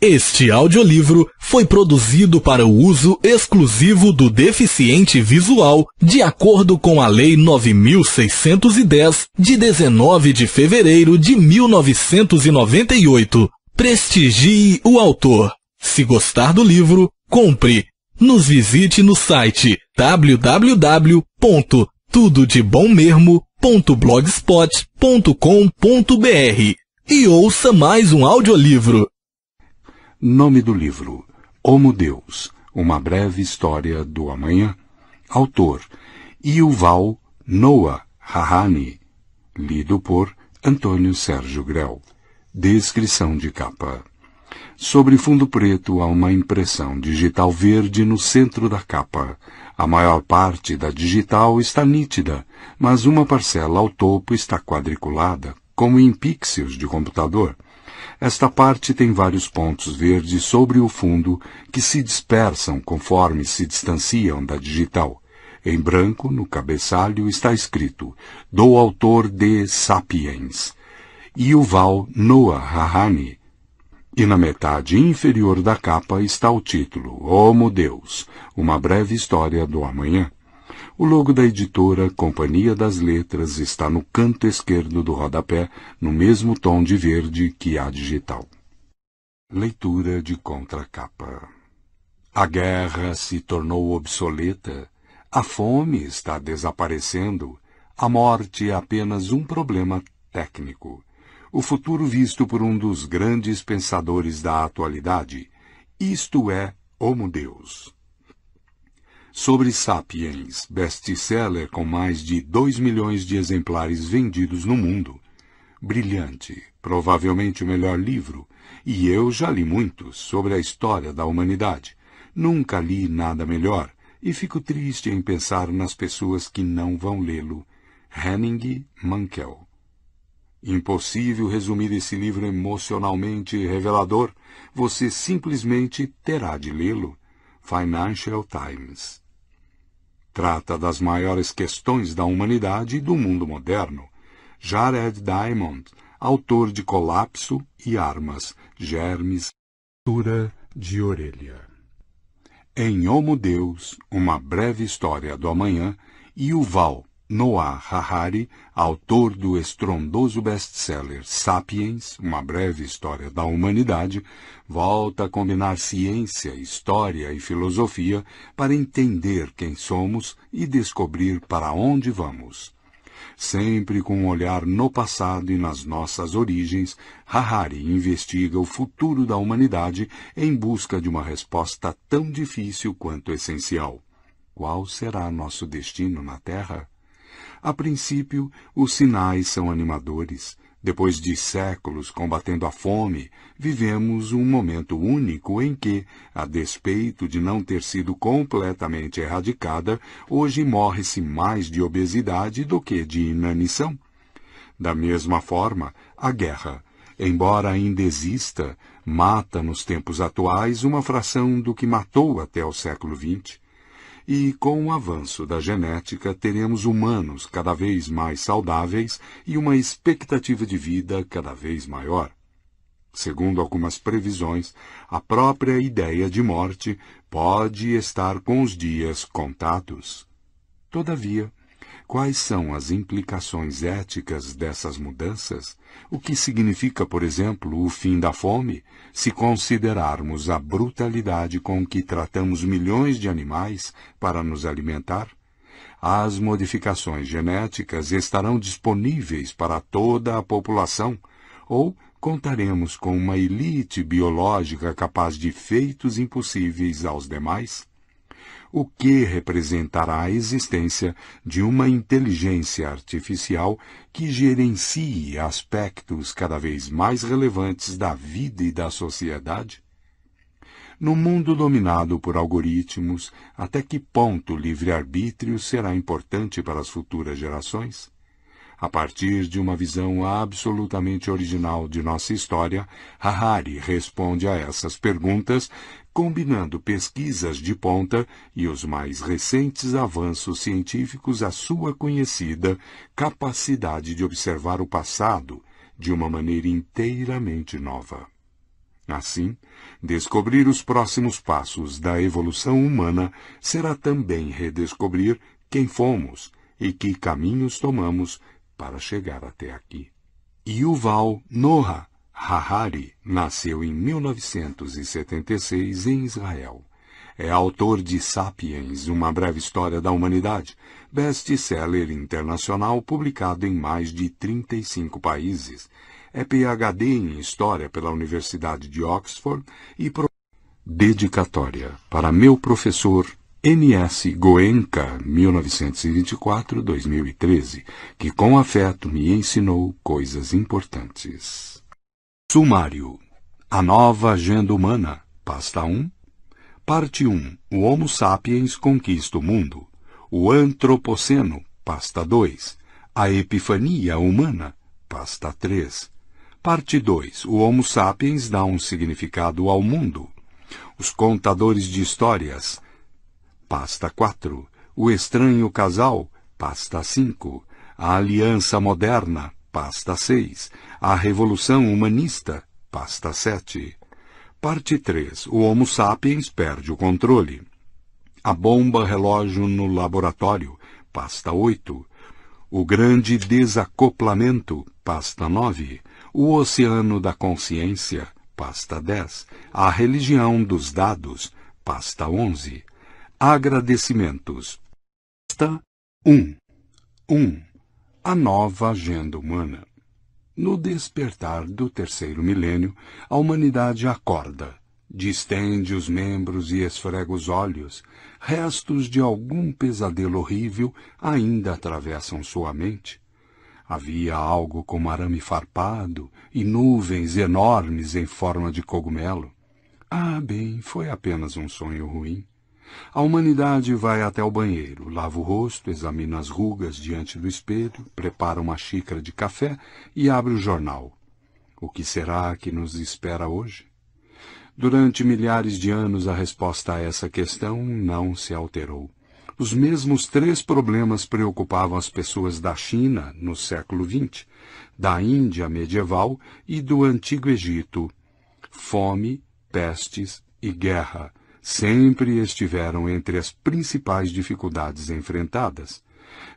Este audiolivro foi produzido para o uso exclusivo do deficiente visual, de acordo com a Lei 9610, de 19 de fevereiro de 1998. Prestigie o autor. Se gostar do livro, compre. Nos visite no site www.tudodebommermo.blogspot.com.br e ouça mais um audiolivro. Nome do livro: Homo Deus, uma breve história do amanhã. Autor: Yuval Noah Harari. Lido por Antônio Sérgio Grell. Descrição de capa. Sobre fundo preto há uma impressão digital verde no centro da capa. A maior parte da digital está nítida, mas uma parcela ao topo está quadriculada, como em pixels de computador. Esta parte tem vários pontos verdes sobre o fundo que se dispersam conforme se distanciam da digital. Em branco, no cabeçalho, está escrito do autor de Sapiens, Yuval Noah Harari. E na metade inferior da capa está o título Homo Deus, uma breve história do amanhã. O logo da editora Companhia das Letras está no canto esquerdo do rodapé, no mesmo tom de verde que a digital. Leitura de contracapa. A guerra se tornou obsoleta, a fome está desaparecendo, a morte é apenas um problema técnico. O futuro visto por um dos grandes pensadores da atualidade, isto é, Homo Deus sobre Sapiens, best-seller com mais de 2 milhões de exemplares vendidos no mundo. Brilhante, provavelmente o melhor livro, e eu já li muitos sobre a história da humanidade. Nunca li nada melhor, e fico triste em pensar nas pessoas que não vão lê-lo. Henning Mankell. Impossível resumir esse livro emocionalmente revelador. Você simplesmente terá de lê-lo. Financial Times trata das maiores questões da humanidade e do mundo moderno. Jared Diamond, autor de Colapso e Armas, Germes, Tura de Orelha. Em Homo Deus, uma breve história do amanhã, Yuval Noah Harari, autor do estrondoso best-seller Sapiens, uma breve história da humanidade, volta a combinar ciência, história e filosofia para entender quem somos e descobrir para onde vamos. Sempre com um olhar no passado e nas nossas origens, Harari investiga o futuro da humanidade em busca de uma resposta tão difícil quanto essencial. Qual será nosso destino na Terra? A princípio, os sinais são animadores. Depois de séculos combatendo a fome, vivemos um momento único em que, a despeito de não ter sido completamente erradicada, hoje morre-se mais de obesidade do que de inanição. Da mesma forma, a guerra, embora ainda exista, mata nos tempos atuais uma fração do que matou até o século XX. E com o avanço da genética, teremos humanos cada vez mais saudáveis e uma expectativa de vida cada vez maior. Segundo algumas previsões, a própria ideia de morte pode estar com os dias contados. Todavia, Quais são as implicações éticas dessas mudanças? O que significa, por exemplo, o fim da fome, se considerarmos a brutalidade com que tratamos milhões de animais para nos alimentar? As modificações genéticas estarão disponíveis para toda a população ou contaremos com uma elite biológica capaz de feitos impossíveis aos demais? O que representará a existência de uma inteligência artificial que gerencie aspectos cada vez mais relevantes da vida e da sociedade? No mundo dominado por algoritmos, até que ponto o livre-arbítrio será importante para as futuras gerações? A partir de uma visão absolutamente original de nossa história, Harari responde a essas perguntas combinando pesquisas de ponta e os mais recentes avanços científicos à sua conhecida capacidade de observar o passado de uma maneira inteiramente nova. Assim, descobrir os próximos passos da evolução humana será também redescobrir quem fomos e que caminhos tomamos para chegar até aqui. Yuval Noah Harari nasceu em 1976 em Israel. É autor de Sapiens, Uma Breve História da Humanidade, best-seller internacional publicado em mais de 35 países. É PhD em História pela Universidade de Oxford e pro... Dedicatória para meu professor M.S. Goenka, 1924-2013, que com afeto me ensinou coisas importantes. Sumário. A nova agenda humana. Pasta 1. Parte 1. O Homo sapiens conquista o mundo. O Antropoceno. Pasta 2. A epifania humana. Pasta 3. Parte 2. O Homo sapiens dá um significado ao mundo. Os contadores de histórias pasta 4. O Estranho Casal, pasta 5. A Aliança Moderna, pasta 6. A Revolução Humanista, pasta 7. Parte 3. O Homo sapiens perde o controle. A bomba relógio no laboratório, pasta 8. O grande desacoplamento, pasta 9. O oceano da consciência, pasta 10. A religião dos dados, pasta 11. Agradecimentos. Pasta 1. 1. A nova agenda humana. No despertar do terceiro milênio, a humanidade acorda, distende os membros e esfrega os olhos. Restos de algum pesadelo horrível ainda atravessam sua mente. Havia algo como arame farpado e nuvens enormes em forma de cogumelo. Ah, bem, foi apenas um sonho ruim. A humanidade vai até o banheiro, lava o rosto, examina as rugas diante do espelho, prepara uma xícara de café e abre o jornal. O que será que nos espera hoje? Durante milhares de anos, a resposta a essa questão não se alterou. Os mesmos três problemas preocupavam as pessoas da China no século XX, da Índia medieval e do Antigo Egito: fome, pestes e guerra sempre estiveram entre as principais dificuldades enfrentadas.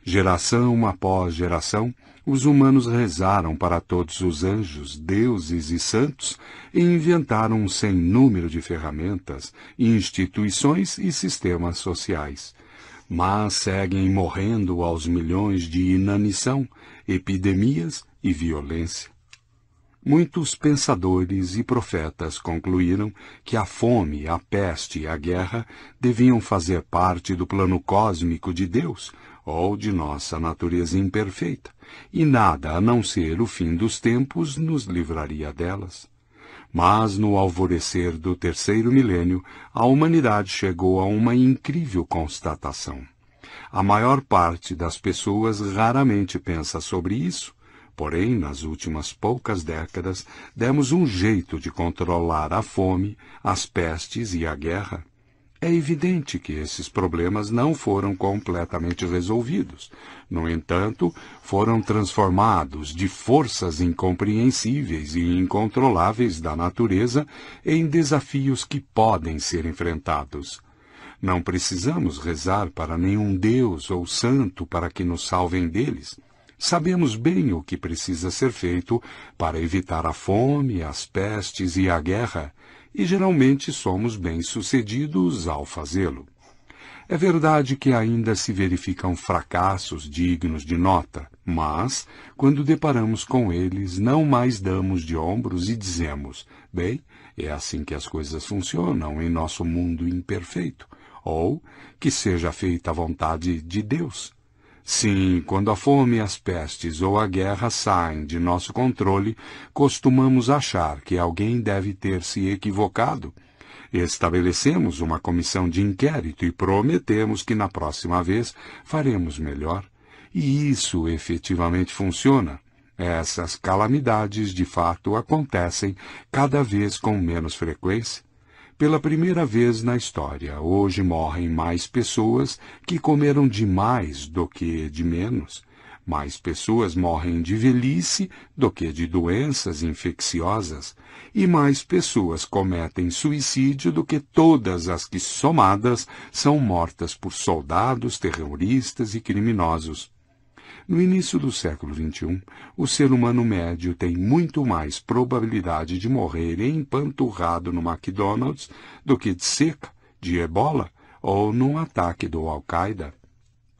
Geração após geração, os humanos rezaram para todos os anjos, deuses e santos e inventaram um sem número de ferramentas, instituições e sistemas sociais. Mas seguem morrendo aos milhões de inanição, epidemias e violência. Muitos pensadores e profetas concluíram que a fome, a peste e a guerra deviam fazer parte do plano cósmico de Deus ou de nossa natureza imperfeita, e nada a não ser o fim dos tempos nos livraria delas. Mas no alvorecer do terceiro milênio, a humanidade chegou a uma incrível constatação. A maior parte das pessoas raramente pensa sobre isso, Porém, nas últimas poucas décadas, demos um jeito de controlar a fome, as pestes e a guerra. É evidente que esses problemas não foram completamente resolvidos. No entanto, foram transformados de forças incompreensíveis e incontroláveis da natureza em desafios que podem ser enfrentados. Não precisamos rezar para nenhum Deus ou santo para que nos salvem deles. Sabemos bem o que precisa ser feito para evitar a fome, as pestes e a guerra, e geralmente somos bem-sucedidos ao fazê-lo. É verdade que ainda se verificam fracassos dignos de nota, mas, quando deparamos com eles, não mais damos de ombros e dizemos: bem, é assim que as coisas funcionam em nosso mundo imperfeito, ou que seja feita a vontade de Deus. Sim, quando a fome, as pestes ou a guerra saem de nosso controle, costumamos achar que alguém deve ter se equivocado. Estabelecemos uma comissão de inquérito e prometemos que na próxima vez faremos melhor. E isso efetivamente funciona. Essas calamidades de fato acontecem cada vez com menos frequência. Pela primeira vez na história, hoje morrem mais pessoas que comeram de mais do que de menos. Mais pessoas morrem de velhice do que de doenças infecciosas, e mais pessoas cometem suicídio do que todas as que somadas são mortas por soldados, terroristas e criminosos. No início do século XXI, o ser humano médio tem muito mais probabilidade de morrer empanturrado no McDonald's do que de seca, de ebola ou num ataque do Al-Qaeda.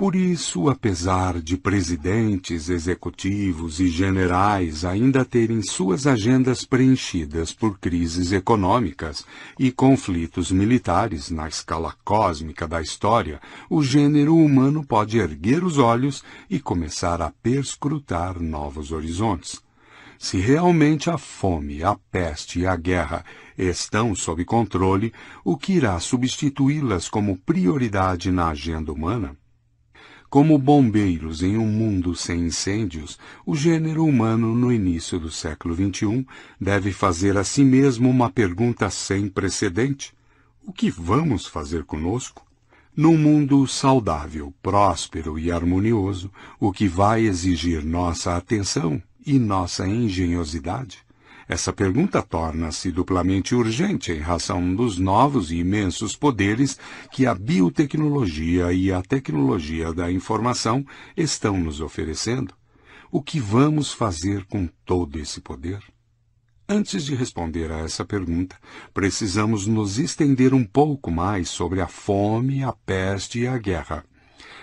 Por isso, apesar de presidentes, executivos e generais ainda terem suas agendas preenchidas por crises econômicas e conflitos militares na escala cósmica da história, o gênero humano pode erguer os olhos e começar a perscrutar novos horizontes. Se realmente a fome, a peste e a guerra estão sob controle, o que irá substituí-las como prioridade na agenda humana? Como bombeiros em um mundo sem incêndios, o gênero humano no início do século XXI deve fazer a si mesmo uma pergunta sem precedente: o que vamos fazer conosco? Num mundo saudável, próspero e harmonioso, o que vai exigir nossa atenção e nossa engenhosidade? Essa pergunta torna-se duplamente urgente em razão dos novos e imensos poderes que a biotecnologia e a tecnologia da informação estão nos oferecendo. O que vamos fazer com todo esse poder? Antes de responder a essa pergunta, precisamos nos estender um pouco mais sobre a fome, a peste e a guerra.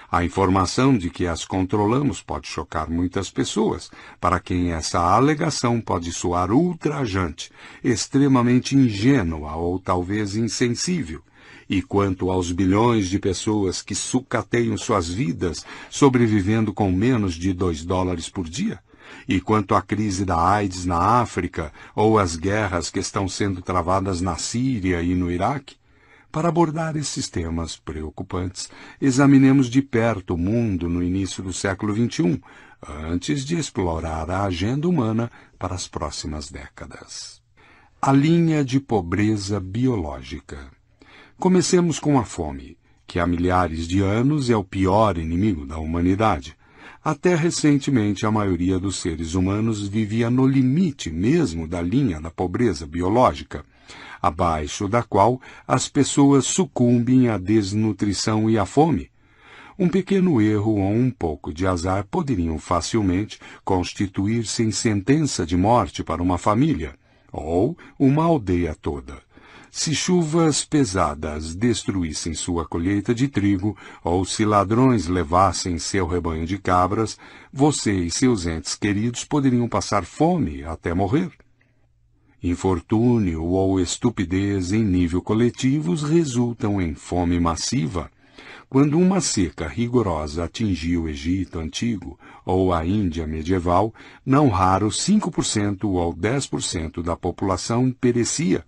A informação de que as controlamos pode chocar muitas pessoas, para quem essa alegação pode soar ultrajante, extremamente ingênua ou talvez insensível. E quanto aos bilhões de pessoas que sucateiam suas vidas sobrevivendo com menos de dois dólares por dia? E quanto à crise da AIDS na África ou às guerras que estão sendo travadas na Síria e no Iraque? Para abordar esses temas preocupantes, examinemos de perto o mundo no início do século XXI, antes de explorar a agenda humana para as próximas décadas. A linha de pobreza biológica. Comecemos com a fome, que há milhares de anos é o pior inimigo da humanidade. Até recentemente, a maioria dos seres humanos vivia no limite mesmo da linha da pobreza biológica abaixo da qual as pessoas sucumbem à desnutrição e à fome. Um pequeno erro ou um pouco de azar poderiam facilmente constituir-se em sentença de morte para uma família, ou uma aldeia toda. Se chuvas pesadas destruíssem sua colheita de trigo, ou se ladrões levassem seu rebanho de cabras, você e seus entes queridos poderiam passar fome até morrer. Infortúnio ou estupidez em nível coletivos resultam em fome massiva. Quando uma seca rigorosa atingiu o Egito antigo ou a Índia medieval, não raro 5% ou 10% da população perecia.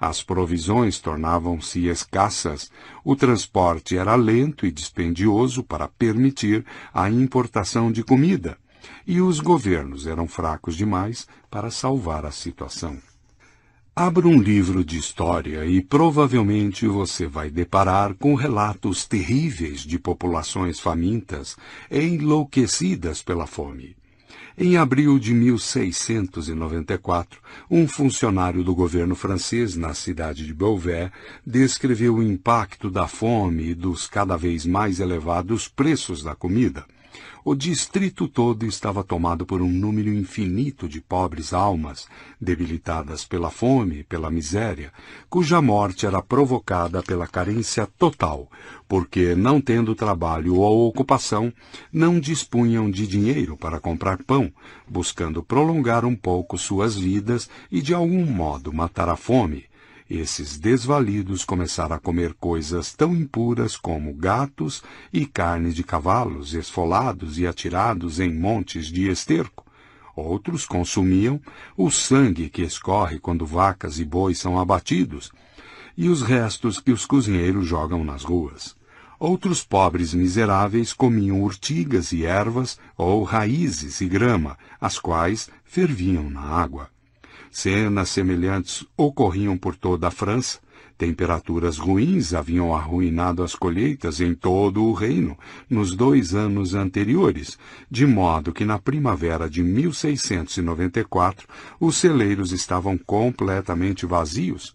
As provisões tornavam-se escassas, o transporte era lento e dispendioso para permitir a importação de comida e os governos eram fracos demais para salvar a situação. Abra um livro de história e provavelmente você vai deparar com relatos terríveis de populações famintas enlouquecidas pela fome. Em abril de 1694, um funcionário do governo francês na cidade de Beauvais descreveu o impacto da fome e dos cada vez mais elevados preços da comida. O distrito todo estava tomado por um número infinito de pobres almas, debilitadas pela fome e pela miséria, cuja morte era provocada pela carência total, porque, não tendo trabalho ou ocupação, não dispunham de dinheiro para comprar pão, buscando prolongar um pouco suas vidas e de algum modo matar a fome, esses desvalidos começaram a comer coisas tão impuras como gatos e carne de cavalos esfolados e atirados em montes de esterco. Outros consumiam o sangue que escorre quando vacas e bois são abatidos, e os restos que os cozinheiros jogam nas ruas. Outros pobres miseráveis comiam urtigas e ervas ou raízes e grama, as quais ferviam na água. Cenas semelhantes ocorriam por toda a França. Temperaturas ruins haviam arruinado as colheitas em todo o reino nos dois anos anteriores, de modo que na primavera de 1694 os celeiros estavam completamente vazios.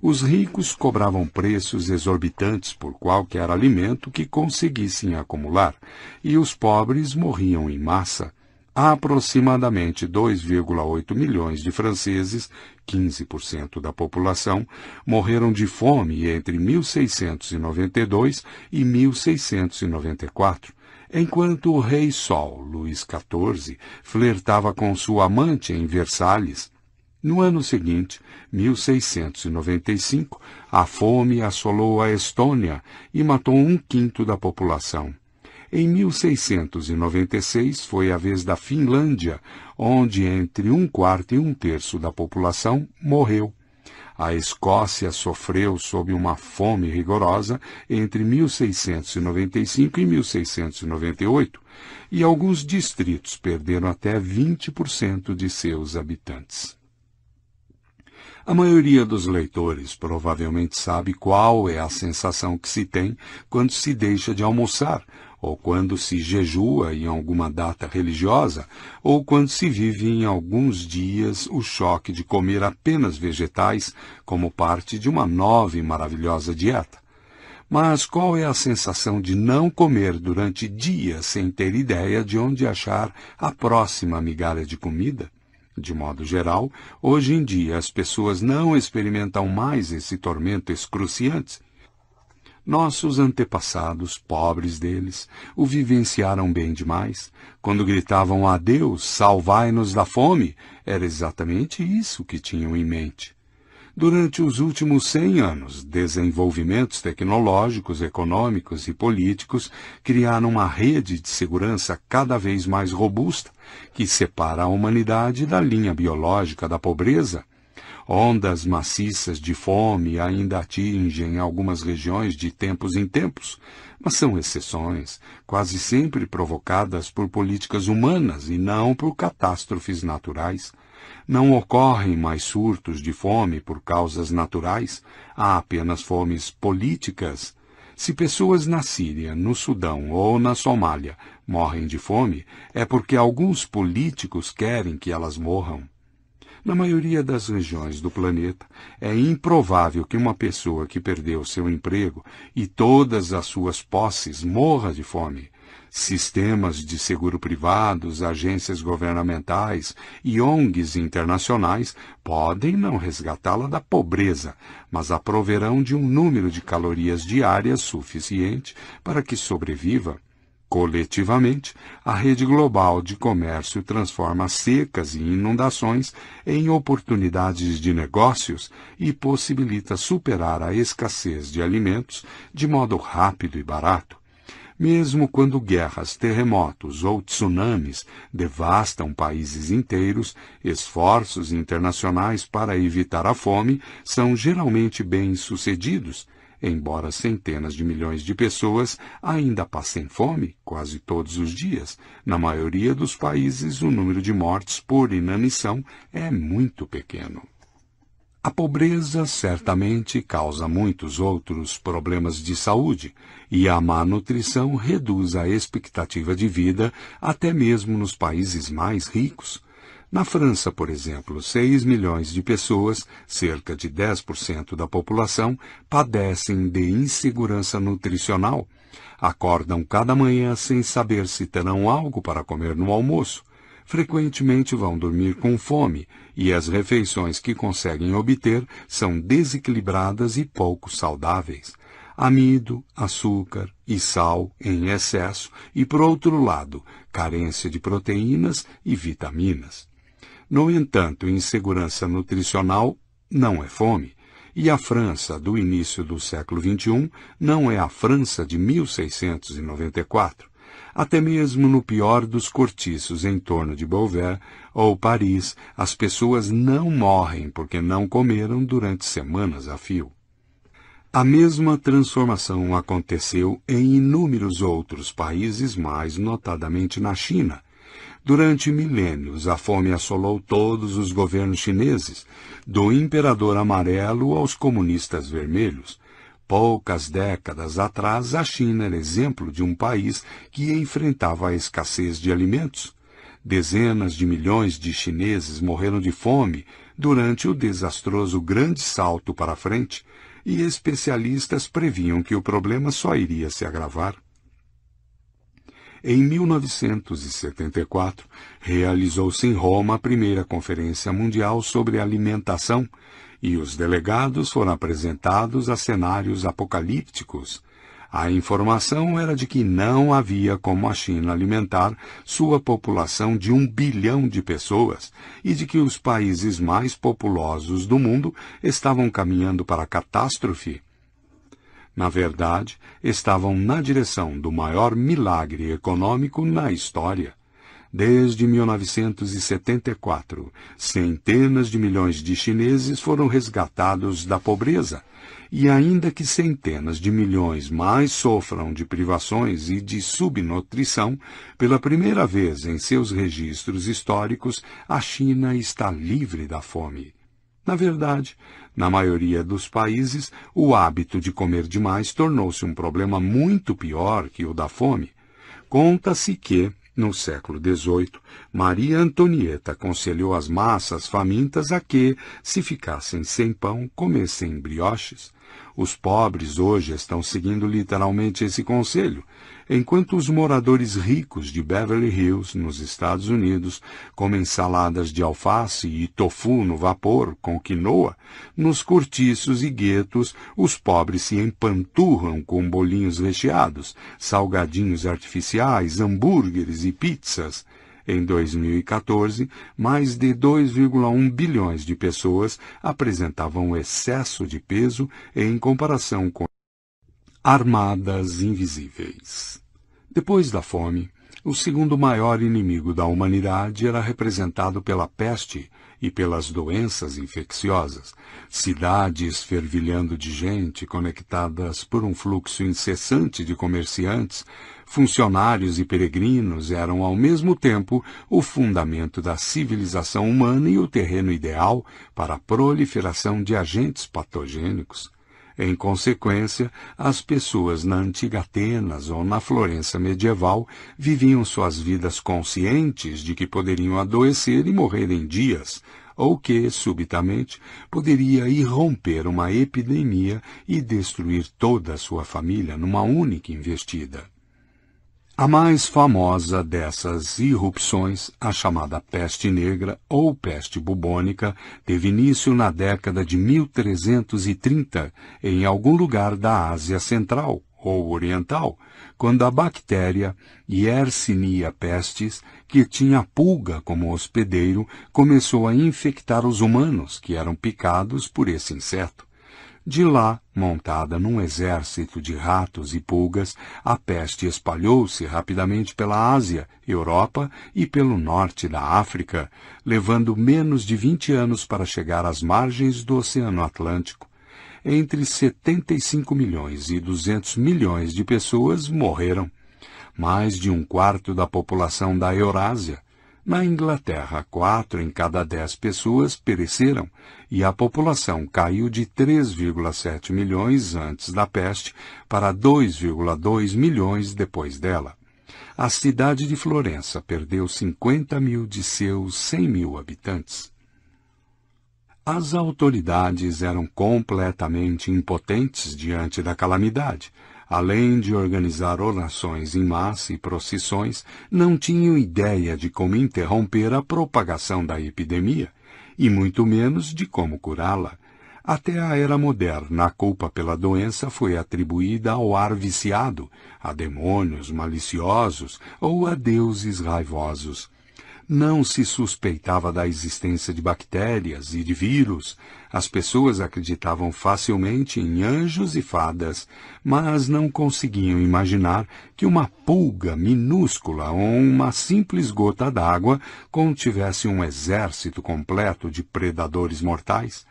Os ricos cobravam preços exorbitantes por qualquer alimento que conseguissem acumular, e os pobres morriam em massa. Aproximadamente 2,8 milhões de franceses, 15% da população, morreram de fome entre 1692 e 1694, enquanto o rei Sol, Luís XIV, flertava com sua amante em Versalhes. No ano seguinte, 1695, a fome assolou a Estônia e matou um quinto da população. Em 1696 foi a vez da Finlândia, onde entre um quarto e um terço da população morreu. A Escócia sofreu sob uma fome rigorosa entre 1695 e 1698, e alguns distritos perderam até 20% de seus habitantes. A maioria dos leitores provavelmente sabe qual é a sensação que se tem quando se deixa de almoçar, ou quando se jejua em alguma data religiosa, ou quando se vive em alguns dias o choque de comer apenas vegetais como parte de uma nova e maravilhosa dieta. Mas qual é a sensação de não comer durante dias sem ter ideia de onde achar a próxima migalha de comida? De modo geral, hoje em dia as pessoas não experimentam mais esse tormento excruciante. Nossos antepassados, pobres deles, o vivenciaram bem demais. Quando gritavam a Deus, salvai-nos da fome, era exatamente isso que tinham em mente. Durante os últimos cem anos, desenvolvimentos tecnológicos, econômicos e políticos criaram uma rede de segurança cada vez mais robusta que separa a humanidade da linha biológica da pobreza. Ondas maciças de fome ainda atingem algumas regiões de tempos em tempos, mas são exceções, quase sempre provocadas por políticas humanas e não por catástrofes naturais. Não ocorrem mais surtos de fome por causas naturais, há apenas fomes políticas. Se pessoas na Síria, no Sudão ou na Somália morrem de fome, é porque alguns políticos querem que elas morram. Na maioria das regiões do planeta, é improvável que uma pessoa que perdeu seu emprego e todas as suas posses morra de fome. Sistemas de seguro privados, agências governamentais e ONGs internacionais podem não resgatá-la da pobreza, mas a proverão de um número de calorias diárias suficiente para que sobreviva. Coletivamente, a rede global de comércio transforma secas e inundações em oportunidades de negócios e possibilita superar a escassez de alimentos de modo rápido e barato. Mesmo quando guerras, terremotos ou tsunamis devastam países inteiros, esforços internacionais para evitar a fome são geralmente bem-sucedidos, embora centenas de milhões de pessoas ainda passem fome quase todos os dias. Na maioria dos países, o número de mortes por inanição é muito pequeno. A pobreza certamente causa muitos outros problemas de saúde, e a má nutrição reduz a expectativa de vida até mesmo nos países mais ricos. Na França, por exemplo, 6 milhões de pessoas, cerca de 10% da população, padecem de insegurança nutricional. Acordam cada manhã sem saber se terão algo para comer no almoço frequentemente vão dormir com fome e as refeições que conseguem obter são desequilibradas e pouco saudáveis. Amido, açúcar e sal em excesso e, por outro lado, carência de proteínas e vitaminas. No entanto, insegurança nutricional não é fome, e a França do início do século XXI não é a França de 1694 até mesmo no pior dos cortiços em torno de Beauvais ou Paris, as pessoas não morrem porque não comeram durante semanas a fio. A mesma transformação aconteceu em inúmeros outros países, mais notadamente na China. Durante milênios, a fome assolou todos os governos chineses, do imperador amarelo aos comunistas vermelhos. Poucas décadas atrás, a China era exemplo de um país que enfrentava a escassez de alimentos. Dezenas de milhões de chineses morreram de fome durante o desastroso Grande Salto para frente, e especialistas previam que o problema só iria se agravar. Em 1974, realizou-se em Roma a primeira Conferência Mundial sobre Alimentação e os delegados foram apresentados a cenários apocalípticos. A informação era de que não havia como a China alimentar sua população de um bilhão de pessoas e de que os países mais populosos do mundo estavam caminhando para a catástrofe na verdade, estavam na direção do maior milagre econômico na história. Desde 1974, centenas de milhões de chineses foram resgatados da pobreza, e ainda que centenas de milhões mais sofram de privações e de subnutrição, pela primeira vez em seus registros históricos, a China está livre da fome. Na verdade, na maioria dos países, o hábito de comer demais tornou-se um problema muito pior que o da fome. Conta-se que, no século XVIII, Maria Antonieta aconselhou as massas famintas a que, se ficassem sem pão, comessem brioches. Os pobres hoje estão seguindo literalmente esse conselho, enquanto os moradores ricos de Beverly Hills, nos Estados Unidos, comem saladas de alface e tofu no vapor com quinoa, nos cortiços e guetos os pobres se empanturram com bolinhos recheados, salgadinhos artificiais, hambúrgueres e pizzas. Em 2014, mais de 2,1 bilhões de pessoas apresentavam excesso de peso em comparação com armadas invisíveis. Depois da fome, o segundo maior inimigo da humanidade era representado pela peste e pelas doenças infecciosas, cidades fervilhando de gente conectadas por um fluxo incessante de comerciantes, funcionários e peregrinos eram ao mesmo tempo o fundamento da civilização humana e o terreno ideal para a proliferação de agentes patogênicos. Em consequência, as pessoas na antiga Atenas ou na Florença medieval viviam suas vidas conscientes de que poderiam adoecer e morrer em dias, ou que, subitamente, poderia irromper uma epidemia e destruir toda a sua família numa única investida. A mais famosa dessas irrupções, a chamada peste negra ou peste bubônica, teve início na década de 1330 em algum lugar da Ásia Central ou Oriental, quando a bactéria Yersinia pestis, que tinha pulga como hospedeiro, começou a infectar os humanos que eram picados por esse inseto. De lá, montada num exército de ratos e pulgas, a peste espalhou-se rapidamente pela Ásia, Europa e pelo norte da África, levando menos de 20 anos para chegar às margens do Oceano Atlântico. Entre 75 milhões e 200 milhões de pessoas morreram. Mais de um quarto da população da Eurásia, na Inglaterra, quatro em cada dez pessoas pereceram e a população caiu de 3,7 milhões antes da peste para 2,2 milhões depois dela. A cidade de Florença perdeu 50 mil de seus 100 mil habitantes. As autoridades eram completamente impotentes diante da calamidade além de organizar orações em massa e procissões, não tinham ideia de como interromper a propagação da epidemia, e muito menos de como curá-la. Até a era moderna, a culpa pela doença foi atribuída ao ar viciado, a demônios maliciosos ou a deuses raivosos. Não se suspeitava da existência de bactérias e de vírus. As pessoas acreditavam facilmente em anjos e fadas, mas não conseguiam imaginar que uma pulga minúscula ou uma simples gota d'água contivesse um exército completo de predadores mortais.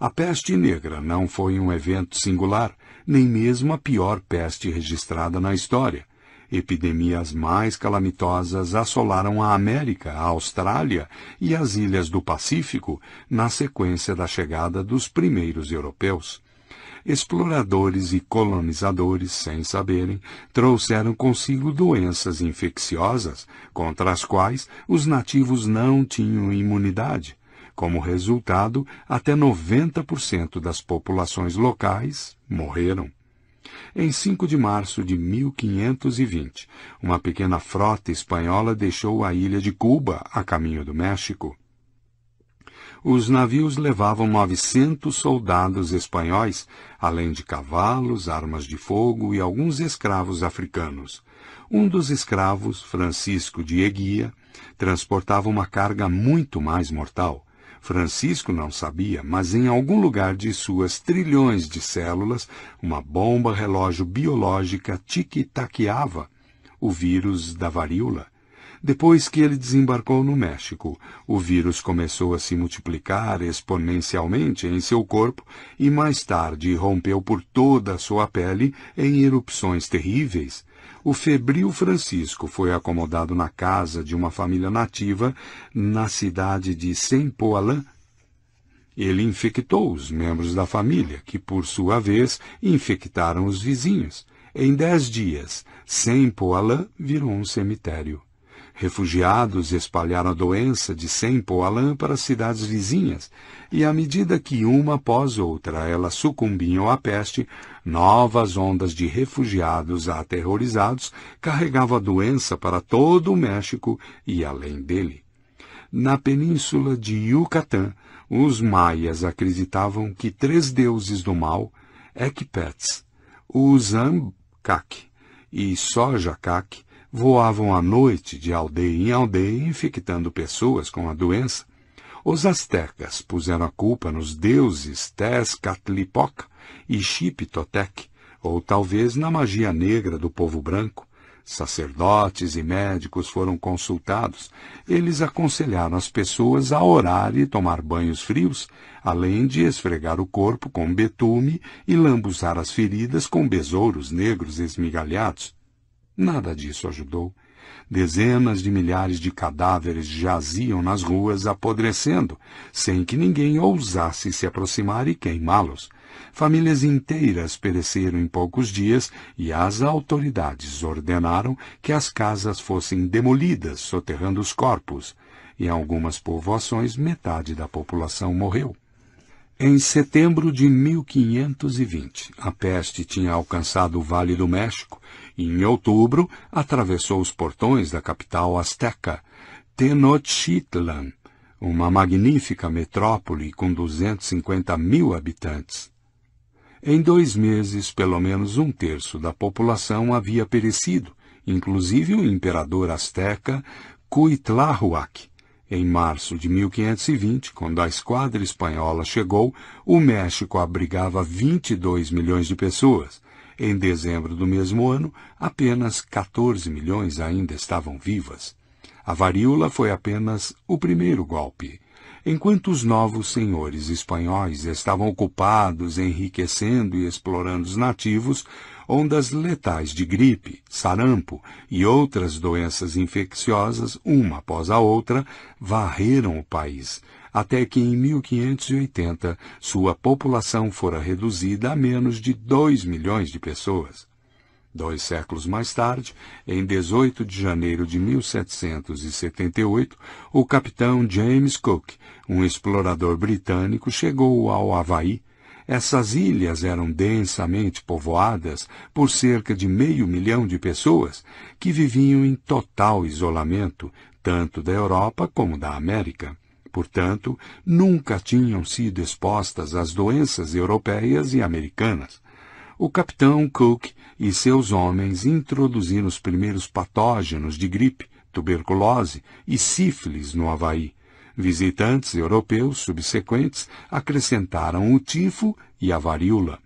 A peste negra não foi um evento singular, nem mesmo a pior peste registrada na história Epidemias mais calamitosas assolaram a América, a Austrália e as ilhas do Pacífico na sequência da chegada dos primeiros europeus. Exploradores e colonizadores, sem saberem, trouxeram consigo doenças infecciosas contra as quais os nativos não tinham imunidade. Como resultado, até 90% das populações locais morreram. Em 5 de março de 1520, uma pequena frota espanhola deixou a ilha de Cuba a caminho do México. Os navios levavam 900 soldados espanhóis, além de cavalos, armas de fogo e alguns escravos africanos. Um dos escravos, Francisco de Eguia, transportava uma carga muito mais mortal. Francisco não sabia, mas em algum lugar de suas trilhões de células, uma bomba relógio biológica tic-taqueava o vírus da varíola. Depois que ele desembarcou no México, o vírus começou a se multiplicar exponencialmente em seu corpo e mais tarde rompeu por toda a sua pele em erupções terríveis, o febril Francisco foi acomodado na casa de uma família nativa na cidade de Saint-Poalin. Ele infectou os membros da família, que, por sua vez, infectaram os vizinhos. Em dez dias, Saint-Poalin virou um cemitério. Refugiados espalharam a doença de Saint-Poalin para as cidades vizinhas, e à medida que uma após outra elas sucumbiam à peste, novas ondas de refugiados aterrorizados carregavam a doença para todo o México e além dele. Na península de Yucatán, os maias acreditavam que três deuses do mal, Ekpets, Uzamkak e Sojakak, voavam à noite de aldeia em aldeia infectando pessoas com a doença. Os astecas puseram a culpa nos deuses Tezcatlipoca e Xiptotec, ou talvez na magia negra do povo branco. Sacerdotes e médicos foram consultados. Eles aconselharam as pessoas a orar e tomar banhos frios, além de esfregar o corpo com betume e lambuzar as feridas com besouros negros esmigalhados. Nada disso ajudou. Dezenas de milhares de cadáveres jaziam nas ruas apodrecendo, sem que ninguém ousasse se aproximar e queimá-los. Famílias inteiras pereceram em poucos dias e as autoridades ordenaram que as casas fossem demolidas, soterrando os corpos. Em algumas povoações, metade da população morreu. Em setembro de 1520, a peste tinha alcançado o Vale do México em outubro, atravessou os portões da capital azteca, Tenochtitlan, uma magnífica metrópole com 250 mil habitantes. Em dois meses, pelo menos um terço da população havia perecido, inclusive o imperador azteca Cuitlahuac. Em março de 1520, quando a esquadra espanhola chegou, o México abrigava 22 milhões de pessoas, em dezembro do mesmo ano, apenas 14 milhões ainda estavam vivas. A varíola foi apenas o primeiro golpe. Enquanto os novos senhores espanhóis estavam ocupados enriquecendo e explorando os nativos, ondas letais de gripe, sarampo e outras doenças infecciosas, uma após a outra, varreram o país, até que em 1580 sua população fora reduzida a menos de 2 milhões de pessoas. Dois séculos mais tarde, em 18 de janeiro de 1778, o capitão James Cook, um explorador britânico, chegou ao Havaí. Essas ilhas eram densamente povoadas por cerca de meio milhão de pessoas que viviam em total isolamento, tanto da Europa como da América portanto, nunca tinham sido expostas às doenças europeias e americanas. O capitão Cook e seus homens introduziram os primeiros patógenos de gripe, tuberculose e sífilis no Havaí. Visitantes europeus subsequentes acrescentaram o tifo e a varíola.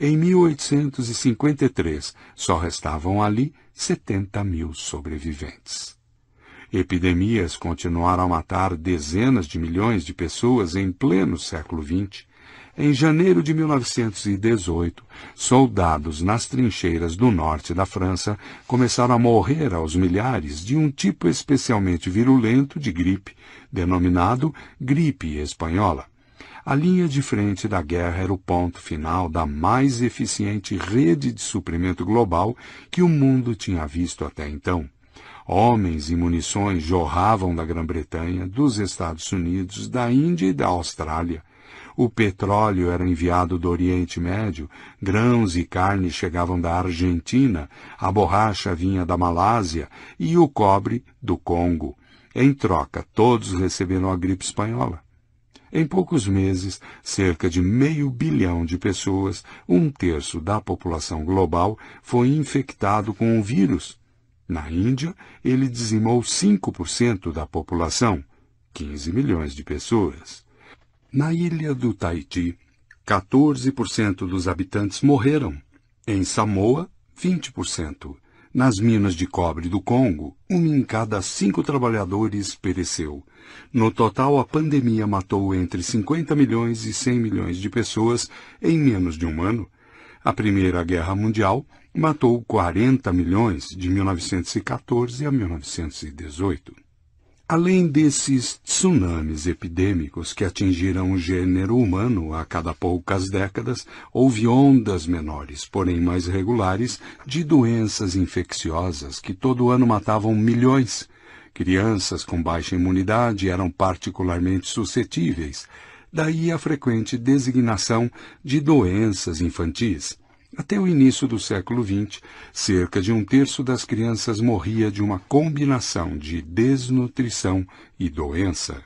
Em 1853, só restavam ali 70 mil sobreviventes. Epidemias continuaram a matar dezenas de milhões de pessoas em pleno século XX. Em janeiro de 1918, soldados nas trincheiras do norte da França começaram a morrer aos milhares de um tipo especialmente virulento de gripe, denominado gripe espanhola. A linha de frente da guerra era o ponto final da mais eficiente rede de suprimento global que o mundo tinha visto até então. Homens e munições jorravam da Grã-Bretanha, dos Estados Unidos, da Índia e da Austrália. O petróleo era enviado do Oriente Médio, grãos e carne chegavam da Argentina, a borracha vinha da Malásia e o cobre do Congo. Em troca, todos receberam a gripe espanhola. Em poucos meses, cerca de meio bilhão de pessoas, um terço da população global, foi infectado com o vírus. Na Índia, ele dizimou 5% da população, 15 milhões de pessoas. Na ilha do Tahiti, 14% dos habitantes morreram. Em Samoa, 20%. Nas minas de cobre do Congo, um em cada cinco trabalhadores pereceu. No total, a pandemia matou entre 50 milhões e 100 milhões de pessoas em menos de um ano. A Primeira Guerra Mundial matou 40 milhões de 1914 a 1918. Além desses tsunamis epidêmicos que atingiram o gênero humano a cada poucas décadas, houve ondas menores, porém mais regulares, de doenças infecciosas que todo ano matavam milhões. Crianças com baixa imunidade eram particularmente suscetíveis, daí a frequente designação de doenças infantis. Até o início do século XX, cerca de um terço das crianças morria de uma combinação de desnutrição e doença.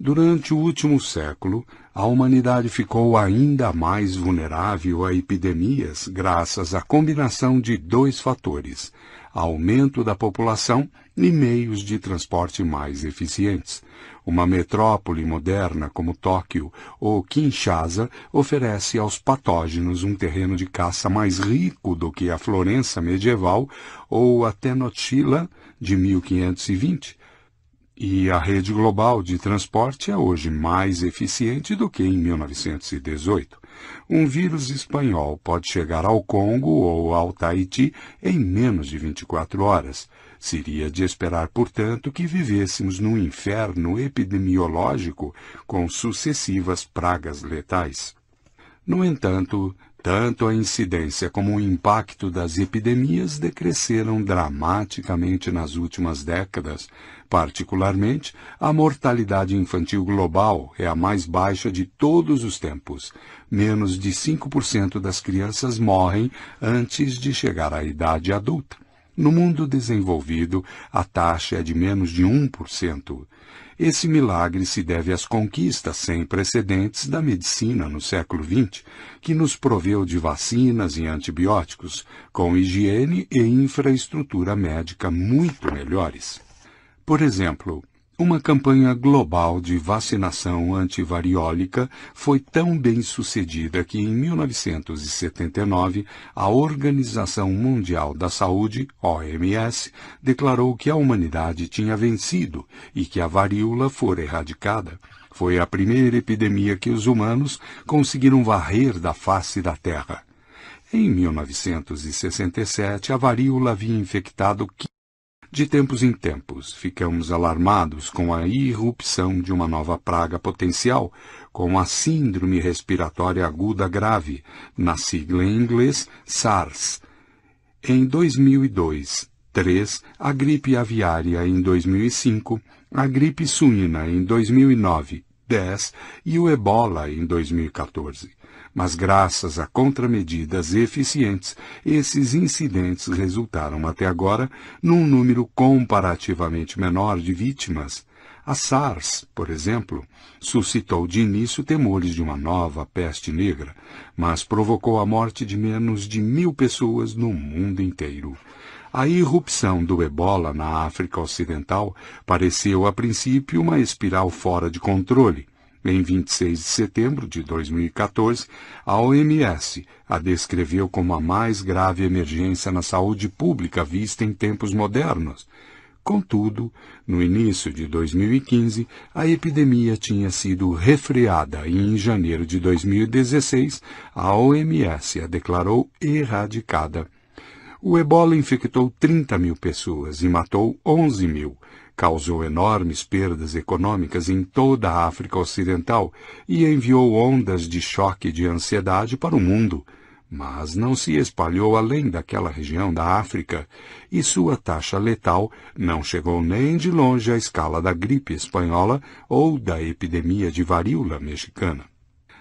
Durante o último século, a humanidade ficou ainda mais vulnerável a epidemias graças à combinação de dois fatores: aumento da população e meios de transporte mais eficientes. Uma metrópole moderna como Tóquio ou Kinshasa oferece aos patógenos um terreno de caça mais rico do que a Florença medieval ou a Tenochtitlan de 1520. E a rede global de transporte é hoje mais eficiente do que em 1918. Um vírus espanhol pode chegar ao Congo ou ao Tahiti em menos de 24 horas. Seria de esperar, portanto, que vivêssemos num inferno epidemiológico com sucessivas pragas letais. No entanto, tanto a incidência como o impacto das epidemias decresceram dramaticamente nas últimas décadas. Particularmente, a mortalidade infantil global é a mais baixa de todos os tempos. Menos de 5% das crianças morrem antes de chegar à idade adulta. No mundo desenvolvido, a taxa é de menos de 1%. Esse milagre se deve às conquistas sem precedentes da medicina no século XX, que nos proveu de vacinas e antibióticos, com higiene e infraestrutura médica muito melhores. Por exemplo, uma campanha global de vacinação antivariólica foi tão bem sucedida que, em 1979, a Organização Mundial da Saúde, OMS, declarou que a humanidade tinha vencido e que a varíola fora erradicada. Foi a primeira epidemia que os humanos conseguiram varrer da face da Terra. Em 1967, a varíola havia infectado de tempos em tempos, ficamos alarmados com a irrupção de uma nova praga potencial, com a Síndrome Respiratória Aguda Grave, na sigla em inglês SARS. Em 2002, 3, a gripe aviária em 2005, a gripe suína em 2009, 10 e o ebola em 2014 mas graças a contramedidas eficientes, esses incidentes resultaram até agora num número comparativamente menor de vítimas. A SARS, por exemplo, suscitou de início temores de uma nova peste negra, mas provocou a morte de menos de mil pessoas no mundo inteiro. A irrupção do ebola na África Ocidental pareceu a princípio uma espiral fora de controle, em 26 de setembro de 2014, a OMS a descreveu como a mais grave emergência na saúde pública vista em tempos modernos. Contudo, no início de 2015, a epidemia tinha sido refreada e em janeiro de 2016 a OMS a declarou erradicada. O ebola infectou 30 mil pessoas e matou 11 mil, causou enormes perdas econômicas em toda a África Ocidental e enviou ondas de choque de ansiedade para o mundo mas não se espalhou além daquela região da África, e sua taxa letal não chegou nem de longe à escala da gripe espanhola ou da epidemia de varíola mexicana.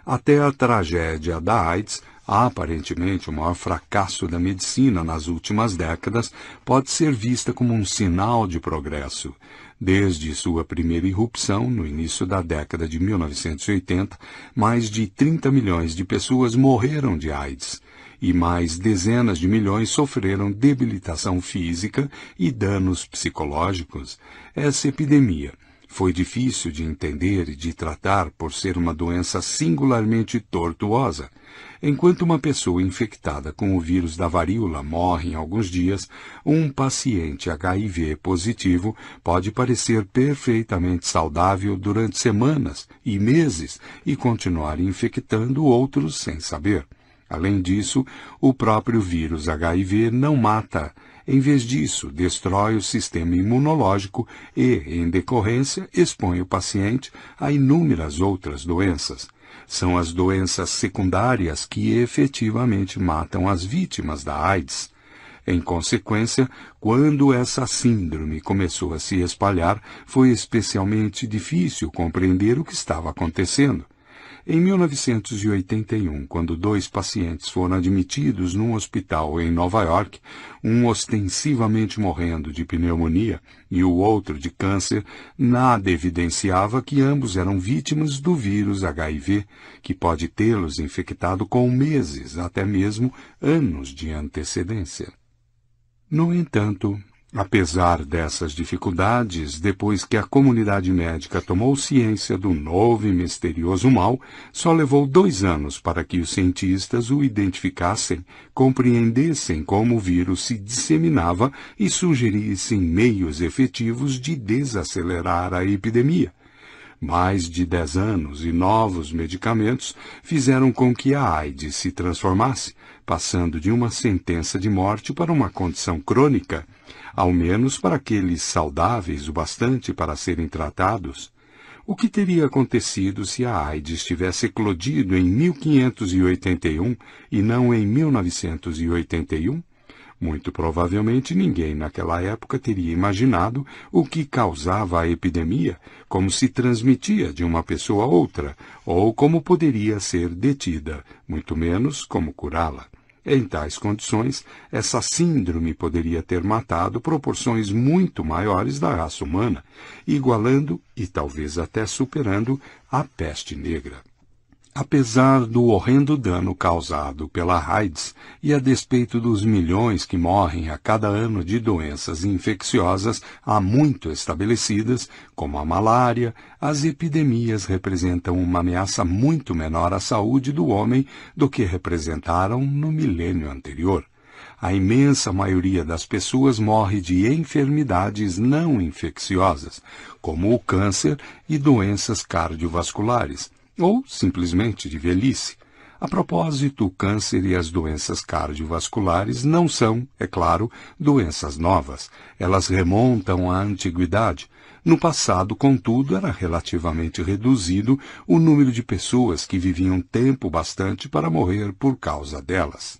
Até a tragédia da AIDS, aparentemente o maior fracasso da medicina nas últimas décadas, pode ser vista como um sinal de progresso. Desde sua primeira irrupção, no início da década de 1980, mais de 30 milhões de pessoas morreram de AIDS e mais dezenas de milhões sofreram debilitação física e danos psicológicos. Essa epidemia foi difícil de entender e de tratar por ser uma doença singularmente tortuosa. Enquanto uma pessoa infectada com o vírus da varíola morre em alguns dias, um paciente HIV positivo pode parecer perfeitamente saudável durante semanas e meses e continuar infectando outros sem saber. Além disso, o próprio vírus HIV não mata. Em vez disso, destrói o sistema imunológico e, em decorrência, expõe o paciente a inúmeras outras doenças. São as doenças secundárias que efetivamente matam as vítimas da AIDS. Em consequência, quando essa síndrome começou a se espalhar, foi especialmente difícil compreender o que estava acontecendo. Em 1981, quando dois pacientes foram admitidos num hospital em Nova York, um ostensivamente morrendo de pneumonia e o outro de câncer, nada evidenciava que ambos eram vítimas do vírus HIV, que pode tê-los infectado com meses, até mesmo anos de antecedência. No entanto, Apesar dessas dificuldades, depois que a comunidade médica tomou ciência do novo e misterioso mal, só levou dois anos para que os cientistas o identificassem, compreendessem como o vírus se disseminava e sugerissem meios efetivos de desacelerar a epidemia. Mais de dez anos e novos medicamentos fizeram com que a AIDS se transformasse, passando de uma sentença de morte para uma condição crônica ao menos para aqueles saudáveis o bastante para serem tratados. O que teria acontecido se a AIDS tivesse eclodido em 1581 e não em 1981? Muito provavelmente ninguém naquela época teria imaginado o que causava a epidemia, como se transmitia de uma pessoa a outra, ou como poderia ser detida, muito menos como curá-la. Em tais condições, essa síndrome poderia ter matado proporções muito maiores da raça humana, igualando e talvez até superando a peste negra. Apesar do horrendo dano causado pela AIDS e a despeito dos milhões que morrem a cada ano de doenças infecciosas há muito estabelecidas, como a malária, as epidemias representam uma ameaça muito menor à saúde do homem do que representaram no milênio anterior. A imensa maioria das pessoas morre de enfermidades não infecciosas, como o câncer e doenças cardiovasculares ou simplesmente de velhice. A propósito, o câncer e as doenças cardiovasculares não são, é claro, doenças novas. Elas remontam à antiguidade. No passado, contudo, era relativamente reduzido o número de pessoas que viviam tempo bastante para morrer por causa delas.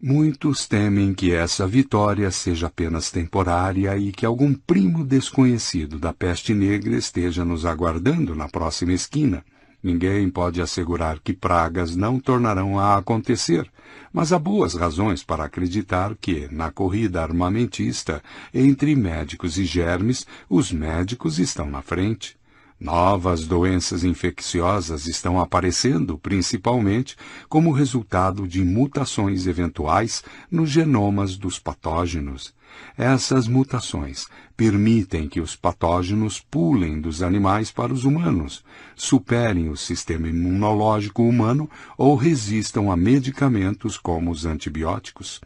Muitos temem que essa vitória seja apenas temporária e que algum primo desconhecido da peste negra esteja nos aguardando na próxima esquina. Ninguém pode assegurar que pragas não tornarão a acontecer, mas há boas razões para acreditar que, na corrida armamentista entre médicos e germes, os médicos estão na frente. Novas doenças infecciosas estão aparecendo, principalmente como resultado de mutações eventuais nos genomas dos patógenos. Essas mutações permitem que os patógenos pulem dos animais para os humanos, superem o sistema imunológico humano ou resistam a medicamentos como os antibióticos.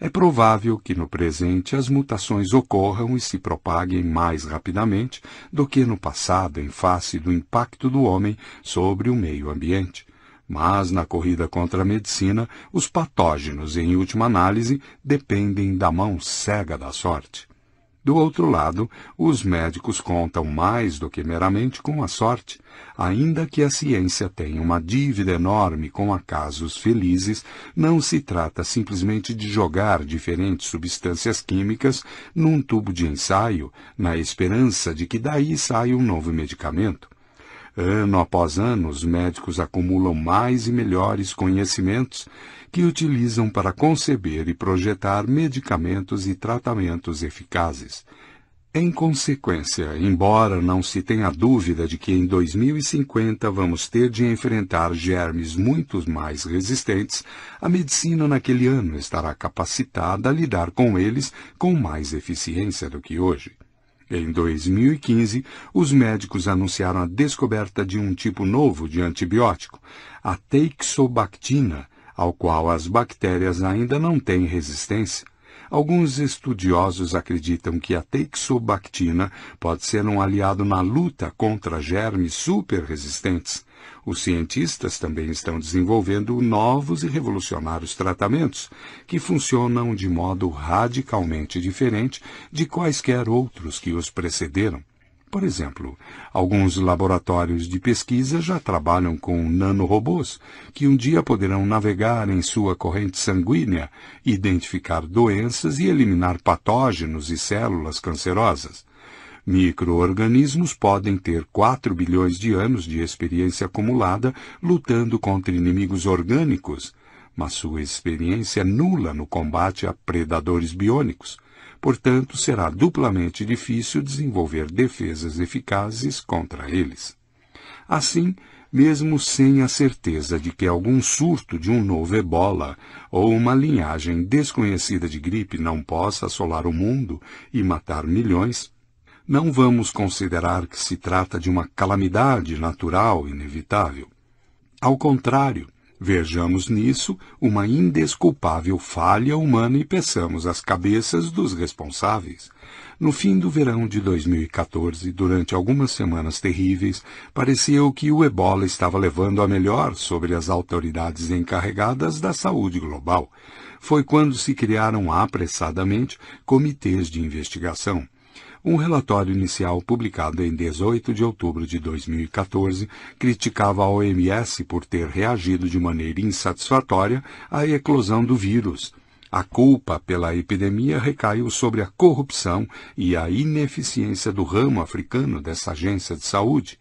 é provável que no presente as mutações ocorram e se propaguem mais rapidamente do que no passado em face do impacto do homem sobre o meio ambiente. Mas na corrida contra a medicina, os patógenos, em última análise, dependem da mão cega da sorte. Do outro lado, os médicos contam mais do que meramente com a sorte. Ainda que a ciência tenha uma dívida enorme com acasos felizes, não se trata simplesmente de jogar diferentes substâncias químicas num tubo de ensaio, na esperança de que daí saia um novo medicamento. Ano após ano, os médicos acumulam mais e melhores conhecimentos que utilizam para conceber e projetar medicamentos e tratamentos eficazes. Em consequência, embora não se tenha dúvida de que em 2050 vamos ter de enfrentar germes muito mais resistentes, a medicina naquele ano estará capacitada a lidar com eles com mais eficiência do que hoje. Em 2015, os médicos anunciaram a descoberta de um tipo novo de antibiótico, a teixobactina, ao qual as bactérias ainda não têm resistência. Alguns estudiosos acreditam que a teixobactina pode ser um aliado na luta contra germes superresistentes. Os cientistas também estão desenvolvendo novos e revolucionários tratamentos que funcionam de modo radicalmente diferente de quaisquer outros que os precederam. Por exemplo, alguns laboratórios de pesquisa já trabalham com nanorobôs que um dia poderão navegar em sua corrente sanguínea, identificar doenças e eliminar patógenos e células cancerosas. Microorganismos podem ter 4 bilhões de anos de experiência acumulada lutando contra inimigos orgânicos, mas sua experiência é nula no combate a predadores biônicos. Portanto, será duplamente difícil desenvolver defesas eficazes contra eles. Assim, mesmo sem a certeza de que algum surto de um novo ebola ou uma linhagem desconhecida de gripe não possa assolar o mundo e matar milhões, não vamos considerar que se trata de uma calamidade natural inevitável. Ao contrário, vejamos nisso uma indesculpável falha humana e peçamos as cabeças dos responsáveis. No fim do verão de 2014, durante algumas semanas terríveis, pareceu que o ebola estava levando a melhor sobre as autoridades encarregadas da saúde global. Foi quando se criaram apressadamente comitês de investigação. Um relatório inicial publicado em 18 de outubro de 2014 criticava a OMS por ter reagido de maneira insatisfatória à eclosão do vírus. A culpa pela epidemia recaiu sobre a corrupção e a ineficiência do ramo africano dessa agência de saúde.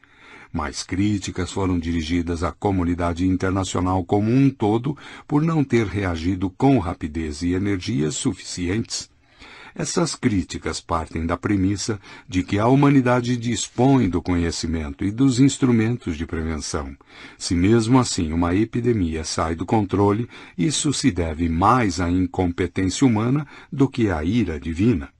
Mais críticas foram dirigidas à comunidade internacional como um todo por não ter reagido com rapidez e energia suficientes. Essas críticas partem da premissa de que a humanidade dispõe do conhecimento e dos instrumentos de prevenção. Se mesmo assim uma epidemia sai do controle, isso se deve mais à incompetência humana do que à ira divina.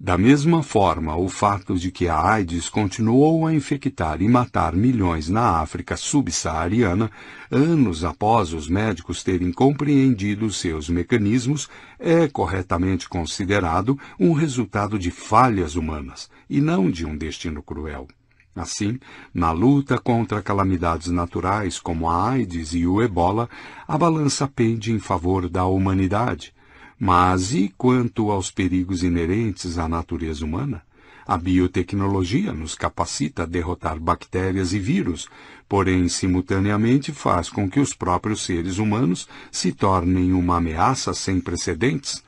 Da mesma forma, o fato de que a AIDS continuou a infectar e matar milhões na África subsaariana, anos após os médicos terem compreendido seus mecanismos, é corretamente considerado um resultado de falhas humanas e não de um destino cruel. Assim, na luta contra calamidades naturais como a AIDS e o ebola, a balança pende em favor da humanidade mas e quanto aos perigos inerentes à natureza humana? A biotecnologia nos capacita a derrotar bactérias e vírus, porém, simultaneamente faz com que os próprios seres humanos se tornem uma ameaça sem precedentes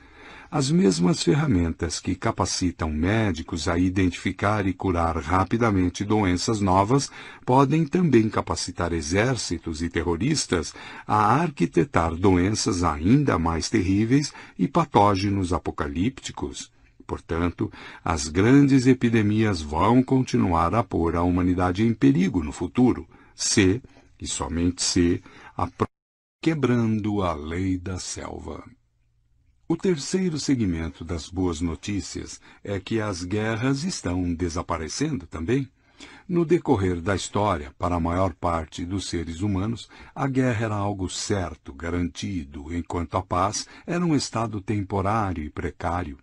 as mesmas ferramentas que capacitam médicos a identificar e curar rapidamente doenças novas podem também capacitar exércitos e terroristas a arquitetar doenças ainda mais terríveis e patógenos apocalípticos. Portanto, as grandes epidemias vão continuar a pôr a humanidade em perigo no futuro, se, e somente se, a quebrando a lei da selva. O terceiro segmento das boas notícias é que as guerras estão desaparecendo também. No decorrer da história, para a maior parte dos seres humanos, a guerra era algo certo, garantido, enquanto a paz era um estado temporário e precário.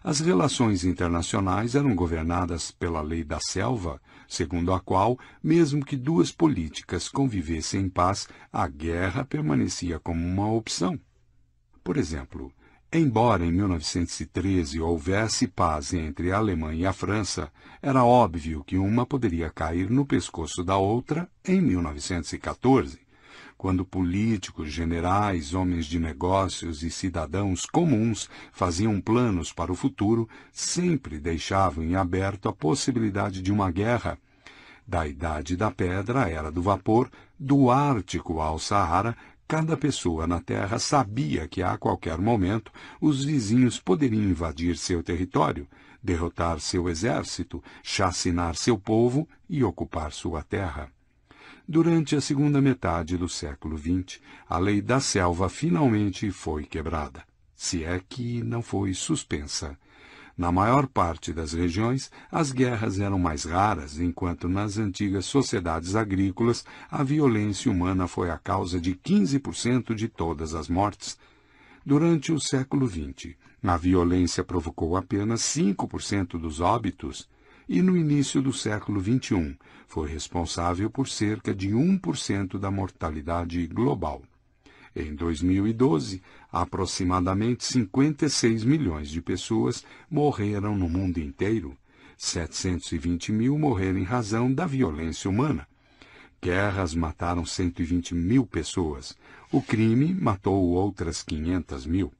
As relações internacionais eram governadas pela lei da selva, segundo a qual, mesmo que duas políticas convivessem em paz, a guerra permanecia como uma opção. Por exemplo, embora em 1913 houvesse paz entre a Alemanha e a França, era óbvio que uma poderia cair no pescoço da outra em 1914 quando políticos, generais, homens de negócios e cidadãos comuns faziam planos para o futuro, sempre deixavam em aberto a possibilidade de uma guerra. Da Idade da Pedra Era do Vapor, do Ártico ao Saara, cada pessoa na Terra sabia que a qualquer momento os vizinhos poderiam invadir seu território, derrotar seu exército, chacinar seu povo e ocupar sua terra. Durante a segunda metade do século XX, a lei da selva finalmente foi quebrada, se é que não foi suspensa. Na maior parte das regiões, as guerras eram mais raras, enquanto nas antigas sociedades agrícolas a violência humana foi a causa de 15% de todas as mortes. Durante o século XX, a violência provocou apenas 5% dos óbitos, e no início do século XXI foi responsável por cerca de 1% da mortalidade global. Em 2012, aproximadamente 56 milhões de pessoas morreram no mundo inteiro. 720 mil morreram em razão da violência humana. Guerras mataram 120 mil pessoas. O crime matou outras 500 mil.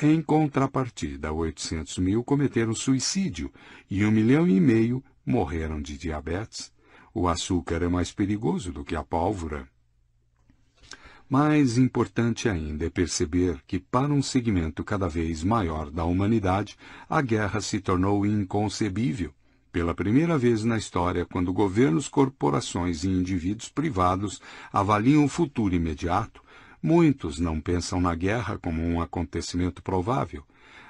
Em contrapartida, 800 mil cometeram suicídio e um milhão e meio morreram de diabetes. O açúcar é mais perigoso do que a pólvora. Mais importante ainda é perceber que, para um segmento cada vez maior da humanidade, a guerra se tornou inconcebível. Pela primeira vez na história, quando governos, corporações e indivíduos privados avaliam o futuro imediato, Muitos não pensam na guerra como um acontecimento provável.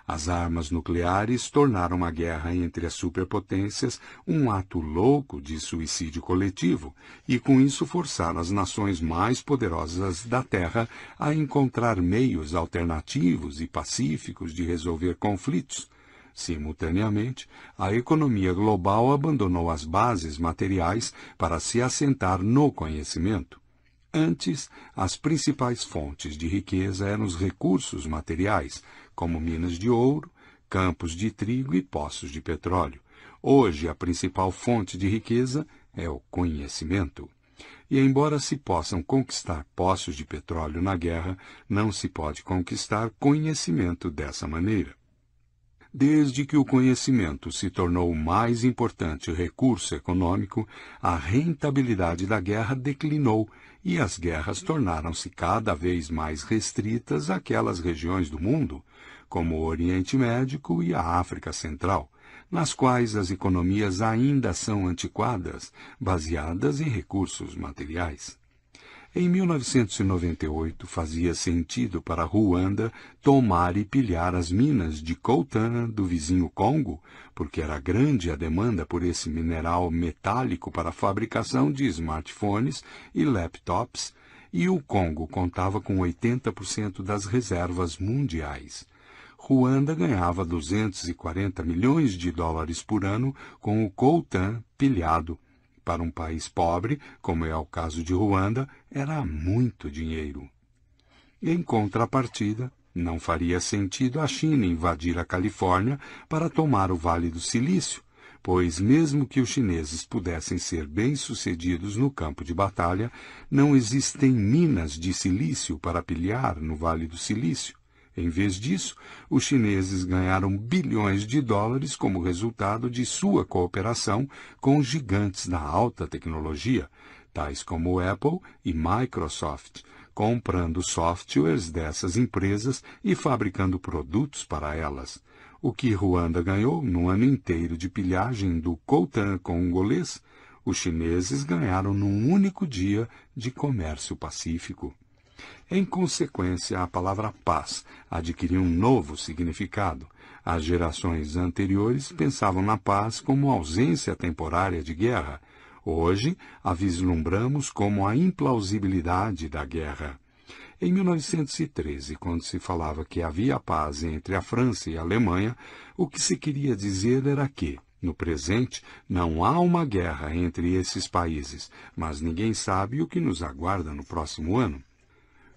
As armas nucleares tornaram a guerra entre as superpotências um ato louco de suicídio coletivo e, com isso, forçaram as nações mais poderosas da Terra a encontrar meios alternativos e pacíficos de resolver conflitos. Simultaneamente, a economia global abandonou as bases materiais para se assentar no conhecimento. Antes, as principais fontes de riqueza eram os recursos materiais, como minas de ouro, campos de trigo e poços de petróleo. Hoje, a principal fonte de riqueza é o conhecimento. E embora se possam conquistar poços de petróleo na guerra, não se pode conquistar conhecimento dessa maneira. Desde que o conhecimento se tornou o mais importante recurso econômico, a rentabilidade da guerra declinou e as guerras tornaram-se cada vez mais restritas àquelas regiões do mundo, como o Oriente Médio e a África Central, nas quais as economias ainda são antiquadas, baseadas em recursos materiais. Em 1998, fazia sentido para Ruanda tomar e pilhar as minas de coltan do vizinho Congo, porque era grande a demanda por esse mineral metálico para a fabricação de smartphones e laptops, e o Congo contava com 80% das reservas mundiais. Ruanda ganhava 240 milhões de dólares por ano com o coltan pilhado para um país pobre, como é o caso de Ruanda, era muito dinheiro. Em contrapartida, não faria sentido a China invadir a Califórnia para tomar o Vale do Silício, pois, mesmo que os chineses pudessem ser bem-sucedidos no campo de batalha, não existem minas de silício para pilhar no Vale do Silício. Em vez disso, os chineses ganharam bilhões de dólares como resultado de sua cooperação com gigantes da alta tecnologia, tais como Apple e Microsoft, comprando softwares dessas empresas e fabricando produtos para elas. O que Ruanda ganhou no ano inteiro de pilhagem do coltan congolês, os chineses ganharam num único dia de comércio pacífico. Em consequência, a palavra paz adquiriu um novo significado. As gerações anteriores pensavam na paz como ausência temporária de guerra. Hoje, a vislumbramos como a implausibilidade da guerra. Em 1913, quando se falava que havia paz entre a França e a Alemanha, o que se queria dizer era que, no presente, não há uma guerra entre esses países, mas ninguém sabe o que nos aguarda no próximo ano.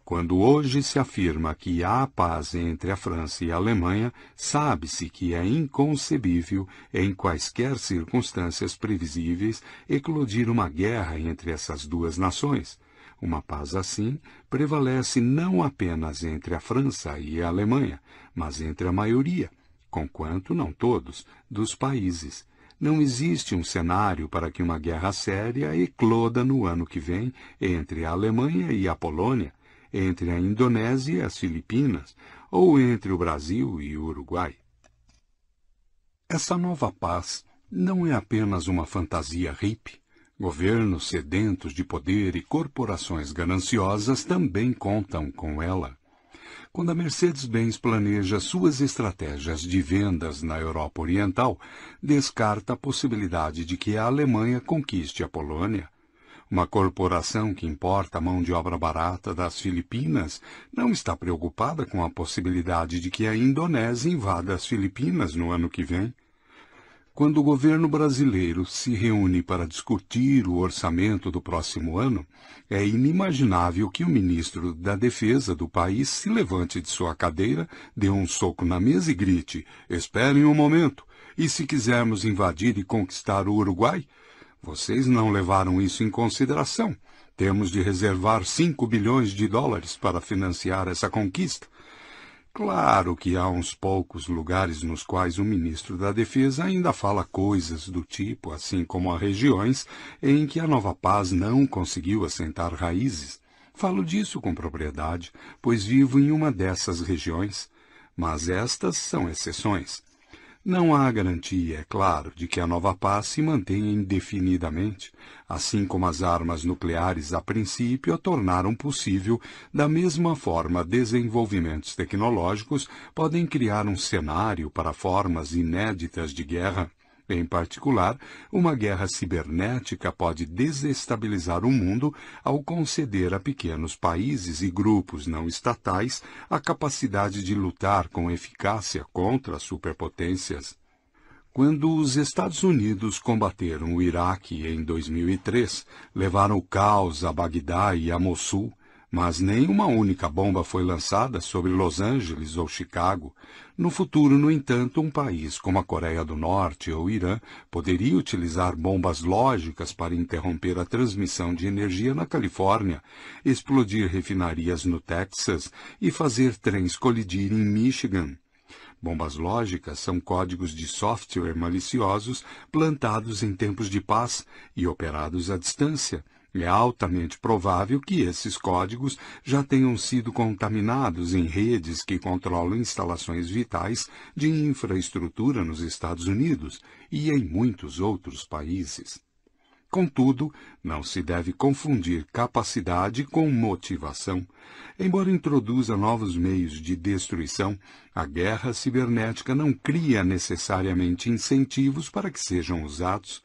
Quando hoje se afirma que há paz entre a França e a Alemanha, sabe-se que é inconcebível, em quaisquer circunstâncias previsíveis, eclodir uma guerra entre essas duas nações. Uma paz assim prevalece não apenas entre a França e a Alemanha, mas entre a maioria, conquanto não todos, dos países. Não existe um cenário para que uma guerra séria ecloda no ano que vem entre a Alemanha e a Polônia, entre a Indonésia e as Filipinas, ou entre o Brasil e o Uruguai. Essa nova paz não é apenas uma fantasia hippie. Governos sedentos de poder e corporações gananciosas também contam com ela. Quando a Mercedes-Benz planeja suas estratégias de vendas na Europa Oriental, descarta a possibilidade de que a Alemanha conquiste a Polônia uma corporação que importa mão de obra barata das Filipinas não está preocupada com a possibilidade de que a Indonésia invada as Filipinas no ano que vem. Quando o governo brasileiro se reúne para discutir o orçamento do próximo ano, é inimaginável que o ministro da Defesa do país se levante de sua cadeira, dê um soco na mesa e grite: Esperem um momento. E se quisermos invadir e conquistar o Uruguai, vocês não levaram isso em consideração. Temos de reservar cinco bilhões de dólares para financiar essa conquista. Claro que há uns poucos lugares nos quais o ministro da Defesa ainda fala coisas do tipo, assim como há regiões em que a nova paz não conseguiu assentar raízes. Falo disso com propriedade, pois vivo em uma dessas regiões. Mas estas são exceções. Não há garantia, é claro, de que a nova paz se mantenha indefinidamente, assim como as armas nucleares a princípio a tornaram possível, da mesma forma desenvolvimentos tecnológicos podem criar um cenário para formas inéditas de guerra. Em particular, uma guerra cibernética pode desestabilizar o mundo ao conceder a pequenos países e grupos não estatais a capacidade de lutar com eficácia contra superpotências. Quando os Estados Unidos combateram o Iraque em 2003, levaram o caos a Bagdá e a Mossul, mas nenhuma única bomba foi lançada sobre Los Angeles ou Chicago. No futuro, no entanto, um país como a Coreia do Norte ou Irã poderia utilizar bombas lógicas para interromper a transmissão de energia na Califórnia, explodir refinarias no Texas e fazer trens colidir em Michigan. Bombas lógicas são códigos de software maliciosos plantados em tempos de paz e operados à distância. É altamente provável que esses códigos já tenham sido contaminados em redes que controlam instalações vitais de infraestrutura nos Estados Unidos e em muitos outros países. Contudo, não se deve confundir capacidade com motivação. Embora introduza novos meios de destruição, a guerra cibernética não cria necessariamente incentivos para que sejam usados.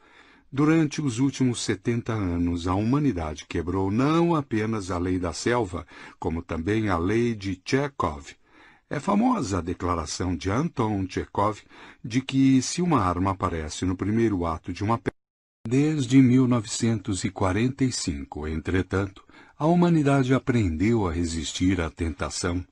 Durante os últimos 70 anos, a humanidade quebrou não apenas a lei da selva, como também a lei de Chekhov. É famosa a declaração de Anton Chekhov de que se uma arma aparece no primeiro ato de uma peça, Desde 1945, entretanto, a humanidade aprendeu a resistir à tentação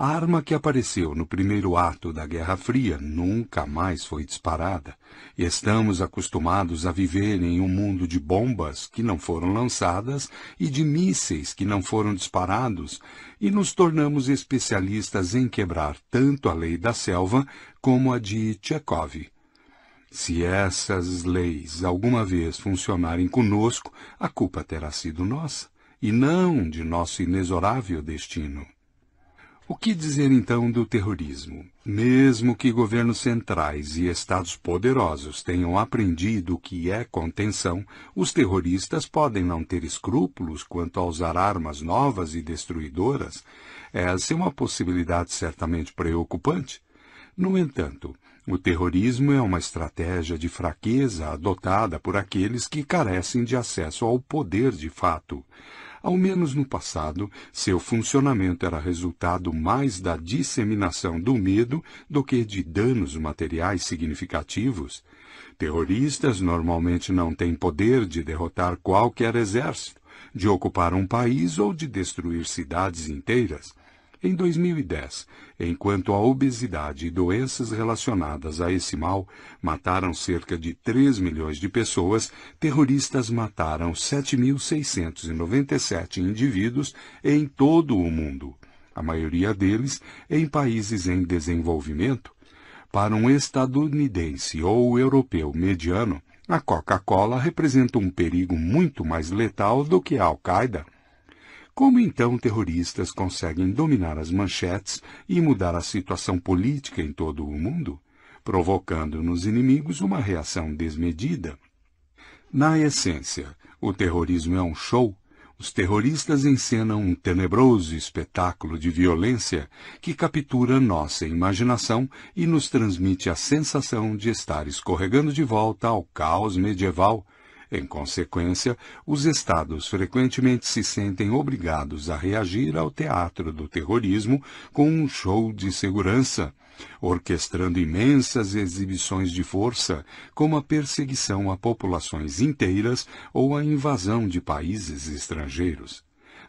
a arma que apareceu no primeiro ato da Guerra Fria nunca mais foi disparada. Estamos acostumados a viver em um mundo de bombas que não foram lançadas e de mísseis que não foram disparados, e nos tornamos especialistas em quebrar tanto a lei da selva como a de Chekhov. Se essas leis alguma vez funcionarem conosco, a culpa terá sido nossa, e não de nosso inexorável destino. O que dizer então do terrorismo? Mesmo que governos centrais e estados poderosos tenham aprendido o que é contenção, os terroristas podem não ter escrúpulos quanto a usar armas novas e destruidoras. Essa é uma possibilidade certamente preocupante. No entanto, o terrorismo é uma estratégia de fraqueza adotada por aqueles que carecem de acesso ao poder de fato. Ao menos no passado, seu funcionamento era resultado mais da disseminação do medo do que de danos materiais significativos. Terroristas normalmente não têm poder de derrotar qualquer exército, de ocupar um país ou de destruir cidades inteiras. Em 2010, enquanto a obesidade e doenças relacionadas a esse mal mataram cerca de 3 milhões de pessoas, terroristas mataram 7.697 indivíduos em todo o mundo, a maioria deles em países em desenvolvimento. Para um estadunidense ou europeu mediano, a Coca-Cola representa um perigo muito mais letal do que a Al-Qaeda. Como então terroristas conseguem dominar as manchetes e mudar a situação política em todo o mundo, provocando nos inimigos uma reação desmedida? Na essência, o terrorismo é um show. Os terroristas encenam um tenebroso espetáculo de violência que captura nossa imaginação e nos transmite a sensação de estar escorregando de volta ao caos medieval em consequência, os Estados frequentemente se sentem obrigados a reagir ao teatro do terrorismo com um show de segurança, orquestrando imensas exibições de força, como a perseguição a populações inteiras ou a invasão de países estrangeiros.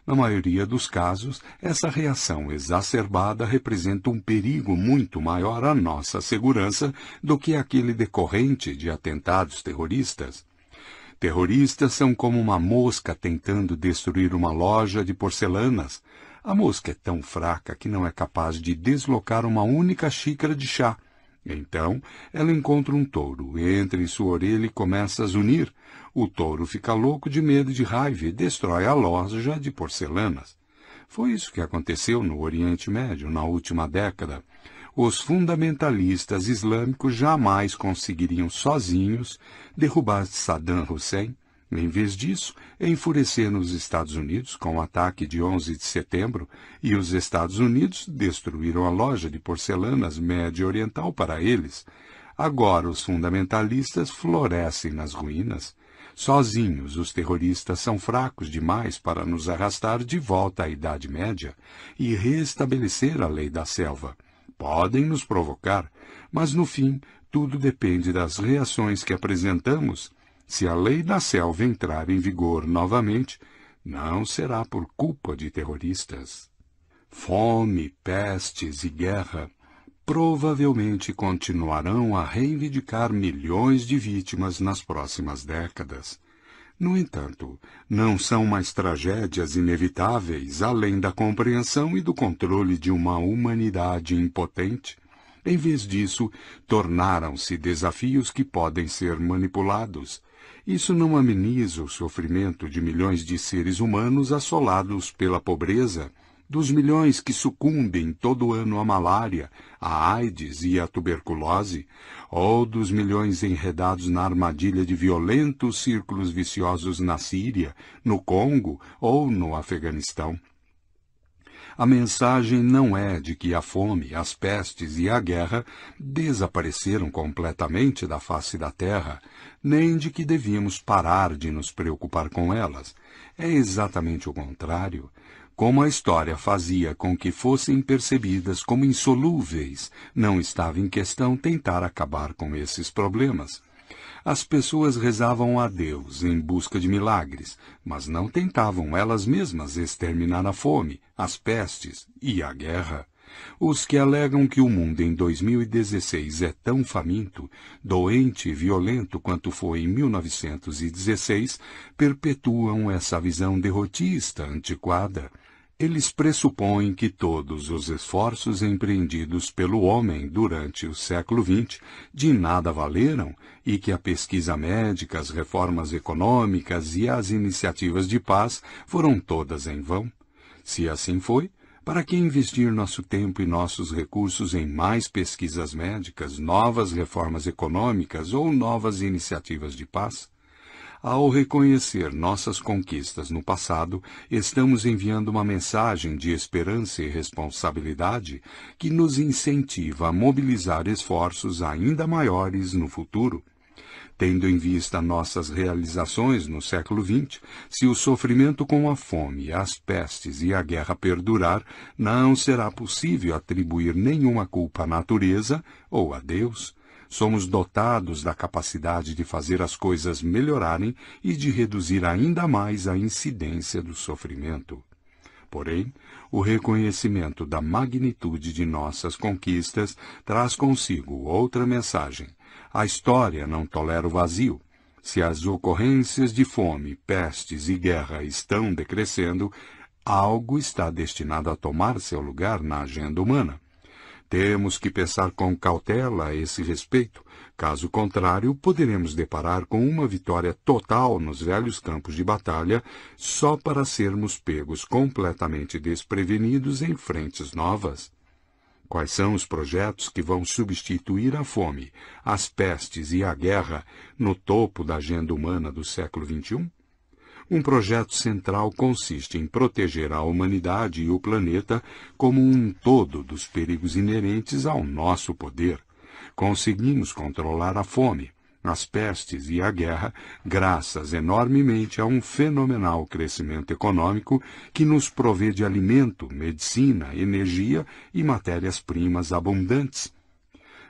Na maioria dos casos, essa reação exacerbada representa um perigo muito maior à nossa segurança do que aquele decorrente de atentados terroristas. Terroristas são como uma mosca tentando destruir uma loja de porcelanas. A mosca é tão fraca que não é capaz de deslocar uma única xícara de chá. Então, ela encontra um touro, entra em sua orelha e começa a zunir. O touro fica louco de medo e de raiva e destrói a loja de porcelanas. Foi isso que aconteceu no Oriente Médio na última década os fundamentalistas islâmicos jamais conseguiriam sozinhos derrubar Saddam Hussein. Em vez disso, enfureceram os Estados Unidos com o ataque de 11 de setembro e os Estados Unidos destruíram a loja de porcelanas médio oriental para eles. Agora os fundamentalistas florescem nas ruínas. Sozinhos, os terroristas são fracos demais para nos arrastar de volta à Idade Média e restabelecer a lei da selva podem nos provocar, mas no fim tudo depende das reações que apresentamos. Se a lei da selva entrar em vigor novamente, não será por culpa de terroristas. Fome, pestes e guerra provavelmente continuarão a reivindicar milhões de vítimas nas próximas décadas. No entanto, não são mais tragédias inevitáveis além da compreensão e do controle de uma humanidade impotente. Em vez disso, tornaram-se desafios que podem ser manipulados. Isso não ameniza o sofrimento de milhões de seres humanos assolados pela pobreza, dos milhões que sucumbem todo ano à malária, à AIDS e à tuberculose, ou dos milhões enredados na armadilha de violentos círculos viciosos na Síria, no Congo ou no Afeganistão. A mensagem não é de que a fome, as pestes e a guerra desapareceram completamente da face da terra, nem de que devíamos parar de nos preocupar com elas. É exatamente o contrário como a história fazia com que fossem percebidas como insolúveis, não estava em questão tentar acabar com esses problemas. As pessoas rezavam a Deus em busca de milagres, mas não tentavam elas mesmas exterminar a fome, as pestes e a guerra. Os que alegam que o mundo em 2016 é tão faminto, doente e violento quanto foi em 1916, perpetuam essa visão derrotista, antiquada. Eles pressupõem que todos os esforços empreendidos pelo homem durante o século XX de nada valeram e que a pesquisa médica, as reformas econômicas e as iniciativas de paz foram todas em vão. Se assim foi, Para que investir nosso tempo e nossos recursos em mais pesquisas médicas, novas reformas econômicas ou novas iniciativas de paz? Ao reconhecer nossas conquistas no passado, estamos enviando uma mensagem de esperança e responsabilidade que nos incentiva a mobilizar esforços ainda maiores no futuro. Tendo em vista nossas realizações no século XX, se o sofrimento com a fome, as pestes e a guerra perdurar, não será possível atribuir nenhuma culpa à natureza ou a Deus. Somos dotados da capacidade de fazer as coisas melhorarem e de reduzir ainda mais a incidência do sofrimento. Porém, o reconhecimento da magnitude de nossas conquistas traz consigo outra mensagem. A história não tolera o vazio. Se as ocorrências de fome, pestes e guerra estão decrescendo, algo está destinado a tomar seu lugar na agenda humana. Temos que pensar com cautela a esse respeito. Caso contrário, poderemos deparar com uma vitória total nos velhos campos de batalha só para sermos pegos completamente desprevenidos em frentes novas. Quais são os projetos que vão substituir a fome, as pestes e a guerra no topo da agenda humana do século XXI? Um projeto central consiste em proteger a humanidade e o planeta como um todo dos perigos inerentes ao nosso poder. Conseguimos controlar a fome, as pestes e a guerra, graças enormemente a um fenomenal crescimento econômico que nos provê de alimento, medicina, energia e matérias-primas abundantes.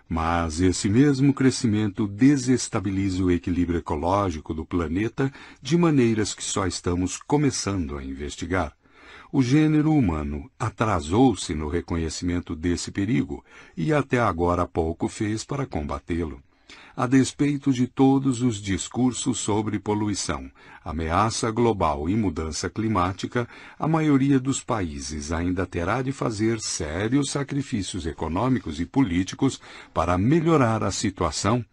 Mas esse mesmo crescimento desestabiliza o equilíbrio ecológico do planeta de maneiras que só estamos começando a investigar. O gênero humano atrasou-se no reconhecimento desse perigo e até agora pouco fez para combatê-lo a despeito de todos os discursos sobre poluição, ameaça global e mudança climática, a maioria dos países ainda terá de fazer sérios sacrifícios econômicos e políticos para melhorar a situação.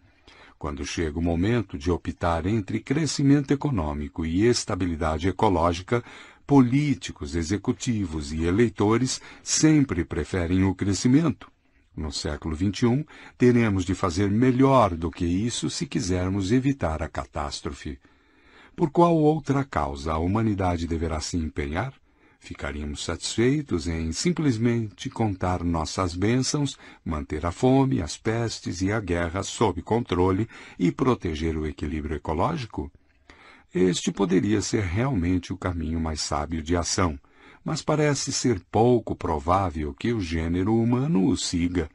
Quando chega o momento de optar entre crescimento econômico e estabilidade ecológica, políticos, executivos e eleitores sempre preferem o crescimento. No século XXI, teremos de fazer melhor do que isso se quisermos evitar a catástrofe. Por qual outra causa a humanidade deverá se empenhar? Ficaríamos satisfeitos em simplesmente contar nossas bênçãos, manter a fome, as pestes e a guerra sob controle e proteger o equilíbrio ecológico? Este poderia ser realmente o caminho mais sábio de ação mas parece ser pouco provável que o gênero humano o siga.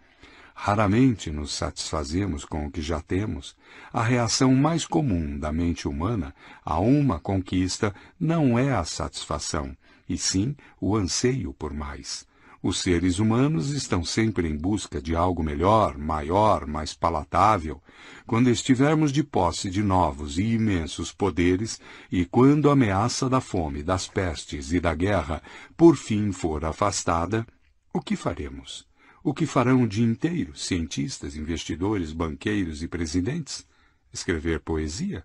Raramente nos satisfazemos com o que já temos. A reação mais comum da mente humana a uma conquista não é a satisfação, e sim o anseio por mais. Os seres humanos estão sempre em busca de algo melhor, maior, mais palatável. Quando estivermos de posse de novos e imensos poderes, e quando a ameaça da fome, das pestes e da guerra por fim for afastada, o que faremos? O que farão o dia inteiro cientistas, investidores, banqueiros e presidentes? Escrever poesia?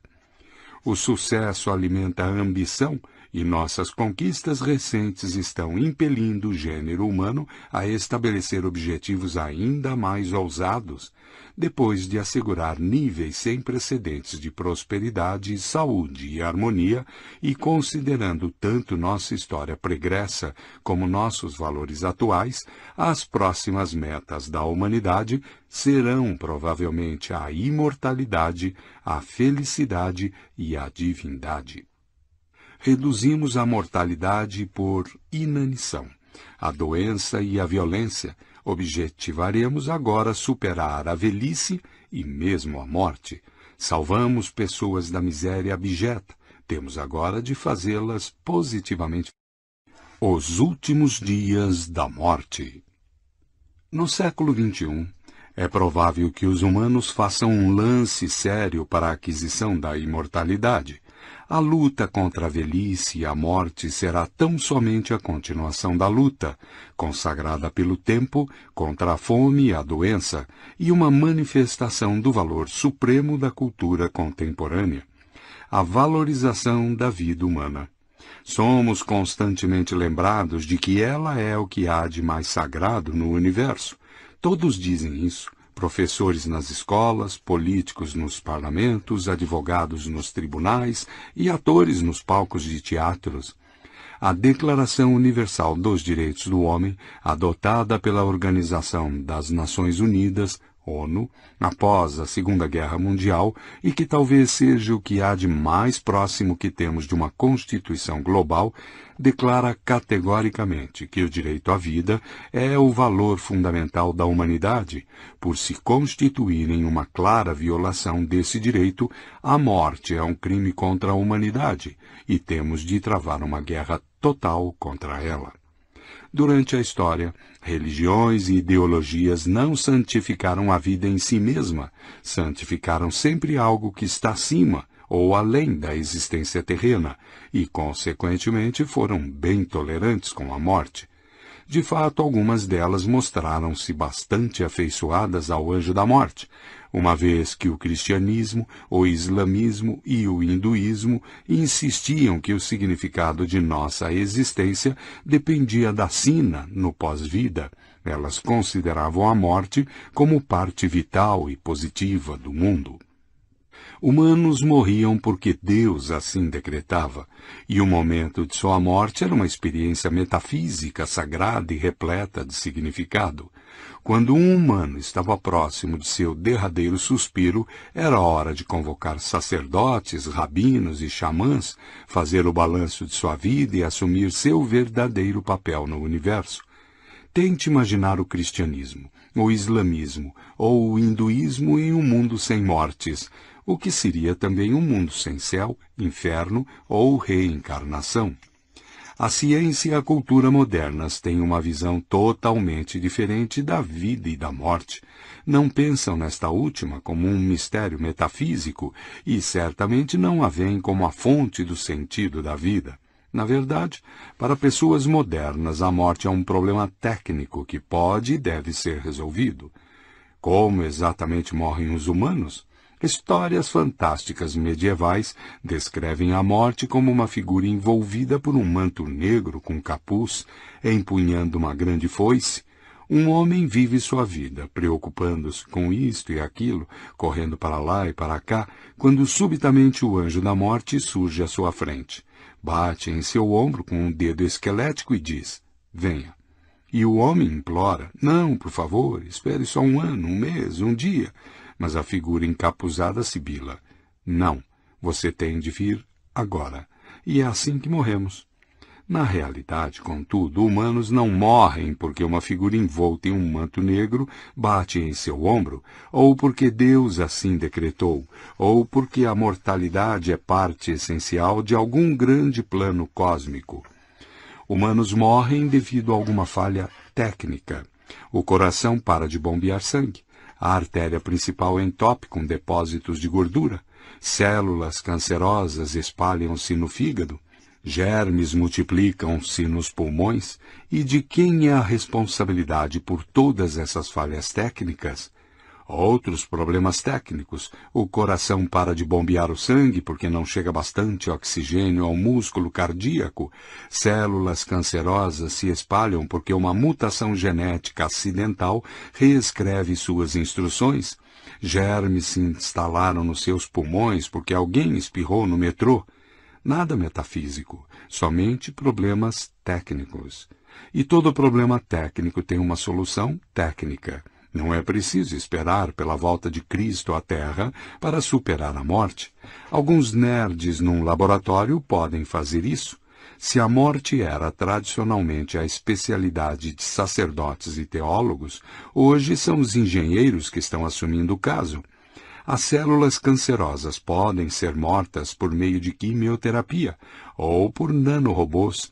O sucesso alimenta a ambição e nossas conquistas recentes estão impelindo o gênero humano a estabelecer objetivos ainda mais ousados, depois de assegurar níveis sem precedentes de prosperidade, saúde e harmonia, e considerando tanto nossa história pregressa como nossos valores atuais, as próximas metas da humanidade serão provavelmente a imortalidade, a felicidade e a divindade reduzimos a mortalidade por inanição, a doença e a violência. Objetivaremos agora superar a velhice e mesmo a morte. Salvamos pessoas da miséria abjeta. Temos agora de fazê-las positivamente. Os últimos dias da morte. No século XXI, é provável que os humanos façam um lance sério para a aquisição da imortalidade. A luta contra a velhice e a morte será tão somente a continuação da luta, consagrada pelo tempo contra a fome e a doença, e uma manifestação do valor supremo da cultura contemporânea. A valorização da vida humana. Somos constantemente lembrados de que ela é o que há de mais sagrado no universo. Todos dizem isso. Professores nas escolas, políticos nos parlamentos, advogados nos tribunais e atores nos palcos de teatros. A Declaração Universal dos Direitos do Homem, adotada pela Organização das Nações Unidas, ONU após a Segunda Guerra Mundial e que talvez seja o que há de mais próximo que temos de uma Constituição global, declara categoricamente que o direito à vida é o valor fundamental da humanidade, por se constituir em uma clara violação desse direito, a morte é um crime contra a humanidade e temos de travar uma guerra total contra ela. Durante a história, religiões e ideologias não santificaram a vida em si mesma, santificaram sempre algo que está acima ou além da existência terrena e, consequentemente, foram bem tolerantes com a morte. De fato, algumas delas mostraram-se bastante afeiçoadas ao anjo da morte, uma vez que o cristianismo, o islamismo e o hinduísmo insistiam que o significado de nossa existência dependia da sina no pós-vida. Elas consideravam a morte como parte vital e positiva do mundo. Humanos morriam porque Deus assim decretava, e o momento de sua morte era uma experiência metafísica, sagrada e repleta de significado. Quando um humano estava próximo de seu derradeiro suspiro, era hora de convocar sacerdotes, rabinos e xamãs, fazer o balanço de sua vida e assumir seu verdadeiro papel no universo. Tente imaginar o cristianismo, o islamismo ou o hinduísmo em um mundo sem mortes, o que seria também um mundo sem céu, inferno ou reencarnação. A ciência e a cultura modernas têm uma visão totalmente diferente da vida e da morte. Não pensam nesta última como um mistério metafísico e certamente não a veem como a fonte do sentido da vida. Na verdade, para pessoas modernas, a morte é um problema técnico que pode e deve ser resolvido. Como exatamente morrem os humanos? Histórias fantásticas medievais descrevem a morte como uma figura envolvida por um manto negro com capuz, empunhando uma grande foice. Um homem vive sua vida, preocupando-se com isto e aquilo, correndo para lá e para cá, quando subitamente o anjo da morte surge à sua frente. Bate em seu ombro com um dedo esquelético e diz: Venha. E o homem implora: Não, por favor, espere só um ano, um mês, um dia mas a figura encapuzada sibila. Não, você tem de vir agora. E é assim que morremos. Na realidade, contudo, humanos não morrem porque uma figura envolta em um manto negro bate em seu ombro, ou porque Deus assim decretou, ou porque a mortalidade é parte essencial de algum grande plano cósmico. Humanos morrem devido a alguma falha técnica. O coração para de bombear sangue. A artéria principal entope com depósitos de gordura. Células cancerosas espalham-se no fígado. Germes multiplicam-se nos pulmões. E de quem é a responsabilidade por todas essas falhas técnicas? Outros problemas técnicos. O coração para de bombear o sangue porque não chega bastante oxigênio ao músculo cardíaco. Células cancerosas se espalham porque uma mutação genética acidental reescreve suas instruções. Germes se instalaram nos seus pulmões porque alguém espirrou no metrô. Nada metafísico, somente problemas técnicos. E todo problema técnico tem uma solução técnica. Não é preciso esperar pela volta de Cristo à Terra para superar a morte. Alguns nerds num laboratório podem fazer isso. Se a morte era tradicionalmente a especialidade de sacerdotes e teólogos, hoje são os engenheiros que estão assumindo o caso. As células cancerosas podem ser mortas por meio de quimioterapia ou por nanorobôs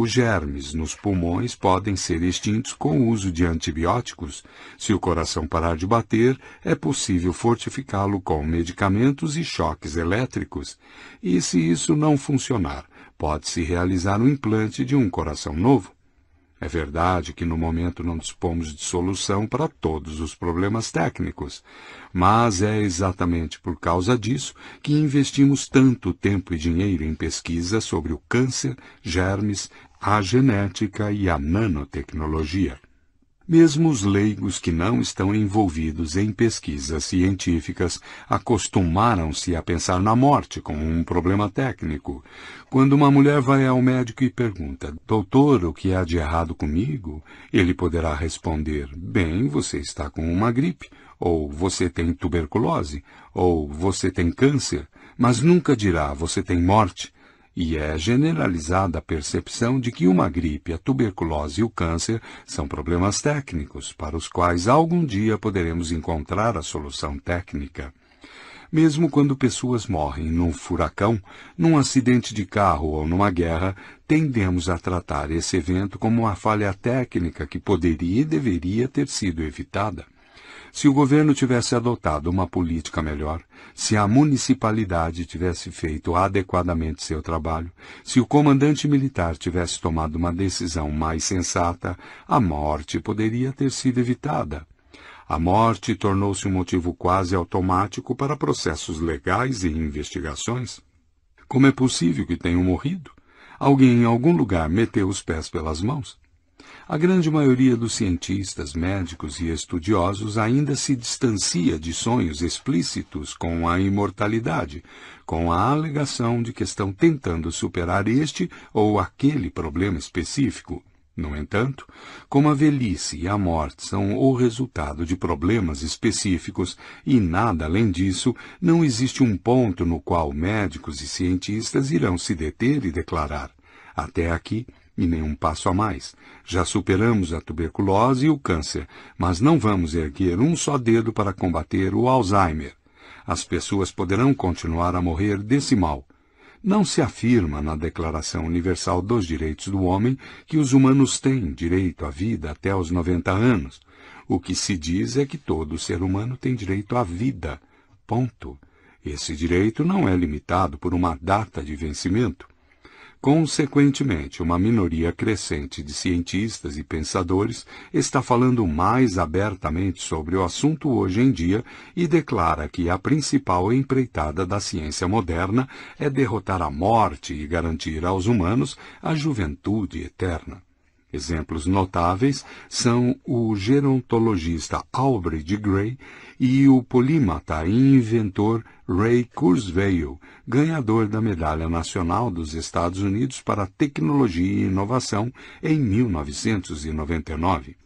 os germes nos pulmões podem ser extintos com o uso de antibióticos. Se o coração parar de bater, é possível fortificá-lo com medicamentos e choques elétricos. E se isso não funcionar, pode-se realizar o implante de um coração novo. É verdade que no momento não dispomos de solução para todos os problemas técnicos, mas é exatamente por causa disso que investimos tanto tempo e dinheiro em pesquisa sobre o câncer, germes, a genética e a nanotecnologia. Mesmo os leigos que não estão envolvidos em pesquisas científicas acostumaram-se a pensar na morte como um problema técnico. Quando uma mulher vai ao médico e pergunta, doutor, o que há de errado comigo? Ele poderá responder, bem, você está com uma gripe, ou você tem tuberculose, ou você tem câncer, mas nunca dirá, você tem morte e é generalizada a percepção de que uma gripe, a tuberculose e o câncer são problemas técnicos para os quais algum dia poderemos encontrar a solução técnica. Mesmo quando pessoas morrem num furacão, num acidente de carro ou numa guerra, tendemos a tratar esse evento como uma falha técnica que poderia e deveria ter sido evitada. Se o governo tivesse adotado uma política melhor, se a municipalidade tivesse feito adequadamente seu trabalho, se o comandante militar tivesse tomado uma decisão mais sensata, a morte poderia ter sido evitada. A morte tornou-se um motivo quase automático para processos legais e investigações. Como é possível que tenham morrido? Alguém em algum lugar meteu os pés pelas mãos? A grande maioria dos cientistas, médicos e estudiosos ainda se distancia de sonhos explícitos com a imortalidade, com a alegação de que estão tentando superar este ou aquele problema específico. No entanto, como a velhice e a morte são o resultado de problemas específicos e nada além disso, não existe um ponto no qual médicos e cientistas irão se deter e declarar: até aqui e nenhum passo a mais. Já superamos a tuberculose e o câncer, mas não vamos erguer um só dedo para combater o Alzheimer. As pessoas poderão continuar a morrer desse mal. Não se afirma na Declaração Universal dos Direitos do Homem que os humanos têm direito à vida até os 90 anos. O que se diz é que todo ser humano tem direito à vida. Ponto. Esse direito não é limitado por uma data de vencimento. Consequentemente, uma minoria crescente de cientistas e pensadores está falando mais abertamente sobre o assunto hoje em dia e declara que a principal empreitada da ciência moderna é derrotar a morte e garantir aos humanos a juventude eterna. Exemplos notáveis são o gerontologista Aubrey de Grey e o polímata e inventor Ray Kurzweil, ganhador da Medalha Nacional dos Estados Unidos para Tecnologia e Inovação em 1999.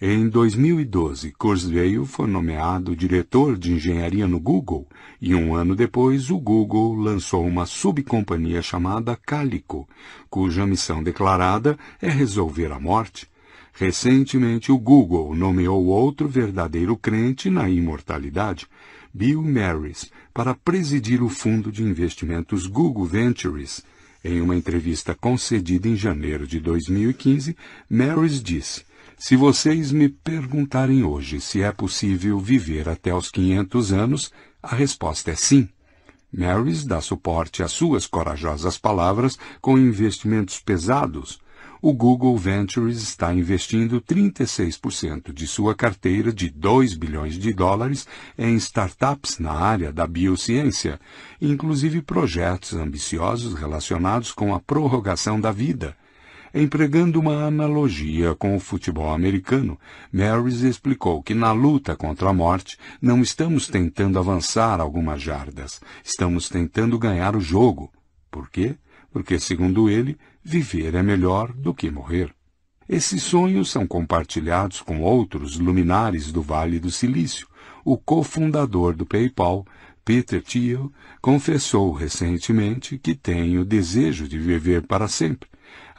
Em 2012, Kurzweil foi nomeado diretor de engenharia no Google e um ano depois o Google lançou uma subcompanhia chamada Calico, cuja missão declarada é resolver a morte. Recentemente, o Google nomeou outro verdadeiro crente na imortalidade, Bill Maris, para presidir o fundo de investimentos Google Ventures. Em uma entrevista concedida em janeiro de 2015, Maris disse: se vocês me perguntarem hoje se é possível viver até os 500 anos, a resposta é sim. Marys dá suporte às suas corajosas palavras com investimentos pesados. O Google Ventures está investindo 36% de sua carteira de 2 bilhões de dólares em startups na área da biociência, inclusive projetos ambiciosos relacionados com a prorrogação da vida Empregando uma analogia com o futebol americano, Marys explicou que na luta contra a morte não estamos tentando avançar algumas jardas, estamos tentando ganhar o jogo. Por quê? Porque, segundo ele, viver é melhor do que morrer. Esses sonhos são compartilhados com outros luminares do Vale do Silício. O cofundador do PayPal, Peter Thiel, confessou recentemente que tem o desejo de viver para sempre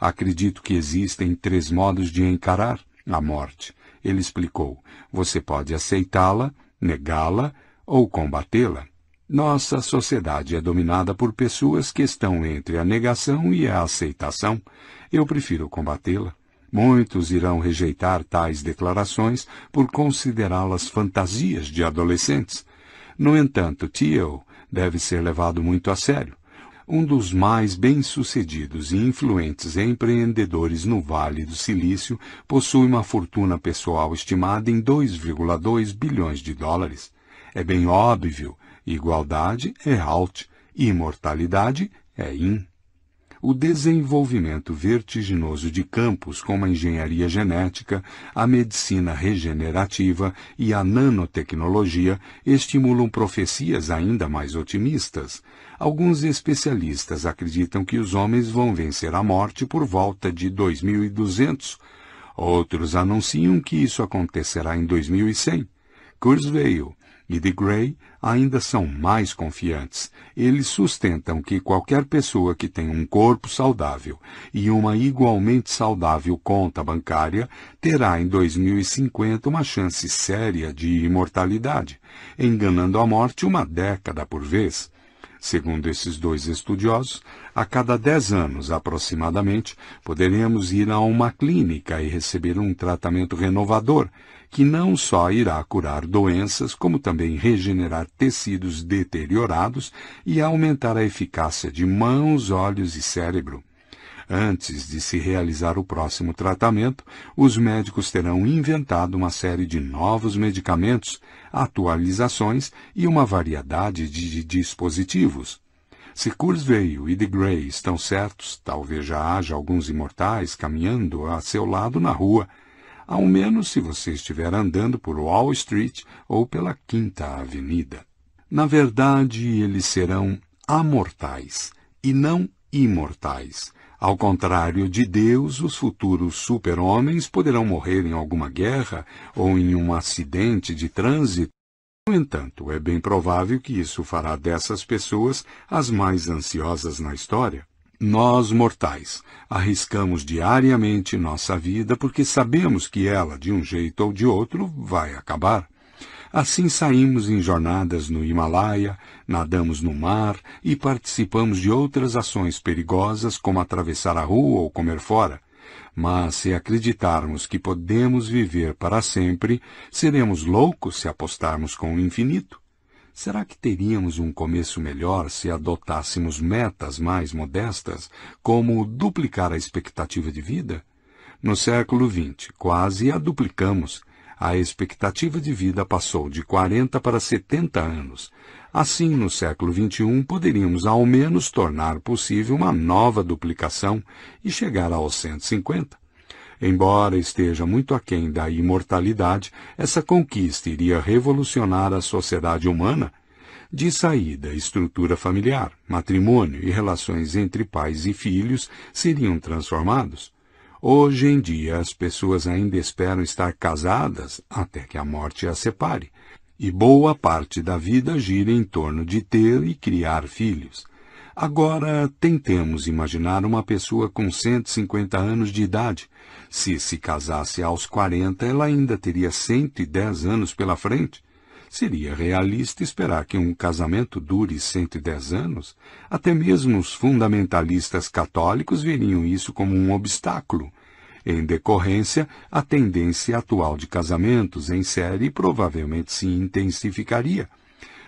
Acredito que existem três modos de encarar a morte. Ele explicou: você pode aceitá-la, negá-la ou combatê-la. Nossa sociedade é dominada por pessoas que estão entre a negação e a aceitação. Eu prefiro combatê-la. Muitos irão rejeitar tais declarações por considerá-las fantasias de adolescentes. No entanto, Thiel deve ser levado muito a sério. um dos mais bem-sucedidos e influentes empreendedores no Vale do Silício, possui uma fortuna pessoal estimada em 2,2 bilhões de dólares. É bem óbvio, igualdade é out, imortalidade é in o desenvolvimento vertiginoso de campos como a engenharia genética, a medicina regenerativa e a nanotecnologia estimulam profecias ainda mais otimistas. Alguns especialistas acreditam que os homens vão vencer a morte por volta de 2200. Outros anunciam que isso acontecerá em 2100. Kurzweil e de Gray ainda são mais confiantes. Eles sustentam que qualquer pessoa que tem um corpo saudável e uma igualmente saudável conta bancária terá em 2050 uma chance séria de imortalidade, enganando a morte uma década por vez. Segundo esses dois estudiosos, a cada dez anos aproximadamente, poderemos ir a uma clínica e receber um tratamento renovador, que não só irá curar doenças, como também regenerar tecidos deteriorados e aumentar a eficácia de mãos, olhos e cérebro. Antes de se realizar o próximo tratamento, os médicos terão inventado uma série de novos medicamentos, atualizações e uma variedade de dispositivos. Se Kurzweil e de Grey estão certos, talvez já haja alguns imortais caminhando a seu lado na rua, ao menos se você estiver andando por Wall Street ou pela Quinta Avenida. Na verdade, eles serão amortais e não imortais. Ao contrário de Deus, os futuros super-homens poderão morrer em alguma guerra ou em um acidente de trânsito. No entanto, é bem provável que isso fará dessas pessoas as mais ansiosas na história. Nós, mortais, arriscamos diariamente nossa vida porque sabemos que ela, de um jeito ou de outro, vai acabar. Assim saímos em jornadas no Himalaia, nadamos no mar e participamos de outras ações perigosas como atravessar a rua ou comer fora. Mas se acreditarmos que podemos viver para sempre, seremos loucos se apostarmos com o infinito. Será que teríamos um começo melhor se adotássemos metas mais modestas, como duplicar a expectativa de vida? No século XX, quase a duplicamos. A expectativa de vida passou de 40 para 70 anos. Assim, no século XXI, poderíamos ao menos tornar possível uma nova duplicação e chegar aos 150. Embora esteja muito aquém da imortalidade, essa conquista iria revolucionar a sociedade humana. De saída, estrutura familiar, matrimônio e relações entre pais e filhos seriam transformados. Hoje em dia, as pessoas ainda esperam estar casadas até que a morte as separe, e boa parte da vida gira em torno de ter e criar filhos. Agora, tentemos imaginar uma pessoa com 150 anos de idade. Se se casasse aos 40, ela ainda teria 110 anos pela frente. Seria realista esperar que um casamento dure 110 anos? Até mesmo os fundamentalistas católicos veriam isso como um obstáculo. Em decorrência, a tendência atual de casamentos em série provavelmente se intensificaria.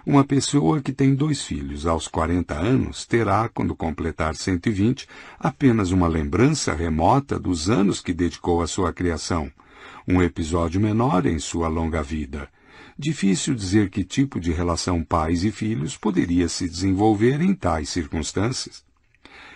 Uma pessoa que tem dois filhos aos 40 anos terá, quando completar 120, apenas uma lembrança remota dos anos que dedicou à sua criação, um episódio menor em sua longa vida. Difícil dizer que tipo de relação pais e filhos poderia se desenvolver em tais circunstâncias.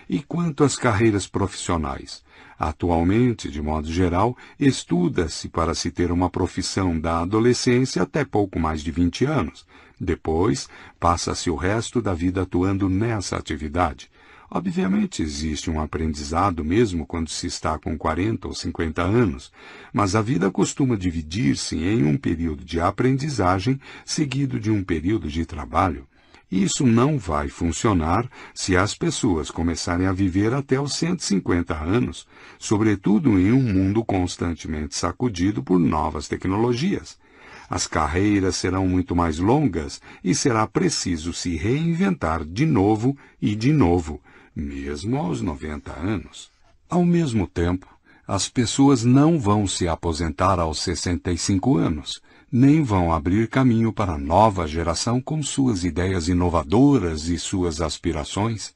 E quanto às carreiras profissionais? Atualmente, de modo geral, estuda-se para se ter uma profissão da adolescência até pouco mais de 20 anos, depois, passa-se o resto da vida atuando nessa atividade. Obviamente existe um aprendizado mesmo quando se está com 40 ou 50 anos, mas a vida costuma dividir-se em um período de aprendizagem seguido de um período de trabalho. Isso não vai funcionar se as pessoas começarem a viver até os 150 anos, sobretudo em um mundo constantemente sacudido por novas tecnologias. As carreiras serão muito mais longas e será preciso se reinventar de novo e de novo, mesmo aos 90 anos. Ao mesmo tempo, as pessoas não vão se aposentar aos 65 anos, nem vão abrir caminho para a nova geração com suas ideias inovadoras e suas aspirações.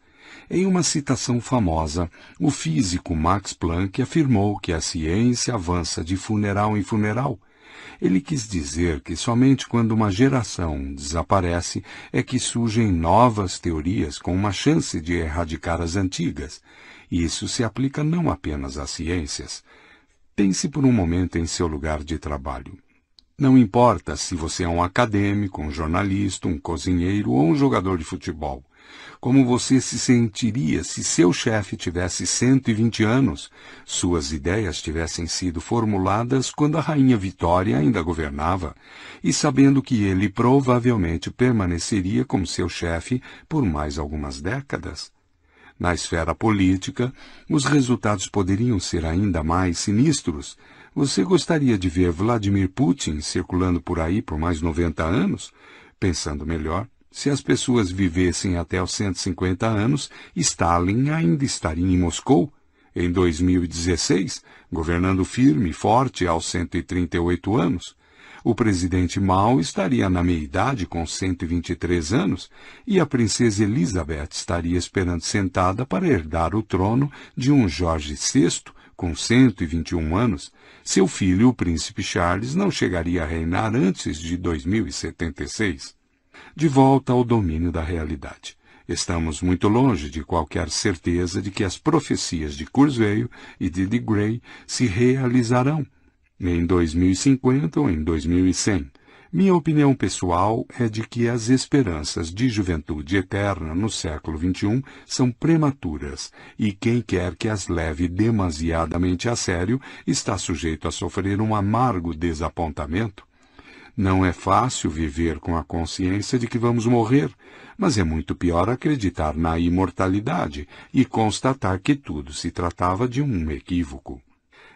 Em uma citação famosa, o físico Max Planck afirmou que a ciência avança de funeral em funeral. Ele quis dizer que somente quando uma geração desaparece é que surgem novas teorias com uma chance de erradicar as antigas. E isso se aplica não apenas às ciências. Pense por um momento em seu lugar de trabalho. Não importa se você é um acadêmico, um jornalista, um cozinheiro ou um jogador de futebol. Como você se sentiria se seu chefe tivesse 120 anos, suas ideias tivessem sido formuladas quando a rainha Vitória ainda governava, e sabendo que ele provavelmente permaneceria como seu chefe por mais algumas décadas? Na esfera política, os resultados poderiam ser ainda mais sinistros, você gostaria de ver Vladimir Putin circulando por aí por mais 90 anos? Pensando melhor, se as pessoas vivessem até os 150 anos, Stalin ainda estaria em Moscou, em 2016, governando firme e forte aos 138 anos. O presidente Mao estaria na meia-idade com 123 anos e a princesa Elizabeth estaria esperando sentada para herdar o trono de um Jorge VI com 121 anos, seu filho, o príncipe Charles, não chegaria a reinar antes de 2076. De volta ao domínio da realidade. Estamos muito longe de qualquer certeza de que as profecias de Kurzweil e de de Grey se realizarão em 2050 ou em 2100. Minha opinião pessoal é de que as esperanças de juventude eterna no século XXI são prematuras e quem quer que as leve demasiadamente a sério está sujeito a sofrer um amargo desapontamento. Não é fácil viver com a consciência de que vamos morrer, mas é muito pior acreditar na imortalidade e constatar que tudo se tratava de um equívoco.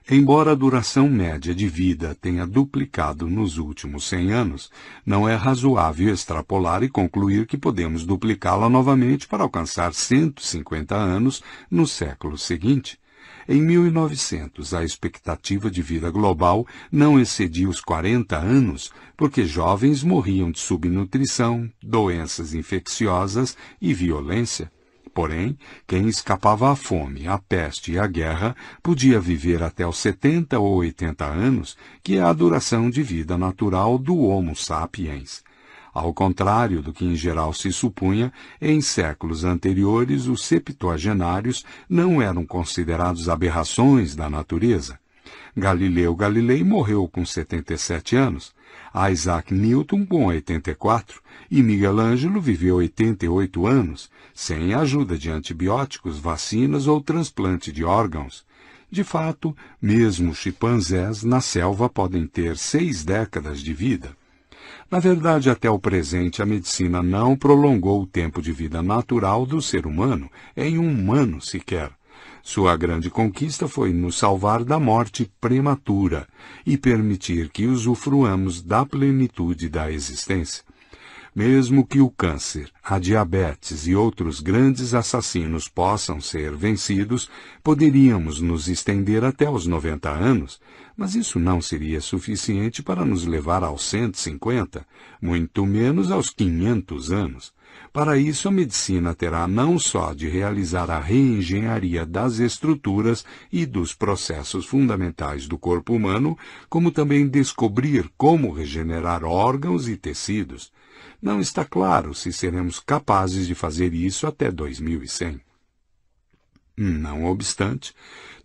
Embora a duração média de vida tenha duplicado nos últimos 100 anos, não é razoável extrapolar e concluir que podemos duplicá-la novamente para alcançar 150 anos no século seguinte. Em 1900, a expectativa de vida global não excedia os 40 anos, porque jovens morriam de subnutrição, doenças infecciosas e violência. Porém, quem escapava à fome, à peste e à guerra podia viver até os 70 ou 80 anos, que é a duração de vida natural do Homo sapiens. Ao contrário do que em geral se supunha, em séculos anteriores os septuagenários não eram considerados aberrações da natureza. Galileu Galilei morreu com 77 anos, Isaac Newton com 84 e Miguel Ângelo viveu 88 anos, sem ajuda de antibióticos, vacinas ou transplante de órgãos. De fato, mesmo chimpanzés na selva podem ter seis décadas de vida. Na verdade, até o presente, a medicina não prolongou o tempo de vida natural do ser humano em um ano sequer. Sua grande conquista foi nos salvar da morte prematura e permitir que usufruamos da plenitude da existência. Mesmo que o câncer, a diabetes e outros grandes assassinos possam ser vencidos, poderíamos nos estender até os 90 anos, mas isso não seria suficiente para nos levar aos 150, muito menos aos 500 anos. Para isso, a medicina terá não só de realizar a reengenharia das estruturas e dos processos fundamentais do corpo humano, como também descobrir como regenerar órgãos e tecidos. Não está claro se seremos capazes de fazer isso até 2100. Não obstante,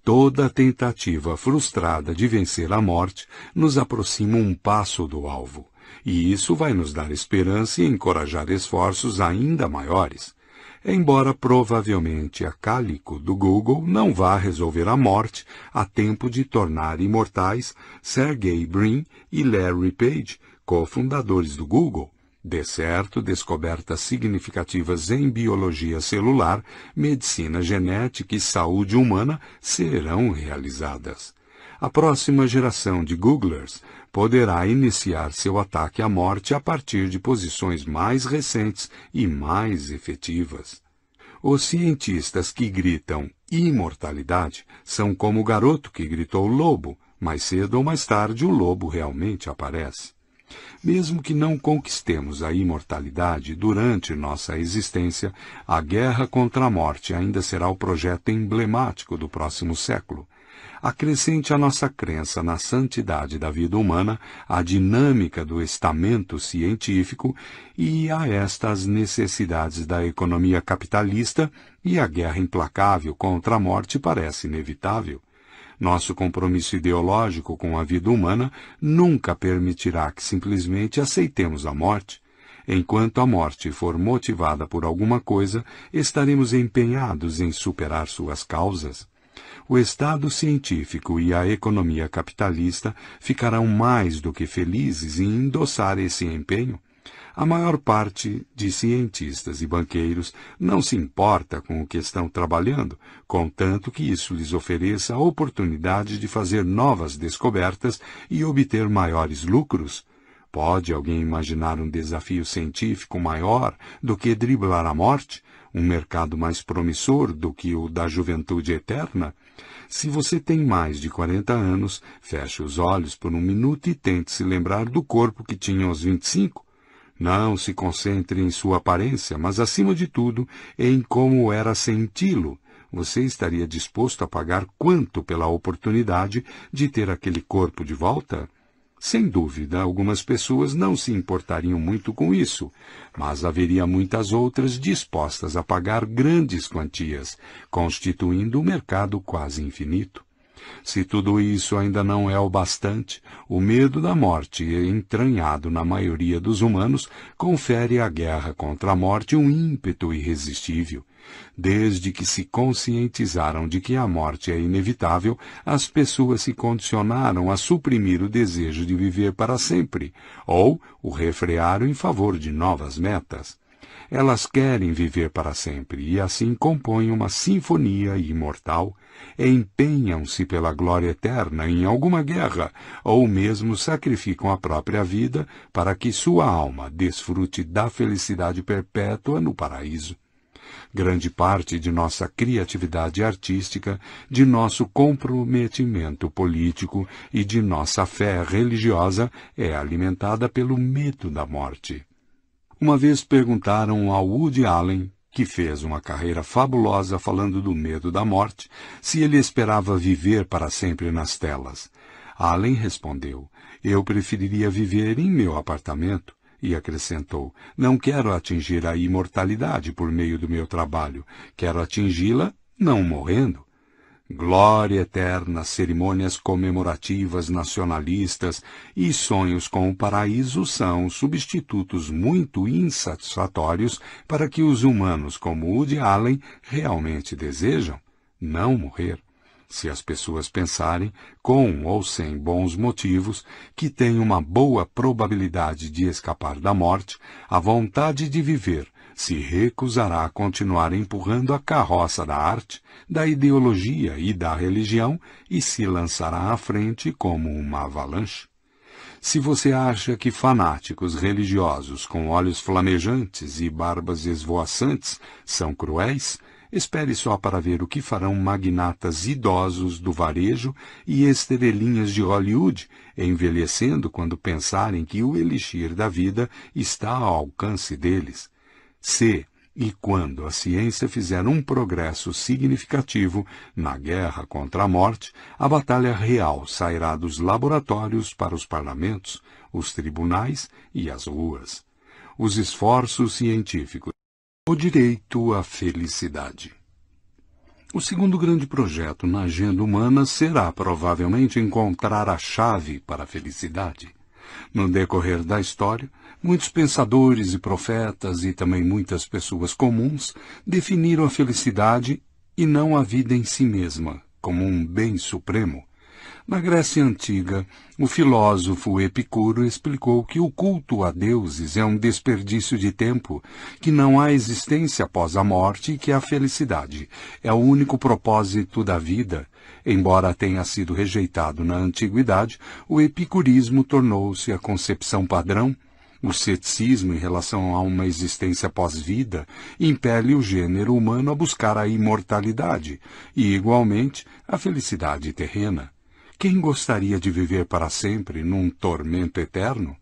toda tentativa frustrada de vencer a morte nos aproxima um passo do alvo e isso vai nos dar esperança e encorajar esforços ainda maiores. Embora provavelmente a Cálico do Google não vá resolver a morte a tempo de tornar imortais Sergey Brin e Larry Page, cofundadores do Google. De certo, descobertas significativas em biologia celular, medicina genética e saúde humana serão realizadas. A próxima geração de Googlers poderá iniciar seu ataque à morte a partir de posições mais recentes e mais efetivas. Os cientistas que gritam imortalidade são como o garoto que gritou lobo, mais cedo ou mais tarde o lobo realmente aparece. Mesmo que não conquistemos a imortalidade durante nossa existência, a guerra contra a morte ainda será o projeto emblemático do próximo século. Acrescente a nossa crença na santidade da vida humana, a dinâmica do estamento científico e a estas necessidades da economia capitalista, e a guerra implacável contra a morte parece inevitável. Nosso compromisso ideológico com a vida humana nunca permitirá que simplesmente aceitemos a morte. Enquanto a morte for motivada por alguma coisa, estaremos empenhados em superar suas causas. O Estado científico e a economia capitalista ficarão mais do que felizes em endossar esse empenho. A maior parte de cientistas e banqueiros não se importa com o que estão trabalhando, contanto que isso lhes ofereça a oportunidade de fazer novas descobertas e obter maiores lucros. Pode alguém imaginar um desafio científico maior do que driblar a morte? Um mercado mais promissor do que o da juventude eterna? Se você tem mais de 40 anos, feche os olhos por um minuto e tente se lembrar do corpo que tinha aos 25. Não se concentre em sua aparência, mas acima de tudo em como era senti-lo. Você estaria disposto a pagar quanto pela oportunidade de ter aquele corpo de volta? Sem dúvida, algumas pessoas não se importariam muito com isso, mas haveria muitas outras dispostas a pagar grandes quantias, constituindo um mercado quase infinito. Se tudo isso ainda não é o bastante, o medo da morte, entranhado na maioria dos humanos, confere à guerra contra a morte um ímpeto irresistível. Desde que se conscientizaram de que a morte é inevitável, as pessoas se condicionaram a suprimir o desejo de viver para sempre, ou o refrearam em favor de novas metas. Elas querem viver para sempre e assim compõem uma sinfonia imortal, empenham-se pela glória eterna em alguma guerra, ou mesmo sacrificam a própria vida para que sua alma desfrute da felicidade perpétua no paraíso. Grande parte de nossa criatividade artística, de nosso comprometimento político e de nossa fé religiosa é alimentada pelo medo da morte. Uma vez perguntaram ao Woody Allen, que fez uma carreira fabulosa falando do medo da morte, se ele esperava viver para sempre nas telas. Allen respondeu: Eu preferiria viver em meu apartamento. E acrescentou: Não quero atingir a imortalidade por meio do meu trabalho. Quero atingi-la não morrendo. Glória eterna, cerimônias comemorativas nacionalistas e sonhos com o paraíso são substitutos muito insatisfatórios para que os humanos como o de Allen realmente desejam não morrer. Se as pessoas pensarem, com ou sem bons motivos, que têm uma boa probabilidade de escapar da morte, a vontade de viver se recusará a continuar empurrando a carroça da arte, da ideologia e da religião e se lançará à frente como uma avalanche. Se você acha que fanáticos religiosos com olhos flamejantes e barbas esvoaçantes são cruéis, espere só para ver o que farão magnatas idosos do varejo e estrelinhas de Hollywood, envelhecendo quando pensarem que o elixir da vida está ao alcance deles se e quando a ciência fizer um progresso significativo na guerra contra a morte, a batalha real sairá dos laboratórios para os parlamentos, os tribunais e as ruas. Os esforços científicos. O direito à felicidade. O segundo grande projeto na agenda humana será provavelmente encontrar a chave para a felicidade. No decorrer da história, muitos pensadores e profetas e também muitas pessoas comuns definiram a felicidade e não a vida em si mesma como um bem supremo. Na Grécia Antiga, o filósofo Epicuro explicou que o culto a deuses é um desperdício de tempo, que não há existência após a morte e que a felicidade é o único propósito da vida. Embora tenha sido rejeitado na antiguidade, o epicurismo tornou-se a concepção padrão o ceticismo em relação a uma existência pós-vida impele o gênero humano a buscar a imortalidade e, igualmente, a felicidade terrena. Quem gostaria de viver para sempre num tormento eterno?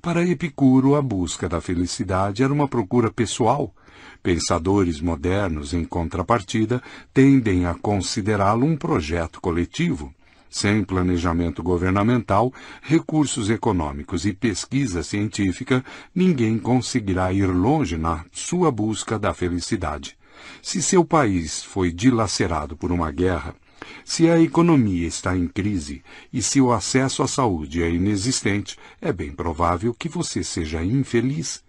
Para Epicuro, a busca da felicidade era uma procura pessoal. Pensadores modernos, em contrapartida, tendem a considerá-lo um projeto coletivo. Sem planejamento governamental, recursos econômicos e pesquisa científica, ninguém conseguirá ir longe na sua busca da felicidade. Se seu país foi dilacerado por uma guerra, se a economia está em crise e se o acesso à saúde é inexistente, é bem provável que você seja infeliz.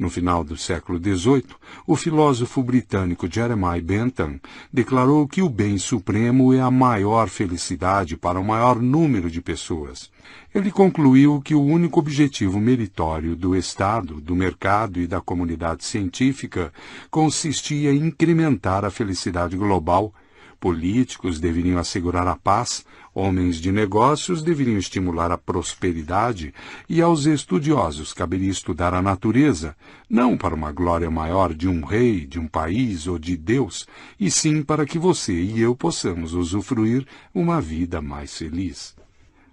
No final do século XVIII, o filósofo britânico Jeremiah Bentham declarou que o bem supremo é a maior felicidade para o maior número de pessoas. Ele concluiu que o único objetivo meritório do Estado, do mercado e da comunidade científica consistia em incrementar a felicidade global políticos deveriam assegurar a paz, homens de negócios deveriam estimular a prosperidade e aos estudiosos caberia estudar a natureza, não para uma glória maior de um rei, de um país ou de Deus, e sim para que você e eu possamos usufruir uma vida mais feliz.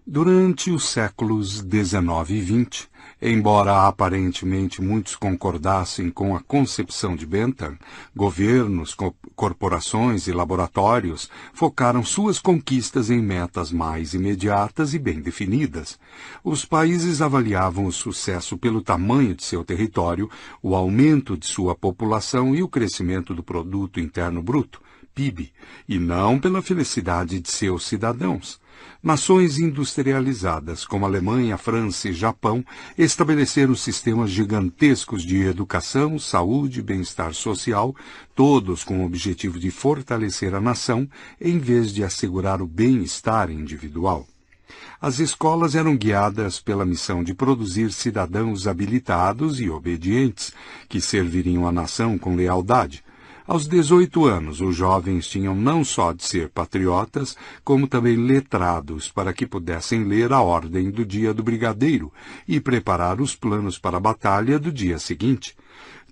Durante os séculos XIX e XX, embora aparentemente muitos concordassem com a concepção de Bentham, governos, co corporações e laboratórios focaram suas conquistas em metas mais imediatas e bem definidas. Os países avaliavam o sucesso pelo tamanho de seu território, o aumento de sua população e o crescimento do produto interno bruto, PIB, e não pela felicidade de seus cidadãos. Nações industrializadas como Alemanha, França e Japão estabeleceram sistemas gigantescos de educação, saúde e bem-estar social, todos com o objetivo de fortalecer a nação em vez de assegurar o bem-estar individual. As escolas eram guiadas pela missão de produzir cidadãos habilitados e obedientes, que serviriam a nação com lealdade, aos 18 anos, os jovens tinham não só de ser patriotas, como também letrados para que pudessem ler a ordem do dia do brigadeiro e preparar os planos para a batalha do dia seguinte.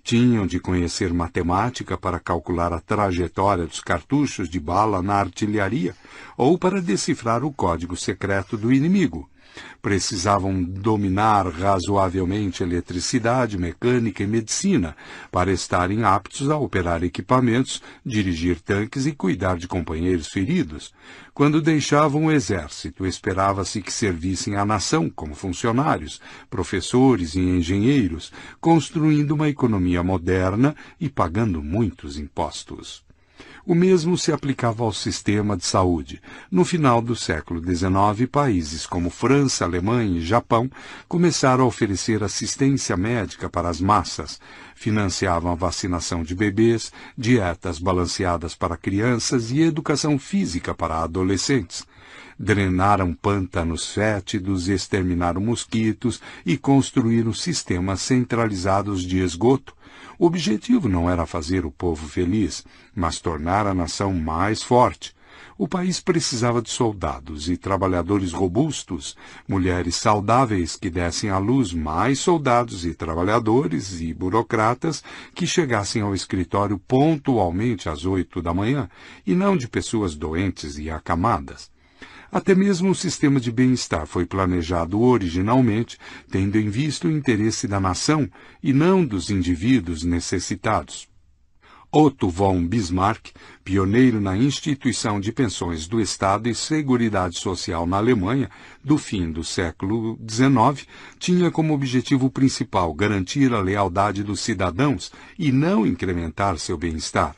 Tinham de conhecer matemática para calcular a trajetória dos cartuchos de bala na artilharia ou para decifrar o código secreto do inimigo precisavam dominar razoavelmente eletricidade, mecânica e medicina para estarem aptos a operar equipamentos, dirigir tanques e cuidar de companheiros feridos. Quando deixavam o exército, esperava-se que servissem à nação como funcionários, professores e engenheiros, construindo uma economia moderna e pagando muitos impostos. O mesmo se aplicava ao sistema de saúde. No final do século XIX, países como França, Alemanha e Japão começaram a oferecer assistência médica para as massas. Financiavam a vacinação de bebês, dietas balanceadas para crianças e educação física para adolescentes drenaram pântanos fétidos, exterminaram mosquitos e construíram sistemas centralizados de esgoto, o objetivo não era fazer o povo feliz, mas tornar a nação mais forte. O país precisava de soldados e trabalhadores robustos, mulheres saudáveis que dessem à luz mais soldados e trabalhadores e burocratas que chegassem ao escritório pontualmente às oito da manhã, e não de pessoas doentes e acamadas. Até mesmo o sistema de bem-estar foi planejado originalmente tendo em vista o interesse da nação e não dos indivíduos necessitados. Otto von Bismarck, pioneiro na instituição de pensões do Estado e Seguridade Social na Alemanha do fim do século XIX, tinha como objetivo principal garantir a lealdade dos cidadãos e não incrementar seu bem-estar.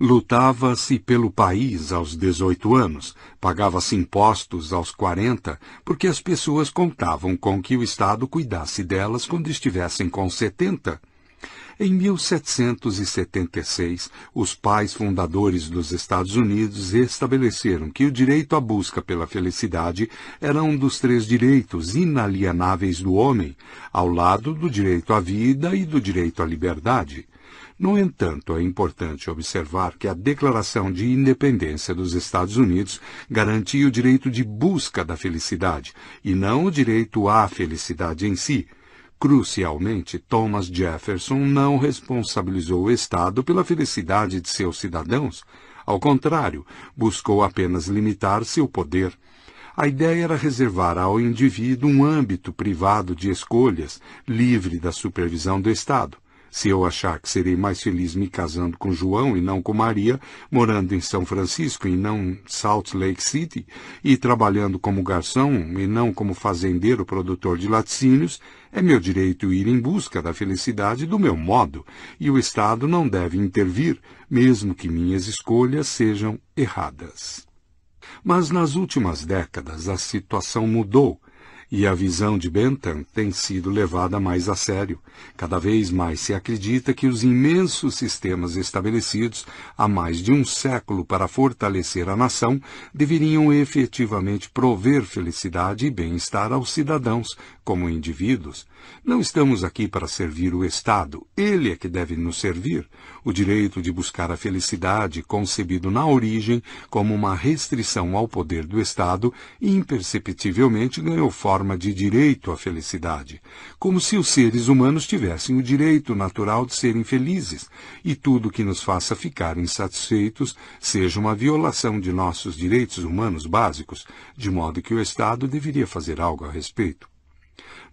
Lutava-se pelo país aos 18 anos, pagava-se impostos aos 40, porque as pessoas contavam com que o Estado cuidasse delas quando estivessem com 70. Em 1776, os pais fundadores dos Estados Unidos estabeleceram que o direito à busca pela felicidade era um dos três direitos inalienáveis do homem, ao lado do direito à vida e do direito à liberdade. No entanto, é importante observar que a Declaração de Independência dos Estados Unidos garantia o direito de busca da felicidade e não o direito à felicidade em si. Crucialmente, Thomas Jefferson não responsabilizou o Estado pela felicidade de seus cidadãos. Ao contrário, buscou apenas limitar seu poder. A ideia era reservar ao indivíduo um âmbito privado de escolhas, livre da supervisão do Estado. Se eu achar que serei mais feliz me casando com João e não com Maria, morando em São Francisco e não em Salt Lake City, e trabalhando como garçom e não como fazendeiro produtor de laticínios, é meu direito ir em busca da felicidade do meu modo, e o Estado não deve intervir, mesmo que minhas escolhas sejam erradas. Mas nas últimas décadas a situação mudou e a visão de Bentham tem sido levada mais a sério. Cada vez mais se acredita que os imensos sistemas estabelecidos há mais de um século para fortalecer a nação deveriam efetivamente prover felicidade e bem-estar aos cidadãos, como indivíduos. Não estamos aqui para servir o Estado, ele é que deve nos servir. O direito de buscar a felicidade, concebido na origem como uma restrição ao poder do Estado, imperceptivelmente ganhou forma de direito à felicidade, como se os seres humanos tivessem o direito natural de serem felizes, e tudo que nos faça ficar insatisfeitos seja uma violação de nossos direitos humanos básicos, de modo que o Estado deveria fazer algo a respeito.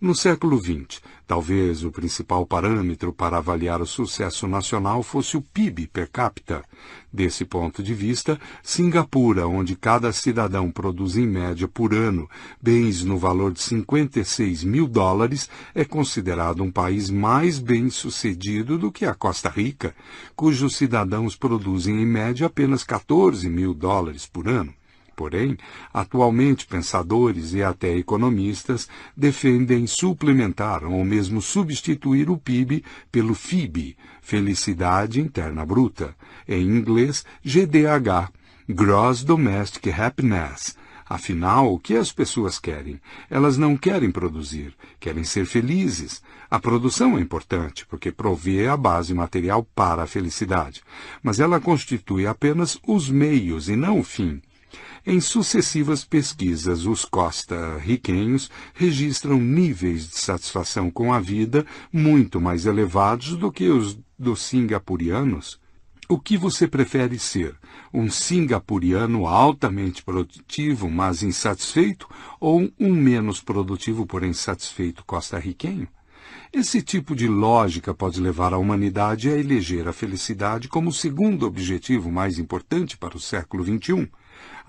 No século XX, talvez o principal parâmetro para avaliar o sucesso nacional fosse o PIB per capita. Desse ponto de vista, Singapura, onde cada cidadão produz em média por ano bens no valor de 56 mil dólares, é considerado um país mais bem sucedido do que a Costa Rica, cujos cidadãos produzem em média apenas 14 mil dólares por ano. Porém, atualmente pensadores e até economistas defendem suplementar ou mesmo substituir o PIB pelo FIB, Felicidade Interna Bruta, em inglês GDH, Gross Domestic Happiness. Afinal, o que as pessoas querem? Elas não querem produzir, querem ser felizes. A produção é importante, porque provê a base material para a felicidade, mas ela constitui apenas os meios e não o fim. Em sucessivas pesquisas, os costa-riquenhos registram níveis de satisfação com a vida muito mais elevados do que os dos singapurianos. O que você prefere ser? Um singapuriano altamente produtivo, mas insatisfeito, ou um menos produtivo, porém satisfeito costa-riquenho? Esse tipo de lógica pode levar a humanidade a eleger a felicidade como o segundo objetivo mais importante para o século XXI.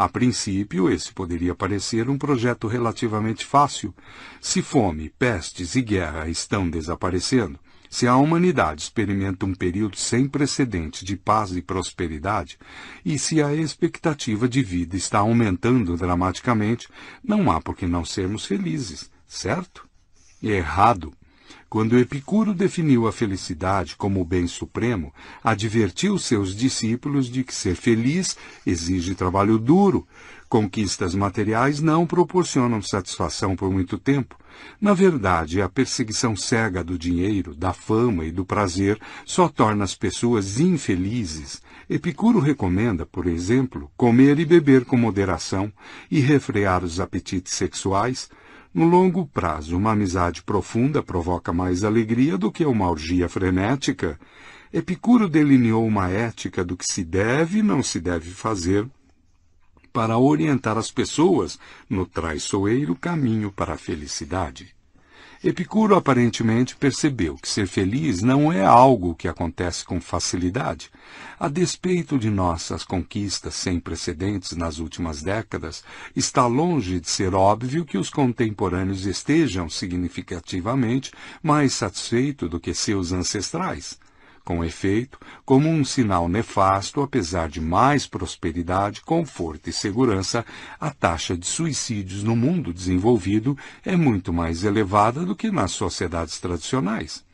A princípio, esse poderia parecer um projeto relativamente fácil. Se fome, pestes e guerra estão desaparecendo, se a humanidade experimenta um período sem precedentes de paz e prosperidade, e se a expectativa de vida está aumentando dramaticamente, não há por que não sermos felizes, certo? Errado. Quando Epicuro definiu a felicidade como o bem supremo, advertiu seus discípulos de que ser feliz exige trabalho duro. Conquistas materiais não proporcionam satisfação por muito tempo. Na verdade, a perseguição cega do dinheiro, da fama e do prazer só torna as pessoas infelizes. Epicuro recomenda, por exemplo, comer e beber com moderação e refrear os apetites sexuais, no longo prazo, uma amizade profunda provoca mais alegria do que uma orgia frenética. Epicuro delineou uma ética do que se deve e não se deve fazer para orientar as pessoas no traiçoeiro caminho para a felicidade. Epicuro aparentemente percebeu que ser feliz não é algo que acontece com facilidade. A despeito de nossas conquistas sem precedentes nas últimas décadas, está longe de ser óbvio que os contemporâneos estejam significativamente mais satisfeitos do que seus ancestrais. Com efeito, como um sinal nefasto, apesar de mais prosperidade, conforto e segurança, a taxa de suicídios no mundo desenvolvido é muito mais elevada do que nas sociedades tradicionais.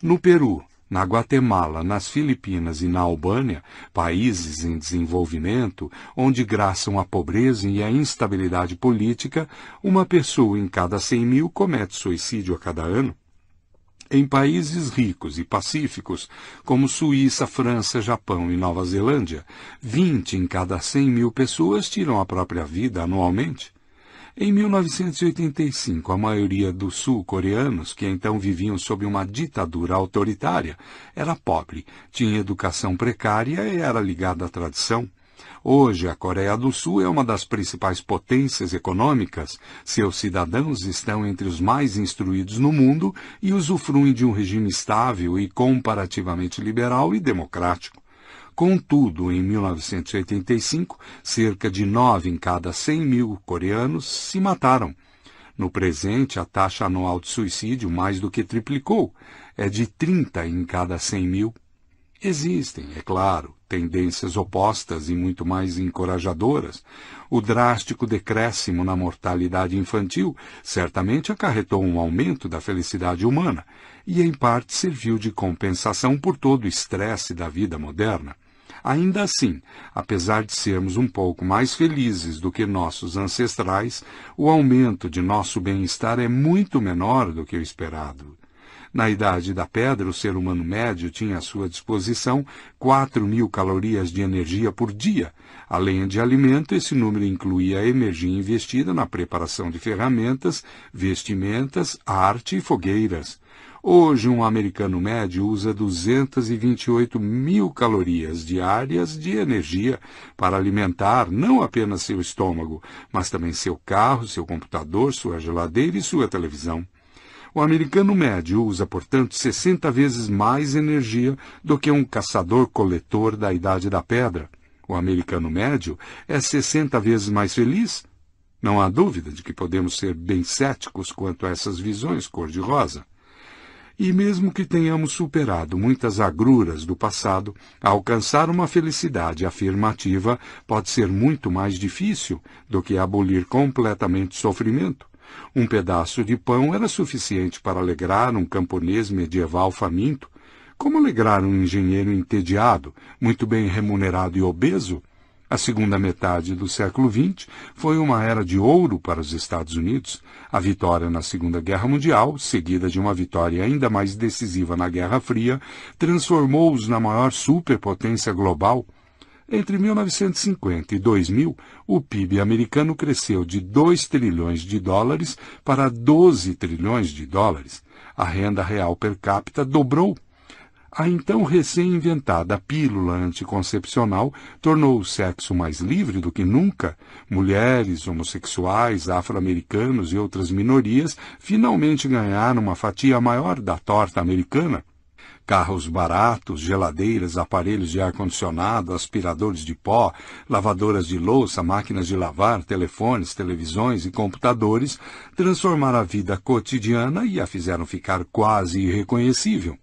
No Peru, na Guatemala, nas Filipinas e na Albânia, países em desenvolvimento, onde graçam a pobreza e a instabilidade política, uma pessoa em cada cem mil comete suicídio a cada ano. Em países ricos e pacíficos, como Suíça, França, Japão e Nova Zelândia, 20 em cada 100 mil pessoas tiram a própria vida anualmente. Em 1985, a maioria dos sul-coreanos, que então viviam sob uma ditadura autoritária, era pobre, tinha educação precária e era ligada à tradição. Hoje, a Coreia do Sul é uma das principais potências econômicas. Seus cidadãos estão entre os mais instruídos no mundo e usufruem de um regime estável e comparativamente liberal e democrático. Contudo, em 1985, cerca de nove em cada 100 mil coreanos se mataram. No presente, a taxa anual de suicídio mais do que triplicou. É de 30 em cada 100 mil. Existem, é claro, tendências opostas e muito mais encorajadoras. O drástico decréscimo na mortalidade infantil certamente acarretou um aumento da felicidade humana e, em parte, serviu de compensação por todo o estresse da vida moderna. Ainda assim, apesar de sermos um pouco mais felizes do que nossos ancestrais, o aumento de nosso bem-estar é muito menor do que o esperado. Na Idade da Pedra, o ser humano médio tinha à sua disposição 4 mil calorias de energia por dia. Além de alimento, esse número incluía a energia investida na preparação de ferramentas, vestimentas, arte e fogueiras. Hoje, um americano médio usa 228 mil calorias diárias de energia para alimentar não apenas seu estômago, mas também seu carro, seu computador, sua geladeira e sua televisão. O americano médio usa, portanto, 60 vezes mais energia do que um caçador-coletor da Idade da Pedra. O americano médio é 60 vezes mais feliz? Não há dúvida de que podemos ser bem céticos quanto a essas visões cor-de-rosa. E mesmo que tenhamos superado muitas agruras do passado, alcançar uma felicidade afirmativa pode ser muito mais difícil do que abolir completamente sofrimento. Um pedaço de pão era suficiente para alegrar um camponês medieval faminto. Como alegrar um engenheiro entediado, muito bem remunerado e obeso? A segunda metade do século XX foi uma era de ouro para os Estados Unidos. A vitória na Segunda Guerra Mundial, seguida de uma vitória ainda mais decisiva na Guerra Fria, transformou-os na maior superpotência global. Entre 1950 e 2000, o PIB americano cresceu de 2 trilhões de dólares para 12 trilhões de dólares. A renda real per capita dobrou. A então recém-inventada pílula anticoncepcional tornou o sexo mais livre do que nunca. Mulheres, homossexuais, afro-americanos e outras minorias finalmente ganharam uma fatia maior da torta americana carros baratos, geladeiras, aparelhos de ar-condicionado, aspiradores de pó, lavadoras de louça, máquinas de lavar, telefones, televisões e computadores transformaram a vida cotidiana e a fizeram ficar quase irreconhecível.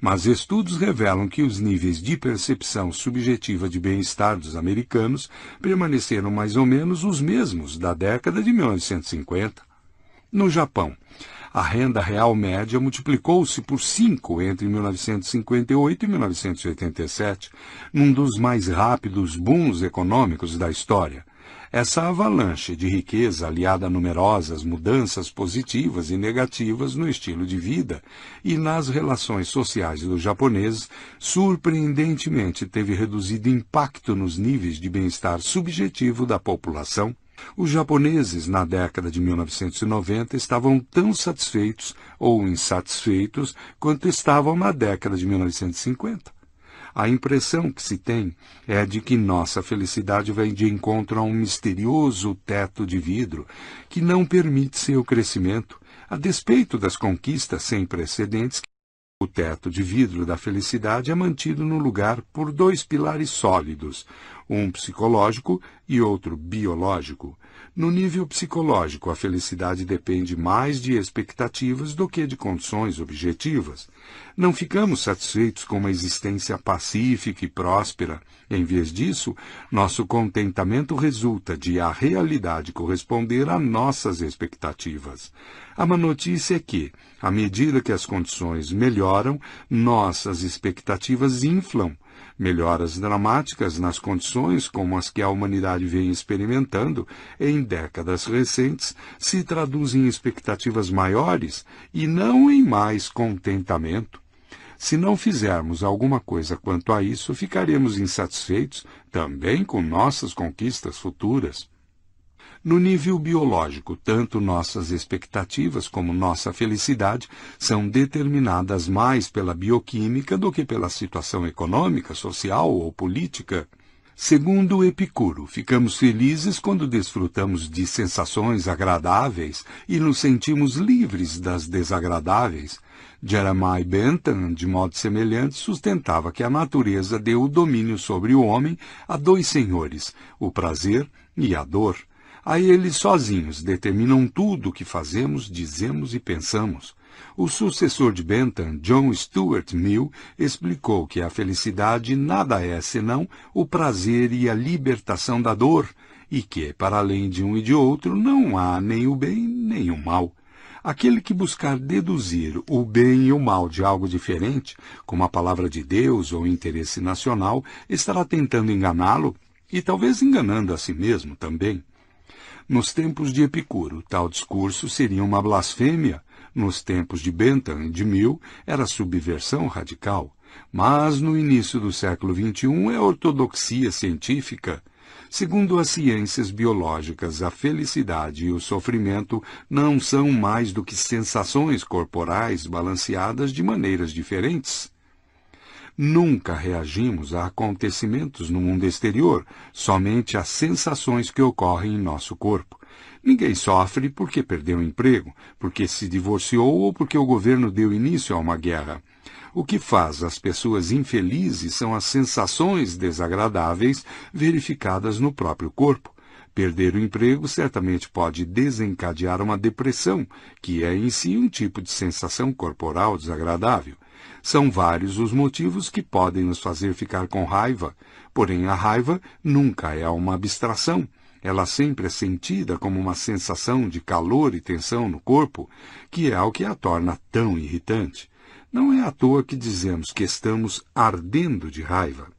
Mas estudos revelam que os níveis de percepção subjetiva de bem-estar dos americanos permaneceram mais ou menos os mesmos da década de 1950. No Japão, a renda real média multiplicou-se por cinco entre 1958 e 1987, num dos mais rápidos booms econômicos da história. Essa avalanche de riqueza, aliada a numerosas mudanças positivas e negativas no estilo de vida e nas relações sociais dos japoneses, surpreendentemente teve reduzido impacto nos níveis de bem-estar subjetivo da população os japoneses, na década de 1990, estavam tão satisfeitos ou insatisfeitos quanto estavam na década de 1950. A impressão que se tem é de que nossa felicidade vem de encontro a um misterioso teto de vidro que não permite seu crescimento, a despeito das conquistas sem precedentes o teto de vidro da felicidade é mantido no lugar por dois pilares sólidos, um psicológico e outro biológico. No nível psicológico, a felicidade depende mais de expectativas do que de condições objetivas. Não ficamos satisfeitos com uma existência pacífica e próspera. Em vez disso, nosso contentamento resulta de a realidade corresponder a nossas expectativas. A má notícia é que, à medida que as condições melhoram, nossas expectativas inflam Melhoras dramáticas nas condições como as que a humanidade vem experimentando em décadas recentes se traduzem em expectativas maiores e não em mais contentamento. Se não fizermos alguma coisa quanto a isso, ficaremos insatisfeitos também com nossas conquistas futuras. No nível biológico, tanto nossas expectativas como nossa felicidade são determinadas mais pela bioquímica do que pela situação econômica, social ou política. Segundo Epicuro, ficamos felizes quando desfrutamos de sensações agradáveis e nos sentimos livres das desagradáveis. Jeremiah Bentham, de modo semelhante, sustentava que a natureza deu o domínio sobre o homem a dois senhores, o prazer e a dor. A eles sozinhos determinam tudo o que fazemos, dizemos e pensamos. O sucessor de Bentham, John Stuart Mill, explicou que a felicidade nada é senão o prazer e a libertação da dor, e que, para além de um e de outro, não há nem o bem nem o mal. Aquele que buscar deduzir o bem e o mal de algo diferente, como a palavra de Deus ou interesse nacional, estará tentando enganá-lo e talvez enganando a si mesmo também. Nos tempos de Epicuro, tal discurso seria uma blasfêmia, nos tempos de Bentham e de Mill, era subversão radical. Mas no início do século XXI é ortodoxia científica. Segundo as ciências biológicas, a felicidade e o sofrimento não são mais do que sensações corporais balanceadas de maneiras diferentes. Nunca reagimos a acontecimentos no mundo exterior, somente a sensações que ocorrem em nosso corpo. Ninguém sofre porque perdeu o emprego, porque se divorciou ou porque o governo deu início a uma guerra. O que faz as pessoas infelizes são as sensações desagradáveis verificadas no próprio corpo. Perder o emprego certamente pode desencadear uma depressão, que é em si um tipo de sensação corporal desagradável. São vários os motivos que podem nos fazer ficar com raiva, porém a raiva nunca é uma abstração. Ela sempre é sentida como uma sensação de calor e tensão no corpo, que é o que a torna tão irritante. Não é à toa que dizemos que estamos ardendo de raiva.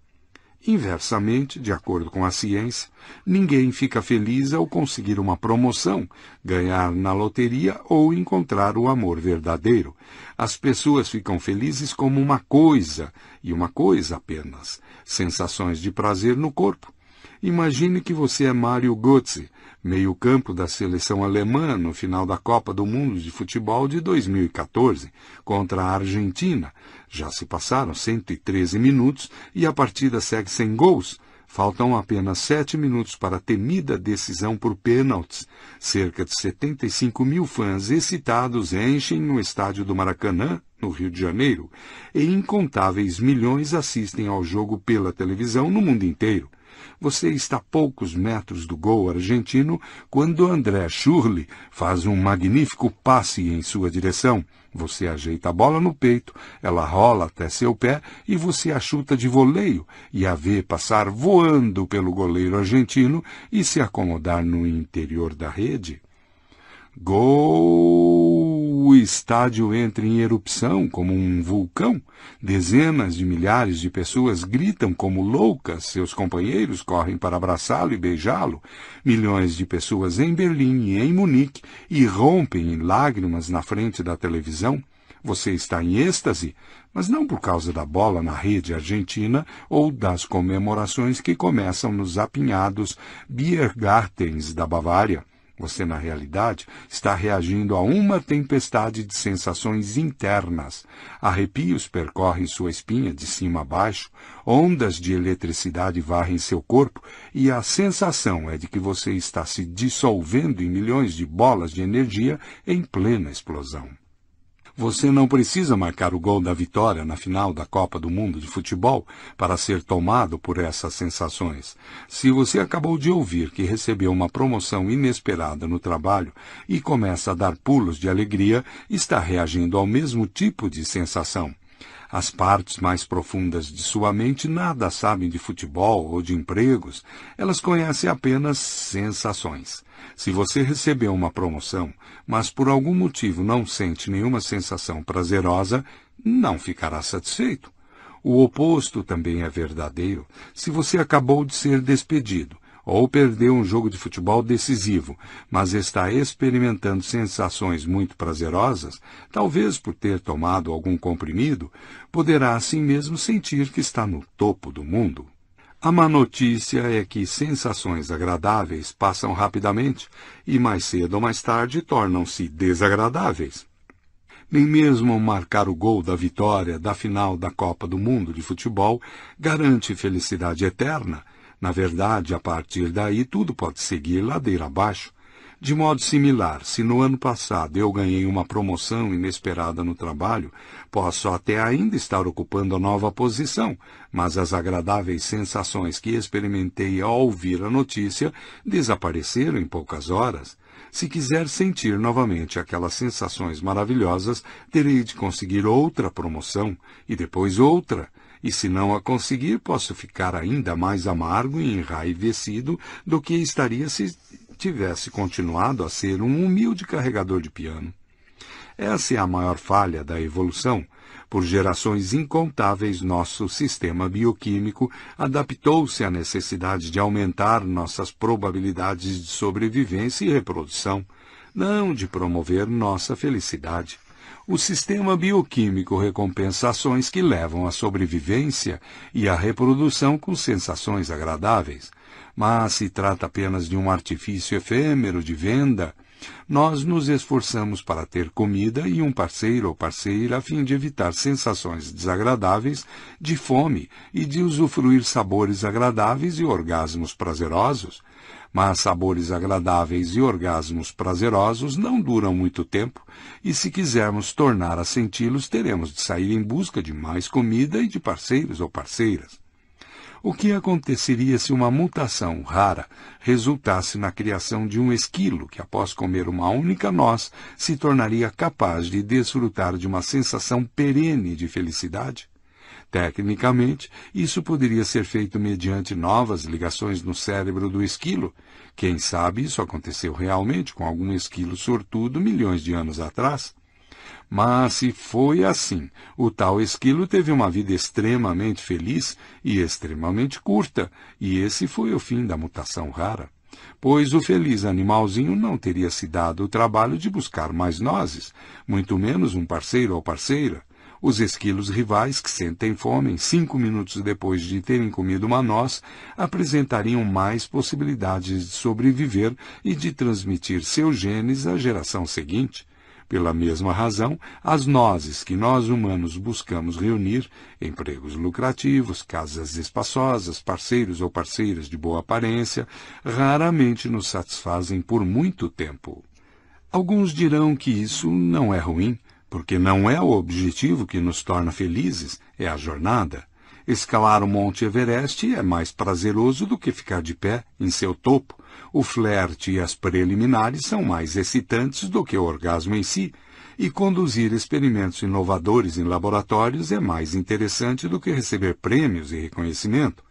Inversamente, de acordo com a ciência, ninguém fica feliz ao conseguir uma promoção, ganhar na loteria ou encontrar o amor verdadeiro. As pessoas ficam felizes como uma coisa, e uma coisa apenas: sensações de prazer no corpo. Imagine que você é Mário Götze, meio-campo da seleção alemã no final da Copa do Mundo de Futebol de 2014 contra a Argentina. Já se passaram 113 minutos e a partida segue sem gols. Faltam apenas sete minutos para a temida decisão por pênaltis. Cerca de 75 mil fãs excitados enchem no estádio do Maracanã, no Rio de Janeiro, e incontáveis milhões assistem ao jogo pela televisão no mundo inteiro. Você está a poucos metros do gol argentino quando André Schurli faz um magnífico passe em sua direção. Você ajeita a bola no peito, ela rola até seu pé e você a chuta de voleio e a vê passar voando pelo goleiro argentino e se acomodar no interior da rede. Gol! O estádio entra em erupção como um vulcão. Dezenas de milhares de pessoas gritam como loucas. Seus companheiros correm para abraçá-lo e beijá-lo. Milhões de pessoas em Berlim e em Munique irrompem em lágrimas na frente da televisão. Você está em êxtase, mas não por causa da bola na rede argentina ou das comemorações que começam nos apinhados Biergartens da Bavária. Você, na realidade, está reagindo a uma tempestade de sensações internas. Arrepios percorrem sua espinha de cima a baixo, ondas de eletricidade varrem seu corpo e a sensação é de que você está se dissolvendo em milhões de bolas de energia em plena explosão. Você não precisa marcar o gol da vitória na final da Copa do Mundo de Futebol para ser tomado por essas sensações. Se você acabou de ouvir que recebeu uma promoção inesperada no trabalho e começa a dar pulos de alegria, está reagindo ao mesmo tipo de sensação. As partes mais profundas de sua mente nada sabem de futebol ou de empregos, elas conhecem apenas sensações. Se você recebeu uma promoção, mas por algum motivo não sente nenhuma sensação prazerosa, não ficará satisfeito. O oposto também é verdadeiro. Se você acabou de ser despedido, ou perdeu um jogo de futebol decisivo, mas está experimentando sensações muito prazerosas, talvez por ter tomado algum comprimido, poderá assim mesmo sentir que está no topo do mundo. A má notícia é que sensações agradáveis passam rapidamente e mais cedo ou mais tarde tornam-se desagradáveis. Nem mesmo marcar o gol da vitória da final da Copa do Mundo de Futebol garante felicidade eterna, Na verdade, a partir daí tudo pode seguir ladeira abaixo. De modo similar, se no ano passado eu ganhei uma promoção inesperada no trabalho, posso até ainda estar ocupando a nova posição, mas as agradáveis sensações que experimentei ao ouvir a notícia desapareceram em poucas horas. Se quiser sentir novamente aquelas sensações maravilhosas, terei de conseguir outra promoção e depois outra. E se não a conseguir, posso ficar ainda mais amargo e enraivecido do que estaria se tivesse continuado a ser um humilde carregador de piano. Essa é a maior falha da evolução. Por gerações incontáveis, nosso sistema bioquímico adaptou-se à necessidade de aumentar nossas probabilidades de sobrevivência e reprodução, não de promover nossa felicidade. O sistema bioquímico recompensa ações que levam à sobrevivência e à reprodução com sensações agradáveis. Mas se trata apenas de um artifício efêmero de venda, nós nos esforçamos para ter comida e um parceiro ou parceira a fim de evitar sensações desagradáveis de fome e de usufruir sabores agradáveis e orgasmos prazerosos. Mas sabores agradáveis e orgasmos prazerosos não duram muito tempo, e se quisermos tornar a senti-los, teremos de sair em busca de mais comida e de parceiros ou parceiras. O que aconteceria se uma mutação rara resultasse na criação de um esquilo que, após comer uma única noz, se tornaria capaz de desfrutar de uma sensação perene de felicidade? Tecnicamente, isso poderia ser feito mediante novas ligações no cérebro do esquilo. Quem sabe isso aconteceu realmente com algum esquilo sortudo milhões de anos atrás? Mas se foi assim, o tal esquilo teve uma vida extremamente feliz e extremamente curta, e esse foi o fim da mutação rara. Pois o feliz animalzinho não teria se dado o trabalho de buscar mais nozes, muito menos um parceiro ou parceira. Os esquilos rivais que sentem fome cinco minutos depois de terem comido uma noz apresentariam mais possibilidades de sobreviver e de transmitir seus genes à geração seguinte. Pela mesma razão, as nozes que nós humanos buscamos reunir, empregos lucrativos, casas espaçosas, parceiros ou parceiras de boa aparência, raramente nos satisfazem por muito tempo. Alguns dirão que isso não é ruim, porque não é o objetivo que nos torna felizes, é a jornada. Escalar o Monte Everest é mais prazeroso do que ficar de pé em seu topo, o flerte e as preliminares são mais excitantes do que o orgasmo em si, e conduzir experimentos inovadores em laboratórios é mais interessante do que receber prêmios e reconhecimento.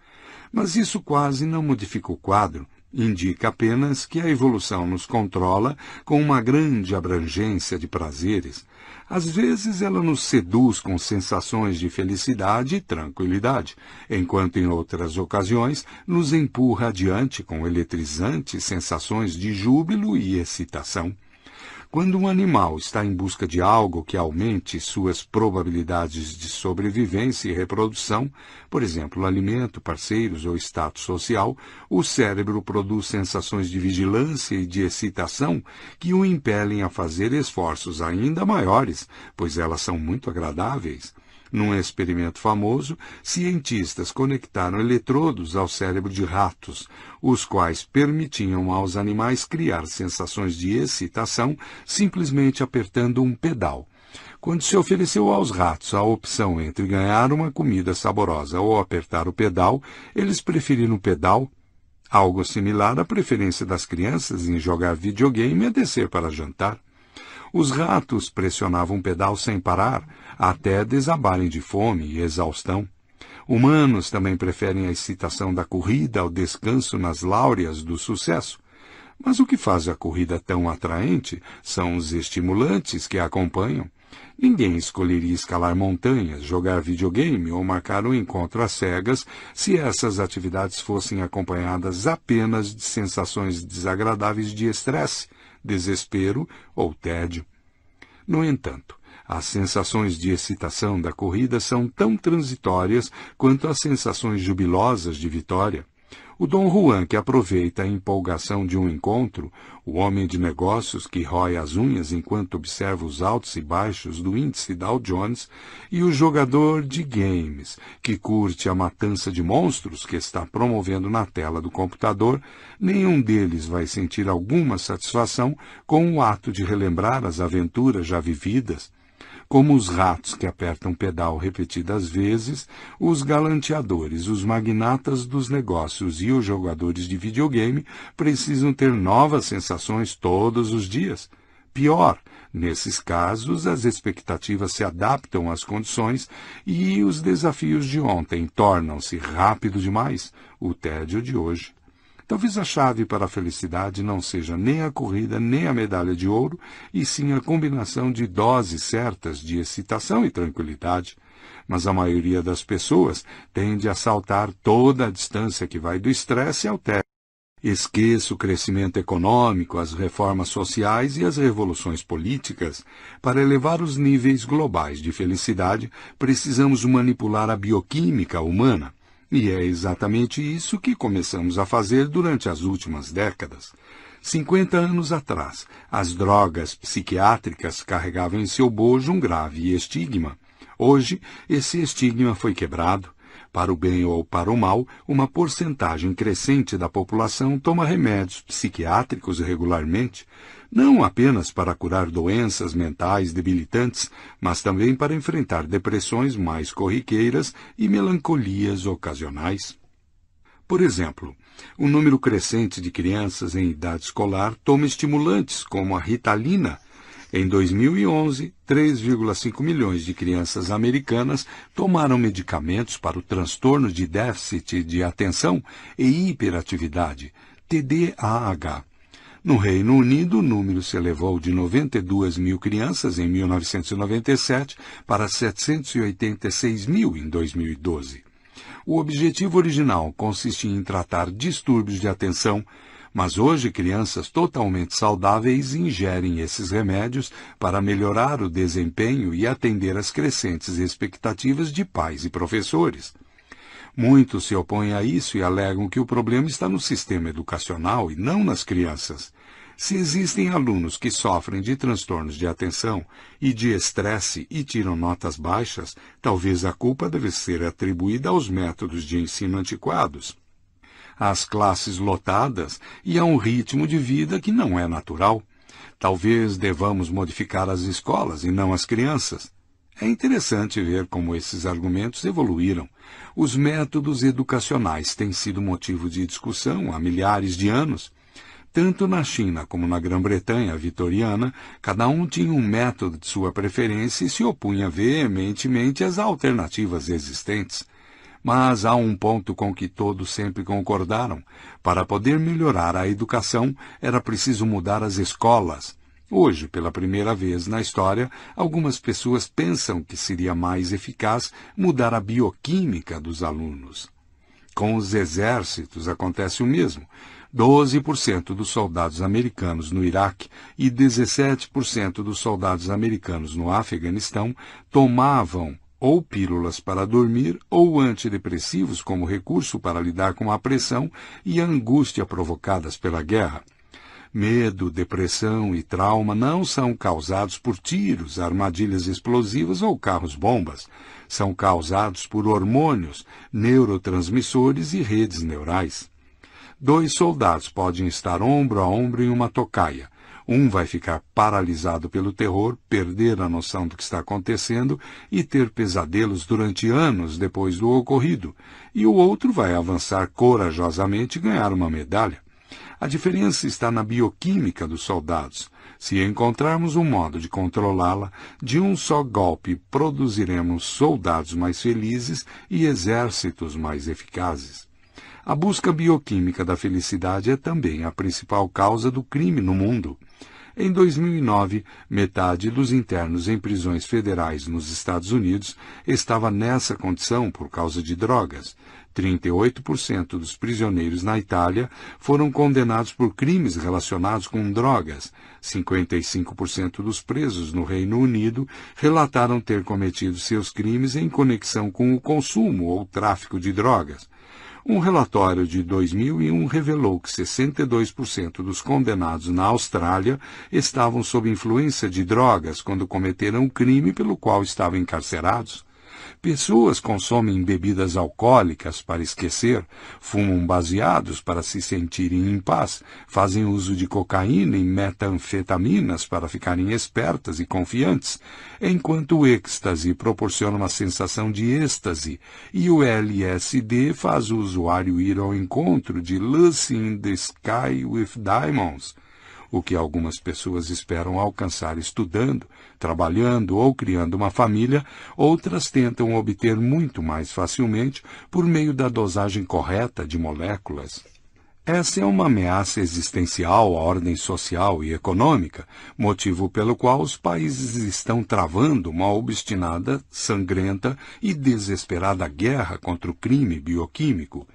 Mas isso quase não modifica o quadro, indica apenas que a evolução nos controla com uma grande abrangência de prazeres. Às vezes ela nos seduz com sensações de felicidade e tranquilidade, enquanto em outras ocasiões nos empurra adiante com eletrizantes sensações de júbilo e excitação. Quando um animal está em busca de algo que aumente suas probabilidades de sobrevivência e reprodução, por exemplo, alimento, parceiros ou status social, o cérebro produz sensações de vigilância e de excitação que o impelem a fazer esforços ainda maiores, pois elas são muito agradáveis. Num experimento famoso, cientistas conectaram eletrodos ao cérebro de ratos, os quais permitiam aos animais criar sensações de excitação simplesmente apertando um pedal. Quando se ofereceu aos ratos a opção entre ganhar uma comida saborosa ou apertar o pedal, eles preferiram o pedal, algo similar à preferência das crianças em jogar videogame e descer para jantar. Os ratos pressionavam o pedal sem parar, até desabarem de fome e exaustão. Humanos também preferem a excitação da corrida ao descanso nas láureas do sucesso. Mas o que faz a corrida tão atraente são os estimulantes que a acompanham. Ninguém escolheria escalar montanhas, jogar videogame ou marcar um encontro às cegas se essas atividades fossem acompanhadas apenas de sensações desagradáveis de estresse, desespero ou tédio. No entanto, as sensações de excitação da corrida são tão transitórias quanto as sensações jubilosas de vitória. O Dom Juan, que aproveita a empolgação de um encontro, o homem de negócios que rói as unhas enquanto observa os altos e baixos do índice Dow Jones, e o jogador de games, que curte a matança de monstros que está promovendo na tela do computador, nenhum deles vai sentir alguma satisfação com o ato de relembrar as aventuras já vividas como os ratos que apertam pedal repetidas vezes, os galanteadores, os magnatas dos negócios e os jogadores de videogame precisam ter novas sensações todos os dias. Pior, nesses casos, as expectativas se adaptam às condições e os desafios de ontem tornam-se rápido demais, o tédio de hoje. Talvez a chave para a felicidade não seja nem a corrida nem a medalha de ouro, e sim a combinação de doses certas de excitação e tranquilidade. Mas a maioria das pessoas tende a saltar toda a distância que vai do estresse ao tédio. Esqueça o crescimento econômico, as reformas sociais e as revoluções políticas. Para elevar os níveis globais de felicidade, precisamos manipular a bioquímica humana. E é exatamente isso que começamos a fazer durante as últimas décadas. 50 anos atrás, as drogas psiquiátricas carregavam em seu bojo um grave estigma. Hoje, esse estigma foi quebrado. Para o bem ou para o mal, uma porcentagem crescente da população toma remédios psiquiátricos regularmente, não apenas para curar doenças mentais debilitantes, mas também para enfrentar depressões mais corriqueiras e melancolias ocasionais. Por exemplo, um número crescente de crianças em idade escolar toma estimulantes como a Ritalina. Em 2011, 3,5 milhões de crianças americanas tomaram medicamentos para o transtorno de déficit de atenção e hiperatividade, TDAH no Reino Unido, o número se elevou de 92 mil crianças em 1997 para 786 mil em 2012. O objetivo original consistia em tratar distúrbios de atenção, mas hoje crianças totalmente saudáveis ingerem esses remédios para melhorar o desempenho e atender às crescentes expectativas de pais e professores. Muitos se opõem a isso e alegam que o problema está no sistema educacional e não nas crianças. Se existem alunos que sofrem de transtornos de atenção e de estresse e tiram notas baixas, talvez a culpa deve ser atribuída aos métodos de ensino antiquados, às classes lotadas e a um ritmo de vida que não é natural. Talvez devamos modificar as escolas e não as crianças. É interessante ver como esses argumentos evoluíram. Os métodos educacionais têm sido motivo de discussão há milhares de anos. Tanto na China como na Grã-Bretanha vitoriana, cada um tinha um método de sua preferência e se opunha veementemente às alternativas existentes. Mas há um ponto com que todos sempre concordaram. Para poder melhorar a educação, era preciso mudar as escolas. Hoje, pela primeira vez na história, algumas pessoas pensam que seria mais eficaz mudar a bioquímica dos alunos. Com os exércitos acontece o mesmo. 12% dos soldados americanos no Iraque e 17% dos soldados americanos no Afeganistão tomavam ou pílulas para dormir ou antidepressivos como recurso para lidar com a pressão e a angústia provocadas pela guerra. Medo, depressão e trauma não são causados por tiros, armadilhas explosivas ou carros-bombas. São causados por hormônios, neurotransmissores e redes neurais. Dois soldados podem estar ombro a ombro em uma tocaia. Um vai ficar paralisado pelo terror, perder a noção do que está acontecendo e ter pesadelos durante anos depois do ocorrido, e o outro vai avançar corajosamente e ganhar uma medalha. A diferença está na bioquímica dos soldados. Se encontrarmos um modo de controlá-la, de um só golpe produziremos soldados mais felizes e exércitos mais eficazes. A busca bioquímica da felicidade é também a principal causa do crime no mundo. Em 2009, metade dos internos em prisões federais nos Estados Unidos estava nessa condição por causa de drogas. 38% dos prisioneiros na Itália foram condenados por crimes relacionados com drogas. 55% dos presos no Reino Unido relataram ter cometido seus crimes em conexão com o consumo ou tráfico de drogas. Um relatório de 2001 revelou que 62% dos condenados na Austrália estavam sob influência de drogas quando cometeram o crime pelo qual estavam encarcerados. Pessoas consomem bebidas alcoólicas para esquecer, fumam baseados para se sentirem em paz, fazem uso de cocaína e metanfetaminas para ficarem espertas e confiantes, enquanto o êxtase proporciona uma sensação de êxtase e o LSD faz o usuário ir ao encontro de Lucy in the Sky with Diamonds, o que algumas pessoas esperam alcançar estudando, trabalhando ou criando uma família, outras tentam obter muito mais facilmente por meio da dosagem correta de moléculas. Essa é uma ameaça existencial à ordem social e econômica, motivo pelo qual os países estão travando uma obstinada, sangrenta e desesperada guerra contra o crime bioquímico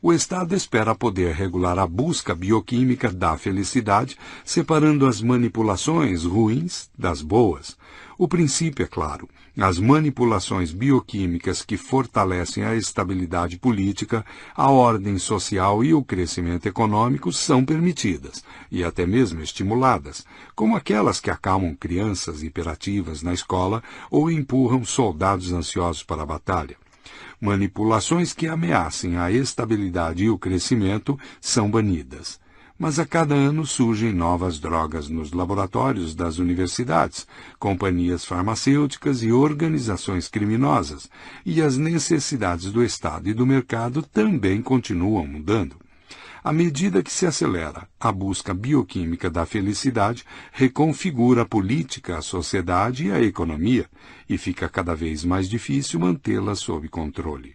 o Estado espera poder regular a busca bioquímica da felicidade, separando as manipulações ruins das boas. O princípio é claro. As manipulações bioquímicas que fortalecem a estabilidade política, a ordem social e o crescimento econômico são permitidas, e até mesmo estimuladas, como aquelas que acalmam crianças hiperativas na escola ou empurram soldados ansiosos para a batalha. Manipulações que ameacem a estabilidade e o crescimento são banidas. Mas a cada ano surgem novas drogas nos laboratórios das universidades, companhias farmacêuticas e organizações criminosas, e as necessidades do Estado e do mercado também continuam mudando. À medida que se acelera a busca bioquímica da felicidade, reconfigura a política, a sociedade e a economia, e fica cada vez mais difícil mantê-la sob controle.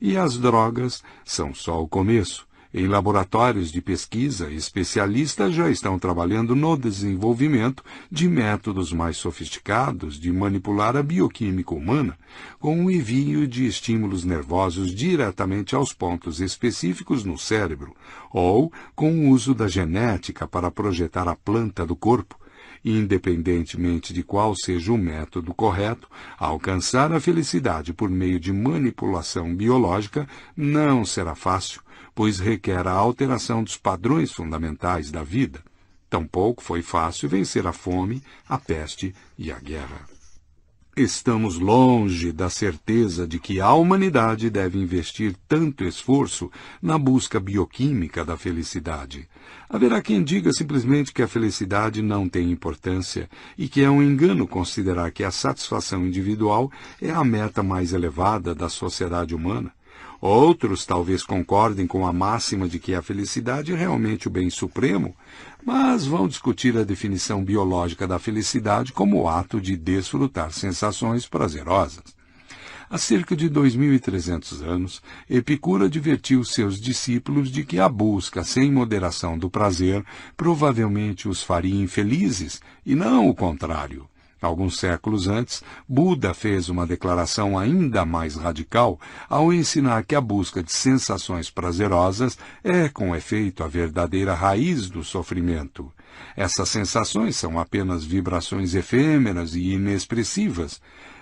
E as drogas são só o começo. Em laboratórios de pesquisa, especialistas já estão trabalhando no desenvolvimento de métodos mais sofisticados de manipular a bioquímica humana, com o envio de estímulos nervosos diretamente aos pontos específicos no cérebro, ou com o uso da genética para projetar a planta do corpo, independentemente de qual seja o método correto, alcançar a felicidade por meio de manipulação biológica não será fácil, pois requer a alteração dos padrões fundamentais da vida. Tampouco foi fácil vencer a fome, a peste e a guerra. Estamos longe da certeza de que a humanidade deve investir tanto esforço na busca bioquímica da felicidade. Haverá quem diga simplesmente que a felicidade não tem importância e que é um engano considerar que a satisfação individual é a meta mais elevada da sociedade humana. Outros talvez concordem com a máxima de que a felicidade é realmente o bem supremo, mas vão discutir a definição biológica da felicidade como o ato de desfrutar sensações prazerosas. Há cerca de 2.300 anos, Epicuro advertiu seus discípulos de que a busca sem moderação do prazer provavelmente os faria infelizes, e não o contrário. Alguns séculos antes, Buda fez uma declaração ainda mais radical ao ensinar que a busca de sensações prazerosas é, com efeito, a verdadeira raiz do sofrimento. Essas sensações são apenas vibrações efêmeras e inexpressivas.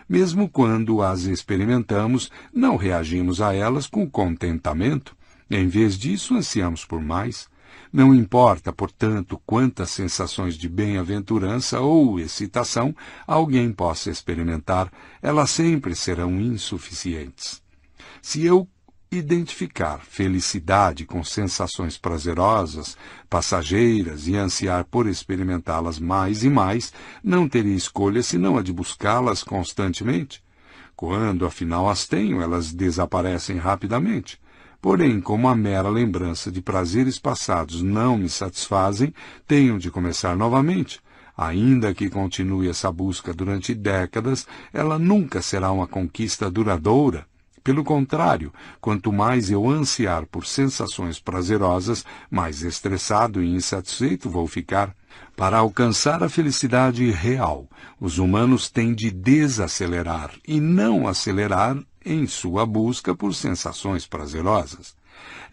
Mesmo quando as experimentamos, não reagimos a elas com contentamento. Em vez disso, ansiamos por mais. Não importa, portanto, quantas sensações de bem-aventurança ou excitação alguém possa experimentar, elas sempre serão insuficientes. Se eu identificar felicidade com sensações prazerosas, passageiras e ansiar por experimentá-las mais e mais, não teria escolha senão a de buscá-las constantemente. Quando, afinal, as tenho, elas desaparecem rapidamente. Porém, como a mera lembrança de prazeres passados não me satisfazem, tenho de começar novamente. Ainda que continue essa busca durante décadas, ela nunca será uma conquista duradoura. Pelo contrário, quanto mais eu ansiar por sensações prazerosas, mais estressado e insatisfeito vou ficar. Para alcançar a felicidade real, os humanos têm de desacelerar e não acelerar em sua busca por sensações prazerosas.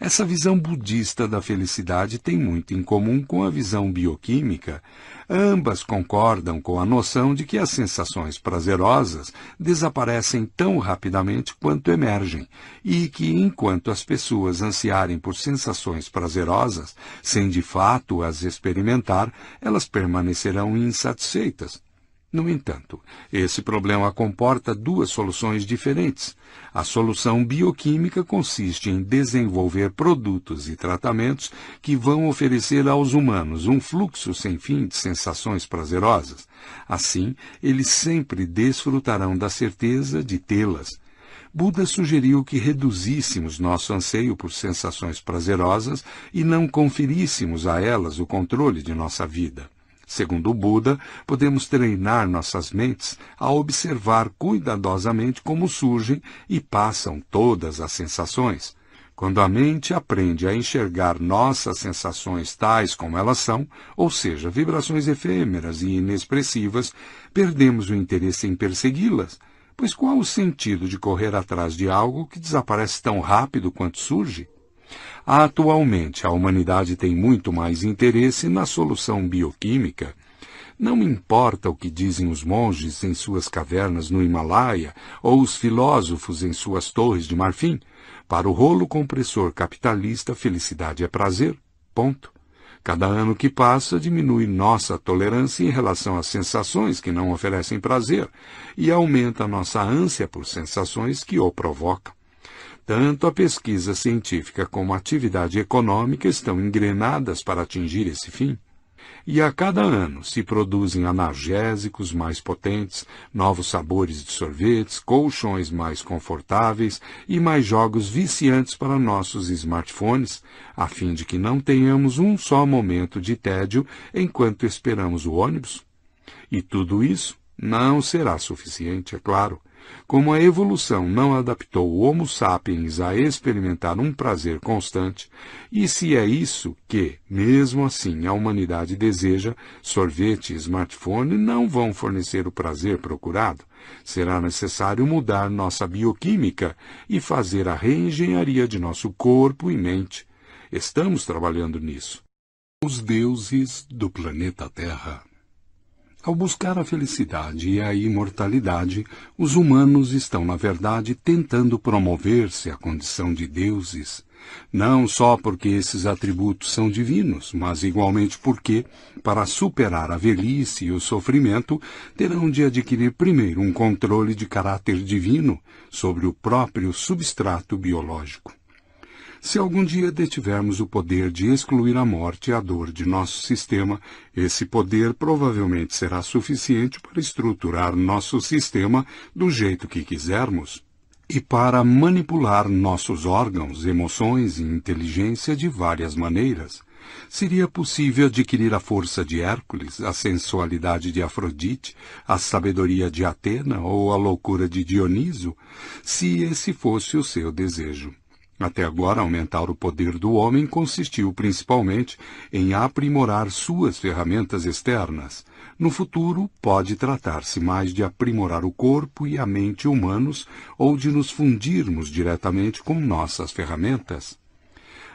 Essa visão budista da felicidade tem muito em comum com a visão bioquímica. Ambas concordam com a noção de que as sensações prazerosas desaparecem tão rapidamente quanto emergem, e que enquanto as pessoas ansiarem por sensações prazerosas, sem de fato as experimentar, elas permanecerão insatisfeitas. No entanto, esse problema comporta duas soluções diferentes. A solução bioquímica consiste em desenvolver produtos e tratamentos que vão oferecer aos humanos um fluxo sem fim de sensações prazerosas. Assim, eles sempre desfrutarão da certeza de tê-las. Buda sugeriu que reduzíssemos nosso anseio por sensações prazerosas e não conferíssemos a elas o controle de nossa vida. Segundo o Buda, podemos treinar nossas mentes a observar cuidadosamente como surgem e passam todas as sensações. Quando a mente aprende a enxergar nossas sensações tais como elas são, ou seja, vibrações efêmeras e inexpressivas, perdemos o interesse em persegui-las. Pois qual o sentido de correr atrás de algo que desaparece tão rápido quanto surge? Atualmente, a humanidade tem muito mais interesse na solução bioquímica. Não importa o que dizem os monges em suas cavernas no Himalaia ou os filósofos em suas torres de marfim. Para o rolo compressor capitalista, felicidade é prazer. Ponto. Cada ano que passa diminui nossa tolerância em relação às sensações que não oferecem prazer e aumenta nossa ânsia por sensações que o provocam. Tanto a pesquisa científica como a atividade econômica estão engrenadas para atingir esse fim. E a cada ano se produzem analgésicos mais potentes, novos sabores de sorvetes, colchões mais confortáveis e mais jogos viciantes para nossos smartphones, a fim de que não tenhamos um só momento de tédio enquanto esperamos o ônibus. E tudo isso não será suficiente, é claro como a evolução não adaptou o Homo sapiens a experimentar um prazer constante, e se é isso que, mesmo assim, a humanidade deseja, sorvete e smartphone não vão fornecer o prazer procurado. Será necessário mudar nossa bioquímica e fazer a reengenharia de nosso corpo e mente. Estamos trabalhando nisso. Os deuses do planeta Terra ao buscar a felicidade e a imortalidade, os humanos estão, na verdade, tentando promover-se à condição de deuses, não só porque esses atributos são divinos, mas igualmente porque, para superar a velhice e o sofrimento, terão de adquirir primeiro um controle de caráter divino sobre o próprio substrato biológico. Se algum dia detivermos o poder de excluir a morte e a dor de nosso sistema, esse poder provavelmente será suficiente para estruturar nosso sistema do jeito que quisermos e para manipular nossos órgãos, emoções e inteligência de várias maneiras. Seria possível adquirir a força de Hércules, a sensualidade de Afrodite, a sabedoria de Atena ou a loucura de Dioniso, se esse fosse o seu desejo. Até agora, aumentar o poder do homem consistiu principalmente em aprimorar suas ferramentas externas. No futuro, pode tratar-se mais de aprimorar o corpo e a mente humanos ou de nos fundirmos diretamente com nossas ferramentas.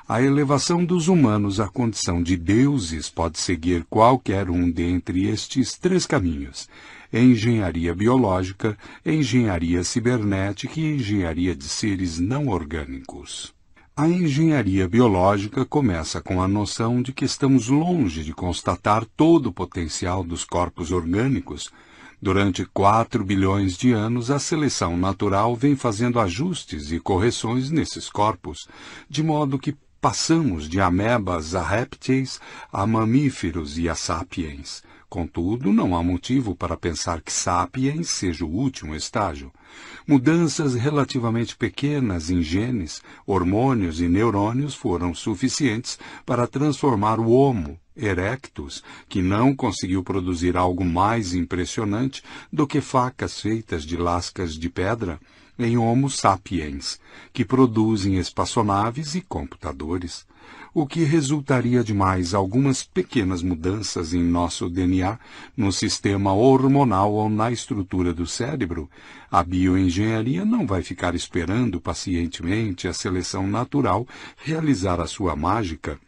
A elevação dos humanos à condição de deuses pode seguir qualquer um dentre estes três caminhos: engenharia biológica, engenharia cibernética e engenharia de seres não orgânicos. A engenharia biológica começa com a noção de que estamos longe de constatar todo o potencial dos corpos orgânicos. Durante 4 bilhões de anos, a seleção natural vem fazendo ajustes e correções nesses corpos, de modo que passamos de amebas a répteis, a mamíferos e a sapiens. Contudo, não há motivo para pensar que Sapiens seja o último estágio. Mudanças relativamente pequenas em genes, hormônios e neurônios foram suficientes para transformar o Homo erectus, que não conseguiu produzir algo mais impressionante do que facas feitas de lascas de pedra, em Homo sapiens, que produzem espaçonaves e computadores o que resultaria de mais algumas pequenas mudanças em nosso DNA, no sistema hormonal ou na estrutura do cérebro, a bioengenharia não vai ficar esperando pacientemente a seleção natural realizar a sua mágica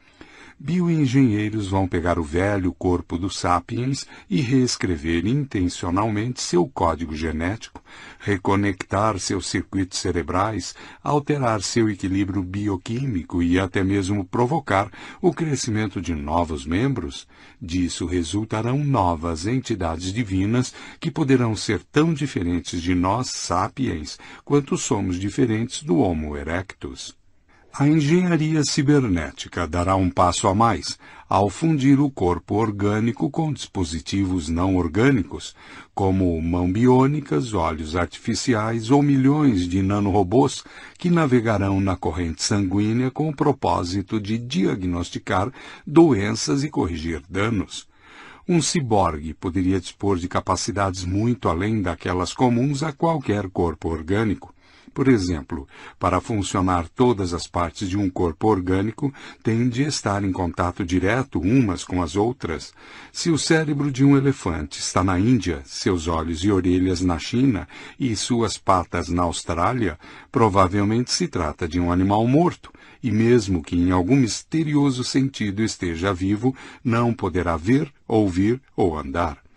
bioengenheiros vão pegar o velho corpo do sapiens e reescrever intencionalmente seu código genético, reconectar seus circuitos cerebrais, alterar seu equilíbrio bioquímico e até mesmo provocar o crescimento de novos membros. Disso resultarão novas entidades divinas que poderão ser tão diferentes de nós, sapiens, quanto somos diferentes do Homo erectus. A engenharia cibernética dará um passo a mais ao fundir o corpo orgânico com dispositivos não orgânicos, como mão biônicas, olhos artificiais ou milhões de nanorobôs que navegarão na corrente sanguínea com o propósito de diagnosticar doenças e corrigir danos. Um ciborgue poderia dispor de capacidades muito além daquelas comuns a qualquer corpo orgânico por exemplo, para funcionar todas as partes de um corpo orgânico, têm de estar em contato direto umas com as outras. Se o cérebro de um elefante está na Índia, seus olhos e orelhas na China e suas patas na Austrália, provavelmente se trata de um animal morto, e mesmo que em algum misterioso sentido esteja vivo, não poderá ver, ouvir ou andar.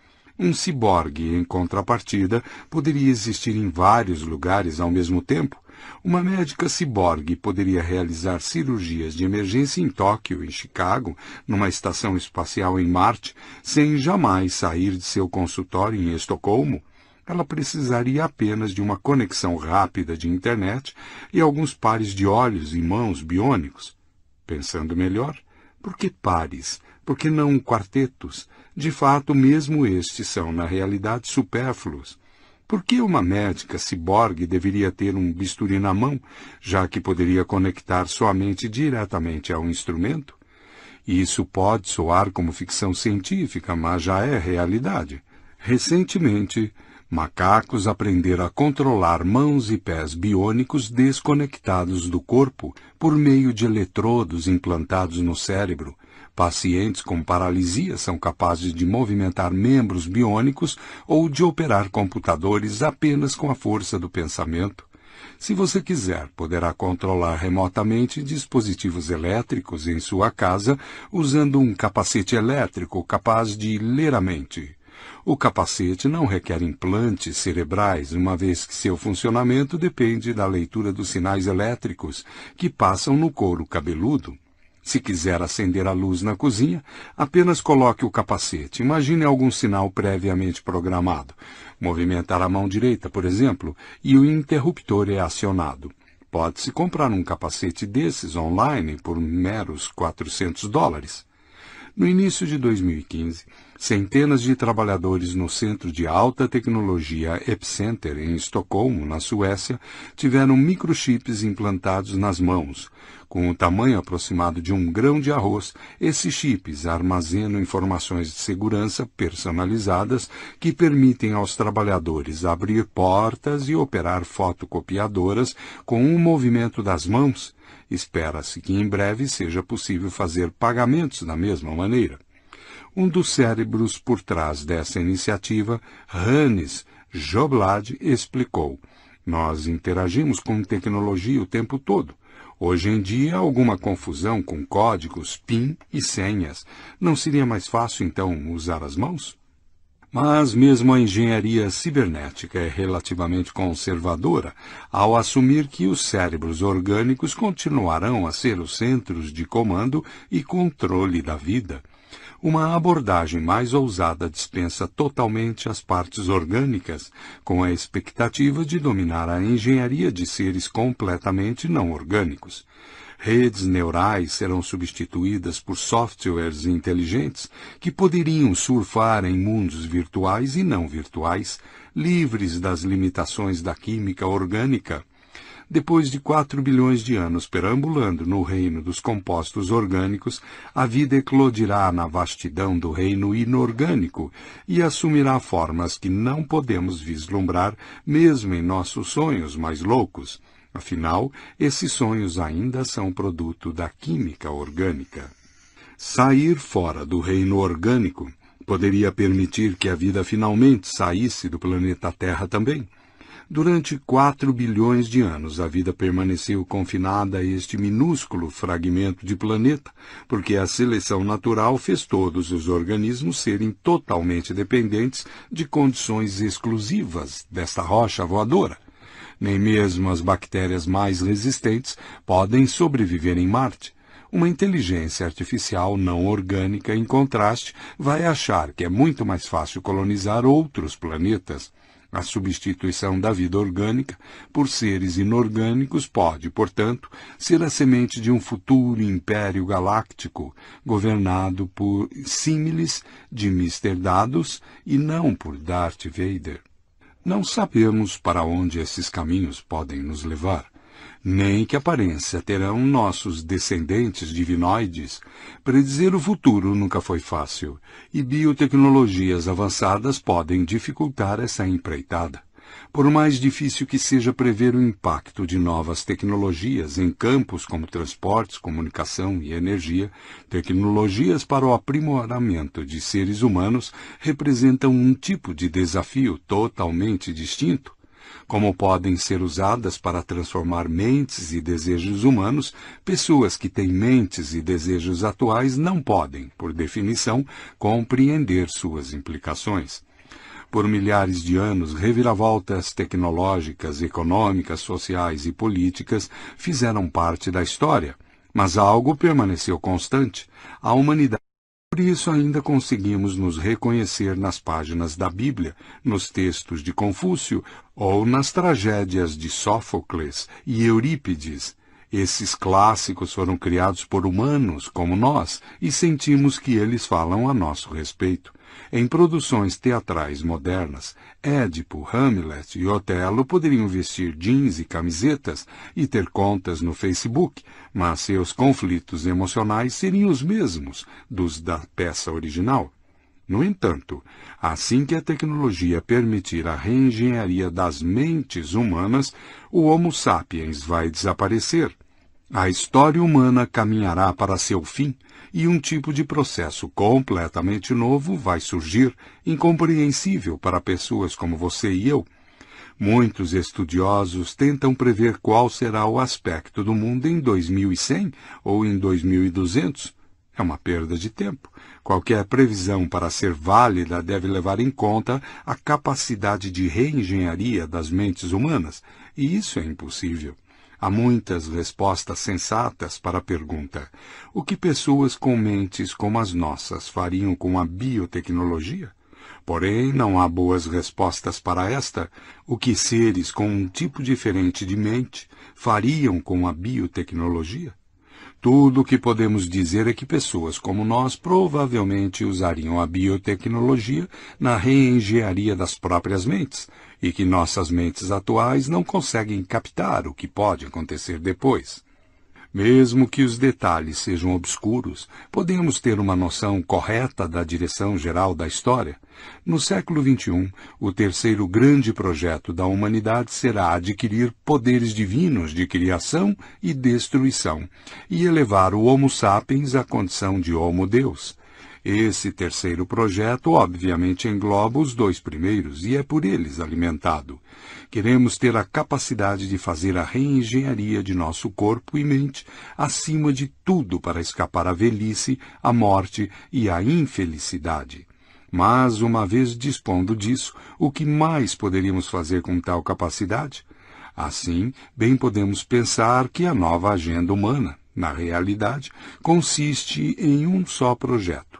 Um ciborgue, em contrapartida, poderia existir em vários lugares ao mesmo tempo. Uma médica ciborgue poderia realizar cirurgias de emergência em Tóquio, em Chicago, numa estação espacial em Marte, sem jamais sair de seu consultório em Estocolmo. Ela precisaria apenas de uma conexão rápida de internet e alguns pares de olhos e mãos biônicos. Pensando melhor, por que pares? Por que não quartetos? De fato, mesmo estes são, na realidade, supérfluos. Por que uma médica ciborgue deveria ter um bisturi na mão, já que poderia conectar somente diretamente ao instrumento? Isso pode soar como ficção científica, mas já é realidade. Recentemente, macacos aprenderam a controlar mãos e pés biônicos desconectados do corpo por meio de eletrodos implantados no cérebro, Pacientes com paralisia são capazes de movimentar membros biônicos ou de operar computadores apenas com a força do pensamento. Se você quiser, poderá controlar remotamente dispositivos elétricos em sua casa usando um capacete elétrico capaz de ler a mente. O capacete não requer implantes cerebrais, uma vez que seu funcionamento depende da leitura dos sinais elétricos que passam no couro cabeludo. Se quiser acender a luz na cozinha, apenas coloque o capacete. Imagine algum sinal previamente programado. Movimentar a mão direita, por exemplo, e o interruptor é acionado. Pode-se comprar um capacete desses online por meros 400 dólares. No início de 2015, centenas de trabalhadores no Centro de Alta Tecnologia Epicenter, em Estocolmo, na Suécia, tiveram microchips implantados nas mãos. Com o tamanho aproximado de um grão de arroz, esses chips armazenam informações de segurança personalizadas que permitem aos trabalhadores abrir portas e operar fotocopiadoras com um movimento das mãos Espera-se que em breve seja possível fazer pagamentos da mesma maneira. Um dos cérebros por trás dessa iniciativa, Hannes Joblad, explicou: Nós interagimos com tecnologia o tempo todo. Hoje em dia, alguma confusão com códigos, PIN e senhas. Não seria mais fácil, então, usar as mãos? Mas mesmo a engenharia cibernética é relativamente conservadora ao assumir que os cérebros orgânicos continuarão a ser os centros de comando e controle da vida. Uma abordagem mais ousada dispensa totalmente as partes orgânicas, com a expectativa de dominar a engenharia de seres completamente não orgânicos. Redes neurais serão substituídas por softwares inteligentes que poderiam surfar em mundos virtuais e não virtuais, livres das limitações da química orgânica. Depois de quatro bilhões de anos perambulando no reino dos compostos orgânicos, a vida eclodirá na vastidão do reino inorgânico e assumirá formas que não podemos vislumbrar mesmo em nossos sonhos mais loucos. Afinal, esses sonhos ainda são produto da química orgânica. Sair fora do reino orgânico poderia permitir que a vida finalmente saísse do planeta Terra também. Durante quatro bilhões de anos, a vida permaneceu confinada a este minúsculo fragmento de planeta, porque a seleção natural fez todos os organismos serem totalmente dependentes de condições exclusivas desta rocha voadora. Nem mesmo as bactérias mais resistentes podem sobreviver em Marte. Uma inteligência artificial não orgânica, em contraste, vai achar que é muito mais fácil colonizar outros planetas. A substituição da vida orgânica por seres inorgânicos pode, portanto, ser a semente de um futuro império galáctico, governado por símiles de Mr. Dados e não por Darth Vader. Não sabemos para onde esses caminhos podem nos levar nem que aparência terão nossos descendentes divinoides. Predizer o futuro nunca foi fácil, e biotecnologias avançadas podem dificultar essa empreitada. Por mais difícil que seja prever o impacto de novas tecnologias em campos como transportes, comunicação e energia, tecnologias para o aprimoramento de seres humanos representam um tipo de desafio totalmente distinto como podem ser usadas para transformar mentes e desejos humanos, pessoas que têm mentes e desejos atuais não podem, por definição, compreender suas implicações. Por milhares de anos, reviravoltas tecnológicas, econômicas, sociais e políticas fizeram parte da história, mas algo permaneceu constante. A humanidade por isso ainda conseguimos nos reconhecer nas páginas da Bíblia, nos textos de Confúcio ou nas tragédias de Sófocles e Eurípides. Esses clássicos foram criados por humanos como nós e sentimos que eles falam a nosso respeito. Em produções teatrais modernas, Édipo, Hamlet e Otelo poderiam vestir jeans e camisetas e ter contas no Facebook, mas seus conflitos emocionais seriam os mesmos dos da peça original. No entanto, assim que a tecnologia permitir a reengenharia das mentes humanas, o Homo sapiens vai desaparecer. A história humana caminhará para seu fim e um tipo de processo completamente novo vai surgir, incompreensível para pessoas como você e eu. Muitos estudiosos tentam prever qual será o aspecto do mundo em 2100 ou em 2200. É uma perda de tempo. Qualquer previsão para ser válida deve levar em conta a capacidade de reengenharia das mentes humanas, e isso é impossível. Há muitas respostas sensatas para a pergunta: o que pessoas com mentes como as nossas fariam com a biotecnologia? Porém, não há boas respostas para esta: o que seres com um tipo diferente de mente fariam com a biotecnologia? Tudo o que podemos dizer é que pessoas como nós provavelmente usariam a biotecnologia na reengenharia das próprias mentes, e que nossas mentes atuais não conseguem captar o que pode acontecer depois. Mesmo que os detalhes sejam obscuros, podemos ter uma noção correta da direção geral da história. No século XXI, o terceiro grande projeto da humanidade será adquirir poderes divinos de criação e destruição e elevar o Homo sapiens à condição de Homo Deus. Esse terceiro projeto, obviamente, engloba os dois primeiros e é por eles alimentado. Queremos ter a capacidade de fazer a reengenharia de nosso corpo e mente, acima de tudo para escapar à velhice, à morte e à infelicidade. Mas, uma vez dispondo disso, o que mais poderíamos fazer com tal capacidade? Assim, bem podemos pensar que a nova agenda humana, na realidade, consiste em um só projeto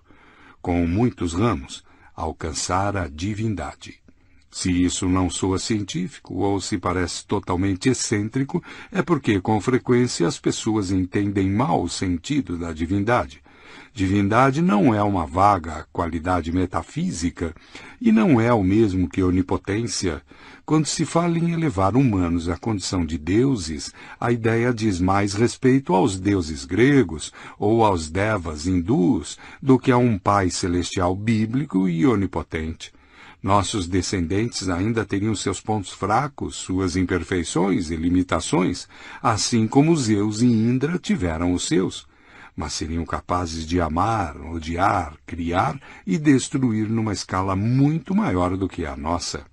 com muitos ramos, alcançar a divindade. Se isso não soa científico ou se parece totalmente excêntrico, é porque com frequência as pessoas entendem mal o sentido da divindade. Divindade não é uma vaga qualidade metafísica e não é o mesmo que onipotência. Quando se fala em elevar humanos à condição de deuses, a ideia diz mais respeito aos deuses gregos ou aos devas hindus do que a um Pai celestial bíblico e onipotente. Nossos descendentes ainda teriam seus pontos fracos, suas imperfeições e limitações, assim como Zeus e Indra tiveram os seus mas seriam capazes de amar, odiar, criar e destruir numa escala muito maior do que a nossa.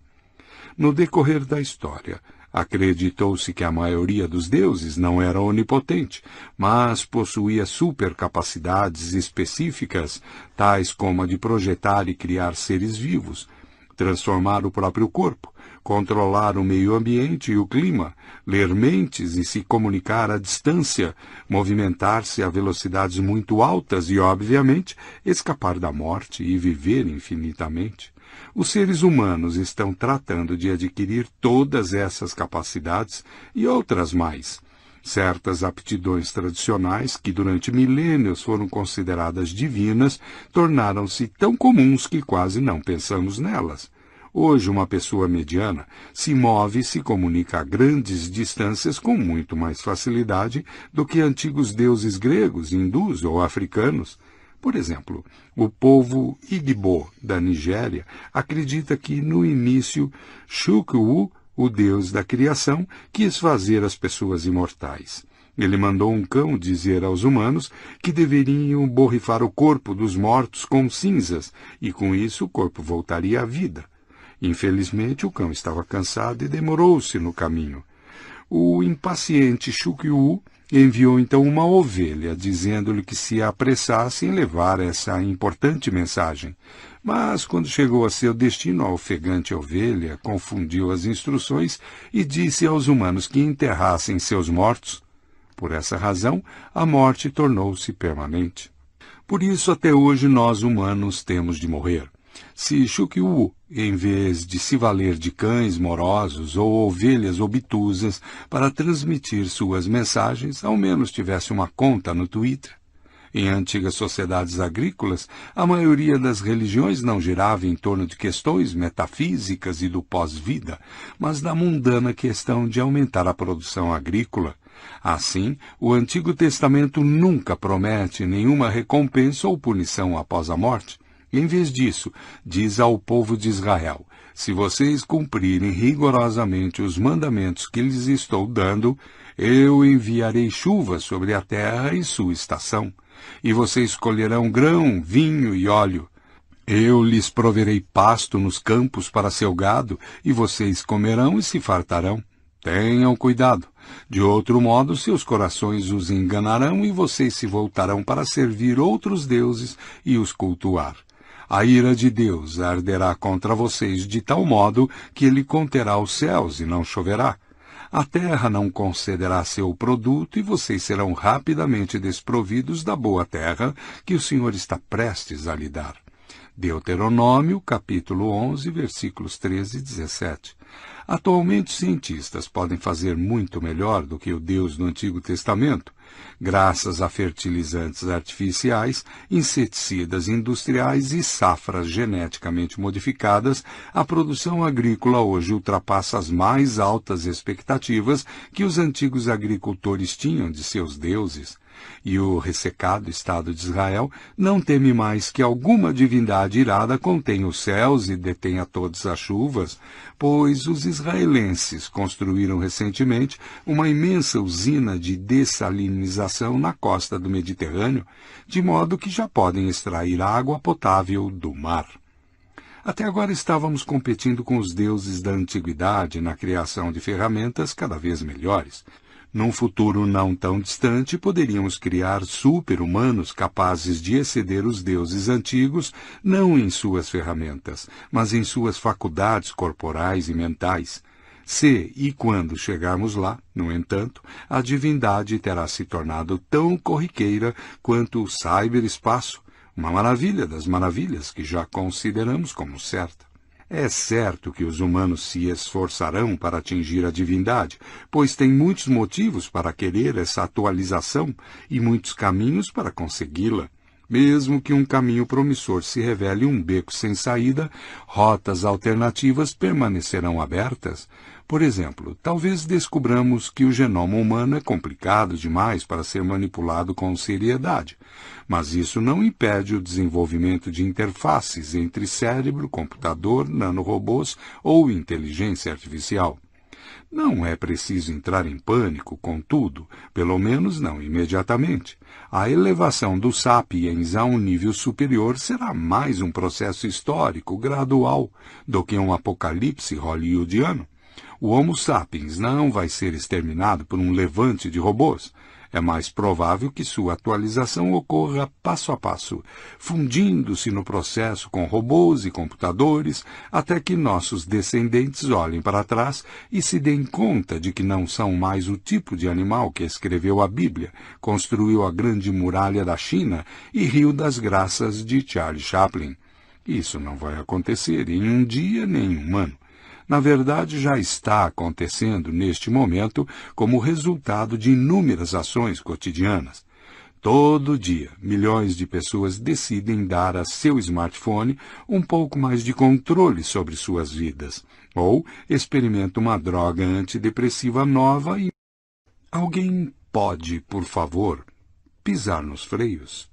No decorrer da história, acreditou-se que a maioria dos deuses não era onipotente, mas possuía supercapacidades específicas, tais como a de projetar e criar seres vivos, transformar o próprio corpo, controlar o meio ambiente e o clima, ler mentes e se comunicar à distância, movimentar-se a velocidades muito altas e, obviamente, escapar da morte e viver infinitamente. Os seres humanos estão tratando de adquirir todas essas capacidades e outras mais. Certas aptidões tradicionais, que durante milênios foram consideradas divinas, tornaram-se tão comuns que quase não pensamos nelas. Hoje, uma pessoa mediana se move e se comunica a grandes distâncias com muito mais facilidade do que antigos deuses gregos, hindus ou africanos. Por exemplo, o povo Igbo da Nigéria acredita que, no início, Chukwu, o deus da criação, quis fazer as pessoas imortais. Ele mandou um cão dizer aos humanos que deveriam borrifar o corpo dos mortos com cinzas, e com isso o corpo voltaria à vida. Infelizmente, o cão estava cansado e demorou-se no caminho. O impaciente Shukyu enviou então uma ovelha, dizendo-lhe que se apressasse em levar essa importante mensagem. Mas, quando chegou a seu destino, a ofegante ovelha confundiu as instruções e disse aos humanos que enterrassem seus mortos. Por essa razão, a morte tornou-se permanente. Por isso, até hoje, nós humanos temos de morrer. Se Shukyu, em vez de se valer de cães morosos ou ovelhas obtusas para transmitir suas mensagens, ao menos tivesse uma conta no Twitter. Em antigas sociedades agrícolas, a maioria das religiões não girava em torno de questões metafísicas e do pós-vida, mas da mundana questão de aumentar a produção agrícola. Assim, o Antigo Testamento nunca promete nenhuma recompensa ou punição após a morte. Em vez disso, diz ao povo de Israel: Se vocês cumprirem rigorosamente os mandamentos que lhes estou dando, eu enviarei chuva sobre a terra em sua estação, e vocês colherão grão, vinho e óleo. Eu lhes proverei pasto nos campos para seu gado, e vocês comerão e se fartarão. Tenham cuidado. De outro modo, seus corações os enganarão e vocês se voltarão para servir outros deuses e os cultuar a ira de Deus arderá contra vocês de tal modo que ele conterá os céus e não choverá. A terra não concederá seu produto e vocês serão rapidamente desprovidos da boa terra que o Senhor está prestes a lhe dar. Deuteronômio, capítulo 11, versículos 13 e 17. Atualmente, cientistas podem fazer muito melhor do que o Deus do Antigo Testamento, graças a fertilizantes artificiais, inseticidas industriais e safras geneticamente modificadas, a produção agrícola hoje ultrapassa as mais altas expectativas que os antigos agricultores tinham de seus deuses. E o ressecado Estado de Israel não teme mais que alguma divindade irada contenha os céus e detenha todas as chuvas, pois os israelenses construíram recentemente uma imensa usina de dessalinização na costa do Mediterrâneo, de modo que já podem extrair água potável do mar. Até agora estávamos competindo com os deuses da antiguidade na criação de ferramentas cada vez melhores. Num futuro não tão distante, poderíamos criar super-humanos capazes de exceder os deuses antigos, não em suas ferramentas, mas em suas faculdades corporais e mentais. Se e quando chegarmos lá, no entanto, a divindade terá se tornado tão corriqueira quanto o cyberespaço, uma maravilha das maravilhas que já consideramos como certa. É certo que os humanos se esforçarão para atingir a divindade, pois têm muitos motivos para querer essa atualização e muitos caminhos para consegui-la. Mesmo que um caminho promissor se revele um beco sem saída, rotas alternativas permanecerão abertas. Por exemplo, talvez descubramos que o genoma humano é complicado demais para ser manipulado com seriedade, mas isso não impede o desenvolvimento de interfaces entre cérebro, computador, nanorobôs ou inteligência artificial. Não é preciso entrar em pânico, contudo, pelo menos não imediatamente. A elevação dos sapiens a um nível superior será mais um processo histórico gradual do que um apocalipse hollywoodiano. O Homo sapiens não vai ser exterminado por um levante de robôs é mais provável que sua atualização ocorra passo a passo, fundindo-se no processo com robôs e computadores, até que nossos descendentes olhem para trás e se deem conta de que não são mais o tipo de animal que escreveu a Bíblia, construiu a grande muralha da China e riu das graças de Charles Chaplin. Isso não vai acontecer em um dia nem um ano na verdade já está acontecendo neste momento como resultado de inúmeras ações cotidianas. Todo dia, milhões de pessoas decidem dar a seu smartphone um pouco mais de controle sobre suas vidas, ou experimentam uma droga antidepressiva nova e. Alguém pode, por favor, pisar nos freios?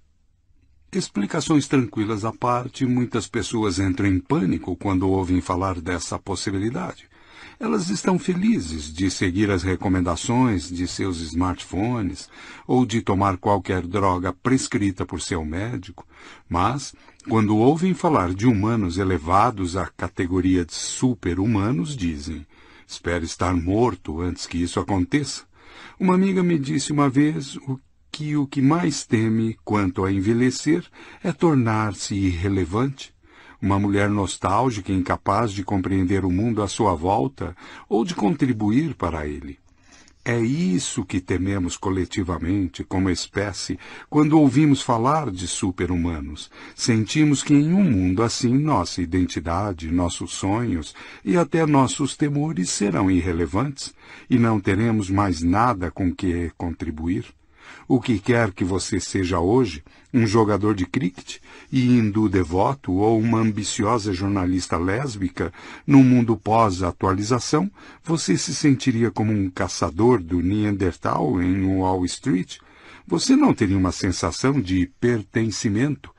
Explicações tranquilas à parte, muitas pessoas entram em pânico quando ouvem falar dessa possibilidade. Elas estão felizes de seguir as recomendações de seus smartphones ou de tomar qualquer droga prescrita por seu médico, mas, quando ouvem falar de humanos elevados à categoria de super-humanos, dizem: espero estar morto antes que isso aconteça. Uma amiga me disse uma vez o que o que mais teme quanto a envelhecer é tornar-se irrelevante, uma mulher nostálgica incapaz de compreender o mundo à sua volta ou de contribuir para ele. É isso que tememos coletivamente, como espécie, quando ouvimos falar de super-humanos. Sentimos que em um mundo assim nossa identidade, nossos sonhos e até nossos temores serão irrelevantes e não teremos mais nada com que contribuir o que quer que você seja hoje, um jogador de cricket e hindu devoto ou uma ambiciosa jornalista lésbica, no mundo pós-atualização, você se sentiria como um caçador do Neandertal em Wall Street? Você não teria uma sensação de pertencimento?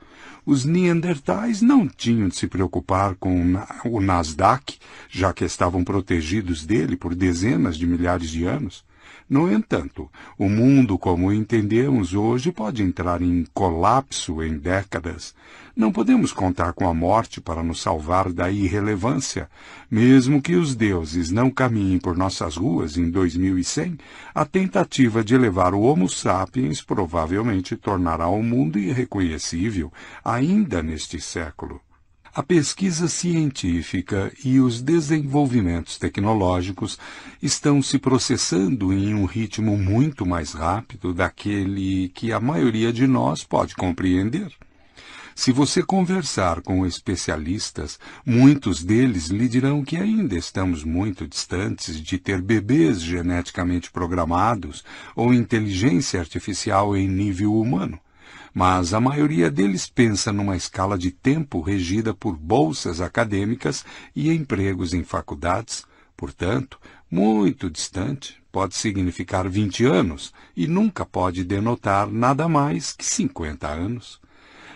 Os Neandertais não tinham de se preocupar com o Nasdaq, já que estavam protegidos dele por dezenas de milhares de anos. No entanto, o mundo como o entendemos hoje pode entrar em colapso em décadas. Não podemos contar com a morte para nos salvar da irrelevância. Mesmo que os deuses não caminhem por nossas ruas em 2100, a tentativa de elevar o Homo sapiens provavelmente tornará o mundo irreconhecível ainda neste século. A pesquisa científica e os desenvolvimentos tecnológicos estão se processando em um ritmo muito mais rápido daquele que a maioria de nós pode compreender. Se você conversar com especialistas, muitos deles lhe dirão que ainda estamos muito distantes de ter bebês geneticamente programados ou inteligência artificial em nível humano mas a maioria deles pensa numa escala de tempo regida por bolsas acadêmicas e empregos em faculdades. Portanto, muito distante, pode significar 20 anos e nunca pode denotar nada mais que 50 anos.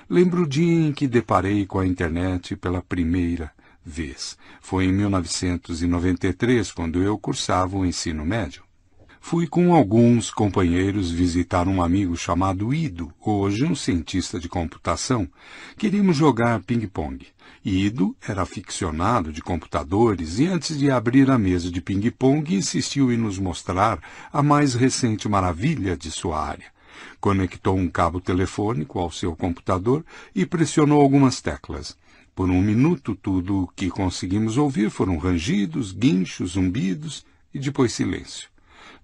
Lembro o dia em que deparei com a internet pela primeira vez. Foi em 1993, quando eu cursava o ensino médio. Fui com alguns companheiros visitar um amigo chamado Ido, hoje um cientista de computação. Queríamos jogar ping-pong. Ido era aficionado de computadores e antes de abrir a mesa de ping-pong insistiu em nos mostrar a mais recente maravilha de sua área. Conectou um cabo telefônico ao seu computador e pressionou algumas teclas. Por um minuto tudo o que conseguimos ouvir foram rangidos, guinchos, zumbidos e depois silêncio.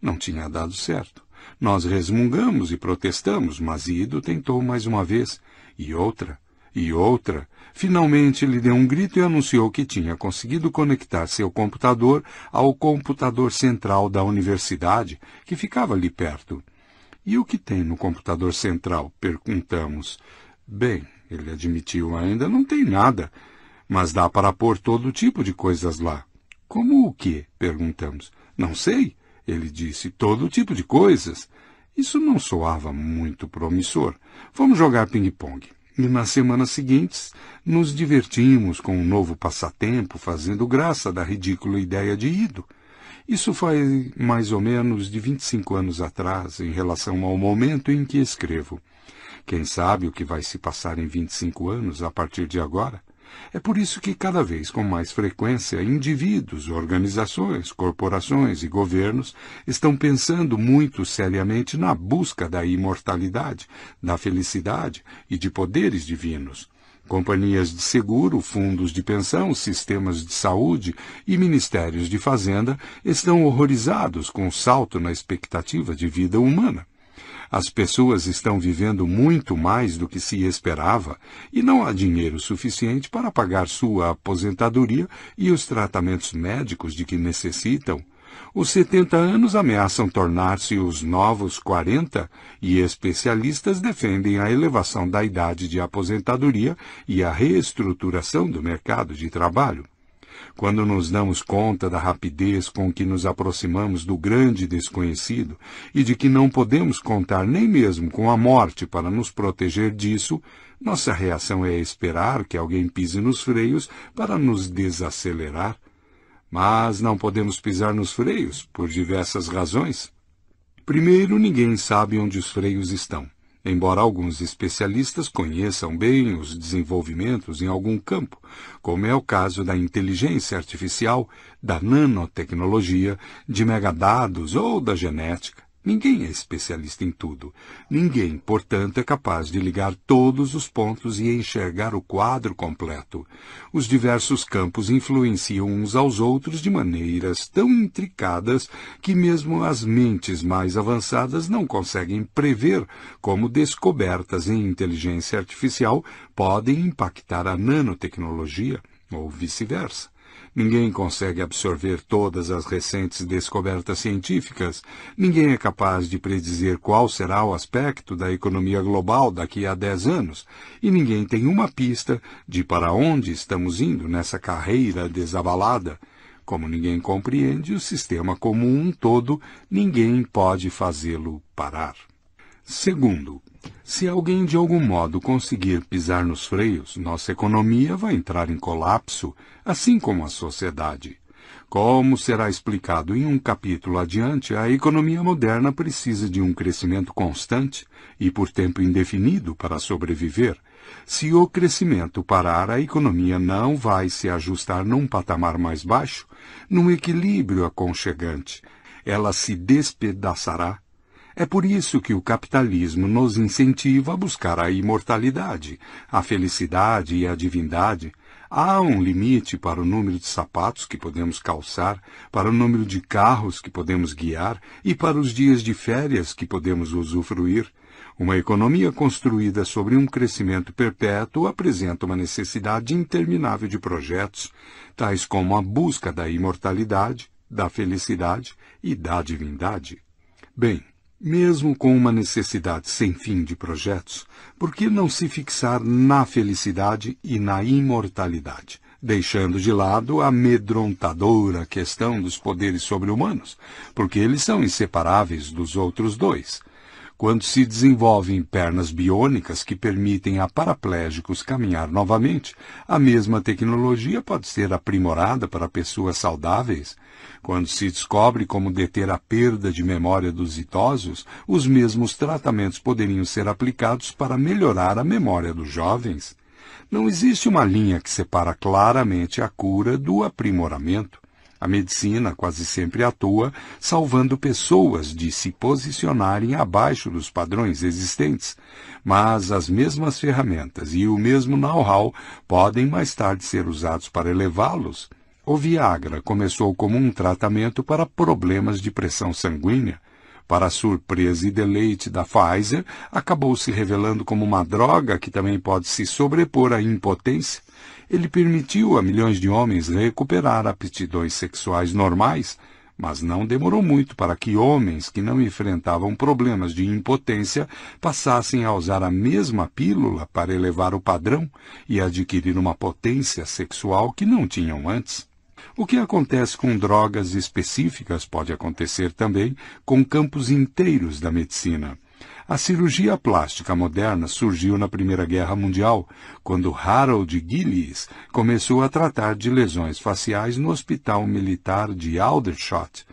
Não tinha dado certo. Nós resmungamos e protestamos, mas Ido tentou mais uma vez, e outra, e outra. Finalmente ele deu um grito e anunciou que tinha conseguido conectar seu computador ao computador central da universidade, que ficava ali perto. E o que tem no computador central? perguntamos. Bem, ele admitiu, ainda não tem nada, mas dá para pôr todo tipo de coisas lá. Como o quê? perguntamos. Não sei. Ele disse todo tipo de coisas. Isso não soava muito promissor. Vamos jogar ping-pong. E nas semanas seguintes, nos divertimos com um novo passatempo, fazendo graça da ridícula ideia de Ido. Isso foi mais ou menos de 25 anos atrás, em relação ao momento em que escrevo. Quem sabe o que vai se passar em 25 anos a partir de agora? É por isso que, cada vez com mais frequência, indivíduos, organizações, corporações e governos estão pensando muito seriamente na busca da imortalidade, da felicidade e de poderes divinos. Companhias de seguro, fundos de pensão, sistemas de saúde e ministérios de fazenda estão horrorizados com o salto na expectativa de vida humana. As pessoas estão vivendo muito mais do que se esperava e não há dinheiro suficiente para pagar sua aposentadoria e os tratamentos médicos de que necessitam. Os 70 anos ameaçam tornar-se os novos 40 e especialistas defendem a elevação da idade de aposentadoria e a reestruturação do mercado de trabalho quando nos damos conta da rapidez com que nos aproximamos do grande desconhecido e de que não podemos contar nem mesmo com a morte para nos proteger disso, nossa reação é esperar que alguém pise nos freios para nos desacelerar. Mas não podemos pisar nos freios por diversas razões. Primeiro, ninguém sabe onde os freios estão. Embora alguns especialistas conheçam bem os desenvolvimentos em algum campo, como é o caso da inteligência artificial, da nanotecnologia, de megadados ou da genética, Ninguém é especialista em tudo. Ninguém, portanto, é capaz de ligar todos os pontos e enxergar o quadro completo. Os diversos campos influenciam uns aos outros de maneiras tão intricadas que mesmo as mentes mais avançadas não conseguem prever como descobertas em inteligência artificial podem impactar a nanotecnologia ou vice-versa. Ninguém consegue absorver todas as recentes descobertas científicas. Ninguém é capaz de predizer qual será o aspecto da economia global daqui a dez anos. E ninguém tem uma pista de para onde estamos indo nessa carreira desabalada. Como ninguém compreende o sistema como um todo, ninguém pode fazê-lo parar. Segundo, se alguém de algum modo conseguir pisar nos freios, nossa economia vai entrar em colapso, assim como a sociedade. Como será explicado em um capítulo adiante, a economia moderna precisa de um crescimento constante e por tempo indefinido para sobreviver. Se o crescimento parar, a economia não vai se ajustar num patamar mais baixo, num equilíbrio aconchegante. Ela se despedaçará é por isso que o capitalismo nos incentiva a buscar a imortalidade, a felicidade e a divindade. Há um limite para o número de sapatos que podemos calçar, para o número de carros que podemos guiar e para os dias de férias que podemos usufruir. Uma economia construída sobre um crescimento perpétuo apresenta uma necessidade interminável de projetos, tais como a busca da imortalidade, da felicidade e da divindade. Bem, mesmo com uma necessidade sem fim de projetos, por que não se fixar na felicidade e na imortalidade, deixando de lado a amedrontadora questão dos poderes sobre-humanos, porque eles são inseparáveis dos outros dois? Quando se desenvolvem pernas biônicas que permitem a paraplégicos caminhar novamente, a mesma tecnologia pode ser aprimorada para pessoas saudáveis. Quando se descobre como deter a perda de memória dos idosos, os mesmos tratamentos poderiam ser aplicados para melhorar a memória dos jovens. Não existe uma linha que separa claramente a cura do aprimoramento. A medicina quase sempre atua salvando pessoas de se posicionarem abaixo dos padrões existentes, mas as mesmas ferramentas e o mesmo know-how podem mais tarde ser usados para elevá-los. O Viagra começou como um tratamento para problemas de pressão sanguínea. Para surpresa e deleite da Pfizer, acabou se revelando como uma droga que também pode se sobrepor à impotência ele permitiu a milhões de homens recuperar aptidões sexuais normais, mas não demorou muito para que homens que não enfrentavam problemas de impotência passassem a usar a mesma pílula para elevar o padrão e adquirir uma potência sexual que não tinham antes. O que acontece com drogas específicas pode acontecer também com campos inteiros da medicina. A cirurgia plástica moderna surgiu na Primeira Guerra Mundial, quando Harold Gillies começou a tratar de lesões faciais no Hospital Militar de Aldershot.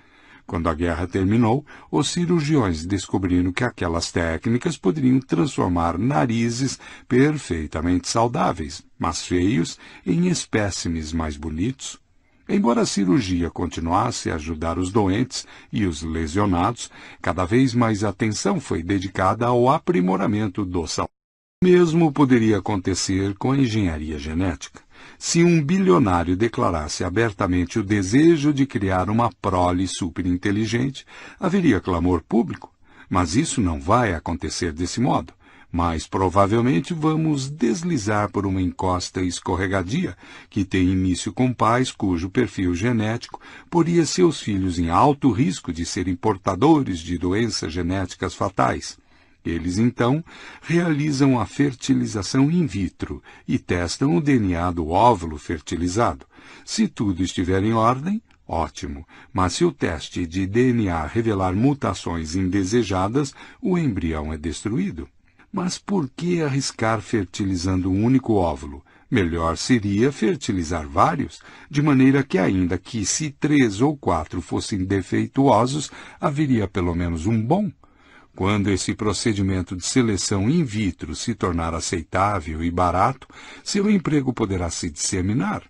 Quando a guerra terminou, os cirurgiões descobriram que aquelas técnicas poderiam transformar narizes perfeitamente saudáveis, mas feios, em espécimes mais bonitos. Embora a cirurgia continuasse a ajudar os doentes e os lesionados, cada vez mais atenção foi dedicada ao aprimoramento do saúde. Mesmo poderia acontecer com a engenharia genética. Se um bilionário declarasse abertamente o desejo de criar uma prole superinteligente, haveria clamor público. Mas isso não vai acontecer desse modo mas provavelmente vamos deslizar por uma encosta escorregadia que tem início com pais cujo perfil genético poria seus filhos em alto risco de serem portadores de doenças genéticas fatais. Eles, então, realizam a fertilização in vitro e testam o DNA do óvulo fertilizado. Se tudo estiver em ordem, ótimo. Mas se o teste de DNA revelar mutações indesejadas, o embrião é destruído. Mas por que arriscar fertilizando um único óvulo? Melhor seria fertilizar vários, de maneira que, ainda que se três ou quatro fossem defeituosos, haveria pelo menos um bom. Quando esse procedimento de seleção in vitro se tornar aceitável e barato, seu emprego poderá se disseminar.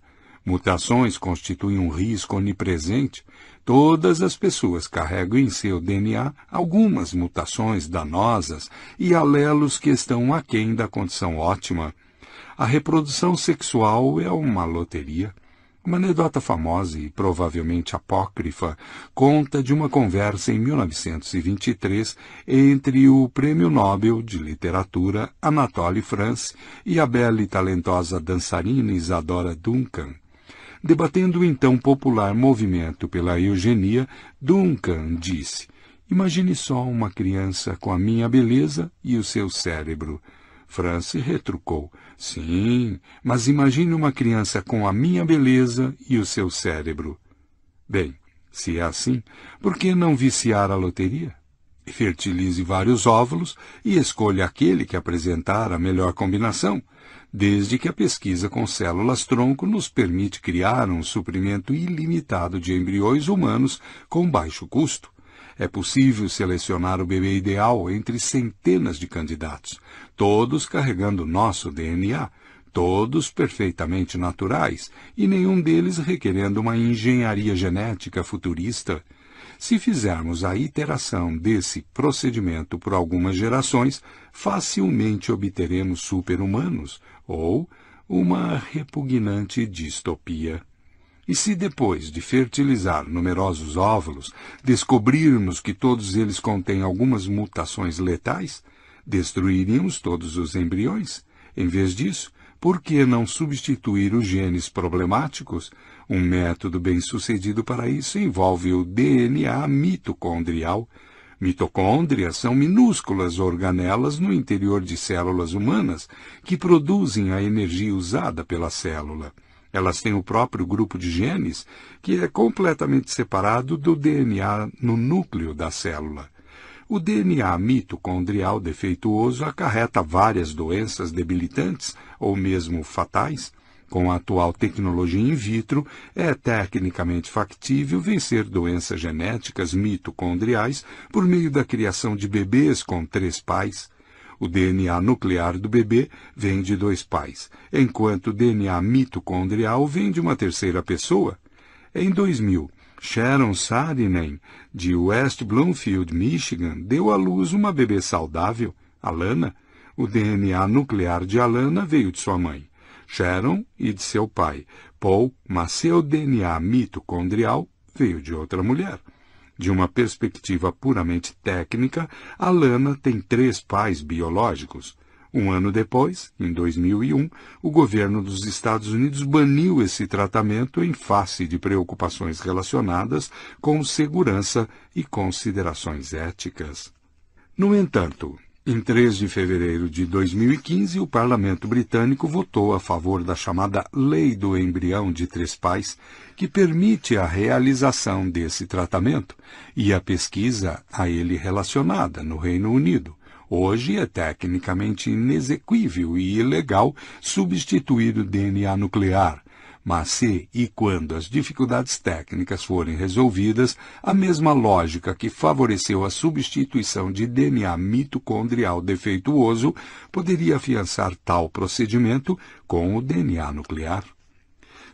Mutações constituem um risco onipresente. Todas as pessoas carregam em seu DNA algumas mutações danosas e alelos que estão aquém da condição ótima. A reprodução sexual é uma loteria. Uma anedota famosa e provavelmente apócrifa conta de uma conversa em 1923 entre o Prêmio Nobel de Literatura Anatole France e a bela e talentosa dançarina Isadora Duncan. Debatendo o então popular movimento pela eugenia, Duncan disse: Imagine só uma criança com a minha beleza e o seu cérebro. France retrucou: Sim, mas imagine uma criança com a minha beleza e o seu cérebro. Bem, se é assim, por que não viciar a loteria? Fertilize vários óvulos e escolha aquele que apresentar a melhor combinação desde que a pesquisa com células-tronco nos permite criar um suprimento ilimitado de embriões humanos com baixo custo. É possível selecionar o bebê ideal entre centenas de candidatos, todos carregando nosso DNA, todos perfeitamente naturais e nenhum deles requerendo uma engenharia genética futurista. Se fizermos a iteração desse procedimento por algumas gerações, facilmente obteremos super-humanos, ou uma repugnante distopia. E se depois de fertilizar numerosos óvulos descobrirmos que todos eles contêm algumas mutações letais, destruiríamos todos os embriões? Em vez disso, por que não substituir os genes problemáticos? Um método bem-sucedido para isso envolve o DNA mitocondrial, Mitocôndrias são minúsculas organelas no interior de células humanas que produzem a energia usada pela célula. Elas têm o próprio grupo de genes, que é completamente separado do DNA no núcleo da célula. O DNA mitocondrial defeituoso acarreta várias doenças debilitantes ou mesmo fatais, com a atual tecnologia in vitro, é tecnicamente factível vencer doenças genéticas mitocondriais por meio da criação de bebês com três pais. O DNA nuclear do bebê vem de dois pais, enquanto o DNA mitocondrial vem de uma terceira pessoa. Em 2000, Sharon Saarinen, de West Bloomfield, Michigan, deu à luz uma bebê saudável, Alana. O DNA nuclear de Alana veio de sua mãe. Sharon e de seu pai, Paul, mas seu DNA mitocondrial veio de outra mulher. De uma perspectiva puramente técnica, Alana tem três pais biológicos. Um ano depois, em 2001, o governo dos Estados Unidos baniu esse tratamento em face de preocupações relacionadas com segurança e considerações éticas. No entanto, em 3 de fevereiro de 2015, o parlamento britânico votou a favor da chamada Lei do Embrião de Três Pais, que permite a realização desse tratamento e a pesquisa a ele relacionada no Reino Unido. Hoje é tecnicamente inexequível e ilegal substituir o DNA nuclear, Mas se e quando as dificuldades técnicas forem resolvidas, a mesma lógica que favoreceu a substituição de DNA mitocondrial defeituoso poderia afiançar tal procedimento com o DNA nuclear.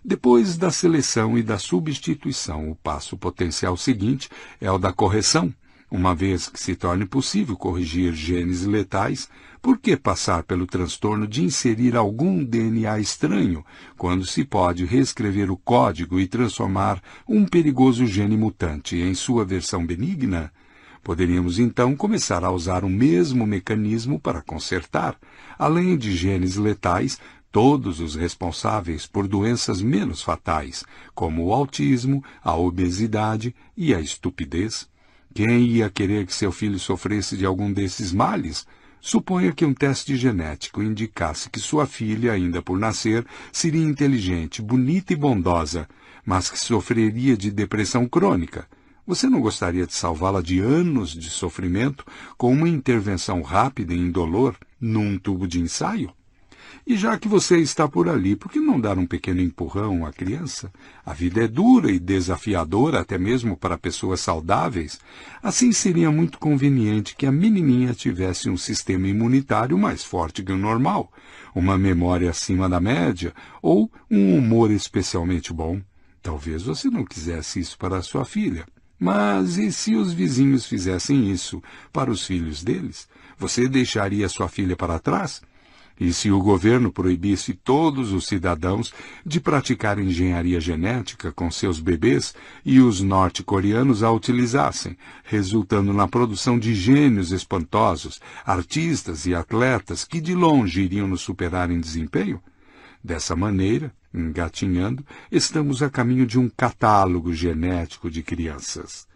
Depois da seleção e da substituição, o passo potencial seguinte é o da correção. Uma vez que se torne possível corrigir genes letais, por que passar pelo transtorno de inserir algum DNA estranho, quando se pode reescrever o código e transformar um perigoso gene mutante em sua versão benigna? Poderíamos então começar a usar o mesmo mecanismo para consertar, além de genes letais, todos os responsáveis por doenças menos fatais, como o autismo, a obesidade e a estupidez. Quem ia querer que seu filho sofresse de algum desses males? Suponha que um teste genético indicasse que sua filha, ainda por nascer, seria inteligente, bonita e bondosa, mas que sofreria de depressão crônica. Você não gostaria de salvá-la de anos de sofrimento com uma intervenção rápida e indolor num tubo de ensaio? E já que você está por ali, por que não dar um pequeno empurrão à criança? A vida é dura e desafiadora até mesmo para pessoas saudáveis. Assim seria muito conveniente que a menininha tivesse um sistema imunitário mais forte que o normal, uma memória acima da média ou um humor especialmente bom. Talvez você não quisesse isso para a sua filha. Mas e se os vizinhos fizessem isso para os filhos deles? Você deixaria sua filha para trás? E se o governo proibisse todos os cidadãos de praticar engenharia genética com seus bebês e os norte-coreanos a utilizassem, resultando na produção de gênios espantosos, artistas e atletas que de longe iriam nos superar em desempenho? Dessa maneira, engatinhando, estamos a caminho de um catálogo genético de crianças.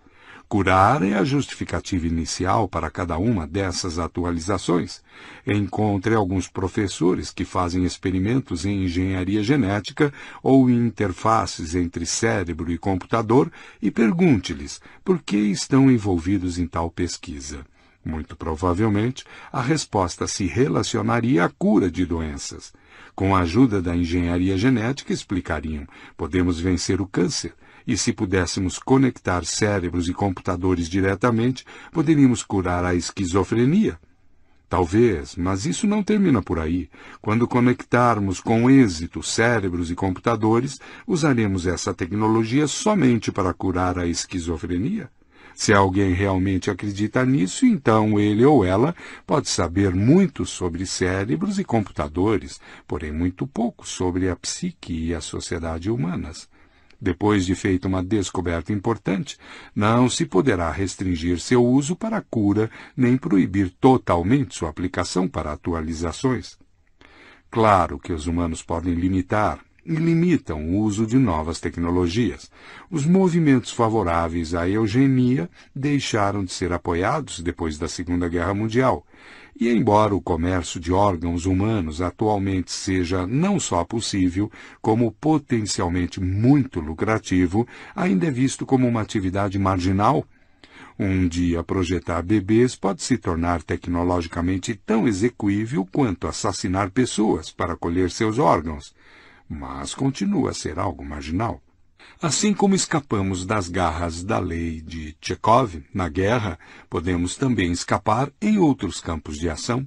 Curar é a justificativa inicial para cada uma dessas atualizações. Encontre alguns professores que fazem experimentos em engenharia genética ou interfaces entre cérebro e computador e pergunte-lhes por que estão envolvidos em tal pesquisa. Muito provavelmente, a resposta se relacionaria à cura de doenças. Com a ajuda da engenharia genética, explicariam: podemos vencer o câncer, e se pudéssemos conectar cérebros e computadores diretamente, poderíamos curar a esquizofrenia. Talvez, mas isso não termina por aí. Quando conectarmos com êxito cérebros e computadores, usaremos essa tecnologia somente para curar a esquizofrenia? Se alguém realmente acredita nisso, então ele ou ela pode saber muito sobre cérebros e computadores, porém muito pouco sobre a psique e a sociedade humanas. Depois de feita uma descoberta importante, não se poderá restringir seu uso para cura nem proibir totalmente sua aplicação para atualizações. Claro que os humanos podem limitar e limitam o uso de novas tecnologias. Os movimentos favoráveis à eugenia deixaram de ser apoiados depois da Segunda Guerra Mundial e embora o comércio de órgãos humanos atualmente seja não só possível, como potencialmente muito lucrativo, ainda é visto como uma atividade marginal. Um dia projetar bebês pode se tornar tecnologicamente tão execuível quanto assassinar pessoas para colher seus órgãos, mas continua a ser algo marginal. Assim como escapamos das garras da lei de Chekhov na guerra, podemos também escapar em outros campos de ação.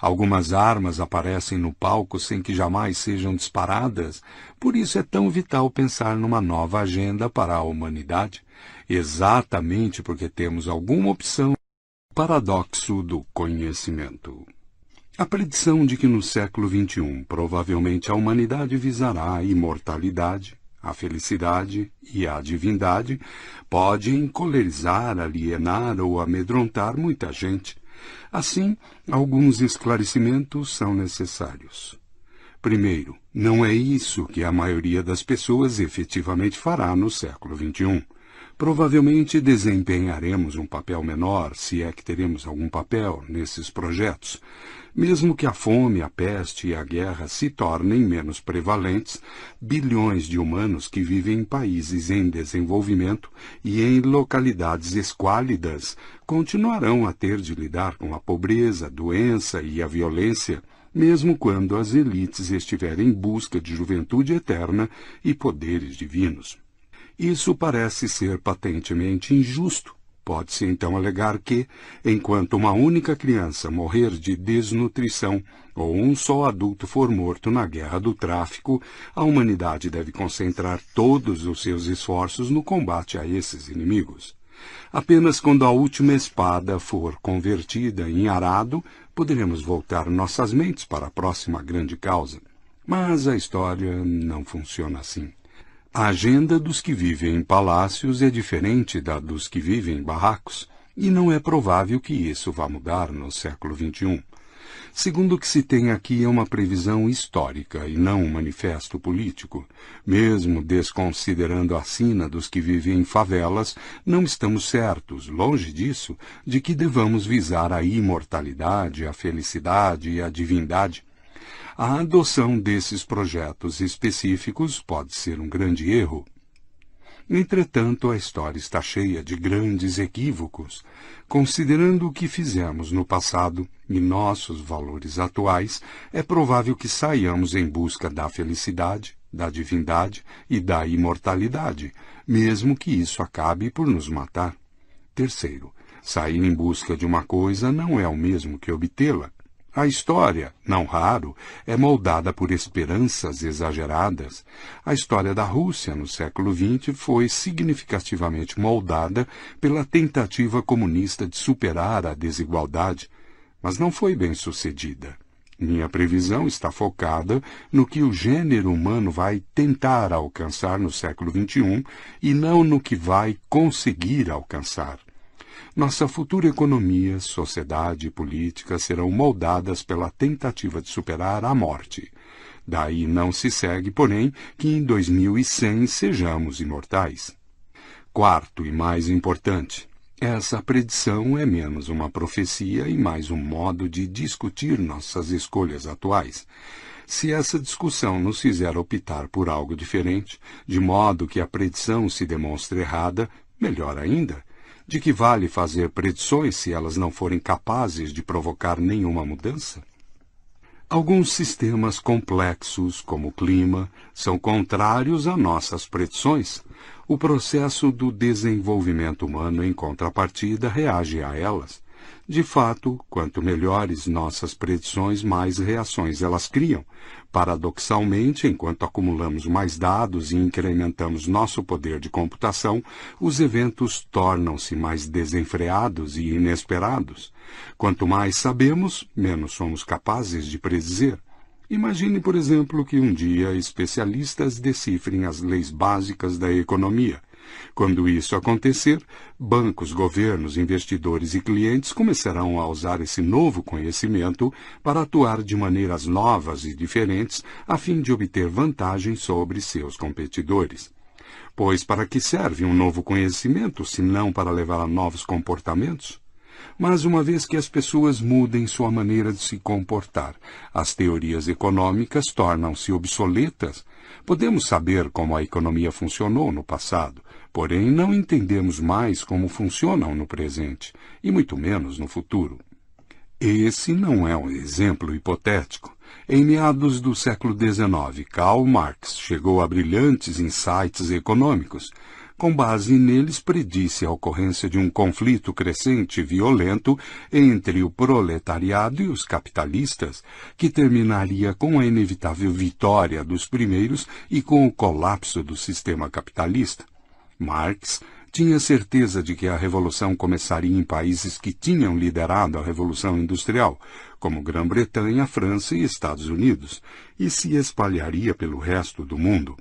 Algumas armas aparecem no palco sem que jamais sejam disparadas, por isso é tão vital pensar numa nova agenda para a humanidade, exatamente porque temos alguma opção. Paradoxo do conhecimento. A predição de que no século XXI provavelmente a humanidade visará a imortalidade a felicidade e a divindade pode encolerizar, alienar ou amedrontar muita gente. Assim, alguns esclarecimentos são necessários. Primeiro, não é isso que a maioria das pessoas efetivamente fará no século XXI. Provavelmente desempenharemos um papel menor, se é que teremos algum papel, nesses projetos. Mesmo que a fome, a peste e a guerra se tornem menos prevalentes, bilhões de humanos que vivem em países em desenvolvimento e em localidades esquálidas continuarão a ter de lidar com a pobreza, a doença e a violência mesmo quando as elites estiverem em busca de juventude eterna e poderes divinos. Isso parece ser patentemente injusto. Pode-se então alegar que, enquanto uma única criança morrer de desnutrição ou um só adulto for morto na guerra do tráfico, a humanidade deve concentrar todos os seus esforços no combate a esses inimigos. Apenas quando a última espada for convertida em arado, poderemos voltar nossas mentes para a próxima grande causa. Mas a história não funciona assim. A agenda dos que vivem em palácios é diferente da dos que vivem em barracos, e não é provável que isso vá mudar no século XXI. Segundo o que se tem aqui é uma previsão histórica e não um manifesto político. Mesmo desconsiderando a sina dos que vivem em favelas, não estamos certos, longe disso, de que devamos visar a imortalidade, a felicidade e a divindade. A adoção desses projetos específicos pode ser um grande erro. Entretanto, a história está cheia de grandes equívocos. Considerando o que fizemos no passado e nossos valores atuais, é provável que saiamos em busca da felicidade, da divindade e da imortalidade, mesmo que isso acabe por nos matar. Terceiro, sair em busca de uma coisa não é o mesmo que obtê-la. A história, não raro, é moldada por esperanças exageradas. A história da Rússia no século XX foi significativamente moldada pela tentativa comunista de superar a desigualdade, mas não foi bem sucedida. Minha previsão está focada no que o gênero humano vai tentar alcançar no século XXI e não no que vai conseguir alcançar. Nossa futura economia, sociedade e política serão moldadas pela tentativa de superar a morte. Daí não se segue, porém, que em 2100 sejamos imortais. Quarto e mais importante, essa predição é menos uma profecia e mais um modo de discutir nossas escolhas atuais. Se essa discussão nos fizer optar por algo diferente, de modo que a predição se demonstre errada, melhor ainda, de que vale fazer predições se elas não forem capazes de provocar nenhuma mudança? Alguns sistemas complexos, como o clima, são contrários a nossas predições. O processo do desenvolvimento humano, em contrapartida, reage a elas. De fato, quanto melhores nossas predições, mais reações elas criam. Paradoxalmente, enquanto acumulamos mais dados e incrementamos nosso poder de computação, os eventos tornam-se mais desenfreados e inesperados. Quanto mais sabemos, menos somos capazes de predizer. Imagine, por exemplo, que um dia especialistas decifrem as leis básicas da economia. Quando isso acontecer, bancos, governos, investidores e clientes começarão a usar esse novo conhecimento para atuar de maneiras novas e diferentes a fim de obter vantagem sobre seus competidores. Pois para que serve um novo conhecimento se não para levar a novos comportamentos? Mas uma vez que as pessoas mudem sua maneira de se comportar, as teorias econômicas tornam-se obsoletas. Podemos saber como a economia funcionou no passado, porém não entendemos mais como funcionam no presente, e muito menos no futuro. Esse não é um exemplo hipotético. Em meados do século XIX, Karl Marx chegou a brilhantes insights econômicos, com base neles, predisse a ocorrência de um conflito crescente e violento entre o proletariado e os capitalistas, que terminaria com a inevitável vitória dos primeiros e com o colapso do sistema capitalista. Marx tinha certeza de que a revolução começaria em países que tinham liderado a revolução industrial, como Grã-Bretanha, França e Estados Unidos, e se espalharia pelo resto do mundo.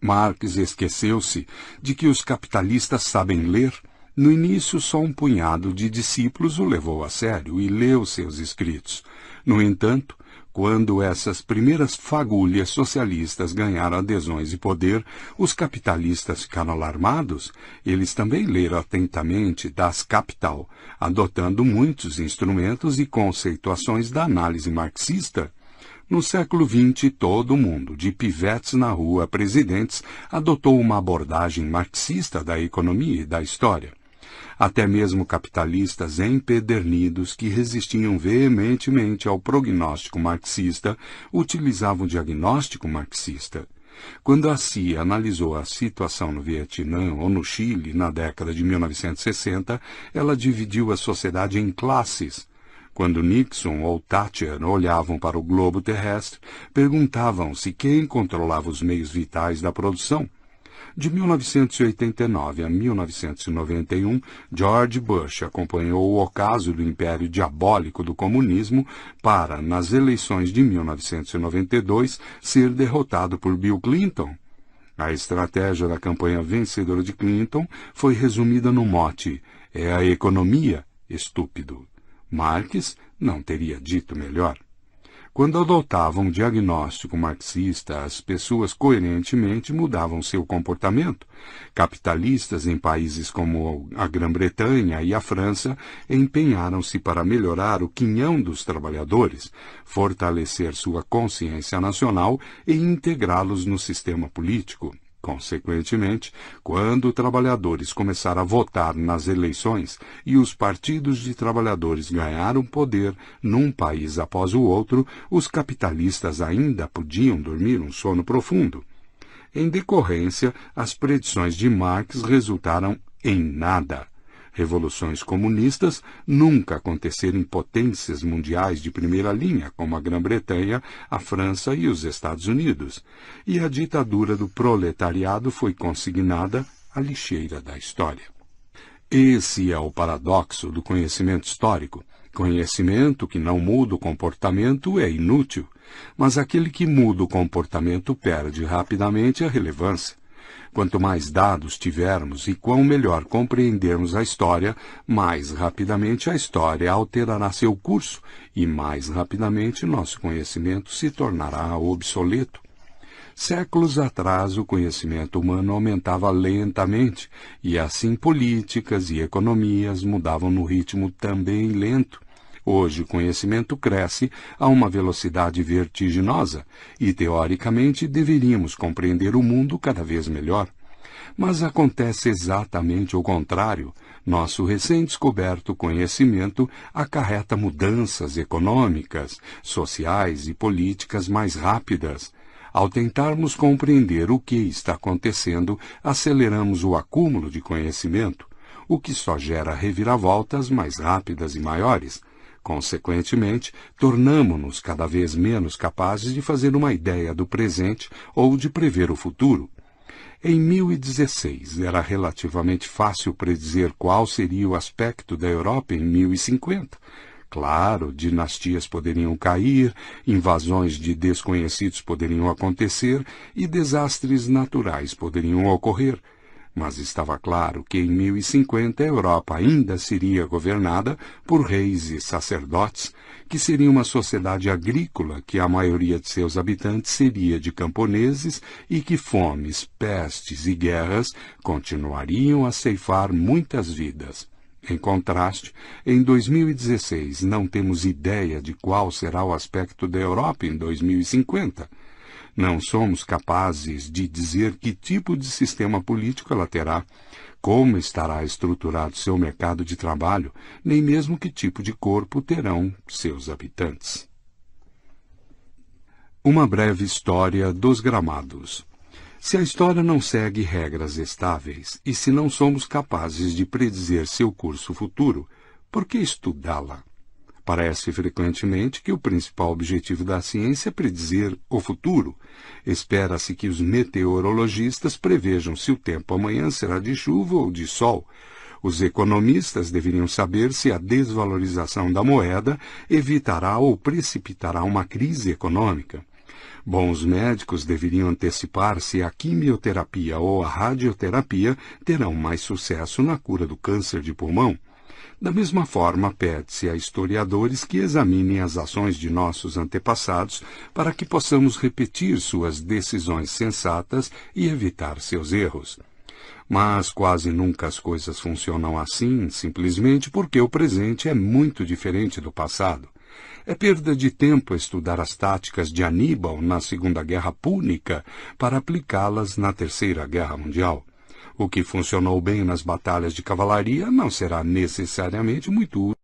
Marx esqueceu-se de que os capitalistas sabem ler. No início, só um punhado de discípulos o levou a sério e leu seus escritos. No entanto, quando essas primeiras fagulhas socialistas ganharam adesões e poder, os capitalistas ficaram alarmados. Eles também leram atentamente Das Kapital, adotando muitos instrumentos e conceituações da análise marxista. No século XX, todo mundo, de pivetes na rua a presidentes, adotou uma abordagem marxista da economia e da história. Até mesmo capitalistas empedernidos que resistiam veementemente ao prognóstico marxista utilizavam o diagnóstico marxista. Quando a CIA analisou a situação no Vietnã ou no Chile na década de 1960, ela dividiu a sociedade em classes. Quando Nixon ou Thatcher olhavam para o globo terrestre, perguntavam-se quem controlava os meios vitais da produção. De 1989 a 1991, George Bush acompanhou o ocaso do império diabólico do comunismo para, nas eleições de 1992, ser derrotado por Bill Clinton. A estratégia da campanha vencedora de Clinton foi resumida no mote: é a economia, estúpido. Marx não teria dito melhor. Quando adotavam diagnóstico marxista, as pessoas coerentemente mudavam seu comportamento. Capitalistas em países como a Grã-Bretanha e a França empenharam-se para melhorar o quinhão dos trabalhadores, fortalecer sua consciência nacional e integrá-los no sistema político. Consequentemente, quando trabalhadores começaram a votar nas eleições e os partidos de trabalhadores ganharam poder num país após o outro, os capitalistas ainda podiam dormir um sono profundo. Em decorrência, as predições de Marx resultaram em nada. Revoluções comunistas nunca aconteceram em potências mundiais de primeira linha, como a Grã-Bretanha, a França e os Estados Unidos, e a ditadura do proletariado foi consignada à lixeira da história. Esse é o paradoxo do conhecimento histórico. Conhecimento que não muda o comportamento é inútil, mas aquele que muda o comportamento perde rapidamente a relevância. Quanto mais dados tivermos e quão melhor compreendermos a história, mais rapidamente a história alterará seu curso e mais rapidamente nosso conhecimento se tornará obsoleto. Séculos atrás, o conhecimento humano aumentava lentamente, e assim políticas e economias mudavam no ritmo também lento. Hoje o conhecimento cresce a uma velocidade vertiginosa e, teoricamente, deveríamos compreender o mundo cada vez melhor. Mas acontece exatamente o contrário. Nosso recém-descoberto conhecimento acarreta mudanças econômicas, sociais e políticas mais rápidas. Ao tentarmos compreender o que está acontecendo, aceleramos o acúmulo de conhecimento, o que só gera reviravoltas mais rápidas e maiores. Consequentemente, tornamo-nos cada vez menos capazes de fazer uma ideia do presente ou de prever o futuro. Em 1016, era relativamente fácil predizer qual seria o aspecto da Europa em 1050. Claro, dinastias poderiam cair, invasões de desconhecidos poderiam acontecer e desastres naturais poderiam ocorrer mas estava claro que em 1050 a Europa ainda seria governada por reis e sacerdotes, que seria uma sociedade agrícola que a maioria de seus habitantes seria de camponeses e que fomes, pestes e guerras continuariam a ceifar muitas vidas. Em contraste, em 2016 não temos ideia de qual será o aspecto da Europa em 2050 não somos capazes de dizer que tipo de sistema político ela terá, como estará estruturado seu mercado de trabalho, nem mesmo que tipo de corpo terão seus habitantes. Uma breve história dos gramados. Se a história não segue regras estáveis e se não somos capazes de predizer seu curso futuro, por que estudá-la? Parece frequentemente que o principal objetivo da ciência é predizer o futuro. Espera-se que os meteorologistas prevejam se o tempo amanhã será de chuva ou de sol. Os economistas deveriam saber se a desvalorização da moeda evitará ou precipitará uma crise econômica. Bons médicos deveriam antecipar se a quimioterapia ou a radioterapia terão mais sucesso na cura do câncer de pulmão. Da mesma forma, pede-se a historiadores que examinem as ações de nossos antepassados para que possamos repetir suas decisões sensatas e evitar seus erros. Mas quase nunca as coisas funcionam assim, simplesmente porque o presente é muito diferente do passado. É perda de tempo estudar as táticas de Aníbal na Segunda Guerra Púnica para aplicá-las na Terceira Guerra Mundial. O que funcionou bem nas batalhas de cavalaria não será necessariamente muito útil.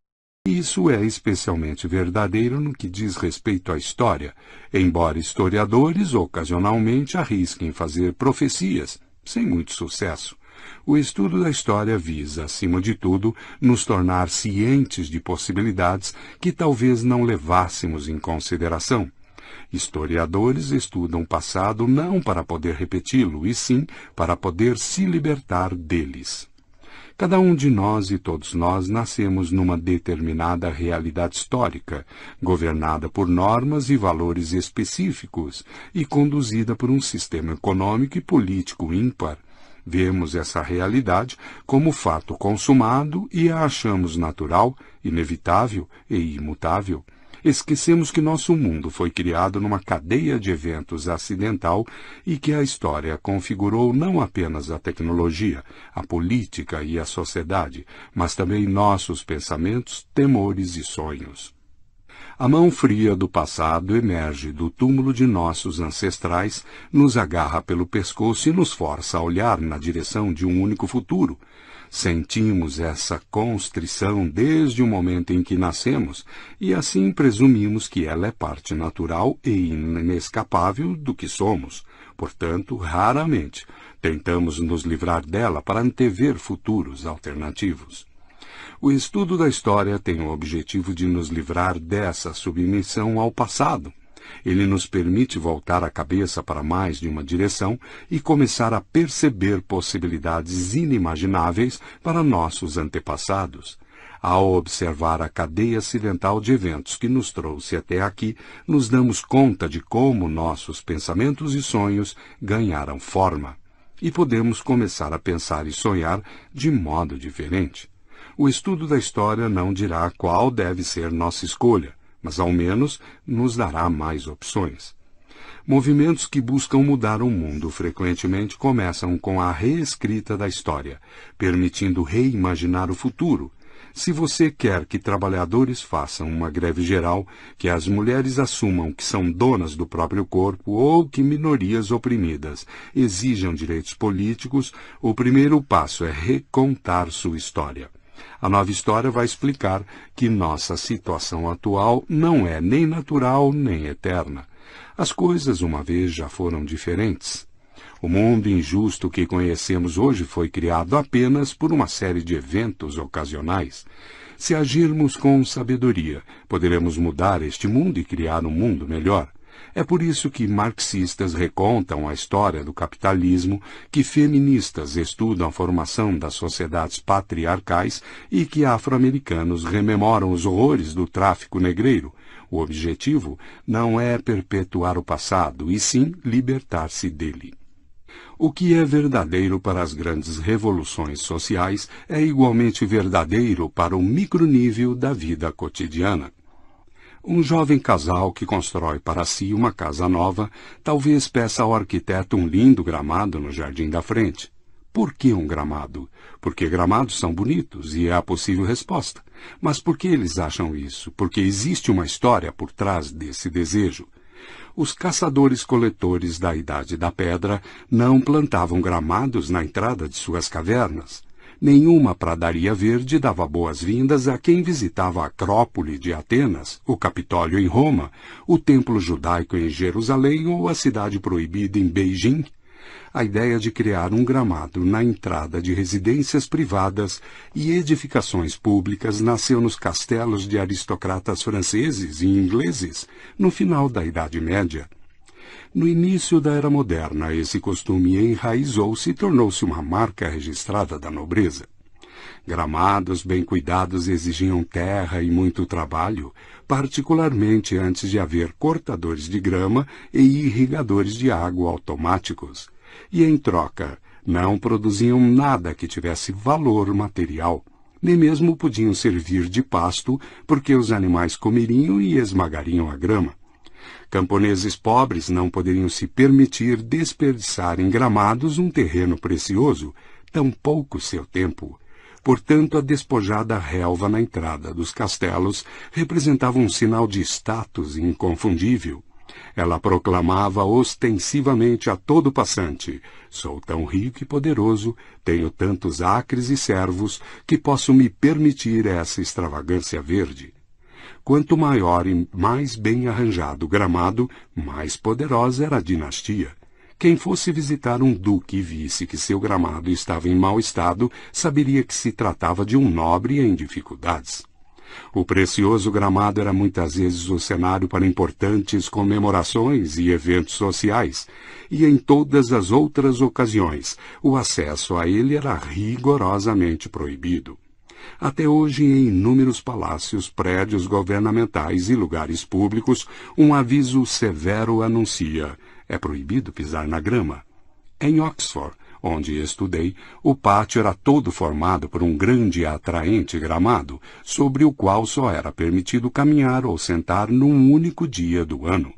Isso é especialmente verdadeiro no que diz respeito à história, embora historiadores ocasionalmente arrisquem fazer profecias, sem muito sucesso. O estudo da história visa, acima de tudo, nos tornar cientes de possibilidades que talvez não levássemos em consideração. Historiadores estudam o passado não para poder repeti-lo, e sim para poder se libertar deles. Cada um de nós e todos nós nascemos numa determinada realidade histórica, governada por normas e valores específicos e conduzida por um sistema econômico e político ímpar. Vemos essa realidade como fato consumado e a achamos natural, inevitável e imutável. Esquecemos que nosso mundo foi criado numa cadeia de eventos acidental e que a história configurou não apenas a tecnologia, a política e a sociedade, mas também nossos pensamentos, temores e sonhos. A mão fria do passado emerge do túmulo de nossos ancestrais, nos agarra pelo pescoço e nos força a olhar na direção de um único futuro, Sentimos essa constrição desde o momento em que nascemos e assim presumimos que ela é parte natural e inescapável do que somos. Portanto, raramente tentamos nos livrar dela para antever futuros alternativos. O estudo da história tem o objetivo de nos livrar dessa submissão ao passado ele nos permite voltar a cabeça para mais de uma direção e começar a perceber possibilidades inimagináveis para nossos antepassados. Ao observar a cadeia acidental de eventos que nos trouxe até aqui, nos damos conta de como nossos pensamentos e sonhos ganharam forma. E podemos começar a pensar e sonhar de modo diferente. O estudo da história não dirá qual deve ser nossa escolha, mas ao menos nos dará mais opções. Movimentos que buscam mudar o mundo frequentemente começam com a reescrita da história, permitindo reimaginar o futuro. Se você quer que trabalhadores façam uma greve geral, que as mulheres assumam que são donas do próprio corpo ou que minorias oprimidas exijam direitos políticos, o primeiro passo é recontar sua história. A nova história vai explicar que nossa situação atual não é nem natural nem eterna. As coisas uma vez já foram diferentes. O mundo injusto que conhecemos hoje foi criado apenas por uma série de eventos ocasionais. Se agirmos com sabedoria, poderemos mudar este mundo e criar um mundo melhor. É por isso que marxistas recontam a história do capitalismo, que feministas estudam a formação das sociedades patriarcais e que afro-americanos rememoram os horrores do tráfico negreiro. O objetivo não é perpetuar o passado, e sim libertar-se dele. O que é verdadeiro para as grandes revoluções sociais é igualmente verdadeiro para o micronível da vida cotidiana. Um jovem casal que constrói para si uma casa nova talvez peça ao arquiteto um lindo gramado no jardim da frente. Por que um gramado? Porque gramados são bonitos e é a possível resposta. Mas por que eles acham isso? Porque existe uma história por trás desse desejo. Os caçadores-coletores da Idade da Pedra não plantavam gramados na entrada de suas cavernas. Nenhuma pradaria verde dava boas-vindas a quem visitava a Acrópole de Atenas, o Capitólio em Roma, o Templo Judaico em Jerusalém ou a Cidade Proibida em Beijing. A ideia de criar um gramado na entrada de residências privadas e edificações públicas nasceu nos castelos de aristocratas franceses e ingleses no final da Idade Média. No início da Era Moderna, esse costume enraizou-se e tornou-se uma marca registrada da nobreza. Gramados bem cuidados exigiam terra e muito trabalho, particularmente antes de haver cortadores de grama e irrigadores de água automáticos. E em troca, não produziam nada que tivesse valor material, nem mesmo podiam servir de pasto, porque os animais comeriam e esmagariam a grama. Camponeses pobres não poderiam se permitir desperdiçar em gramados um terreno precioso, tampouco seu tempo. Portanto, a despojada relva na entrada dos castelos representava um sinal de status inconfundível. Ela proclamava ostensivamente a todo passante: Sou tão rico e poderoso, tenho tantos acres e servos, que posso me permitir essa extravagância verde. Quanto maior e mais bem arranjado o gramado, mais poderosa era a dinastia. Quem fosse visitar um duque e visse que seu gramado estava em mau estado, saberia que se tratava de um nobre em dificuldades. O precioso gramado era muitas vezes o cenário para importantes comemorações e eventos sociais, e em todas as outras ocasiões o acesso a ele era rigorosamente proibido. Até hoje, em inúmeros palácios, prédios governamentais e lugares públicos, um aviso severo anuncia: é proibido pisar na grama. Em Oxford, onde estudei, o pátio era todo formado por um grande e atraente gramado, sobre o qual só era permitido caminhar ou sentar num único dia do ano.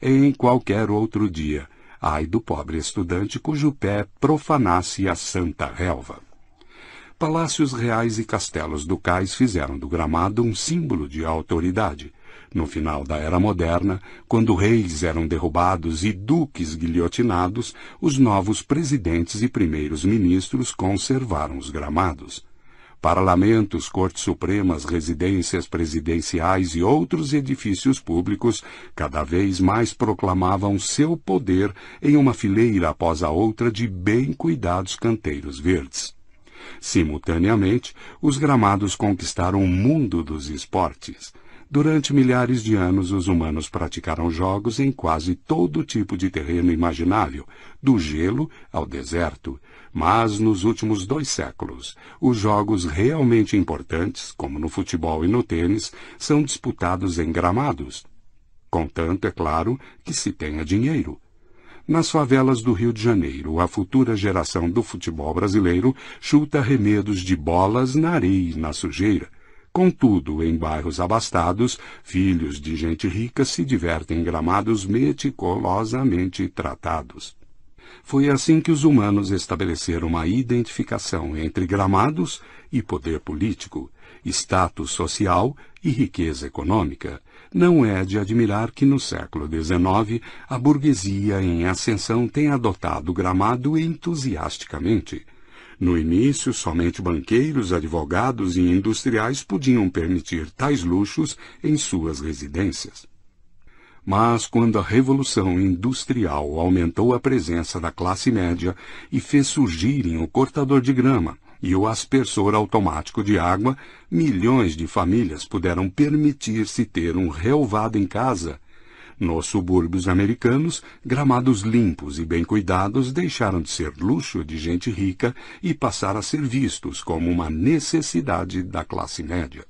Em qualquer outro dia, ai do pobre estudante cujo pé profanasse a santa relva. Palácios reais e castelos ducais fizeram do gramado um símbolo de autoridade, no final da Era Moderna, quando reis eram derrubados e duques guilhotinados, os novos presidentes e primeiros ministros conservaram os gramados. Parlamentos, cortes supremas, residências presidenciais e outros edifícios públicos cada vez mais proclamavam seu poder em uma fileira após a outra de bem cuidados canteiros verdes. Simultaneamente, os gramados conquistaram o mundo dos esportes. Durante milhares de anos, os humanos praticaram jogos em quase todo tipo de terreno imaginável, do gelo ao deserto. Mas nos últimos dois séculos, os jogos realmente importantes, como no futebol e no tênis, são disputados em gramados. Contanto, é claro, que se tenha dinheiro. Nas favelas do Rio de Janeiro, a futura geração do futebol brasileiro chuta remedos de bolas na areia e na sujeira Contudo, em bairros abastados, filhos de gente rica se divertem em gramados meticulosamente tratados. Foi assim que os humanos estabeleceram uma identificação entre gramados e poder político, status social e riqueza econômica. Não é de admirar que no século XIX a burguesia em ascensão tenha adotado o gramado entusiasticamente. No início, somente banqueiros, advogados e industriais podiam permitir tais luxos em suas residências. Mas quando a Revolução Industrial aumentou a presença da classe média e fez surgirem o cortador de grama e o aspersor automático de água, milhões de famílias puderam permitir-se ter um relvado em casa nos subúrbios americanos, gramados limpos e bem cuidados deixaram de ser luxo de gente rica e passaram a ser vistos como uma necessidade da classe média.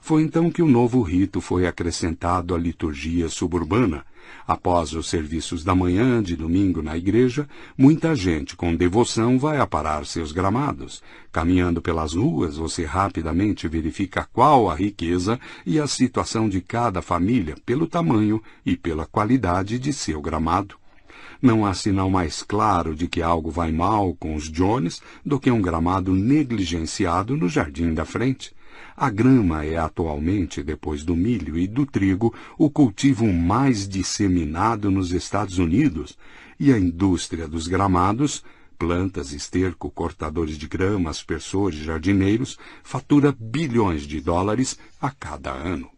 Foi então que o novo rito foi acrescentado à liturgia suburbana, Após os serviços da manhã de domingo na igreja, muita gente com devoção vai aparar seus gramados. Caminhando pelas ruas, você rapidamente verifica qual a riqueza e a situação de cada família pelo tamanho e pela qualidade de seu gramado. Não há sinal mais claro de que algo vai mal com os Jones do que um gramado negligenciado no jardim da frente. A grama é atualmente, depois do milho e do trigo, o cultivo mais disseminado nos Estados Unidos, e a indústria dos gramados, plantas, esterco, cortadores de grama, aspersores, jardineiros, fatura bilhões de dólares a cada ano.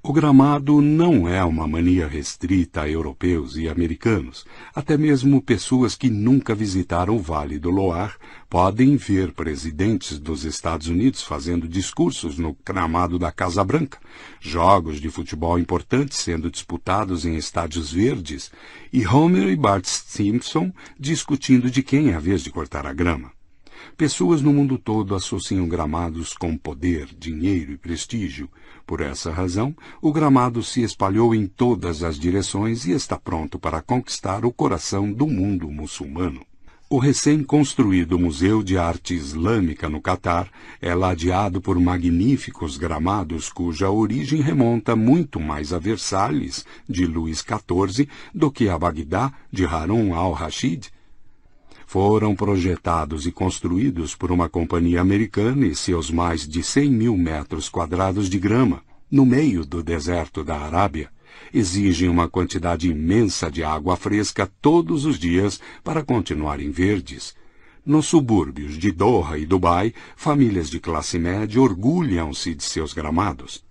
O gramado não é uma mania restrita a europeus e americanos. Até mesmo pessoas que nunca visitaram o Vale do Loire podem ver presidentes dos Estados Unidos fazendo discursos no gramado da Casa Branca, jogos de futebol importantes sendo disputados em estádios verdes e Homer e Bart Simpson discutindo de quem é a vez de cortar a grama. Pessoas no mundo todo associam gramados com poder, dinheiro e prestígio. Por essa razão, o gramado se espalhou em todas as direções e está pronto para conquistar o coração do mundo muçulmano. O recém-construído Museu de Arte Islâmica no Catar é ladeado por magníficos gramados cuja origem remonta muito mais a Versalhes, de Luís XIV, do que a Bagdá, de Harun al-Rashid, foram projetados e construídos por uma companhia americana e seus mais de 100 mil metros quadrados de grama, no meio do deserto da Arábia, exigem uma quantidade imensa de água fresca todos os dias para continuarem verdes. Nos subúrbios de Doha e Dubai, famílias de classe média orgulham-se de seus gramados.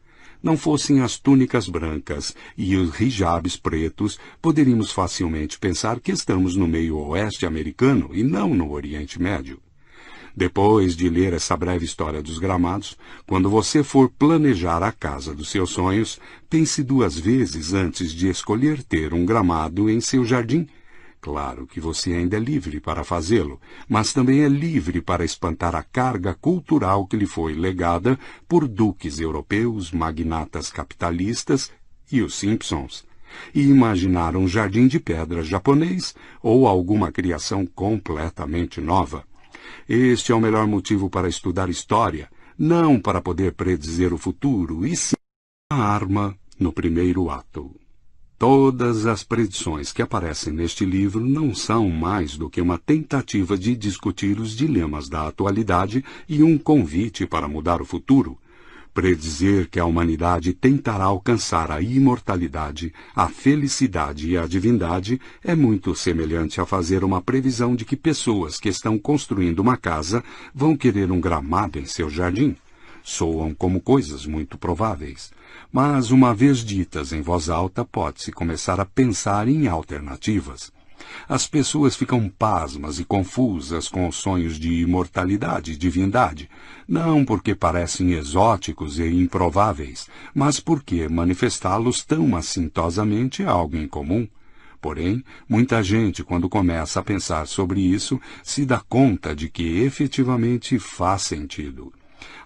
Não fossem as túnicas brancas e os hijabs pretos, poderíamos facilmente pensar que estamos no meio oeste americano e não no Oriente Médio. Depois de ler essa breve história dos gramados, quando você for planejar a casa dos seus sonhos, pense duas vezes antes de escolher ter um gramado em seu jardim. Claro que você ainda é livre para fazê-lo, mas também é livre para espantar a carga cultural que lhe foi legada por duques europeus, magnatas capitalistas e os Simpsons e imaginar um jardim de pedra japonês ou alguma criação completamente nova. Este é o melhor motivo para estudar história, não para poder predizer o futuro, e sim a arma no primeiro ato. Todas as predições que aparecem neste livro não são mais do que uma tentativa de discutir os dilemas da atualidade e um convite para mudar o futuro, Predizer que a humanidade tentará alcançar a imortalidade, a felicidade e a divindade é muito semelhante a fazer uma previsão de que pessoas que estão construindo uma casa vão querer um gramado em seu jardim. Soam como coisas muito prováveis. Mas, uma vez ditas em voz alta, pode-se começar a pensar em alternativas. As pessoas ficam pasmas e confusas com os sonhos de imortalidade e divindade, não porque parecem exóticos e improváveis, mas porque manifestá-los tão assintosamente é algo incomum. Porém, muita gente, quando começa a pensar sobre isso, se dá conta de que efetivamente faz sentido.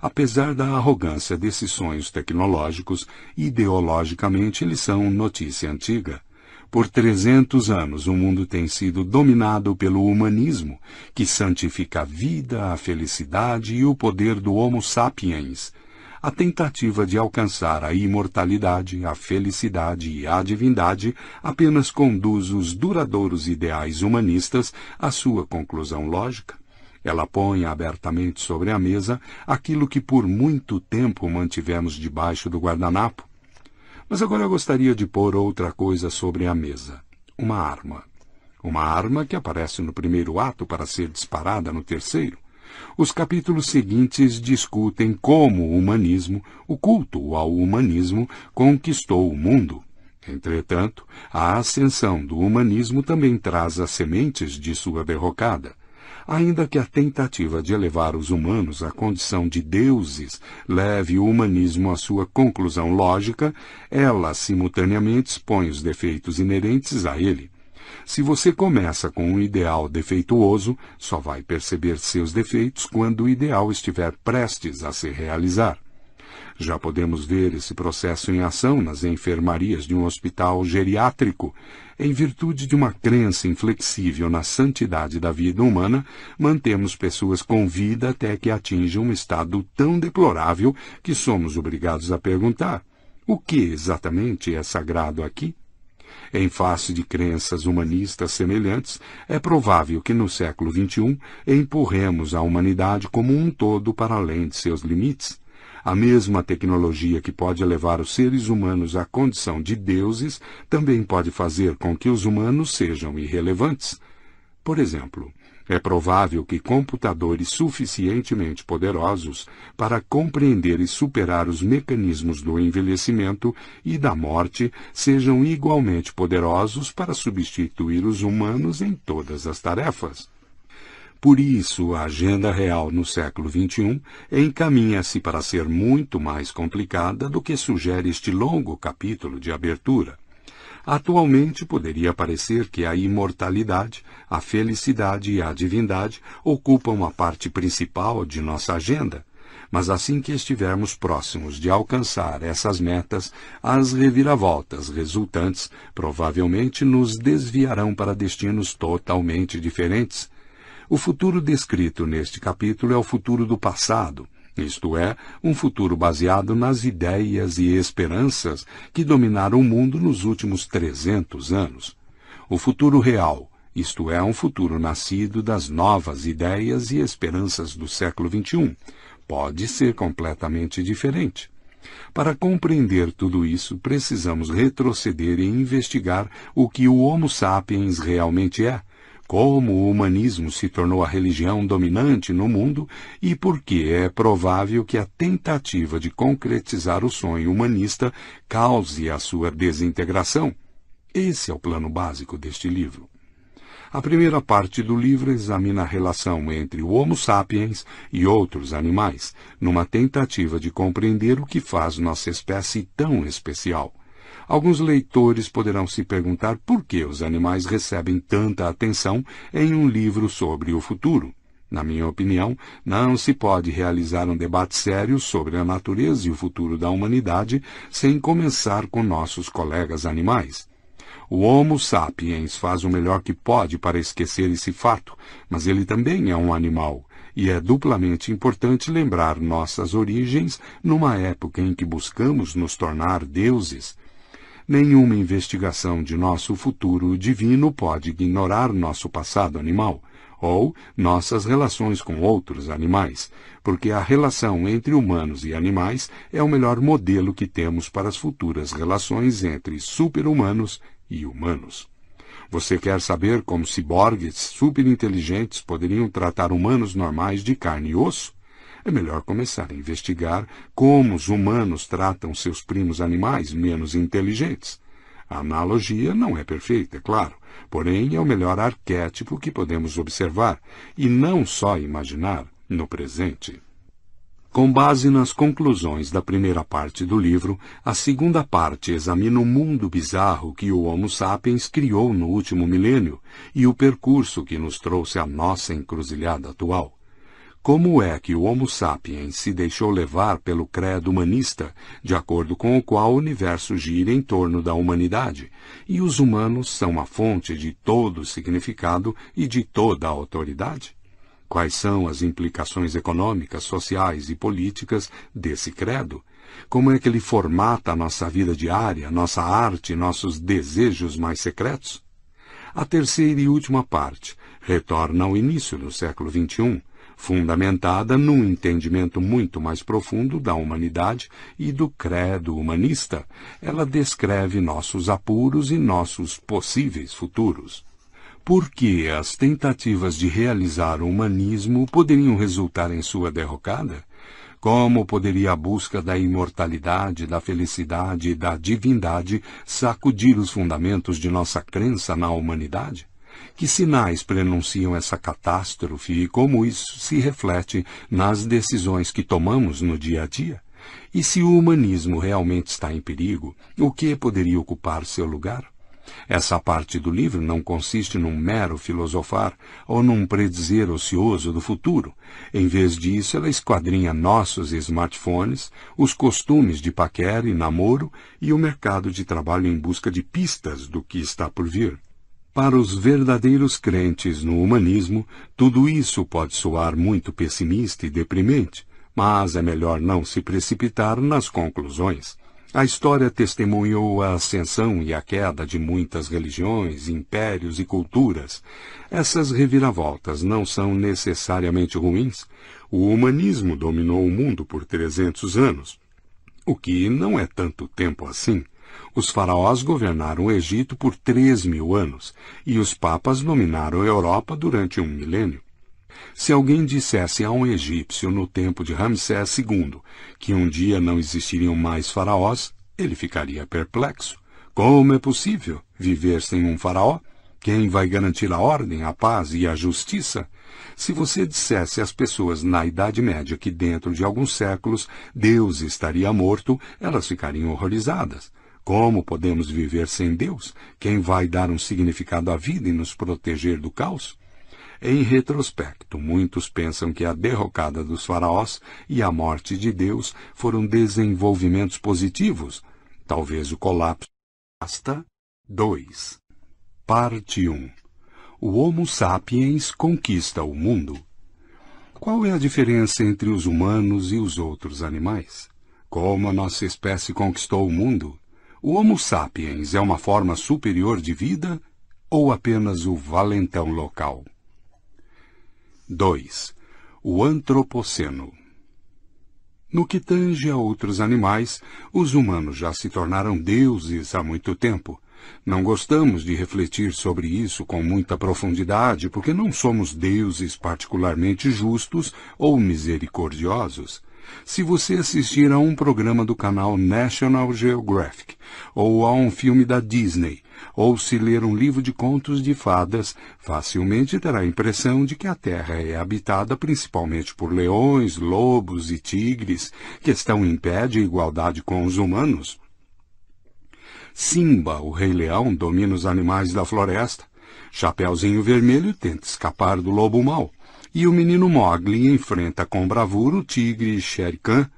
Apesar da arrogância desses sonhos tecnológicos, ideologicamente eles são notícia antiga. Por trezentos anos o mundo tem sido dominado pelo humanismo, que santifica a vida, a felicidade e o poder do Homo sapiens. A tentativa de alcançar a imortalidade, a felicidade e a divindade apenas conduz os duradouros ideais humanistas à sua conclusão lógica. Ela põe abertamente sobre a mesa aquilo que por muito tempo mantivemos debaixo do guardanapo mas agora eu gostaria de pôr outra coisa sobre a mesa. Uma arma. Uma arma que aparece no primeiro ato para ser disparada no terceiro. Os capítulos seguintes discutem como o humanismo, o culto ao humanismo, conquistou o mundo. Entretanto, a ascensão do humanismo também traz as sementes de sua derrocada ainda que a tentativa de elevar os humanos à condição de deuses leve o humanismo à sua conclusão lógica, ela simultaneamente expõe os defeitos inerentes a ele. Se você começa com um ideal defeituoso, só vai perceber seus defeitos quando o ideal estiver prestes a se realizar. Já podemos ver esse processo em ação nas enfermarias de um hospital geriátrico. Em virtude de uma crença inflexível na santidade da vida humana, mantemos pessoas com vida até que atinjam um estado tão deplorável que somos obrigados a perguntar: o que exatamente é sagrado aqui? Em face de crenças humanistas semelhantes, é provável que no século XXI empurremos a humanidade como um todo para além de seus limites. A mesma tecnologia que pode levar os seres humanos à condição de deuses também pode fazer com que os humanos sejam irrelevantes. Por exemplo, é provável que computadores suficientemente poderosos para compreender e superar os mecanismos do envelhecimento e da morte sejam igualmente poderosos para substituir os humanos em todas as tarefas. Por isso, a agenda real no século XXI encaminha-se para ser muito mais complicada do que sugere este longo capítulo de abertura. Atualmente poderia parecer que a imortalidade, a felicidade e a divindade ocupam a parte principal de nossa agenda. Mas assim que estivermos próximos de alcançar essas metas, as reviravoltas resultantes provavelmente nos desviarão para destinos totalmente diferentes o futuro descrito neste capítulo é o futuro do passado, isto é, um futuro baseado nas ideias e esperanças que dominaram o mundo nos últimos 300 anos. O futuro real, isto é, um futuro nascido das novas ideias e esperanças do século XXI, pode ser completamente diferente. Para compreender tudo isso, precisamos retroceder e investigar o que o Homo sapiens realmente é, como o humanismo se tornou a religião dominante no mundo e por que é provável que a tentativa de concretizar o sonho humanista cause a sua desintegração. Esse é o plano básico deste livro. A primeira parte do livro examina a relação entre o Homo sapiens e outros animais, numa tentativa de compreender o que faz nossa espécie tão especial. Alguns leitores poderão se perguntar por que os animais recebem tanta atenção em um livro sobre o futuro. Na minha opinião, não se pode realizar um debate sério sobre a natureza e o futuro da humanidade sem começar com nossos colegas animais. O Homo sapiens faz o melhor que pode para esquecer esse fato, mas ele também é um animal, e é duplamente importante lembrar nossas origens numa época em que buscamos nos tornar deuses. Nenhuma investigação de nosso futuro divino pode ignorar nosso passado animal ou nossas relações com outros animais, porque a relação entre humanos e animais é o melhor modelo que temos para as futuras relações entre super-humanos e humanos. Você quer saber como ciborgues superinteligentes poderiam tratar humanos normais de carne e osso? É melhor começar a investigar como os humanos tratam seus primos animais menos inteligentes. A analogia não é perfeita, é claro, porém é o melhor arquétipo que podemos observar, e não só imaginar, no presente. Com base nas conclusões da primeira parte do livro, a segunda parte examina o mundo bizarro que o Homo sapiens criou no último milênio e o percurso que nos trouxe à nossa encruzilhada atual. Como é que o Homo sapiens se deixou levar pelo credo humanista, de acordo com o qual o universo gira em torno da humanidade, e os humanos são a fonte de todo o significado e de toda a autoridade? Quais são as implicações econômicas, sociais e políticas desse credo? Como é que ele formata a nossa vida diária, nossa arte, nossos desejos mais secretos? A terceira e última parte retorna ao início do século XXI, fundamentada num entendimento muito mais profundo da humanidade e do credo humanista. Ela descreve nossos apuros e nossos possíveis futuros. Por que as tentativas de realizar o humanismo poderiam resultar em sua derrocada? Como poderia a busca da imortalidade, da felicidade e da divindade sacudir os fundamentos de nossa crença na humanidade? Que sinais prenunciam essa catástrofe e como isso se reflete nas decisões que tomamos no dia a dia? E se o humanismo realmente está em perigo, o que poderia ocupar seu lugar? Essa parte do livro não consiste num mero filosofar ou num predizer ocioso do futuro. Em vez disso, ela esquadrinha nossos smartphones, os costumes de paquera e namoro e o mercado de trabalho em busca de pistas do que está por vir. Para os verdadeiros crentes no humanismo, tudo isso pode soar muito pessimista e deprimente, mas é melhor não se precipitar nas conclusões. A história testemunhou a ascensão e a queda de muitas religiões, impérios e culturas. Essas reviravoltas não são necessariamente ruins. O humanismo dominou o mundo por 300 anos, o que não é tanto tempo assim. Os faraós governaram o Egito por três mil anos e os papas dominaram a Europa durante um milênio. Se alguém dissesse a um egípcio no tempo de Ramsés II que um dia não existiriam mais faraós, ele ficaria perplexo. Como é possível viver sem um faraó? Quem vai garantir a ordem, a paz e a justiça? Se você dissesse às pessoas na Idade Média que dentro de alguns séculos Deus estaria morto, elas ficariam horrorizadas. Como podemos viver sem Deus? Quem vai dar um significado à vida e nos proteger do caos? Em retrospecto, muitos pensam que a derrocada dos faraós e a morte de Deus foram desenvolvimentos positivos. Talvez o colapso. Basta 2. Parte 1. O Homo sapiens conquista o mundo. Qual é a diferença entre os humanos e os outros animais? Como a nossa espécie conquistou o mundo? O Homo sapiens é uma forma superior de vida ou apenas o valentão local? 2. O Antropoceno No que tange a outros animais, os humanos já se tornaram deuses há muito tempo. Não gostamos de refletir sobre isso com muita profundidade, porque não somos deuses particularmente justos ou misericordiosos. Se você assistir a um programa do canal National Geographic, ou a um filme da Disney, ou se ler um livro de contos de fadas, facilmente terá a impressão de que a Terra é habitada principalmente por leões, lobos e tigres, que estão em pé de igualdade com os humanos. Simba, o rei leão, domina os animais da floresta. Chapeuzinho Vermelho tenta escapar do lobo mau. E o menino Mogli enfrenta com bravura o tigre Shere Khan.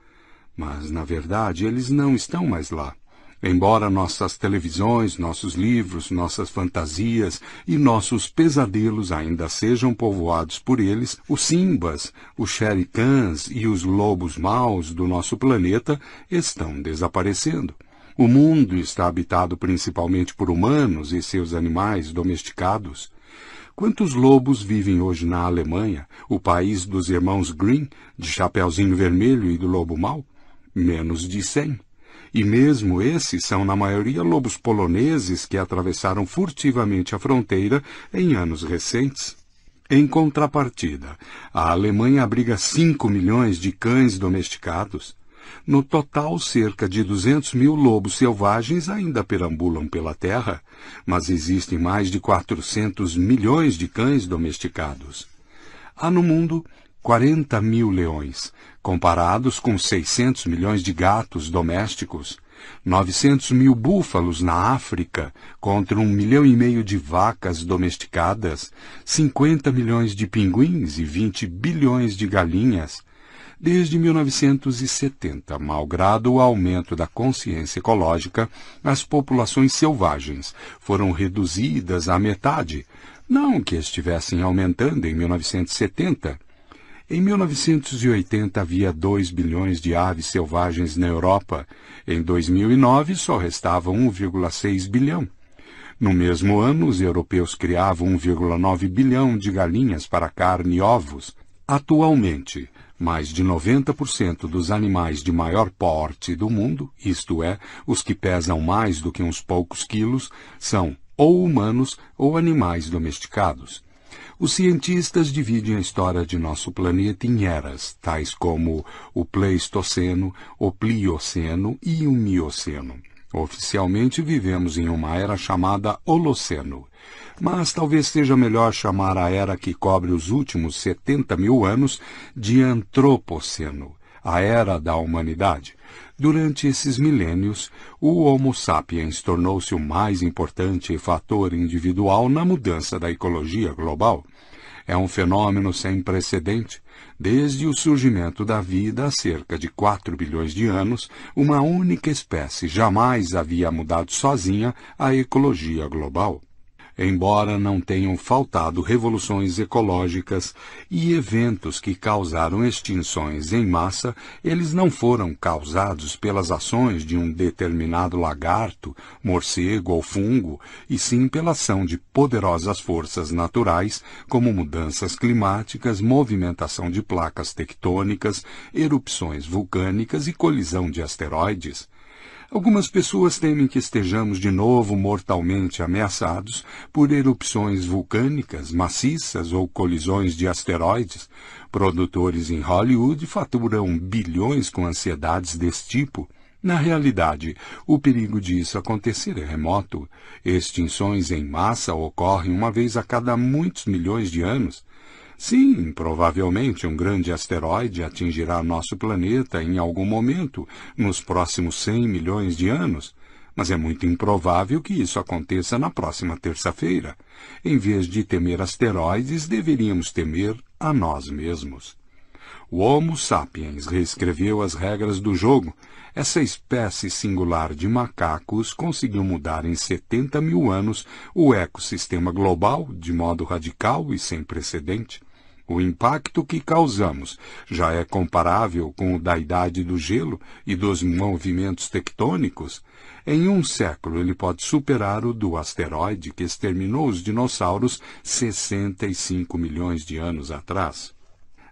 Mas, na verdade, eles não estão mais lá. Embora nossas televisões, nossos livros, nossas fantasias e nossos pesadelos ainda sejam povoados por eles, os Simbas, os Khans e os lobos maus do nosso planeta estão desaparecendo. O mundo está habitado principalmente por humanos e seus animais domesticados. Quantos lobos vivem hoje na Alemanha, o país dos irmãos Green, de Chapeuzinho Vermelho e do Lobo Mau? Menos de cem. E mesmo esses são, na maioria, lobos poloneses que atravessaram furtivamente a fronteira em anos recentes. Em contrapartida, a Alemanha abriga 5 milhões de cães domesticados. No total, cerca de 200 mil lobos selvagens ainda perambulam pela terra, mas existem mais de 400 milhões de cães domesticados. Há no mundo 40 mil leões, comparados com 600 milhões de gatos domésticos, 900 mil búfalos na África, contra um milhão e meio de vacas domesticadas, 50 milhões de pinguins e 20 bilhões de galinhas, Desde 1970, malgrado o aumento da consciência ecológica, as populações selvagens foram reduzidas à metade, não que estivessem aumentando em 1970. Em 1980 havia 2 bilhões de aves selvagens na Europa. Em 2009 só restava 1,6 bilhão. No mesmo ano, os europeus criavam 1,9 bilhão de galinhas para carne e ovos. Atualmente, mais de 90% dos animais de maior porte do mundo, isto é, os que pesam mais do que uns poucos quilos, são ou humanos ou animais domesticados. Os cientistas dividem a história de nosso planeta em eras, tais como o Pleistoceno, o Plioceno e o Mioceno. Oficialmente vivemos em uma era chamada Holoceno mas talvez seja melhor chamar a era que cobre os últimos 70 mil anos de Antropoceno, a era da humanidade. Durante esses milênios, o Homo sapiens tornou-se o mais importante fator individual na mudança da ecologia global. É um fenômeno sem precedente. Desde o surgimento da vida há cerca de 4 bilhões de anos, uma única espécie jamais havia mudado sozinha a ecologia global embora não tenham faltado revoluções ecológicas e eventos que causaram extinções em massa, eles não foram causados pelas ações de um determinado lagarto, morcego ou fungo, e sim pela ação de poderosas forças naturais, como mudanças climáticas, movimentação de placas tectônicas, erupções vulcânicas e colisão de asteroides. Algumas pessoas temem que estejamos de novo mortalmente ameaçados por erupções vulcânicas, maciças ou colisões de asteroides. Produtores em Hollywood faturam bilhões com ansiedades desse tipo. Na realidade, o perigo disso acontecer é remoto. Extinções em massa ocorrem uma vez a cada muitos milhões de anos. Sim, provavelmente um grande asteroide atingirá nosso planeta em algum momento, nos próximos 100 milhões de anos, mas é muito improvável que isso aconteça na próxima terça-feira. Em vez de temer asteroides, deveríamos temer a nós mesmos. O Homo sapiens reescreveu as regras do jogo. Essa espécie singular de macacos conseguiu mudar em 70 mil anos o ecossistema global de modo radical e sem precedente. O impacto que causamos já é comparável com o da idade do gelo e dos movimentos tectônicos. Em um século, ele pode superar o do asteroide que exterminou os dinossauros 65 milhões de anos atrás.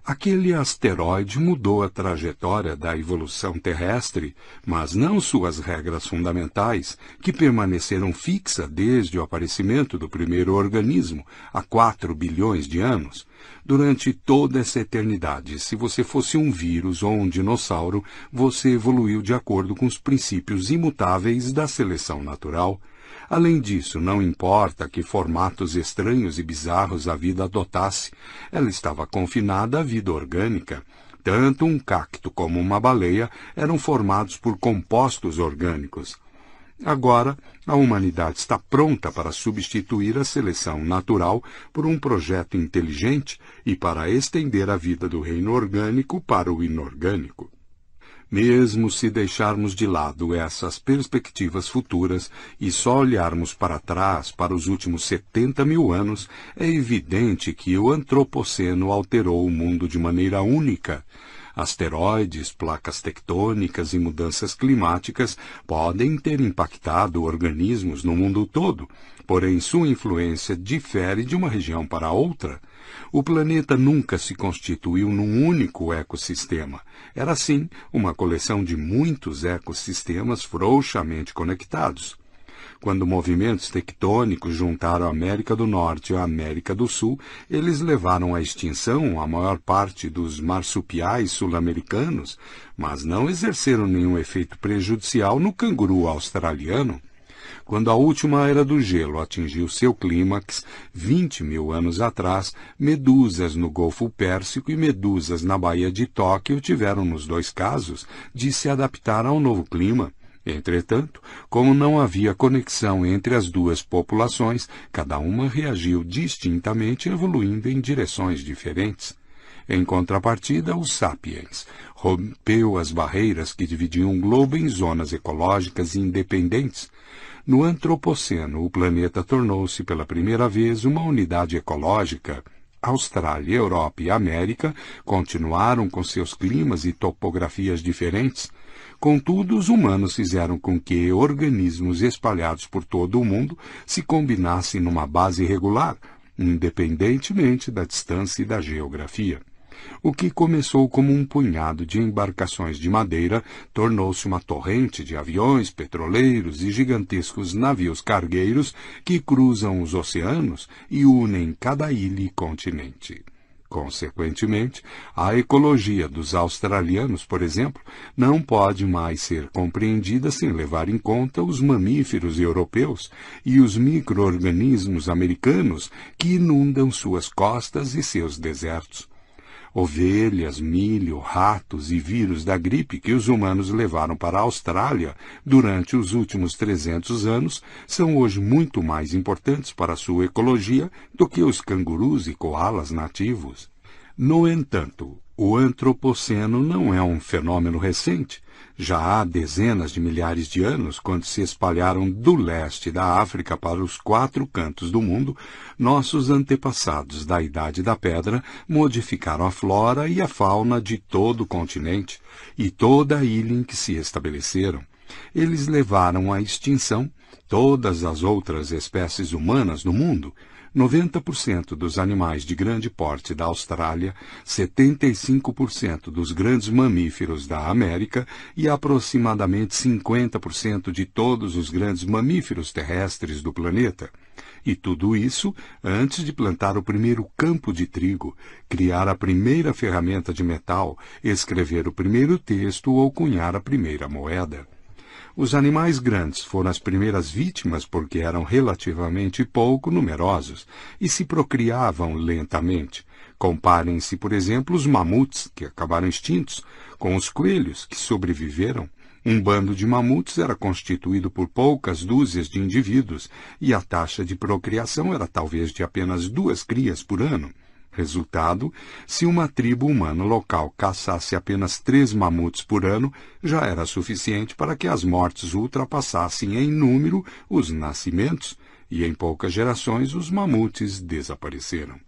Aquele asteroide mudou a trajetória da evolução terrestre, mas não suas regras fundamentais, que permaneceram fixas desde o aparecimento do primeiro organismo, há quatro bilhões de anos. Durante toda essa eternidade, se você fosse um vírus ou um dinossauro, você evoluiu de acordo com os princípios imutáveis da seleção natural. Além disso, não importa que formatos estranhos e bizarros a vida adotasse, ela estava confinada à vida orgânica. Tanto um cacto como uma baleia eram formados por compostos orgânicos. Agora, a humanidade está pronta para substituir a seleção natural por um projeto inteligente e para estender a vida do reino orgânico para o inorgânico. Mesmo se deixarmos de lado essas perspectivas futuras e só olharmos para trás para os últimos 70 mil anos, é evidente que o antropoceno alterou o mundo de maneira única. Asteroides, placas tectônicas e mudanças climáticas podem ter impactado organismos no mundo todo, porém sua influência difere de uma região para outra. O planeta nunca se constituiu num único ecossistema. Era, sim, uma coleção de muitos ecossistemas frouxamente conectados. Quando movimentos tectônicos juntaram a América do Norte à América do Sul, eles levaram à extinção a maior parte dos marsupiais sul-americanos, mas não exerceram nenhum efeito prejudicial no canguru australiano. Quando a última era do gelo atingiu seu clímax, 20 mil anos atrás, medusas no Golfo Pérsico e medusas na Baía de Tóquio tiveram, nos dois casos, de se adaptar ao novo clima. Entretanto, como não havia conexão entre as duas populações, cada uma reagiu distintamente, evoluindo em direções diferentes. Em contrapartida, o Sapiens rompeu as barreiras que dividiam o globo em zonas ecológicas independentes, no Antropoceno, o planeta tornou-se pela primeira vez uma unidade ecológica. Austrália, Europa e América continuaram com seus climas e topografias diferentes. Contudo, os humanos fizeram com que organismos espalhados por todo o mundo se combinassem numa base regular, independentemente da distância e da geografia. O que começou como um punhado de embarcações de madeira tornou-se uma torrente de aviões, petroleiros e gigantescos navios cargueiros que cruzam os oceanos e unem cada ilha e continente. Consequentemente, a ecologia dos australianos, por exemplo, não pode mais ser compreendida sem levar em conta os mamíferos europeus e os micro-organismos americanos que inundam suas costas e seus desertos ovelhas, milho, ratos e vírus da gripe que os humanos levaram para a Austrália durante os últimos 300 anos são hoje muito mais importantes para a sua ecologia do que os cangurus e koalas nativos. No entanto, o antropoceno não é um fenômeno recente. Já há dezenas de milhares de anos, quando se espalharam do leste da África para os quatro cantos do mundo, nossos antepassados da Idade da Pedra modificaram a flora e a fauna de todo o continente e toda a ilha em que se estabeleceram. Eles levaram à extinção todas as outras espécies humanas no mundo, 90% dos animais de grande porte da Austrália, 75% dos grandes mamíferos da América e aproximadamente 50% de todos os grandes mamíferos terrestres do planeta. E tudo isso antes de plantar o primeiro campo de trigo, criar a primeira ferramenta de metal, escrever o primeiro texto ou cunhar a primeira moeda. Os animais grandes foram as primeiras vítimas porque eram relativamente pouco numerosos e se procriavam lentamente. Comparem-se, por exemplo, os mamutes, que acabaram extintos, com os coelhos, que sobreviveram. Um bando de mamutes era constituído por poucas dúzias de indivíduos e a taxa de procriação era talvez de apenas duas crias por ano. Resultado, se uma tribo humana local caçasse apenas três mamutes por ano, já era suficiente para que as mortes ultrapassassem em número os nascimentos, e em poucas gerações os mamutes desapareceram.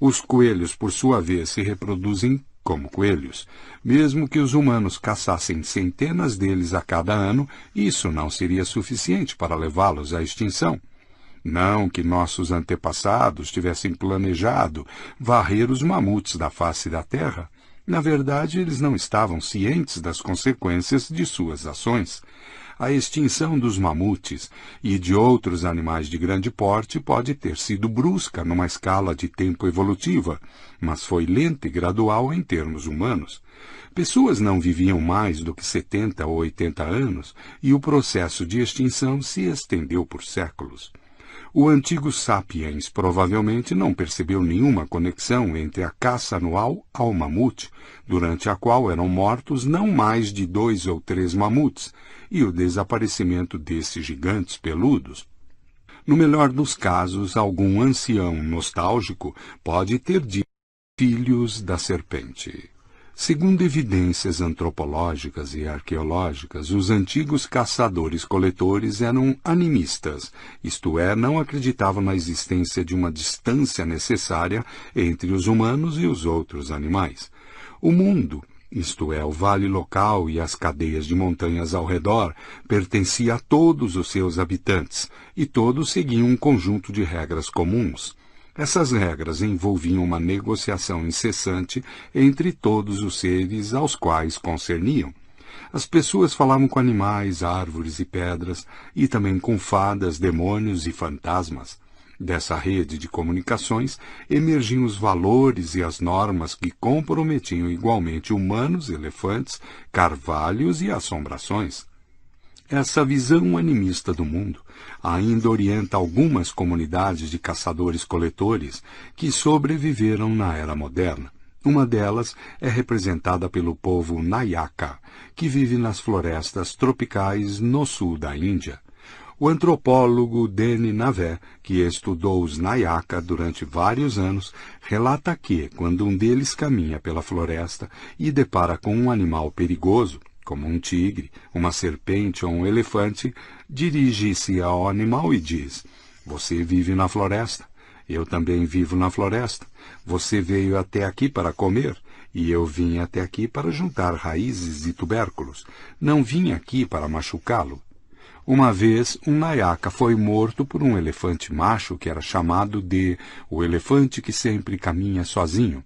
Os coelhos, por sua vez, se reproduzem como coelhos. Mesmo que os humanos caçassem centenas deles a cada ano, isso não seria suficiente para levá-los à extinção. Não que nossos antepassados tivessem planejado varrer os mamutes da face da terra. Na verdade, eles não estavam cientes das consequências de suas ações. A extinção dos mamutes e de outros animais de grande porte pode ter sido brusca numa escala de tempo evolutiva, mas foi lenta e gradual em termos humanos. Pessoas não viviam mais do que 70 ou 80 anos e o processo de extinção se estendeu por séculos. O antigo sapiens provavelmente não percebeu nenhuma conexão entre a caça anual ao mamute, durante a qual eram mortos não mais de dois ou três mamutes, e o desaparecimento desses gigantes peludos. No melhor dos casos, algum ancião nostálgico pode ter dito filhos da serpente. Segundo evidências antropológicas e arqueológicas, os antigos caçadores-coletores eram animistas, isto é, não acreditavam na existência de uma distância necessária entre os humanos e os outros animais. O mundo, isto é, o vale local e as cadeias de montanhas ao redor, pertencia a todos os seus habitantes, e todos seguiam um conjunto de regras comuns. Essas regras envolviam uma negociação incessante entre todos os seres aos quais concerniam. As pessoas falavam com animais, árvores e pedras, e também com fadas, demônios e fantasmas. Dessa rede de comunicações emergiam os valores e as normas que comprometiam igualmente humanos, elefantes, carvalhos e assombrações. Essa visão animista do mundo ainda orienta algumas comunidades de caçadores-coletores que sobreviveram na era moderna. Uma delas é representada pelo povo Nayaka, que vive nas florestas tropicais no sul da Índia. O antropólogo Deni Navé, que estudou os Nayaka durante vários anos, relata que, quando um deles caminha pela floresta e depara com um animal perigoso, como um tigre, uma serpente ou um elefante, dirige-se ao animal e diz: Você vive na floresta. Eu também vivo na floresta. Você veio até aqui para comer, e eu vim até aqui para juntar raízes e tubérculos. Não vim aqui para machucá-lo. Uma vez, um nayaka foi morto por um elefante macho que era chamado de o elefante que sempre caminha sozinho.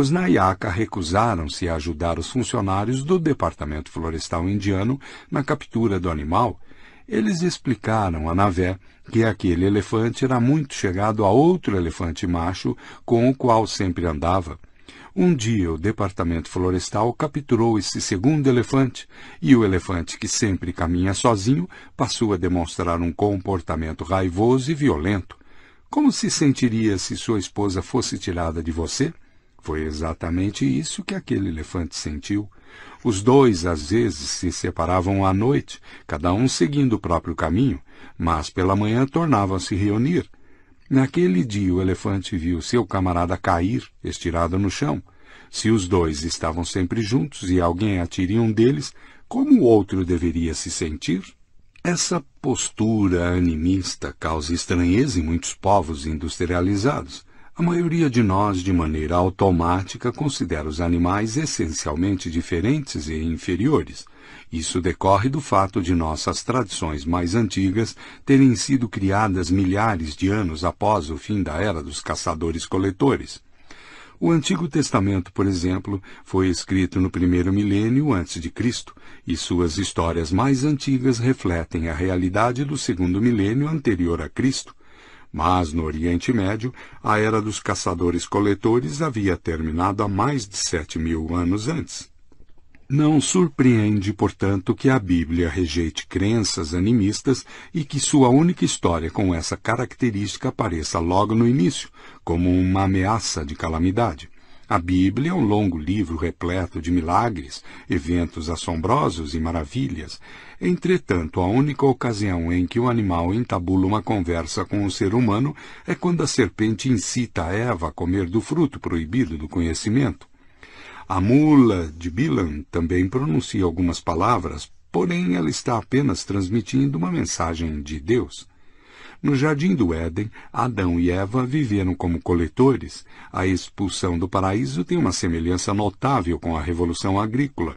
Os Nayaka recusaram-se a ajudar os funcionários do Departamento Florestal Indiano na captura do animal. Eles explicaram a Navé que aquele elefante era muito chegado a outro elefante macho com o qual sempre andava. Um dia o Departamento Florestal capturou esse segundo elefante e o elefante que sempre caminha sozinho passou a demonstrar um comportamento raivoso e violento. Como se sentiria se sua esposa fosse tirada de você? Foi exatamente isso que aquele elefante sentiu. Os dois, às vezes, se separavam à noite, cada um seguindo o próprio caminho, mas pela manhã tornavam a se reunir. Naquele dia o elefante viu seu camarada cair, estirado no chão. Se os dois estavam sempre juntos e alguém atire um deles, como o outro deveria se sentir? Essa postura animista causa estranheza em muitos povos industrializados. A maioria de nós, de maneira automática, considera os animais essencialmente diferentes e inferiores. Isso decorre do fato de nossas tradições mais antigas terem sido criadas milhares de anos após o fim da era dos caçadores-coletores. O Antigo Testamento, por exemplo, foi escrito no primeiro milênio antes de Cristo, e suas histórias mais antigas refletem a realidade do segundo milênio anterior a Cristo. Mas no Oriente Médio, a era dos caçadores-coletores havia terminado há mais de sete mil anos antes. Não surpreende, portanto, que a Bíblia rejeite crenças animistas e que sua única história com essa característica apareça logo no início, como uma ameaça de calamidade. A Bíblia é um longo livro repleto de milagres, eventos assombrosos e maravilhas. Entretanto, a única ocasião em que o animal entabula uma conversa com o ser humano é quando a serpente incita a Eva a comer do fruto proibido do conhecimento. A mula de Bilam também pronuncia algumas palavras, porém ela está apenas transmitindo uma mensagem de Deus. No jardim do Éden, Adão e Eva viveram como coletores. A expulsão do paraíso tem uma semelhança notável com a revolução agrícola.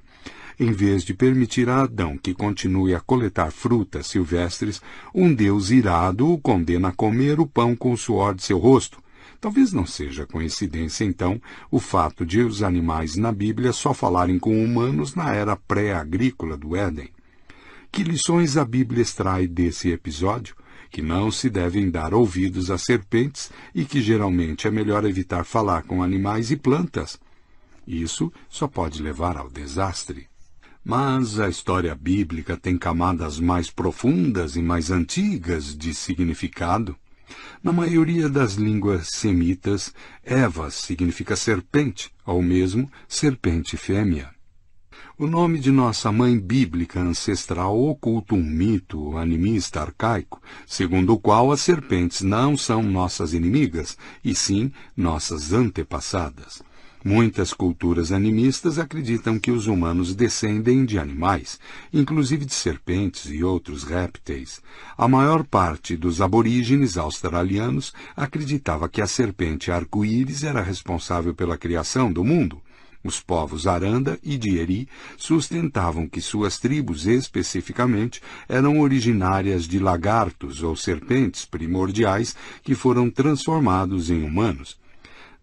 Em vez de permitir a Adão que continue a coletar frutas silvestres, um Deus irado o condena a comer o pão com o suor de seu rosto. Talvez não seja coincidência, então, o fato de os animais na Bíblia só falarem com humanos na era pré-agrícola do Éden. Que lições a Bíblia extrai desse episódio? Que não se devem dar ouvidos a serpentes e que geralmente é melhor evitar falar com animais e plantas. Isso só pode levar ao desastre. Mas a história bíblica tem camadas mais profundas e mais antigas de significado. Na maioria das línguas semitas, Eva significa serpente, ou mesmo serpente fêmea. O nome de nossa mãe bíblica ancestral oculta um mito animista arcaico, segundo o qual as serpentes não são nossas inimigas, e sim nossas antepassadas. Muitas culturas animistas acreditam que os humanos descendem de animais, inclusive de serpentes e outros répteis. A maior parte dos aborígenes australianos acreditava que a serpente arco-íris era responsável pela criação do mundo. Os povos Aranda e Dieri sustentavam que suas tribos especificamente eram originárias de lagartos ou serpentes primordiais que foram transformados em humanos.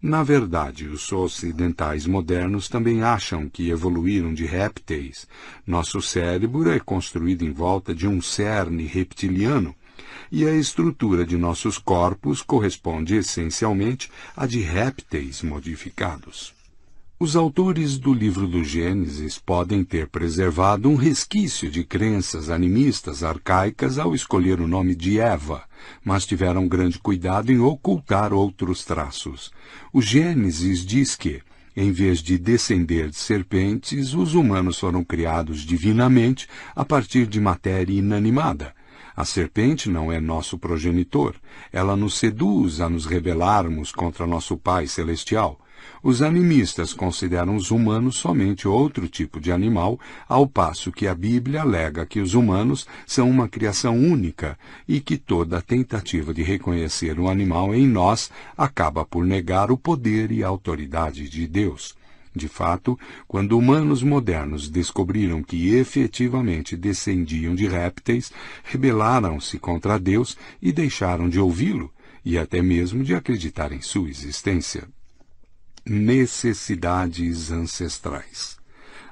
Na verdade, os ocidentais modernos também acham que evoluíram de répteis. Nosso cérebro é construído em volta de um cerne reptiliano, e a estrutura de nossos corpos corresponde essencialmente à de répteis modificados. Os autores do livro do Gênesis podem ter preservado um resquício de crenças animistas arcaicas ao escolher o nome de Eva, mas tiveram grande cuidado em ocultar outros traços. O Gênesis diz que, em vez de descender de serpentes, os humanos foram criados divinamente a partir de matéria inanimada. A serpente não é nosso progenitor. Ela nos seduz a nos rebelarmos contra nosso Pai Celestial. Os animistas consideram os humanos somente outro tipo de animal, ao passo que a Bíblia alega que os humanos são uma criação única e que toda tentativa de reconhecer um animal em nós acaba por negar o poder e a autoridade de Deus. De fato, quando humanos modernos descobriram que efetivamente descendiam de répteis, rebelaram-se contra Deus e deixaram de ouvi-lo e até mesmo de acreditar em sua existência necessidades ancestrais.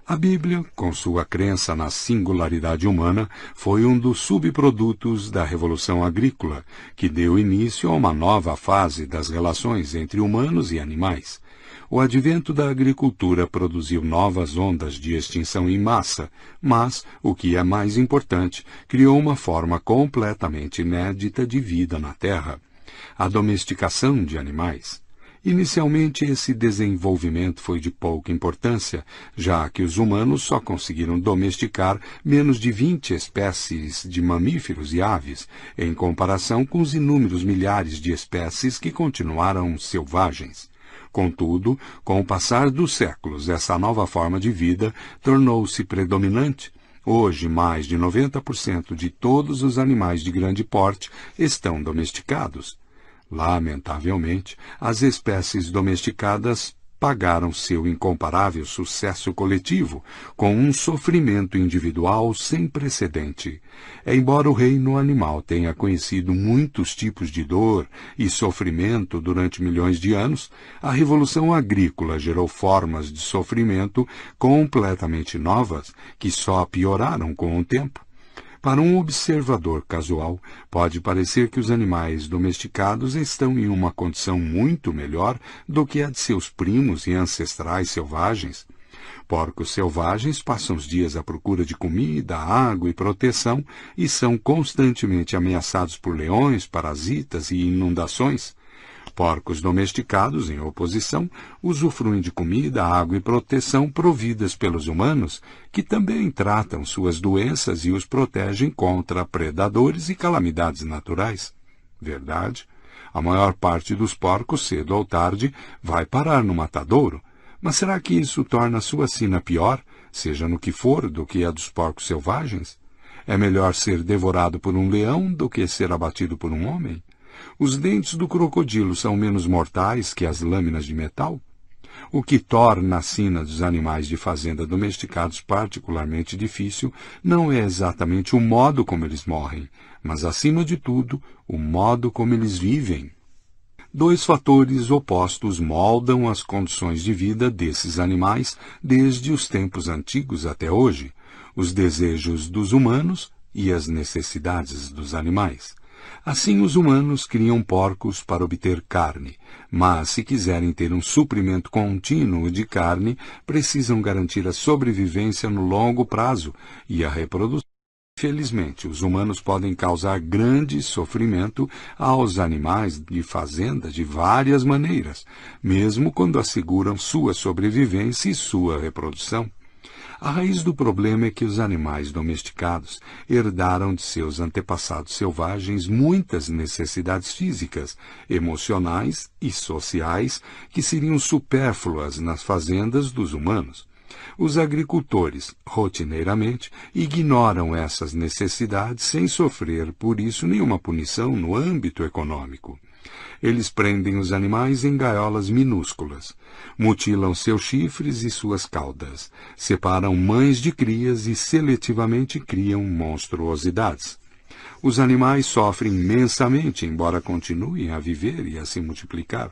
A Bíblia, com sua crença na singularidade humana, foi um dos subprodutos da Revolução Agrícola, que deu início a uma nova fase das relações entre humanos e animais. O advento da agricultura produziu novas ondas de extinção em massa, mas, o que é mais importante, criou uma forma completamente inédita de vida na Terra. A domesticação de animais. Inicialmente, esse desenvolvimento foi de pouca importância, já que os humanos só conseguiram domesticar menos de 20 espécies de mamíferos e aves, em comparação com os inúmeros milhares de espécies que continuaram selvagens. Contudo, com o passar dos séculos, essa nova forma de vida tornou-se predominante. Hoje, mais de 90% de todos os animais de grande porte estão domesticados. Lamentavelmente, as espécies domesticadas pagaram seu incomparável sucesso coletivo com um sofrimento individual sem precedente. Embora o reino animal tenha conhecido muitos tipos de dor e sofrimento durante milhões de anos, a revolução agrícola gerou formas de sofrimento completamente novas que só pioraram com o tempo. Para um observador casual, pode parecer que os animais domesticados estão em uma condição muito melhor do que a de seus primos e ancestrais selvagens. Porcos selvagens passam os dias à procura de comida, água e proteção e são constantemente ameaçados por leões, parasitas e inundações. Porcos domesticados, em oposição, usufruem de comida, água e proteção providas pelos humanos, que também tratam suas doenças e os protegem contra predadores e calamidades naturais. Verdade? A maior parte dos porcos, cedo ou tarde, vai parar no matadouro. Mas será que isso torna sua sina pior, seja no que for, do que a dos porcos selvagens? É melhor ser devorado por um leão do que ser abatido por um homem? Os dentes do crocodilo são menos mortais que as lâminas de metal? O que torna a sina dos animais de fazenda domesticados particularmente difícil não é exatamente o modo como eles morrem, mas, acima de tudo, o modo como eles vivem. Dois fatores opostos moldam as condições de vida desses animais desde os tempos antigos até hoje: os desejos dos humanos e as necessidades dos animais. Assim, os humanos criam porcos para obter carne, mas se quiserem ter um suprimento contínuo de carne, precisam garantir a sobrevivência no longo prazo e a reprodução. Felizmente, os humanos podem causar grande sofrimento aos animais de fazenda de várias maneiras, mesmo quando asseguram sua sobrevivência e sua reprodução. A raiz do problema é que os animais domesticados herdaram de seus antepassados selvagens muitas necessidades físicas, emocionais e sociais que seriam supérfluas nas fazendas dos humanos. Os agricultores, rotineiramente, ignoram essas necessidades sem sofrer por isso nenhuma punição no âmbito econômico. Eles prendem os animais em gaiolas minúsculas, mutilam seus chifres e suas caudas, separam mães de crias e seletivamente criam monstruosidades. Os animais sofrem imensamente, embora continuem a viver e a se multiplicar.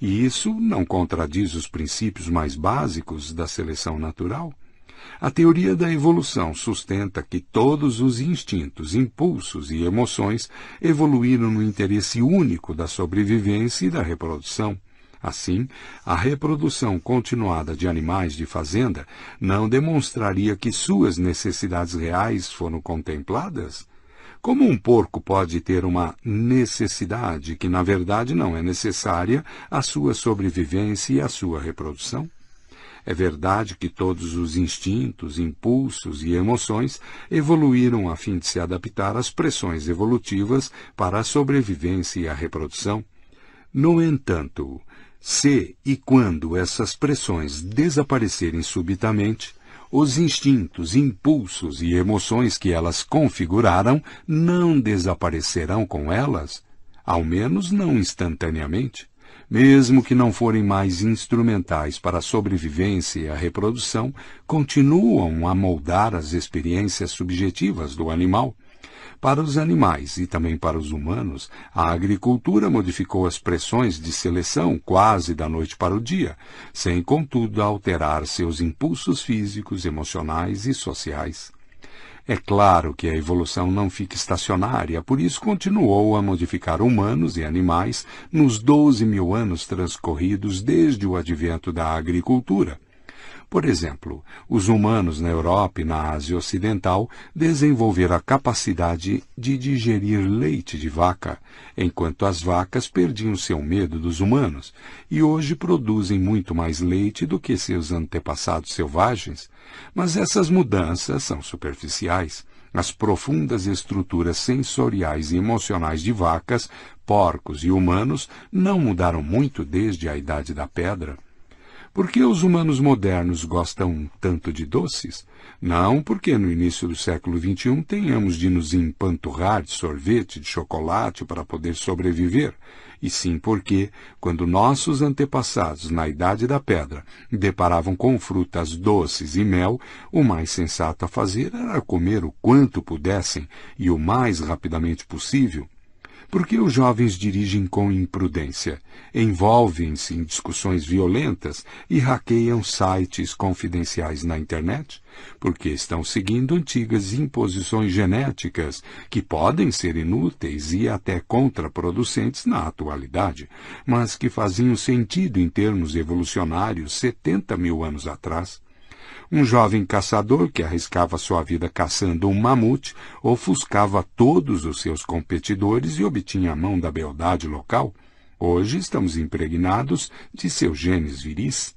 E isso não contradiz os princípios mais básicos da seleção natural? A teoria da evolução sustenta que todos os instintos, impulsos e emoções evoluíram no interesse único da sobrevivência e da reprodução. Assim, a reprodução continuada de animais de fazenda não demonstraria que suas necessidades reais foram contempladas? Como um porco pode ter uma necessidade que, na verdade, não é necessária à sua sobrevivência e à sua reprodução? É verdade que todos os instintos, impulsos e emoções evoluíram a fim de se adaptar às pressões evolutivas para a sobrevivência e a reprodução. No entanto, se e quando essas pressões desaparecerem subitamente, os instintos, impulsos e emoções que elas configuraram não desaparecerão com elas, ao menos não instantaneamente. Mesmo que não forem mais instrumentais para a sobrevivência e a reprodução, continuam a moldar as experiências subjetivas do animal. Para os animais e também para os humanos, a agricultura modificou as pressões de seleção quase da noite para o dia, sem contudo alterar seus impulsos físicos, emocionais e sociais. É claro que a evolução não fica estacionária, por isso continuou a modificar humanos e animais nos 12 mil anos transcorridos desde o advento da agricultura. Por exemplo, os humanos na Europa e na Ásia Ocidental desenvolveram a capacidade de digerir leite de vaca, enquanto as vacas perdiam seu medo dos humanos e hoje produzem muito mais leite do que seus antepassados selvagens. Mas essas mudanças são superficiais. As profundas estruturas sensoriais e emocionais de vacas, porcos e humanos não mudaram muito desde a Idade da Pedra. Por que os humanos modernos gostam tanto de doces? Não porque no início do século XXI tenhamos de nos empanturrar de sorvete, de chocolate para poder sobreviver, e sim porque, quando nossos antepassados, na Idade da Pedra, deparavam com frutas doces e mel, o mais sensato a fazer era comer o quanto pudessem e o mais rapidamente possível, porque os jovens dirigem com imprudência, envolvem-se em discussões violentas e hackeiam sites confidenciais na internet? Porque estão seguindo antigas imposições genéticas que podem ser inúteis e até contraproducentes na atualidade, mas que faziam sentido em termos evolucionários 70 mil anos atrás. Um jovem caçador que arriscava sua vida caçando um mamute ofuscava todos os seus competidores e obtinha a mão da beldade local. Hoje estamos impregnados de seus genes viris.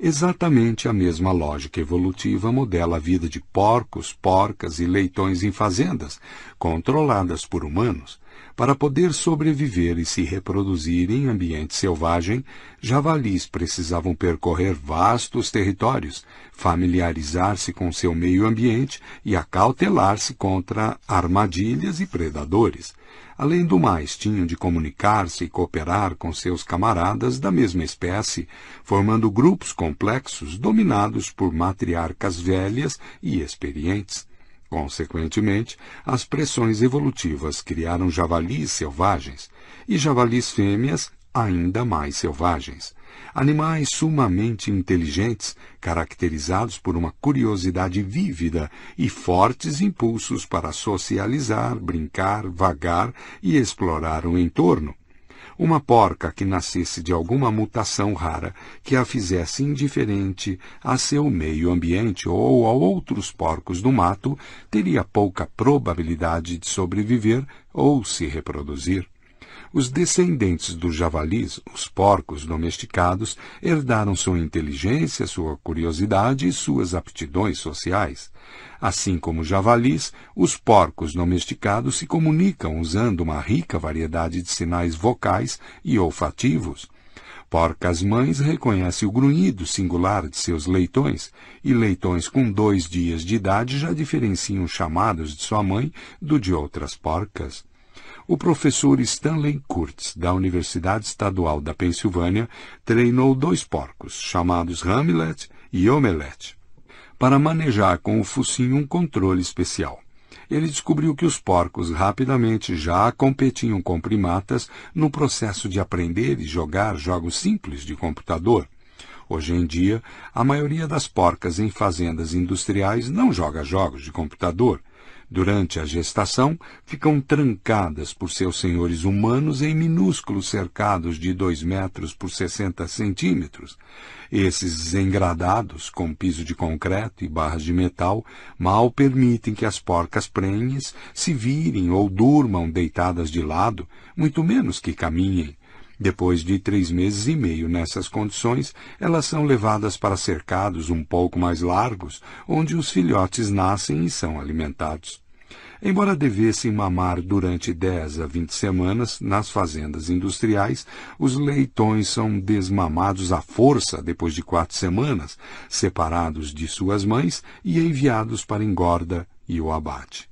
Exatamente a mesma lógica evolutiva modela a vida de porcos, porcas e leitões em fazendas, controladas por humanos. Para poder sobreviver e se reproduzir em ambiente selvagem, javalis precisavam percorrer vastos territórios, familiarizar-se com seu meio ambiente e acautelar-se contra armadilhas e predadores. Além do mais, tinham de comunicar-se e cooperar com seus camaradas da mesma espécie, formando grupos complexos dominados por matriarcas velhas e experientes. Consequentemente, as pressões evolutivas criaram javalis selvagens e javalis fêmeas ainda mais selvagens. Animais sumamente inteligentes, caracterizados por uma curiosidade vívida e fortes impulsos para socializar, brincar, vagar e explorar o entorno. Uma porca que nascesse de alguma mutação rara que a fizesse indiferente a seu meio ambiente ou a outros porcos do mato teria pouca probabilidade de sobreviver ou se reproduzir. Os descendentes dos javalis, os porcos domesticados, herdaram sua inteligência, sua curiosidade e suas aptidões sociais. Assim como javalis, os porcos domesticados se comunicam usando uma rica variedade de sinais vocais e olfativos. Porcas mães reconhecem o grunhido singular de seus leitões, e leitões com dois dias de idade já diferenciam os chamados de sua mãe do de outras porcas. O professor Stanley Kurtz, da Universidade Estadual da Pensilvânia, treinou dois porcos, chamados Hamlet e Omelette, para manejar com o focinho um controle especial. Ele descobriu que os porcos rapidamente já competiam com primatas no processo de aprender e jogar jogos simples de computador. Hoje em dia, a maioria das porcas em fazendas industriais não joga jogos de computador, Durante a gestação, ficam trancadas por seus senhores humanos em minúsculos cercados de dois metros por 60 centímetros. Esses engradados, com piso de concreto e barras de metal, mal permitem que as porcas prenhes se virem ou durmam deitadas de lado, muito menos que caminhem. Depois de três meses e meio nessas condições, elas são levadas para cercados um pouco mais largos, onde os filhotes nascem e são alimentados. Embora devessem mamar durante 10 a 20 semanas nas fazendas industriais, os leitões são desmamados à força depois de quatro semanas, separados de suas mães e enviados para engorda e o abate.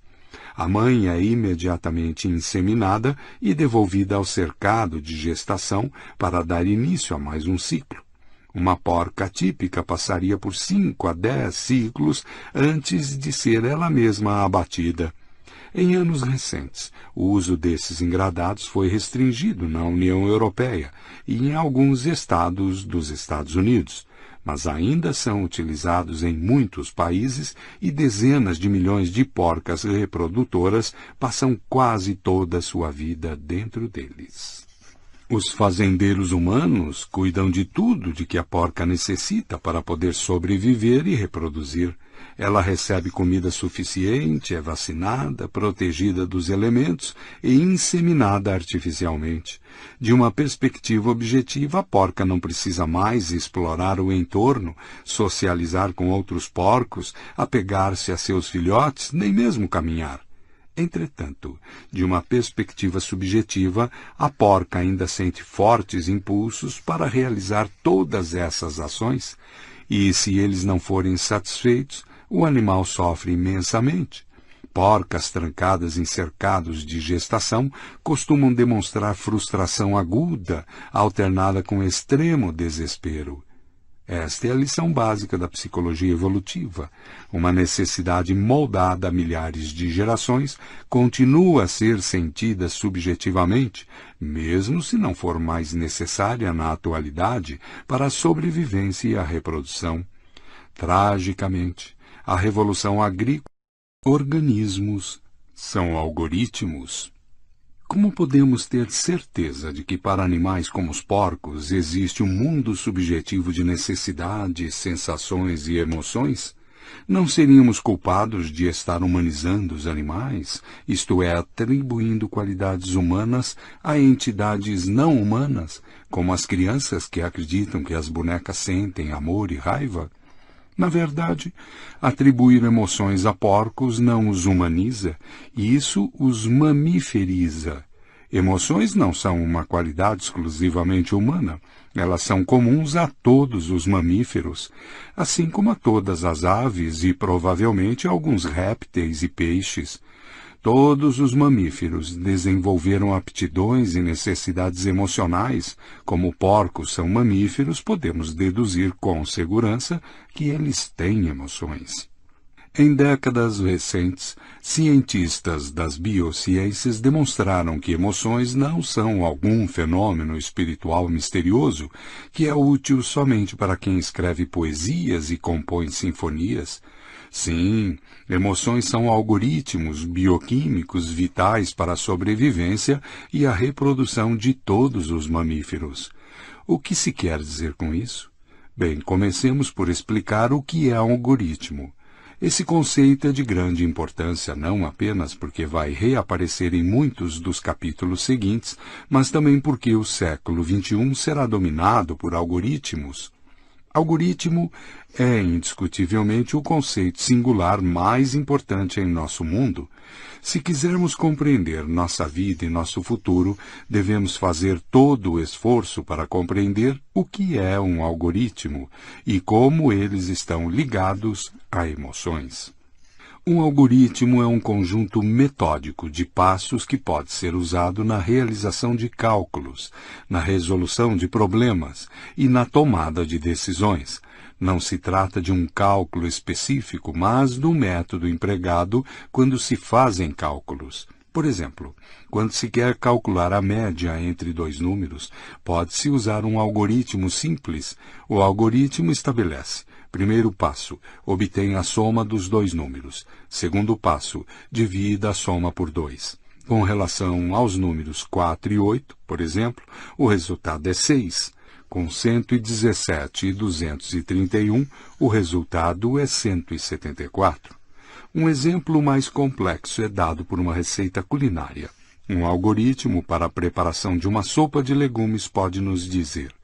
A mãe é imediatamente inseminada e devolvida ao cercado de gestação para dar início a mais um ciclo. Uma porca típica passaria por cinco a dez ciclos antes de ser ela mesma abatida. Em anos recentes, o uso desses engradados foi restringido na União Europeia e em alguns estados dos Estados Unidos, mas ainda são utilizados em muitos países e dezenas de milhões de porcas reprodutoras passam quase toda a sua vida dentro deles. Os fazendeiros humanos cuidam de tudo de que a porca necessita para poder sobreviver e reproduzir. Ela recebe comida suficiente, é vacinada, protegida dos elementos e inseminada artificialmente. De uma perspectiva objetiva, a porca não precisa mais explorar o entorno, socializar com outros porcos, apegar-se a seus filhotes, nem mesmo caminhar. Entretanto, de uma perspectiva subjetiva, a porca ainda sente fortes impulsos para realizar todas essas ações, e se eles não forem satisfeitos, o animal sofre imensamente. Porcas trancadas em cercados de gestação costumam demonstrar frustração aguda, alternada com extremo desespero. Esta é a lição básica da psicologia evolutiva. Uma necessidade moldada a milhares de gerações continua a ser sentida subjetivamente, mesmo se não for mais necessária na atualidade para a sobrevivência e a reprodução. Tragicamente, a revolução agrícola. Organismos são algoritmos. Como podemos ter certeza de que para animais como os porcos existe um mundo subjetivo de necessidades, sensações e emoções? Não seríamos culpados de estar humanizando os animais, isto é, atribuindo qualidades humanas a entidades não humanas, como as crianças que acreditam que as bonecas sentem amor e raiva? Na verdade, atribuir emoções a porcos não os humaniza, e isso os mamiferiza. Emoções não são uma qualidade exclusivamente humana. Elas são comuns a todos os mamíferos, assim como a todas as aves e provavelmente a alguns répteis e peixes. Todos os mamíferos desenvolveram aptidões e necessidades emocionais, como porcos são mamíferos, podemos deduzir com segurança que eles têm emoções. Em décadas recentes, cientistas das biociências demonstraram que emoções não são algum fenômeno espiritual misterioso que é útil somente para quem escreve poesias e compõe sinfonias. Sim, emoções são algoritmos bioquímicos vitais para a sobrevivência e a reprodução de todos os mamíferos. O que se quer dizer com isso? Bem, comecemos por explicar o que é algoritmo. Esse conceito é de grande importância não apenas porque vai reaparecer em muitos dos capítulos seguintes, mas também porque o século XXI será dominado por algoritmos. Algoritmo é indiscutivelmente o conceito singular mais importante em nosso mundo. Se quisermos compreender nossa vida e nosso futuro, devemos fazer todo o esforço para compreender o que é um algoritmo e como eles estão ligados a emoções. Um algoritmo é um conjunto metódico de passos que pode ser usado na realização de cálculos, na resolução de problemas e na tomada de decisões. Não se trata de um cálculo específico, mas do método empregado quando se fazem cálculos. Por exemplo, quando se quer calcular a média entre dois números, pode-se usar um algoritmo simples. O algoritmo estabelece Primeiro passo, obtém a soma dos dois números. Segundo passo, divida a soma por 2. Com relação aos números 4 e 8, por exemplo, o resultado é 6. Com 117 e 231, o resultado é 174. Um exemplo mais complexo é dado por uma receita culinária. Um algoritmo para a preparação de uma sopa de legumes pode nos dizer: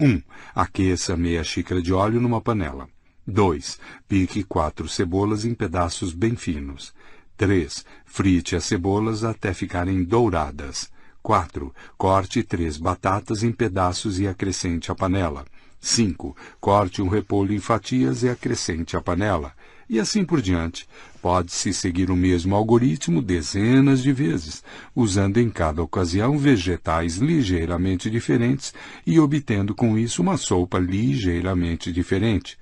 1. Um, aqueça meia xícara de óleo numa panela. 2. Pique quatro cebolas em pedaços bem finos. 3. Frite as cebolas até ficarem douradas. 4. Corte três batatas em pedaços e acrescente à panela. 5. Corte um repolho em fatias e acrescente à panela. E assim por diante. Pode-se seguir o mesmo algoritmo dezenas de vezes, usando em cada ocasião vegetais ligeiramente diferentes e obtendo com isso uma sopa ligeiramente diferente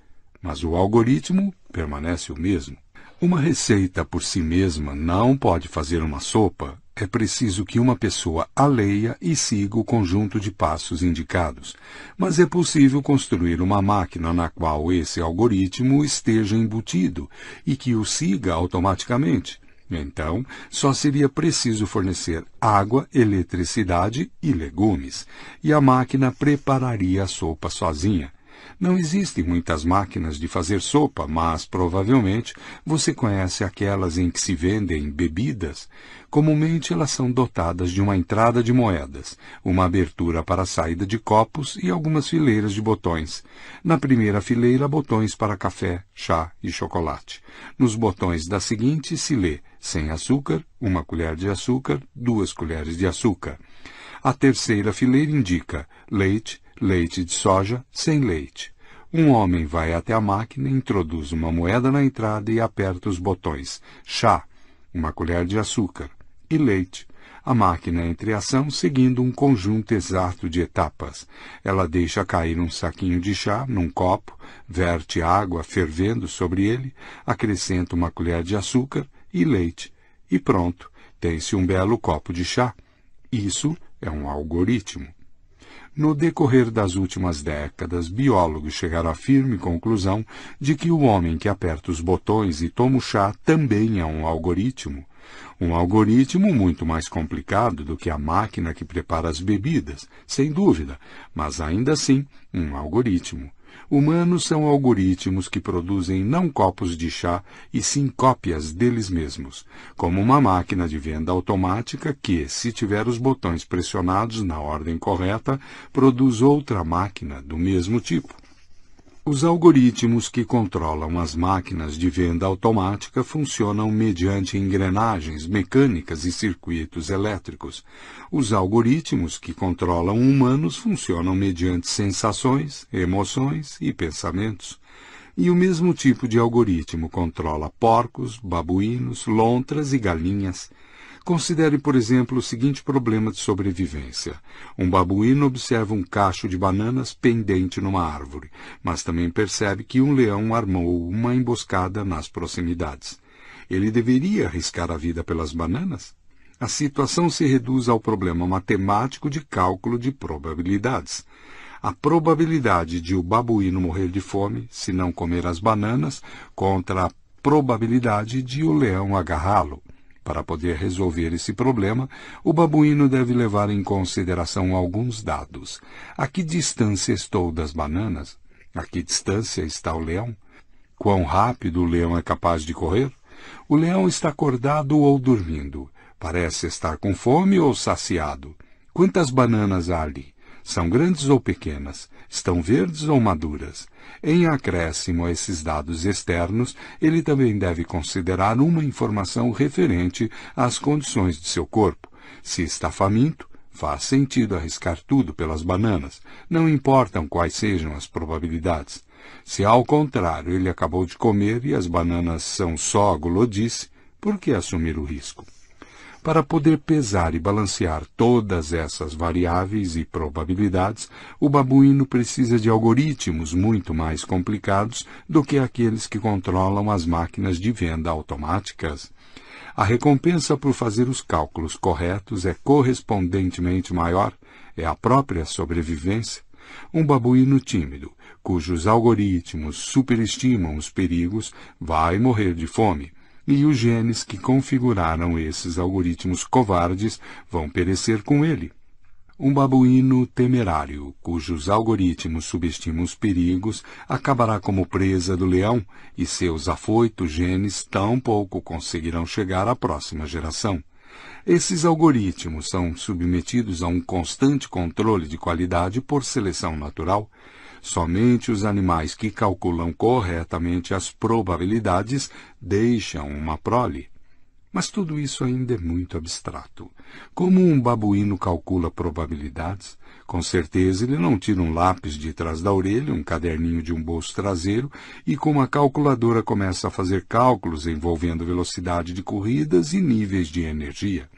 mas o algoritmo permanece o mesmo. Uma receita por si mesma não pode fazer uma sopa. É preciso que uma pessoa a leia e siga o conjunto de passos indicados. Mas é possível construir uma máquina na qual esse algoritmo esteja embutido e que o siga automaticamente. Então, só seria preciso fornecer água, eletricidade e legumes, e a máquina prepararia a sopa sozinha. Não existem muitas máquinas de fazer sopa, mas provavelmente você conhece aquelas em que se vendem bebidas. Comumente elas são dotadas de uma entrada de moedas, uma abertura para a saída de copos e algumas fileiras de botões. Na primeira fileira, botões para café, chá e chocolate. Nos botões da seguinte se lê sem açúcar, uma colher de açúcar, duas colheres de açúcar. A terceira fileira indica leite, leite de soja sem leite. Um homem vai até a máquina, introduz uma moeda na entrada e aperta os botões chá, uma colher de açúcar e leite. A máquina entra em ação seguindo um conjunto exato de etapas. Ela deixa cair um saquinho de chá num copo, verte água fervendo sobre ele, acrescenta uma colher de açúcar e leite. E pronto, tem-se um belo copo de chá. Isso é um algoritmo. No decorrer das últimas décadas, biólogos chegaram à firme conclusão de que o homem que aperta os botões e toma o chá também é um algoritmo. Um algoritmo muito mais complicado do que a máquina que prepara as bebidas, sem dúvida, mas ainda assim um algoritmo. Humanos são algoritmos que produzem não copos de chá, e sim cópias deles mesmos, como uma máquina de venda automática que, se tiver os botões pressionados na ordem correta, produz outra máquina do mesmo tipo. Os algoritmos que controlam as máquinas de venda automática funcionam mediante engrenagens mecânicas e circuitos elétricos. Os algoritmos que controlam humanos funcionam mediante sensações, emoções e pensamentos. E o mesmo tipo de algoritmo controla porcos, babuínos, lontras e galinhas. Considere, por exemplo, o seguinte problema de sobrevivência. Um babuíno observa um cacho de bananas pendente numa árvore, mas também percebe que um leão armou uma emboscada nas proximidades. Ele deveria arriscar a vida pelas bananas? A situação se reduz ao problema matemático de cálculo de probabilidades. A probabilidade de o babuíno morrer de fome se não comer as bananas contra a probabilidade de o leão agarrá-lo. Para poder resolver esse problema, o babuíno deve levar em consideração alguns dados. A que distância estou das bananas? A que distância está o leão? Quão rápido o leão é capaz de correr? O leão está acordado ou dormindo? Parece estar com fome ou saciado? Quantas bananas há ali? São grandes ou pequenas? Estão verdes ou maduras? Em acréscimo a esses dados externos, ele também deve considerar uma informação referente às condições de seu corpo. Se está faminto, faz sentido arriscar tudo pelas bananas, não importam quais sejam as probabilidades. Se ao contrário ele acabou de comer e as bananas são só gulodice, por que assumir o risco? Para poder pesar e balancear todas essas variáveis e probabilidades, o babuíno precisa de algoritmos muito mais complicados do que aqueles que controlam as máquinas de venda automáticas. A recompensa por fazer os cálculos corretos é correspondentemente maior, é a própria sobrevivência. Um babuíno tímido, cujos algoritmos superestimam os perigos, vai morrer de fome e os genes que configuraram esses algoritmos covardes vão perecer com ele. Um babuíno temerário, cujos algoritmos subestimam os perigos, acabará como presa do leão e seus afoitos genes tampouco conseguirão chegar à próxima geração. Esses algoritmos são submetidos a um constante controle de qualidade por seleção natural, Somente os animais que calculam corretamente as probabilidades deixam uma prole. Mas tudo isso ainda é muito abstrato. Como um babuíno calcula probabilidades? Com certeza ele não tira um lápis de trás da orelha, um caderninho de um bolso traseiro e com uma calculadora começa a fazer cálculos envolvendo velocidade de corridas e níveis de energia.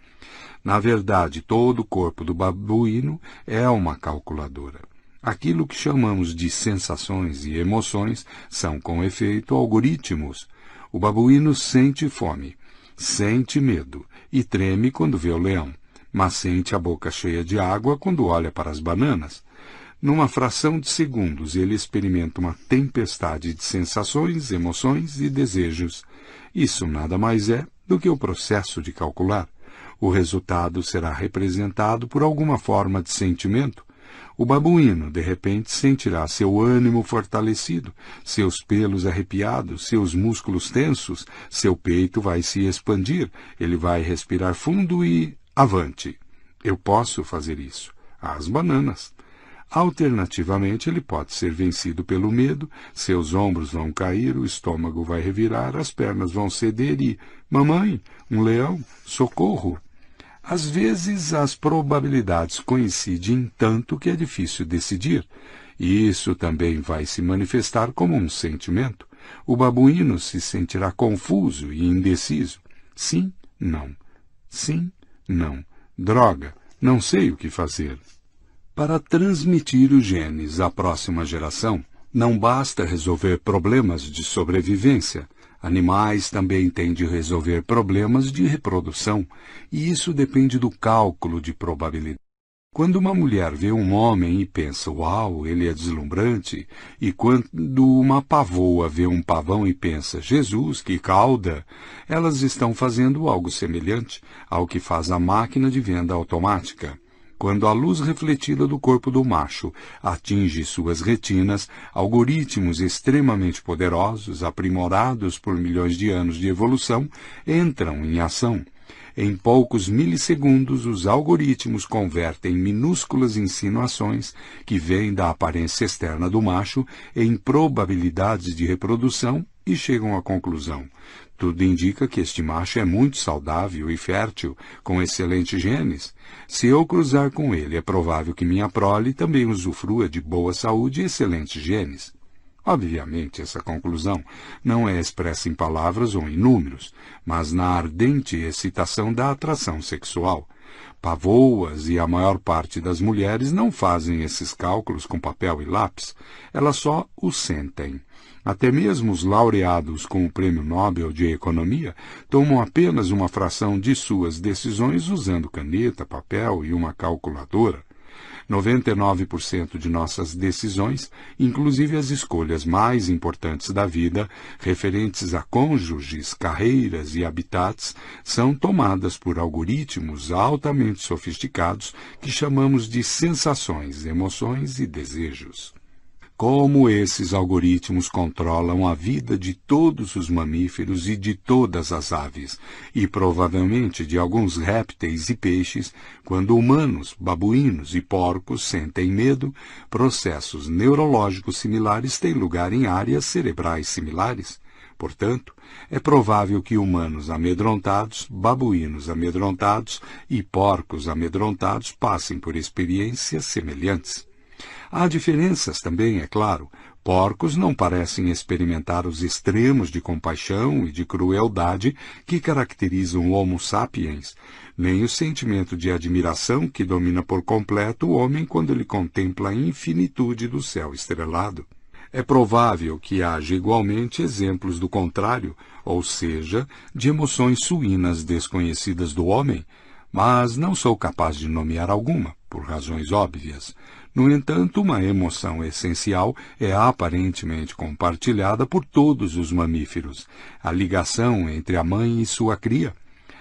Na verdade, todo o corpo do babuíno é uma calculadora. Aquilo que chamamos de sensações e emoções são, com efeito, algoritmos. O babuíno sente fome, sente medo e treme quando vê o leão, mas sente a boca cheia de água quando olha para as bananas. Numa fração de segundos, ele experimenta uma tempestade de sensações, emoções e desejos. Isso nada mais é do que o processo de calcular. O resultado será representado por alguma forma de sentimento, o babuíno, de repente, sentirá seu ânimo fortalecido, seus pelos arrepiados, seus músculos tensos, seu peito vai se expandir, ele vai respirar fundo e avante. Eu posso fazer isso. As bananas. Alternativamente, ele pode ser vencido pelo medo, seus ombros vão cair, o estômago vai revirar, as pernas vão ceder e, mamãe, um leão, socorro, às vezes as probabilidades coincidem tanto que é difícil decidir, e isso também vai se manifestar como um sentimento. O babuíno se sentirá confuso e indeciso. Sim, não. Sim, não. Droga, não sei o que fazer. Para transmitir os genes à próxima geração, não basta resolver problemas de sobrevivência. Animais também têm de resolver problemas de reprodução, e isso depende do cálculo de probabilidade. Quando uma mulher vê um homem e pensa, uau, ele é deslumbrante, e quando uma pavoa vê um pavão e pensa, Jesus, que cauda, elas estão fazendo algo semelhante ao que faz a máquina de venda automática. Quando a luz refletida do corpo do macho atinge suas retinas, algoritmos extremamente poderosos, aprimorados por milhões de anos de evolução, entram em ação. Em poucos milissegundos, os algoritmos convertem minúsculas insinuações que vêm da aparência externa do macho em probabilidades de reprodução e chegam à conclusão. Tudo indica que este macho é muito saudável e fértil, com excelentes genes. Se eu cruzar com ele, é provável que minha prole também usufrua de boa saúde e excelentes genes. Obviamente, essa conclusão não é expressa em palavras ou em números, mas na ardente excitação da atração sexual. Pavoas e a maior parte das mulheres não fazem esses cálculos com papel e lápis, elas só os sentem. Até mesmo os laureados com o Prêmio Nobel de Economia tomam apenas uma fração de suas decisões usando caneta, papel e uma calculadora. 99% de nossas decisões, inclusive as escolhas mais importantes da vida, referentes a cônjuges, carreiras e habitats, são tomadas por algoritmos altamente sofisticados que chamamos de sensações, emoções e desejos como esses algoritmos controlam a vida de todos os mamíferos e de todas as aves, e provavelmente de alguns répteis e peixes, quando humanos, babuínos e porcos sentem medo, processos neurológicos similares têm lugar em áreas cerebrais similares. Portanto, é provável que humanos amedrontados, babuínos amedrontados e porcos amedrontados passem por experiências semelhantes. Há diferenças também, é claro. Porcos não parecem experimentar os extremos de compaixão e de crueldade que caracterizam o Homo sapiens, nem o sentimento de admiração que domina por completo o homem quando ele contempla a infinitude do céu estrelado. É provável que haja igualmente exemplos do contrário, ou seja, de emoções suínas desconhecidas do homem, mas não sou capaz de nomear alguma, por razões óbvias. No entanto, uma emoção essencial é aparentemente compartilhada por todos os mamíferos, a ligação entre a mãe e sua cria.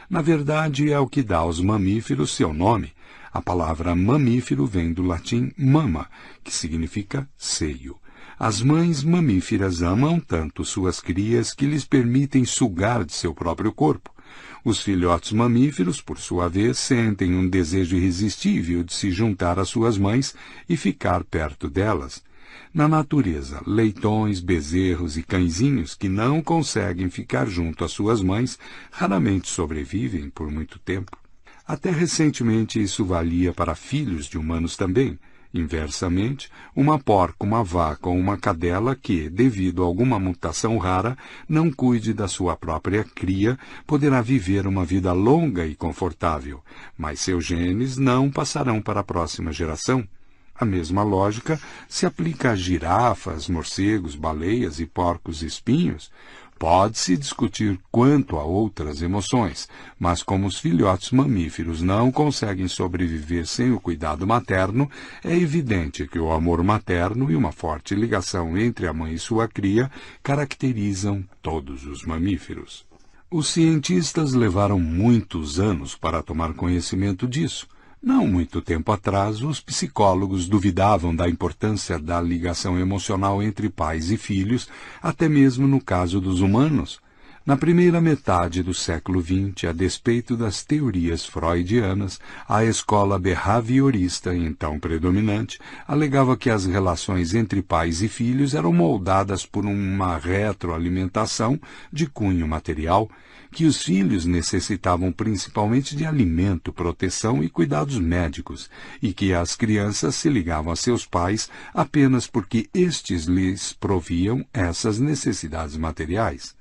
Na verdade, é o que dá aos mamíferos seu nome. A palavra mamífero vem do latim mama, que significa seio. As mães mamíferas amam tanto suas crias que lhes permitem sugar de seu próprio corpo. Os filhotes mamíferos, por sua vez, sentem um desejo irresistível de se juntar às suas mães e ficar perto delas. Na natureza, leitões, bezerros e cãezinhos que não conseguem ficar junto às suas mães raramente sobrevivem por muito tempo. Até recentemente isso valia para filhos de humanos também. Inversamente, uma porca, uma vaca ou uma cadela que, devido a alguma mutação rara, não cuide da sua própria cria, poderá viver uma vida longa e confortável, mas seus genes não passarão para a próxima geração. A mesma lógica se aplica a girafas, morcegos, baleias e porcos espinhos. Pode-se discutir quanto a outras emoções, mas como os filhotes mamíferos não conseguem sobreviver sem o cuidado materno, é evidente que o amor materno e uma forte ligação entre a mãe e sua cria caracterizam todos os mamíferos. Os cientistas levaram muitos anos para tomar conhecimento disso. Não muito tempo atrás, os psicólogos duvidavam da importância da ligação emocional entre pais e filhos, até mesmo no caso dos humanos. Na primeira metade do século XX, a despeito das teorias freudianas, a escola behaviorista, então predominante, alegava que as relações entre pais e filhos eram moldadas por uma retroalimentação de cunho material que os filhos necessitavam principalmente de alimento, proteção e cuidados médicos, e que as crianças se ligavam a seus pais apenas porque estes lhes proviam essas necessidades materiais.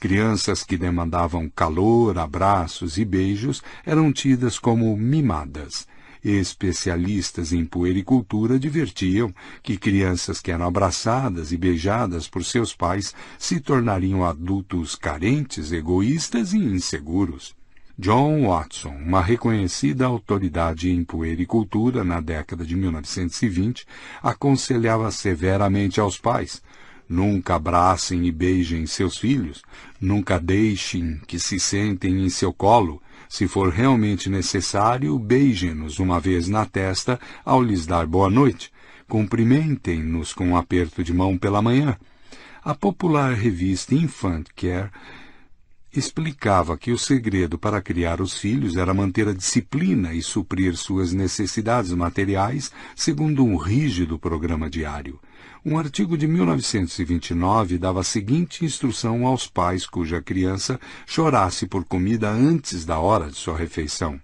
Crianças que demandavam calor, abraços e beijos eram tidas como mimadas Especialistas em puericultura divertiam que crianças que eram abraçadas e beijadas por seus pais se tornariam adultos carentes, egoístas e inseguros. John Watson, uma reconhecida autoridade em puericultura na década de 1920, aconselhava severamente aos pais Nunca abracem e beijem seus filhos, nunca deixem que se sentem em seu colo, se for realmente necessário, beijem-nos uma vez na testa ao lhes dar boa noite. Cumprimentem-nos com um aperto de mão pela manhã. A popular revista Infant Care explicava que o segredo para criar os filhos era manter a disciplina e suprir suas necessidades materiais segundo um rígido programa diário. Um artigo de 1929 dava a seguinte instrução aos pais cuja criança chorasse por comida antes da hora de sua refeição.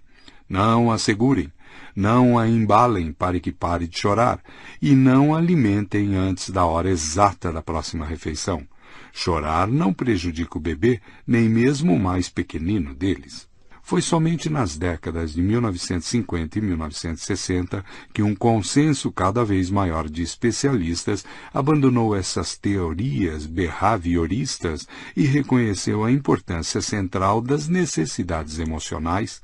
Não assegurem. não a embalem para que pare de chorar, e não a alimentem antes da hora exata da próxima refeição. Chorar não prejudica o bebê, nem mesmo o mais pequenino deles. Foi somente nas décadas de 1950 e 1960 que um consenso cada vez maior de especialistas abandonou essas teorias behavioristas e reconheceu a importância central das necessidades emocionais.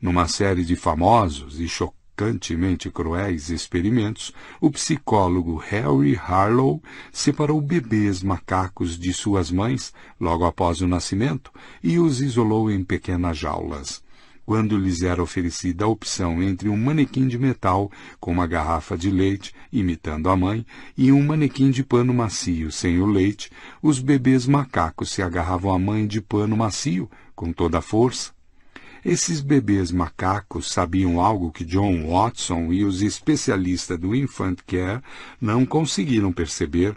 Numa série de famosos e chocantes chocantemente cruéis experimentos, o psicólogo Harry Harlow separou bebês macacos de suas mães logo após o nascimento e os isolou em pequenas jaulas. Quando lhes era oferecida a opção entre um manequim de metal com uma garrafa de leite, imitando a mãe, e um manequim de pano macio sem o leite, os bebês macacos se agarravam à mãe de pano macio com toda a força esses bebês macacos sabiam algo que John Watson e os especialistas do Infant Care não conseguiram perceber.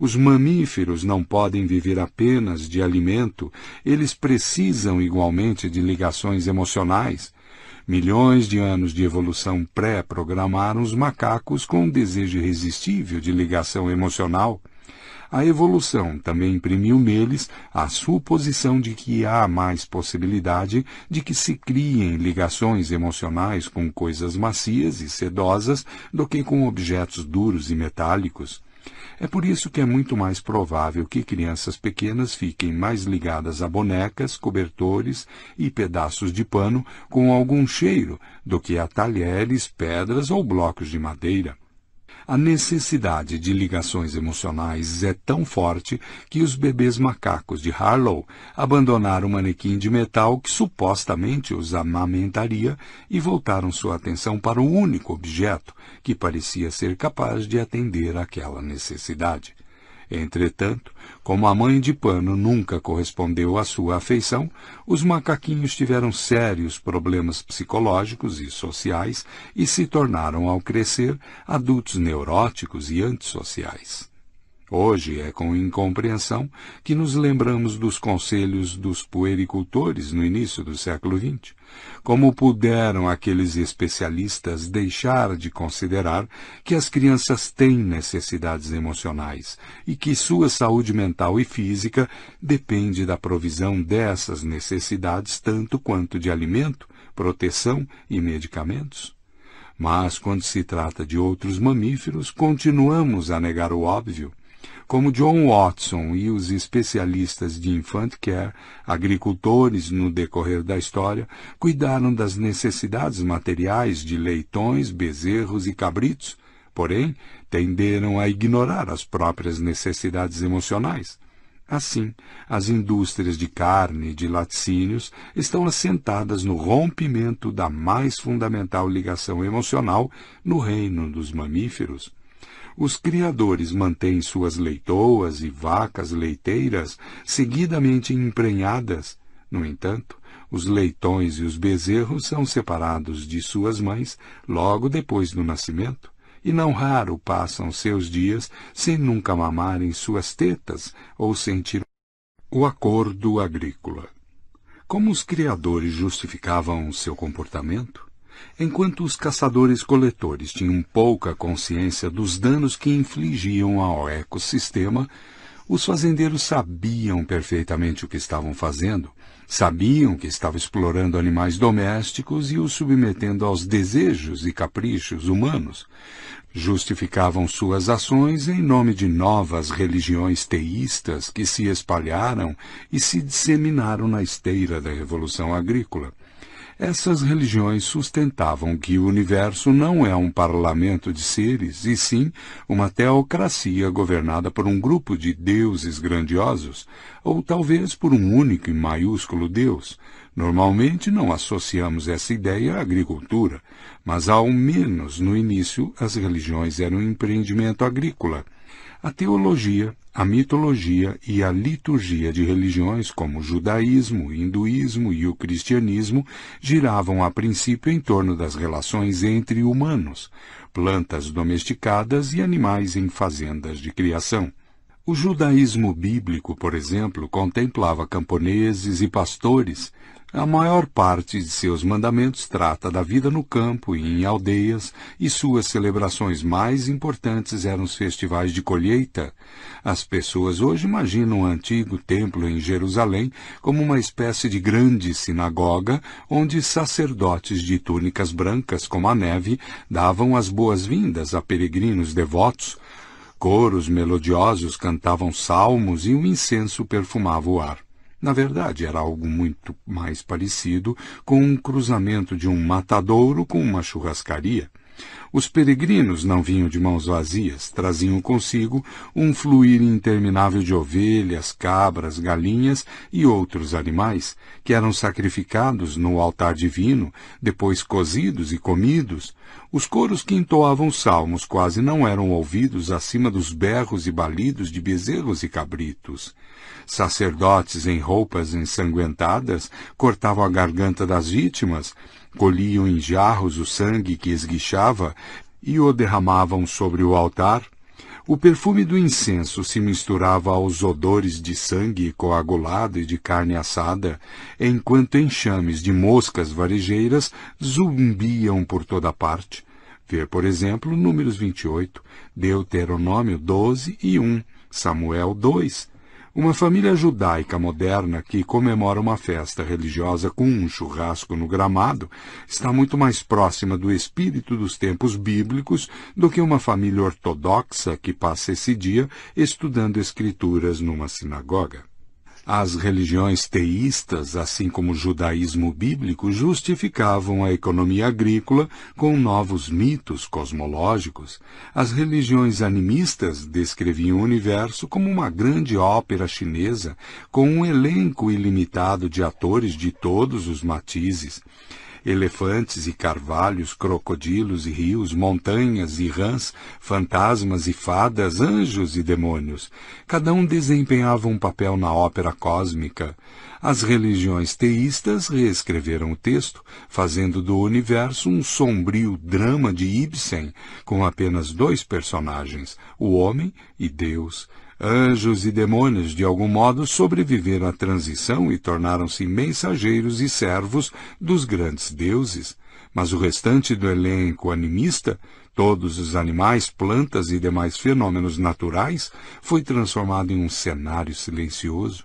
Os mamíferos não podem viver apenas de alimento, eles precisam igualmente de ligações emocionais. Milhões de anos de evolução pré-programaram os macacos com um desejo irresistível de ligação emocional. A evolução também imprimiu neles a suposição de que há mais possibilidade de que se criem ligações emocionais com coisas macias e sedosas do que com objetos duros e metálicos. É por isso que é muito mais provável que crianças pequenas fiquem mais ligadas a bonecas, cobertores e pedaços de pano com algum cheiro do que a talheres, pedras ou blocos de madeira. A necessidade de ligações emocionais é tão forte que os bebês macacos de Harlow abandonaram o manequim de metal que supostamente os amamentaria e voltaram sua atenção para o único objeto que parecia ser capaz de atender aquela necessidade. Entretanto, como a mãe de pano nunca correspondeu à sua afeição, os macaquinhos tiveram sérios problemas psicológicos e sociais e se tornaram, ao crescer, adultos neuróticos e antissociais. Hoje é com incompreensão que nos lembramos dos conselhos dos puericultores no início do século XX. Como puderam aqueles especialistas deixar de considerar que as crianças têm necessidades emocionais e que sua saúde mental e física depende da provisão dessas necessidades tanto quanto de alimento, proteção e medicamentos? Mas, quando se trata de outros mamíferos, continuamos a negar o óbvio como John Watson e os especialistas de infant care, agricultores no decorrer da história, cuidaram das necessidades materiais de leitões, bezerros e cabritos, porém tenderam a ignorar as próprias necessidades emocionais. Assim, as indústrias de carne e de laticínios estão assentadas no rompimento da mais fundamental ligação emocional no reino dos mamíferos os criadores mantêm suas leitoas e vacas leiteiras seguidamente emprenhadas. No entanto, os leitões e os bezerros são separados de suas mães logo depois do nascimento, e não raro passam seus dias sem nunca mamarem suas tetas ou sentir o acordo agrícola. Como os criadores justificavam seu comportamento? Enquanto os caçadores-coletores tinham pouca consciência dos danos que infligiam ao ecossistema, os fazendeiros sabiam perfeitamente o que estavam fazendo, sabiam que estavam explorando animais domésticos e os submetendo aos desejos e caprichos humanos. Justificavam suas ações em nome de novas religiões teístas que se espalharam e se disseminaram na esteira da Revolução Agrícola. Essas religiões sustentavam que o universo não é um parlamento de seres, e sim uma teocracia governada por um grupo de deuses grandiosos, ou talvez por um único e maiúsculo Deus. Normalmente não associamos essa ideia à agricultura, mas ao menos no início as religiões eram um empreendimento agrícola. A teologia, a mitologia e a liturgia de religiões como o judaísmo, o hinduísmo e o cristianismo giravam a princípio em torno das relações entre humanos, plantas domesticadas e animais em fazendas de criação. O judaísmo bíblico, por exemplo, contemplava camponeses e pastores. A maior parte de seus mandamentos trata da vida no campo e em aldeias, e suas celebrações mais importantes eram os festivais de colheita. As pessoas hoje imaginam o antigo templo em Jerusalém como uma espécie de grande sinagoga onde sacerdotes de túnicas brancas como a neve davam as boas-vindas a peregrinos devotos Coros melodiosos cantavam salmos e um incenso perfumava o ar. Na verdade, era algo muito mais parecido com um cruzamento de um matadouro com uma churrascaria. Os peregrinos não vinham de mãos vazias, traziam consigo um fluir interminável de ovelhas, cabras, galinhas e outros animais, que eram sacrificados no altar divino, depois cozidos e comidos. Os coros que entoavam salmos quase não eram ouvidos acima dos berros e balidos de bezerros e cabritos. Sacerdotes em roupas ensanguentadas cortavam a garganta das vítimas, colhiam em jarros o sangue que esguichava e o derramavam sobre o altar. O perfume do incenso se misturava aos odores de sangue coagulado e de carne assada, enquanto enxames de moscas varejeiras zumbiam por toda parte. Ver, por exemplo, Números 28, Deuteronômio 12 e 1, Samuel 2, uma família judaica moderna que comemora uma festa religiosa com um churrasco no gramado está muito mais próxima do espírito dos tempos bíblicos do que uma família ortodoxa que passa esse dia estudando escrituras numa sinagoga. As religiões teístas, assim como o judaísmo bíblico, justificavam a economia agrícola com novos mitos cosmológicos. As religiões animistas descreviam o universo como uma grande ópera chinesa com um elenco ilimitado de atores de todos os matizes elefantes e carvalhos, crocodilos e rios, montanhas e rãs, fantasmas e fadas, anjos e demônios. Cada um desempenhava um papel na ópera cósmica. As religiões teístas reescreveram o texto, fazendo do universo um sombrio drama de Ibsen, com apenas dois personagens, o homem e Deus, Anjos e demônios, de algum modo, sobreviveram à transição e tornaram-se mensageiros e servos dos grandes deuses. Mas o restante do elenco animista, todos os animais, plantas e demais fenômenos naturais, foi transformado em um cenário silencioso.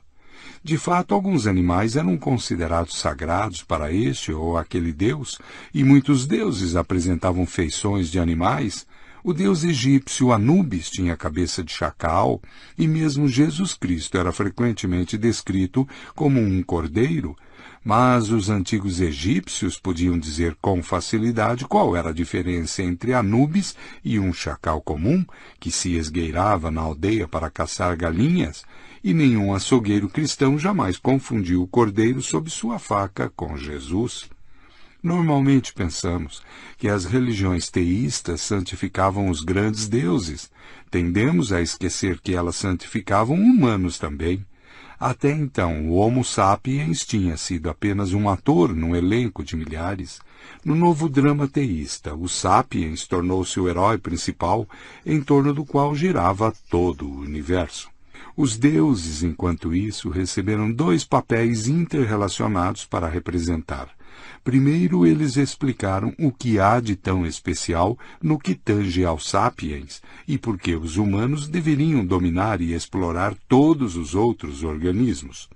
De fato, alguns animais eram considerados sagrados para este ou aquele deus, e muitos deuses apresentavam feições de animais, o deus egípcio Anubis tinha cabeça de chacal e mesmo Jesus Cristo era frequentemente descrito como um cordeiro, mas os antigos egípcios podiam dizer com facilidade qual era a diferença entre Anubis e um chacal comum que se esgueirava na aldeia para caçar galinhas, e nenhum açougueiro cristão jamais confundiu o cordeiro sob sua faca com Jesus. Normalmente pensamos que as religiões teístas santificavam os grandes deuses. Tendemos a esquecer que elas santificavam humanos também. Até então, o Homo sapiens tinha sido apenas um ator num elenco de milhares. No novo drama teísta, o sapiens tornou-se o herói principal em torno do qual girava todo o universo. Os deuses, enquanto isso, receberam dois papéis interrelacionados para representar. Primeiro eles explicaram o que há de tão especial no que tange aos sapiens e por que os humanos deveriam dominar e explorar todos os outros organismos.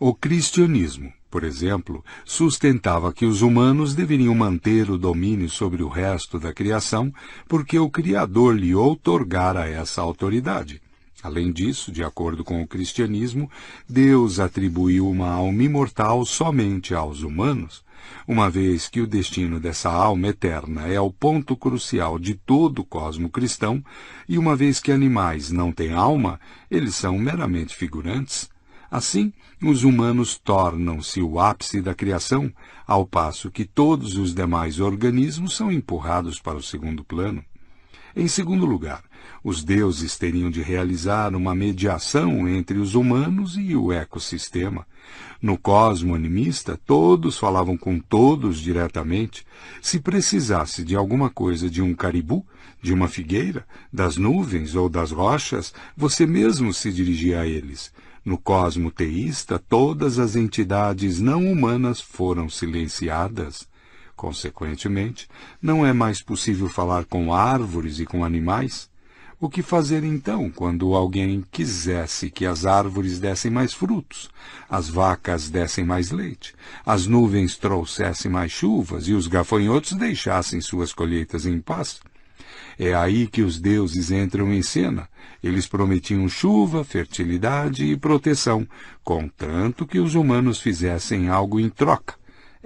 O cristianismo, por exemplo, sustentava que os humanos deveriam manter o domínio sobre o resto da criação porque o Criador lhe outorgara essa autoridade. Além disso, de acordo com o cristianismo, Deus atribuiu uma alma imortal somente aos humanos, uma vez que o destino dessa alma eterna é o ponto crucial de todo o cosmo cristão, e uma vez que animais não têm alma, eles são meramente figurantes. Assim, os humanos tornam-se o ápice da criação, ao passo que todos os demais organismos são empurrados para o segundo plano. Em segundo lugar, os deuses teriam de realizar uma mediação entre os humanos e o ecossistema. No cosmo animista, todos falavam com todos diretamente. Se precisasse de alguma coisa de um caribu, de uma figueira, das nuvens ou das rochas, você mesmo se dirigia a eles. No cosmo teísta, todas as entidades não humanas foram silenciadas. Consequentemente, não é mais possível falar com árvores e com animais. O que fazer então quando alguém quisesse que as árvores dessem mais frutos, as vacas dessem mais leite, as nuvens trouxessem mais chuvas e os gafanhotos deixassem suas colheitas em paz? É aí que os deuses entram em cena. Eles prometiam chuva, fertilidade e proteção, contanto que os humanos fizessem algo em troca.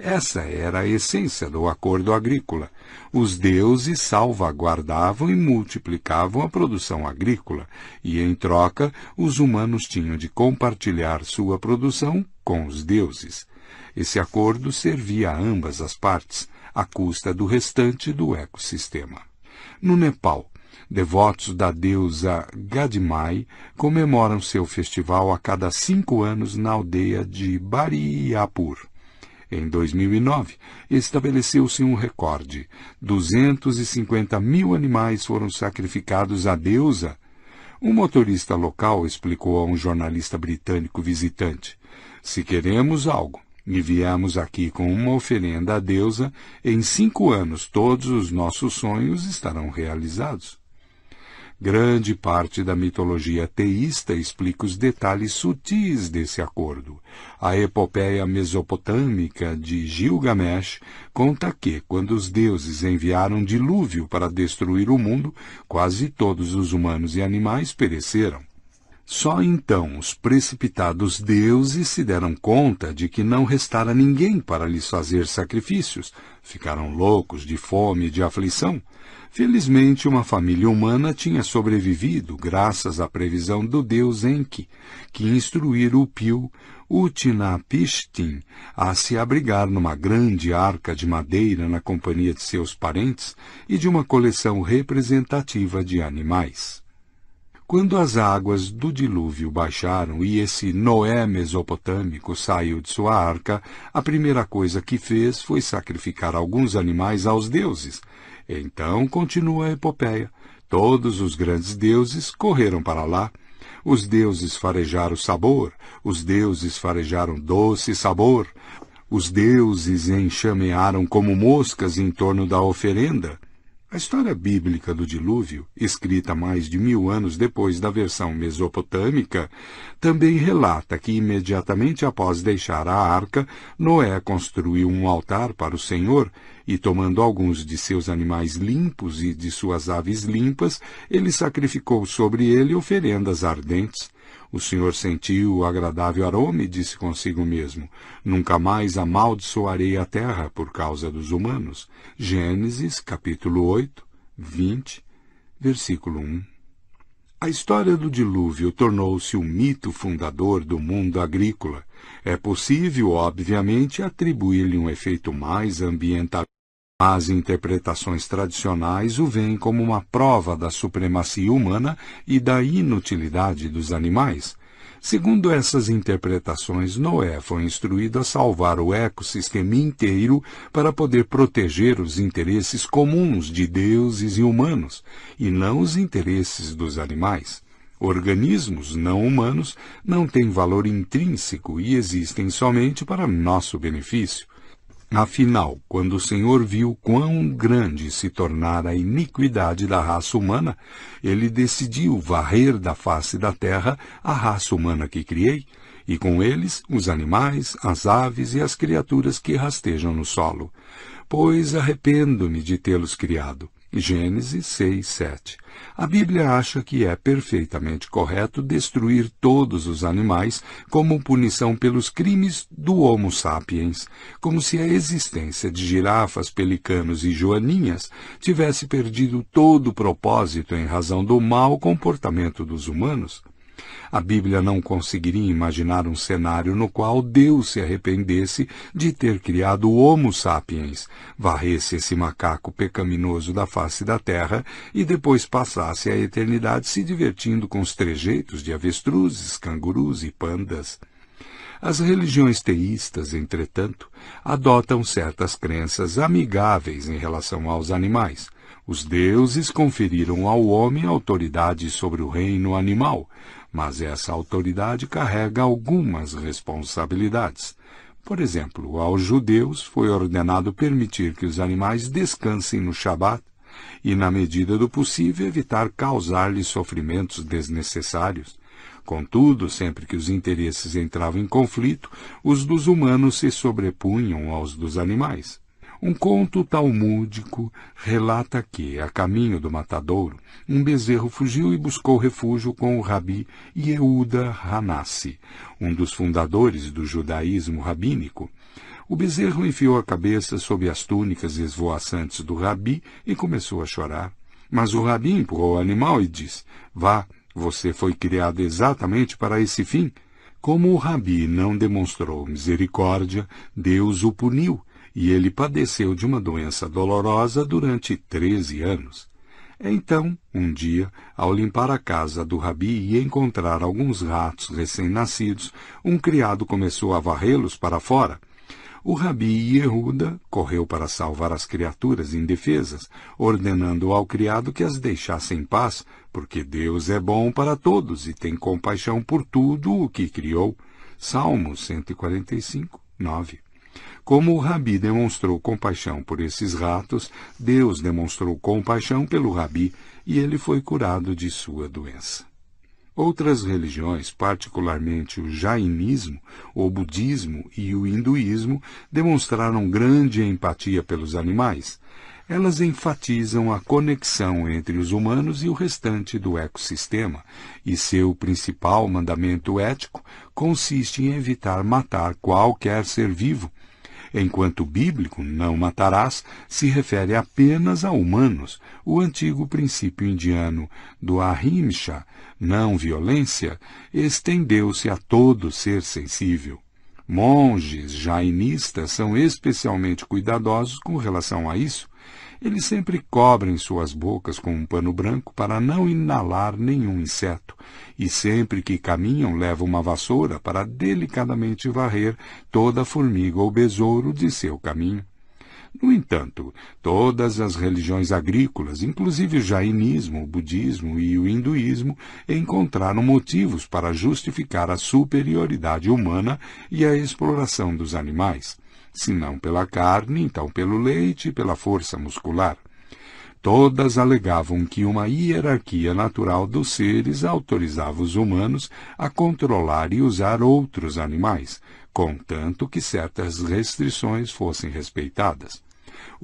Essa era a essência do acordo agrícola. Os deuses salvaguardavam e multiplicavam a produção agrícola, e em troca os humanos tinham de compartilhar sua produção com os deuses. Esse acordo servia a ambas as partes, à custa do restante do ecossistema. No Nepal, devotos da deusa Gadimai comemoram seu festival a cada cinco anos na aldeia de Bariapur. Em 2009, estabeleceu-se um recorde. 250 mil animais foram sacrificados à deusa. Um motorista local explicou a um jornalista britânico visitante: Se queremos algo e viemos aqui com uma oferenda à deusa, em cinco anos todos os nossos sonhos estarão realizados. Grande parte da mitologia teísta explica os detalhes sutis desse acordo. A epopeia mesopotâmica de Gilgamesh conta que, quando os deuses enviaram dilúvio para destruir o mundo, quase todos os humanos e animais pereceram. Só então os precipitados deuses se deram conta de que não restara ninguém para lhes fazer sacrifícios. Ficaram loucos de fome e de aflição. Felizmente, uma família humana tinha sobrevivido graças à previsão do deus Enki, que instruíra o Pio Utnapishtim a se abrigar numa grande arca de madeira na companhia de seus parentes e de uma coleção representativa de animais. Quando as águas do dilúvio baixaram e esse Noé mesopotâmico saiu de sua arca, a primeira coisa que fez foi sacrificar alguns animais aos deuses, então continua a epopeia. Todos os grandes deuses correram para lá. Os deuses farejaram sabor, os deuses farejaram doce sabor, os deuses enxamearam como moscas em torno da oferenda. A história bíblica do dilúvio, escrita mais de mil anos depois da versão mesopotâmica, também relata que imediatamente após deixar a arca, Noé construiu um altar para o Senhor e, tomando alguns de seus animais limpos e de suas aves limpas, ele sacrificou sobre ele oferendas ardentes. O Senhor sentiu o agradável aroma e disse consigo mesmo: Nunca mais amaldiçoarei a terra por causa dos humanos. Gênesis, capítulo 8, 20, versículo 1. A história do dilúvio tornou-se o mito fundador do mundo agrícola. É possível, obviamente, atribuir-lhe um efeito mais ambiental. As interpretações tradicionais o veem como uma prova da supremacia humana e da inutilidade dos animais. Segundo essas interpretações, Noé foi instruído a salvar o ecossistema inteiro para poder proteger os interesses comuns de deuses e humanos, e não os interesses dos animais. Organismos não humanos não têm valor intrínseco e existem somente para nosso benefício. Afinal, quando o Senhor viu quão grande se tornara a iniquidade da raça humana, ele decidiu varrer da face da terra a raça humana que criei, e com eles os animais, as aves e as criaturas que rastejam no solo. Pois arrependo-me de tê-los criado. Gênesis 6, 7. A Bíblia acha que é perfeitamente correto destruir todos os animais como punição pelos crimes do Homo sapiens, como se a existência de girafas, pelicanos e joaninhas tivesse perdido todo o propósito em razão do mau comportamento dos humanos. A Bíblia não conseguiria imaginar um cenário no qual Deus se arrependesse de ter criado o Homo sapiens, varresse esse macaco pecaminoso da face da terra e depois passasse a eternidade se divertindo com os trejeitos de avestruzes, cangurus e pandas. As religiões teístas, entretanto, adotam certas crenças amigáveis em relação aos animais. Os deuses conferiram ao homem autoridade sobre o reino animal, mas essa autoridade carrega algumas responsabilidades. Por exemplo, aos judeus foi ordenado permitir que os animais descansem no Shabat e, na medida do possível, evitar causar-lhes sofrimentos desnecessários. Contudo, sempre que os interesses entravam em conflito, os dos humanos se sobrepunham aos dos animais. Um conto talmúdico relata que, a caminho do matadouro, um bezerro fugiu e buscou refúgio com o rabi Yehuda Hanassi, um dos fundadores do judaísmo rabínico. O bezerro enfiou a cabeça sob as túnicas esvoaçantes do rabi e começou a chorar. Mas o rabi empurrou o animal e disse: Vá, você foi criado exatamente para esse fim. Como o rabi não demonstrou misericórdia, Deus o puniu e ele padeceu de uma doença dolorosa durante treze anos. Então, um dia, ao limpar a casa do rabi e encontrar alguns ratos recém-nascidos, um criado começou a varrê-los para fora. O rabi Yehuda correu para salvar as criaturas indefesas, ordenando ao criado que as deixasse em paz, porque Deus é bom para todos e tem compaixão por tudo o que criou. Salmos 145, 9. Como o rabi demonstrou compaixão por esses ratos, Deus demonstrou compaixão pelo rabi e ele foi curado de sua doença. Outras religiões, particularmente o jainismo, o budismo e o hinduísmo, demonstraram grande empatia pelos animais. Elas enfatizam a conexão entre os humanos e o restante do ecossistema, e seu principal mandamento ético consiste em evitar matar qualquer ser vivo, enquanto bíblico não matarás se refere apenas a humanos, o antigo princípio indiano do ahimsa, não violência, estendeu-se a todo ser sensível. Monges jainistas são especialmente cuidadosos com relação a isso, eles sempre cobrem suas bocas com um pano branco para não inalar nenhum inseto, e sempre que caminham levam uma vassoura para delicadamente varrer toda formiga ou besouro de seu caminho. No entanto, todas as religiões agrícolas, inclusive o jainismo, o budismo e o hinduísmo, encontraram motivos para justificar a superioridade humana e a exploração dos animais se não pela carne, então pelo leite e pela força muscular. Todas alegavam que uma hierarquia natural dos seres autorizava os humanos a controlar e usar outros animais, contanto que certas restrições fossem respeitadas.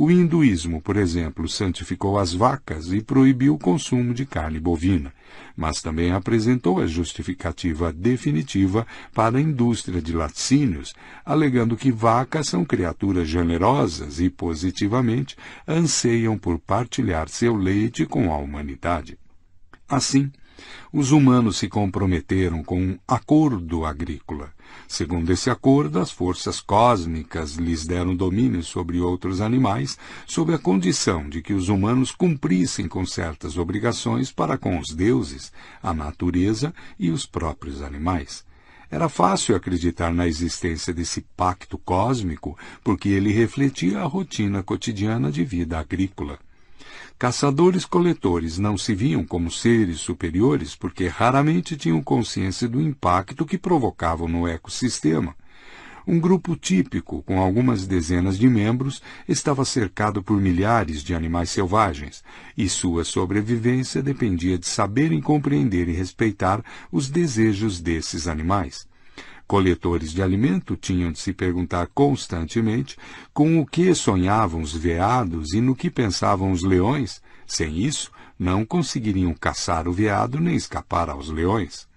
O hinduísmo, por exemplo, santificou as vacas e proibiu o consumo de carne bovina, mas também apresentou a justificativa definitiva para a indústria de laticínios, alegando que vacas são criaturas generosas e, positivamente, anseiam por partilhar seu leite com a humanidade. Assim, os humanos se comprometeram com um acordo agrícola. Segundo esse acordo, as forças cósmicas lhes deram domínio sobre outros animais, sob a condição de que os humanos cumprissem com certas obrigações para com os deuses, a natureza e os próprios animais. Era fácil acreditar na existência desse pacto cósmico, porque ele refletia a rotina cotidiana de vida agrícola. Caçadores-coletores não se viam como seres superiores porque raramente tinham consciência do impacto que provocavam no ecossistema. Um grupo típico, com algumas dezenas de membros, estava cercado por milhares de animais selvagens, e sua sobrevivência dependia de saberem compreender e respeitar os desejos desses animais. Coletores de alimento tinham de se perguntar constantemente com o que sonhavam os veados e no que pensavam os leões. Sem isso, não conseguiriam caçar o veado nem escapar aos leões.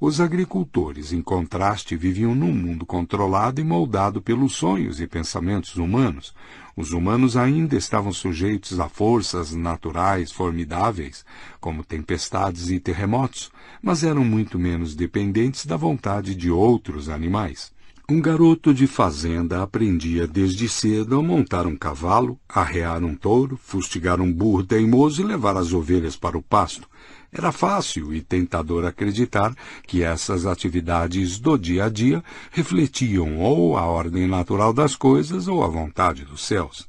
Os agricultores, em contraste, viviam num mundo controlado e moldado pelos sonhos e pensamentos humanos. Os humanos ainda estavam sujeitos a forças naturais formidáveis, como tempestades e terremotos, mas eram muito menos dependentes da vontade de outros animais. Um garoto de fazenda aprendia desde cedo a montar um cavalo, arrear um touro, fustigar um burro teimoso e levar as ovelhas para o pasto. Era fácil e tentador acreditar que essas atividades do dia a dia refletiam ou a ordem natural das coisas ou a vontade dos céus.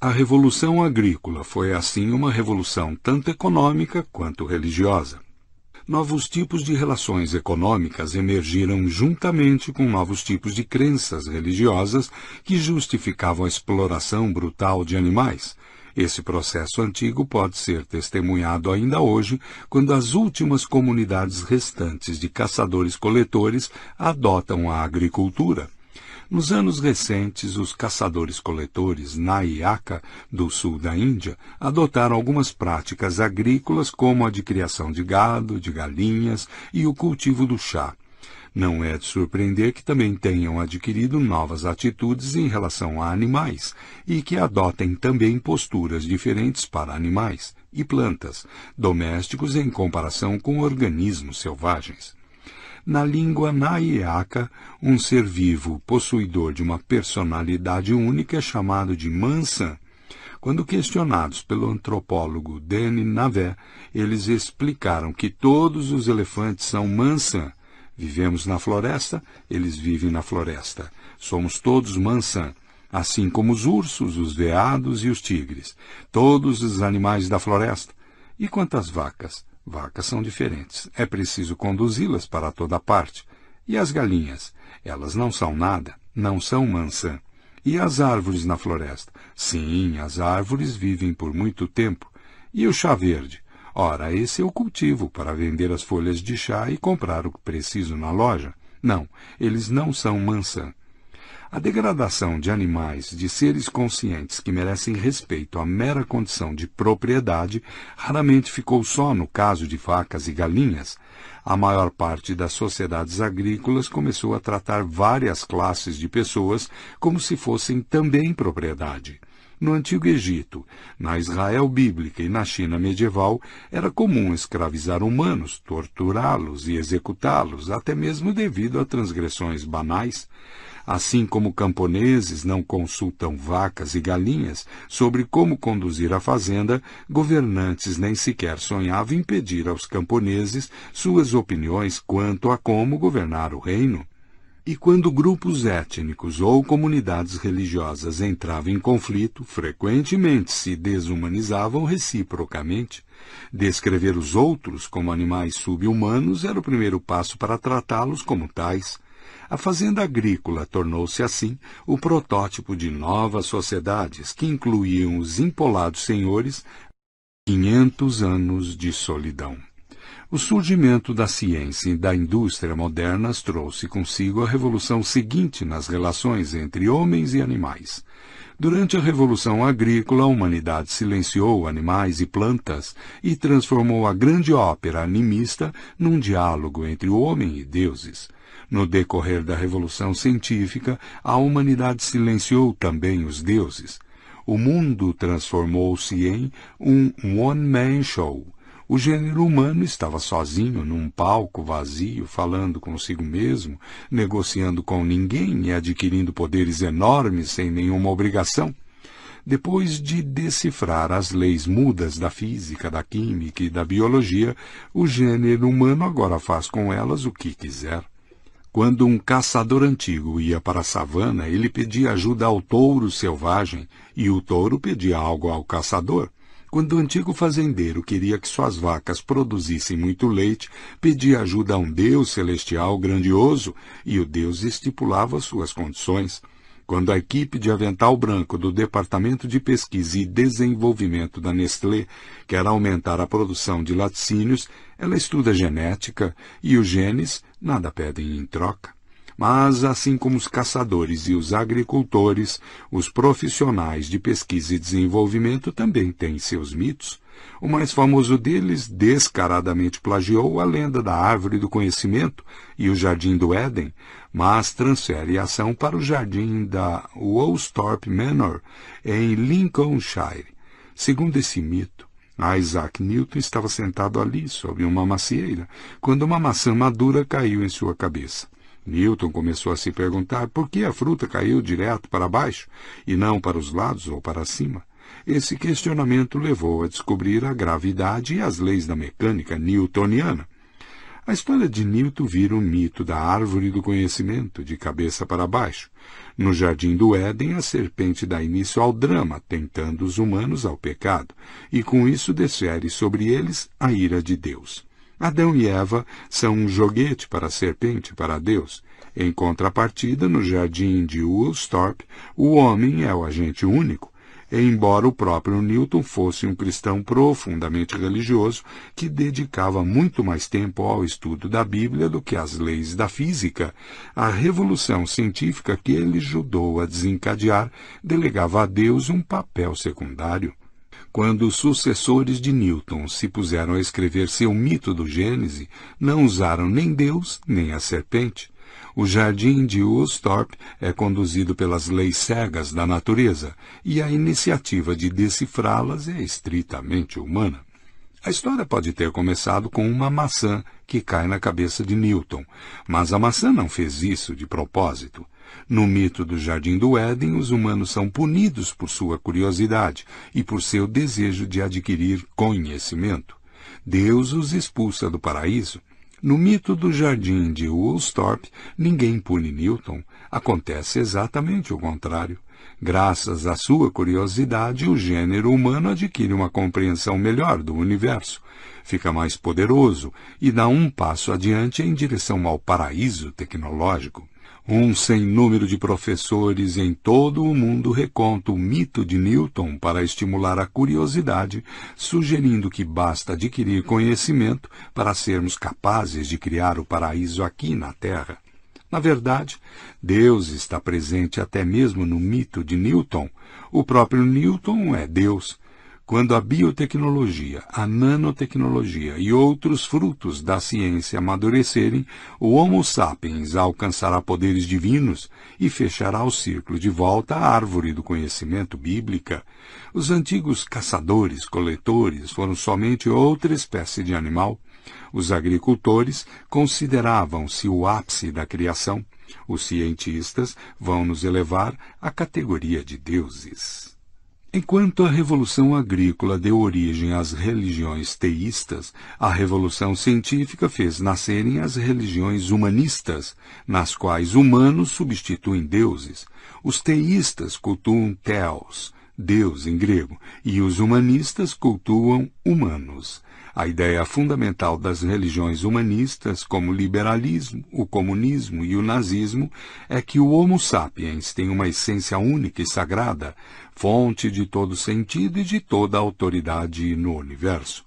A Revolução Agrícola foi assim uma revolução tanto econômica quanto religiosa novos tipos de relações econômicas emergiram juntamente com novos tipos de crenças religiosas que justificavam a exploração brutal de animais. Esse processo antigo pode ser testemunhado ainda hoje quando as últimas comunidades restantes de caçadores-coletores adotam a agricultura. Nos anos recentes, os caçadores-coletores Nayaka, do sul da Índia, adotaram algumas práticas agrícolas como a de criação de gado, de galinhas e o cultivo do chá. Não é de surpreender que também tenham adquirido novas atitudes em relação a animais e que adotem também posturas diferentes para animais e plantas, domésticos em comparação com organismos selvagens. Na língua naiaca, um ser vivo possuidor de uma personalidade única é chamado de mansan. Quando questionados pelo antropólogo Denis Navé, eles explicaram que todos os elefantes são mansan. Vivemos na floresta, eles vivem na floresta. Somos todos mansan, assim como os ursos, os veados e os tigres. Todos os animais da floresta. E quantas vacas? Vacas são diferentes. É preciso conduzi-las para toda parte. E as galinhas? Elas não são nada, não são maçã. E as árvores na floresta? Sim, as árvores vivem por muito tempo. E o chá verde? Ora, esse eu cultivo para vender as folhas de chá e comprar o que preciso na loja. Não, eles não são maçã. A degradação de animais, de seres conscientes que merecem respeito à mera condição de propriedade, raramente ficou só no caso de vacas e galinhas. A maior parte das sociedades agrícolas começou a tratar várias classes de pessoas como se fossem também propriedade. No Antigo Egito, na Israel bíblica e na China medieval, era comum escravizar humanos, torturá-los e executá-los, até mesmo devido a transgressões banais. Assim como camponeses não consultam vacas e galinhas sobre como conduzir a fazenda, governantes nem sequer sonhavam impedir aos camponeses suas opiniões quanto a como governar o reino. E quando grupos étnicos ou comunidades religiosas entravam em conflito, frequentemente se desumanizavam reciprocamente. Descrever os outros como animais subhumanos era o primeiro passo para tratá-los como tais. A fazenda agrícola tornou-se, assim, o protótipo de novas sociedades que incluíam os empolados senhores, 500 anos de solidão. O surgimento da ciência e da indústria modernas trouxe consigo a revolução seguinte nas relações entre homens e animais. Durante a Revolução Agrícola, a humanidade silenciou animais e plantas e transformou a grande ópera animista num diálogo entre o homem e deuses. No decorrer da Revolução Científica, a humanidade silenciou também os deuses. O mundo transformou-se em um one-man show. O gênero humano estava sozinho num palco vazio, falando consigo mesmo, negociando com ninguém e adquirindo poderes enormes sem nenhuma obrigação. Depois de decifrar as leis mudas da física, da química e da biologia, o gênero humano agora faz com elas o que quiser. Quando um caçador antigo ia para a savana, ele pedia ajuda ao touro selvagem e o touro pedia algo ao caçador. Quando o antigo fazendeiro queria que suas vacas produzissem muito leite, pedia ajuda a um Deus celestial grandioso e o Deus estipulava suas condições. Quando a equipe de avental branco do Departamento de Pesquisa e Desenvolvimento da Nestlé quer aumentar a produção de laticínios, ela estuda genética e os genes nada pedem em troca. Mas, assim como os caçadores e os agricultores, os profissionais de pesquisa e desenvolvimento também têm seus mitos. O mais famoso deles descaradamente plagiou a lenda da árvore do conhecimento e o jardim do Éden, mas transfere a ação para o jardim da Woolsthorpe Manor, em Lincolnshire. Segundo esse mito, Isaac Newton estava sentado ali, sob uma macieira, quando uma maçã madura caiu em sua cabeça. Newton começou a se perguntar por que a fruta caiu direto para baixo e não para os lados ou para cima. Esse questionamento levou a descobrir a gravidade e as leis da mecânica newtoniana. A história de Newton vira um mito da árvore do conhecimento, de cabeça para baixo. No jardim do Éden, a serpente dá início ao drama, tentando os humanos ao pecado, e com isso desfere sobre eles a ira de Deus. Adão e Eva são um joguete para a serpente, para Deus. Em contrapartida, no jardim de Woolsthorpe, o homem é o agente único, embora o próprio Newton fosse um cristão profundamente religioso que dedicava muito mais tempo ao estudo da Bíblia do que às leis da física, a revolução científica que ele ajudou a desencadear delegava a Deus um papel secundário. Quando os sucessores de Newton se puseram a escrever seu mito do Gênese, não usaram nem Deus nem a serpente. O jardim de Woolsthorpe é conduzido pelas leis cegas da natureza e a iniciativa de decifrá-las é estritamente humana. A história pode ter começado com uma maçã que cai na cabeça de Newton, mas a maçã não fez isso de propósito. No mito do Jardim do Éden, os humanos são punidos por sua curiosidade e por seu desejo de adquirir conhecimento. Deus os expulsa do paraíso no mito do jardim de Woolsthorpe, ninguém pune Newton. Acontece exatamente o contrário. Graças à sua curiosidade, o gênero humano adquire uma compreensão melhor do universo, fica mais poderoso e dá um passo adiante em direção ao paraíso tecnológico. Um sem número de professores em todo o mundo reconta o mito de Newton para estimular a curiosidade, sugerindo que basta adquirir conhecimento para sermos capazes de criar o paraíso aqui na Terra. Na verdade, Deus está presente até mesmo no mito de Newton. O próprio Newton é Deus, quando a biotecnologia, a nanotecnologia e outros frutos da ciência amadurecerem, o Homo sapiens alcançará poderes divinos e fechará o círculo de volta à árvore do conhecimento bíblica. Os antigos caçadores-coletores foram somente outra espécie de animal. Os agricultores consideravam-se o ápice da criação. Os cientistas vão nos elevar à categoria de deuses. Enquanto a Revolução Agrícola deu origem às religiões teístas, a Revolução Científica fez nascerem as religiões humanistas, nas quais humanos substituem deuses. Os teístas cultuam Theos, Deus em grego, e os humanistas cultuam humanos. A ideia fundamental das religiões humanistas, como o liberalismo, o comunismo e o nazismo, é que o Homo sapiens tem uma essência única e sagrada, fonte de todo sentido e de toda autoridade no universo.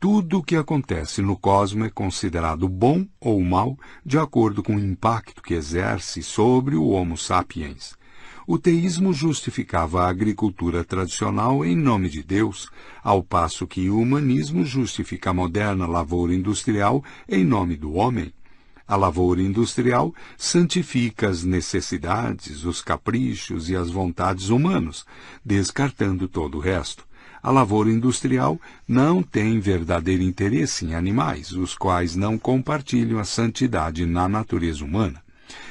Tudo o que acontece no cosmos é considerado bom ou mal de acordo com o impacto que exerce sobre o Homo sapiens. O teísmo justificava a agricultura tradicional em nome de Deus, ao passo que o humanismo justifica a moderna lavoura industrial em nome do homem. A lavoura industrial santifica as necessidades, os caprichos e as vontades humanos, descartando todo o resto. A lavoura industrial não tem verdadeiro interesse em animais, os quais não compartilham a santidade na natureza humana.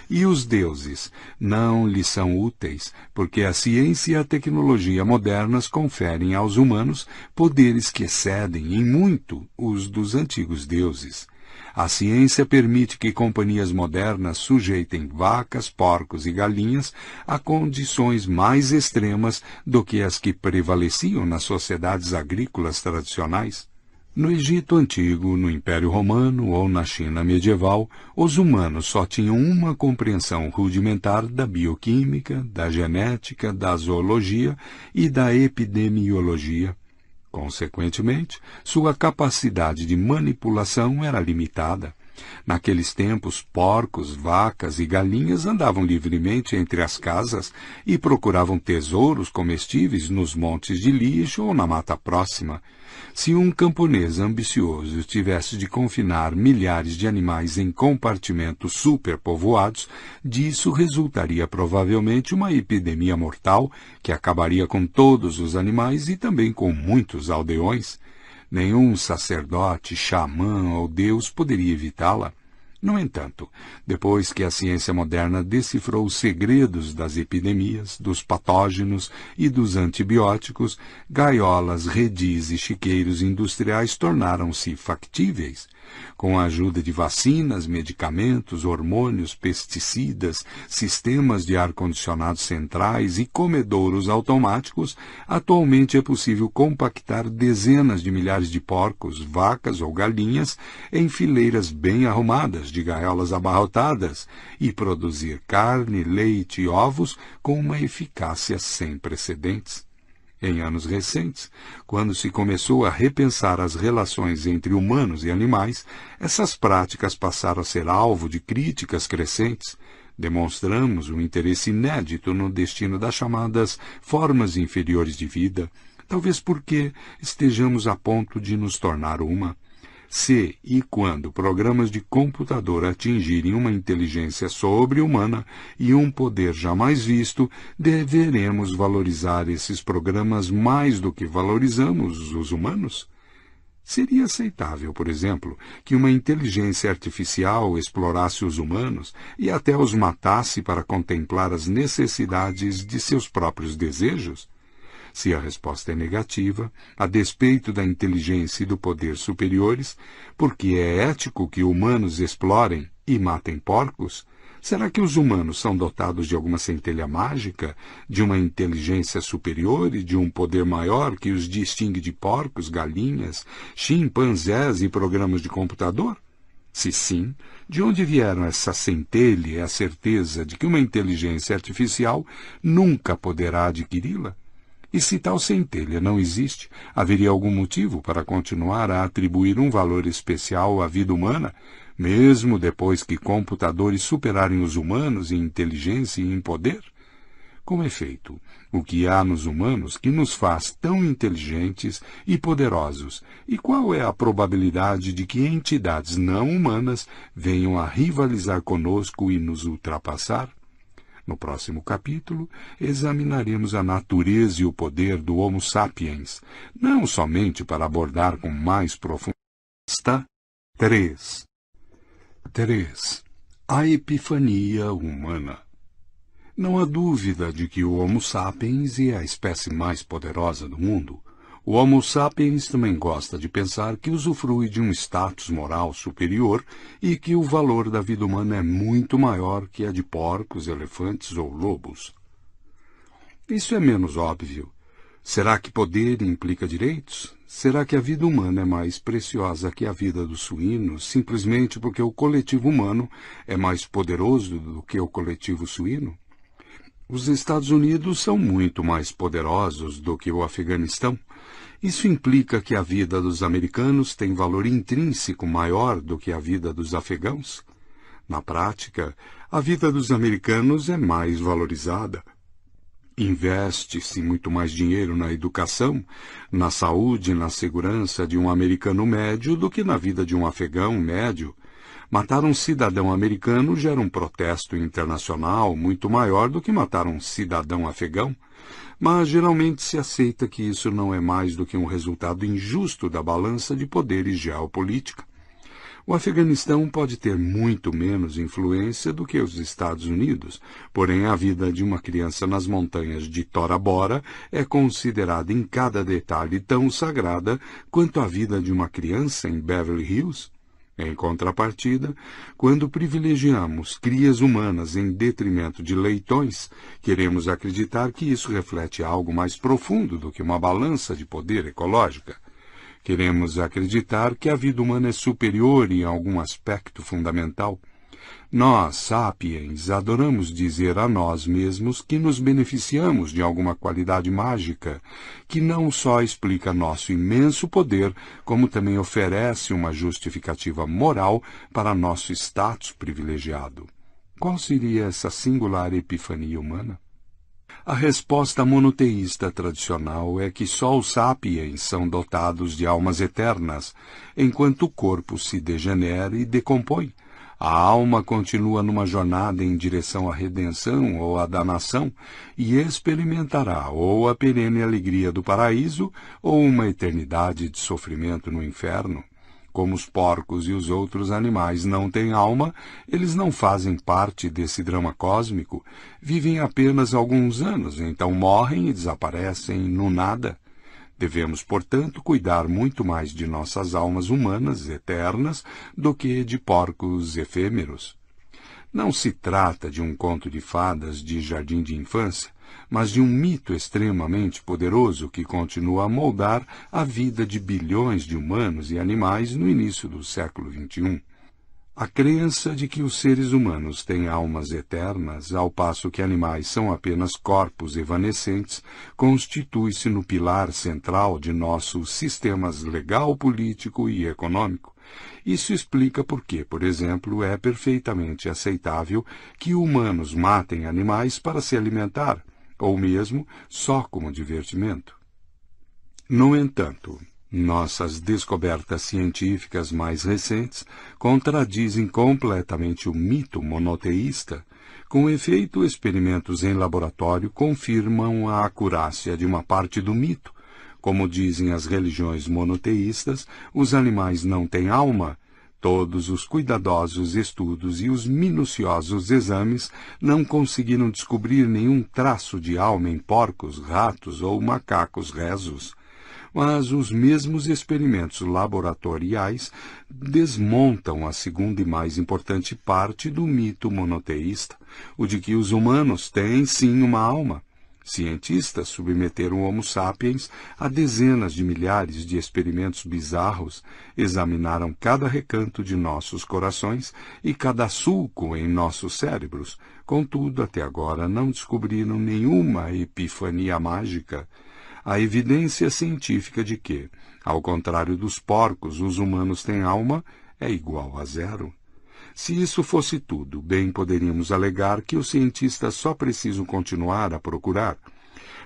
E os deuses não lhes são úteis, porque a ciência e a tecnologia modernas conferem aos humanos poderes que excedem em muito os dos antigos deuses. A ciência permite que companhias modernas sujeitem vacas, porcos e galinhas a condições mais extremas do que as que prevaleciam nas sociedades agrícolas tradicionais. No Egito Antigo, no Império Romano ou na China medieval, os humanos só tinham uma compreensão rudimentar da bioquímica, da genética, da zoologia e da epidemiologia. Consequentemente, sua capacidade de manipulação era limitada. Naqueles tempos, porcos, vacas e galinhas andavam livremente entre as casas e procuravam tesouros comestíveis nos montes de lixo ou na mata próxima. Se um camponês ambicioso tivesse de confinar milhares de animais em compartimentos superpovoados, disso resultaria provavelmente uma epidemia mortal que acabaria com todos os animais e também com muitos aldeões. Nenhum sacerdote, xamã ou deus poderia evitá-la. No entanto, depois que a ciência moderna decifrou os segredos das epidemias, dos patógenos e dos antibióticos, gaiolas, redis e chiqueiros industriais tornaram-se factíveis. Com a ajuda de vacinas, medicamentos, hormônios, pesticidas, sistemas de ar-condicionado centrais e comedouros automáticos, atualmente é possível compactar dezenas de milhares de porcos, vacas ou galinhas em fileiras bem arrumadas de gaiolas abarrotadas e produzir carne, leite e ovos com uma eficácia sem precedentes. Em anos recentes, quando se começou a repensar as relações entre humanos e animais, essas práticas passaram a ser alvo de críticas crescentes. Demonstramos um interesse inédito no destino das chamadas formas inferiores de vida, talvez porque estejamos a ponto de nos tornar uma se e quando programas de computador atingirem uma inteligência sobre-humana e um poder jamais visto, deveremos valorizar esses programas mais do que valorizamos os humanos? Seria aceitável, por exemplo, que uma inteligência artificial explorasse os humanos e até os matasse para contemplar as necessidades de seus próprios desejos? Se a resposta é negativa, a despeito da inteligência e do poder superiores, porque é ético que humanos explorem e matem porcos, será que os humanos são dotados de alguma centelha mágica, de uma inteligência superior e de um poder maior que os distingue de porcos, galinhas, chimpanzés e programas de computador? Se sim, de onde vieram essa centelha e a certeza de que uma inteligência artificial nunca poderá adquiri-la? E se tal centelha não existe, haveria algum motivo para continuar a atribuir um valor especial à vida humana, mesmo depois que computadores superarem os humanos em inteligência e em poder? Com efeito, o que há nos humanos que nos faz tão inteligentes e poderosos? E qual é a probabilidade de que entidades não humanas venham a rivalizar conosco e nos ultrapassar? No próximo capítulo, examinaremos a natureza e o poder do Homo sapiens, não somente para abordar com mais profundidade. 3. 3. A epifania humana. Não há dúvida de que o Homo sapiens é a espécie mais poderosa do mundo, o Homo sapiens também gosta de pensar que usufrui de um status moral superior e que o valor da vida humana é muito maior que a de porcos, elefantes ou lobos. Isso é menos óbvio. Será que poder implica direitos? Será que a vida humana é mais preciosa que a vida dos suínos simplesmente porque o coletivo humano é mais poderoso do que o coletivo suíno? Os Estados Unidos são muito mais poderosos do que o Afeganistão isso implica que a vida dos americanos tem valor intrínseco maior do que a vida dos afegãos? Na prática, a vida dos americanos é mais valorizada. Investe-se muito mais dinheiro na educação, na saúde e na segurança de um americano médio do que na vida de um afegão médio. Matar um cidadão americano gera um protesto internacional muito maior do que matar um cidadão afegão mas geralmente se aceita que isso não é mais do que um resultado injusto da balança de poderes geopolítica. O Afeganistão pode ter muito menos influência do que os Estados Unidos, porém a vida de uma criança nas montanhas de Tora Bora é considerada em cada detalhe tão sagrada quanto a vida de uma criança em Beverly Hills. Em contrapartida, quando privilegiamos crias humanas em detrimento de leitões, queremos acreditar que isso reflete algo mais profundo do que uma balança de poder ecológica. Queremos acreditar que a vida humana é superior em algum aspecto fundamental. Nós, sapiens, adoramos dizer a nós mesmos que nos beneficiamos de alguma qualidade mágica, que não só explica nosso imenso poder, como também oferece uma justificativa moral para nosso status privilegiado. Qual seria essa singular epifania humana? A resposta monoteísta tradicional é que só os sapiens são dotados de almas eternas, enquanto o corpo se degenera e decompõe a alma continua numa jornada em direção à redenção ou à danação e experimentará ou a perene alegria do paraíso ou uma eternidade de sofrimento no inferno. Como os porcos e os outros animais não têm alma, eles não fazem parte desse drama cósmico, vivem apenas alguns anos, então morrem e desaparecem no nada. Devemos, portanto, cuidar muito mais de nossas almas humanas eternas do que de porcos efêmeros. Não se trata de um conto de fadas de jardim de infância, mas de um mito extremamente poderoso que continua a moldar a vida de bilhões de humanos e animais no início do século XXI. A crença de que os seres humanos têm almas eternas, ao passo que animais são apenas corpos evanescentes, constitui-se no pilar central de nossos sistemas legal, político e econômico. Isso explica por que, por exemplo, é perfeitamente aceitável que humanos matem animais para se alimentar, ou mesmo só como divertimento. No entanto, nossas descobertas científicas mais recentes contradizem completamente o mito monoteísta. Com efeito, experimentos em laboratório confirmam a acurácia de uma parte do mito. Como dizem as religiões monoteístas, os animais não têm alma. Todos os cuidadosos estudos e os minuciosos exames não conseguiram descobrir nenhum traço de alma em porcos, ratos ou macacos rezos mas os mesmos experimentos laboratoriais desmontam a segunda e mais importante parte do mito monoteísta, o de que os humanos têm sim uma alma. Cientistas submeteram Homo sapiens a dezenas de milhares de experimentos bizarros, examinaram cada recanto de nossos corações e cada sulco em nossos cérebros. Contudo, até agora não descobriram nenhuma epifania mágica a evidência científica de que, ao contrário dos porcos, os humanos têm alma é igual a zero. Se isso fosse tudo, bem poderíamos alegar que os cientistas só precisam continuar a procurar.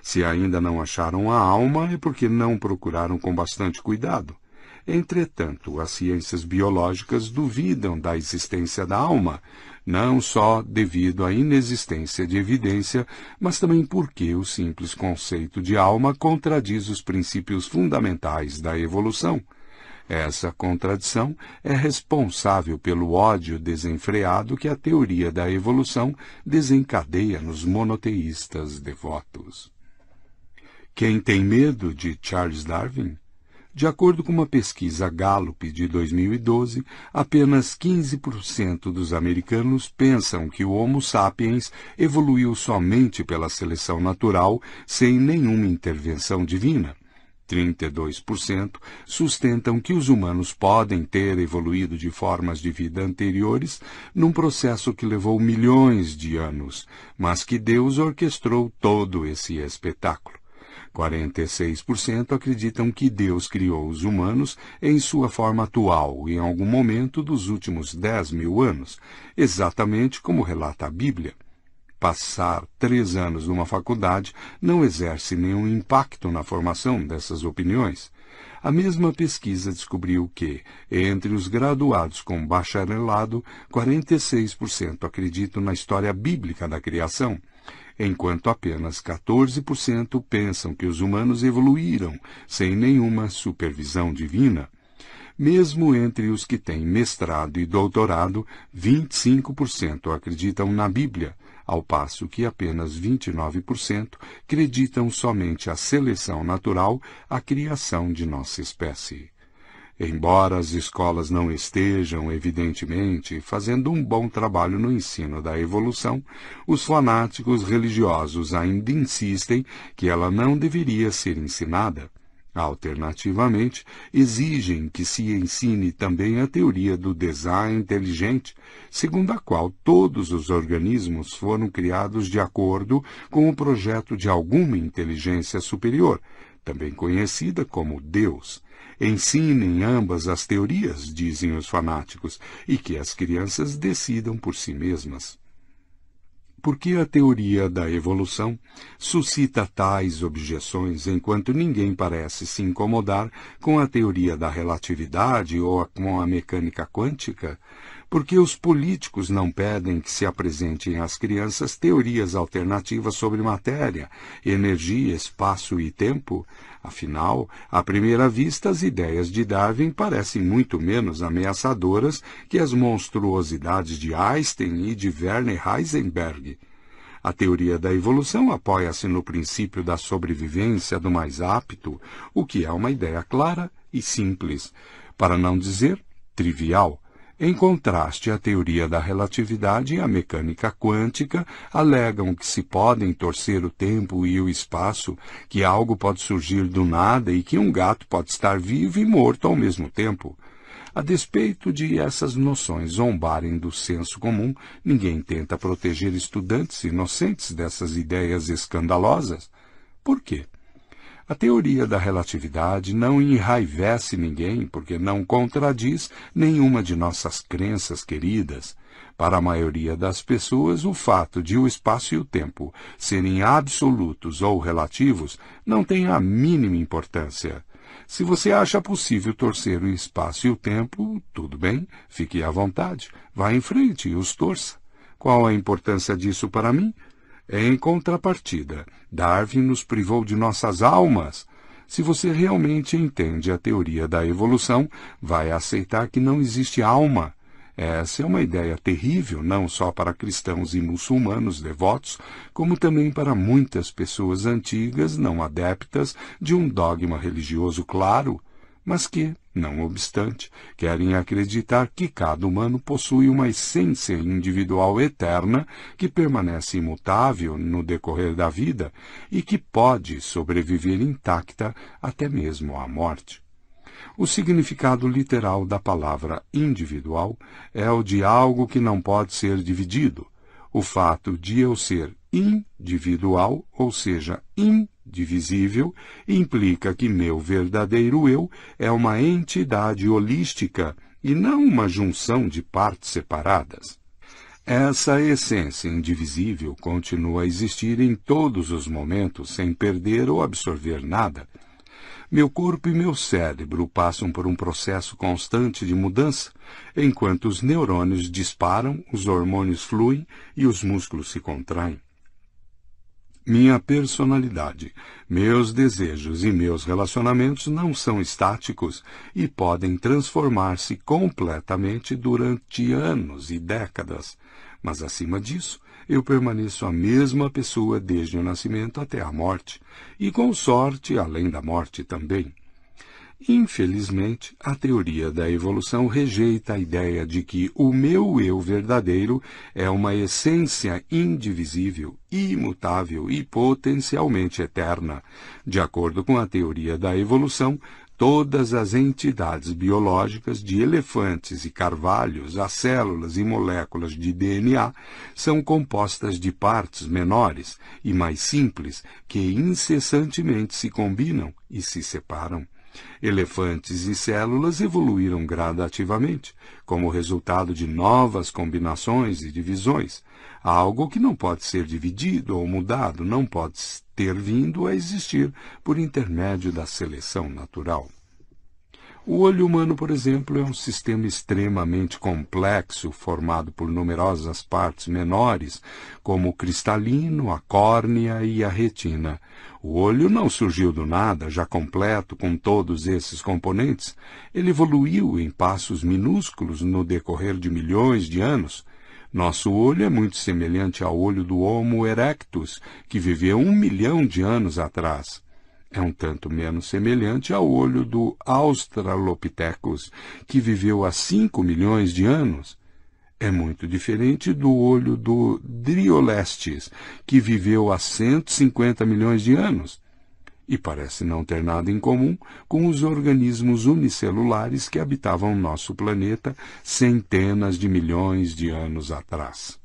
Se ainda não acharam a alma, é porque não procuraram com bastante cuidado. Entretanto, as ciências biológicas duvidam da existência da alma, não só devido à inexistência de evidência, mas também porque o simples conceito de alma contradiz os princípios fundamentais da evolução. Essa contradição é responsável pelo ódio desenfreado que a teoria da evolução desencadeia nos monoteístas devotos. Quem tem medo de Charles Darwin? De acordo com uma pesquisa Gallup de 2012, apenas 15% dos americanos pensam que o Homo sapiens evoluiu somente pela seleção natural, sem nenhuma intervenção divina. 32% sustentam que os humanos podem ter evoluído de formas de vida anteriores num processo que levou milhões de anos, mas que Deus orquestrou todo esse espetáculo. 46% acreditam que Deus criou os humanos em sua forma atual em algum momento dos últimos 10 mil anos, exatamente como relata a Bíblia. Passar três anos numa faculdade não exerce nenhum impacto na formação dessas opiniões. A mesma pesquisa descobriu que, entre os graduados com bacharelado, 46% acreditam na história bíblica da criação enquanto apenas 14% pensam que os humanos evoluíram sem nenhuma supervisão divina. Mesmo entre os que têm mestrado e doutorado, 25% acreditam na Bíblia, ao passo que apenas 29% acreditam somente a seleção natural, a criação de nossa espécie. Embora as escolas não estejam, evidentemente, fazendo um bom trabalho no ensino da evolução, os fanáticos religiosos ainda insistem que ela não deveria ser ensinada. Alternativamente, exigem que se ensine também a teoria do design inteligente, segundo a qual todos os organismos foram criados de acordo com o projeto de alguma inteligência superior, também conhecida como Deus. Ensinem ambas as teorias, dizem os fanáticos, e que as crianças decidam por si mesmas porque a teoria da evolução suscita tais objeções enquanto ninguém parece se incomodar com a teoria da relatividade ou com a mecânica quântica? Porque os políticos não pedem que se apresentem às crianças teorias alternativas sobre matéria, energia, espaço e tempo? Afinal, à primeira vista, as ideias de Darwin parecem muito menos ameaçadoras que as monstruosidades de Einstein e de Werner Heisenberg. A teoria da evolução apoia-se no princípio da sobrevivência do mais apto, o que é uma ideia clara e simples, para não dizer trivial. Em contraste, a teoria da relatividade e a mecânica quântica alegam que se podem torcer o tempo e o espaço, que algo pode surgir do nada e que um gato pode estar vivo e morto ao mesmo tempo. A despeito de essas noções zombarem do senso comum, ninguém tenta proteger estudantes inocentes dessas ideias escandalosas. Por quê? A teoria da relatividade não enraivece ninguém porque não contradiz nenhuma de nossas crenças queridas. Para a maioria das pessoas, o fato de o espaço e o tempo serem absolutos ou relativos não tem a mínima importância. Se você acha possível torcer o espaço e o tempo, tudo bem, fique à vontade, vá em frente e os torça. Qual a importância disso para mim? Em contrapartida, Darwin nos privou de nossas almas. Se você realmente entende a teoria da evolução, vai aceitar que não existe alma. Essa é uma ideia terrível não só para cristãos e muçulmanos devotos, como também para muitas pessoas antigas não adeptas de um dogma religioso claro mas que, não obstante, querem acreditar que cada humano possui uma essência individual eterna que permanece imutável no decorrer da vida e que pode sobreviver intacta até mesmo à morte. O significado literal da palavra individual é o de algo que não pode ser dividido. O fato de eu ser individual, ou seja, divisível, implica que meu verdadeiro eu é uma entidade holística e não uma junção de partes separadas. Essa essência indivisível continua a existir em todos os momentos sem perder ou absorver nada. Meu corpo e meu cérebro passam por um processo constante de mudança, enquanto os neurônios disparam, os hormônios fluem e os músculos se contraem. Minha personalidade, meus desejos e meus relacionamentos não são estáticos e podem transformar-se completamente durante anos e décadas. Mas, acima disso, eu permaneço a mesma pessoa desde o nascimento até a morte, e com sorte além da morte também. Infelizmente, a teoria da evolução rejeita a ideia de que o meu eu verdadeiro é uma essência indivisível, imutável e potencialmente eterna. De acordo com a teoria da evolução, todas as entidades biológicas, de elefantes e carvalhos a células e moléculas de DNA, são compostas de partes menores e mais simples que incessantemente se combinam e se separam. Elefantes e células evoluíram gradativamente, como resultado de novas combinações e divisões. Algo que não pode ser dividido ou mudado não pode ter vindo a existir por intermédio da seleção natural. O olho humano, por exemplo, é um sistema extremamente complexo, formado por numerosas partes menores, como o cristalino, a córnea e a retina. O olho não surgiu do nada, já completo com todos esses componentes. Ele evoluiu em passos minúsculos no decorrer de milhões de anos. Nosso olho é muito semelhante ao olho do Homo erectus, que viveu um milhão de anos atrás é um tanto menos semelhante ao olho do Australopithecus, que viveu há cinco milhões de anos. É muito diferente do olho do Driolestes, que viveu há 150 milhões de anos. e parece não ter nada em comum com os organismos unicelulares que habitavam nosso planeta centenas de milhões de anos atrás.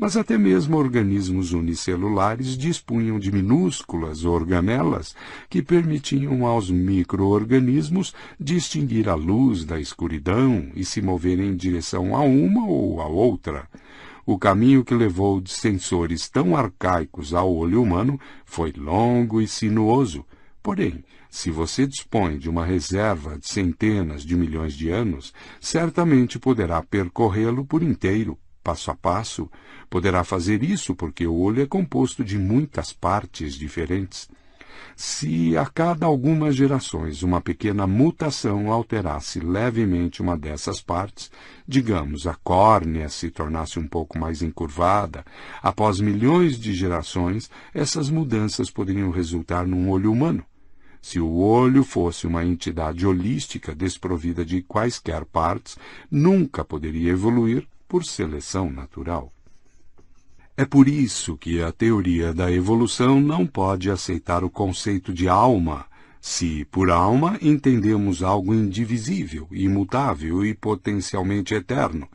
Mas até mesmo organismos unicelulares dispunham de minúsculas organelas que permitiam aos microorganismos distinguir a luz da escuridão e se moverem em direção a uma ou a outra. O caminho que levou de sensores tão arcaicos ao olho humano foi longo e sinuoso. Porém, se você dispõe de uma reserva de centenas de milhões de anos, certamente poderá percorrê-lo por inteiro, passo a passo. Poderá fazer isso porque o olho é composto de muitas partes diferentes. Se a cada algumas gerações uma pequena mutação alterasse levemente uma dessas partes, digamos, a córnea se tornasse um pouco mais encurvada, após milhões de gerações, essas mudanças poderiam resultar num olho humano. Se o olho fosse uma entidade holística desprovida de quaisquer partes, nunca poderia evoluir por seleção natural. É por isso que a teoria da evolução não pode aceitar o conceito de alma, se por alma entendemos algo indivisível, imutável e potencialmente eterno.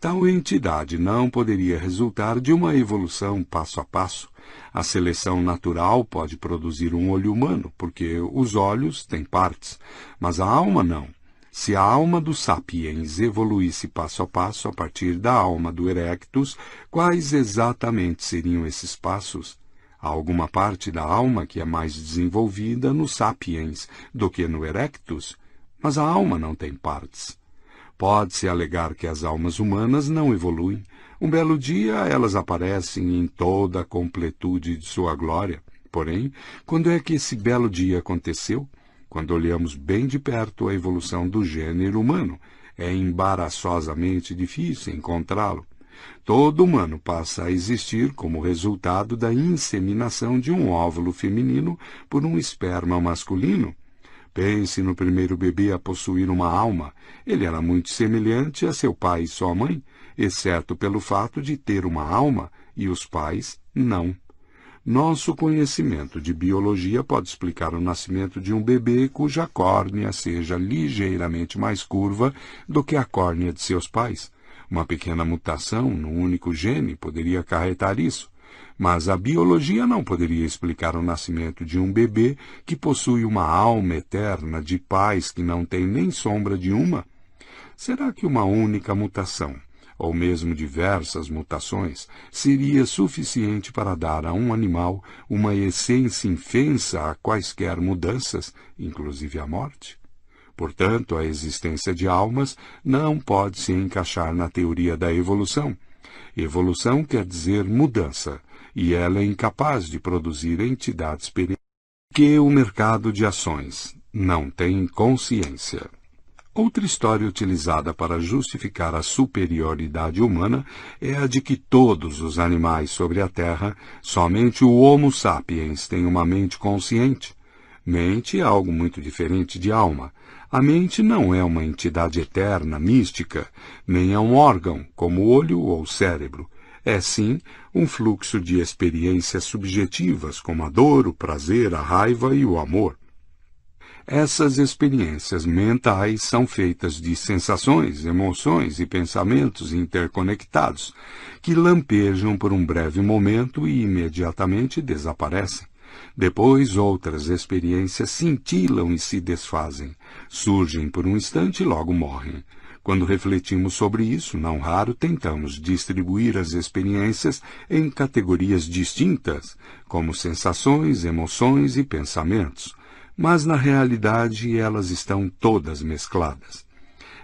Tal entidade não poderia resultar de uma evolução passo a passo. A seleção natural pode produzir um olho humano, porque os olhos têm partes, mas a alma não. Se a alma do sapiens evoluísse passo a passo a partir da alma do erectus, quais exatamente seriam esses passos? Há alguma parte da alma que é mais desenvolvida no sapiens do que no erectus, mas a alma não tem partes. Pode-se alegar que as almas humanas não evoluem. Um belo dia elas aparecem em toda a completude de sua glória. Porém, quando é que esse belo dia aconteceu? Quando olhamos bem de perto a evolução do gênero humano. É embaraçosamente difícil encontrá-lo. Todo humano passa a existir como resultado da inseminação de um óvulo feminino por um esperma masculino. Pense no primeiro bebê a possuir uma alma. Ele era muito semelhante a seu pai e sua mãe, exceto pelo fato de ter uma alma e os pais não. Nosso conhecimento de biologia pode explicar o nascimento de um bebê cuja córnea seja ligeiramente mais curva do que a córnea de seus pais. Uma pequena mutação no único gene poderia acarretar isso. Mas a biologia não poderia explicar o nascimento de um bebê que possui uma alma eterna de pais que não têm nem sombra de uma. Será que uma única mutação ou mesmo diversas mutações, seria suficiente para dar a um animal uma essência infensa a quaisquer mudanças, inclusive a morte? Portanto, a existência de almas não pode se encaixar na teoria da evolução. Evolução quer dizer mudança, e ela é incapaz de produzir entidades perenes que o mercado de ações não tem consciência. Outra história utilizada para justificar a superioridade humana é a de que todos os animais sobre a Terra, somente o Homo sapiens tem uma mente consciente. Mente é algo muito diferente de alma. A mente não é uma entidade eterna, mística, nem é um órgão, como olho ou cérebro. É sim um fluxo de experiências subjetivas, como a dor, o prazer, a raiva e o amor. Essas experiências mentais são feitas de sensações, emoções e pensamentos interconectados, que lampejam por um breve momento e imediatamente desaparecem. Depois, outras experiências cintilam e se desfazem, surgem por um instante e logo morrem. Quando refletimos sobre isso, não raro tentamos distribuir as experiências em categorias distintas, como sensações, emoções e pensamentos mas na realidade elas estão todas mescladas.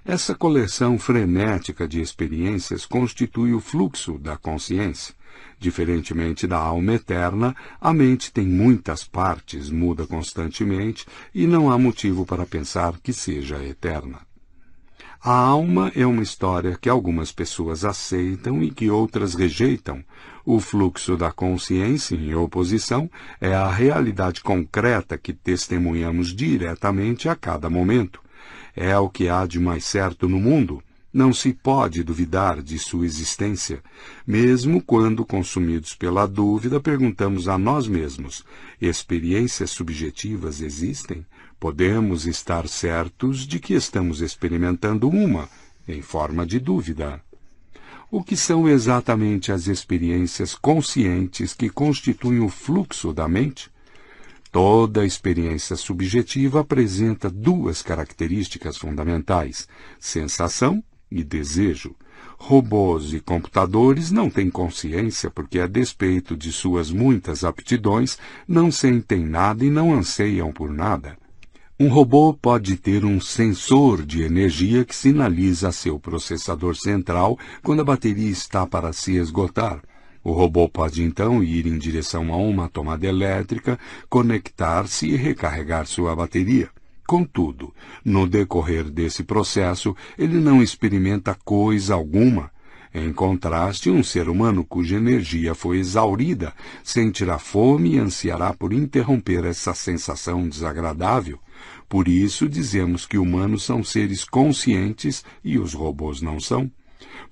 Essa coleção frenética de experiências constitui o fluxo da consciência. Diferentemente da alma eterna, a mente tem muitas partes, muda constantemente e não há motivo para pensar que seja eterna. A alma é uma história que algumas pessoas aceitam e que outras rejeitam. O fluxo da consciência, em oposição, é a realidade concreta que testemunhamos diretamente a cada momento. É o que há de mais certo no mundo. Não se pode duvidar de sua existência, mesmo quando, consumidos pela dúvida, perguntamos a nós mesmos: experiências subjetivas existem? Podemos estar certos de que estamos experimentando uma, em forma de dúvida. O que são exatamente as experiências conscientes que constituem o fluxo da mente? Toda experiência subjetiva apresenta duas características fundamentais: sensação e desejo. Robôs e computadores não têm consciência porque, a despeito de suas muitas aptidões, não sentem nada e não anseiam por nada. Um robô pode ter um sensor de energia que sinaliza a seu processador central quando a bateria está para se esgotar. O robô pode então ir em direção a uma tomada elétrica, conectar-se e recarregar sua bateria. Contudo, no decorrer desse processo, ele não experimenta coisa alguma. Em contraste, um ser humano cuja energia foi exaurida sentirá fome e ansiará por interromper essa sensação desagradável. Por isso dizemos que humanos são seres conscientes e os robôs não são.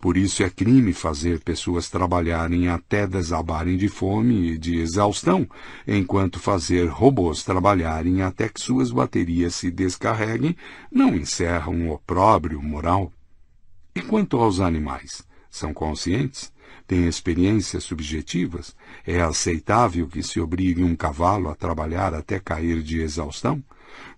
Por isso é crime fazer pessoas trabalharem até desabarem de fome e de exaustão, enquanto fazer robôs trabalharem até que suas baterias se descarreguem não encerra um opróbrio moral. E quanto aos animais? São conscientes? Têm experiências subjetivas? É aceitável que se obrigue um cavalo a trabalhar até cair de exaustão?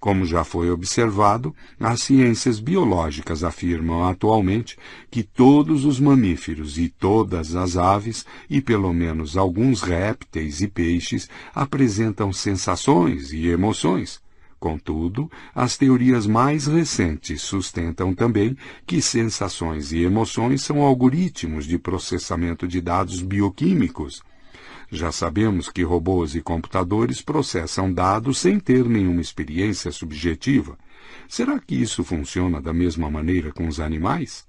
Como já foi observado, as ciências biológicas afirmam atualmente que todos os mamíferos e todas as aves, e pelo menos alguns répteis e peixes, apresentam sensações e emoções. Contudo, as teorias mais recentes sustentam também que sensações e emoções são algoritmos de processamento de dados bioquímicos já sabemos que robôs e computadores processam dados sem ter nenhuma experiência subjetiva. Será que isso funciona da mesma maneira com os animais?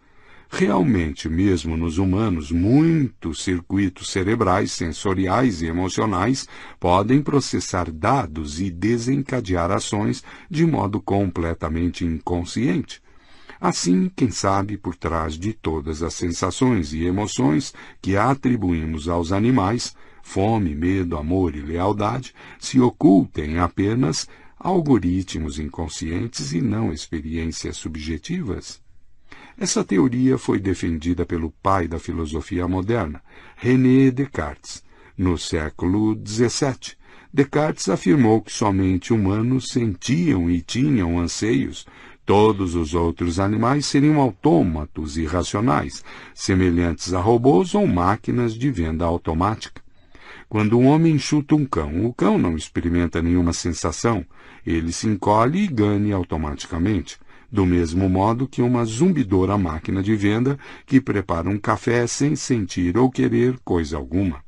Realmente, mesmo nos humanos, muitos circuitos cerebrais, sensoriais e emocionais podem processar dados e desencadear ações de modo completamente inconsciente. Assim, quem sabe por trás de todas as sensações e emoções que atribuímos aos animais, fome, medo, amor e lealdade se ocultem apenas algoritmos inconscientes e não experiências subjetivas? Essa teoria foi defendida pelo pai da filosofia moderna, René Descartes, no século XVII. Descartes afirmou que somente humanos sentiam e tinham anseios, Todos os outros animais seriam autômatos irracionais, semelhantes a robôs ou máquinas de venda automática. Quando um homem chuta um cão, o cão não experimenta nenhuma sensação, ele se encolhe e ganha automaticamente, do mesmo modo que uma zumbidora máquina de venda que prepara um café sem sentir ou querer coisa alguma.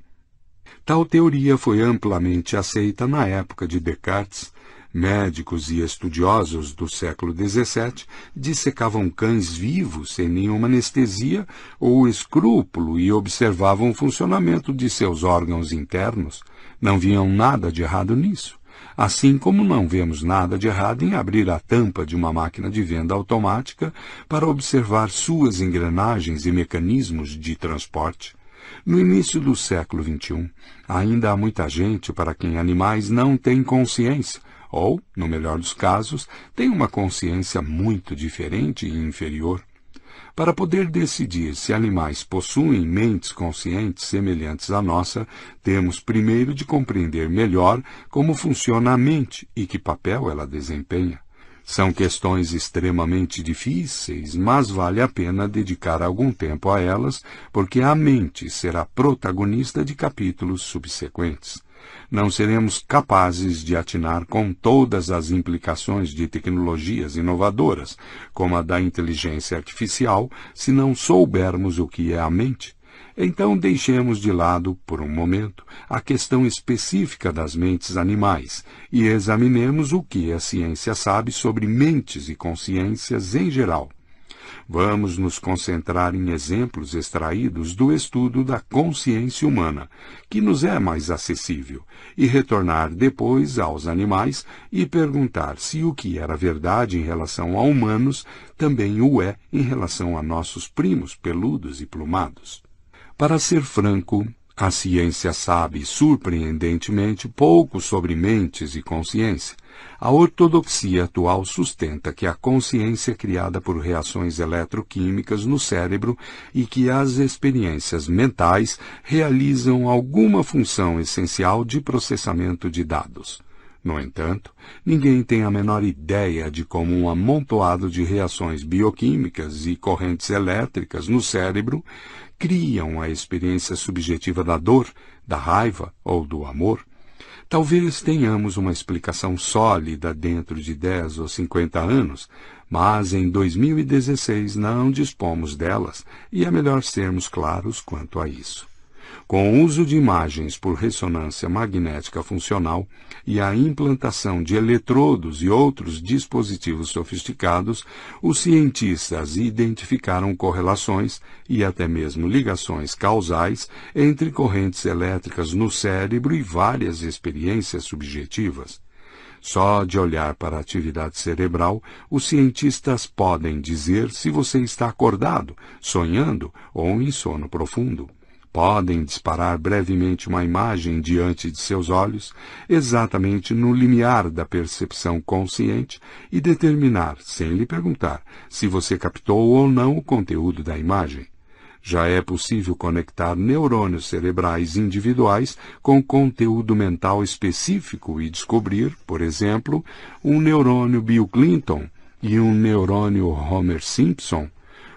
Tal teoria foi amplamente aceita na época de Descartes, Médicos e estudiosos do século XVII dissecavam cães vivos sem nenhuma anestesia ou escrúpulo e observavam o funcionamento de seus órgãos internos. Não viam nada de errado nisso. Assim como não vemos nada de errado em abrir a tampa de uma máquina de venda automática para observar suas engrenagens e mecanismos de transporte. No início do século XXI, ainda há muita gente para quem animais não têm consciência, ou, no melhor dos casos, têm uma consciência muito diferente e inferior. Para poder decidir se animais possuem mentes conscientes semelhantes à nossa, temos primeiro de compreender melhor como funciona a mente e que papel ela desempenha. São questões extremamente difíceis, mas vale a pena dedicar algum tempo a elas, porque a mente será protagonista de capítulos subsequentes não seremos capazes de atinar com todas as implicações de tecnologias inovadoras, como a da inteligência artificial, se não soubermos o que é a mente. Então deixemos de lado, por um momento, a questão específica das mentes animais e examinemos o que a ciência sabe sobre mentes e consciências em geral. Vamos nos concentrar em exemplos extraídos do estudo da consciência humana, que nos é mais acessível, e retornar depois aos animais e perguntar se o que era verdade em relação a humanos também o é em relação a nossos primos peludos e plumados. Para ser franco, a ciência sabe surpreendentemente pouco sobre mentes e consciência. A ortodoxia atual sustenta que a consciência é criada por reações eletroquímicas no cérebro e que as experiências mentais realizam alguma função essencial de processamento de dados. No entanto, ninguém tem a menor ideia de como um amontoado de reações bioquímicas e correntes elétricas no cérebro criam a experiência subjetiva da dor, da raiva ou do amor, talvez tenhamos uma explicação sólida dentro de 10 ou 50 anos, mas em 2016 não dispomos delas e é melhor sermos claros quanto a isso. Com o uso de imagens por ressonância magnética funcional e a implantação de eletrodos e outros dispositivos sofisticados, os cientistas identificaram correlações e até mesmo ligações causais entre correntes elétricas no cérebro e várias experiências subjetivas. Só de olhar para a atividade cerebral, os cientistas podem dizer se você está acordado, sonhando ou em sono profundo podem disparar brevemente uma imagem diante de seus olhos, exatamente no limiar da percepção consciente, e determinar, sem lhe perguntar, se você captou ou não o conteúdo da imagem. Já é possível conectar neurônios cerebrais individuais com conteúdo mental específico e descobrir, por exemplo, um neurônio Bill Clinton e um neurônio Homer Simpson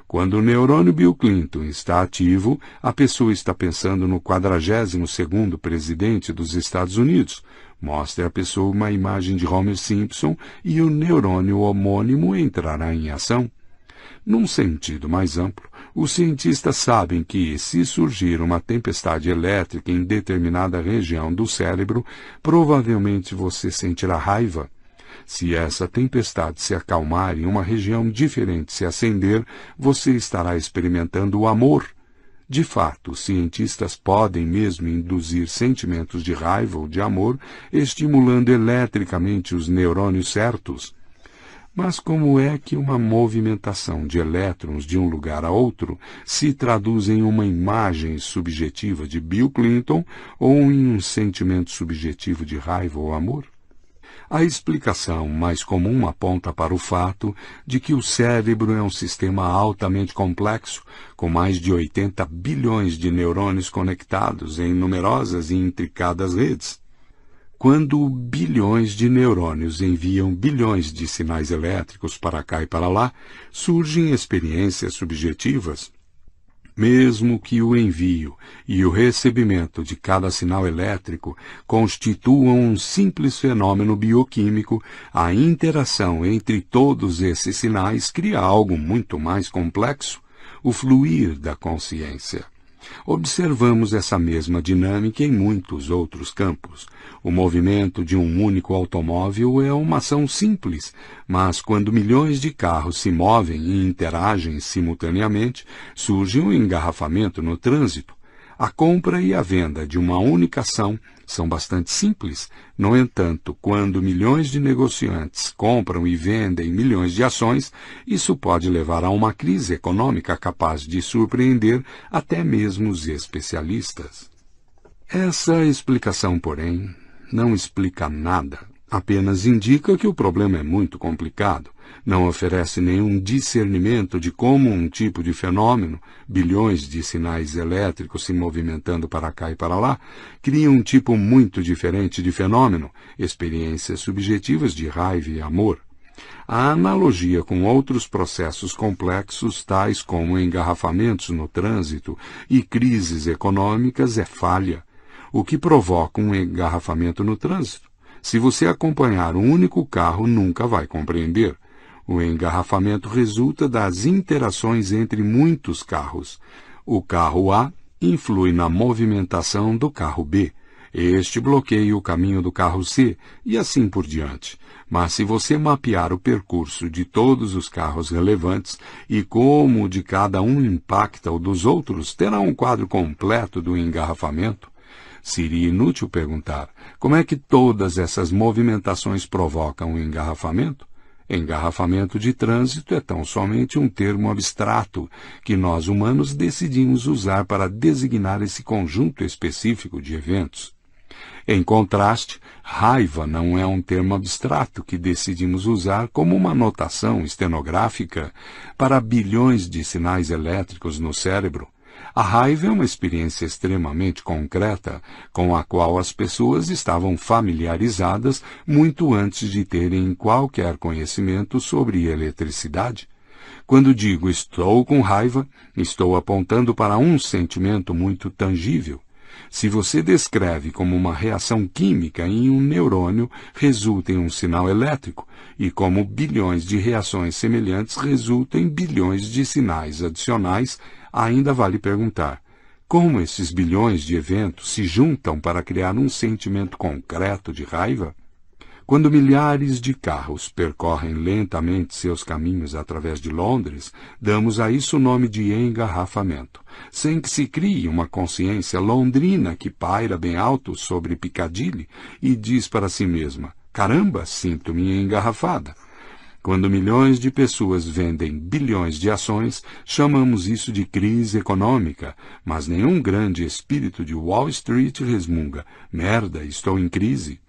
quando o neurônio Bill Clinton está ativo, a pessoa está pensando no 42º presidente dos Estados Unidos. Mostre à pessoa uma imagem de Homer Simpson e o neurônio homônimo entrará em ação. Num sentido mais amplo, os cientistas sabem que, se surgir uma tempestade elétrica em determinada região do cérebro, provavelmente você sentirá raiva se essa tempestade se acalmar e uma região diferente se acender, você estará experimentando o amor. De fato, cientistas podem mesmo induzir sentimentos de raiva ou de amor, estimulando eletricamente os neurônios certos. Mas como é que uma movimentação de elétrons de um lugar a outro se traduz em uma imagem subjetiva de Bill Clinton ou em um sentimento subjetivo de raiva ou amor? A explicação mais comum aponta para o fato de que o cérebro é um sistema altamente complexo, com mais de 80 bilhões de neurônios conectados em numerosas e intricadas redes. Quando bilhões de neurônios enviam bilhões de sinais elétricos para cá e para lá, surgem experiências subjetivas mesmo que o envio e o recebimento de cada sinal elétrico constituam um simples fenômeno bioquímico, a interação entre todos esses sinais cria algo muito mais complexo, o fluir da consciência. Observamos essa mesma dinâmica em muitos outros campos. O movimento de um único automóvel é uma ação simples, mas quando milhões de carros se movem e interagem simultaneamente, surge um engarrafamento no trânsito. A compra e a venda de uma única ação são bastante simples. No entanto, quando milhões de negociantes compram e vendem milhões de ações, isso pode levar a uma crise econômica capaz de surpreender até mesmo os especialistas. Essa explicação, porém, não explica nada apenas indica que o problema é muito complicado, não oferece nenhum discernimento de como um tipo de fenômeno, bilhões de sinais elétricos se movimentando para cá e para lá, cria um tipo muito diferente de fenômeno, experiências subjetivas de raiva e amor. A analogia com outros processos complexos, tais como engarrafamentos no trânsito e crises econômicas, é falha, o que provoca um engarrafamento no trânsito se você acompanhar um único carro, nunca vai compreender. O engarrafamento resulta das interações entre muitos carros. O carro A influi na movimentação do carro B. Este bloqueia o caminho do carro C e assim por diante. Mas se você mapear o percurso de todos os carros relevantes e como o de cada um impacta o dos outros, terá um quadro completo do engarrafamento. Seria inútil perguntar como é que todas essas movimentações provocam engarrafamento? Engarrafamento de trânsito é tão somente um termo abstrato que nós humanos decidimos usar para designar esse conjunto específico de eventos. Em contraste, raiva não é um termo abstrato que decidimos usar como uma notação estenográfica para bilhões de sinais elétricos no cérebro, a raiva é uma experiência extremamente concreta com a qual as pessoas estavam familiarizadas muito antes de terem qualquer conhecimento sobre eletricidade. Quando digo estou com raiva, estou apontando para um sentimento muito tangível. Se você descreve como uma reação química em um neurônio, resulta em um sinal elétrico, e como bilhões de reações semelhantes resultam em bilhões de sinais adicionais ainda vale perguntar como esses bilhões de eventos se juntam para criar um sentimento concreto de raiva? Quando milhares de carros percorrem lentamente seus caminhos através de Londres, damos a isso o nome de engarrafamento, sem que se crie uma consciência londrina que paira bem alto sobre Piccadilly e diz para si mesma: Caramba, sinto-me engarrafada. Quando milhões de pessoas vendem bilhões de ações, chamamos isso de crise econômica, mas nenhum grande espírito de Wall Street resmunga: merda, estou em crise.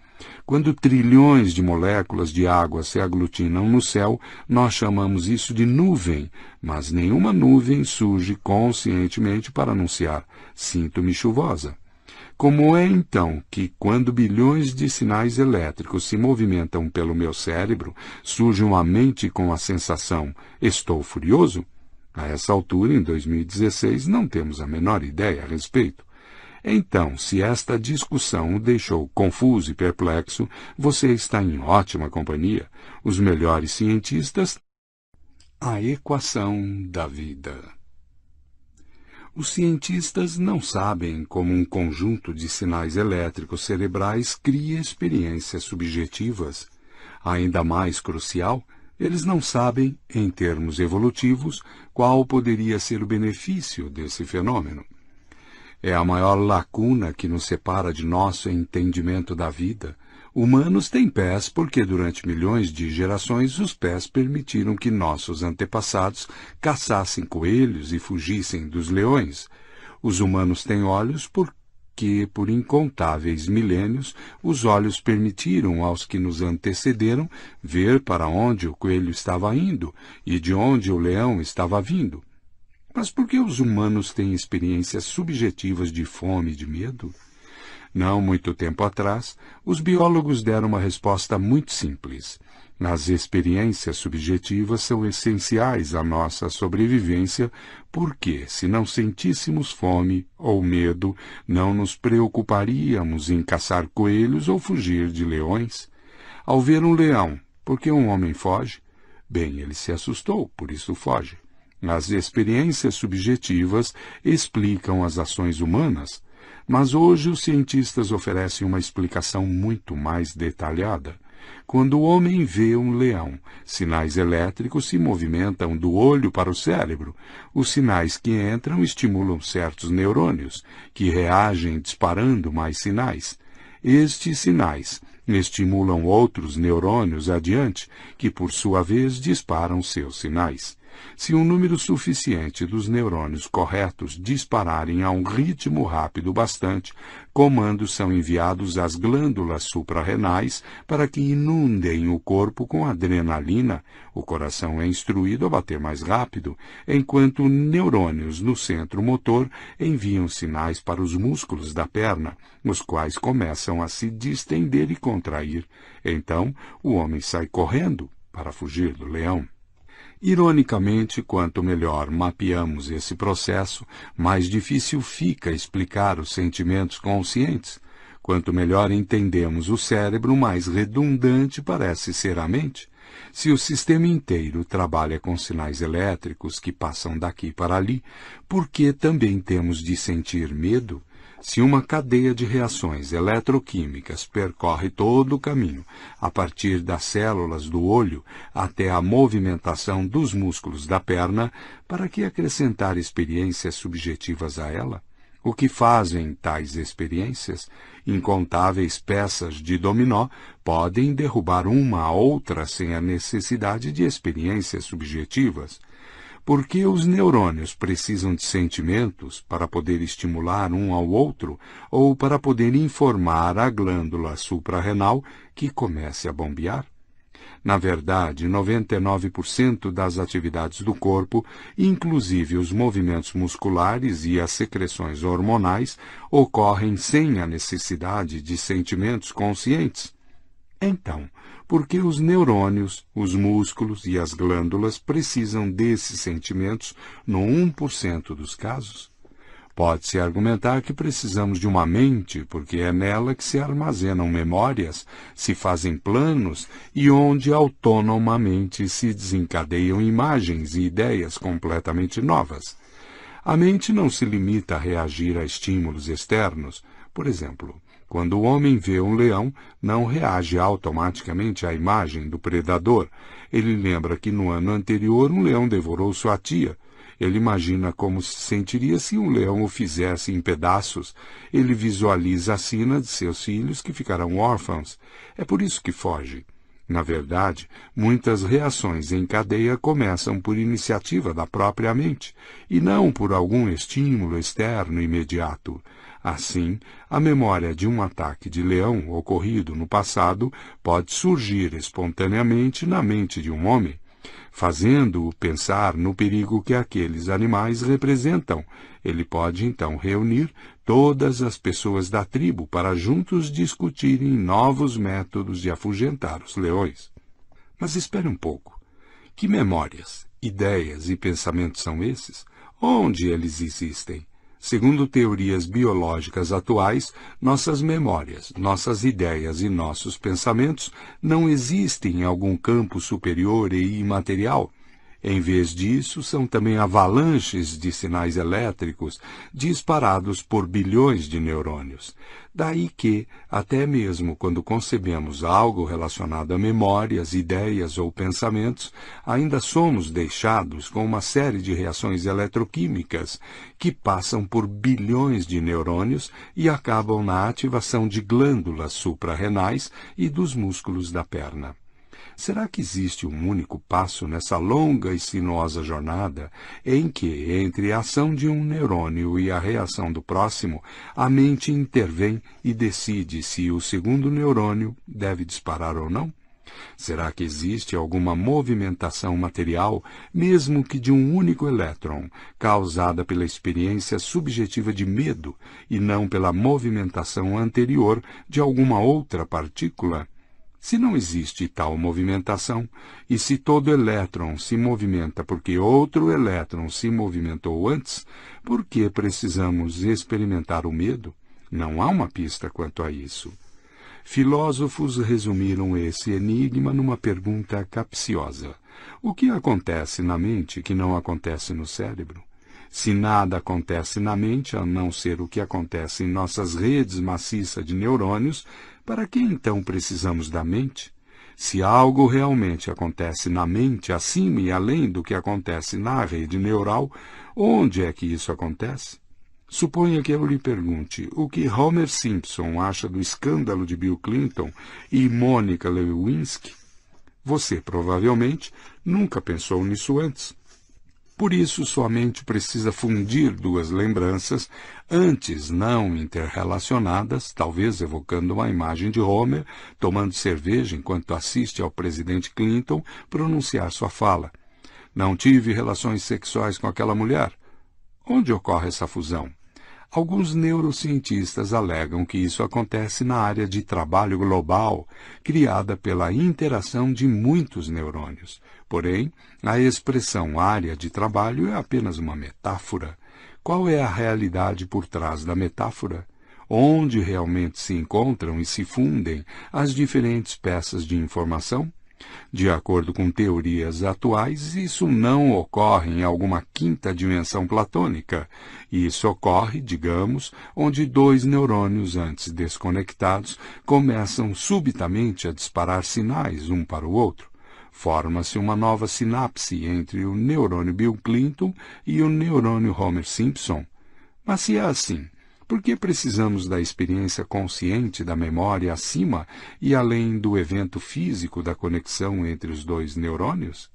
Quando trilhões de moléculas de água se aglutinam no céu, nós chamamos isso de nuvem, mas nenhuma nuvem surge conscientemente para anunciar: sinto-me chuvosa. Como é então que, quando bilhões de sinais elétricos se movimentam pelo meu cérebro, surge uma mente com a sensação estou furioso? A essa altura, em 2016, não temos a menor ideia a respeito. Então, se esta discussão o deixou confuso e perplexo, você está em ótima companhia. Os melhores cientistas. A equação da vida. Os cientistas não sabem como um conjunto de sinais elétricos cerebrais cria experiências subjetivas. Ainda mais crucial, eles não sabem, em termos evolutivos, qual poderia ser o benefício desse fenômeno. É a maior lacuna que nos separa de nosso entendimento da vida, Humanos têm pés porque durante milhões de gerações os pés permitiram que nossos antepassados caçassem coelhos e fugissem dos leões. Os humanos têm olhos porque, por incontáveis milênios, os olhos permitiram aos que nos antecederam ver para onde o coelho estava indo e de onde o leão estava vindo. Mas por que os humanos têm experiências subjetivas de fome e de medo? Não muito tempo atrás, os biólogos deram uma resposta muito simples. As experiências subjetivas são essenciais à nossa sobrevivência porque, se não sentíssemos fome ou medo, não nos preocuparíamos em caçar coelhos ou fugir de leões. Ao ver um leão, por que um homem foge? Bem, ele se assustou, por isso foge. As experiências subjetivas explicam as ações humanas, mas hoje os cientistas oferecem uma explicação muito mais detalhada. Quando o homem vê um leão, sinais elétricos se movimentam do olho para o cérebro. Os sinais que entram estimulam certos neurônios, que reagem disparando mais sinais. Estes sinais estimulam outros neurônios adiante, que por sua vez disparam seus sinais. Se um número suficiente dos neurônios corretos dispararem a um ritmo rápido bastante, comandos são enviados às glândulas suprarrenais para que inundem o corpo com adrenalina. O coração é instruído a bater mais rápido, enquanto neurônios no centro motor enviam sinais para os músculos da perna, os quais começam a se distender e contrair. Então, o homem sai correndo para fugir do leão. Ironicamente, quanto melhor mapeamos esse processo, mais difícil fica explicar os sentimentos conscientes. Quanto melhor entendemos o cérebro, mais redundante parece ser a mente. Se o sistema inteiro trabalha com sinais elétricos que passam daqui para ali, por que também temos de sentir medo? Se uma cadeia de reações eletroquímicas percorre todo o caminho, a partir das células do olho até a movimentação dos músculos da perna, para que acrescentar experiências subjetivas a ela? O que fazem tais experiências? Incontáveis peças de dominó podem derrubar uma a outra sem a necessidade de experiências subjetivas. Porque os neurônios precisam de sentimentos para poder estimular um ao outro ou para poder informar a glândula suprarrenal que comece a bombear? Na verdade, 99% das atividades do corpo, inclusive os movimentos musculares e as secreções hormonais, ocorrem sem a necessidade de sentimentos conscientes. Então, porque os neurônios, os músculos e as glândulas precisam desses sentimentos no 1% dos casos? Pode-se argumentar que precisamos de uma mente, porque é nela que se armazenam memórias, se fazem planos e onde autonomamente se desencadeiam imagens e ideias completamente novas. A mente não se limita a reagir a estímulos externos. Por exemplo, quando o homem vê um leão, não reage automaticamente à imagem do predador. Ele lembra que no ano anterior um leão devorou sua tia. Ele imagina como se sentiria se um leão o fizesse em pedaços. Ele visualiza a sina de seus filhos que ficarão órfãos. É por isso que foge. Na verdade, muitas reações em cadeia começam por iniciativa da própria mente, e não por algum estímulo externo imediato. Assim, a memória de um ataque de leão ocorrido no passado pode surgir espontaneamente na mente de um homem, fazendo-o pensar no perigo que aqueles animais representam. Ele pode então reunir todas as pessoas da tribo para juntos discutirem novos métodos de afugentar os leões. Mas espere um pouco. Que memórias, ideias e pensamentos são esses? Onde eles existem? Segundo teorias biológicas atuais, nossas memórias, nossas ideias e nossos pensamentos não existem em algum campo superior e imaterial, em vez disso, são também avalanches de sinais elétricos disparados por bilhões de neurônios. Daí que, até mesmo quando concebemos algo relacionado a memórias, ideias ou pensamentos, ainda somos deixados com uma série de reações eletroquímicas que passam por bilhões de neurônios e acabam na ativação de glândulas suprarrenais e dos músculos da perna. Será que existe um único passo nessa longa e sinuosa jornada em que, entre a ação de um neurônio e a reação do próximo, a mente intervém e decide se o segundo neurônio deve disparar ou não? Será que existe alguma movimentação material, mesmo que de um único elétron, causada pela experiência subjetiva de medo e não pela movimentação anterior de alguma outra partícula? Se não existe tal movimentação, e se todo elétron se movimenta porque outro elétron se movimentou antes, por que precisamos experimentar o medo? Não há uma pista quanto a isso. Filósofos resumiram esse enigma numa pergunta capciosa: O que acontece na mente que não acontece no cérebro? Se nada acontece na mente, a não ser o que acontece em nossas redes maciças de neurônios, para que então precisamos da mente? Se algo realmente acontece na mente, acima e além do que acontece na rede neural, onde é que isso acontece? Suponha que eu lhe pergunte o que Homer Simpson acha do escândalo de Bill Clinton e Mônica Lewinsky. Você provavelmente nunca pensou nisso antes. Por isso, sua mente precisa fundir duas lembranças, antes não interrelacionadas, talvez evocando uma imagem de Homer tomando cerveja enquanto assiste ao presidente Clinton pronunciar sua fala. Não tive relações sexuais com aquela mulher. Onde ocorre essa fusão? Alguns neurocientistas alegam que isso acontece na área de trabalho global, criada pela interação de muitos neurônios. Porém, a expressão área de trabalho é apenas uma metáfora. Qual é a realidade por trás da metáfora? Onde realmente se encontram e se fundem as diferentes peças de informação? De acordo com teorias atuais, isso não ocorre em alguma quinta dimensão platônica. Isso ocorre, digamos, onde dois neurônios antes desconectados começam subitamente a disparar sinais um para o outro. Forma-se uma nova sinapse entre o neurônio Bill Clinton e o neurônio Homer Simpson. Mas se é assim, por que precisamos da experiência consciente da memória acima e além do evento físico da conexão entre os dois neurônios?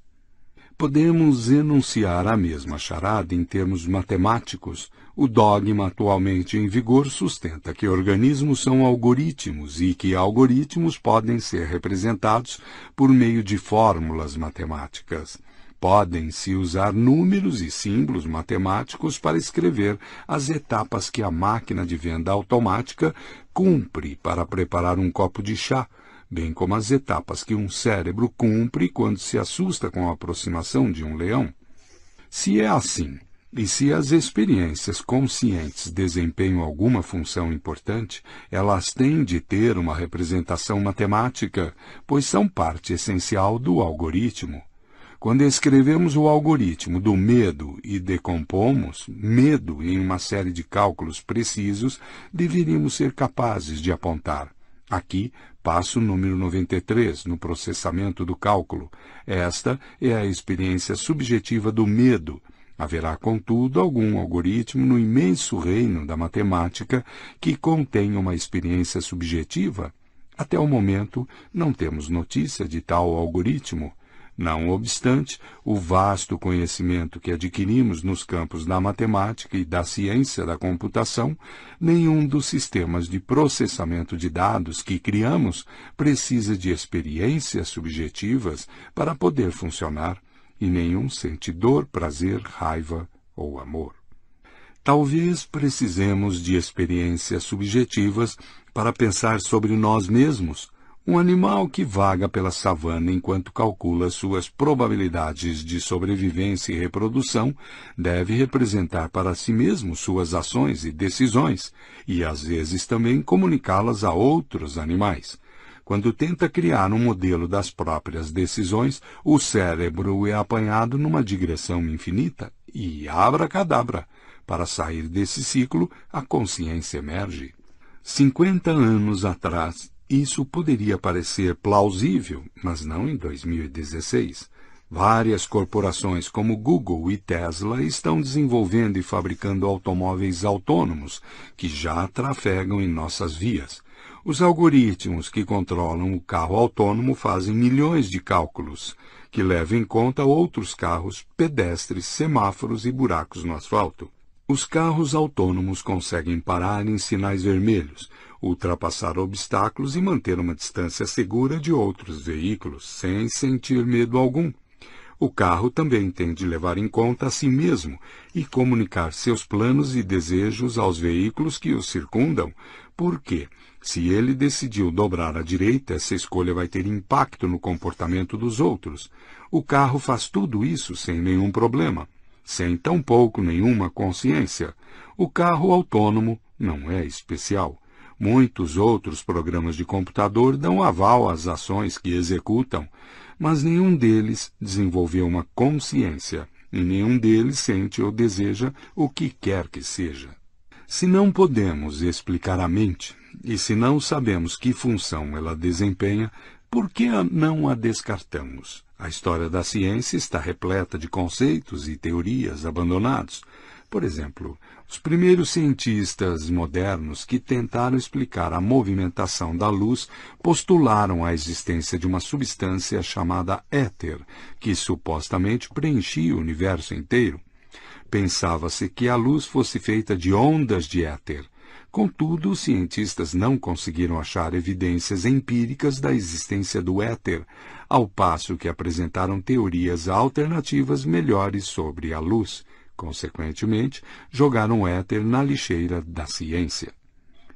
Podemos enunciar a mesma charada em termos matemáticos. O dogma atualmente em vigor sustenta que organismos são algoritmos e que algoritmos podem ser representados por meio de fórmulas matemáticas. Podem-se usar números e símbolos matemáticos para escrever as etapas que a máquina de venda automática cumpre para preparar um copo de chá, bem como as etapas que um cérebro cumpre quando se assusta com a aproximação de um leão. Se é assim, e se as experiências conscientes desempenham alguma função importante, elas têm de ter uma representação matemática, pois são parte essencial do algoritmo. Quando escrevemos o algoritmo do medo e decompomos medo em uma série de cálculos precisos, deveríamos ser capazes de apontar. Aqui, passo número 93 no processamento do cálculo. Esta é a experiência subjetiva do medo. Haverá, contudo, algum algoritmo no imenso reino da matemática que contém uma experiência subjetiva? Até o momento, não temos notícia de tal algoritmo. Não obstante, o vasto conhecimento que adquirimos nos campos da matemática e da ciência da computação, nenhum dos sistemas de processamento de dados que criamos precisa de experiências subjetivas para poder funcionar, e nenhum sente dor, prazer, raiva ou amor. Talvez precisemos de experiências subjetivas para pensar sobre nós mesmos um animal que vaga pela savana enquanto calcula suas probabilidades de sobrevivência e reprodução deve representar para si mesmo suas ações e decisões, e às vezes também comunicá-las a outros animais. Quando tenta criar um modelo das próprias decisões, o cérebro é apanhado numa digressão infinita e abra-cadabra. Para sair desse ciclo, a consciência emerge. Cinquenta anos atrás, isso poderia parecer plausível, mas não em 2016. Várias corporações como Google e Tesla estão desenvolvendo e fabricando automóveis autônomos que já trafegam em nossas vias. Os algoritmos que controlam o carro autônomo fazem milhões de cálculos que levam em conta outros carros, pedestres, semáforos e buracos no asfalto. Os carros autônomos conseguem parar em sinais vermelhos, ultrapassar obstáculos e manter uma distância segura de outros veículos, sem sentir medo algum. O carro também tem de levar em conta a si mesmo e comunicar seus planos e desejos aos veículos que o circundam, porque, se ele decidiu dobrar à direita, essa escolha vai ter impacto no comportamento dos outros. O carro faz tudo isso sem nenhum problema, sem tampouco nenhuma consciência. O carro autônomo não é especial. Muitos outros programas de computador dão aval às ações que executam, mas nenhum deles desenvolveu uma consciência e nenhum deles sente ou deseja o que quer que seja. Se não podemos explicar a mente e se não sabemos que função ela desempenha, por que não a descartamos? A história da ciência está repleta de conceitos e teorias abandonados. Por exemplo, os primeiros cientistas modernos que tentaram explicar a movimentação da luz postularam a existência de uma substância chamada éter, que supostamente preenchia o universo inteiro. Pensava-se que a luz fosse feita de ondas de éter. Contudo, os cientistas não conseguiram achar evidências empíricas da existência do éter, ao passo que apresentaram teorias alternativas melhores sobre a luz. Consequentemente, jogaram o éter na lixeira da ciência.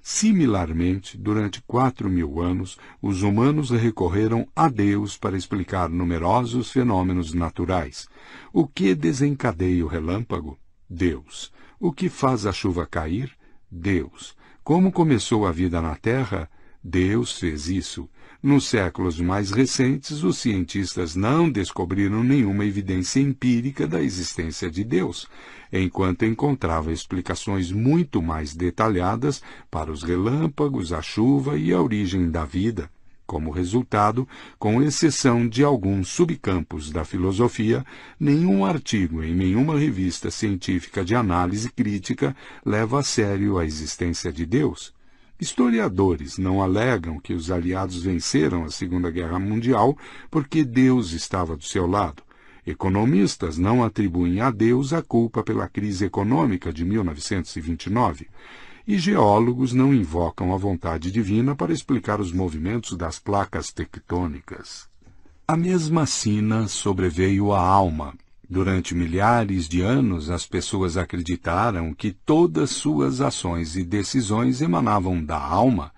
Similarmente, durante quatro mil anos, os humanos recorreram a Deus para explicar numerosos fenômenos naturais. O que desencadeia o relâmpago? Deus. O que faz a chuva cair? Deus. Como começou a vida na terra? Deus fez isso. Nos séculos mais recentes, os cientistas não descobriram nenhuma evidência empírica da existência de Deus, enquanto encontravam explicações muito mais detalhadas para os relâmpagos, a chuva e a origem da vida. Como resultado, com exceção de alguns subcampos da filosofia, nenhum artigo em nenhuma revista científica de análise crítica leva a sério a existência de Deus. Historiadores não alegam que os aliados venceram a Segunda Guerra Mundial porque Deus estava do seu lado. Economistas não atribuem a Deus a culpa pela crise econômica de 1929 e geólogos não invocam a vontade divina para explicar os movimentos das placas tectônicas. A mesma sina sobreveio à alma. Durante milhares de anos, as pessoas acreditaram que todas suas ações e decisões emanavam da alma,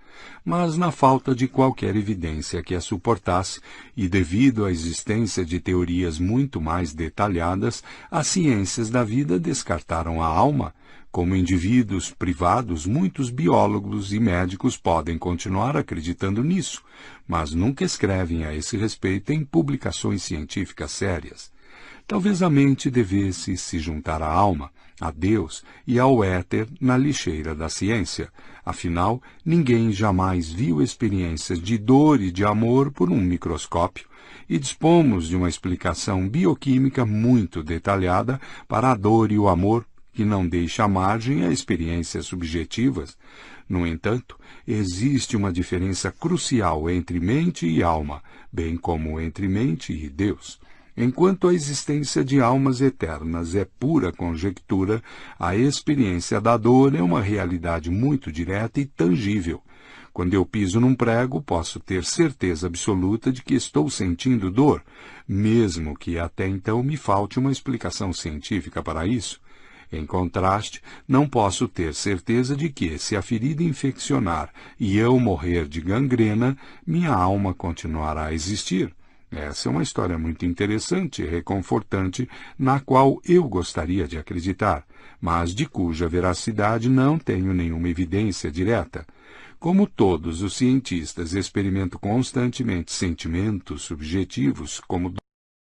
mas na falta de qualquer evidência que a suportasse e devido à existência de teorias muito mais detalhadas, as ciências da vida descartaram a alma como indivíduos privados, muitos biólogos e médicos podem continuar acreditando nisso, mas nunca escrevem a esse respeito em publicações científicas sérias. Talvez a mente devesse se juntar à alma, a Deus e ao éter na lixeira da ciência. Afinal, ninguém jamais viu experiências de dor e de amor por um microscópio, e dispomos de uma explicação bioquímica muito detalhada para a dor e o amor que não deixa margem a experiências subjetivas. No entanto, existe uma diferença crucial entre mente e alma, bem como entre mente e Deus. Enquanto a existência de almas eternas é pura conjectura, a experiência da dor é uma realidade muito direta e tangível. Quando eu piso num prego, posso ter certeza absoluta de que estou sentindo dor, mesmo que até então me falte uma explicação científica para isso. Em contraste, não posso ter certeza de que, se a ferida infeccionar e eu morrer de gangrena, minha alma continuará a existir. Essa é uma história muito interessante e reconfortante, na qual eu gostaria de acreditar, mas de cuja veracidade não tenho nenhuma evidência direta. Como todos os cientistas experimentam constantemente sentimentos subjetivos, como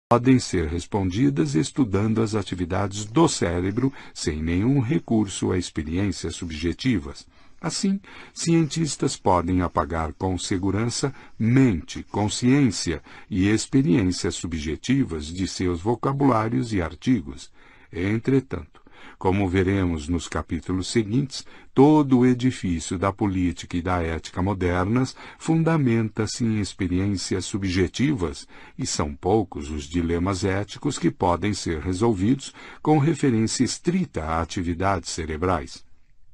podem ser respondidas estudando as atividades do cérebro sem nenhum recurso a experiências subjetivas. Assim, cientistas podem apagar com segurança mente, consciência e experiências subjetivas de seus vocabulários e artigos. Entretanto, como veremos nos capítulos seguintes, todo o edifício da política e da ética modernas fundamenta-se em experiências subjetivas, e são poucos os dilemas éticos que podem ser resolvidos com referência estrita a atividades cerebrais.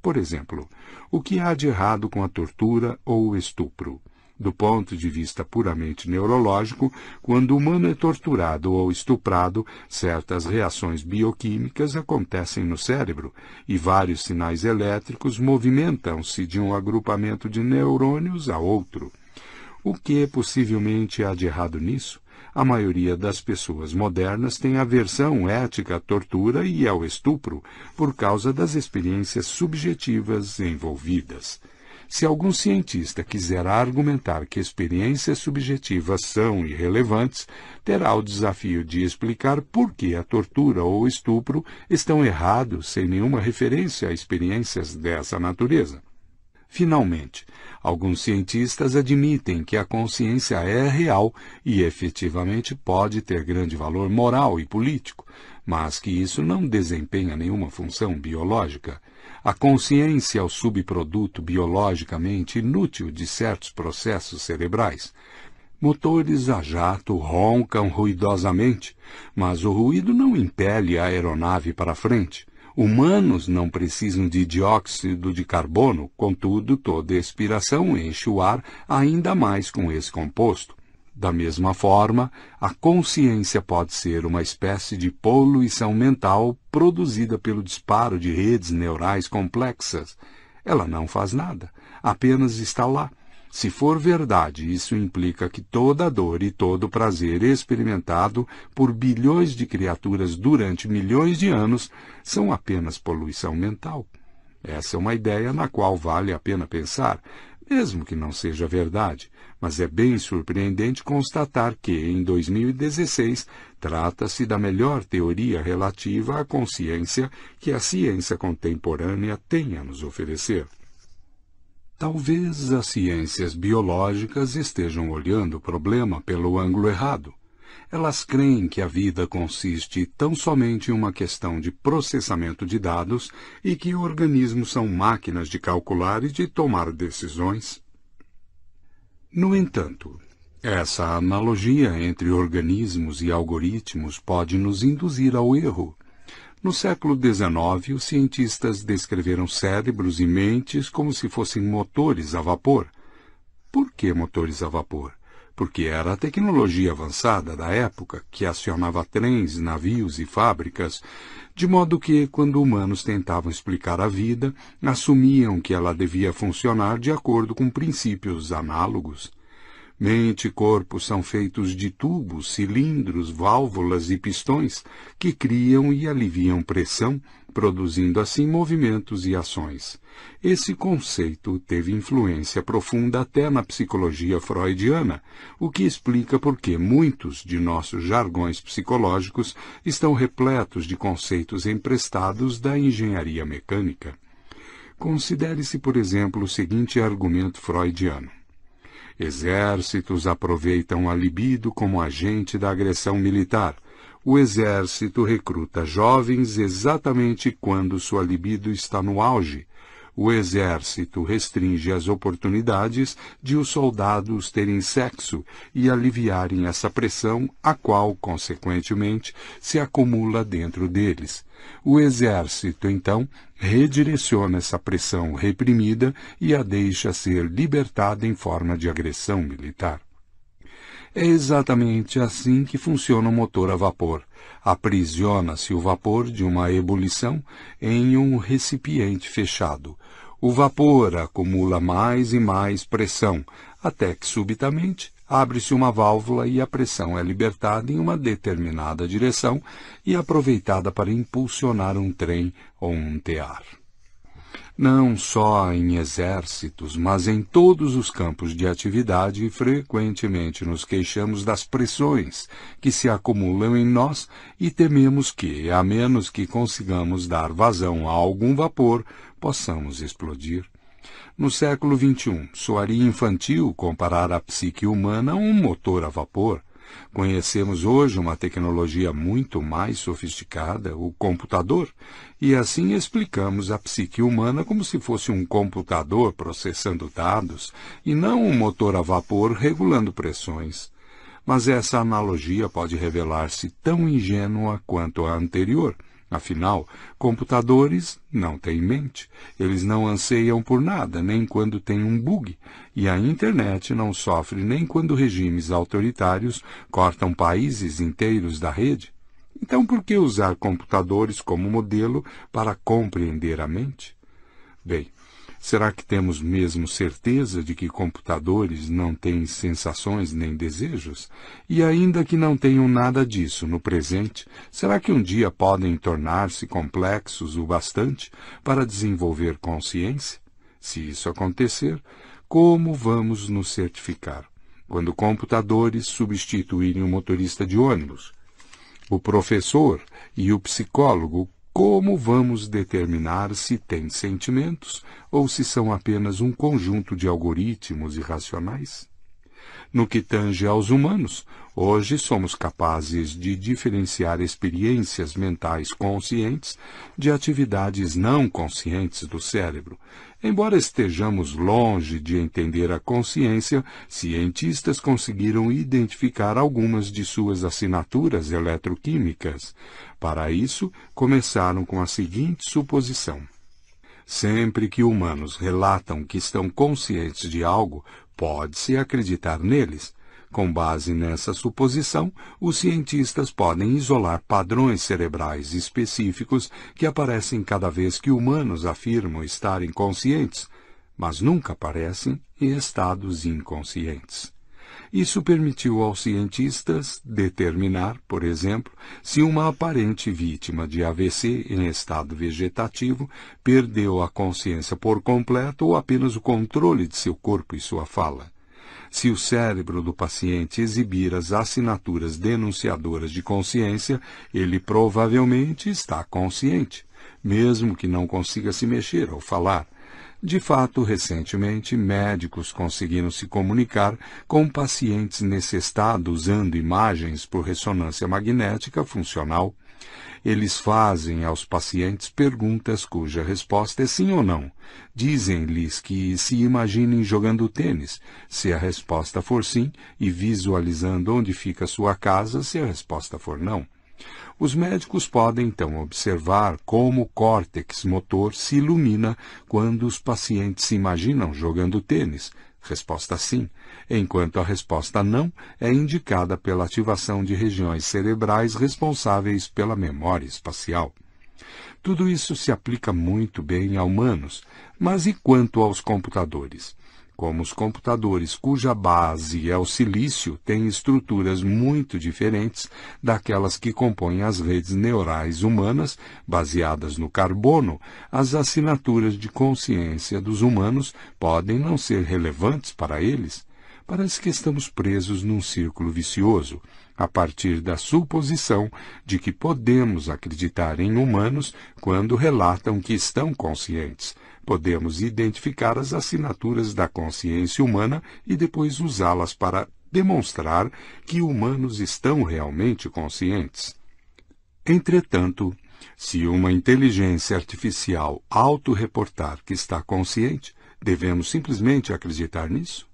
Por exemplo, o que há de errado com a tortura ou o estupro? Do ponto de vista puramente neurológico, quando o humano é torturado ou estuprado, certas reações bioquímicas acontecem no cérebro e vários sinais elétricos movimentam-se de um agrupamento de neurônios a outro. O que possivelmente há de errado nisso? A maioria das pessoas modernas tem aversão ética à tortura e ao estupro por causa das experiências subjetivas envolvidas. Se algum cientista quiser argumentar que experiências subjetivas são irrelevantes, terá o desafio de explicar por que a tortura ou o estupro estão errados sem nenhuma referência a experiências dessa natureza. Finalmente, alguns cientistas admitem que a consciência é real e efetivamente pode ter grande valor moral e político, mas que isso não desempenha nenhuma função biológica. A consciência é o subproduto biologicamente inútil de certos processos cerebrais. Motores a jato roncam ruidosamente, mas o ruído não impele a aeronave para frente. Humanos não precisam de dióxido de carbono, contudo, toda expiração enche o ar ainda mais com esse composto. Da mesma forma, a consciência pode ser uma espécie de poluição mental produzida pelo disparo de redes neurais complexas. Ela não faz nada, apenas está lá. Se for verdade, isso implica que toda dor e todo prazer experimentado por bilhões de criaturas durante milhões de anos são apenas poluição mental. Essa é uma ideia na qual vale a pena pensar, mesmo que não seja verdade, mas é bem surpreendente constatar que, em 2016, trata-se da melhor teoria relativa à consciência que a ciência contemporânea tem a nos oferecer. Talvez as ciências biológicas estejam olhando o problema pelo ângulo errado. Elas creem que a vida consiste tão somente em uma questão de processamento de dados e que organismos são máquinas de calcular e de tomar decisões. No entanto, essa analogia entre organismos e algoritmos pode nos induzir ao erro. No século XIX, os cientistas descreveram cérebros e mentes como se fossem motores a vapor. Por que motores a vapor? Porque era a tecnologia avançada da época que acionava trens, navios e fábricas, de modo que, quando humanos tentavam explicar a vida, assumiam que ela devia funcionar de acordo com princípios análogos. Mente e corpo são feitos de tubos, cilindros, válvulas e pistões que criam e aliviam pressão, produzindo assim movimentos e ações. Esse conceito teve influência profunda até na psicologia freudiana, o que explica por que muitos de nossos jargões psicológicos estão repletos de conceitos emprestados da engenharia mecânica. Considere-se, por exemplo, o seguinte argumento freudiano. Exércitos aproveitam a libido como agente da agressão militar. O exército recruta jovens exatamente quando sua libido está no auge. O exército restringe as oportunidades de os soldados terem sexo e aliviarem essa pressão, a qual, consequentemente, se acumula dentro deles. O exército, então, redireciona essa pressão reprimida e a deixa ser libertada em forma de agressão militar. É exatamente assim que funciona o motor a vapor. Aprisiona-se o vapor de uma ebulição em um recipiente fechado. O vapor acumula mais e mais pressão, até que subitamente abre-se uma válvula e a pressão é libertada em uma determinada direção e aproveitada para impulsionar um trem ou um tear. Não só em exércitos, mas em todos os campos de atividade, frequentemente nos queixamos das pressões que se acumulam em nós e tememos que, a menos que consigamos dar vazão a algum vapor, possamos explodir. No século XXI, soaria infantil comparar a psique humana a um motor a vapor. Conhecemos hoje uma tecnologia muito mais sofisticada, o computador, e assim explicamos a psique humana como se fosse um computador processando dados e não um motor a vapor regulando pressões. Mas essa analogia pode revelar-se tão ingênua quanto a anterior Afinal, computadores não têm mente. Eles não anseiam por nada, nem quando tem um bug. E a internet não sofre nem quando regimes autoritários cortam países inteiros da rede. Então, por que usar computadores como modelo para compreender a mente? Bem, Será que temos mesmo certeza de que computadores não têm sensações nem desejos? E ainda que não tenham nada disso no presente, será que um dia podem tornar-se complexos o bastante para desenvolver consciência? Se isso acontecer, como vamos nos certificar? Quando computadores substituírem o motorista de ônibus, o professor e o psicólogo como vamos determinar se têm sentimentos ou se são apenas um conjunto de algoritmos irracionais? No que tange aos humanos, hoje somos capazes de diferenciar experiências mentais conscientes de atividades não conscientes do cérebro. Embora estejamos longe de entender a consciência, cientistas conseguiram identificar algumas de suas assinaturas eletroquímicas. Para isso, começaram com a seguinte suposição. Sempre que humanos relatam que estão conscientes de algo, pode-se acreditar neles. Com base nessa suposição, os cientistas podem isolar padrões cerebrais específicos que aparecem cada vez que humanos afirmam estarem conscientes, mas nunca aparecem em estados inconscientes. Isso permitiu aos cientistas determinar, por exemplo, se uma aparente vítima de AVC em estado vegetativo perdeu a consciência por completo ou apenas o controle de seu corpo e sua fala. Se o cérebro do paciente exibir as assinaturas denunciadoras de consciência, ele provavelmente está consciente, mesmo que não consiga se mexer ou falar. De fato, recentemente, médicos conseguiram se comunicar com pacientes nesse estado usando imagens por ressonância magnética funcional. Eles fazem aos pacientes perguntas cuja resposta é sim ou não. Dizem-lhes que se imaginem jogando tênis, se a resposta for sim, e visualizando onde fica sua casa, se a resposta for não. Os médicos podem então observar como o córtex motor se ilumina quando os pacientes se imaginam jogando tênis. Resposta sim, enquanto a resposta não é indicada pela ativação de regiões cerebrais responsáveis pela memória espacial. Tudo isso se aplica muito bem a humanos, mas e quanto aos computadores? Como os computadores cuja base é o silício têm estruturas muito diferentes daquelas que compõem as redes neurais humanas, baseadas no carbono, as assinaturas de consciência dos humanos podem não ser relevantes para eles. Parece que estamos presos num círculo vicioso, a partir da suposição de que podemos acreditar em humanos quando relatam que estão conscientes podemos identificar as assinaturas da consciência humana e depois usá-las para demonstrar que humanos estão realmente conscientes. Entretanto, se uma inteligência artificial autorreportar que está consciente, devemos simplesmente acreditar nisso?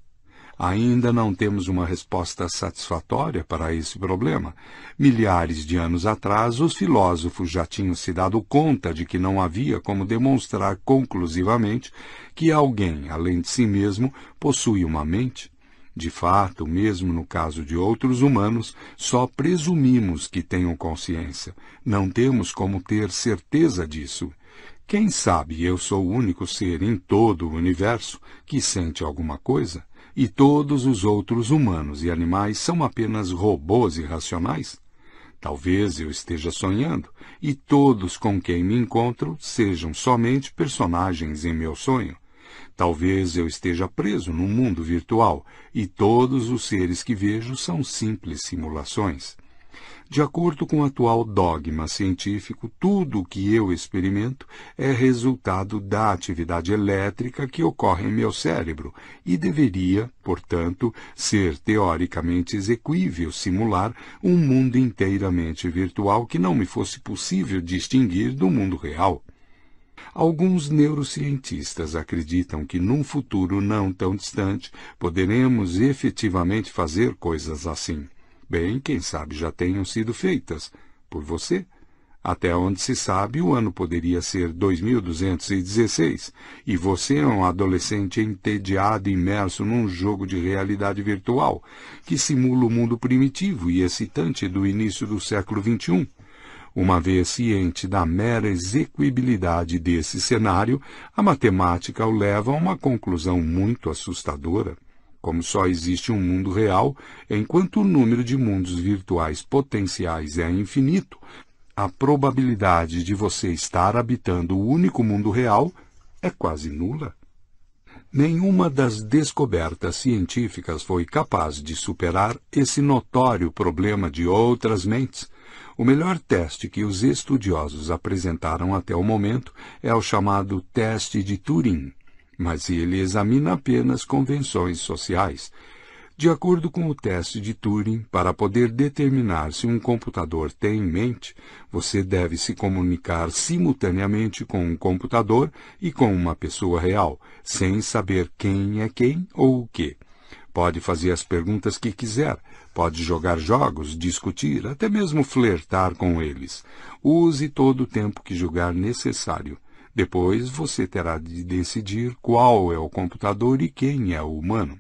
Ainda não temos uma resposta satisfatória para esse problema. Milhares de anos atrás, os filósofos já tinham se dado conta de que não havia como demonstrar conclusivamente que alguém, além de si mesmo, possui uma mente. De fato, mesmo no caso de outros humanos, só presumimos que tenham consciência. Não temos como ter certeza disso. Quem sabe eu sou o único ser em todo o universo que sente alguma coisa? E todos os outros humanos e animais são apenas robôs irracionais? Talvez eu esteja sonhando e todos com quem me encontro sejam somente personagens em meu sonho. Talvez eu esteja preso num mundo virtual e todos os seres que vejo são simples simulações. De acordo com o atual dogma científico, tudo o que eu experimento é resultado da atividade elétrica que ocorre em meu cérebro e deveria, portanto, ser teoricamente execuível simular um mundo inteiramente virtual que não me fosse possível distinguir do mundo real. Alguns neurocientistas acreditam que num futuro não tão distante poderemos efetivamente fazer coisas assim. Bem, quem sabe já tenham sido feitas por você. Até onde se sabe, o ano poderia ser 2216 e você é um adolescente entediado imerso num jogo de realidade virtual que simula o mundo primitivo e excitante do início do século XXI. Uma vez ciente da mera execuibilidade desse cenário, a matemática o leva a uma conclusão muito assustadora. Como só existe um mundo real, enquanto o número de mundos virtuais potenciais é infinito, a probabilidade de você estar habitando o único mundo real é quase nula. Nenhuma das descobertas científicas foi capaz de superar esse notório problema de outras mentes. O melhor teste que os estudiosos apresentaram até o momento é o chamado teste de Turing mas ele examina apenas convenções sociais. De acordo com o teste de Turing, para poder determinar se um computador tem mente, você deve se comunicar simultaneamente com um computador e com uma pessoa real, sem saber quem é quem ou o que. Pode fazer as perguntas que quiser, pode jogar jogos, discutir, até mesmo flertar com eles. Use todo o tempo que julgar necessário. Depois você terá de decidir qual é o computador e quem é o humano.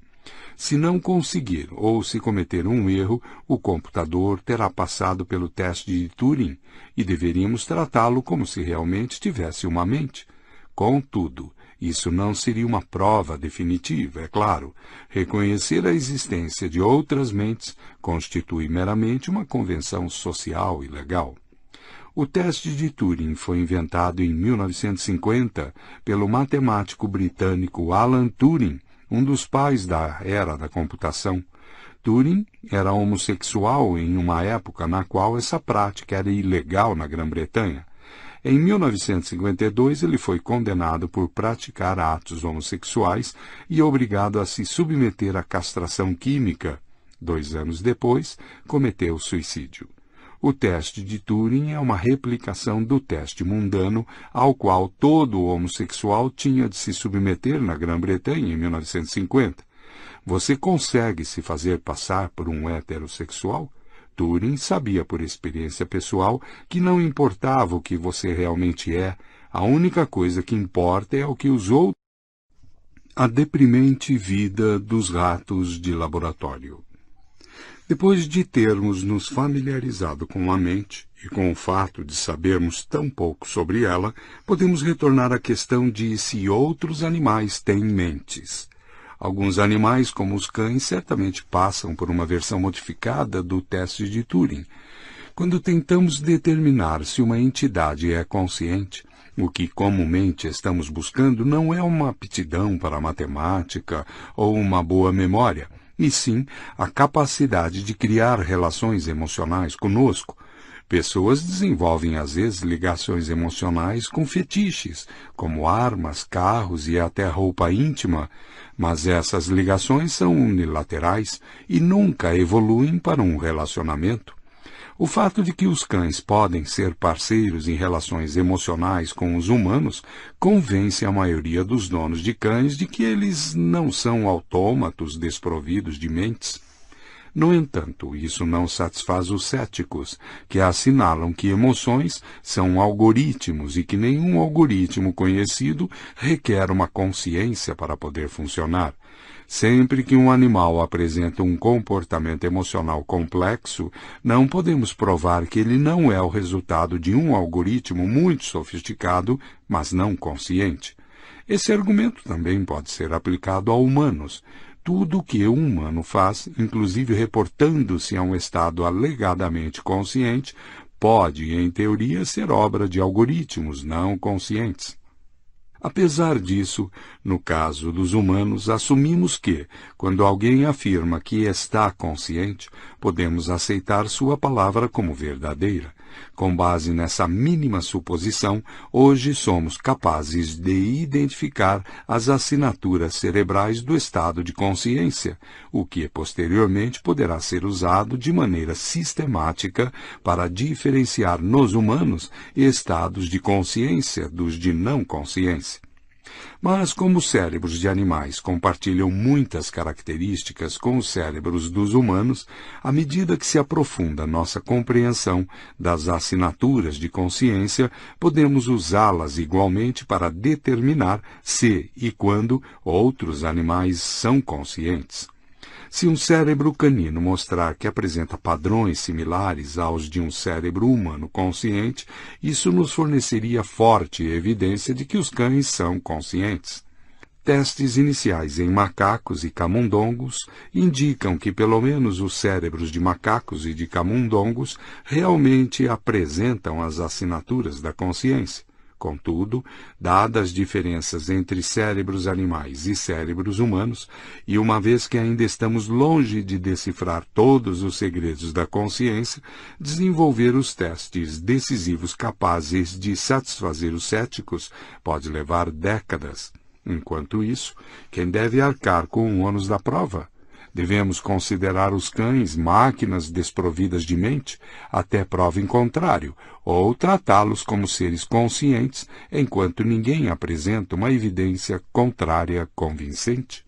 Se não conseguir ou se cometer um erro, o computador terá passado pelo teste de Turing e deveríamos tratá-lo como se realmente tivesse uma mente. Contudo, Isso não seria uma prova definitiva, é claro. Reconhecer a existência de outras mentes constitui meramente uma convenção social e legal. O teste de Turing foi inventado em 1950 pelo matemático britânico Alan Turing, um dos pais da era da computação. Turing era homossexual em uma época na qual essa prática era ilegal na Grã-Bretanha. Em 1952, ele foi condenado por praticar atos homossexuais e obrigado a se submeter à castração química. Dois anos depois, cometeu suicídio. O teste de Turing é uma replicação do teste mundano ao qual todo homossexual tinha de se submeter na Grã-Bretanha em 1950. Você consegue se fazer passar por um heterossexual? Turing sabia por experiência pessoal que não importava o que você realmente é, a única coisa que importa é o que os outros. A deprimente vida dos ratos de laboratório. Depois de termos nos familiarizado com a mente e com o fato de sabermos tão pouco sobre ela, podemos retornar à questão de se outros animais têm mentes. Alguns animais, como os cães, certamente passam por uma versão modificada do teste de Turing. Quando tentamos determinar se uma entidade é consciente, o que comumente estamos buscando não é uma aptidão para matemática ou uma boa memória, e sim a capacidade de criar relações emocionais conosco, Pessoas desenvolvem às vezes ligações emocionais com fetiches, como armas, carros e até roupa íntima, mas essas ligações são unilaterais e nunca evoluem para um relacionamento. O fato de que os cães podem ser parceiros em relações emocionais com os humanos convence a maioria dos donos de cães de que eles não são autômatos desprovidos de mentes. No entanto, isso não satisfaz os céticos, que assinalam que emoções são algoritmos e que nenhum algoritmo conhecido requer uma consciência para poder funcionar. Sempre que um animal apresenta um comportamento emocional complexo, não podemos provar que ele não é o resultado de um algoritmo muito sofisticado, mas não consciente. Esse argumento também pode ser aplicado a humanos tudo o que o humano faz, inclusive reportando-se a um estado alegadamente consciente, pode, em teoria, ser obra de algoritmos não conscientes. Apesar disso, no caso dos humanos, assumimos que, quando alguém afirma que está consciente, podemos aceitar sua palavra como verdadeira. Com base nessa mínima suposição, hoje somos capazes de identificar as assinaturas cerebrais do estado de consciência, o que posteriormente poderá ser usado de maneira sistemática para diferenciar nos humanos estados de consciência dos de não consciência. Mas como os cérebros de animais compartilham muitas características com os cérebros dos humanos, à medida que se aprofunda nossa compreensão das assinaturas de consciência, podemos usá-las igualmente para determinar se e quando outros animais são conscientes. Se um cérebro canino mostrar que apresenta padrões similares aos de um cérebro humano consciente, isso nos forneceria forte evidência de que os cães são conscientes. Testes iniciais em macacos e camundongos indicam que pelo menos os cérebros de macacos e de camundongos realmente apresentam as assinaturas da consciência. Contudo, dadas as diferenças entre cérebros animais e cérebros humanos, e uma vez que ainda estamos longe de decifrar todos os segredos da consciência, desenvolver os testes decisivos capazes de satisfazer os céticos pode levar décadas. Enquanto isso, quem deve arcar com o ônus da prova? Devemos considerar os cães máquinas desprovidas de mente, até prova em contrário, ou tratá-los como seres conscientes, enquanto ninguém apresenta uma evidência contrária convincente?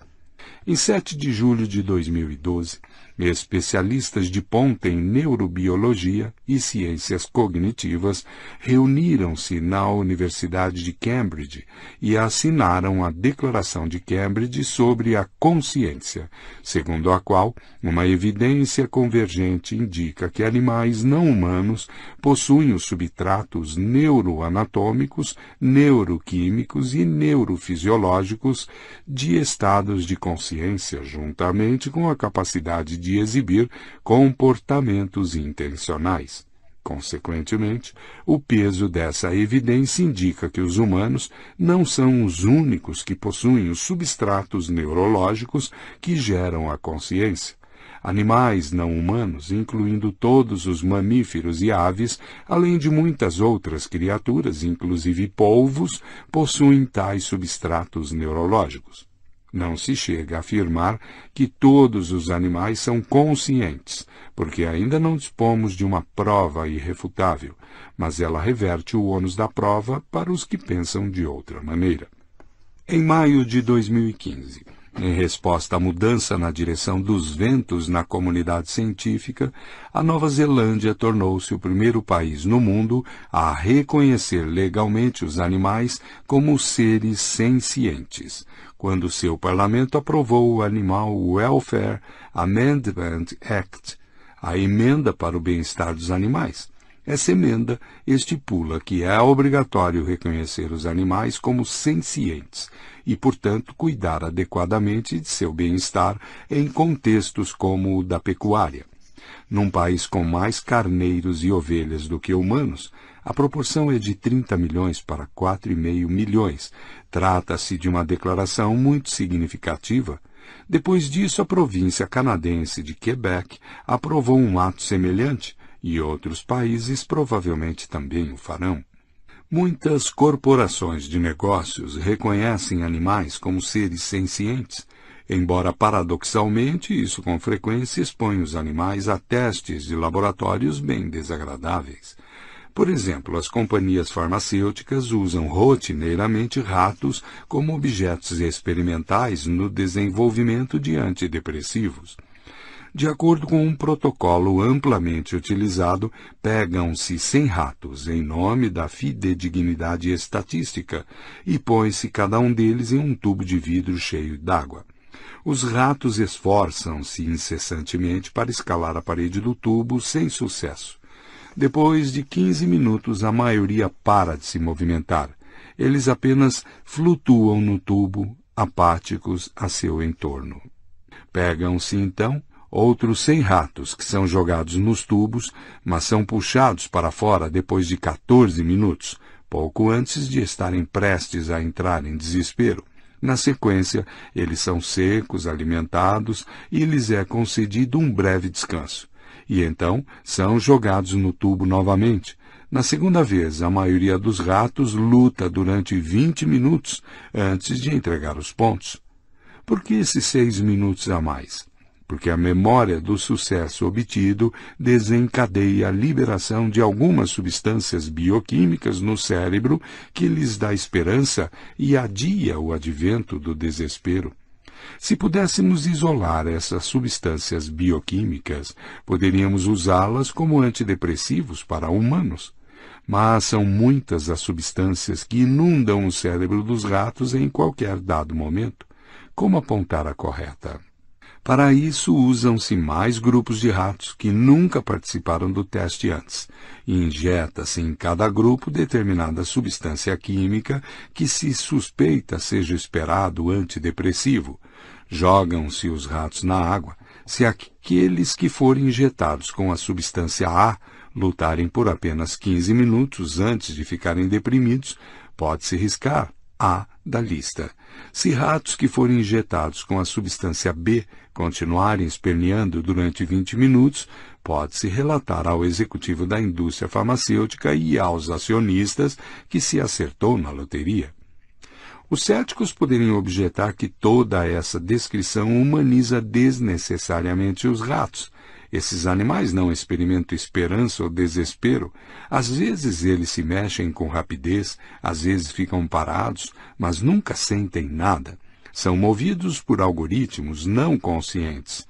Em 7 de julho de 2012, especialistas de ponta em neurobiologia e ciências cognitivas reuniram-se na Universidade de Cambridge e assinaram a Declaração de Cambridge sobre a consciência, segundo a qual uma evidência convergente indica que animais não humanos possuem os substratos neuroanatômicos, neuroquímicos e neurofisiológicos de estados de consciência, juntamente com a capacidade de de exibir comportamentos intencionais. Consequentemente, o peso dessa evidência indica que os humanos não são os únicos que possuem os substratos neurológicos que geram a consciência. Animais não humanos, incluindo todos os mamíferos e aves, além de muitas outras criaturas, inclusive polvos, possuem tais substratos neurológicos. Não se chega a afirmar que todos os animais são conscientes, porque ainda não dispomos de uma prova irrefutável, mas ela reverte o ônus da prova para os que pensam de outra maneira. Em maio de 2015, em resposta à mudança na direção dos ventos na comunidade científica, a Nova Zelândia tornou-se o primeiro país no mundo a reconhecer legalmente os animais como seres sencientes, quando seu parlamento aprovou o Animal Welfare Amendment Act, a emenda para o bem-estar dos animais. Essa emenda estipula que é obrigatório reconhecer os animais como sencientes e, portanto, cuidar adequadamente de seu bem-estar em contextos como o da pecuária. Num país com mais carneiros e ovelhas do que humanos, a proporção é de 30 milhões para 4,5 milhões. Trata-se de uma declaração muito significativa. Depois disso, a província canadense de Quebec aprovou um ato semelhante, e outros países provavelmente também o farão. Muitas corporações de negócios reconhecem animais como seres sencientes, embora paradoxalmente isso com frequência expõe os animais a testes de laboratórios bem desagradáveis. Por exemplo, as companhias farmacêuticas usam rotineiramente ratos como objetos experimentais no desenvolvimento de antidepressivos. De acordo com um protocolo amplamente utilizado, pegam-se 100 ratos em nome da fidedignidade estatística e põe-se cada um deles em um tubo de vidro cheio d'água. Os ratos esforçam-se incessantemente para escalar a parede do tubo sem sucesso. Depois de 15 minutos, a maioria para de se movimentar. Eles apenas flutuam no tubo, apáticos a seu entorno. Pegam-se então outros cem ratos que são jogados nos tubos, mas são puxados para fora depois de 14 minutos, pouco antes de estarem prestes a entrar em desespero. Na sequência, eles são secos, alimentados e lhes é concedido um breve descanso e então são jogados no tubo novamente. Na segunda vez, a maioria dos ratos luta durante 20 minutos antes de entregar os pontos. Por que esses seis minutos a mais? Porque a memória do sucesso obtido desencadeia a liberação de algumas substâncias bioquímicas no cérebro que lhes dá esperança e adia o advento do desespero. Se pudéssemos isolar essas substâncias bioquímicas, poderíamos usá-las como antidepressivos para humanos. Mas são muitas as substâncias que inundam o cérebro dos ratos em qualquer dado momento. Como apontar a correta? Para isso, usam-se mais grupos de ratos que nunca participaram do teste antes. Injeta-se em cada grupo determinada substância química que se suspeita seja esperado antidepressivo, Jogam-se os ratos na água se aqueles que forem injetados com a substância A lutarem por apenas 15 minutos antes de ficarem deprimidos, pode-se riscar A da lista. Se ratos que forem injetados com a substância B continuarem esperneando durante 20 minutos, pode-se relatar ao executivo da indústria farmacêutica e aos acionistas que se acertou na loteria. Os céticos poderiam objetar que toda essa descrição humaniza desnecessariamente os ratos. Esses animais não experimentam esperança ou desespero. Às vezes eles se mexem com rapidez, às vezes ficam parados, mas nunca sentem nada. São movidos por algoritmos não conscientes.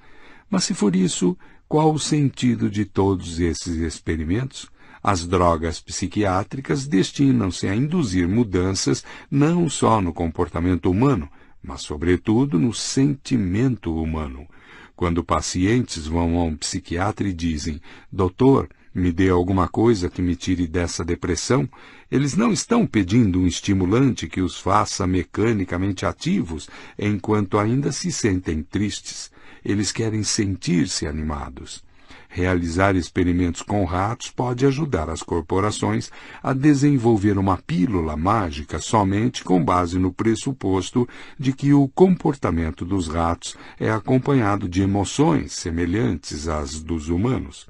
Mas se for isso, qual o sentido de todos esses experimentos? As drogas psiquiátricas destinam-se a induzir mudanças não só no comportamento humano, mas, sobretudo, no sentimento humano. Quando pacientes vão a um psiquiatra e dizem: Doutor, me dê alguma coisa que me tire dessa depressão, eles não estão pedindo um estimulante que os faça mecanicamente ativos enquanto ainda se sentem tristes. Eles querem sentir-se animados. Realizar experimentos com ratos pode ajudar as corporações a desenvolver uma pílula mágica somente com base no pressuposto de que o comportamento dos ratos é acompanhado de emoções semelhantes às dos humanos.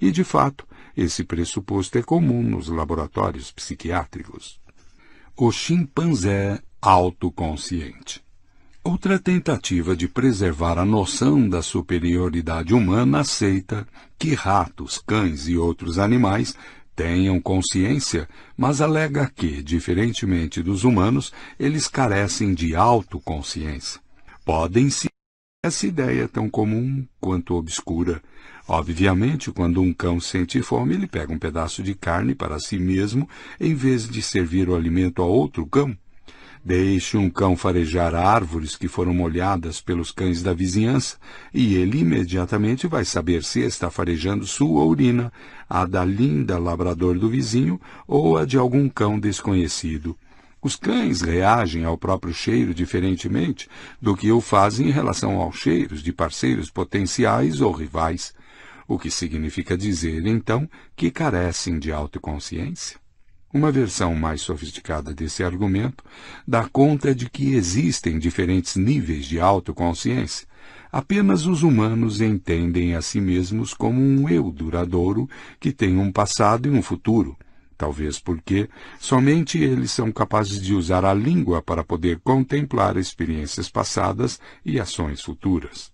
E, de fato, esse pressuposto é comum nos laboratórios psiquiátricos. O chimpanzé autoconsciente. Outra tentativa de preservar a noção da superioridade humana aceita que ratos, cães e outros animais tenham consciência, mas alega que, diferentemente dos humanos, eles carecem de autoconsciência. Podem se essa ideia é tão comum quanto obscura. Obviamente, quando um cão sente fome, ele pega um pedaço de carne para si mesmo em vez de servir o alimento a outro cão. Deixe um cão farejar árvores que foram molhadas pelos cães da vizinhança, e ele imediatamente vai saber se está farejando sua urina, a da linda labrador do vizinho ou a de algum cão desconhecido. Os cães reagem ao próprio cheiro diferentemente do que o fazem em relação aos cheiros de parceiros potenciais ou rivais, o que significa dizer, então, que carecem de autoconsciência. Uma versão mais sofisticada desse argumento dá conta de que existem diferentes níveis de autoconsciência. Apenas os humanos entendem a si mesmos como um eu duradouro que tem um passado e um futuro. Talvez porque somente eles são capazes de usar a língua para poder contemplar experiências passadas e ações futuras.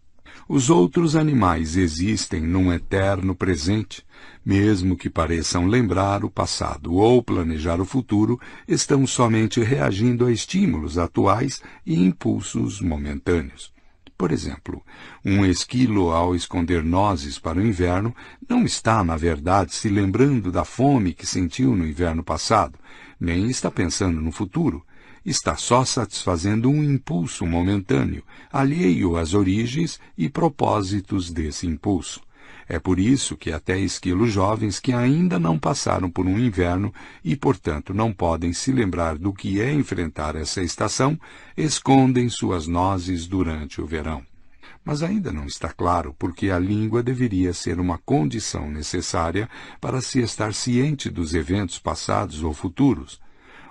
Os outros animais existem num eterno presente, mesmo que pareçam lembrar o passado ou planejar o futuro, estão somente reagindo a estímulos atuais e impulsos momentâneos. Por exemplo, um esquilo, ao esconder nozes para o inverno, não está, na verdade, se lembrando da fome que sentiu no inverno passado, nem está pensando no futuro está só satisfazendo um impulso momentâneo, alheio às origens e propósitos desse impulso. É por isso que até esquilos jovens que ainda não passaram por um inverno e, portanto, não podem se lembrar do que é enfrentar essa estação, escondem suas nozes durante o verão. Mas ainda não está claro porque a língua deveria ser uma condição necessária para se estar ciente dos eventos passados ou futuros,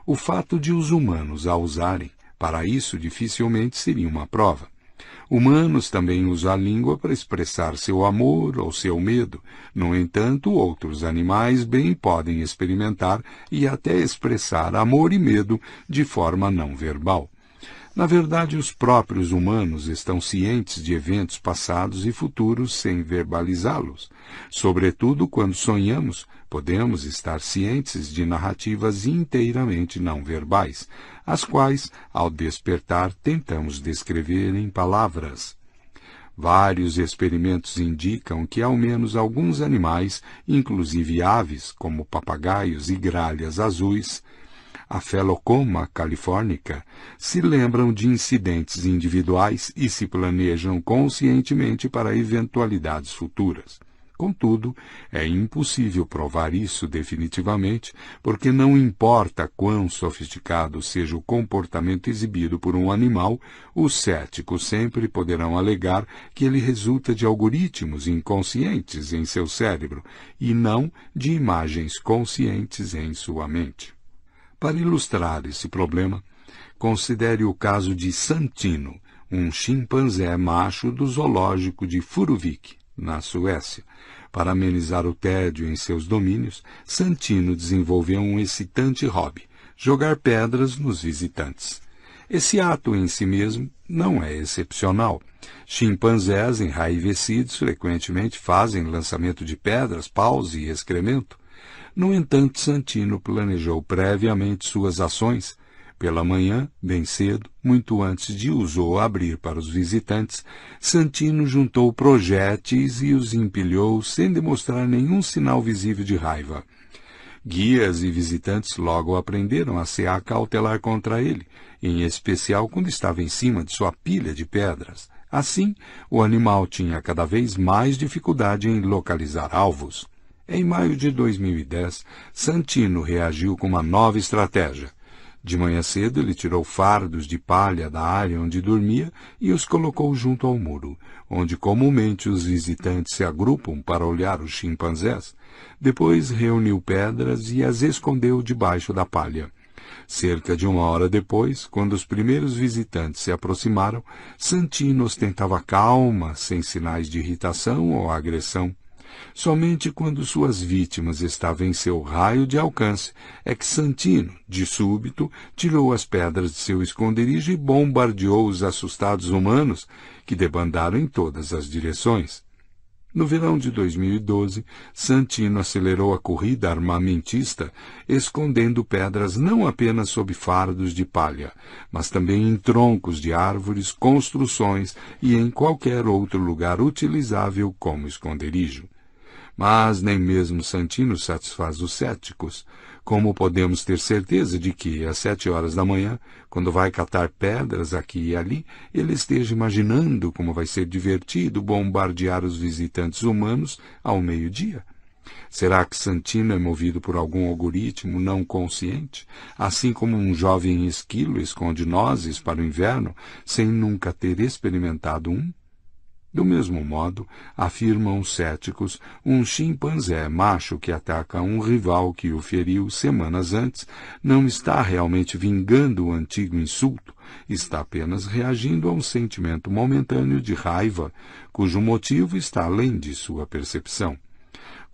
o fato de os humanos a usarem para isso dificilmente seria uma prova. Humanos também usam a língua para expressar seu amor ou seu medo. No entanto, outros animais bem podem experimentar e até expressar amor e medo de forma não verbal. Na verdade, os próprios humanos estão cientes de eventos passados e futuros sem verbalizá-los. Sobretudo quando sonhamos, podemos estar cientes de narrativas inteiramente não verbais, as quais, ao despertar, tentamos descrever em palavras. Vários experimentos indicam que ao menos alguns animais, inclusive aves, como papagaios e gralhas azuis, a Felocoma californica, se lembram de incidentes individuais e se planejam conscientemente para eventualidades futuras. Contudo, é impossível provar isso definitivamente, porque não importa quão sofisticado seja o comportamento exibido por um animal, os céticos sempre poderão alegar que ele resulta de algoritmos inconscientes em seu cérebro e não de imagens conscientes em sua mente. Para ilustrar esse problema, considere o caso de Santino, um chimpanzé macho do zoológico de Furuvik, na Suécia. Para amenizar o tédio em seus domínios, Santino desenvolveu um excitante hobby, jogar pedras nos visitantes. Esse ato em si mesmo não é excepcional. Chimpanzés enraivecidos frequentemente fazem lançamento de pedras, paus e excremento. No entanto, Santino planejou previamente suas ações, Pela manhã, bem cedo, muito antes de zoo abrir para os visitantes, Santino juntou projéteis e os empilhou sem demonstrar nenhum sinal visível de raiva. Guias e visitantes logo aprenderam a se acautelar contra ele, em especial quando estava em cima de sua pilha de pedras. Assim, o animal tinha cada vez mais dificuldade em localizar alvos. Em maio de 2010, Santino reagiu com uma nova estratégia. De manhã cedo, ele tirou fardos de palha da área onde dormia e os colocou junto ao muro, onde comumente os visitantes se agrupam para olhar os chimpanzés. Depois reuniu pedras e as escondeu debaixo da palha. Cerca de uma hora depois, quando os primeiros visitantes se aproximaram, Santino ostentava calma, sem sinais de irritação ou agressão. Somente quando suas vítimas estavam em seu raio de alcance é que Santino, de súbito, tirou as pedras de seu esconderijo e bombardeou os assustados humanos, que debandaram em todas as direções. No verão de 2012, Santino acelerou a corrida armamentista, escondendo pedras não apenas sob fardos de palha, mas também em troncos de árvores, construções e em qualquer outro lugar utilizável como esconderijo. Mas nem mesmo Santino satisfaz os céticos. Como podemos ter certeza de que, às sete horas da manhã, quando vai catar pedras aqui e ali, ele esteja imaginando como vai ser divertido bombardear os visitantes humanos ao meio-dia? Será que Santino é movido por algum algoritmo não consciente, assim como um jovem esquilo esconde nozes para o inverno sem nunca ter experimentado um? Do mesmo modo, afirmam os céticos, um chimpanzé macho que ataca um rival que o feriu semanas antes não está realmente vingando o antigo insulto, está apenas reagindo a um sentimento momentâneo de raiva, cujo motivo está além de sua percepção.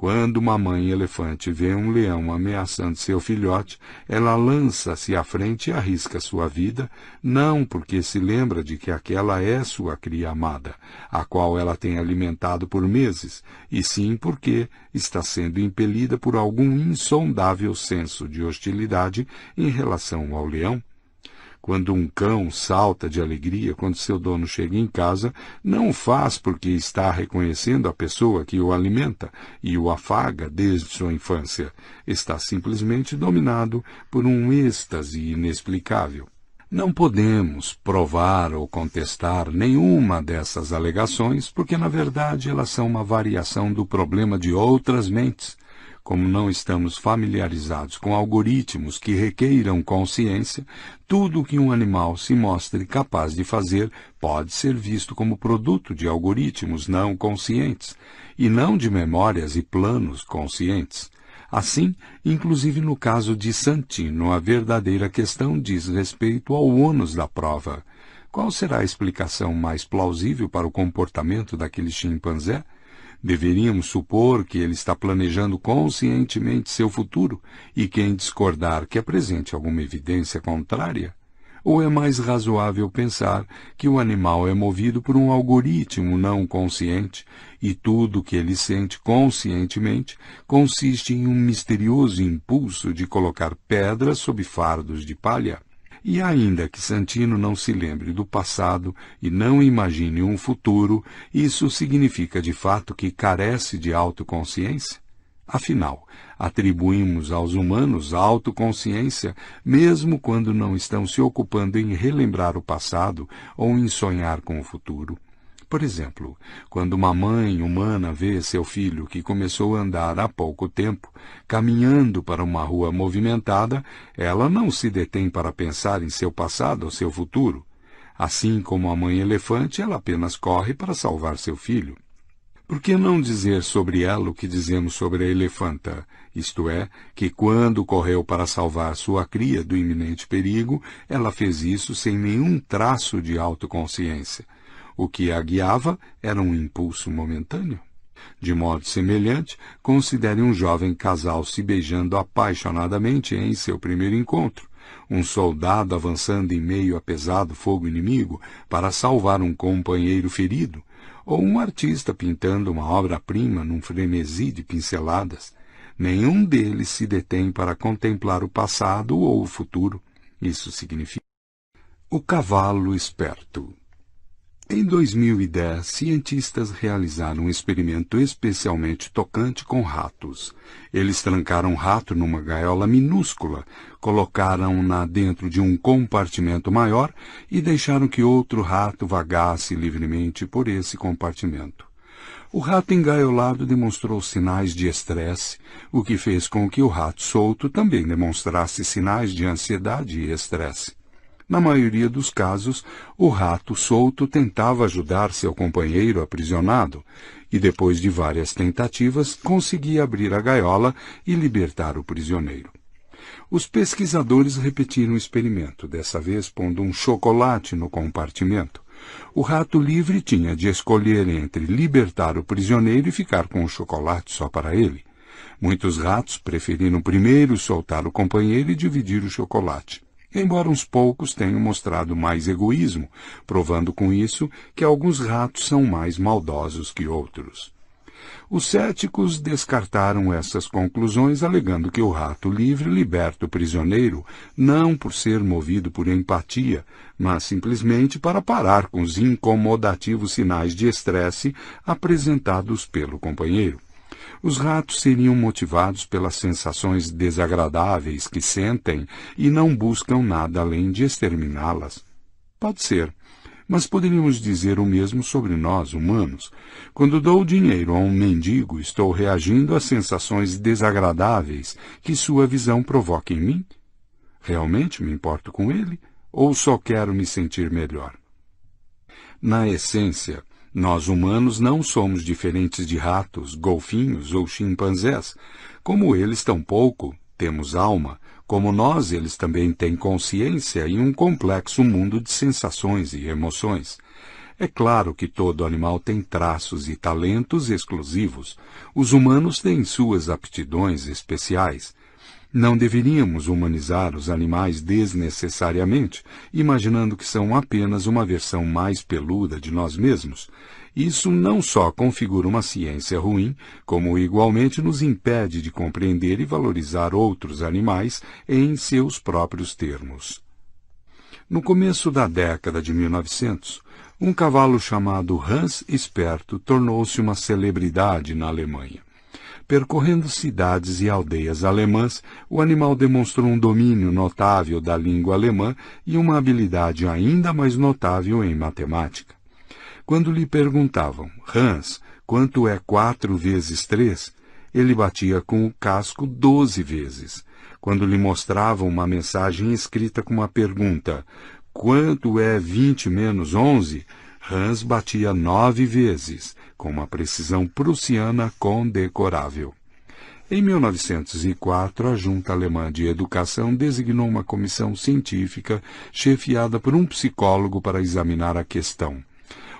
Quando uma mãe elefante vê um leão ameaçando seu filhote, ela lança-se à frente e arrisca sua vida, não porque se lembra de que aquela é sua cria amada, a qual ela tem alimentado por meses, e sim porque está sendo impelida por algum insondável senso de hostilidade em relação ao leão. Quando um cão salta de alegria quando seu dono chega em casa, não faz porque está reconhecendo a pessoa que o alimenta e o afaga desde sua infância. Está simplesmente dominado por um êxtase inexplicável. Não podemos provar ou contestar nenhuma dessas alegações, porque na verdade elas são uma variação do problema de outras mentes, como não estamos familiarizados com algoritmos que requeiram consciência, tudo o que um animal se mostre capaz de fazer pode ser visto como produto de algoritmos não conscientes, e não de memórias e planos conscientes. Assim, inclusive no caso de Santino, a verdadeira questão diz respeito ao ônus da prova. Qual será a explicação mais plausível para o comportamento daquele chimpanzé? Deveríamos supor que ele está planejando conscientemente seu futuro e quem discordar que apresente alguma evidência contrária? Ou é mais razoável pensar que o animal é movido por um algoritmo não consciente e tudo o que ele sente conscientemente consiste em um misterioso impulso de colocar pedras sob fardos de palha? E ainda que Santino não se lembre do passado e não imagine um futuro, isso significa de fato que carece de autoconsciência? Afinal, atribuímos aos humanos autoconsciência mesmo quando não estão se ocupando em relembrar o passado ou em sonhar com o futuro. Por exemplo, quando uma mãe humana vê seu filho que começou a andar há pouco tempo, caminhando para uma rua movimentada, ela não se detém para pensar em seu passado ou seu futuro. Assim como a mãe elefante, ela apenas corre para salvar seu filho. Por que não dizer sobre ela o que dizemos sobre a elefanta? Isto é, que quando correu para salvar sua cria do iminente perigo, ela fez isso sem nenhum traço de autoconsciência. O que a guiava era um impulso momentâneo. De modo semelhante, considere um jovem casal se beijando apaixonadamente em seu primeiro encontro, um soldado avançando em meio a pesado fogo inimigo para salvar um companheiro ferido, ou um artista pintando uma obra-prima num frenesi de pinceladas. Nenhum deles se detém para contemplar o passado ou o futuro. Isso significa o cavalo esperto. Em 2010, cientistas realizaram um experimento especialmente tocante com ratos. Eles trancaram um rato numa gaiola minúscula, colocaram-na dentro de um compartimento maior e deixaram que outro rato vagasse livremente por esse compartimento. O rato engaiolado demonstrou sinais de estresse, o que fez com que o rato solto também demonstrasse sinais de ansiedade e estresse. Na maioria dos casos, o rato solto tentava ajudar seu companheiro aprisionado e, depois de várias tentativas, conseguia abrir a gaiola e libertar o prisioneiro. Os pesquisadores repetiram o experimento, dessa vez pondo um chocolate no compartimento. O rato livre tinha de escolher entre libertar o prisioneiro e ficar com o chocolate só para ele. Muitos ratos preferiram primeiro soltar o companheiro e dividir o chocolate embora uns poucos tenham mostrado mais egoísmo, provando com isso que alguns ratos são mais maldosos que outros. Os céticos descartaram essas conclusões, alegando que o rato livre liberta o prisioneiro não por ser movido por empatia, mas simplesmente para parar com os incomodativos sinais de estresse apresentados pelo companheiro. Os ratos seriam motivados pelas sensações desagradáveis que sentem e não buscam nada além de exterminá-las. Pode ser, mas poderíamos dizer o mesmo sobre nós, humanos. Quando dou dinheiro a um mendigo, estou reagindo às sensações desagradáveis que sua visão provoca em mim? Realmente me importo com ele? Ou só quero me sentir melhor? Na essência, nós humanos não somos diferentes de ratos, golfinhos ou chimpanzés. Como eles tampouco temos alma, como nós eles também têm consciência e um complexo mundo de sensações e emoções. É claro que todo animal tem traços e talentos exclusivos. Os humanos têm suas aptidões especiais. Não deveríamos humanizar os animais desnecessariamente, imaginando que são apenas uma versão mais peluda de nós mesmos. Isso não só configura uma ciência ruim, como igualmente nos impede de compreender e valorizar outros animais em seus próprios termos. No começo da década de 1900, um cavalo chamado Hans Esperto tornou-se uma celebridade na Alemanha. Percorrendo cidades e aldeias alemãs, o animal demonstrou um domínio notável da língua alemã e uma habilidade ainda mais notável em matemática. Quando lhe perguntavam, Hans, quanto é quatro vezes três? Ele batia com o casco doze vezes. Quando lhe mostravam uma mensagem escrita com uma pergunta, quanto é vinte menos onze? Hans batia nove vezes com uma precisão prussiana condecorável. Em 1904, a Junta Alemã de Educação designou uma comissão científica chefiada por um psicólogo para examinar a questão.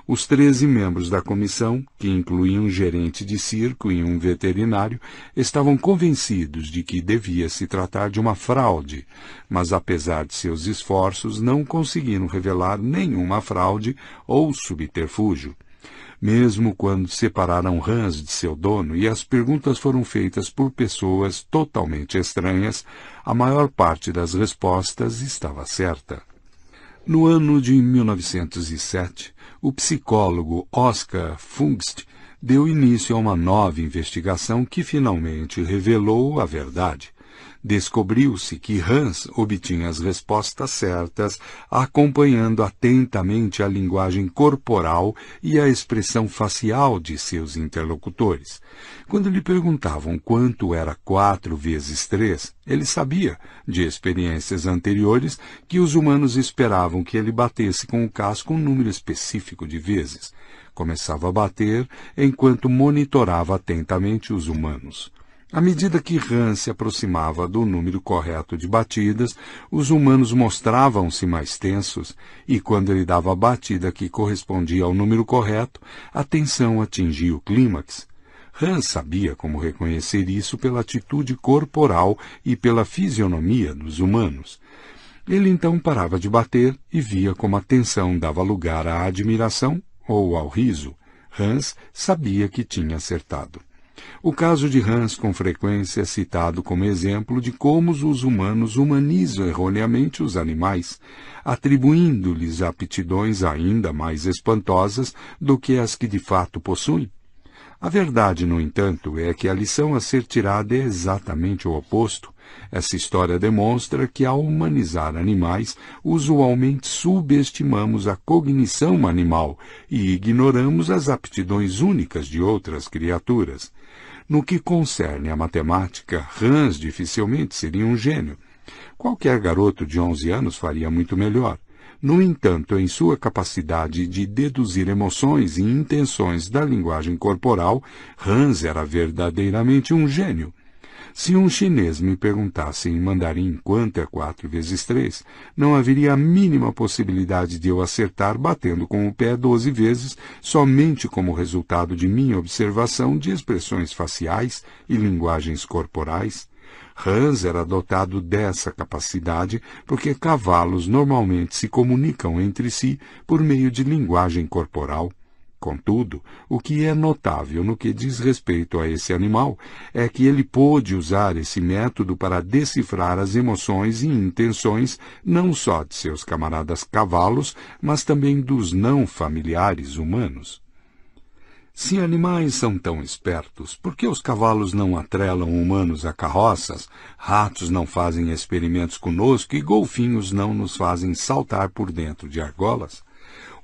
Os treze membros da comissão, que incluíam um gerente de circo e um veterinário, estavam convencidos de que devia se tratar de uma fraude, mas apesar de seus esforços, não conseguiram revelar nenhuma fraude ou subterfúgio mesmo quando separaram Hans de seu dono e as perguntas foram feitas por pessoas totalmente estranhas, a maior parte das respostas estava certa. No ano de 1907, o psicólogo Oscar Fungst deu início a uma nova investigação que finalmente revelou a verdade descobriu-se que Hans obtinha as respostas certas acompanhando atentamente a linguagem corporal e a expressão facial de seus interlocutores. Quando lhe perguntavam quanto era quatro vezes três, ele sabia, de experiências anteriores, que os humanos esperavam que ele batesse com o casco um número específico de vezes. Começava a bater enquanto monitorava atentamente os humanos. À medida que Hans se aproximava do número correto de batidas, os humanos mostravam-se mais tensos, e quando ele dava a batida que correspondia ao número correto, a tensão atingia o clímax. Hans sabia como reconhecer isso pela atitude corporal e pela fisionomia dos humanos. Ele então parava de bater e via como a tensão dava lugar à admiração ou ao riso. Hans sabia que tinha acertado. O caso de Hans com frequência é citado como exemplo de como os humanos humanizam erroneamente os animais, atribuindo-lhes aptidões ainda mais espantosas do que as que de fato possuem. A verdade, no entanto, é que a lição a ser tirada é exatamente o oposto. Essa história demonstra que, ao humanizar animais, usualmente subestimamos a cognição animal e ignoramos as aptidões únicas de outras criaturas. No que concerne à matemática, Hans dificilmente seria um gênio. Qualquer garoto de 11 anos faria muito melhor. No entanto, em sua capacidade de deduzir emoções e intenções da linguagem corporal, Hans era verdadeiramente um gênio. Se um chinês me perguntasse em mandarim quanto é quatro vezes três, não haveria a mínima possibilidade de eu acertar batendo com o pé doze vezes, somente como resultado de minha observação de expressões faciais e linguagens corporais. Hans era dotado dessa capacidade porque cavalos normalmente se comunicam entre si por meio de linguagem corporal. Contudo, o que é notável no que diz respeito a esse animal é que ele pôde usar esse método para decifrar as emoções e intenções não só de seus camaradas cavalos, mas também dos não familiares humanos. Se animais são tão espertos, por que os cavalos não atrelam humanos a carroças, ratos não fazem experimentos conosco e golfinhos não nos fazem saltar por dentro de argolas?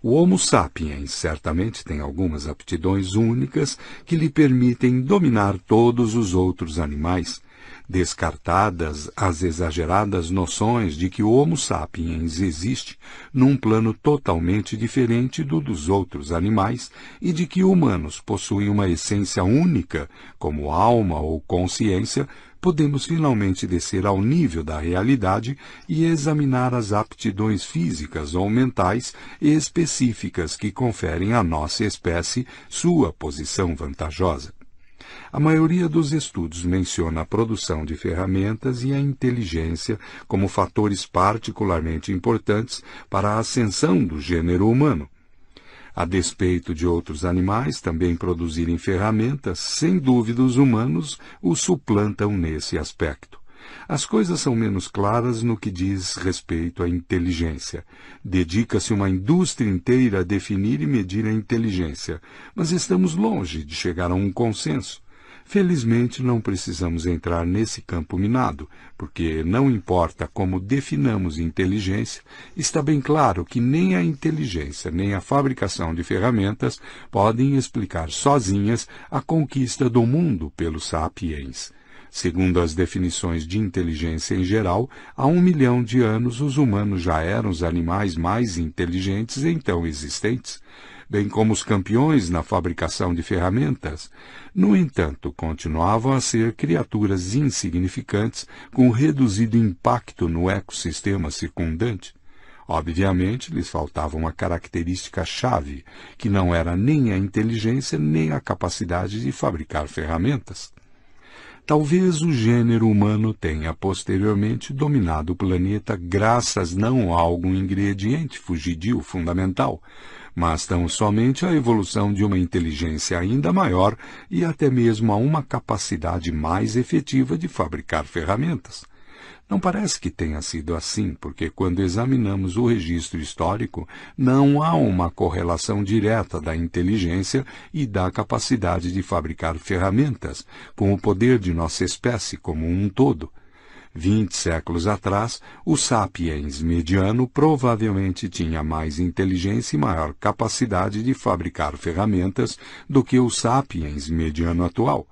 O Homo sapiens certamente tem algumas aptidões únicas que lhe permitem dominar todos os outros animais, descartadas as exageradas noções de que o Homo sapiens existe num plano totalmente diferente do dos outros animais e de que humanos possuem uma essência única, como alma ou consciência, podemos finalmente descer ao nível da realidade e examinar as aptidões físicas ou mentais específicas que conferem à nossa espécie sua posição vantajosa. A maioria dos estudos menciona a produção de ferramentas e a inteligência como fatores particularmente importantes para a ascensão do gênero humano. A despeito de outros animais também produzirem ferramentas, sem dúvida os humanos os suplantam nesse aspecto. As coisas são menos claras no que diz respeito à inteligência. Dedica-se uma indústria inteira a definir e medir a inteligência, mas estamos longe de chegar a um consenso. Felizmente, não precisamos entrar nesse campo minado, porque não importa como definamos inteligência, está bem claro que nem a inteligência nem a fabricação de ferramentas podem explicar sozinhas a conquista do mundo pelos sapiens. Segundo as definições de inteligência em geral, há um milhão de anos os humanos já eram os animais mais inteligentes então existentes bem como os campeões na fabricação de ferramentas, no entanto, continuavam a ser criaturas insignificantes com reduzido impacto no ecossistema circundante. Obviamente, lhes faltava uma característica chave, que não era nem a inteligência nem a capacidade de fabricar ferramentas. Talvez o gênero humano tenha posteriormente dominado o planeta graças não a algum ingrediente fugidio fundamental, mas tão somente à evolução de uma inteligência ainda maior e até mesmo a uma capacidade mais efetiva de fabricar ferramentas. Não parece que tenha sido assim, porque quando examinamos o registro histórico, não há uma correlação direta da inteligência e da capacidade de fabricar ferramentas com o poder de nossa espécie como um todo. Vinte séculos atrás, o sapiens mediano provavelmente tinha mais inteligência e maior capacidade de fabricar ferramentas do que o sapiens mediano atual.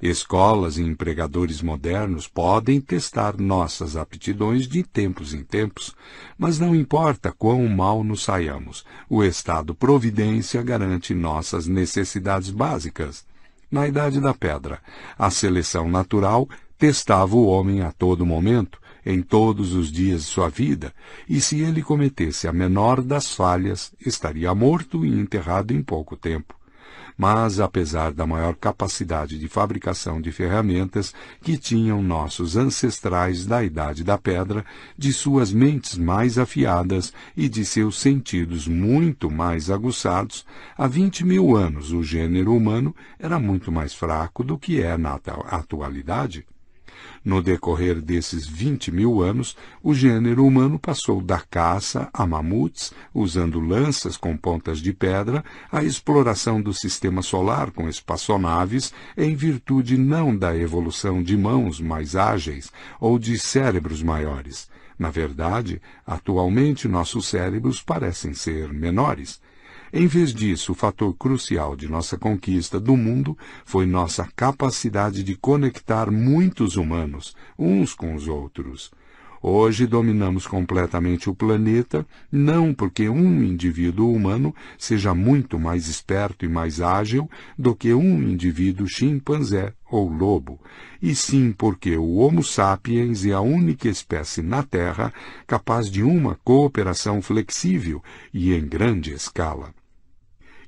Escolas e empregadores modernos podem testar nossas aptidões de tempos em tempos, mas não importa quão mal nos saiamos, o Estado Providência garante nossas necessidades básicas. Na Idade da Pedra, a seleção natural testava o homem a todo momento, em todos os dias de sua vida, e se ele cometesse a menor das falhas, estaria morto e enterrado em pouco tempo. mas apesar da maior capacidade de fabricação de ferramentas que tinham nossos ancestrais da Idade da Pedra, de suas mentes mais afiadas e de seus sentidos muito mais aguçados, há vinte mil anos o gênero humano era muito mais fraco do que é na atualidade. No decorrer desses 20 mil anos, o gênero humano passou da caça a mamutes, usando lanças com pontas de pedra, à exploração do sistema solar com espaçonaves, em virtude não da evolução de mãos mais ágeis ou de cérebros maiores. Na verdade, atualmente nossos cérebros parecem ser menores. Em vez disso, o fator crucial de nossa conquista do mundo foi nossa capacidade de conectar muitos humanos, uns com os outros. Hoje dominamos completamente o planeta, não porque um indivíduo humano seja muito mais esperto e mais ágil do que um indivíduo chimpanzé ou lobo, e sim porque o Homo sapiens é a única espécie na Terra capaz de uma cooperação flexível e em grande escala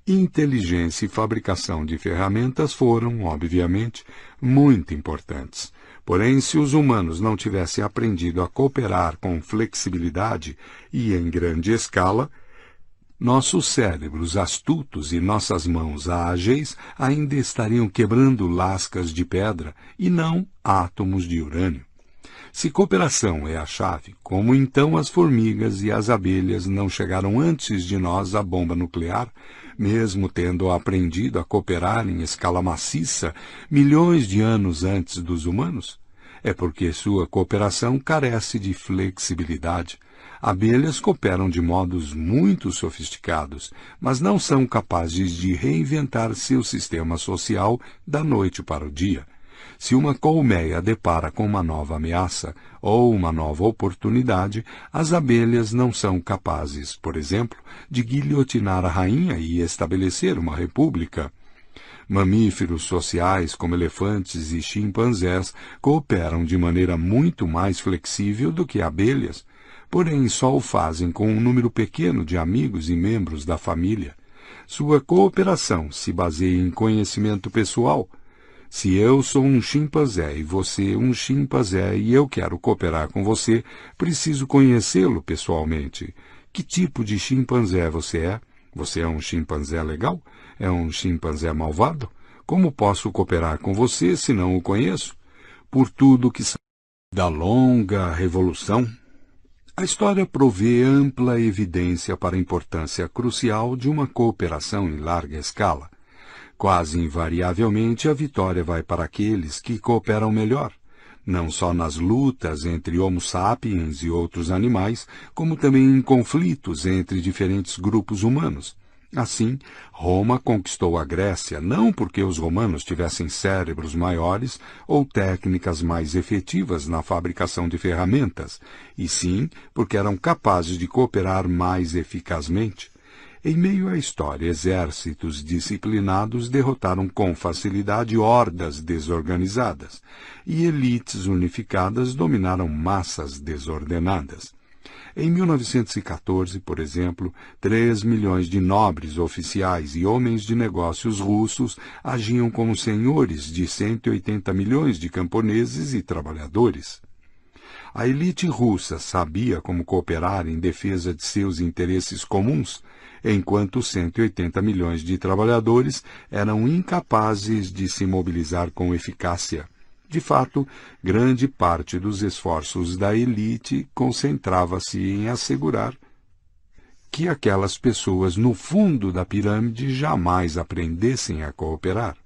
inteligência e fabricação de ferramentas foram, obviamente, muito importantes. Porém, se os humanos não tivessem aprendido a cooperar com flexibilidade e em grande escala, nossos cérebros astutos e nossas mãos ágeis ainda estariam quebrando lascas de pedra e não átomos de urânio. Se cooperação é a chave, como então as formigas e as abelhas não chegaram antes de nós à bomba nuclear, mesmo tendo aprendido a cooperar em escala maciça milhões de anos antes dos humanos? É porque sua cooperação carece de flexibilidade. Abelhas cooperam de modos muito sofisticados, mas não são capazes de reinventar seu sistema social da noite para o dia. Se uma colmeia depara com uma nova ameaça ou uma nova oportunidade, as abelhas não são capazes, por exemplo, de guilhotinar a rainha e estabelecer uma república. Mamíferos sociais, como elefantes e chimpanzés, cooperam de maneira muito mais flexível do que abelhas, porém só o fazem com um número pequeno de amigos e membros da família. Sua cooperação se baseia em conhecimento pessoal, se eu sou um chimpanzé e você um chimpanzé e eu quero cooperar com você, preciso conhecê-lo pessoalmente. Que tipo de chimpanzé você é? Você é um chimpanzé legal? É um chimpanzé malvado? Como posso cooperar com você se não o conheço? Por tudo que da longa revolução, a história provê ampla evidência para a importância crucial de uma cooperação em larga escala. Quase invariavelmente a vitória vai para aqueles que cooperam melhor, não só nas lutas entre Homo sapiens e outros animais, como também em conflitos entre diferentes grupos humanos. Assim, Roma conquistou a Grécia não porque os romanos tivessem cérebros maiores ou técnicas mais efetivas na fabricação de ferramentas, e sim porque eram capazes de cooperar mais eficazmente. Em meio à história, exércitos disciplinados derrotaram com facilidade hordas desorganizadas, e elites unificadas dominaram massas desordenadas. Em 1914, por exemplo, 3 milhões de nobres oficiais e homens de negócios russos agiam como senhores de 180 milhões de camponeses e trabalhadores. A elite russa sabia como cooperar em defesa de seus interesses comuns, enquanto 180 milhões de trabalhadores eram incapazes de se mobilizar com eficácia. De fato, grande parte dos esforços da elite concentrava-se em assegurar que aquelas pessoas no fundo da pirâmide jamais aprendessem a cooperar.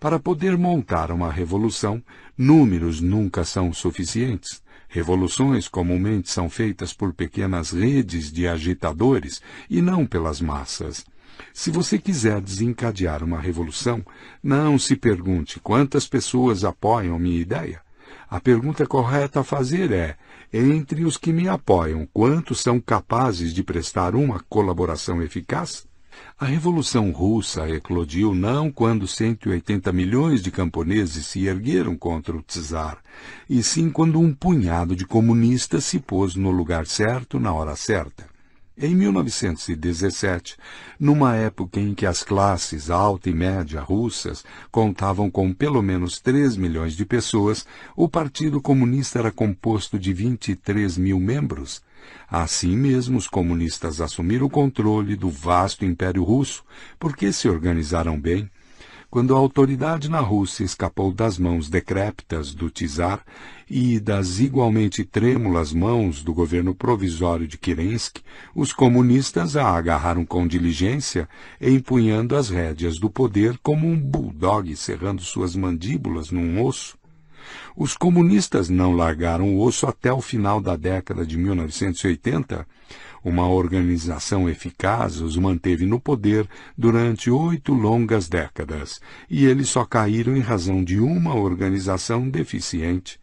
Para poder montar uma revolução, números nunca são suficientes. Revoluções comumente são feitas por pequenas redes de agitadores e não pelas massas. Se você quiser desencadear uma revolução, não se pergunte quantas pessoas apoiam minha ideia. A pergunta correta a fazer é: entre os que me apoiam, quantos são capazes de prestar uma colaboração eficaz? A Revolução Russa eclodiu não quando 180 milhões de camponeses se ergueram contra o czar, e sim quando um punhado de comunistas se pôs no lugar certo na hora certa. Em 1917, numa época em que as classes alta e média russas contavam com pelo menos 3 milhões de pessoas, o Partido Comunista era composto de 23 mil membros. Assim mesmo, os comunistas assumiram o controle do vasto Império Russo, porque se organizaram bem quando a autoridade na Rússia escapou das mãos decrépitas do czar e das igualmente trêmulas mãos do governo provisório de Kerensky, os comunistas a agarraram com diligência, empunhando as rédeas do poder como um bulldog cerrando suas mandíbulas num osso. Os comunistas não largaram o osso até o final da década de 1980, uma organização eficaz os manteve no poder durante oito longas décadas, e eles só caíram em razão de uma organização deficiente.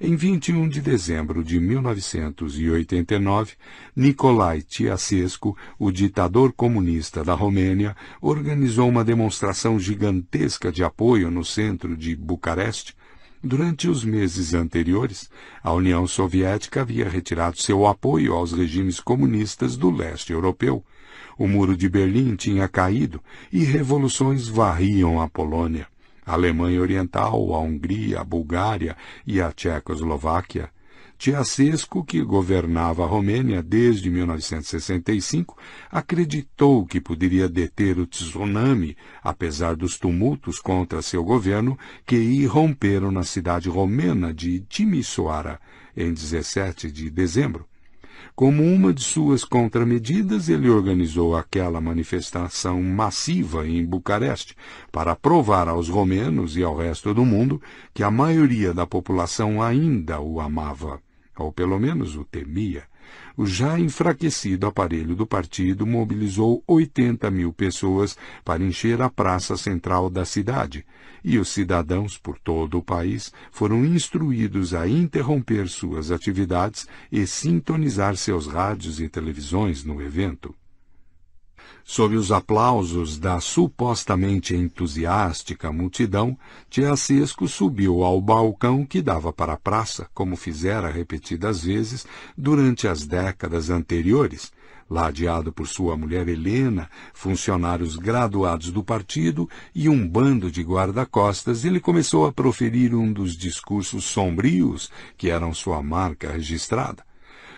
Em 21 de dezembro de 1989, Nicolae Ceausescu, o ditador comunista da Romênia, organizou uma demonstração gigantesca de apoio no centro de Bucareste, Durante os meses anteriores, a União Soviética havia retirado seu apoio aos regimes comunistas do leste europeu. O Muro de Berlim tinha caído e revoluções varriam a Polônia. A Alemanha Oriental, a Hungria, a Bulgária e a Tchecoslováquia Ceausescu, que governava a Romênia desde 1965, acreditou que poderia deter o tsunami, apesar dos tumultos contra seu governo que irromperam na cidade romena de Timisoara em 17 de dezembro. Como uma de suas contramedidas, ele organizou aquela manifestação massiva em Bucareste para provar aos romenos e ao resto do mundo que a maioria da população ainda o amava ou pelo menos o temia, o já enfraquecido aparelho do partido mobilizou 80 mil pessoas para encher a praça central da cidade, e os cidadãos por todo o país foram instruídos a interromper suas atividades e sintonizar seus rádios e televisões no evento. Sob os aplausos da supostamente entusiástica multidão, Tiasesco subiu ao balcão que dava para a praça, como fizera repetidas vezes durante as décadas anteriores, ladeado por sua mulher Helena, funcionários graduados do partido e um bando de guarda-costas, ele começou a proferir um dos discursos sombrios que eram sua marca registrada.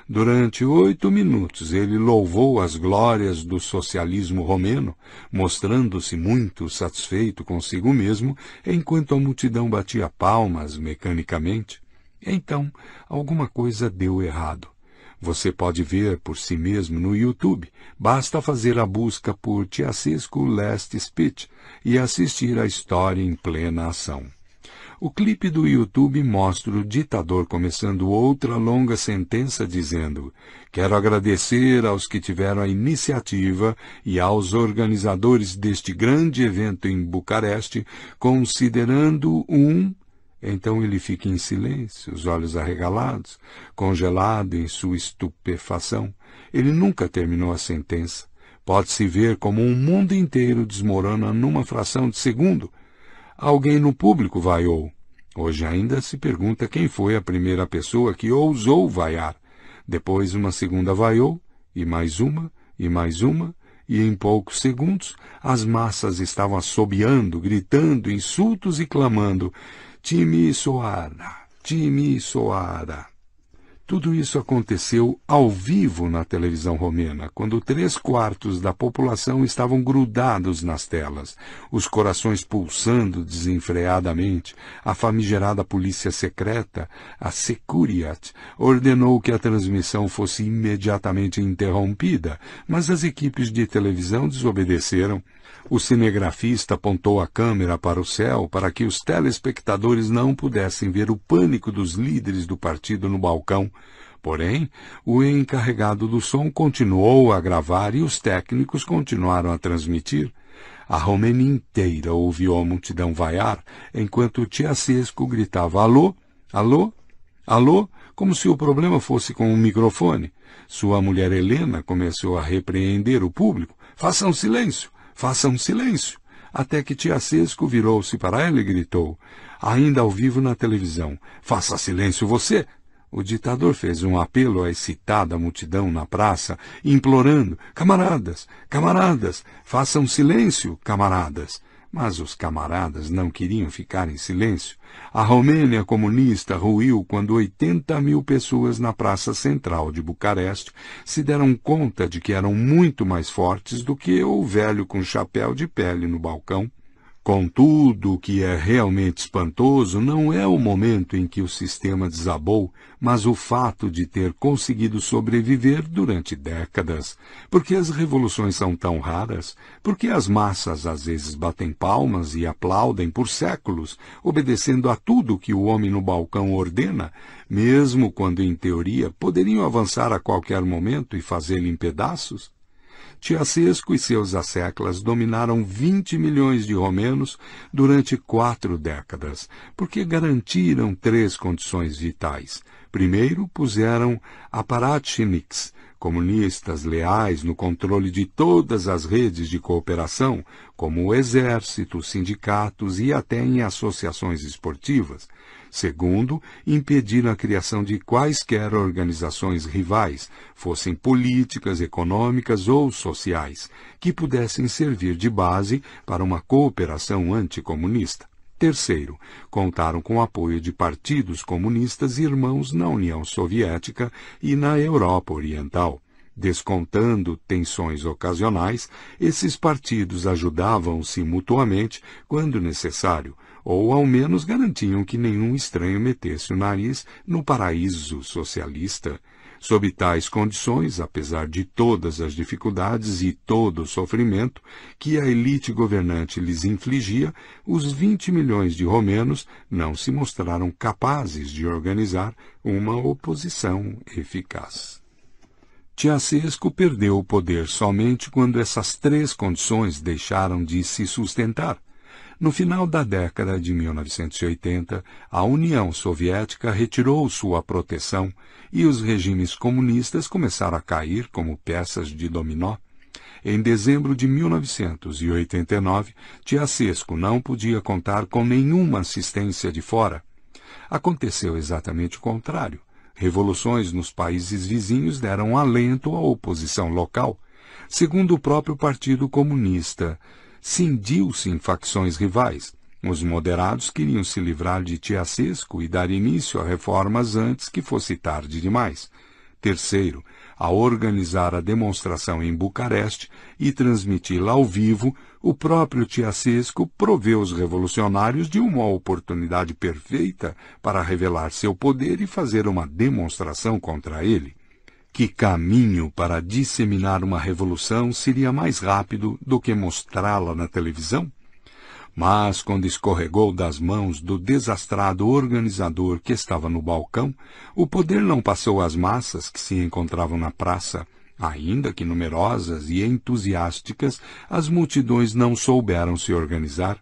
Durante oito minutos ele louvou as glórias do socialismo romeno, mostrando-se muito satisfeito consigo mesmo, enquanto a multidão batia palmas mecanicamente. Então, alguma coisa deu errado. Você pode ver por si mesmo no YouTube. Basta fazer a busca por Tiasesco Last Speech e assistir à história em plena ação. O clipe do YouTube mostra o ditador começando outra longa sentença dizendo: Quero agradecer aos que tiveram a iniciativa e aos organizadores deste grande evento em Bucareste, considerando um. Então ele fica em silêncio, os olhos arregalados, congelado em sua estupefação. Ele nunca terminou a sentença. Pode-se ver como um mundo inteiro desmorona numa fração de segundo Alguém no público vaiou. Hoje ainda se pergunta quem foi a primeira pessoa que ousou vaiar. Depois uma segunda vaiou, e mais uma, e mais uma, e em poucos segundos as massas estavam assobiando, gritando, insultos e clamando: Time Soara! Time Soara! Tudo isso aconteceu ao vivo na televisão romena, quando três quartos da população estavam grudados nas telas, os corações pulsando desenfreadamente. A famigerada polícia secreta, a Securiat, ordenou que a transmissão fosse imediatamente interrompida, mas as equipes de televisão desobedeceram. O cinegrafista apontou a câmera para o céu para que os telespectadores não pudessem ver o pânico dos líderes do partido no balcão. Porém, o encarregado do som continuou a gravar e os técnicos continuaram a transmitir. A Romênia inteira ouviu a multidão vaiar, enquanto Tiasesco gritava alô, alô, alô, como se o problema fosse com o microfone. Sua mulher Helena começou a repreender o público. Façam silêncio! Façam silêncio! Até que tia Sesco virou-se para ela e gritou, ainda ao vivo na televisão, Faça silêncio você! o ditador fez um apelo à excitada multidão na praça, implorando: Camaradas, camaradas, façam silêncio, camaradas. Mas os camaradas não queriam ficar em silêncio. A Romênia comunista ruiu quando 80 mil pessoas na praça central de Bucareste se deram conta de que eram muito mais fortes do que o velho com chapéu de pele no balcão. Contudo, o que é realmente espantoso não é o momento em que o sistema desabou, mas o fato de ter conseguido sobreviver durante décadas. Porque as revoluções são tão raras? Porque as massas às vezes batem palmas e aplaudem por séculos, obedecendo a tudo que o homem no balcão ordena, mesmo quando em teoria poderiam avançar a qualquer momento e fazê-lo em pedaços? Tiasesco e seus asseclas dominaram 20 milhões de romenos durante quatro décadas, porque garantiram três condições vitais. Primeiro, puseram aparatchiniks, comunistas leais no controle de todas as redes de cooperação, como o exército, sindicatos e até em associações esportivas. Segundo, impedir a criação de quaisquer organizações rivais, fossem políticas, econômicas ou sociais, que pudessem servir de base para uma cooperação anticomunista. Terceiro, contaram com o apoio de partidos comunistas irmãos na União Soviética e na Europa Oriental. Descontando tensões ocasionais, esses partidos ajudavam-se mutuamente quando necessário, ou ao menos garantiam que nenhum estranho metesse o nariz no paraíso socialista. Sob tais condições, apesar de todas as dificuldades e todo o sofrimento que a elite governante lhes infligia, os 20 milhões de romenos não se mostraram capazes de organizar uma oposição eficaz. Tiasesco perdeu o poder somente quando essas três condições deixaram de se sustentar. No final da década de 1980, a União Soviética retirou sua proteção e os regimes comunistas começaram a cair como peças de dominó. Em dezembro de 1989, Tiasesco não podia contar com nenhuma assistência de fora. Aconteceu exatamente o contrário. Revoluções nos países vizinhos deram alento à oposição local. Segundo o próprio Partido Comunista, cindiu-se em facções rivais. Os moderados queriam se livrar de Tiasesco e dar início a reformas antes que fosse tarde demais. Terceiro, a organizar a demonstração em Bucareste e transmiti-la ao vivo, o próprio Tiasesco proveu os revolucionários de uma oportunidade perfeita para revelar seu poder e fazer uma demonstração contra ele. Que caminho para disseminar uma revolução seria mais rápido do que mostrá-la na televisão? Mas, quando escorregou das mãos do desastrado organizador que estava no balcão, o poder não passou às massas que se encontravam na praça. Ainda que numerosas e entusiásticas, as multidões não souberam se organizar.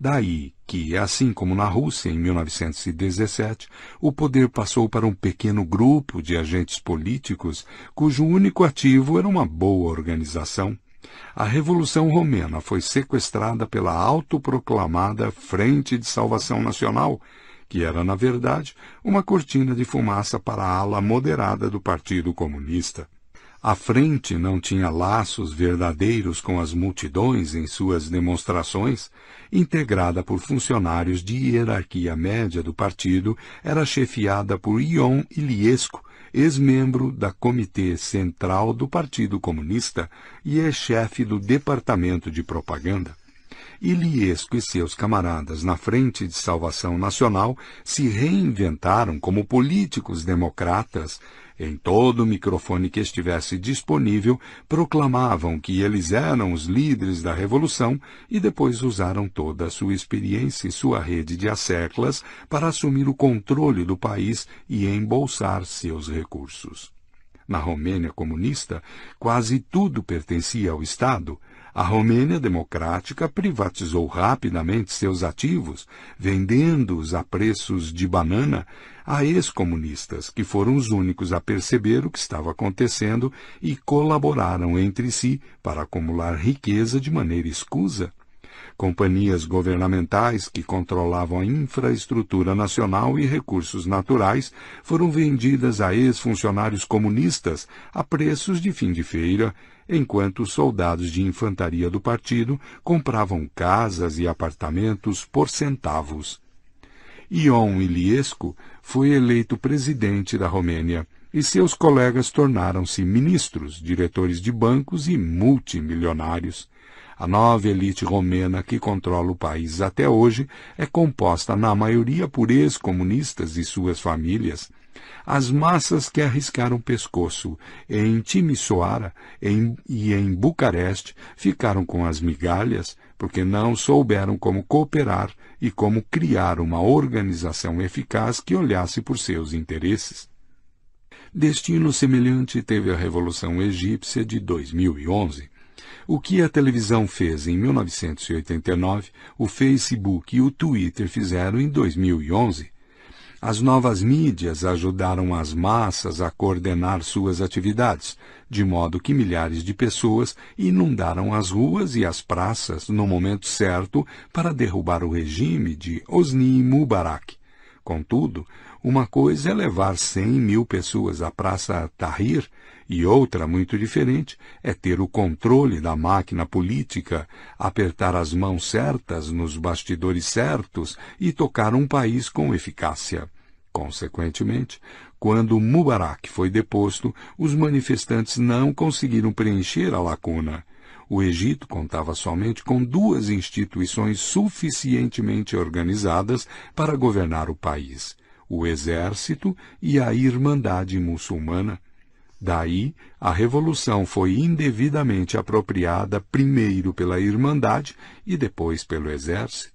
Daí que, assim como na Rússia em 1917, o poder passou para um pequeno grupo de agentes políticos cujo único ativo era uma boa organização. A Revolução Romena foi sequestrada pela autoproclamada Frente de Salvação Nacional, que era, na verdade, uma cortina de fumaça para a ala moderada do Partido Comunista. A frente não tinha laços verdadeiros com as multidões em suas demonstrações, integrada por funcionários de hierarquia média do partido, era chefiada por Ion Iliesco, ex-membro da Comitê Central do Partido Comunista e é chefe do Departamento de Propaganda. Iliesco e seus camaradas na Frente de Salvação Nacional se reinventaram como políticos democratas em todo microfone que estivesse disponível, proclamavam que eles eram os líderes da revolução e depois usaram toda a sua experiência e sua rede de asseclas para assumir o controle do país e embolsar seus recursos. Na Romênia comunista, quase tudo pertencia ao Estado, a Romênia Democrática privatizou rapidamente seus ativos, vendendo-os a preços de banana a ex-comunistas, que foram os únicos a perceber o que estava acontecendo e colaboraram entre si para acumular riqueza de maneira escusa. Companhias governamentais que controlavam a infraestrutura nacional e recursos naturais foram vendidas a ex-funcionários comunistas a preços de fim de feira, enquanto os soldados de infantaria do partido compravam casas e apartamentos por centavos. Ion Iliescu foi eleito presidente da Romênia e seus colegas tornaram-se ministros, diretores de bancos e multimilionários. A nova elite romena que controla o país até hoje é composta na maioria por ex-comunistas e suas famílias. As massas que arriscaram pescoço em Timisoara em, e em Bucareste ficaram com as migalhas porque não souberam como cooperar e como criar uma organização eficaz que olhasse por seus interesses. Destino semelhante teve a Revolução Egípcia de 2011. O que a televisão fez em 1989, o Facebook e o Twitter fizeram em 2011. As novas mídias ajudaram as massas a coordenar suas atividades, de modo que milhares de pessoas inundaram as ruas e as praças no momento certo para derrubar o regime de Osni Mubarak. Contudo, uma coisa é levar cem mil pessoas à Praça Tahrir e outra, muito diferente, é ter o controle da máquina política, apertar as mãos certas nos bastidores certos e tocar um país com eficácia. Consequentemente, quando Mubarak foi deposto, os manifestantes não conseguiram preencher a lacuna. O Egito contava somente com duas instituições suficientemente organizadas para governar o país: o exército e a Irmandade Muçulmana. Daí, a revolução foi indevidamente apropriada primeiro pela Irmandade e depois pelo exército.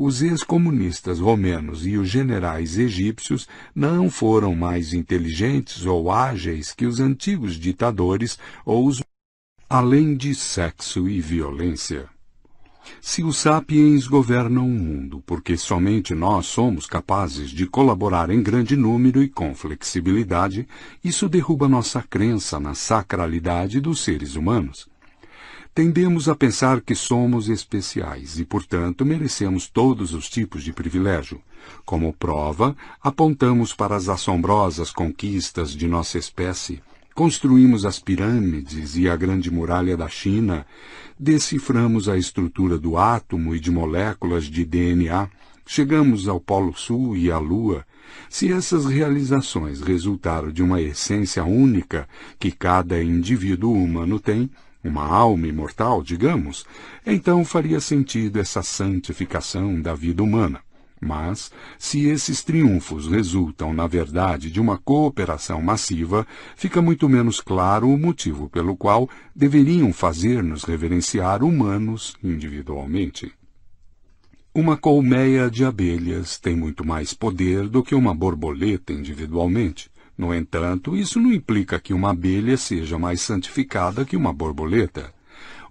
Os ex-comunistas romenos e os generais egípcios não foram mais inteligentes ou ágeis que os antigos ditadores ou os além de sexo e violência. Se os sapiens governam o mundo porque somente nós somos capazes de colaborar em grande número e com flexibilidade, isso derruba nossa crença na sacralidade dos seres humanos. Tendemos a pensar que somos especiais e, portanto, merecemos todos os tipos de privilégio. Como prova, apontamos para as assombrosas conquistas de nossa espécie, Construímos as pirâmides e a grande muralha da China, deciframos a estrutura do átomo e de moléculas de DNA, chegamos ao Polo Sul e à Lua. Se essas realizações resultaram de uma essência única que cada indivíduo humano tem, uma alma imortal, digamos, então faria sentido essa santificação da vida humana. Mas, se esses triunfos resultam, na verdade, de uma cooperação massiva, fica muito menos claro o motivo pelo qual deveriam fazer-nos reverenciar humanos individualmente. Uma colmeia de abelhas tem muito mais poder do que uma borboleta individualmente. No entanto, isso não implica que uma abelha seja mais santificada que uma borboleta.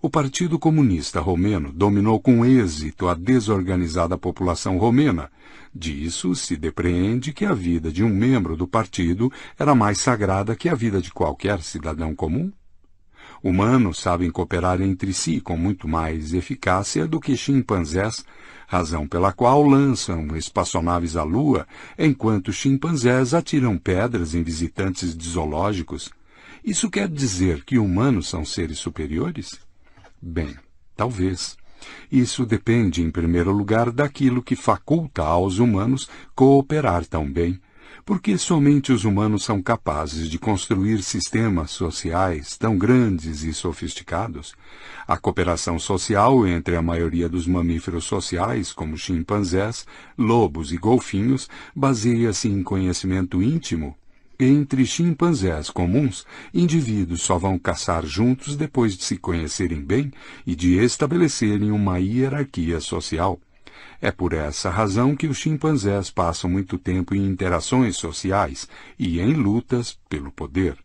O Partido Comunista Romeno dominou com êxito a desorganizada população romena. Disso se depreende que a vida de um membro do partido era mais sagrada que a vida de qualquer cidadão comum. Humanos sabem cooperar entre si com muito mais eficácia do que chimpanzés, razão pela qual lançam espaçonaves à lua, enquanto chimpanzés atiram pedras em visitantes de zoológicos. Isso quer dizer que humanos são seres superiores? Bem, talvez. Isso depende, em primeiro lugar, daquilo que faculta aos humanos cooperar tão bem, porque somente os humanos são capazes de construir sistemas sociais tão grandes e sofisticados. A cooperação social entre a maioria dos mamíferos sociais, como chimpanzés, lobos e golfinhos, baseia-se em conhecimento íntimo entre chimpanzés comuns, indivíduos só vão caçar juntos depois de se conhecerem bem e de estabelecerem uma hierarquia social. É por essa razão que os chimpanzés passam muito tempo em interações sociais e em lutas pelo poder.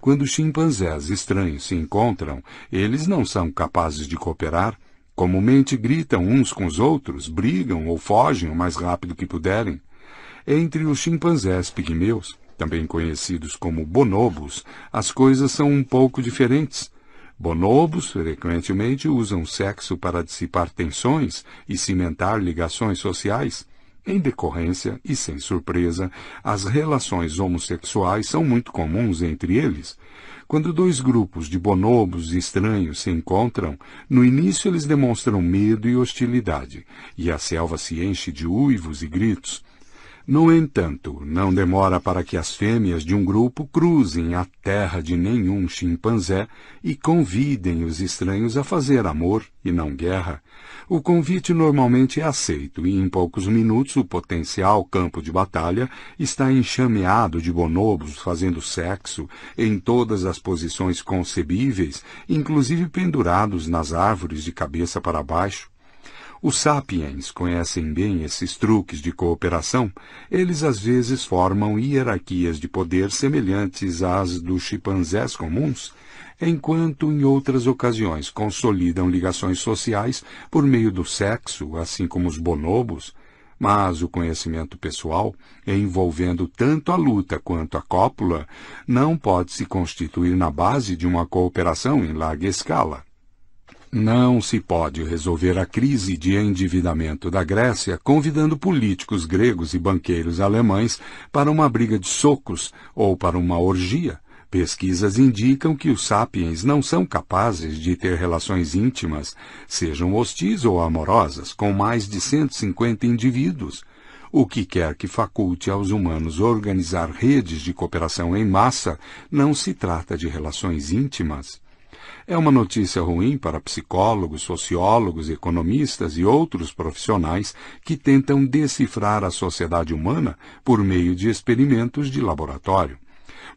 Quando chimpanzés estranhos se encontram, eles não são capazes de cooperar. Comumente gritam uns com os outros, brigam ou fogem o mais rápido que puderem. Entre os chimpanzés pigmeus, também conhecidos como bonobos, as coisas são um pouco diferentes. Bonobos frequentemente usam sexo para dissipar tensões e cimentar ligações sociais. Em decorrência, e sem surpresa, as relações homossexuais são muito comuns entre eles. Quando dois grupos de bonobos estranhos se encontram, no início eles demonstram medo e hostilidade, e a selva se enche de uivos e gritos. No entanto, não demora para que as fêmeas de um grupo cruzem a terra de nenhum chimpanzé e convidem os estranhos a fazer amor e não guerra. O convite normalmente é aceito e em poucos minutos o potencial campo de batalha está enxameado de bonobos fazendo sexo em todas as posições concebíveis, inclusive pendurados nas árvores de cabeça para baixo. Os sapiens conhecem bem esses truques de cooperação. Eles às vezes formam hierarquias de poder semelhantes às dos chimpanzés comuns, enquanto em outras ocasiões consolidam ligações sociais por meio do sexo, assim como os bonobos. Mas o conhecimento pessoal, envolvendo tanto a luta quanto a cópula, não pode se constituir na base de uma cooperação em larga escala. Não se pode resolver a crise de endividamento da Grécia convidando políticos gregos e banqueiros alemães para uma briga de socos ou para uma orgia. Pesquisas indicam que os sapiens não são capazes de ter relações íntimas, sejam hostis ou amorosas, com mais de 150 indivíduos. O que quer que faculte aos humanos organizar redes de cooperação em massa, não se trata de relações íntimas. É uma notícia ruim para psicólogos, sociólogos, economistas e outros profissionais que tentam decifrar a sociedade humana por meio de experimentos de laboratório.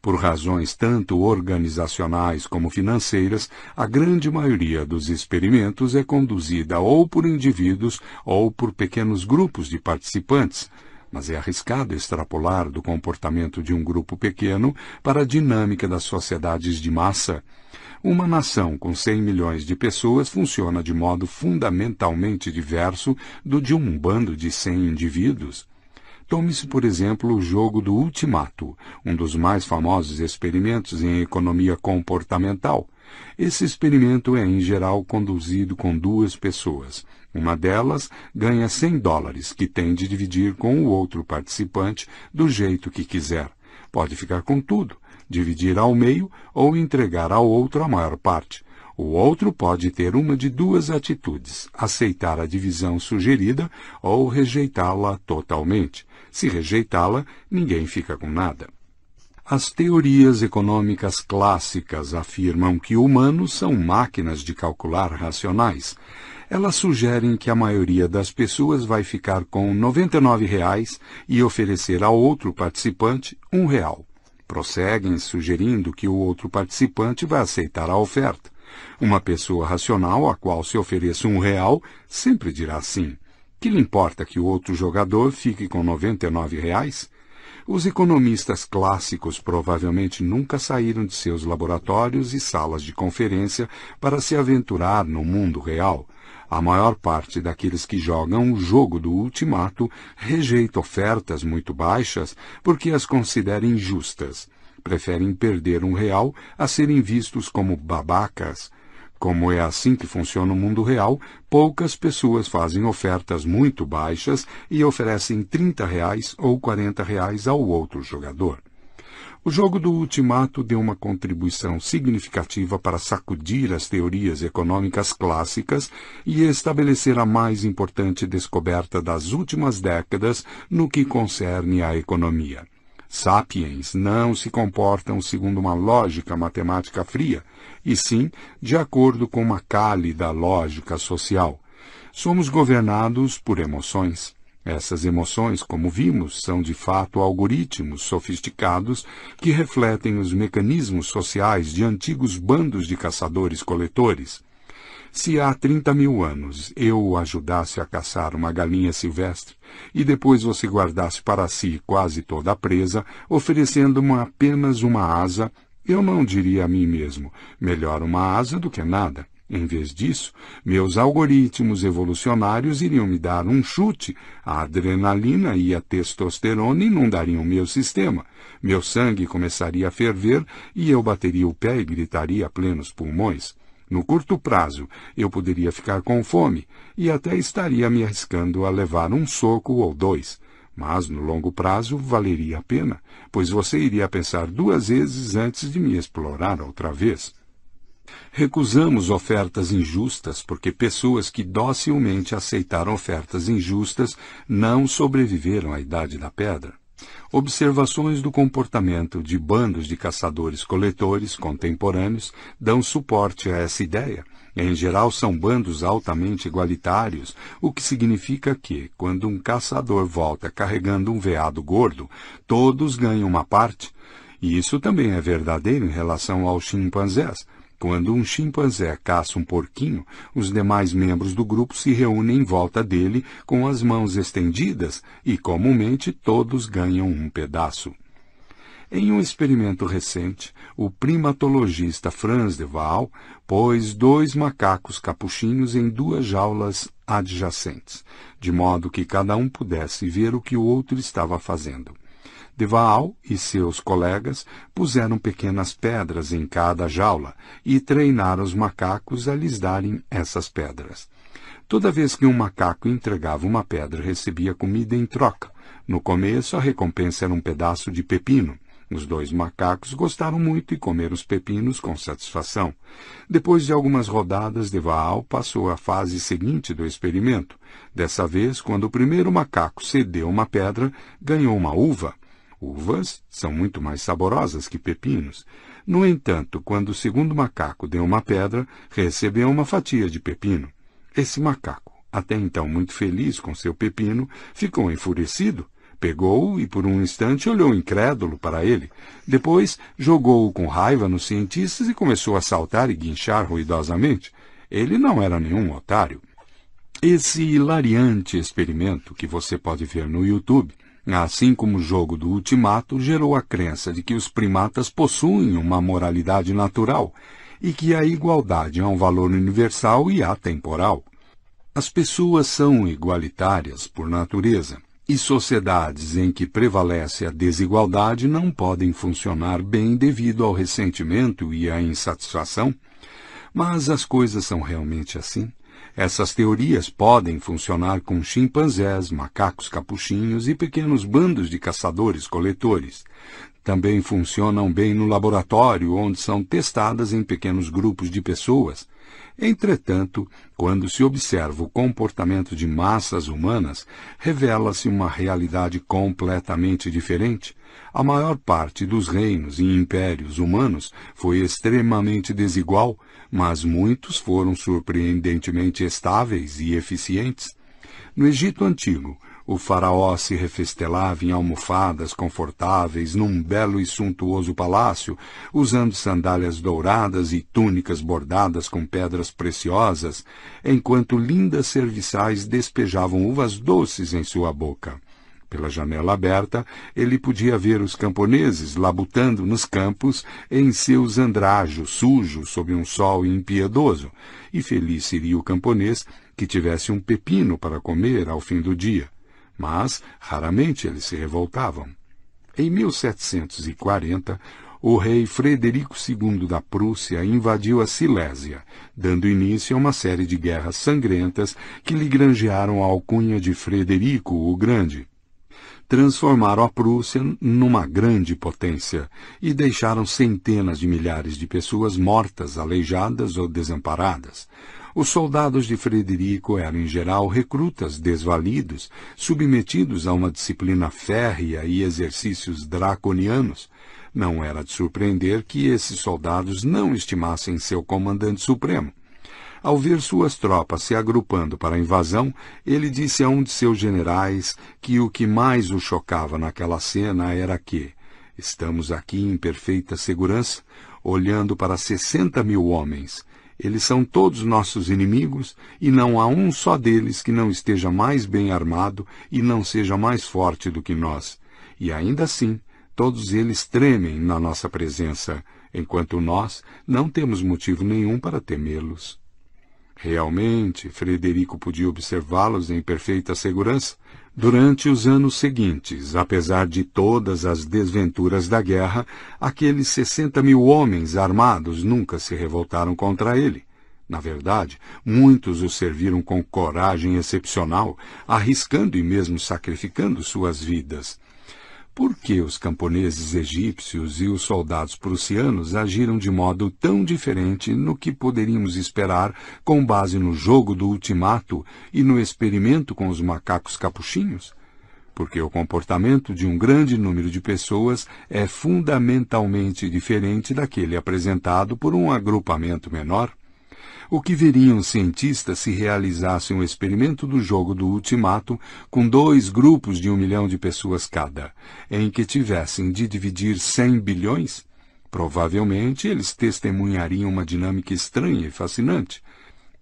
Por razões tanto organizacionais como financeiras, a grande maioria dos experimentos é conduzida ou por indivíduos ou por pequenos grupos de participantes, mas é arriscado extrapolar do comportamento de um grupo pequeno para a dinâmica das sociedades de massa. Uma nação com 100 milhões de pessoas funciona de modo fundamentalmente diverso do de um bando de 100 indivíduos. Tome-se, por exemplo, o jogo do ultimato, um dos mais famosos experimentos em economia comportamental. Esse experimento é, em geral, conduzido com duas pessoas. Uma delas ganha 100 dólares, que tem de dividir com o outro participante do jeito que quiser. Pode ficar com tudo, dividir ao meio ou entregar ao outro a maior parte. O outro pode ter uma de duas atitudes: aceitar a divisão sugerida ou rejeitá-la totalmente. Se rejeitá-la, ninguém fica com nada. As teorias econômicas clássicas afirmam que humanos são máquinas de calcular racionais. Elas sugerem que a maioria das pessoas vai ficar com 99 reais e oferecer ao outro participante um real. Prosseguem sugerindo que o outro participante vai aceitar a oferta. Uma pessoa racional a qual se ofereça um real sempre dirá sim. Que lhe importa que o outro jogador fique com 99 reais? Os economistas clássicos provavelmente nunca saíram de seus laboratórios e salas de conferência para se aventurar no mundo real. A maior parte daqueles que jogam o jogo do ultimato rejeita ofertas muito baixas porque as considera injustas. Preferem perder um real a serem vistos como babacas. Como é assim que funciona o mundo real, poucas pessoas fazem ofertas muito baixas e oferecem 30 reais ou 40 reais ao outro jogador. O jogo do ultimato deu uma contribuição significativa para sacudir as teorias econômicas clássicas e estabelecer a mais importante descoberta das últimas décadas no que concerne à economia. Sapiens não se comportam segundo uma lógica matemática fria, e sim de acordo com uma cálida lógica social. Somos governados por emoções. Essas emoções, como vimos, são de fato algoritmos sofisticados que refletem os mecanismos sociais de antigos bandos de caçadores-coletores. Se há 30 mil anos eu o ajudasse a caçar uma galinha silvestre e depois você guardasse para si quase toda a presa, oferecendo-me apenas uma asa, eu não diria a mim mesmo, melhor uma asa do que nada. Em vez disso, meus algoritmos evolucionários iriam me dar um chute, a adrenalina e a testosterona inundariam meu sistema, meu sangue começaria a ferver e eu bateria o pé e gritaria a plenos pulmões. No curto prazo, eu poderia ficar com fome e até estaria me arriscando a levar um soco ou dois. Mas no longo prazo valeria a pena, pois você iria pensar duas vezes antes de me explorar outra vez. Recusamos ofertas injustas porque pessoas que docilmente aceitaram ofertas injustas não sobreviveram à Idade da Pedra. Observações do comportamento de bandos de caçadores-coletores contemporâneos dão suporte a essa ideia. Em geral, são bandos altamente igualitários, o que significa que, quando um caçador volta carregando um veado gordo, todos ganham uma parte. E isso também é verdadeiro em relação aos chimpanzés. Quando um chimpanzé caça um porquinho, os demais membros do grupo se reúnem em volta dele com as mãos estendidas e, comumente, todos ganham um pedaço. Em um experimento recente, o primatologista Franz de Waal pôs dois macacos capuchinhos em duas jaulas adjacentes, de modo que cada um pudesse ver o que o outro estava fazendo. De Waal e seus colegas puseram pequenas pedras em cada jaula e treinaram os macacos a lhes darem essas pedras. Toda vez que um macaco entregava uma pedra, recebia comida em troca. No começo, a recompensa era um pedaço de pepino. Os dois macacos gostaram muito e comeram os pepinos com satisfação. Depois de algumas rodadas, de Vaal passou à fase seguinte do experimento. Dessa vez, quando o primeiro macaco cedeu uma pedra, ganhou uma uva. Uvas são muito mais saborosas que pepinos. No entanto, quando o segundo macaco deu uma pedra, recebeu uma fatia de pepino. Esse macaco, até então muito feliz com seu pepino, ficou enfurecido. Pegou-o e por um instante olhou incrédulo para ele. Depois jogou-o com raiva nos cientistas e começou a saltar e guinchar ruidosamente. Ele não era nenhum otário. Esse hilariante experimento que você pode ver no YouTube assim como o jogo do ultimato gerou a crença de que os primatas possuem uma moralidade natural e que a igualdade é um valor universal e atemporal. As pessoas são igualitárias por natureza, e sociedades em que prevalece a desigualdade não podem funcionar bem devido ao ressentimento e à insatisfação. Mas as coisas são realmente assim? Essas teorias podem funcionar com chimpanzés, macacos capuchinhos e pequenos bandos de caçadores-coletores. Também funcionam bem no laboratório, onde são testadas em pequenos grupos de pessoas. Entretanto, quando se observa o comportamento de massas humanas, revela-se uma realidade completamente diferente. A maior parte dos reinos e impérios humanos foi extremamente desigual, mas muitos foram surpreendentemente estáveis e eficientes. No Egito Antigo, o faraó se refestelava em almofadas confortáveis num belo e suntuoso palácio, usando sandálias douradas e túnicas bordadas com pedras preciosas, enquanto lindas serviçais despejavam uvas doces em sua boca. Pela janela aberta, ele podia ver os camponeses labutando nos campos em seus andrajos sujos sob um sol impiedoso, e feliz seria o camponês que tivesse um pepino para comer ao fim do dia. Mas raramente eles se revoltavam. Em 1740, o rei Frederico II da Prússia invadiu a Silésia, dando início a uma série de guerras sangrentas que lhe granjearam a alcunha de Frederico o Grande transformaram a Prússia numa grande potência e deixaram centenas de milhares de pessoas mortas, aleijadas ou desamparadas. Os soldados de Frederico eram, em geral, recrutas desvalidos, submetidos a uma disciplina férrea e exercícios draconianos. Não era de surpreender que esses soldados não estimassem seu comandante supremo. Ao ver suas tropas se agrupando para a invasão, ele disse a um de seus generais que o que mais o chocava naquela cena era que estamos aqui em perfeita segurança, olhando para sessenta mil homens. Eles são todos nossos inimigos e não há um só deles que não esteja mais bem armado e não seja mais forte do que nós. E ainda assim, todos eles tremem na nossa presença, enquanto nós não temos motivo nenhum para temê-los. Realmente, Frederico podia observá-los em perfeita segurança. Durante os anos seguintes, apesar de todas as desventuras da guerra, aqueles sessenta mil homens armados nunca se revoltaram contra ele. Na verdade, muitos o serviram com coragem excepcional, arriscando e mesmo sacrificando suas vidas. Por que os camponeses egípcios e os soldados prussianos agiram de modo tão diferente no que poderíamos esperar com base no jogo do ultimato e no experimento com os macacos capuchinhos? Porque o comportamento de um grande número de pessoas é fundamentalmente diferente daquele apresentado por um agrupamento menor. O que veriam cientistas se realizassem um experimento do jogo do ultimato com dois grupos de um milhão de pessoas cada, em que tivessem de dividir cem bilhões? Provavelmente eles testemunhariam uma dinâmica estranha e fascinante.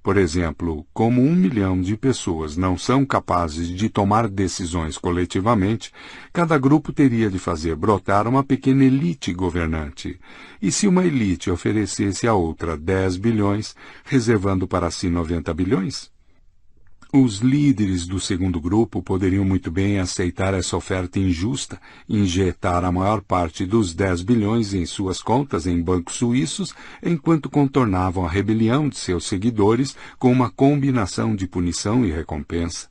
Por exemplo, como um milhão de pessoas não são capazes de tomar decisões coletivamente, cada grupo teria de fazer brotar uma pequena elite governante. E se uma elite oferecesse a outra 10 bilhões, reservando para si 90 bilhões? Os líderes do segundo grupo poderiam muito bem aceitar essa oferta injusta, injetar a maior parte dos 10 bilhões em suas contas em bancos suíços, enquanto contornavam a rebelião de seus seguidores com uma combinação de punição e recompensa.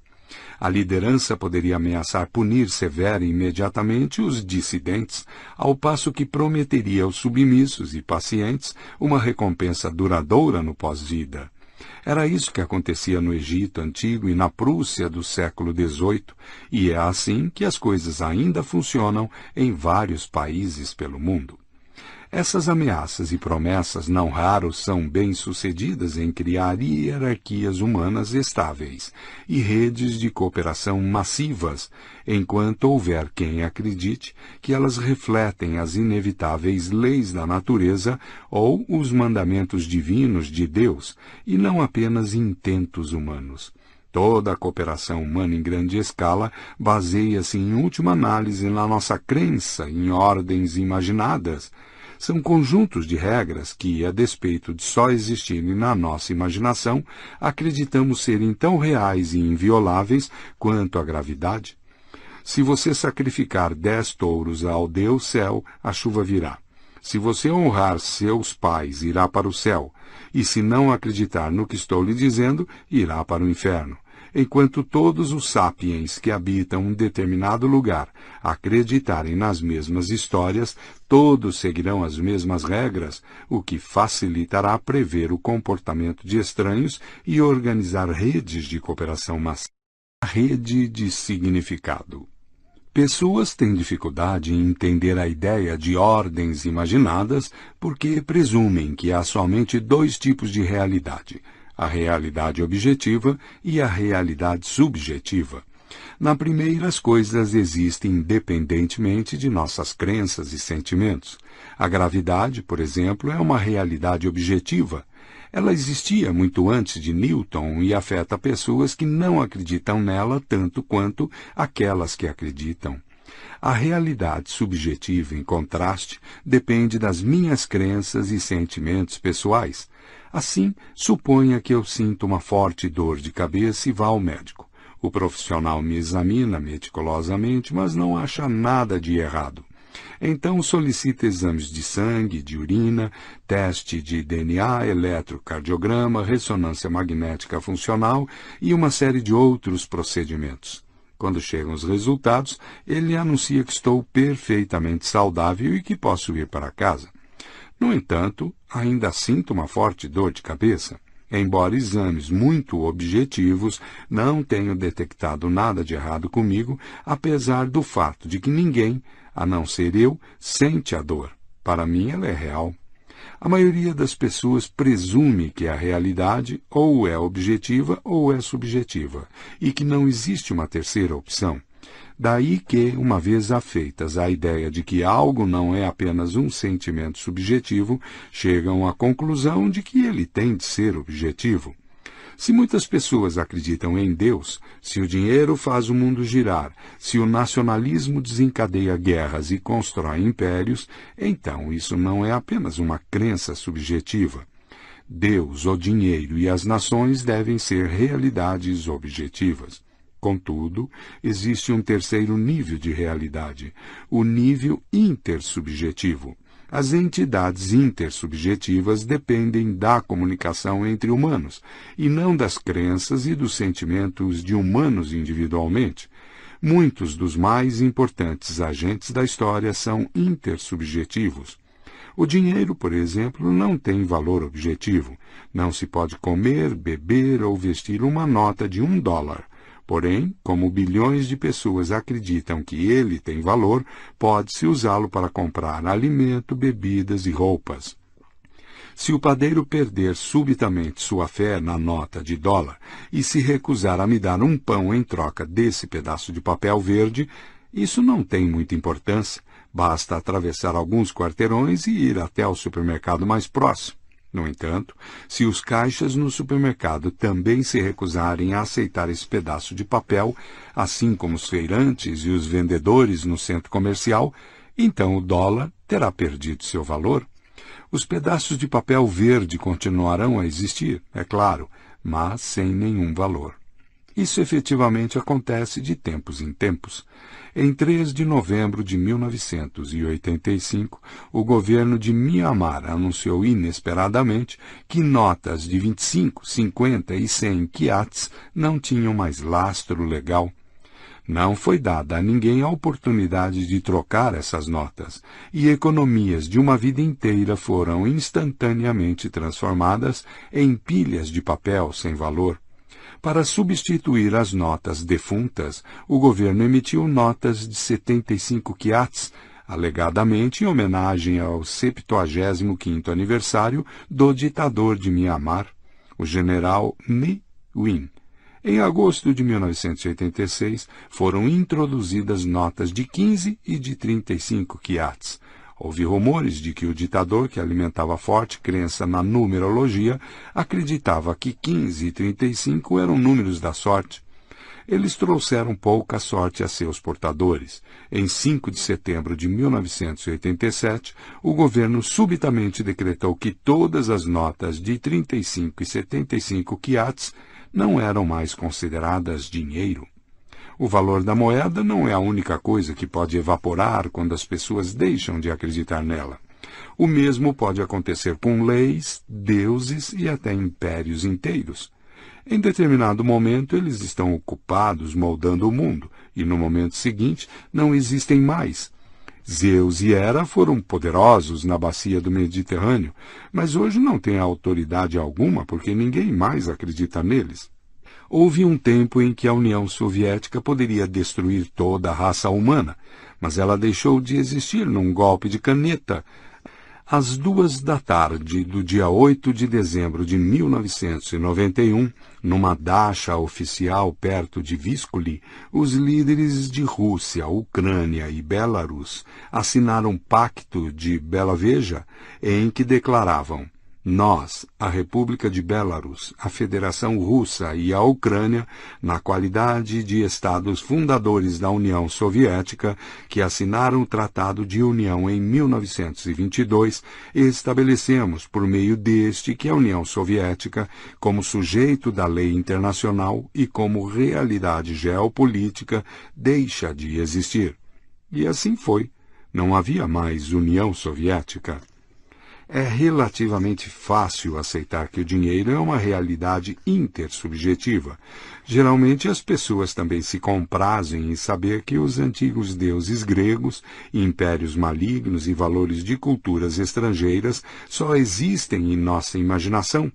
A liderança poderia ameaçar punir severa e imediatamente os dissidentes, ao passo que prometeria aos submissos e pacientes uma recompensa duradoura no pós-vida. Era isso que acontecia no Egito antigo e na Prússia do século XVIII, e é assim que as coisas ainda funcionam em vários países pelo mundo. Essas ameaças e promessas não raros são bem-sucedidas em criar hierarquias humanas estáveis e redes de cooperação massivas, enquanto houver quem acredite que elas refletem as inevitáveis leis da natureza ou os mandamentos divinos de Deus, e não apenas intentos humanos. Toda a cooperação humana em grande escala baseia-se, em última análise, na nossa crença em ordens imaginadas, são conjuntos de regras que, a despeito de só existirem na nossa imaginação, acreditamos serem tão reais e invioláveis quanto a gravidade. Se você sacrificar dez touros ao Deus céu, a chuva virá. Se você honrar seus pais, irá para o céu, e se não acreditar no que estou lhe dizendo, irá para o inferno enquanto todos os sapiens que habitam um determinado lugar acreditarem nas mesmas histórias, todos seguirão as mesmas regras, o que facilitará prever o comportamento de estranhos e organizar redes de cooperação massiva. Rede de significado. Pessoas têm dificuldade em entender a ideia de ordens imaginadas porque presumem que há somente dois tipos de realidade a realidade objetiva e a realidade subjetiva. Na primeira, as coisas existem independentemente de nossas crenças e sentimentos. A gravidade, por exemplo, é uma realidade objetiva. Ela existia muito antes de Newton e afeta pessoas que não acreditam nela tanto quanto aquelas que acreditam. A realidade subjetiva, em contraste, depende das minhas crenças e sentimentos pessoais. Assim, suponha que eu sinto uma forte dor de cabeça e vá ao médico. O profissional me examina meticulosamente, mas não acha nada de errado. Então solicita exames de sangue, de urina, teste de DNA, eletrocardiograma, ressonância magnética funcional e uma série de outros procedimentos. Quando chegam os resultados, ele anuncia que estou perfeitamente saudável e que posso ir para casa. No entanto, ainda sinto uma forte dor de cabeça. Embora exames muito objetivos não tenham detectado nada de errado comigo, apesar do fato de que ninguém, a não ser eu, sente a dor. Para mim, ela é real. A maioria das pessoas presume que a realidade ou é objetiva ou é subjetiva, e que não existe uma terceira opção. Daí que, uma vez afeitas à ideia de que algo não é apenas um sentimento subjetivo, chegam à conclusão de que ele tem de ser objetivo. Se muitas pessoas acreditam em Deus, se o dinheiro faz o mundo girar, se o nacionalismo desencadeia guerras e constrói impérios, então isso não é apenas uma crença subjetiva. Deus, o dinheiro e as nações devem ser realidades objetivas. Contudo, existe um terceiro nível de realidade, o nível intersubjetivo. As entidades intersubjetivas dependem da comunicação entre humanos e não das crenças e dos sentimentos de humanos individualmente. Muitos dos mais importantes agentes da história são intersubjetivos. O dinheiro, por exemplo, não tem valor objetivo. Não se pode comer, beber ou vestir uma nota de um dólar. Porém, como bilhões de pessoas acreditam que ele tem valor, pode-se usá-lo para comprar alimento, bebidas e roupas. Se o padeiro perder subitamente sua fé na nota de dólar e se recusar a me dar um pão em troca desse pedaço de papel verde, isso não tem muita importância. Basta atravessar alguns quarteirões e ir até o supermercado mais próximo. No entanto, se os caixas no supermercado também se recusarem a aceitar esse pedaço de papel, assim como os feirantes e os vendedores no centro comercial, então o dólar terá perdido seu valor. Os pedaços de papel verde continuarão a existir, é claro, mas sem nenhum valor. Isso efetivamente acontece de tempos em tempos. Em 3 de novembro de 1985, o governo de Myanmar anunciou inesperadamente que notas de 25, 50 e 100 quiats não tinham mais lastro legal. Não foi dada a ninguém a oportunidade de trocar essas notas, e economias de uma vida inteira foram instantaneamente transformadas em pilhas de papel sem valor. Para substituir as notas defuntas, o governo emitiu notas de 75 quiats, alegadamente em homenagem ao 75º aniversário do ditador de Mianmar, o general Ne Win. Em agosto de 1986, foram introduzidas notas de 15 e de 35 quiats, Houve rumores de que o ditador, que alimentava forte crença na numerologia, acreditava que 15 e 35 eram números da sorte. Eles trouxeram pouca sorte a seus portadores. Em 5 de setembro de 1987, o governo subitamente decretou que todas as notas de 35 e 75 quiats não eram mais consideradas dinheiro. O valor da moeda não é a única coisa que pode evaporar quando as pessoas deixam de acreditar nela. O mesmo pode acontecer com leis, deuses e até impérios inteiros. Em determinado momento, eles estão ocupados moldando o mundo, e no momento seguinte não existem mais. Zeus e Hera foram poderosos na bacia do Mediterrâneo, mas hoje não têm autoridade alguma porque ninguém mais acredita neles. Houve um tempo em que a União Soviética poderia destruir toda a raça humana, mas ela deixou de existir num golpe de caneta. Às duas da tarde do dia 8 de dezembro de 1991, numa dacha oficial perto de Viscoli, os líderes de Rússia, Ucrânia e Belarus assinaram um pacto de Bela Veja em que declaravam nós, a República de Belarus, a Federação Russa e a Ucrânia, na qualidade de Estados fundadores da União Soviética, que assinaram o Tratado de União em 1922, estabelecemos, por meio deste, que a União Soviética, como sujeito da lei internacional e como realidade geopolítica, deixa de existir. E assim foi. Não havia mais União Soviética. É relativamente fácil aceitar que o dinheiro é uma realidade intersubjetiva. Geralmente as pessoas também se comprazem em saber que os antigos deuses gregos, impérios malignos e valores de culturas estrangeiras só existem em nossa imaginação.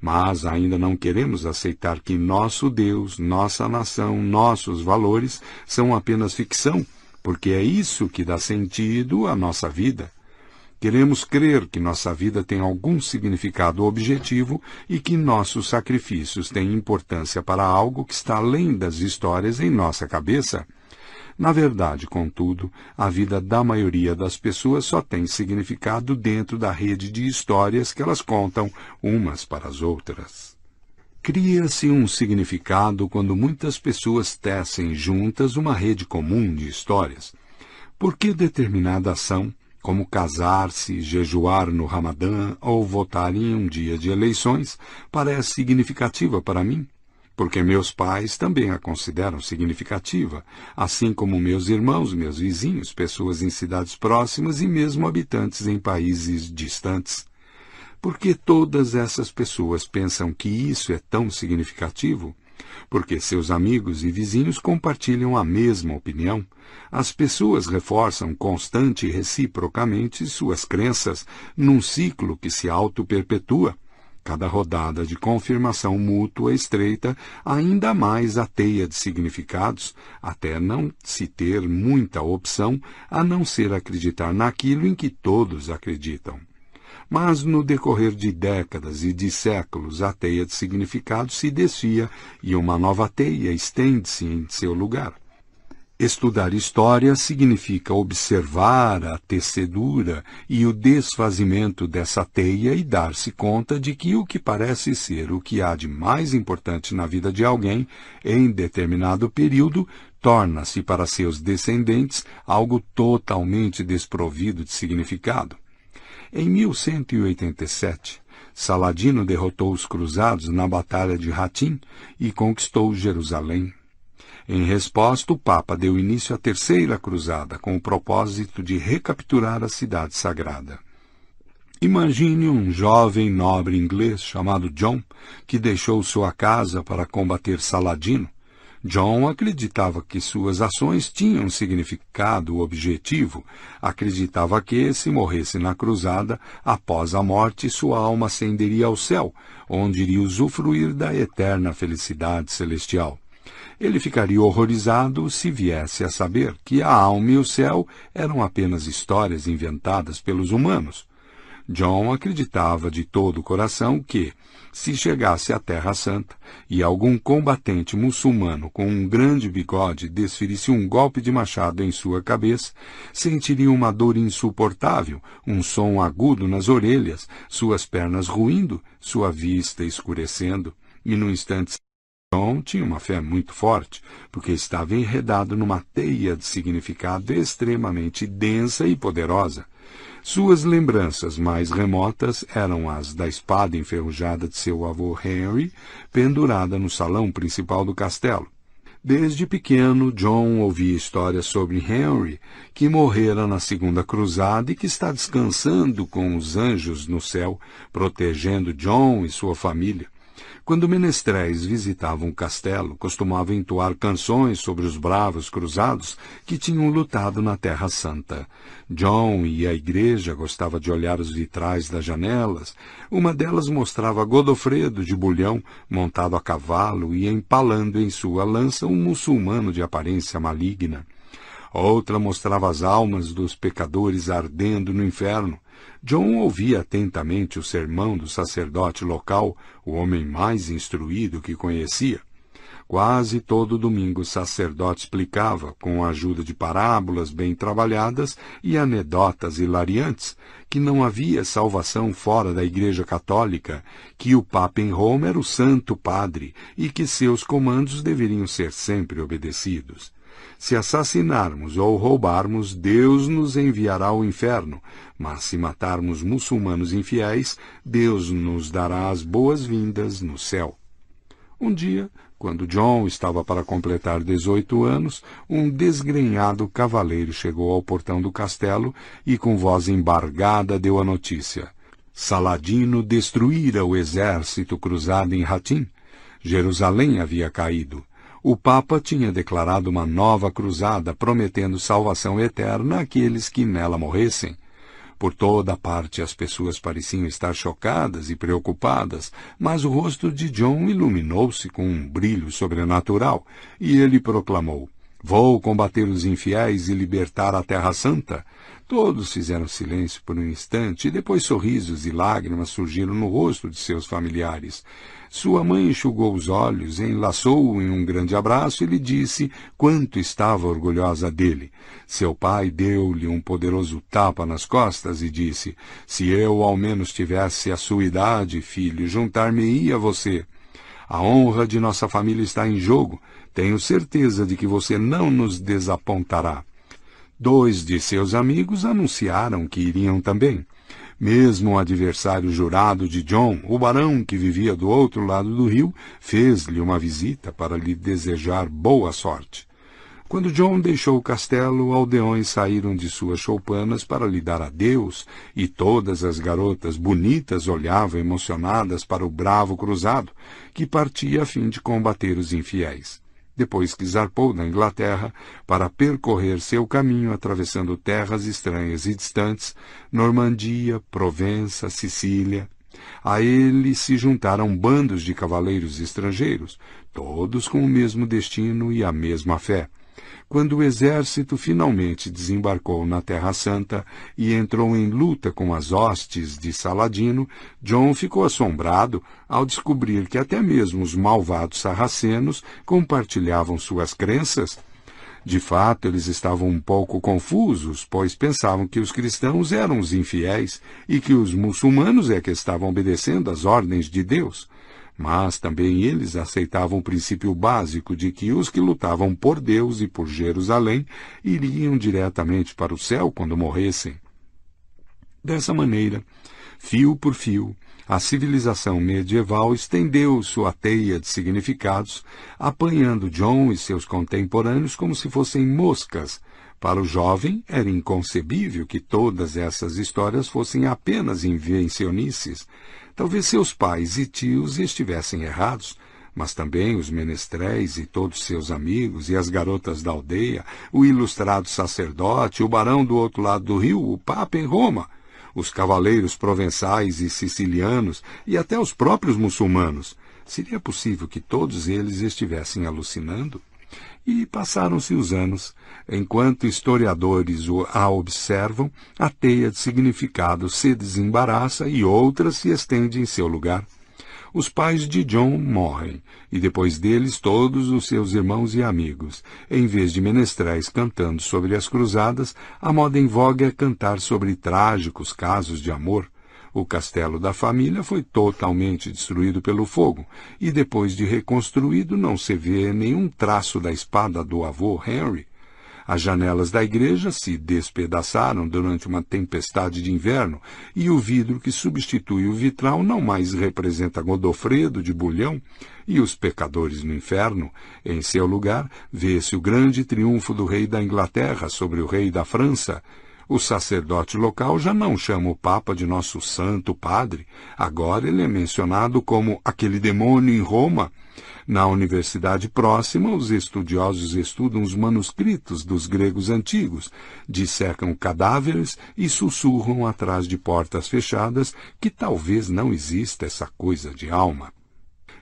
Mas ainda não queremos aceitar que nosso Deus, nossa nação, nossos valores são apenas ficção, porque é isso que dá sentido à nossa vida. Queremos crer que nossa vida tem algum significado objetivo e que nossos sacrifícios têm importância para algo que está além das histórias em nossa cabeça. Na verdade, contudo, a vida da maioria das pessoas só tem significado dentro da rede de histórias que elas contam umas para as outras. Cria-se um significado quando muitas pessoas tecem juntas uma rede comum de histórias. Por que determinada ação como casar-se, jejuar no Ramadã ou votar em um dia de eleições, parece significativa para mim, porque meus pais também a consideram significativa, assim como meus irmãos, meus vizinhos, pessoas em cidades próximas e mesmo habitantes em países distantes. Por que todas essas pessoas pensam que isso é tão significativo? Porque seus amigos e vizinhos compartilham a mesma opinião. As pessoas reforçam constante e reciprocamente suas crenças num ciclo que se auto-perpetua. Cada rodada de confirmação mútua estreita ainda mais a teia de significados, até não se ter muita opção a não ser acreditar naquilo em que todos acreditam. Mas no decorrer de décadas e de séculos a teia de significados se desfia e uma nova teia estende-se em seu lugar. Estudar história significa observar a tecedura e o desfazimento dessa teia e dar-se conta de que o que parece ser o que há de mais importante na vida de alguém em determinado período torna-se para seus descendentes algo totalmente desprovido de significado. Em 1187, Saladino derrotou os cruzados na Batalha de Hatim e conquistou Jerusalém. Em resposta, o Papa deu início à Terceira Cruzada, com o propósito de recapturar a cidade sagrada. Imagine um jovem nobre inglês chamado John, que deixou sua casa para combater Saladino. John acreditava que suas ações tinham significado objetivo. Acreditava que, se morresse na cruzada, após a morte, sua alma ascenderia ao céu, onde iria usufruir da eterna felicidade celestial. Ele ficaria horrorizado se viesse a saber que a alma e o céu eram apenas histórias inventadas pelos humanos. John acreditava de todo o coração que, se chegasse à Terra Santa e algum combatente muçulmano com um grande bigode desferisse um golpe de machado em sua cabeça, sentiria uma dor insuportável, um som agudo nas orelhas, suas pernas ruindo, sua vista escurecendo, e no instante John tinha uma fé muito forte, porque estava enredado numa teia de significado extremamente densa e poderosa. Suas lembranças mais remotas eram as da espada enferrujada de seu avô Henry, pendurada no salão principal do castelo. Desde pequeno, John ouvia histórias sobre Henry, que morrera na Segunda Cruzada e que está descansando com os anjos no céu, protegendo John e sua família. Quando menestréis visitavam o castelo, costumavam entoar canções sobre os bravos cruzados que tinham lutado na Terra Santa. John e a igreja gostava de olhar os vitrais das janelas. Uma delas mostrava Godofredo de Bulhão, montado a cavalo e empalando em sua lança um muçulmano de aparência maligna. Outra mostrava as almas dos pecadores ardendo no inferno. John ouvia atentamente o sermão do sacerdote local, o homem mais instruído que conhecia. Quase todo domingo o sacerdote explicava, com a ajuda de parábolas bem trabalhadas e anedotas hilariantes, que não havia salvação fora da Igreja Católica, que o Papa em Roma era o Santo Padre e que seus comandos deveriam ser sempre obedecidos. Se assassinarmos ou roubarmos, Deus nos enviará ao inferno, mas se matarmos muçulmanos infiéis, Deus nos dará as boas-vindas no céu. Um dia, quando John estava para completar dezoito anos, um desgrenhado cavaleiro chegou ao portão do castelo e, com voz embargada, deu a notícia. Saladino destruíra o exército cruzado em Hatim. Jerusalém havia caído o Papa tinha declarado uma nova cruzada, prometendo salvação eterna àqueles que nela morressem. Por toda parte as pessoas pareciam estar chocadas e preocupadas, mas o rosto de John iluminou-se com um brilho sobrenatural, e ele proclamou: Vou combater os infiéis e libertar a Terra Santa. Todos fizeram silêncio por um instante e depois sorrisos e lágrimas surgiram no rosto de seus familiares. Sua mãe enxugou os olhos, enlaçou-o em um grande abraço e lhe disse quanto estava orgulhosa dele. Seu pai deu-lhe um poderoso tapa nas costas e disse: Se eu ao menos tivesse a sua idade, filho, juntar-me-ia a você. A honra de nossa família está em jogo. Tenho certeza de que você não nos desapontará. Dois de seus amigos anunciaram que iriam também. Mesmo o adversário jurado de John, o barão que vivia do outro lado do rio, fez-lhe uma visita para lhe desejar boa sorte. Quando John deixou o castelo, aldeões saíram de suas choupanas para lhe dar adeus, e todas as garotas bonitas olhavam emocionadas para o bravo cruzado, que partia a fim de combater os infiéis. Depois que zarpou da Inglaterra para percorrer seu caminho atravessando terras estranhas e distantes, Normandia, Provença, Sicília, a ele se juntaram bandos de cavaleiros estrangeiros, todos com o mesmo destino e a mesma fé quando o exército finalmente desembarcou na Terra Santa e entrou em luta com as hostes de Saladino, John ficou assombrado ao descobrir que até mesmo os malvados sarracenos compartilhavam suas crenças. De fato, eles estavam um pouco confusos, pois pensavam que os cristãos eram os infiéis e que os muçulmanos é que estavam obedecendo às ordens de Deus. Mas também eles aceitavam o princípio básico de que os que lutavam por Deus e por Jerusalém iriam diretamente para o céu quando morressem. Dessa maneira, fio por fio, a civilização medieval estendeu sua teia de significados, apanhando John e seus contemporâneos como se fossem moscas. Para o jovem, era inconcebível que todas essas histórias fossem apenas invencionices, Talvez seus pais e tios estivessem errados, mas também os menestréis e todos seus amigos e as garotas da aldeia, o ilustrado sacerdote, o barão do outro lado do rio, o papa em Roma, os cavaleiros provençais e sicilianos e até os próprios muçulmanos. Seria possível que todos eles estivessem alucinando? E passaram-se os anos. Enquanto historiadores a observam, a teia de significado se desembaraça e outra se estende em seu lugar. Os pais de John morrem, e depois deles todos os seus irmãos e amigos. Em vez de menestréis cantando sobre as cruzadas, a moda em voga é cantar sobre trágicos casos de amor. O castelo da família foi totalmente destruído pelo fogo, e depois de reconstruído não se vê nenhum traço da espada do avô Henry. As janelas da igreja se despedaçaram durante uma tempestade de inverno, e o vidro que substitui o vitral não mais representa Godofredo de Bulhão e os pecadores no inferno. Em seu lugar, vê-se o grande triunfo do rei da Inglaterra sobre o rei da França, o sacerdote local já não chama o Papa de nosso santo padre. Agora ele é mencionado como aquele demônio em Roma. Na universidade próxima, os estudiosos estudam os manuscritos dos gregos antigos, dissecam cadáveres e sussurram atrás de portas fechadas que talvez não exista essa coisa de alma.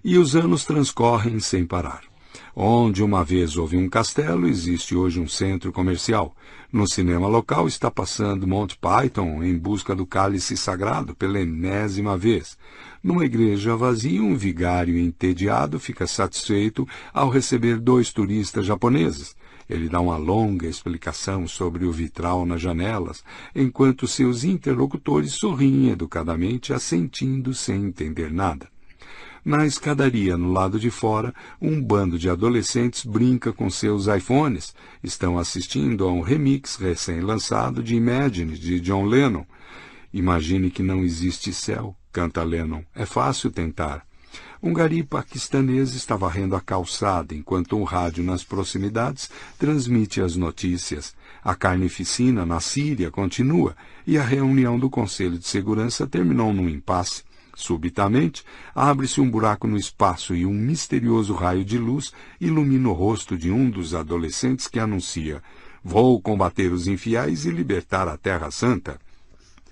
E os anos transcorrem sem parar. Onde uma vez houve um castelo, existe hoje um centro comercial. No cinema local está passando Monty Python em busca do cálice sagrado pela enésima vez. Numa igreja vazia, um vigário entediado fica satisfeito ao receber dois turistas japoneses. Ele dá uma longa explicação sobre o vitral nas janelas, enquanto seus interlocutores sorriem educadamente, assentindo sem entender nada. Na escadaria, no lado de fora, um bando de adolescentes brinca com seus iPhones. Estão assistindo a um remix recém-lançado de Imagine, de John Lennon. Imagine que não existe céu, canta Lennon. É fácil tentar. Um gari paquistanês está varrendo a calçada enquanto um rádio nas proximidades transmite as notícias. A carnificina na Síria continua e a reunião do Conselho de Segurança terminou num impasse. Subitamente, abre-se um buraco no espaço e um misterioso raio de luz ilumina o rosto de um dos adolescentes que anuncia: Vou combater os infiéis e libertar a Terra Santa.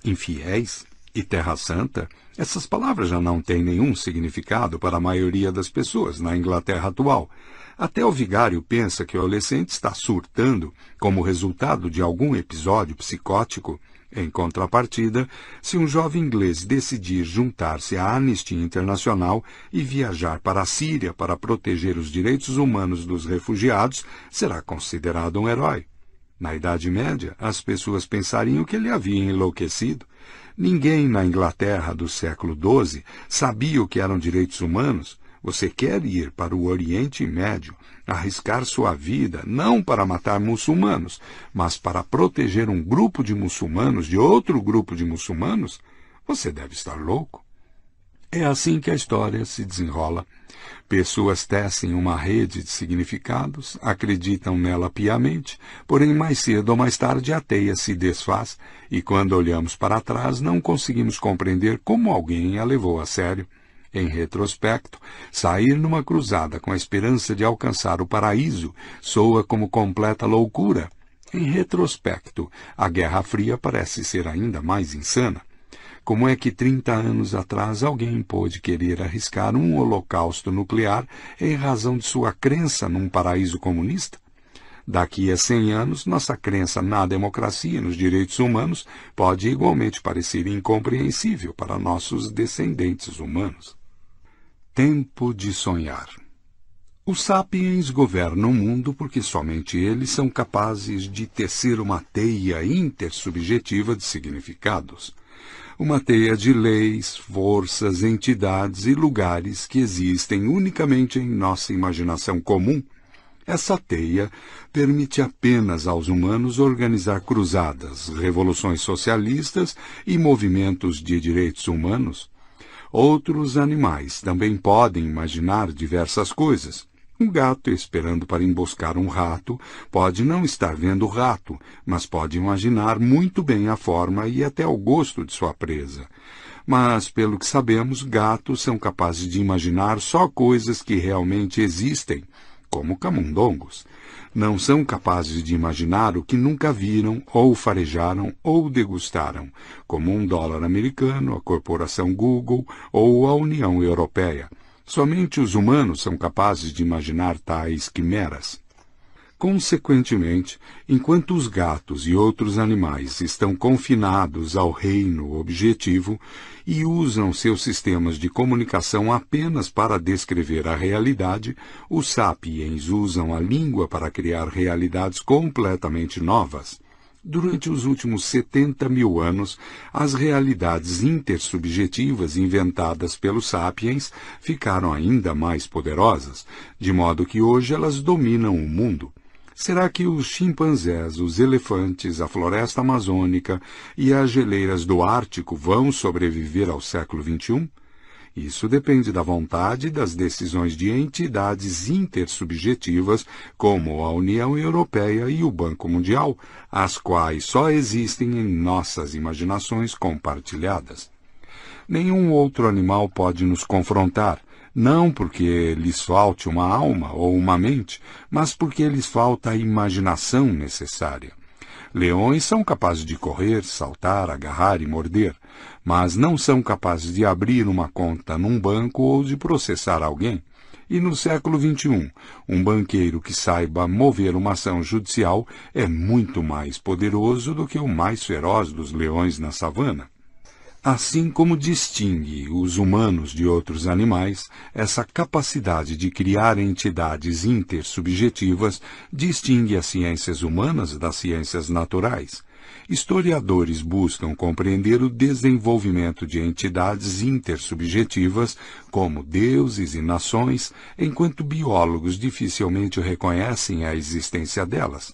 Infiéis e Terra Santa? Essas palavras já não têm nenhum significado para a maioria das pessoas na Inglaterra atual. Até o vigário pensa que o adolescente está surtando como resultado de algum episódio psicótico em contrapartida, se um jovem inglês decidir juntar-se à Anistia Internacional e viajar para a Síria para proteger os direitos humanos dos refugiados, será considerado um herói. Na Idade Média, as pessoas pensariam que ele havia enlouquecido. Ninguém na Inglaterra do século XII sabia o que eram direitos humanos, Você quer ir para o Oriente Médio, arriscar sua vida não para matar muçulmanos, mas para proteger um grupo de muçulmanos de outro grupo de muçulmanos? Você deve estar louco. É assim que a história se desenrola. Pessoas tecem uma rede de significados, acreditam nela piamente, porém mais cedo ou mais tarde a teia se desfaz e quando olhamos para trás não conseguimos compreender como alguém a levou a sério. Em retrospecto, sair numa cruzada com a esperança de alcançar o paraíso soa como completa loucura. Em retrospecto, a Guerra Fria parece ser ainda mais insana. Como é que 30 anos atrás alguém pôde querer arriscar um holocausto nuclear em razão de sua crença num paraíso comunista? Daqui a 100 anos, nossa crença na democracia e nos direitos humanos pode igualmente parecer incompreensível para nossos descendentes humanos. Tempo de sonhar. Os sapiens governam o mundo porque somente eles são capazes de tecer uma teia intersubjetiva de significados. Uma teia de leis, forças, entidades e lugares que existem unicamente em nossa imaginação comum. Essa teia permite apenas aos humanos organizar cruzadas, revoluções socialistas e movimentos de direitos humanos Outros animais também podem imaginar diversas coisas. Um gato esperando para emboscar um rato pode não estar vendo o rato, mas pode imaginar muito bem a forma e até o gosto de sua presa. Mas, pelo que sabemos, gatos são capazes de imaginar só coisas que realmente existem, como camundongos não são capazes de imaginar o que nunca viram, ou farejaram, ou degustaram, como um dólar americano, a corporação Google ou a União Europeia. Somente os humanos são capazes de imaginar tais quimeras. Consequentemente, enquanto os gatos e outros animais estão confinados ao reino objetivo e usam seus sistemas de comunicação apenas para descrever a realidade, os sapiens usam a língua para criar realidades completamente novas. Durante os últimos 70 mil anos, as realidades intersubjetivas inventadas pelos sapiens ficaram ainda mais poderosas, de modo que hoje elas dominam o mundo. Será que os chimpanzés, os elefantes, a floresta amazônica e as geleiras do Ártico vão sobreviver ao século XXI? Isso depende da vontade e das decisões de entidades intersubjetivas, como a União Europeia e o Banco Mundial, as quais só existem em nossas imaginações compartilhadas. Nenhum outro animal pode nos confrontar, não porque lhes falte uma alma ou uma mente, mas porque lhes falta a imaginação necessária. Leões são capazes de correr, saltar, agarrar e morder, mas não são capazes de abrir uma conta num banco ou de processar alguém. E no século XXI, um banqueiro que saiba mover uma ação judicial é muito mais poderoso do que o mais feroz dos leões na savana. Assim como distingue os humanos de outros animais, essa capacidade de criar entidades intersubjetivas distingue as ciências humanas das ciências naturais. Historiadores buscam compreender o desenvolvimento de entidades intersubjetivas, como deuses e nações, enquanto biólogos dificilmente reconhecem a existência delas.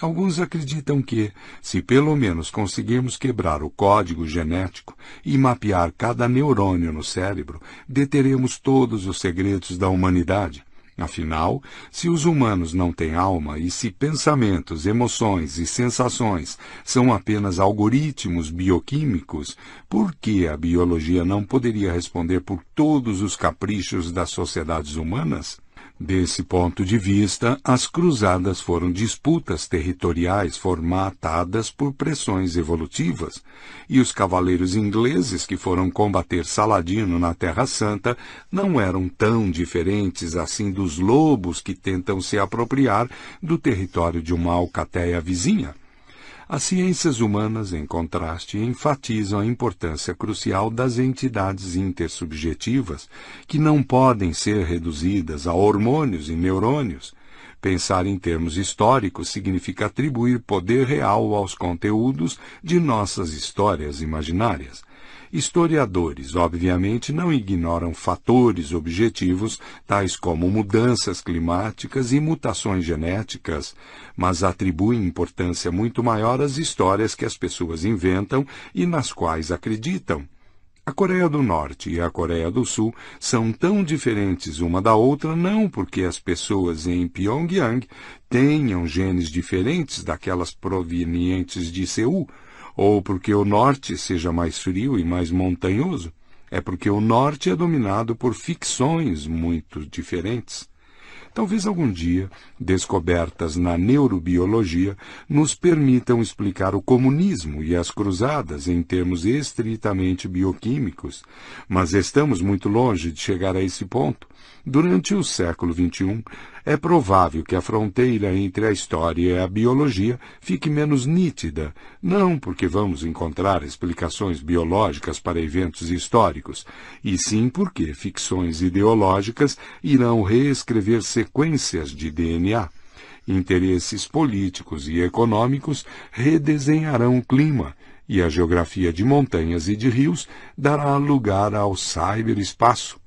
Alguns acreditam que, se pelo menos conseguirmos quebrar o código genético e mapear cada neurônio no cérebro, deteremos todos os segredos da humanidade. Afinal, se os humanos não têm alma e se pensamentos, emoções e sensações são apenas algoritmos bioquímicos, por que a biologia não poderia responder por todos os caprichos das sociedades humanas? Desse ponto de vista, as cruzadas foram disputas territoriais formatadas por pressões evolutivas, e os cavaleiros ingleses que foram combater Saladino na Terra Santa não eram tão diferentes assim dos lobos que tentam se apropriar do território de uma alcateia vizinha. As ciências humanas, em contraste, enfatizam a importância crucial das entidades intersubjetivas, que não podem ser reduzidas a hormônios e neurônios. Pensar em termos históricos significa atribuir poder real aos conteúdos de nossas histórias imaginárias. Historiadores, obviamente, não ignoram fatores objetivos, tais como mudanças climáticas e mutações genéticas, mas atribuem importância muito maior às histórias que as pessoas inventam e nas quais acreditam. A Coreia do Norte e a Coreia do Sul são tão diferentes uma da outra não porque as pessoas em Pyongyang tenham genes diferentes daquelas provenientes de Seul, ou porque o norte seja mais frio e mais montanhoso. É porque o norte é dominado por ficções muito diferentes. Talvez algum dia, descobertas na neurobiologia, nos permitam explicar o comunismo e as cruzadas em termos estritamente bioquímicos, mas estamos muito longe de chegar a esse ponto. Durante o século XXI, é provável que a fronteira entre a história e a biologia fique menos nítida, não porque vamos encontrar explicações biológicas para eventos históricos, e sim porque ficções ideológicas irão reescrever sequências de DNA. Interesses políticos e econômicos redesenharão o clima, e a geografia de montanhas e de rios dará lugar ao cyberespaço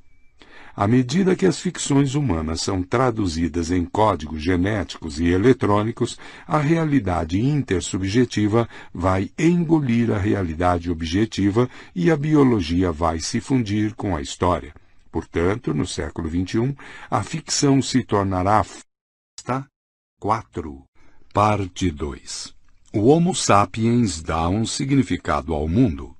à medida que as ficções humanas são traduzidas em códigos genéticos e eletrônicos, a realidade intersubjetiva vai engolir a realidade objetiva e a biologia vai se fundir com a história. Portanto, no século XXI, a ficção se tornará fasta 4. Parte 2. O Homo sapiens dá um significado ao mundo.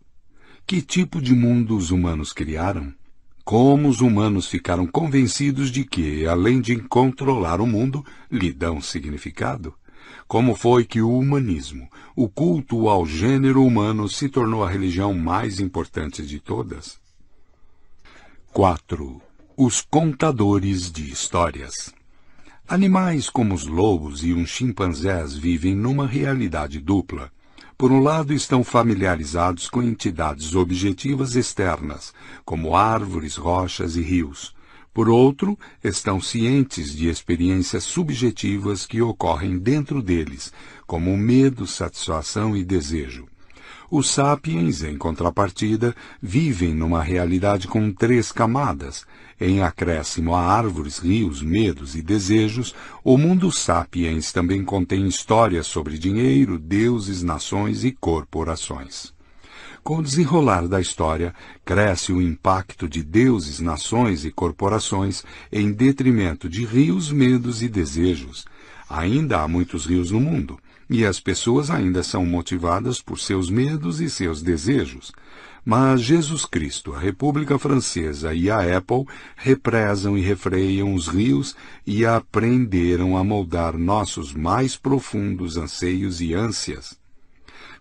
Que tipo de mundo os humanos criaram? Como os humanos ficaram convencidos de que, além de controlar o mundo, lhe dão significado? Como foi que o humanismo, o culto ao gênero humano, se tornou a religião mais importante de todas? 4. Os contadores de histórias. Animais como os lobos e os chimpanzés vivem numa realidade dupla por um lado, estão familiarizados com entidades objetivas externas, como árvores, rochas e rios. Por outro, estão cientes de experiências subjetivas que ocorrem dentro deles, como medo, satisfação e desejo. Os sapiens, em contrapartida, vivem numa realidade com três camadas. Em acréscimo a árvores, rios, medos e desejos, o mundo sapiens também contém histórias sobre dinheiro, deuses, nações e corporações. Com o desenrolar da história, cresce o impacto de deuses, nações e corporações em detrimento de rios, medos e desejos. Ainda há muitos rios no mundo, e as pessoas ainda são motivadas por seus medos e seus desejos. Mas Jesus Cristo, a República Francesa e a Apple represam e refreiam os rios e aprenderam a moldar nossos mais profundos anseios e ânsias.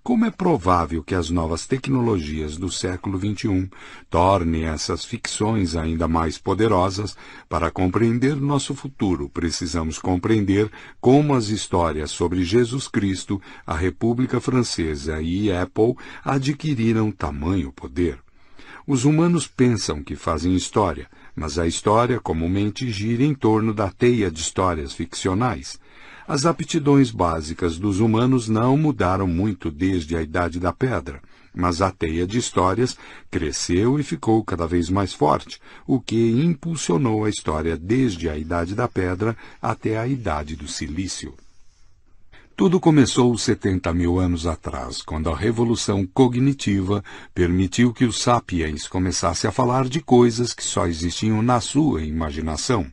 Como é provável que as novas tecnologias do século XXI tornem essas ficções ainda mais poderosas? Para compreender nosso futuro, precisamos compreender como as histórias sobre Jesus Cristo, a República Francesa e Apple adquiriram tamanho poder. Os humanos pensam que fazem história, mas a história comumente gira em torno da teia de histórias ficcionais. As aptidões básicas dos humanos não mudaram muito desde a Idade da Pedra, mas a teia de histórias cresceu e ficou cada vez mais forte, o que impulsionou a história desde a Idade da Pedra até a Idade do Silício. Tudo começou 70 mil anos atrás, quando a revolução cognitiva permitiu que os sapiens começassem a falar de coisas que só existiam na sua imaginação.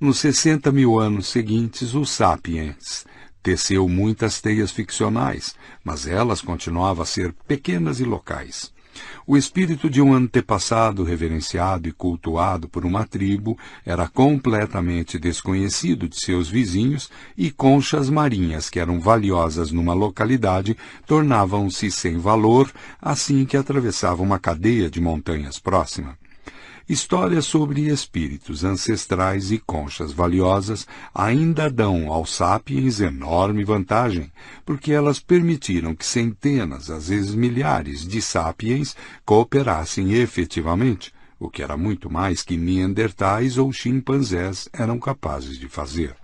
Nos 60 mil anos seguintes, o Sapiens teceu muitas teias ficcionais, mas elas continuavam a ser pequenas e locais. O espírito de um antepassado reverenciado e cultuado por uma tribo era completamente desconhecido de seus vizinhos e conchas marinhas que eram valiosas numa localidade tornavam-se sem valor assim que atravessavam uma cadeia de montanhas próxima. Histórias sobre espíritos ancestrais e conchas valiosas ainda dão aos sapiens enorme vantagem, porque elas permitiram que centenas, às vezes milhares, de sapiens cooperassem efetivamente, o que era muito mais que neandertais ou chimpanzés eram capazes de fazer.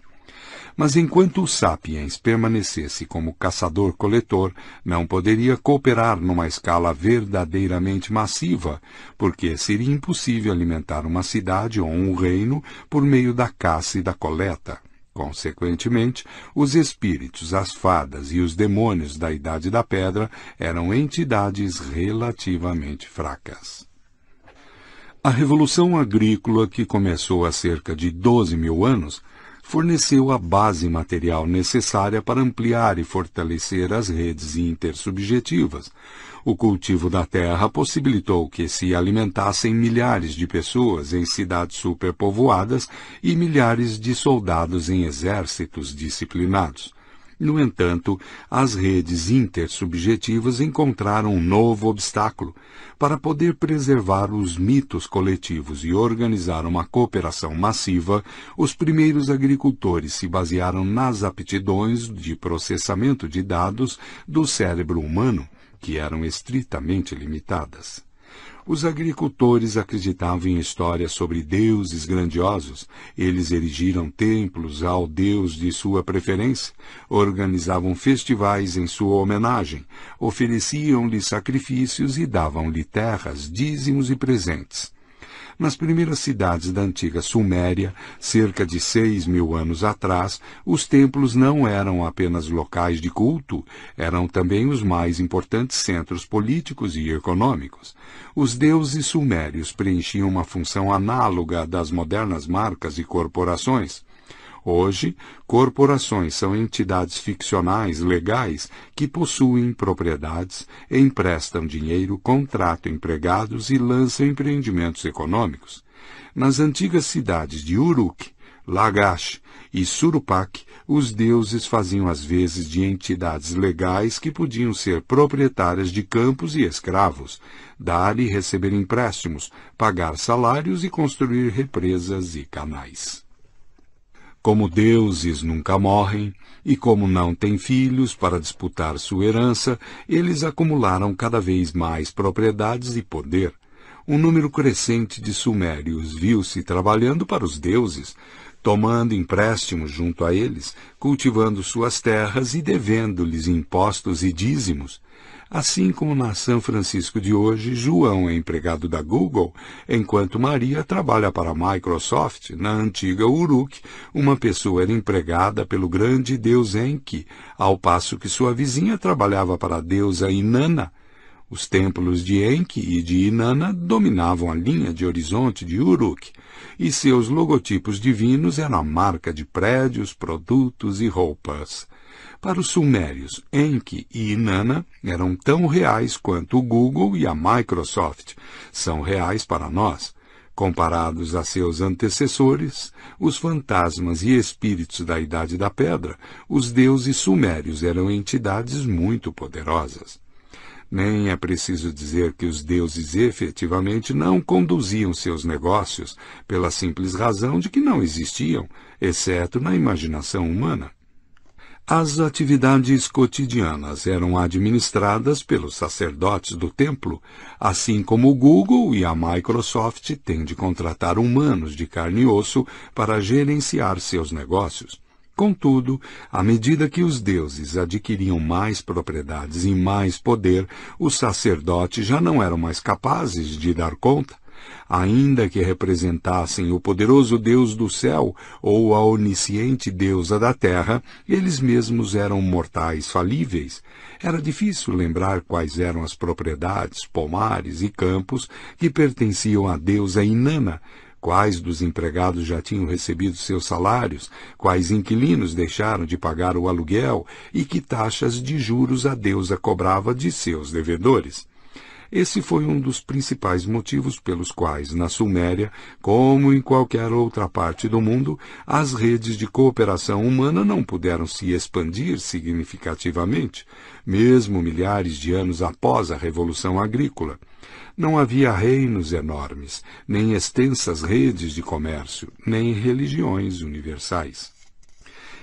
Mas enquanto o sapiens permanecesse como caçador-coletor, não poderia cooperar numa escala verdadeiramente massiva, porque seria impossível alimentar uma cidade ou um reino por meio da caça e da coleta. Consequentemente, os espíritos, as fadas e os demônios da Idade da Pedra eram entidades relativamente fracas. A Revolução Agrícola, que começou há cerca de 12 mil anos, forneceu a base material necessária para ampliar e fortalecer as redes intersubjetivas. O cultivo da terra possibilitou que se alimentassem milhares de pessoas em cidades superpovoadas e milhares de soldados em exércitos disciplinados. No entanto, as redes intersubjetivas encontraram um novo obstáculo. Para poder preservar os mitos coletivos e organizar uma cooperação massiva, os primeiros agricultores se basearam nas aptidões de processamento de dados do cérebro humano, que eram estritamente limitadas. Os agricultores acreditavam em histórias sobre deuses grandiosos. Eles erigiram templos ao deus de sua preferência, organizavam festivais em sua homenagem, ofereciam-lhe sacrifícios e davam-lhe terras, dízimos e presentes. Nas primeiras cidades da antiga Suméria, cerca de seis mil anos atrás, os templos não eram apenas locais de culto, eram também os mais importantes centros políticos e econômicos. Os deuses sumérios preenchiam uma função análoga das modernas marcas e corporações. Hoje, corporações são entidades ficcionais legais que possuem propriedades, emprestam dinheiro, contratam empregados e lançam empreendimentos econômicos. Nas antigas cidades de Uruk, Lagash e Surupak, os deuses faziam às vezes de entidades legais que podiam ser proprietárias de campos e escravos, dar e receber empréstimos, pagar salários e construir represas e canais. Como deuses nunca morrem, e como não têm filhos para disputar sua herança, eles acumularam cada vez mais propriedades e poder. Um número crescente de sumérios viu-se trabalhando para os deuses, tomando empréstimos junto a eles, cultivando suas terras e devendo-lhes impostos e dízimos. Assim como na São Francisco de hoje, João é empregado da Google, enquanto Maria trabalha para a Microsoft, na antiga Uruk, uma pessoa era empregada pelo grande deus Enki, ao passo que sua vizinha trabalhava para a deusa Inanna. Os templos de Enki e de Inanna dominavam a linha de horizonte de Uruk, e seus logotipos divinos eram a marca de prédios, produtos e roupas. Para os sumérios, Enki e Inanna eram tão reais quanto o Google e a Microsoft são reais para nós. Comparados a seus antecessores, os fantasmas e espíritos da Idade da Pedra, os deuses sumérios eram entidades muito poderosas. Nem é preciso dizer que os deuses efetivamente não conduziam seus negócios pela simples razão de que não existiam, exceto na imaginação humana. As atividades cotidianas eram administradas pelos sacerdotes do templo, assim como o Google e a Microsoft têm de contratar humanos de carne e osso para gerenciar seus negócios. Contudo, à medida que os deuses adquiriam mais propriedades e mais poder, os sacerdotes já não eram mais capazes de dar conta ainda que representassem o poderoso Deus do céu ou a onisciente deusa da terra, eles mesmos eram mortais falíveis. Era difícil lembrar quais eram as propriedades, pomares e campos que pertenciam à deusa Inanna, quais dos empregados já tinham recebido seus salários, quais inquilinos deixaram de pagar o aluguel e que taxas de juros a deusa cobrava de seus devedores. Esse foi um dos principais motivos pelos quais, na Suméria, como em qualquer outra parte do mundo, as redes de cooperação humana não puderam se expandir significativamente, mesmo milhares de anos após a Revolução Agrícola. Não havia reinos enormes, nem extensas redes de comércio, nem religiões universais.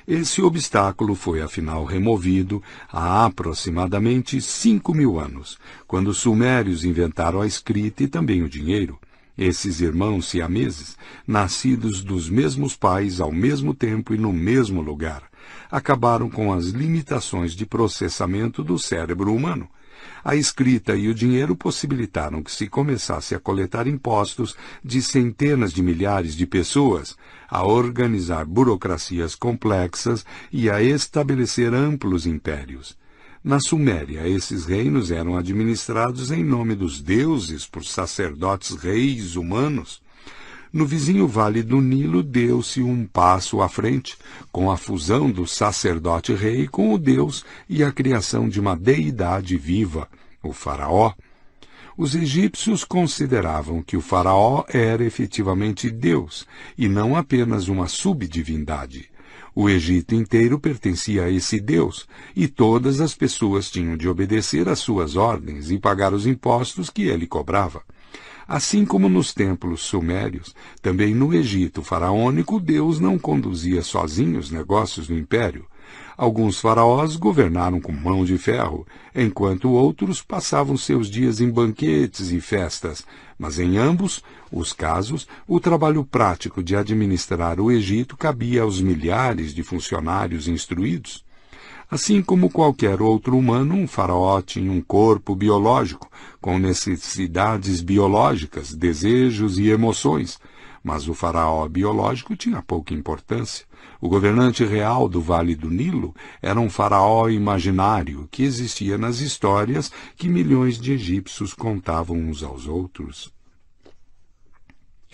Esse obstáculo foi afinal removido há aproximadamente cinco mil anos, quando os sumérios inventaram a escrita e também o dinheiro. Esses irmãos siameses, nascidos dos mesmos pais ao mesmo tempo e no mesmo lugar, acabaram com as limitações de processamento do cérebro humano. A escrita e o dinheiro possibilitaram que se começasse a coletar impostos de centenas de milhares de pessoas, a organizar burocracias complexas e a estabelecer amplos impérios. Na Suméria, esses reinos eram administrados em nome dos deuses por sacerdotes reis humanos. No vizinho vale do Nilo deu-se um passo à frente, com a fusão do sacerdote-rei com o Deus e a criação de uma deidade viva, o Faraó. Os egípcios consideravam que o Faraó era efetivamente Deus e não apenas uma subdivindade. O Egito inteiro pertencia a esse Deus, e todas as pessoas tinham de obedecer às suas ordens e pagar os impostos que ele cobrava. Assim como nos templos sumérios, também no Egito faraônico, Deus não conduzia sozinho os negócios do império. Alguns faraós governaram com mão de ferro, enquanto outros passavam seus dias em banquetes e festas, mas em ambos os casos, o trabalho prático de administrar o Egito cabia aos milhares de funcionários instruídos. Assim como qualquer outro humano, um faraó tinha um corpo biológico, com necessidades biológicas, desejos e emoções, mas o faraó biológico tinha pouca importância. O governante real do Vale do Nilo era um faraó imaginário que existia nas histórias que milhões de egípcios contavam uns aos outros.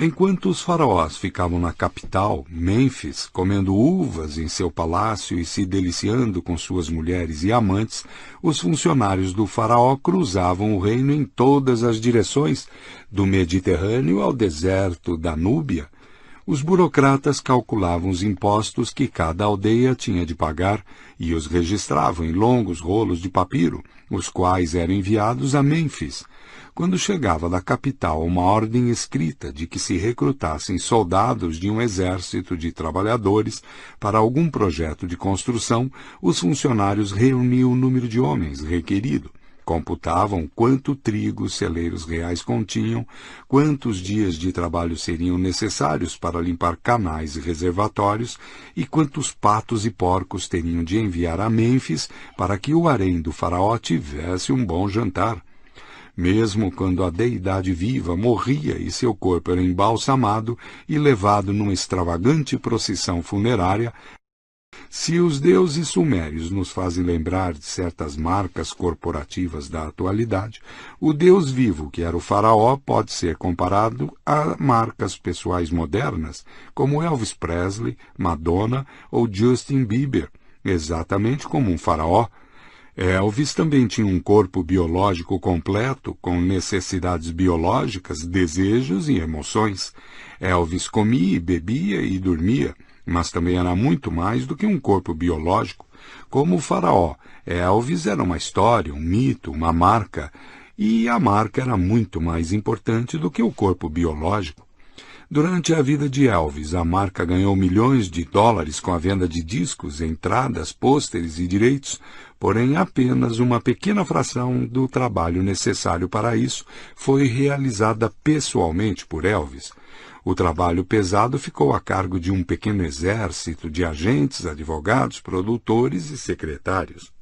Enquanto os faraós ficavam na capital, Mênfis, comendo uvas em seu palácio e se deliciando com suas mulheres e amantes, os funcionários do faraó cruzavam o reino em todas as direções, do Mediterrâneo ao deserto da Núbia. Os burocratas calculavam os impostos que cada aldeia tinha de pagar e os registravam em longos rolos de papiro, os quais eram enviados a Mênfis, quando chegava da capital uma ordem escrita de que se recrutassem soldados de um exército de trabalhadores para algum projeto de construção, os funcionários reuniam o número de homens requerido computavam quanto trigo os celeiros reais continham, quantos dias de trabalho seriam necessários para limpar canais e reservatórios e quantos patos e porcos teriam de enviar a Mênfis para que o harém do faraó tivesse um bom jantar. Mesmo quando a deidade viva morria e seu corpo era embalsamado e levado numa extravagante procissão funerária, se os deuses sumérios nos fazem lembrar de certas marcas corporativas da atualidade, o deus vivo, que era o faraó, pode ser comparado a marcas pessoais modernas, como Elvis Presley, Madonna ou Justin Bieber, exatamente como um faraó, Elvis também tinha um corpo biológico completo, com necessidades biológicas, desejos e emoções. Elvis comia, bebia e dormia, mas também era muito mais do que um corpo biológico. Como o faraó, Elvis era uma história, um mito, uma marca, e a marca era muito mais importante do que o corpo biológico. Durante a vida de Elvis, a marca ganhou milhões de dólares com a venda de discos, entradas, pôsteres e direitos, porém apenas uma pequena fração do trabalho necessário para isso foi realizada pessoalmente por Elvis. O trabalho pesado ficou a cargo de um pequeno exército de agentes, advogados, produtores e secretários.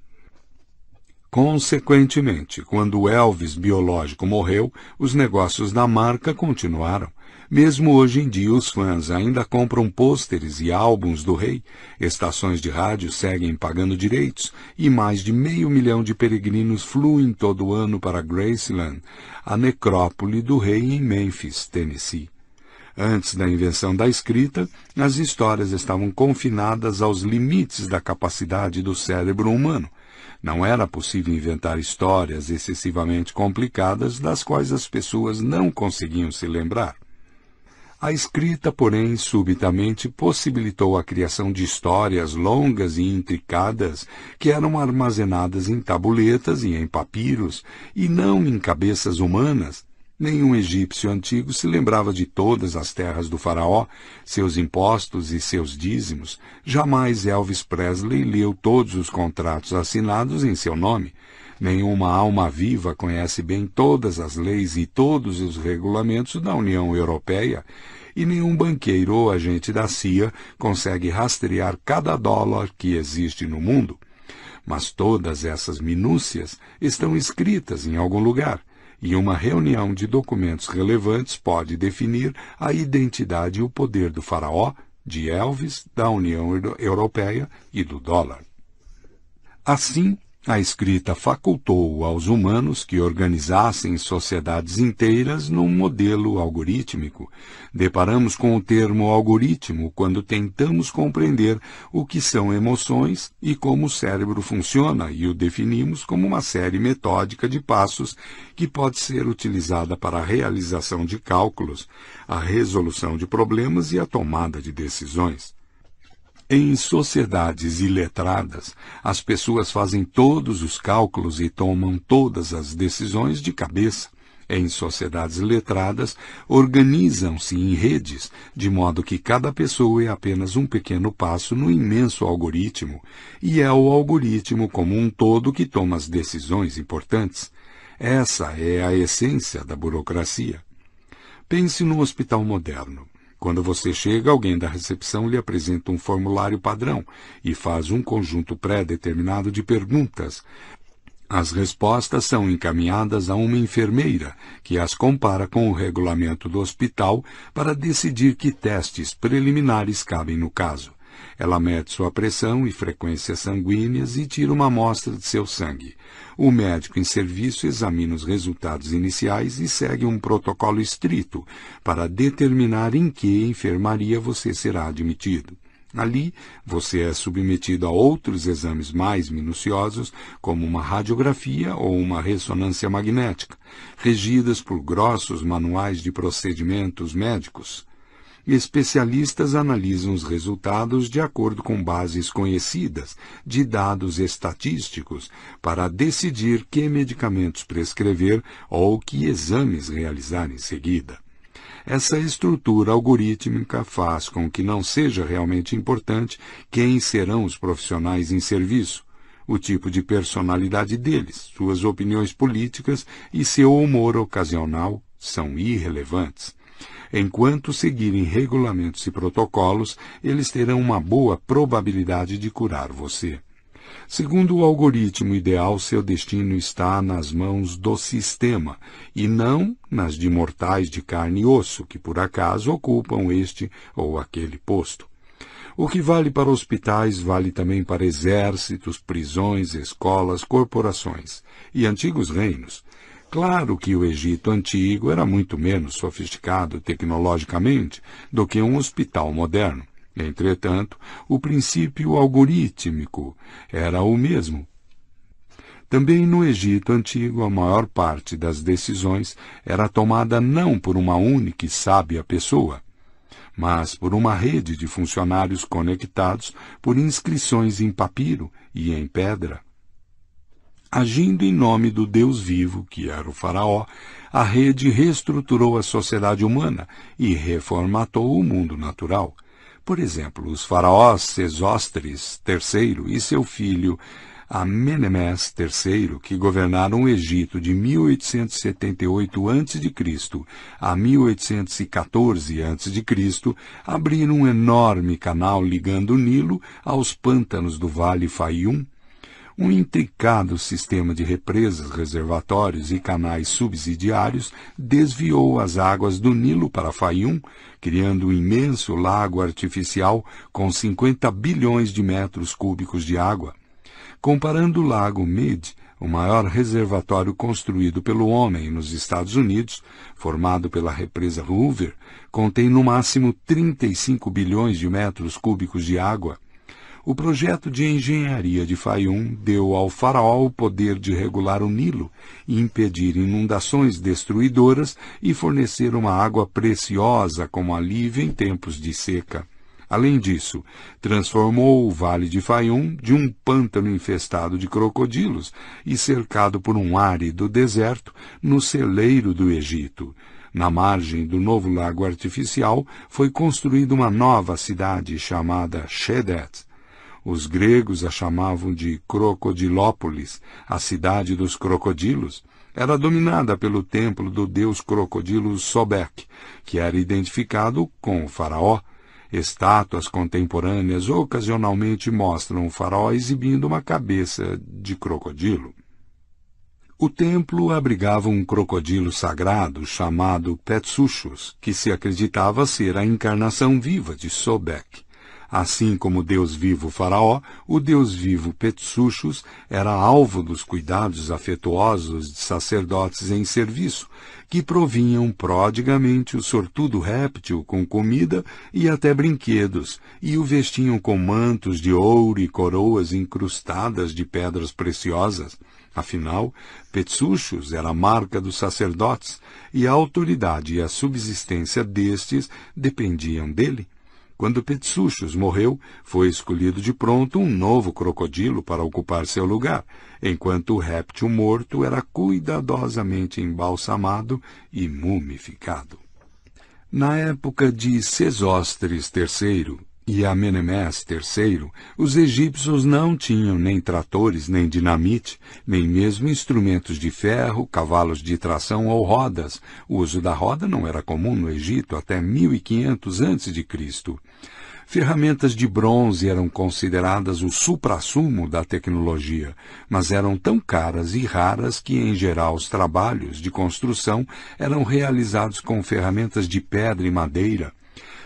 Consequentemente, quando Elvis biológico morreu, os negócios da marca continuaram. Mesmo hoje em dia, os fãs ainda compram pôsteres e álbuns do rei, estações de rádio seguem pagando direitos e mais de meio milhão de peregrinos fluem todo ano para Graceland, a necrópole do rei em Memphis, Tennessee. Antes da invenção da escrita, as histórias estavam confinadas aos limites da capacidade do cérebro humano. Não era possível inventar histórias excessivamente complicadas das quais as pessoas não conseguiam se lembrar. A escrita, porém, subitamente possibilitou a criação de histórias longas e intricadas que eram armazenadas em tabuletas e em papiros, e não em cabeças humanas. Nenhum egípcio antigo se lembrava de todas as terras do faraó, seus impostos e seus dízimos. Jamais Elvis Presley leu todos os contratos assinados em seu nome. Nenhuma alma viva conhece bem todas as leis e todos os regulamentos da União Europeia, e nenhum banqueiro ou agente da CIA consegue rastrear cada dólar que existe no mundo. Mas todas essas minúcias estão escritas em algum lugar, e uma reunião de documentos relevantes pode definir a identidade e o poder do faraó, de Elvis, da União Europeia e do dólar. Assim, a escrita facultou aos humanos que organizassem sociedades inteiras num modelo algorítmico. Deparamos com o termo algoritmo quando tentamos compreender o que são emoções e como o cérebro funciona e o definimos como uma série metódica de passos que pode ser utilizada para a realização de cálculos, a resolução de problemas e a tomada de decisões. Em sociedades iletradas, as pessoas fazem todos os cálculos e tomam todas as decisões de cabeça. Em sociedades letradas, organizam-se em redes, de modo que cada pessoa é apenas um pequeno passo no imenso algoritmo, e é o algoritmo como um todo que toma as decisões importantes. Essa é a essência da burocracia. Pense no hospital moderno. Quando você chega, alguém da recepção lhe apresenta um formulário padrão e faz um conjunto pré-determinado de perguntas. As respostas são encaminhadas a uma enfermeira, que as compara com o regulamento do hospital para decidir que testes preliminares cabem no caso. Ela mede sua pressão e frequência sanguíneas e tira uma amostra de seu sangue. O médico em serviço examina os resultados iniciais e segue um protocolo estrito para determinar em que enfermaria você será admitido. Ali, você é submetido a outros exames mais minuciosos, como uma radiografia ou uma ressonância magnética, regidas por grossos manuais de procedimentos médicos especialistas analisam os resultados de acordo com bases conhecidas de dados estatísticos para decidir que medicamentos prescrever ou que exames realizar em seguida. Essa estrutura algorítmica faz com que não seja realmente importante quem serão os profissionais em serviço, o tipo de personalidade deles, suas opiniões políticas e seu humor ocasional são irrelevantes. Enquanto seguirem regulamentos e protocolos, eles terão uma boa probabilidade de curar você. Segundo o algoritmo ideal, seu destino está nas mãos do sistema e não nas de mortais de carne e osso que por acaso ocupam este ou aquele posto. O que vale para hospitais vale também para exércitos, prisões, escolas, corporações e antigos reinos. Claro que o Egito antigo era muito menos sofisticado tecnologicamente do que um hospital moderno. Entretanto, o princípio algorítmico era o mesmo. Também no Egito antigo, a maior parte das decisões era tomada não por uma única e sábia pessoa, mas por uma rede de funcionários conectados por inscrições em papiro e em pedra. Agindo em nome do Deus vivo, que era o Faraó, a rede reestruturou a sociedade humana e reformatou o mundo natural. Por exemplo, os faraós Sesostres III e seu filho Amenemés III, que governaram o Egito de 1878 a.C. a 1814 a.C., abriram um enorme canal ligando o Nilo aos pântanos do Vale Faium um intricado sistema de represas, reservatórios e canais subsidiários desviou as águas do Nilo para Fayum, criando um imenso lago artificial com 50 bilhões de metros cúbicos de água. Comparando o lago Mead, o maior reservatório construído pelo homem nos Estados Unidos, formado pela represa Hoover, contém no máximo 35 bilhões de metros cúbicos de água. O projeto de engenharia de Fayum deu ao faraó o poder de regular o Nilo, impedir inundações destruidoras e fornecer uma água preciosa como alívio em tempos de seca. Além disso, transformou o Vale de Fayum de um pântano infestado de crocodilos e cercado por um árido deserto no celeiro do Egito. Na margem do novo lago artificial foi construída uma nova cidade chamada Shedet, Os gregos a chamavam de Crocodilópolis, a cidade dos crocodilos. Era dominada pelo templo do deus crocodilo Sobek, que era identificado com o faraó. Estátuas contemporâneas ocasionalmente mostram o faraó exibindo uma cabeça de crocodilo. O templo abrigava um crocodilo sagrado chamado Petsuchus, que se acreditava ser a encarnação viva de Sobek. Assim como o deus vivo Faraó, o deus vivo Petsuchus era alvo dos cuidados afetuosos de sacerdotes em serviço, que provinham prodigamente o sortudo réptil com comida e até brinquedos, e o vestiam com mantos de ouro e coroas incrustadas de pedras preciosas. Afinal, Petsuchus era a marca dos sacerdotes, e a autoridade e a subsistência destes dependiam dele. Quando Petsuchus morreu, foi escolhido de pronto um novo crocodilo para ocupar seu lugar, enquanto o réptil morto era cuidadosamente embalsamado e mumificado. Na época de Sesostres III, e Amenemés III, os egípcios não tinham nem tratores, nem dinamite, nem mesmo instrumentos de ferro, cavalos de tração ou rodas. O uso da roda não era comum no Egito até 1500 a.C. Ferramentas de bronze eram consideradas o suprassumo da tecnologia, mas eram tão caras e raras que, em geral, os trabalhos de construção eram realizados com ferramentas de pedra e madeira,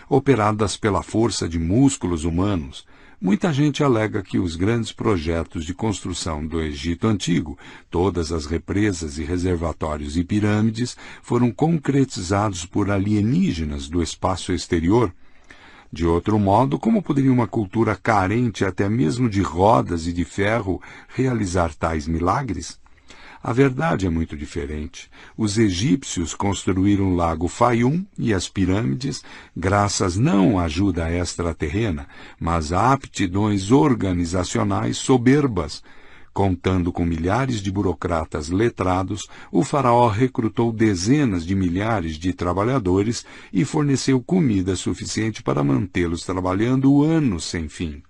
operadas pela força de músculos humanos, muita gente alega que os grandes projetos de construção do Egito Antigo, todas as represas e reservatórios e pirâmides, foram concretizados por alienígenas do espaço exterior. De outro modo, como poderia uma cultura carente até mesmo de rodas e de ferro realizar tais milagres? A verdade é muito diferente. Os egípcios construíram o lago Fayum e as pirâmides graças não à ajuda extraterrena, mas a aptidões organizacionais soberbas. Contando com milhares de burocratas letrados, o faraó recrutou dezenas de milhares de trabalhadores e forneceu comida suficiente para mantê-los trabalhando anos sem fim.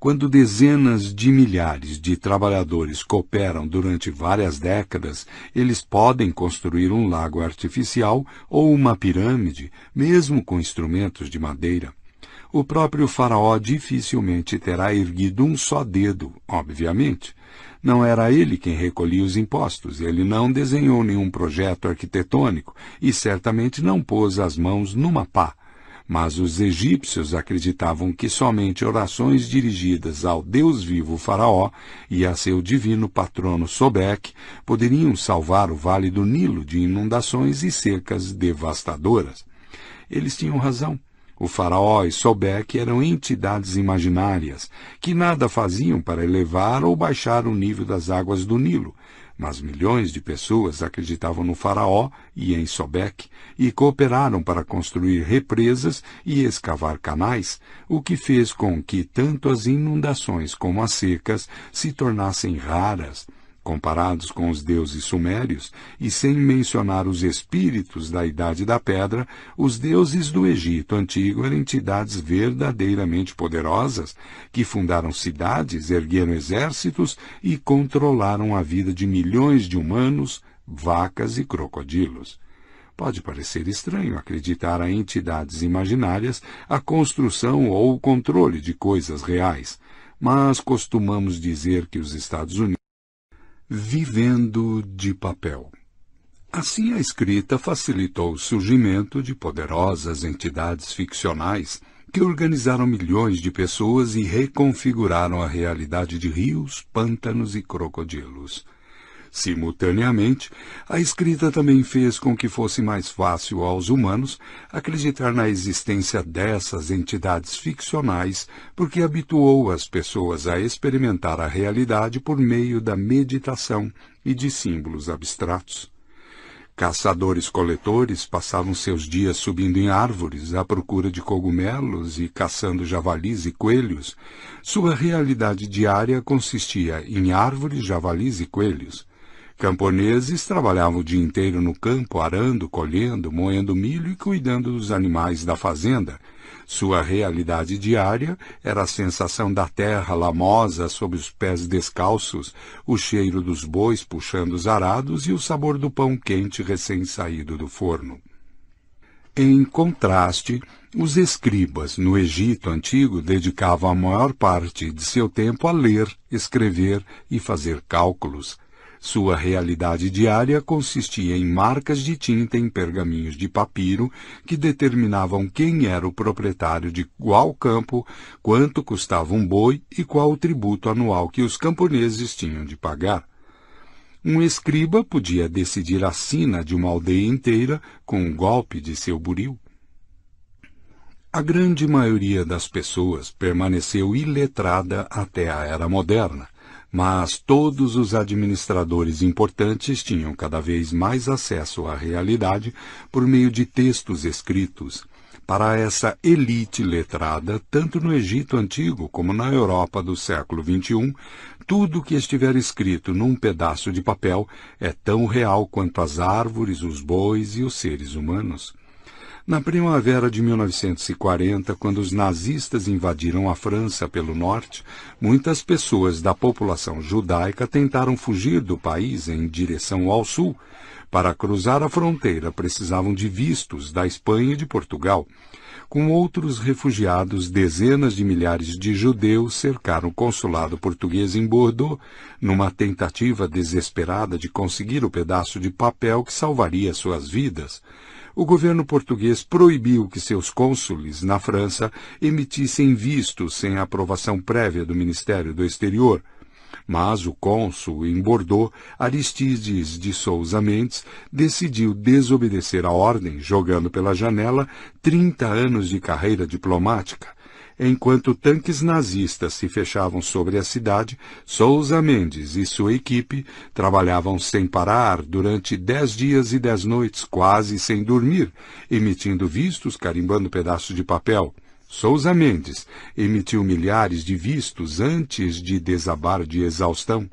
Quando dezenas de milhares de trabalhadores cooperam durante várias décadas, eles podem construir um lago artificial ou uma pirâmide, mesmo com instrumentos de madeira. O próprio Faraó dificilmente terá erguido um só dedo, obviamente. Não era ele quem recolhia os impostos, ele não desenhou nenhum projeto arquitetônico e certamente não pôs as mãos numa pá mas os egípcios acreditavam que somente orações dirigidas ao Deus vivo Faraó e a seu divino patrono Sobek poderiam salvar o vale do Nilo de inundações e secas devastadoras. Eles tinham razão. O faraó e Sobek eram entidades imaginárias, que nada faziam para elevar ou baixar o nível das águas do Nilo, mas milhões de pessoas acreditavam no faraó e em Sobek e cooperaram para construir represas e escavar canais, o que fez com que tanto as inundações como as secas se tornassem raras comparados com os deuses sumérios, e sem mencionar os espíritos da Idade da Pedra, os deuses do Egito antigo eram entidades verdadeiramente poderosas, que fundaram cidades, ergueram exércitos e controlaram a vida de milhões de humanos, vacas e crocodilos. Pode parecer estranho acreditar a entidades imaginárias a construção ou o controle de coisas reais, mas costumamos dizer que os Estados Unidos vivendo de papel. Assim, a escrita facilitou o surgimento de poderosas entidades ficcionais que organizaram milhões de pessoas e reconfiguraram a realidade de rios, pântanos e crocodilos. Simultaneamente, a escrita também fez com que fosse mais fácil aos humanos acreditar na existência dessas entidades ficcionais, porque habituou as pessoas a experimentar a realidade por meio da meditação e de símbolos abstratos. Caçadores-coletores passavam seus dias subindo em árvores à procura de cogumelos e caçando javalis e coelhos. Sua realidade diária consistia em árvores, javalis e coelhos. Camponeses trabalhavam o dia inteiro no campo, arando, colhendo, moendo milho e cuidando dos animais da fazenda. Sua realidade diária era a sensação da terra lamosa sob os pés descalços, o cheiro dos bois puxando os arados e o sabor do pão quente recém-saído do forno. Em contraste, os escribas no Egito antigo dedicavam a maior parte de seu tempo a ler, escrever e fazer cálculos. Sua realidade diária consistia em marcas de tinta em pergaminhos de papiro que determinavam quem era o proprietário de qual campo, quanto custava um boi e qual o tributo anual que os camponeses tinham de pagar. Um escriba podia decidir a sina de uma aldeia inteira com um golpe de seu buril. A grande maioria das pessoas permaneceu iletrada até a era moderna, mas todos os administradores importantes tinham cada vez mais acesso à realidade por meio de textos escritos. Para essa elite letrada, tanto no Egito antigo como na Europa do século XXI, tudo que estiver escrito num pedaço de papel é tão real quanto as árvores, os bois e os seres humanos. Na primavera de 1940, quando os nazistas invadiram a França pelo norte, muitas pessoas da população judaica tentaram fugir do país em direção ao sul. Para cruzar a fronteira, precisavam de vistos da Espanha e de Portugal. Com outros refugiados, dezenas de milhares de judeus cercaram o consulado português em Bordeaux, numa tentativa desesperada de conseguir o pedaço de papel que salvaria suas vidas o governo português proibiu que seus cônsules na França emitissem vistos sem aprovação prévia do Ministério do Exterior. Mas o cônsul em Bordeaux, Aristides de Souza Mendes, decidiu desobedecer a ordem, jogando pela janela 30 anos de carreira diplomática. Enquanto tanques nazistas se fechavam sobre a cidade, Souza Mendes e sua equipe trabalhavam sem parar durante dez dias e dez noites, quase sem dormir, emitindo vistos, carimbando pedaços de papel. Souza Mendes emitiu milhares de vistos antes de desabar de exaustão.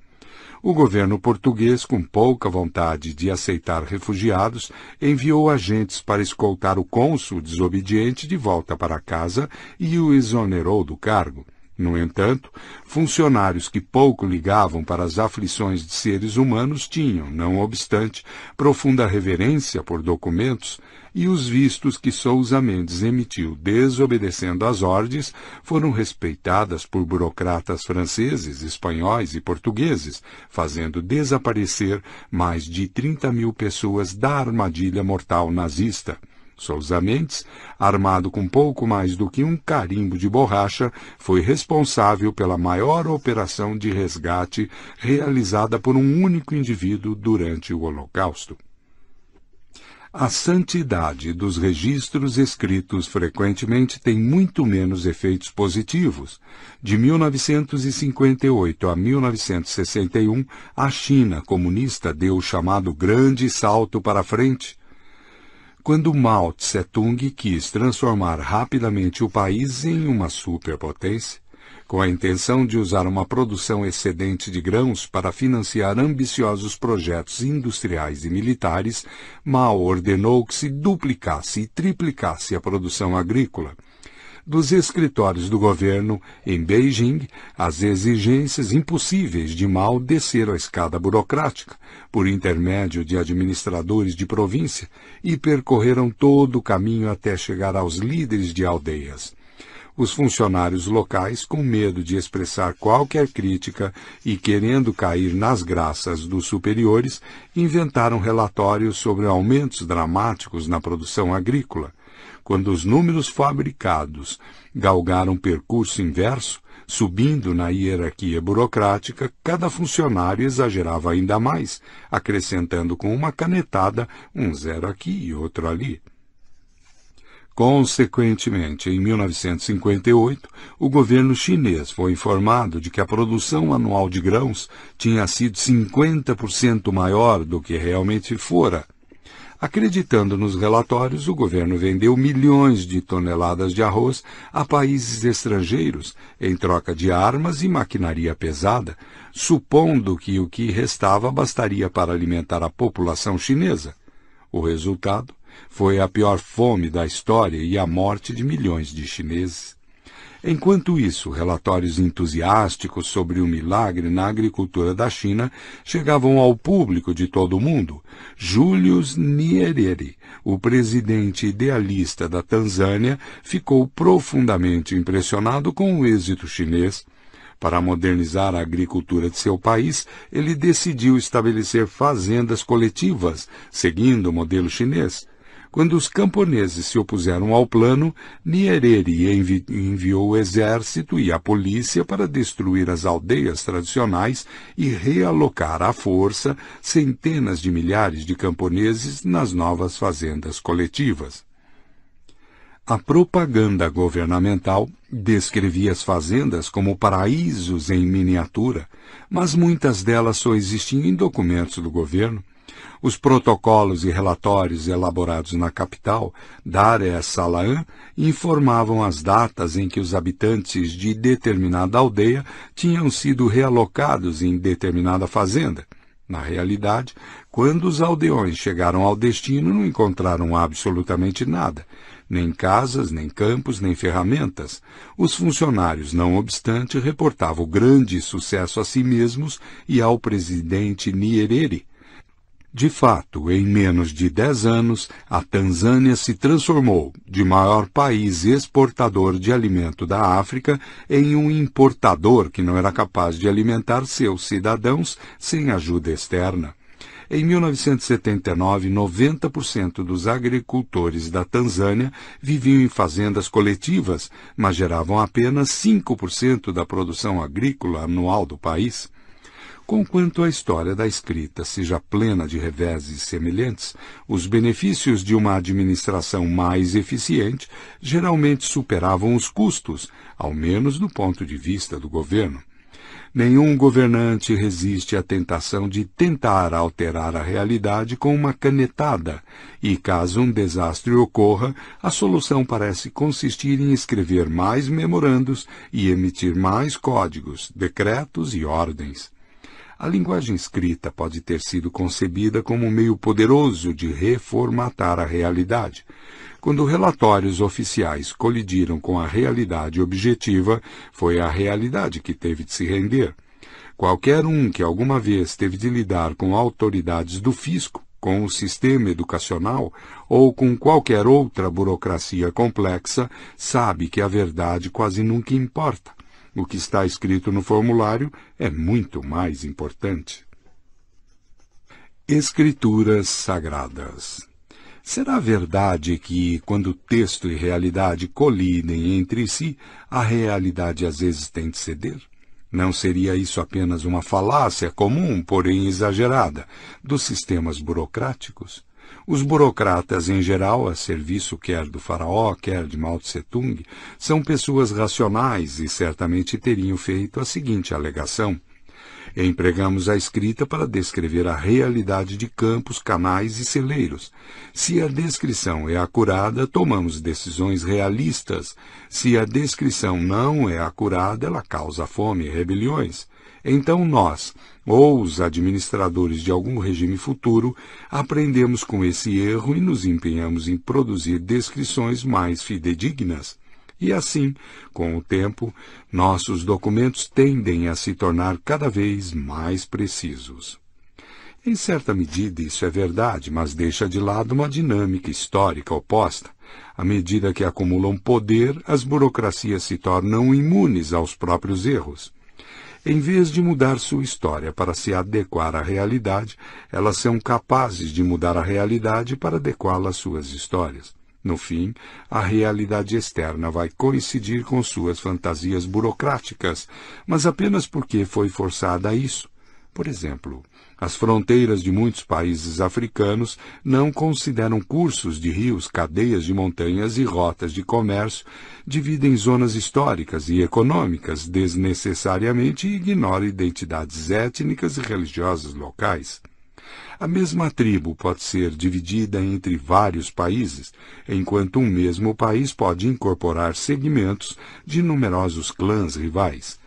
O governo português, com pouca vontade de aceitar refugiados, enviou agentes para escoltar o cônsul desobediente de volta para casa e o exonerou do cargo. No entanto, funcionários que pouco ligavam para as aflições de seres humanos tinham, não obstante, profunda reverência por documentos, e os vistos que Souza Mendes emitiu desobedecendo às ordens foram respeitadas por burocratas franceses, espanhóis e portugueses, fazendo desaparecer mais de 30 mil pessoas da armadilha mortal nazista. Souza Mendes, armado com pouco mais do que um carimbo de borracha, foi responsável pela maior operação de resgate realizada por um único indivíduo durante o Holocausto. A santidade dos registros escritos frequentemente tem muito menos efeitos positivos. De 1958 a 1961, a China comunista deu o chamado grande salto para frente quando Mao Tse-tung quis transformar rapidamente o país em uma superpotência, com a intenção de usar uma produção excedente de grãos para financiar ambiciosos projetos industriais e militares, Mao ordenou que se duplicasse e triplicasse a produção agrícola dos escritórios do governo em Beijing as exigências impossíveis de Mao desceram a escada burocrática, por intermédio de administradores de província, e percorreram todo o caminho até chegar aos líderes de aldeias. Os funcionários locais, com medo de expressar qualquer crítica e querendo cair nas graças dos superiores, inventaram relatórios sobre aumentos dramáticos na produção agrícola quando os números fabricados galgaram percurso inverso, subindo na hierarquia burocrática, cada funcionário exagerava ainda mais, acrescentando com uma canetada um zero aqui e outro ali. Consequentemente, em 1958, o governo chinês foi informado de que a produção anual de grãos tinha sido 50% maior do que realmente fora Acreditando nos relatórios, o governo vendeu milhões de toneladas de arroz a países estrangeiros em troca de armas e maquinaria pesada, supondo que o que restava bastaria para alimentar a população chinesa. O resultado foi a pior fome da história e a morte de milhões de chineses. Enquanto isso, relatórios entusiásticos sobre o milagre na agricultura da China chegavam ao público de todo o mundo. Julius Nyerere, o presidente idealista da Tanzânia, ficou profundamente impressionado com o êxito chinês. Para modernizar a agricultura de seu país, ele decidiu estabelecer fazendas coletivas, seguindo o modelo chinês. Quando os camponeses se opuseram ao plano, Nyerere envi enviou o exército e a polícia para destruir as aldeias tradicionais e realocar à força centenas de milhares de camponeses nas novas fazendas coletivas. A propaganda governamental descrevia as fazendas como paraísos em miniatura, mas muitas delas só existiam em documentos do governo os protocolos e relatórios elaborados na capital, Dar es Salaam, informavam as datas em que os habitantes de determinada aldeia tinham sido realocados em determinada fazenda. Na realidade, quando os aldeões chegaram ao destino, não encontraram absolutamente nada, nem casas, nem campos, nem ferramentas. Os funcionários, não obstante, reportavam grande sucesso a si mesmos e ao presidente Nyerere, de fato, em menos de dez anos, a Tanzânia se transformou de maior país exportador de alimento da África em um importador que não era capaz de alimentar seus cidadãos sem ajuda externa. Em 1979, 90% dos agricultores da Tanzânia viviam em fazendas coletivas, mas geravam apenas 5% da produção agrícola anual do país. Conquanto a história da escrita seja plena de reveses semelhantes, os benefícios de uma administração mais eficiente geralmente superavam os custos, ao menos do ponto de vista do governo. Nenhum governante resiste à tentação de tentar alterar a realidade com uma canetada, e caso um desastre ocorra, a solução parece consistir em escrever mais memorandos e emitir mais códigos, decretos e ordens. A linguagem escrita pode ter sido concebida como um meio poderoso de reformatar a realidade. Quando relatórios oficiais colidiram com a realidade objetiva, foi a realidade que teve de se render. Qualquer um que alguma vez teve de lidar com autoridades do fisco, com o sistema educacional ou com qualquer outra burocracia complexa, sabe que a verdade quase nunca importa. O que está escrito no formulário é muito mais importante. Escrituras Sagradas Será verdade que, quando texto e realidade colidem entre si, a realidade às vezes tem de ceder? Não seria isso apenas uma falácia comum, porém exagerada, dos sistemas burocráticos? Os burocratas, em geral, a serviço quer do faraó, quer de Mao Tse-tung, são pessoas racionais e certamente teriam feito a seguinte alegação. Empregamos a escrita para descrever a realidade de campos, canais e celeiros. Se a descrição é acurada, tomamos decisões realistas. Se a descrição não é acurada, ela causa fome e rebeliões. Então nós, ou os administradores de algum regime futuro, aprendemos com esse erro e nos empenhamos em produzir descrições mais fidedignas. E assim, com o tempo, nossos documentos tendem a se tornar cada vez mais precisos. Em certa medida isso é verdade, mas deixa de lado uma dinâmica histórica oposta. À medida que acumulam poder, as burocracias se tornam imunes aos próprios erros. Em vez de mudar sua história para se adequar à realidade, elas são capazes de mudar a realidade para adequá-la às suas histórias. No fim, a realidade externa vai coincidir com suas fantasias burocráticas, mas apenas porque foi forçada a isso. Por exemplo, as fronteiras de muitos países africanos não consideram cursos de rios, cadeias de montanhas e rotas de comércio, dividem zonas históricas e econômicas desnecessariamente e ignoram identidades étnicas e religiosas locais. A mesma tribo pode ser dividida entre vários países, enquanto um mesmo país pode incorporar segmentos de numerosos clãs rivais.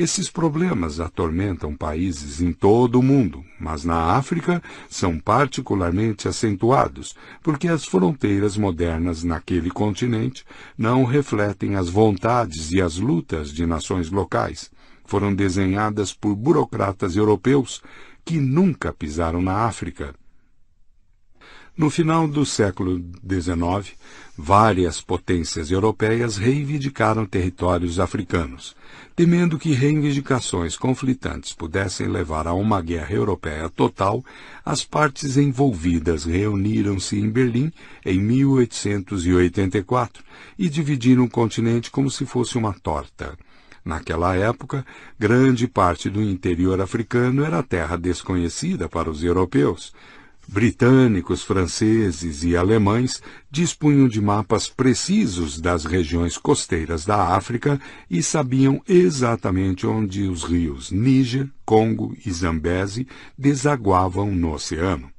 Esses problemas atormentam países em todo o mundo, mas na África são particularmente acentuados, porque as fronteiras modernas naquele continente não refletem as vontades e as lutas de nações locais. Foram desenhadas por burocratas europeus que nunca pisaram na África. No final do século XIX, várias potências europeias reivindicaram territórios africanos. Temendo que reivindicações conflitantes pudessem levar a uma guerra europeia total, as partes envolvidas reuniram-se em Berlim em 1884 e dividiram o continente como se fosse uma torta. Naquela época, grande parte do interior africano era terra desconhecida para os europeus. Britânicos, franceses e alemães dispunham de mapas precisos das regiões costeiras da África e sabiam exatamente onde os rios Níger, Congo e Zambeze desaguavam no oceano.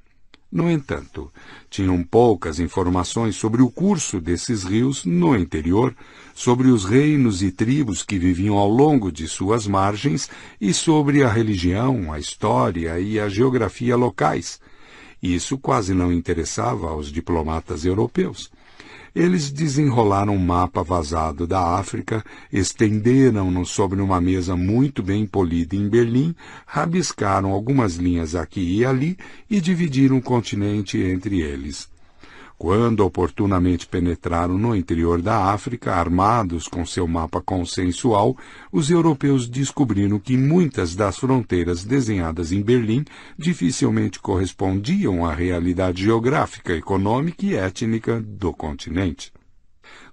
No entanto, tinham poucas informações sobre o curso desses rios no interior, sobre os reinos e tribos que viviam ao longo de suas margens e sobre a religião, a história e a geografia locais. Isso quase não interessava aos diplomatas europeus. Eles desenrolaram um mapa vazado da África, estenderam-no sobre uma mesa muito bem polida em Berlim, rabiscaram algumas linhas aqui e ali e dividiram o continente entre eles. Quando oportunamente penetraram no interior da África, armados com seu mapa consensual, os europeus descobriram que muitas das fronteiras desenhadas em Berlim dificilmente correspondiam à realidade geográfica, econômica e étnica do continente.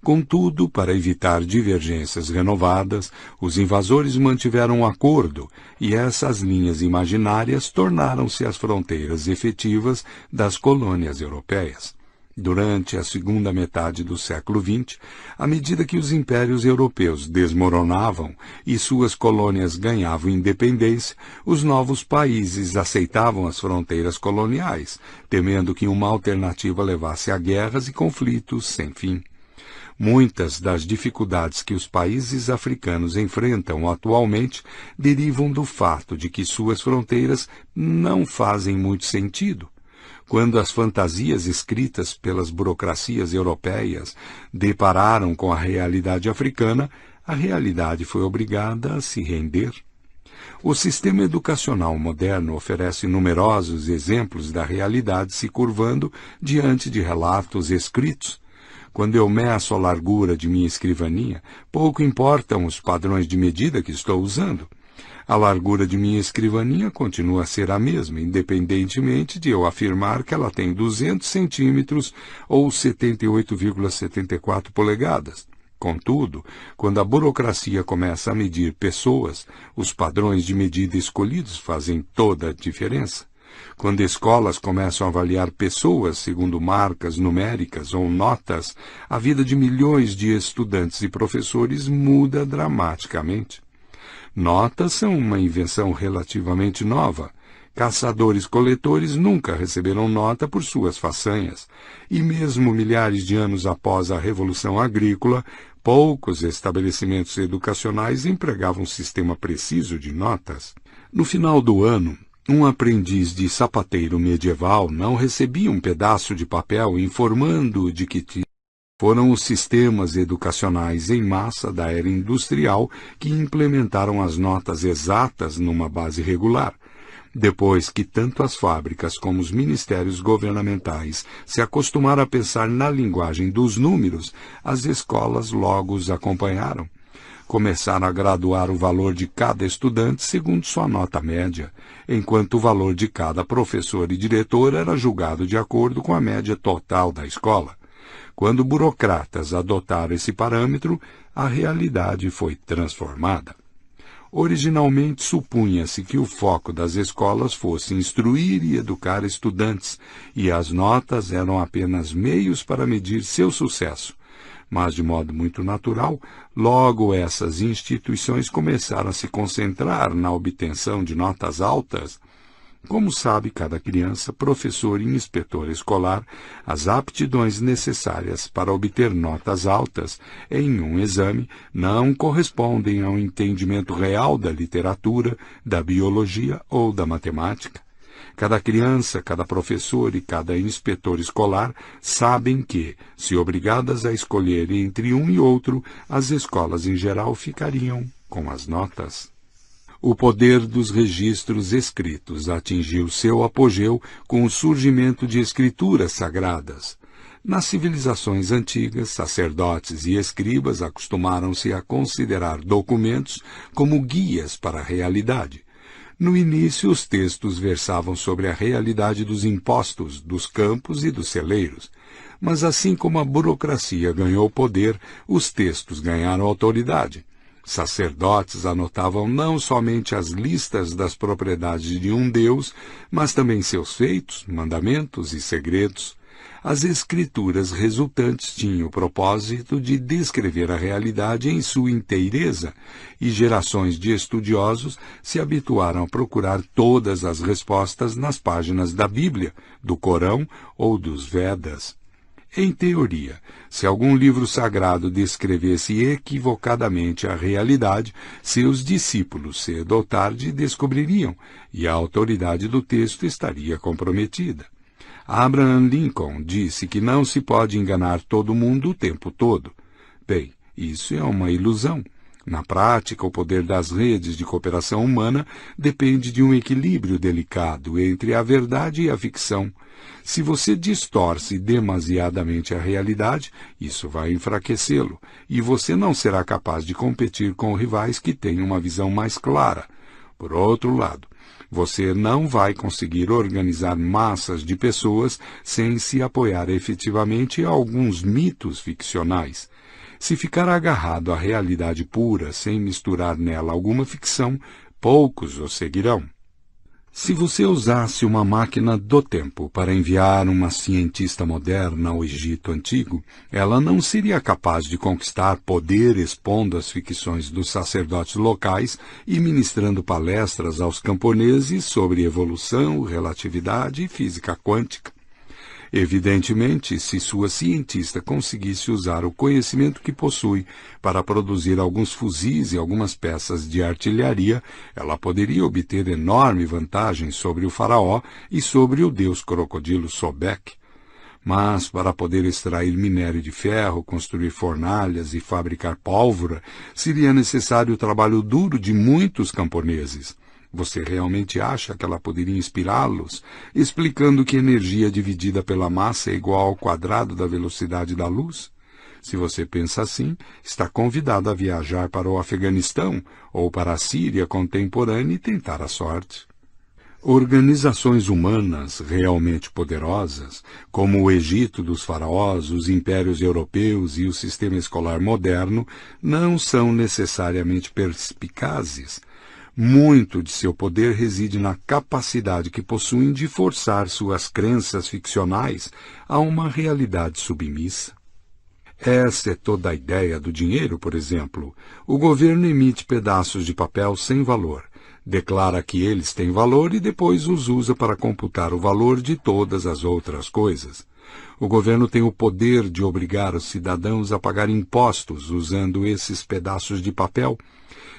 Contudo, para evitar divergências renovadas, os invasores mantiveram um acordo e essas linhas imaginárias tornaram-se as fronteiras efetivas das colônias europeias. Durante a segunda metade do século XX, à medida que os impérios europeus desmoronavam e suas colônias ganhavam independência, os novos países aceitavam as fronteiras coloniais, temendo que uma alternativa levasse a guerras e conflitos sem fim. Muitas das dificuldades que os países africanos enfrentam atualmente derivam do fato de que suas fronteiras não fazem muito sentido quando as fantasias escritas pelas burocracias europeias depararam com a realidade africana, a realidade foi obrigada a se render. O sistema educacional moderno oferece numerosos exemplos da realidade se curvando diante de relatos escritos. Quando eu meço a largura de minha escrivaninha, pouco importam os padrões de medida que estou usando. A largura de minha escrivaninha continua a ser a mesma, independentemente de eu afirmar que ela tem 200 centímetros ou 78,74 polegadas. Contudo, quando a burocracia começa a medir pessoas, os padrões de medida escolhidos fazem toda a diferença. Quando escolas começam a avaliar pessoas segundo marcas numéricas ou notas, a vida de milhões de estudantes e professores muda dramaticamente. Notas são uma invenção relativamente nova. Caçadores-coletores nunca receberam nota por suas façanhas, e mesmo milhares de anos após a Revolução Agrícola, poucos estabelecimentos educacionais empregavam um sistema preciso de notas. No final do ano, um aprendiz de sapateiro medieval não recebia um pedaço de papel informando de que foram os sistemas educacionais em massa da era industrial que implementaram as notas exatas numa base regular. Depois que tanto as fábricas como os ministérios governamentais se acostumaram a pensar na linguagem dos números, as escolas logo os acompanharam. Começaram a graduar o valor de cada estudante segundo sua nota média, enquanto o valor de cada professor e diretor era julgado de acordo com a média total da escola. Quando burocratas adotaram esse parâmetro, a realidade foi transformada. Originalmente supunha-se que o foco das escolas fosse instruir e educar estudantes, e as notas eram apenas meios para medir seu sucesso. Mas, de modo muito natural, logo essas instituições começaram a se concentrar na obtenção de notas altas como sabe cada criança, professor e inspetor escolar, as aptidões necessárias para obter notas altas em um exame não correspondem ao entendimento real da literatura, da biologia ou da matemática. Cada criança, cada professor e cada inspetor escolar sabem que, se obrigadas a escolher entre um e outro, as escolas em geral ficariam com as notas. O poder dos registros escritos atingiu seu apogeu com o surgimento de escrituras sagradas. Nas civilizações antigas, sacerdotes e escribas acostumaram-se a considerar documentos como guias para a realidade. No início, os textos versavam sobre a realidade dos impostos, dos campos e dos celeiros. Mas assim como a burocracia ganhou poder, os textos ganharam autoridade. Sacerdotes anotavam não somente as listas das propriedades de um Deus, mas também seus feitos, mandamentos e segredos. As escrituras resultantes tinham o propósito de descrever a realidade em sua inteireza, e gerações de estudiosos se habituaram a procurar todas as respostas nas páginas da Bíblia, do Corão ou dos Vedas. Em teoria, se algum livro sagrado descrevesse equivocadamente a realidade, seus discípulos, cedo ou tarde, descobririam, e a autoridade do texto estaria comprometida. Abraham Lincoln disse que não se pode enganar todo mundo o tempo todo. Bem, isso é uma ilusão. Na prática, o poder das redes de cooperação humana depende de um equilíbrio delicado entre a verdade e a ficção. Se você distorce demasiadamente a realidade, isso vai enfraquecê-lo, e você não será capaz de competir com rivais que têm uma visão mais clara. Por outro lado, você não vai conseguir organizar massas de pessoas sem se apoiar efetivamente a alguns mitos ficcionais. Se ficar agarrado à realidade pura sem misturar nela alguma ficção, poucos o seguirão. Se você usasse uma máquina do tempo para enviar uma cientista moderna ao Egito antigo, ela não seria capaz de conquistar poder expondo as ficções dos sacerdotes locais e ministrando palestras aos camponeses sobre evolução, relatividade e física quântica. Evidentemente, se sua cientista conseguisse usar o conhecimento que possui para produzir alguns fuzis e algumas peças de artilharia, ela poderia obter enorme vantagem sobre o faraó e sobre o deus crocodilo Sobek. Mas, para poder extrair minério de ferro, construir fornalhas e fabricar pólvora, seria necessário o trabalho duro de muitos camponeses. Você realmente acha que ela poderia inspirá-los, explicando que energia dividida pela massa é igual ao quadrado da velocidade da luz? Se você pensa assim, está convidado a viajar para o Afeganistão ou para a Síria contemporânea e tentar a sorte. Organizações humanas realmente poderosas, como o Egito dos faraós, os impérios europeus e o sistema escolar moderno, não são necessariamente perspicazes, muito de seu poder reside na capacidade que possuem de forçar suas crenças ficcionais a uma realidade submissa. Essa é toda a ideia do dinheiro, por exemplo. O governo emite pedaços de papel sem valor, declara que eles têm valor e depois os usa para computar o valor de todas as outras coisas. O governo tem o poder de obrigar os cidadãos a pagar impostos usando esses pedaços de papel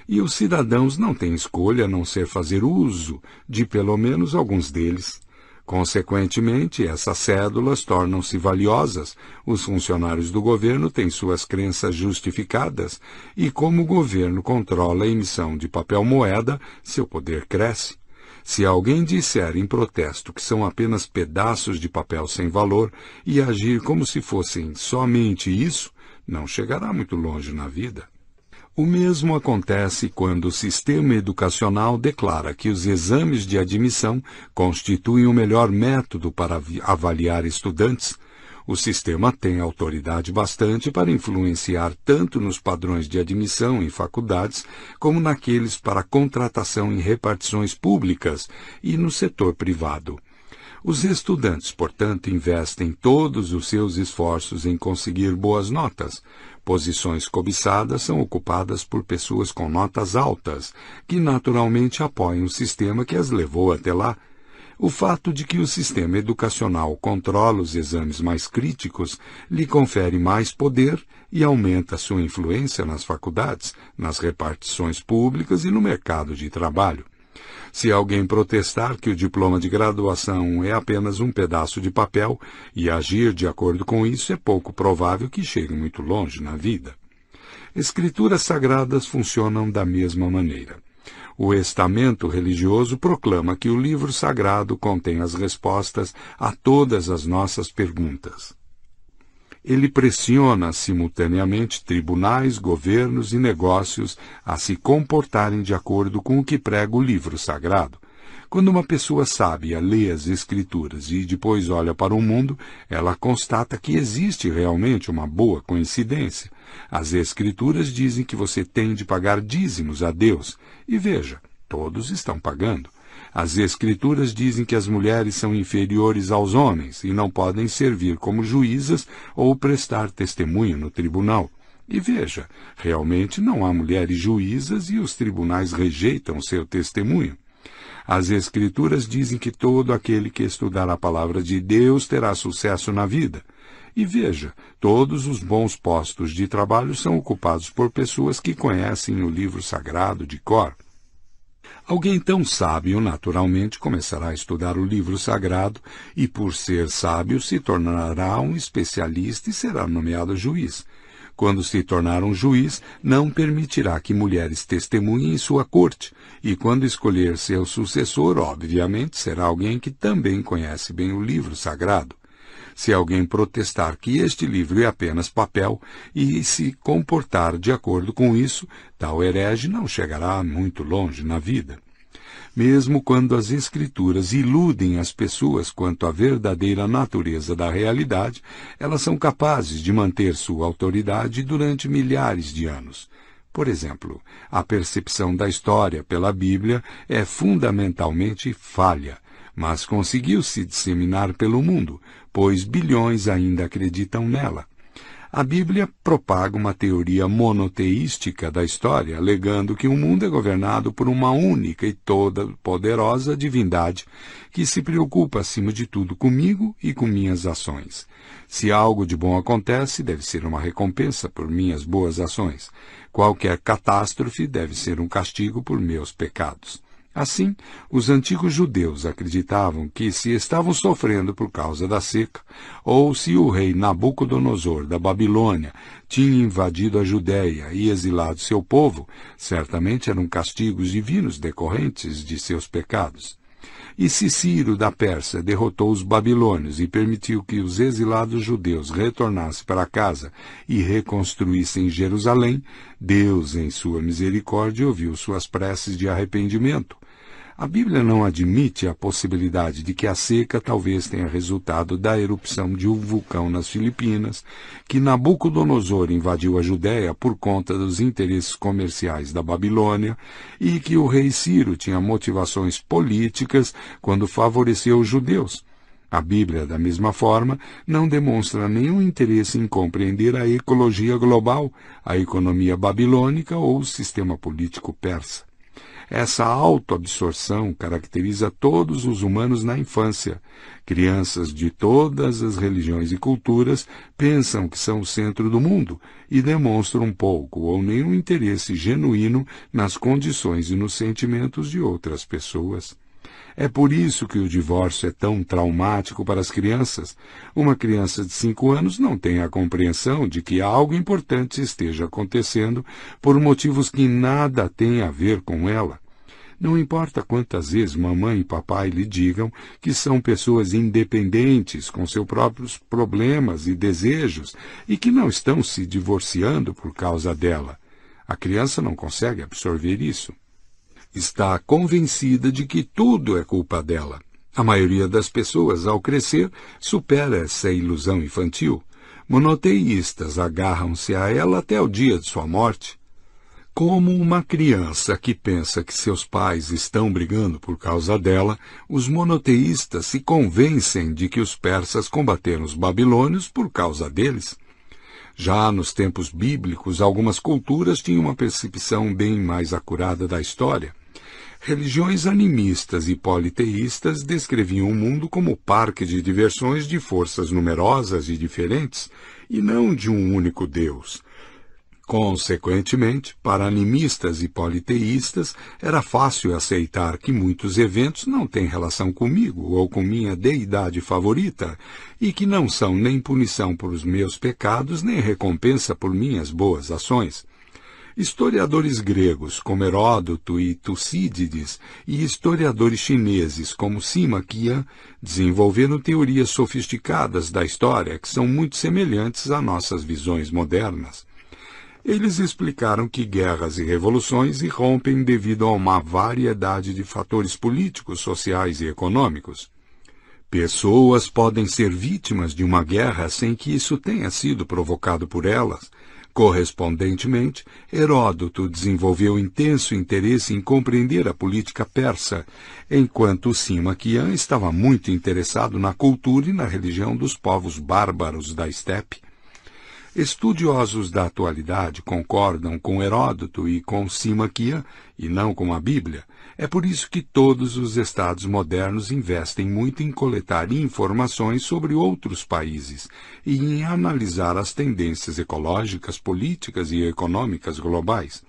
e os cidadãos não têm escolha a não ser fazer uso de pelo menos alguns deles. Consequentemente, essas cédulas tornam-se valiosas, os funcionários do governo têm suas crenças justificadas, e como o governo controla a emissão de papel moeda, seu poder cresce. Se alguém disser em protesto que são apenas pedaços de papel sem valor e agir como se fossem somente isso, não chegará muito longe na vida. O mesmo acontece quando o sistema educacional declara que os exames de admissão constituem o melhor método para avaliar estudantes. O sistema tem autoridade bastante para influenciar tanto nos padrões de admissão em faculdades, como naqueles para contratação em repartições públicas e no setor privado. Os estudantes, portanto, investem todos os seus esforços em conseguir boas notas, Posições cobiçadas são ocupadas por pessoas com notas altas, que naturalmente apoiam o sistema que as levou até lá. O fato de que o sistema educacional controla os exames mais críticos lhe confere mais poder e aumenta sua influência nas faculdades, nas repartições públicas e no mercado de trabalho. Se alguém protestar que o diploma de graduação é apenas um pedaço de papel e agir de acordo com isso, é pouco provável que chegue muito longe na vida. Escrituras sagradas funcionam da mesma maneira. O estamento religioso proclama que o livro sagrado contém as respostas a todas as nossas perguntas. Ele pressiona simultaneamente tribunais, governos e negócios a se comportarem de acordo com o que prega o livro sagrado. Quando uma pessoa sábia lê as Escrituras e depois olha para o mundo, ela constata que existe realmente uma boa coincidência. As Escrituras dizem que você tem de pagar dízimos a Deus. E veja, todos estão pagando. As Escrituras dizem que as mulheres são inferiores aos homens e não podem servir como juízas ou prestar testemunho no tribunal. E veja, realmente não há mulheres juízas e os tribunais rejeitam seu testemunho. As Escrituras dizem que todo aquele que estudar a palavra de Deus terá sucesso na vida. E veja, todos os bons postos de trabalho são ocupados por pessoas que conhecem o livro sagrado de cor. Alguém tão sábio, naturalmente, começará a estudar o livro sagrado e, por ser sábio, se tornará um especialista e será nomeado juiz. Quando se tornar um juiz, não permitirá que mulheres testemunhem em sua corte, e quando escolher seu sucessor, obviamente, será alguém que também conhece bem o livro sagrado. Se alguém protestar que este livro é apenas papel e se comportar de acordo com isso, tal herege não chegará muito longe na vida mesmo quando as Escrituras iludem as pessoas quanto à verdadeira natureza da realidade, elas são capazes de manter sua autoridade durante milhares de anos. Por exemplo, a percepção da história pela Bíblia é fundamentalmente falha, mas conseguiu se disseminar pelo mundo, pois bilhões ainda acreditam nela. A Bíblia propaga uma teoria monoteística da história, alegando que o mundo é governado por uma única e toda poderosa divindade que se preocupa acima de tudo comigo e com minhas ações. Se algo de bom acontece, deve ser uma recompensa por minhas boas ações. Qualquer catástrofe deve ser um castigo por meus pecados. Assim, os antigos judeus acreditavam que se estavam sofrendo por causa da seca, ou se o rei Nabucodonosor da Babilônia tinha invadido a Judéia e exilado seu povo, certamente eram castigos divinos decorrentes de seus pecados. E se Ciro da Pérsia derrotou os babilônios e permitiu que os exilados judeus retornassem para casa e reconstruíssem Jerusalém, Deus, em sua misericórdia, ouviu suas preces de arrependimento a Bíblia não admite a possibilidade de que a seca talvez tenha resultado da erupção de um vulcão nas Filipinas, que Nabucodonosor invadiu a Judéia por conta dos interesses comerciais da Babilônia e que o rei Ciro tinha motivações políticas quando favoreceu os judeus. A Bíblia, da mesma forma, não demonstra nenhum interesse em compreender a ecologia global, a economia babilônica ou o sistema político persa. Essa autoabsorção caracteriza todos os humanos na infância. Crianças de todas as religiões e culturas pensam que são o centro do mundo e demonstram pouco ou nenhum interesse genuíno nas condições e nos sentimentos de outras pessoas. É por isso que o divórcio é tão traumático para as crianças. Uma criança de cinco anos não tem a compreensão de que algo importante esteja acontecendo por motivos que nada têm a ver com ela. Não importa quantas vezes mamãe e papai lhe digam que são pessoas independentes, com seus próprios problemas e desejos, e que não estão se divorciando por causa dela. A criança não consegue absorver isso está convencida de que tudo é culpa dela. A maioria das pessoas, ao crescer, supera essa ilusão infantil. Monoteístas agarram-se a ela até o dia de sua morte. Como uma criança que pensa que seus pais estão brigando por causa dela, os monoteístas se convencem de que os persas combateram os babilônios por causa deles. Já nos tempos bíblicos, algumas culturas tinham uma percepção bem mais acurada da história. Religiões animistas e politeístas descreviam o mundo como parque de diversões de forças numerosas e diferentes, e não de um único Deus. Consequentemente, para animistas e politeístas, era fácil aceitar que muitos eventos não têm relação comigo ou com minha deidade favorita e que não são nem punição por os meus pecados nem recompensa por minhas boas ações. Historiadores gregos como Heródoto e Tucídides e historiadores chineses como Sima Qian desenvolveram teorias sofisticadas da história que são muito semelhantes a nossas visões modernas. Eles explicaram que guerras e revoluções irrompem devido a uma variedade de fatores políticos, sociais e econômicos. Pessoas podem ser vítimas de uma guerra sem que isso tenha sido provocado por elas, Correspondentemente, Heródoto desenvolveu intenso interesse em compreender a política persa, enquanto Sima Qian estava muito interessado na cultura e na religião dos povos bárbaros da estepe. Estudiosos da atualidade concordam com Heródoto e com Sima Qian, e não com a Bíblia, é por isso que todos os estados modernos investem muito em coletar informações sobre outros países e em analisar as tendências ecológicas, políticas e econômicas globais.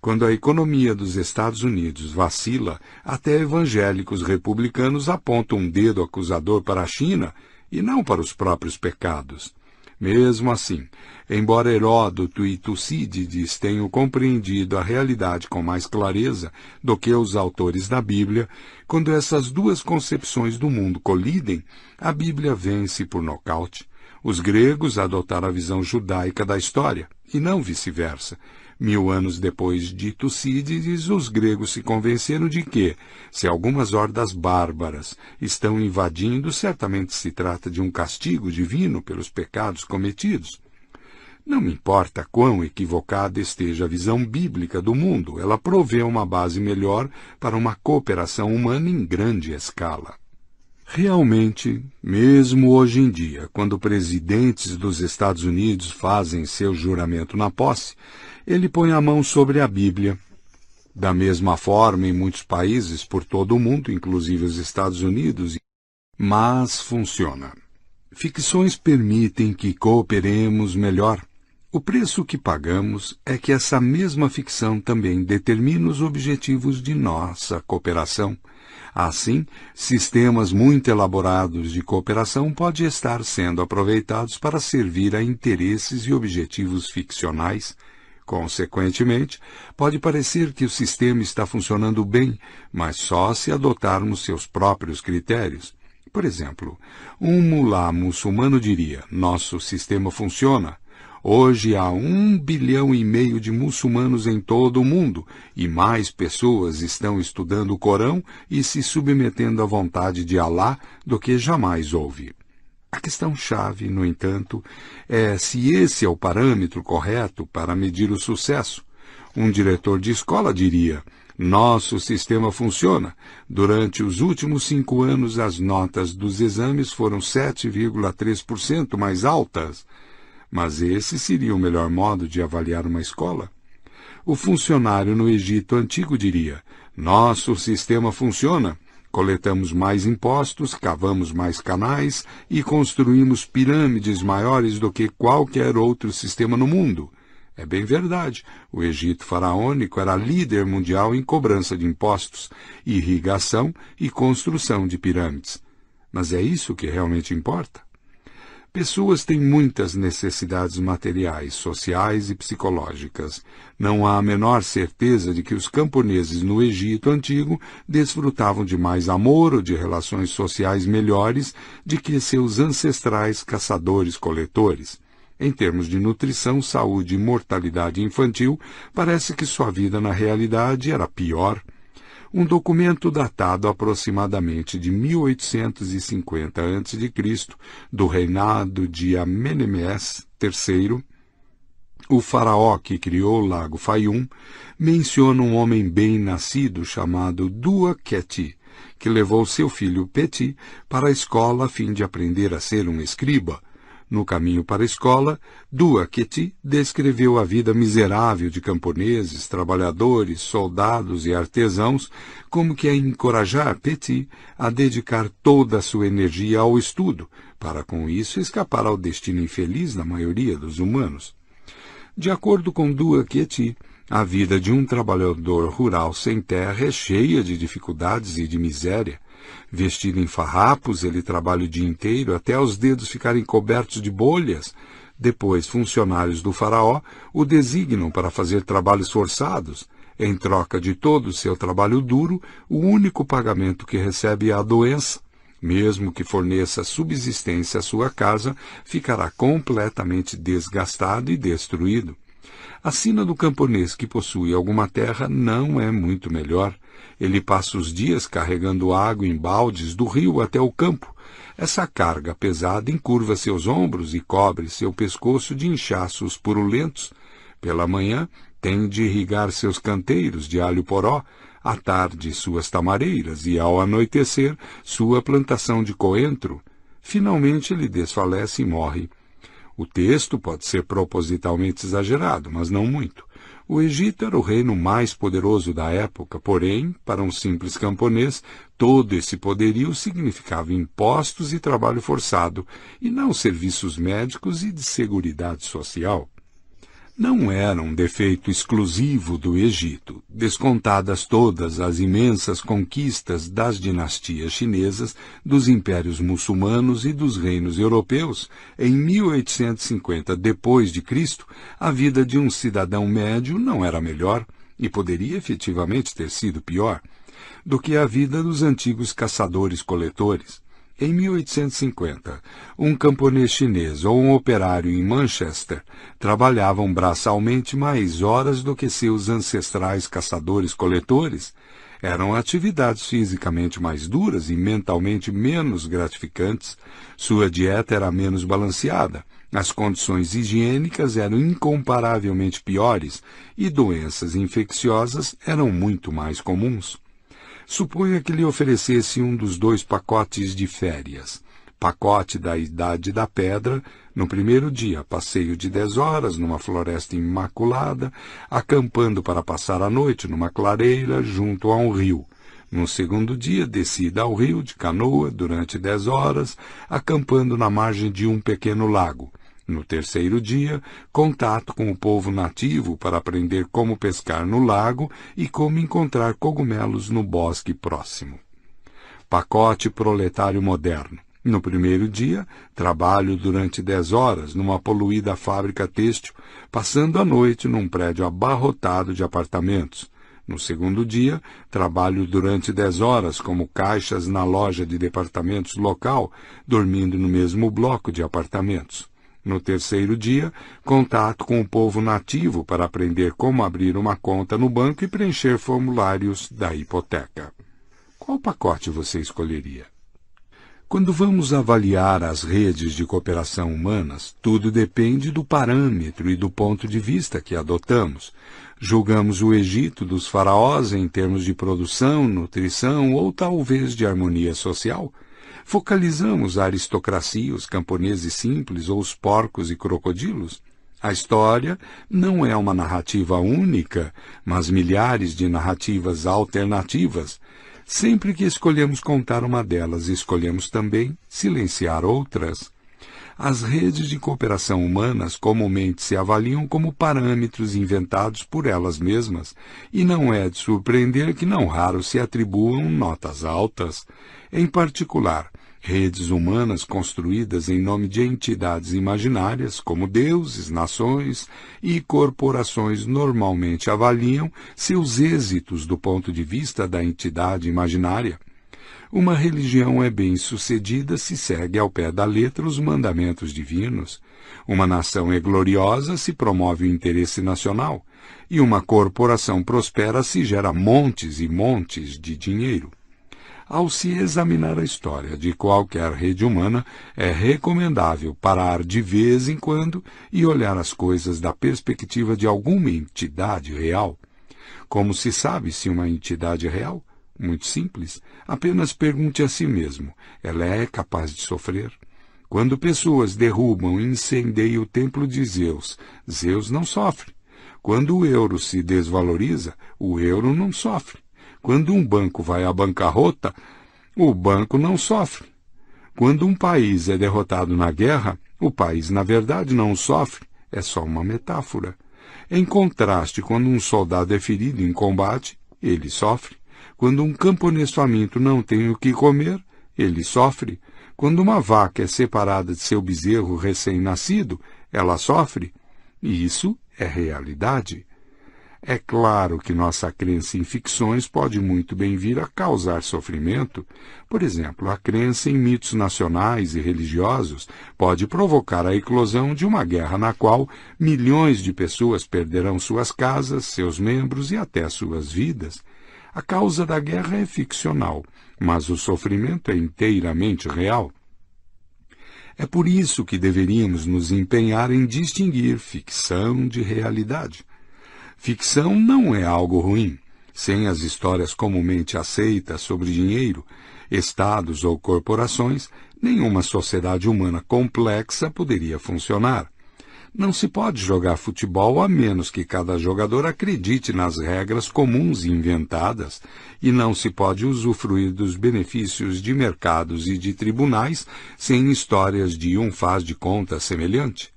Quando a economia dos Estados Unidos vacila, até evangélicos republicanos apontam um dedo acusador para a China e não para os próprios pecados. Mesmo assim, embora Heródoto e Tucídides tenham compreendido a realidade com mais clareza do que os autores da Bíblia, quando essas duas concepções do mundo colidem, a Bíblia vence por nocaute. Os gregos adotaram a visão judaica da história, e não vice-versa, Mil anos depois de Tucídides, os gregos se convenceram de que, se algumas hordas bárbaras estão invadindo, certamente se trata de um castigo divino pelos pecados cometidos. Não importa quão equivocada esteja a visão bíblica do mundo, ela provê uma base melhor para uma cooperação humana em grande escala. Realmente, mesmo hoje em dia, quando presidentes dos Estados Unidos fazem seu juramento na posse, ele põe a mão sobre a Bíblia. Da mesma forma, em muitos países por todo o mundo, inclusive os Estados Unidos, mas funciona. Ficções permitem que cooperemos melhor. O preço que pagamos é que essa mesma ficção também determina os objetivos de nossa cooperação. Assim, sistemas muito elaborados de cooperação podem estar sendo aproveitados para servir a interesses e objetivos ficcionais Consequentemente, pode parecer que o sistema está funcionando bem, mas só se adotarmos seus próprios critérios. Por exemplo, um mulá muçulmano diria: nosso sistema funciona. Hoje há um bilhão e meio de muçulmanos em todo o mundo e mais pessoas estão estudando o Corão e se submetendo à vontade de Alá do que jamais houve. A questão-chave, no entanto, é se esse é o parâmetro correto para medir o sucesso. Um diretor de escola diria: nosso sistema funciona. Durante os últimos cinco anos, as notas dos exames foram 7,3% mais altas. Mas esse seria o melhor modo de avaliar uma escola? O funcionário no Egito antigo diria: nosso sistema funciona. Coletamos mais impostos, cavamos mais canais e construímos pirâmides maiores do que qualquer outro sistema no mundo. É bem verdade, o Egito faraônico era líder mundial em cobrança de impostos, irrigação e construção de pirâmides. Mas é isso que realmente importa? Pessoas têm muitas necessidades materiais, sociais e psicológicas. Não há a menor certeza de que os camponeses no Egito antigo desfrutavam de mais amor ou de relações sociais melhores de que seus ancestrais caçadores-coletores. Em termos de nutrição, saúde e mortalidade infantil, parece que sua vida na realidade era pior um documento datado aproximadamente de 1850 a.C., do reinado de Amenemés III, o faraó que criou o lago Fayum, menciona um homem bem nascido chamado Dua Keti, que levou seu filho Peti para a escola a fim de aprender a ser um escriba. No caminho para a escola, Dua Keti descreveu a vida miserável de camponeses, trabalhadores, soldados e artesãos, como que a encorajar Petit a dedicar toda a sua energia ao estudo, para com isso escapar ao destino infeliz da maioria dos humanos. De acordo com Dua Keti, a vida de um trabalhador rural sem terra é cheia de dificuldades e de miséria. Vestido em farrapos, ele trabalha o dia inteiro até os dedos ficarem cobertos de bolhas. Depois, funcionários do faraó o designam para fazer trabalhos forçados. Em troca de todo o seu trabalho duro, o único pagamento que recebe é a doença. Mesmo que forneça subsistência à sua casa, ficará completamente desgastado e destruído. A sina do camponês que possui alguma terra não é muito melhor. Ele passa os dias carregando água em baldes do rio até o campo. Essa carga pesada encurva seus ombros e cobre seu pescoço de inchaços purulentos. Pela manhã, tem de irrigar seus canteiros de alho poró, à tarde suas tamareiras e ao anoitecer sua plantação de coentro. Finalmente ele desfalece e morre. O texto pode ser propositalmente exagerado, mas não muito. O Egito era o reino mais poderoso da época, porém, para um simples camponês, todo esse poderio significava impostos e trabalho forçado, e não serviços médicos e de seguridade social não era um defeito exclusivo do Egito, descontadas todas as imensas conquistas das dinastias chinesas, dos impérios muçulmanos e dos reinos europeus. Em 1850 depois de Cristo, a vida de um cidadão médio não era melhor e poderia efetivamente ter sido pior do que a vida dos antigos caçadores-coletores. Em 1850, um camponês chinês ou um operário em Manchester trabalhavam braçalmente mais horas do que seus ancestrais caçadores-coletores. Eram atividades fisicamente mais duras e mentalmente menos gratificantes. Sua dieta era menos balanceada. As condições higiênicas eram incomparavelmente piores e doenças infecciosas eram muito mais comuns. Suponha que lhe oferecesse um dos dois pacotes de férias. Pacote da Idade da Pedra, no primeiro dia, passeio de dez horas numa floresta imaculada, acampando para passar a noite numa clareira junto a um rio. No segundo dia, descida ao rio de canoa durante dez horas, acampando na margem de um pequeno lago. No terceiro dia, contato com o povo nativo para aprender como pescar no lago e como encontrar cogumelos no bosque próximo. Pacote proletário moderno. No primeiro dia, trabalho durante dez horas numa poluída fábrica têxtil, passando a noite num prédio abarrotado de apartamentos. No segundo dia, trabalho durante dez horas como caixas na loja de departamentos local, dormindo no mesmo bloco de apartamentos. No terceiro dia, contato com o povo nativo para aprender como abrir uma conta no banco e preencher formulários da hipoteca. Qual pacote você escolheria? Quando vamos avaliar as redes de cooperação humanas, tudo depende do parâmetro e do ponto de vista que adotamos. Julgamos o Egito dos faraós em termos de produção, nutrição ou talvez de harmonia social? Focalizamos a aristocracia, os camponeses simples ou os porcos e crocodilos? A história não é uma narrativa única, mas milhares de narrativas alternativas. Sempre que escolhemos contar uma delas, escolhemos também silenciar outras. As redes de cooperação humanas comumente se avaliam como parâmetros inventados por elas mesmas, e não é de surpreender que não raro se atribuam notas altas. Em particular, redes humanas construídas em nome de entidades imaginárias, como deuses, nações e corporações, normalmente avaliam seus êxitos do ponto de vista da entidade imaginária. Uma religião é bem-sucedida se segue ao pé da letra os mandamentos divinos. Uma nação é gloriosa se promove o interesse nacional. E uma corporação prospera se gera montes e montes de dinheiro. Ao se examinar a história de qualquer rede humana, é recomendável parar de vez em quando e olhar as coisas da perspectiva de alguma entidade real. Como se sabe se uma entidade é real? Muito simples. Apenas pergunte a si mesmo: ela é capaz de sofrer? Quando pessoas derrubam e incendeiam o templo de Zeus, Zeus não sofre. Quando o euro se desvaloriza, o euro não sofre. Quando um banco vai à bancarrota, o banco não sofre. Quando um país é derrotado na guerra, o país na verdade não sofre, é só uma metáfora. Em contraste, quando um soldado é ferido em combate, ele sofre. Quando um camponês faminto não tem o que comer, ele sofre. Quando uma vaca é separada de seu bezerro recém-nascido, ela sofre. E isso é realidade. É claro que nossa crença em ficções pode muito bem vir a causar sofrimento. Por exemplo, a crença em mitos nacionais e religiosos pode provocar a eclosão de uma guerra na qual milhões de pessoas perderão suas casas, seus membros e até suas vidas. A causa da guerra é ficcional, mas o sofrimento é inteiramente real. É por isso que deveríamos nos empenhar em distinguir ficção de realidade. Ficção não é algo ruim. Sem as histórias comumente aceitas sobre dinheiro, estados ou corporações, nenhuma sociedade humana complexa poderia funcionar. Não se pode jogar futebol a menos que cada jogador acredite nas regras comuns inventadas, e não se pode usufruir dos benefícios de mercados e de tribunais sem histórias de um faz de conta semelhante.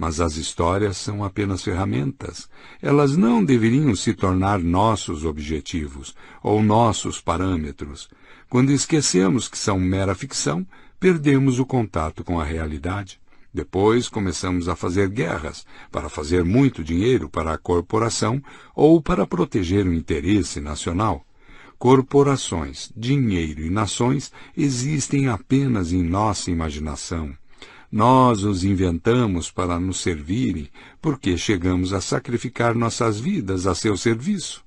Mas as histórias são apenas ferramentas. Elas não deveriam se tornar nossos objetivos ou nossos parâmetros. Quando esquecemos que são mera ficção, perdemos o contato com a realidade. Depois começamos a fazer guerras para fazer muito dinheiro para a corporação ou para proteger o interesse nacional. Corporações, dinheiro e nações existem apenas em nossa imaginação. Nós os inventamos para nos servirem, porque chegamos a sacrificar nossas vidas a seu serviço.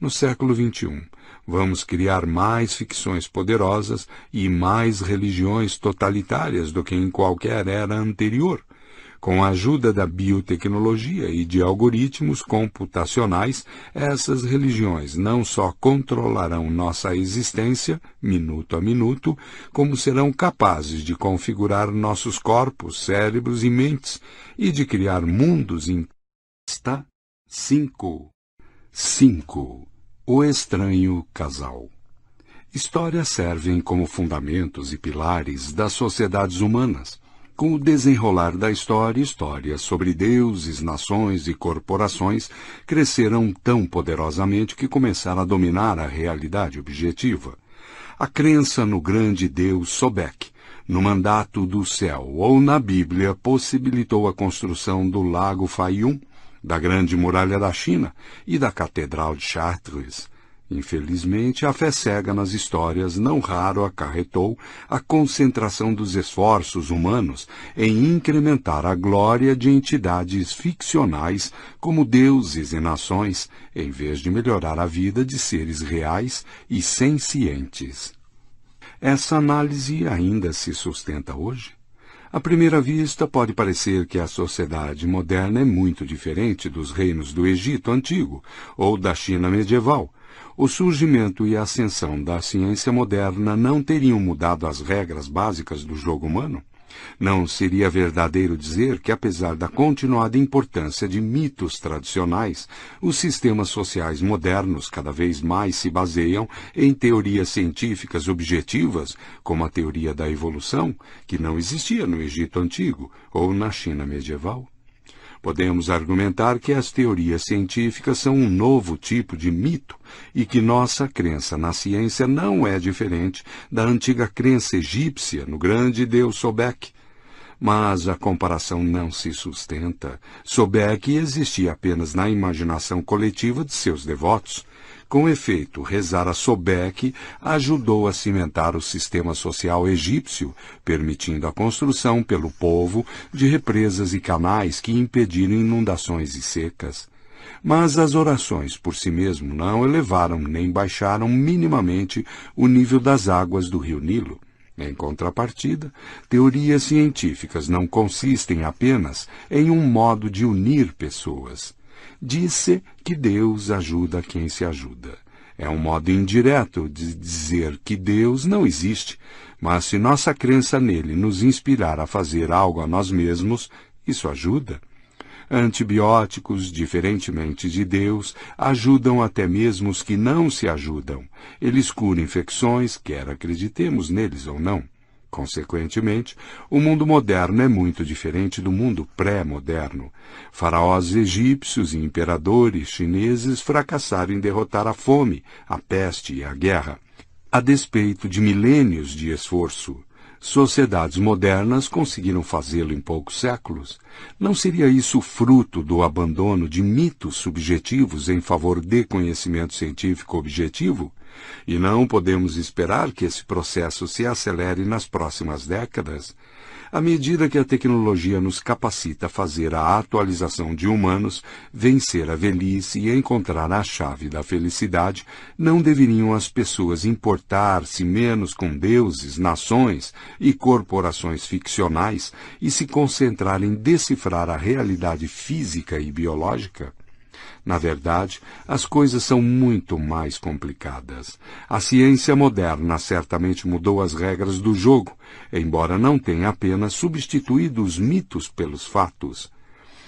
No século XXI, vamos criar mais ficções poderosas e mais religiões totalitárias do que em qualquer era anterior, com a ajuda da biotecnologia e de algoritmos computacionais, essas religiões não só controlarão nossa existência, minuto a minuto, como serão capazes de configurar nossos corpos, cérebros e mentes e de criar mundos em. 5. 5. O estranho casal. Histórias servem como fundamentos e pilares das sociedades humanas com o desenrolar da história, histórias sobre deuses, nações e corporações cresceram tão poderosamente que começaram a dominar a realidade objetiva. A crença no grande deus Sobek, no mandato do céu ou na Bíblia possibilitou a construção do Lago Fayum, da Grande Muralha da China e da Catedral de Chartres, Infelizmente, a fé cega nas histórias não raro acarretou a concentração dos esforços humanos em incrementar a glória de entidades ficcionais como deuses e nações, em vez de melhorar a vida de seres reais e sencientes. Essa análise ainda se sustenta hoje? À primeira vista, pode parecer que a sociedade moderna é muito diferente dos reinos do Egito antigo ou da China medieval, o surgimento e ascensão da ciência moderna não teriam mudado as regras básicas do jogo humano? Não seria verdadeiro dizer que, apesar da continuada importância de mitos tradicionais, os sistemas sociais modernos cada vez mais se baseiam em teorias científicas objetivas, como a teoria da evolução, que não existia no Egito Antigo ou na China medieval? Podemos argumentar que as teorias científicas são um novo tipo de mito e que nossa crença na ciência não é diferente da antiga crença egípcia no grande deus Sobek. Mas a comparação não se sustenta. Sobek existia apenas na imaginação coletiva de seus devotos. Com efeito, rezar a Sobek ajudou a cimentar o sistema social egípcio, permitindo a construção pelo povo de represas e canais que impediram inundações e secas. Mas as orações por si mesmo não elevaram nem baixaram minimamente o nível das águas do rio Nilo. Em contrapartida, teorias científicas não consistem apenas em um modo de unir pessoas disse que Deus ajuda quem se ajuda. É um modo indireto de dizer que Deus não existe, Mas se nossa crença nele nos inspirar a fazer algo a nós mesmos, isso ajuda. Antibióticos, diferentemente de Deus, ajudam até mesmo os que não se ajudam. Eles curam infecções, quer acreditemos neles ou não. Consequentemente, o mundo moderno é muito diferente do mundo pré-moderno. Faraós egípcios e imperadores chineses fracassaram em derrotar a fome, a peste e a guerra a despeito de milênios de esforço. Sociedades modernas conseguiram fazê-lo em poucos séculos. Não seria isso fruto do abandono de mitos subjetivos em favor de conhecimento científico objetivo? E não podemos esperar que esse processo se acelere nas próximas décadas. À medida que a tecnologia nos capacita a fazer a atualização de humanos, vencer a velhice e encontrar a chave da felicidade, não deveriam as pessoas importar-se menos com deuses, nações e corporações ficcionais e se concentrar em decifrar a realidade física e biológica? Na verdade, as coisas são muito mais complicadas. A ciência moderna certamente mudou as regras do jogo, embora não tenha apenas substituído os mitos pelos fatos.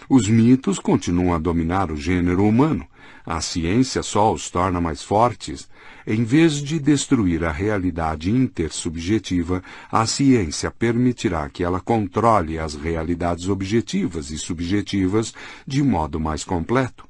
Os mitos continuam a dominar o gênero humano. A ciência só os torna mais fortes. Em vez de destruir a realidade intersubjetiva, a ciência permitirá que ela controle as realidades objetivas e subjetivas de modo mais completo.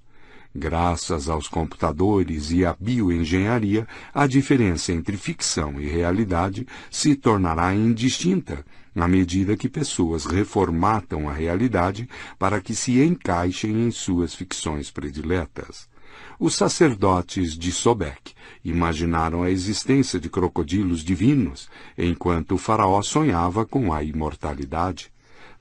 Graças aos computadores e à bioengenharia, a diferença entre ficção e realidade se tornará indistinta na medida que pessoas reformatam a realidade para que se encaixem em suas ficções prediletas. Os sacerdotes de Sobek imaginaram a existência de crocodilos divinos, enquanto o faraó sonhava com a imortalidade.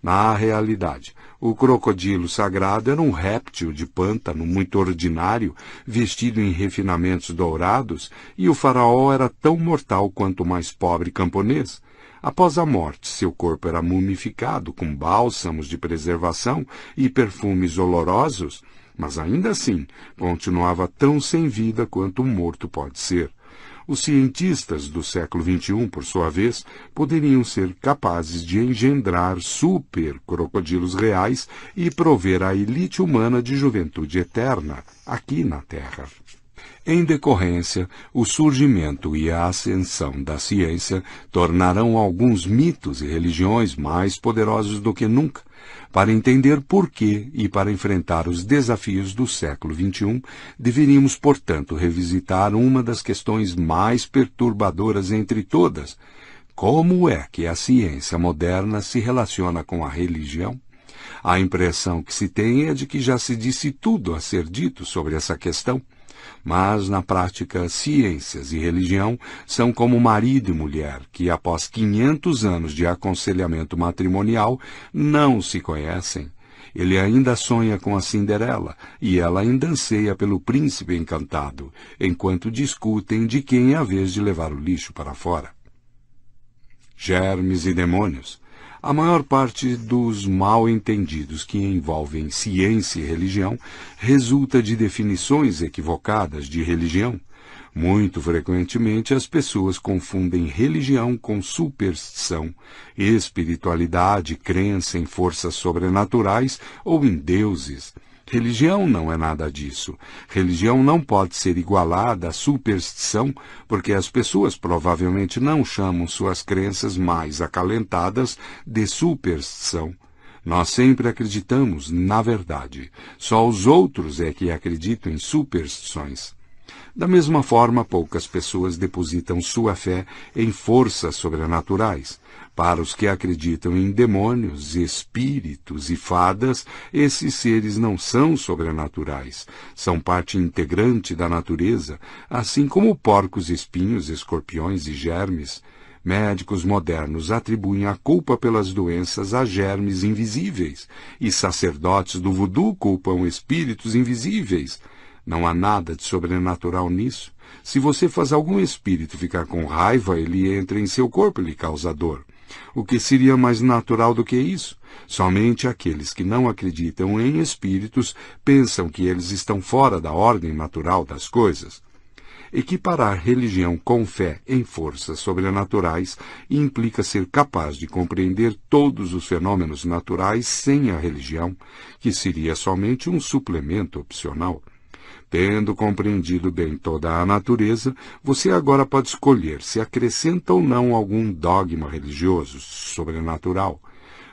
Na realidade, o crocodilo sagrado era um réptil de pântano muito ordinário, vestido em refinamentos dourados, e o faraó era tão mortal quanto o mais pobre camponês. Após a morte, seu corpo era mumificado com bálsamos de preservação e perfumes olorosos, mas ainda assim continuava tão sem vida quanto um morto pode ser. Os cientistas do século XXI, por sua vez, poderiam ser capazes de engendrar super crocodilos reais e prover a elite humana de juventude eterna aqui na Terra. Em decorrência, o surgimento e a ascensão da ciência tornarão alguns mitos e religiões mais poderosos do que nunca, para entender por que e para enfrentar os desafios do século XXI, deveríamos, portanto, revisitar uma das questões mais perturbadoras entre todas. Como é que a ciência moderna se relaciona com a religião? A impressão que se tem é de que já se disse tudo a ser dito sobre essa questão. Mas, na prática, ciências e religião são como marido e mulher, que após 500 anos de aconselhamento matrimonial não se conhecem. Ele ainda sonha com a Cinderela e ela ainda anseia pelo príncipe encantado, enquanto discutem de quem é a vez de levar o lixo para fora. Germes e demônios. A maior parte dos mal-entendidos que envolvem ciência e religião resulta de definições equivocadas de religião. Muito frequentemente as pessoas confundem religião com superstição, espiritualidade, crença em forças sobrenaturais ou em deuses. Religião não é nada disso. Religião não pode ser igualada à superstição, porque as pessoas provavelmente não chamam suas crenças mais acalentadas de superstição. Nós sempre acreditamos na verdade. Só os outros é que acreditam em superstições. Da mesma forma, poucas pessoas depositam sua fé em forças sobrenaturais. Para os que acreditam em demônios, espíritos e fadas, esses seres não são sobrenaturais. São parte integrante da natureza, assim como porcos, espinhos, escorpiões e germes. Médicos modernos atribuem a culpa pelas doenças a germes invisíveis, e sacerdotes do voodoo culpam espíritos invisíveis. Não há nada de sobrenatural nisso. Se você faz algum espírito ficar com raiva, ele entra em seu corpo e lhe causa dor. O que seria mais natural do que isso? Somente aqueles que não acreditam em espíritos pensam que eles estão fora da ordem natural das coisas. Equiparar religião com fé em forças sobrenaturais implica ser capaz de compreender todos os fenômenos naturais sem a religião, que seria somente um suplemento opcional. Tendo compreendido bem toda a natureza, você agora pode escolher se acrescenta ou não algum dogma religioso, sobrenatural.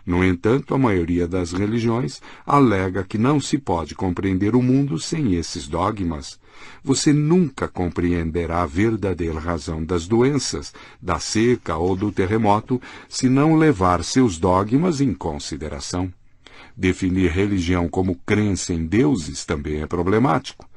No entanto, a maioria das religiões alega que não se pode compreender o mundo sem esses dogmas. Você nunca compreenderá a verdadeira razão das doenças, da seca ou do terremoto se não levar seus dogmas em consideração. Definir religião como crença em deuses também é problemático.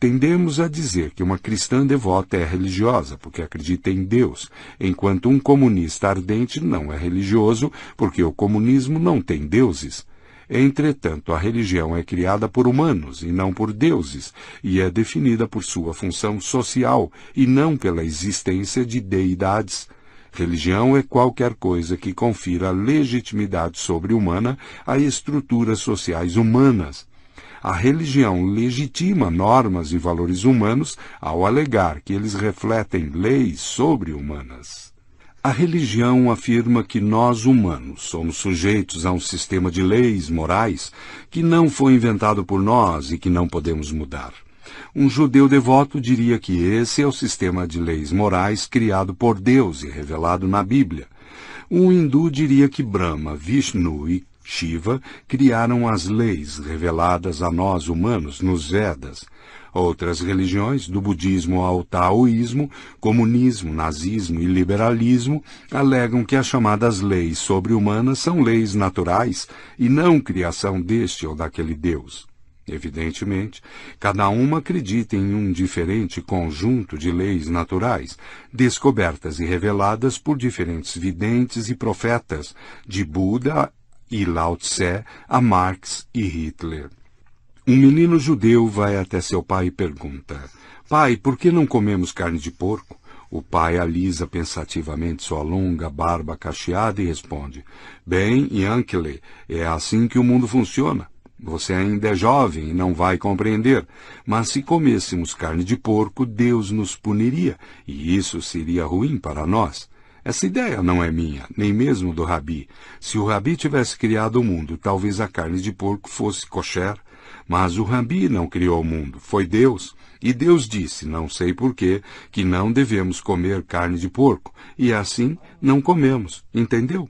Tendemos a dizer que uma cristã devota é religiosa porque acredita em Deus, enquanto um comunista ardente não é religioso porque o comunismo não tem deuses. Entretanto, a religião é criada por humanos e não por deuses, e é definida por sua função social e não pela existência de deidades. Religião é qualquer coisa que confira legitimidade sobre-humana a estruturas sociais humanas a religião legitima normas e valores humanos ao alegar que eles refletem leis sobre-humanas. A religião afirma que nós humanos somos sujeitos a um sistema de leis morais que não foi inventado por nós e que não podemos mudar. Um judeu devoto diria que esse é o sistema de leis morais criado por Deus e revelado na Bíblia. Um hindu diria que Brahma, Vishnu e Shiva criaram as leis reveladas a nós humanos nos Vedas. Outras religiões, do budismo ao taoísmo, comunismo, nazismo e liberalismo, alegam que as chamadas leis sobre-humanas são leis naturais e não criação deste ou daquele Deus. Evidentemente, cada uma acredita em um diferente conjunto de leis naturais, descobertas e reveladas por diferentes videntes e profetas, de Buda e Lao Tse a Marx e Hitler. Um menino judeu vai até seu pai e pergunta: Pai, por que não comemos carne de porco? O pai alisa pensativamente sua longa barba cacheada e responde: Bem, Yankele, é assim que o mundo funciona. Você ainda é jovem e não vai compreender, mas se comêssemos carne de porco, Deus nos puniria, e isso seria ruim para nós. Essa ideia não é minha, nem mesmo do Rabi. Se o Rabi tivesse criado o mundo, talvez a carne de porco fosse kosher. Mas o Rabi não criou o mundo, foi Deus. E Deus disse, não sei porquê, que não devemos comer carne de porco. E assim não comemos, entendeu?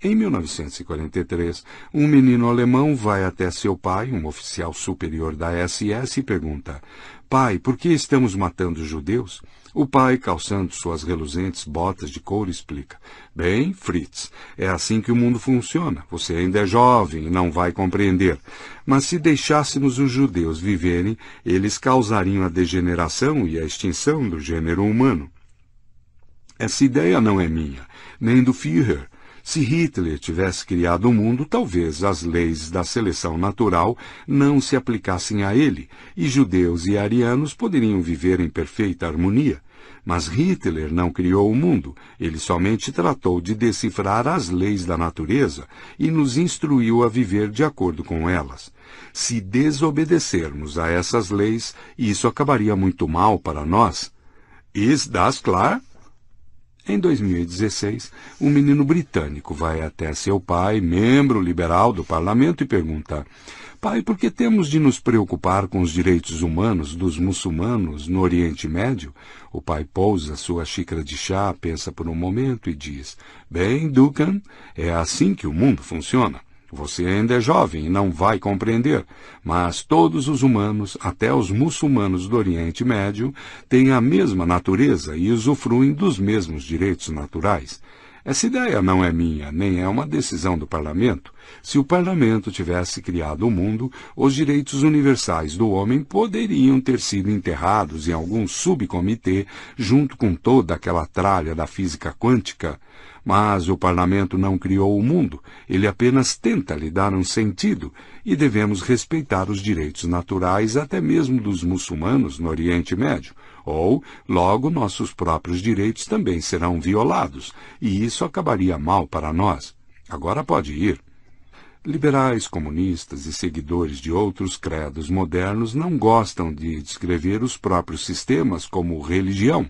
Em 1943, um menino alemão vai até seu pai, um oficial superior da SS, e pergunta: Pai, por que estamos matando os judeus? O pai, calçando suas reluzentes botas de couro, explica: Bem, Fritz, é assim que o mundo funciona. Você ainda é jovem e não vai compreender. Mas se deixássemos os judeus viverem, eles causariam a degeneração e a extinção do gênero humano. Essa ideia não é minha, nem do Führer. Se Hitler tivesse criado o mundo, talvez as leis da seleção natural não se aplicassem a ele, e judeus e arianos poderiam viver em perfeita harmonia. Mas Hitler não criou o mundo, ele somente tratou de decifrar as leis da natureza e nos instruiu a viver de acordo com elas. Se desobedecermos a essas leis, isso acabaria muito mal para nós. Is das klar? Em 2016, um menino britânico vai até seu pai, membro liberal do parlamento, e pergunta: Pai, por que temos de nos preocupar com os direitos humanos dos muçulmanos no Oriente Médio? O pai pousa sua xícara de chá, pensa por um momento e diz: Bem, Duncan, é assim que o mundo funciona. Você ainda é jovem e não vai compreender, mas todos os humanos, até os muçulmanos do Oriente Médio, têm a mesma natureza e usufruem dos mesmos direitos naturais. Essa ideia não é minha, nem é uma decisão do Parlamento. Se o Parlamento tivesse criado o mundo, os direitos universais do homem poderiam ter sido enterrados em algum subcomitê junto com toda aquela tralha da física quântica. Mas o parlamento não criou o mundo, ele apenas tenta lhe dar um sentido, e devemos respeitar os direitos naturais até mesmo dos muçulmanos no Oriente Médio. Ou, logo, nossos próprios direitos também serão violados, e isso acabaria mal para nós. Agora pode ir. Liberais, comunistas e seguidores de outros credos modernos não gostam de descrever os próprios sistemas como religião,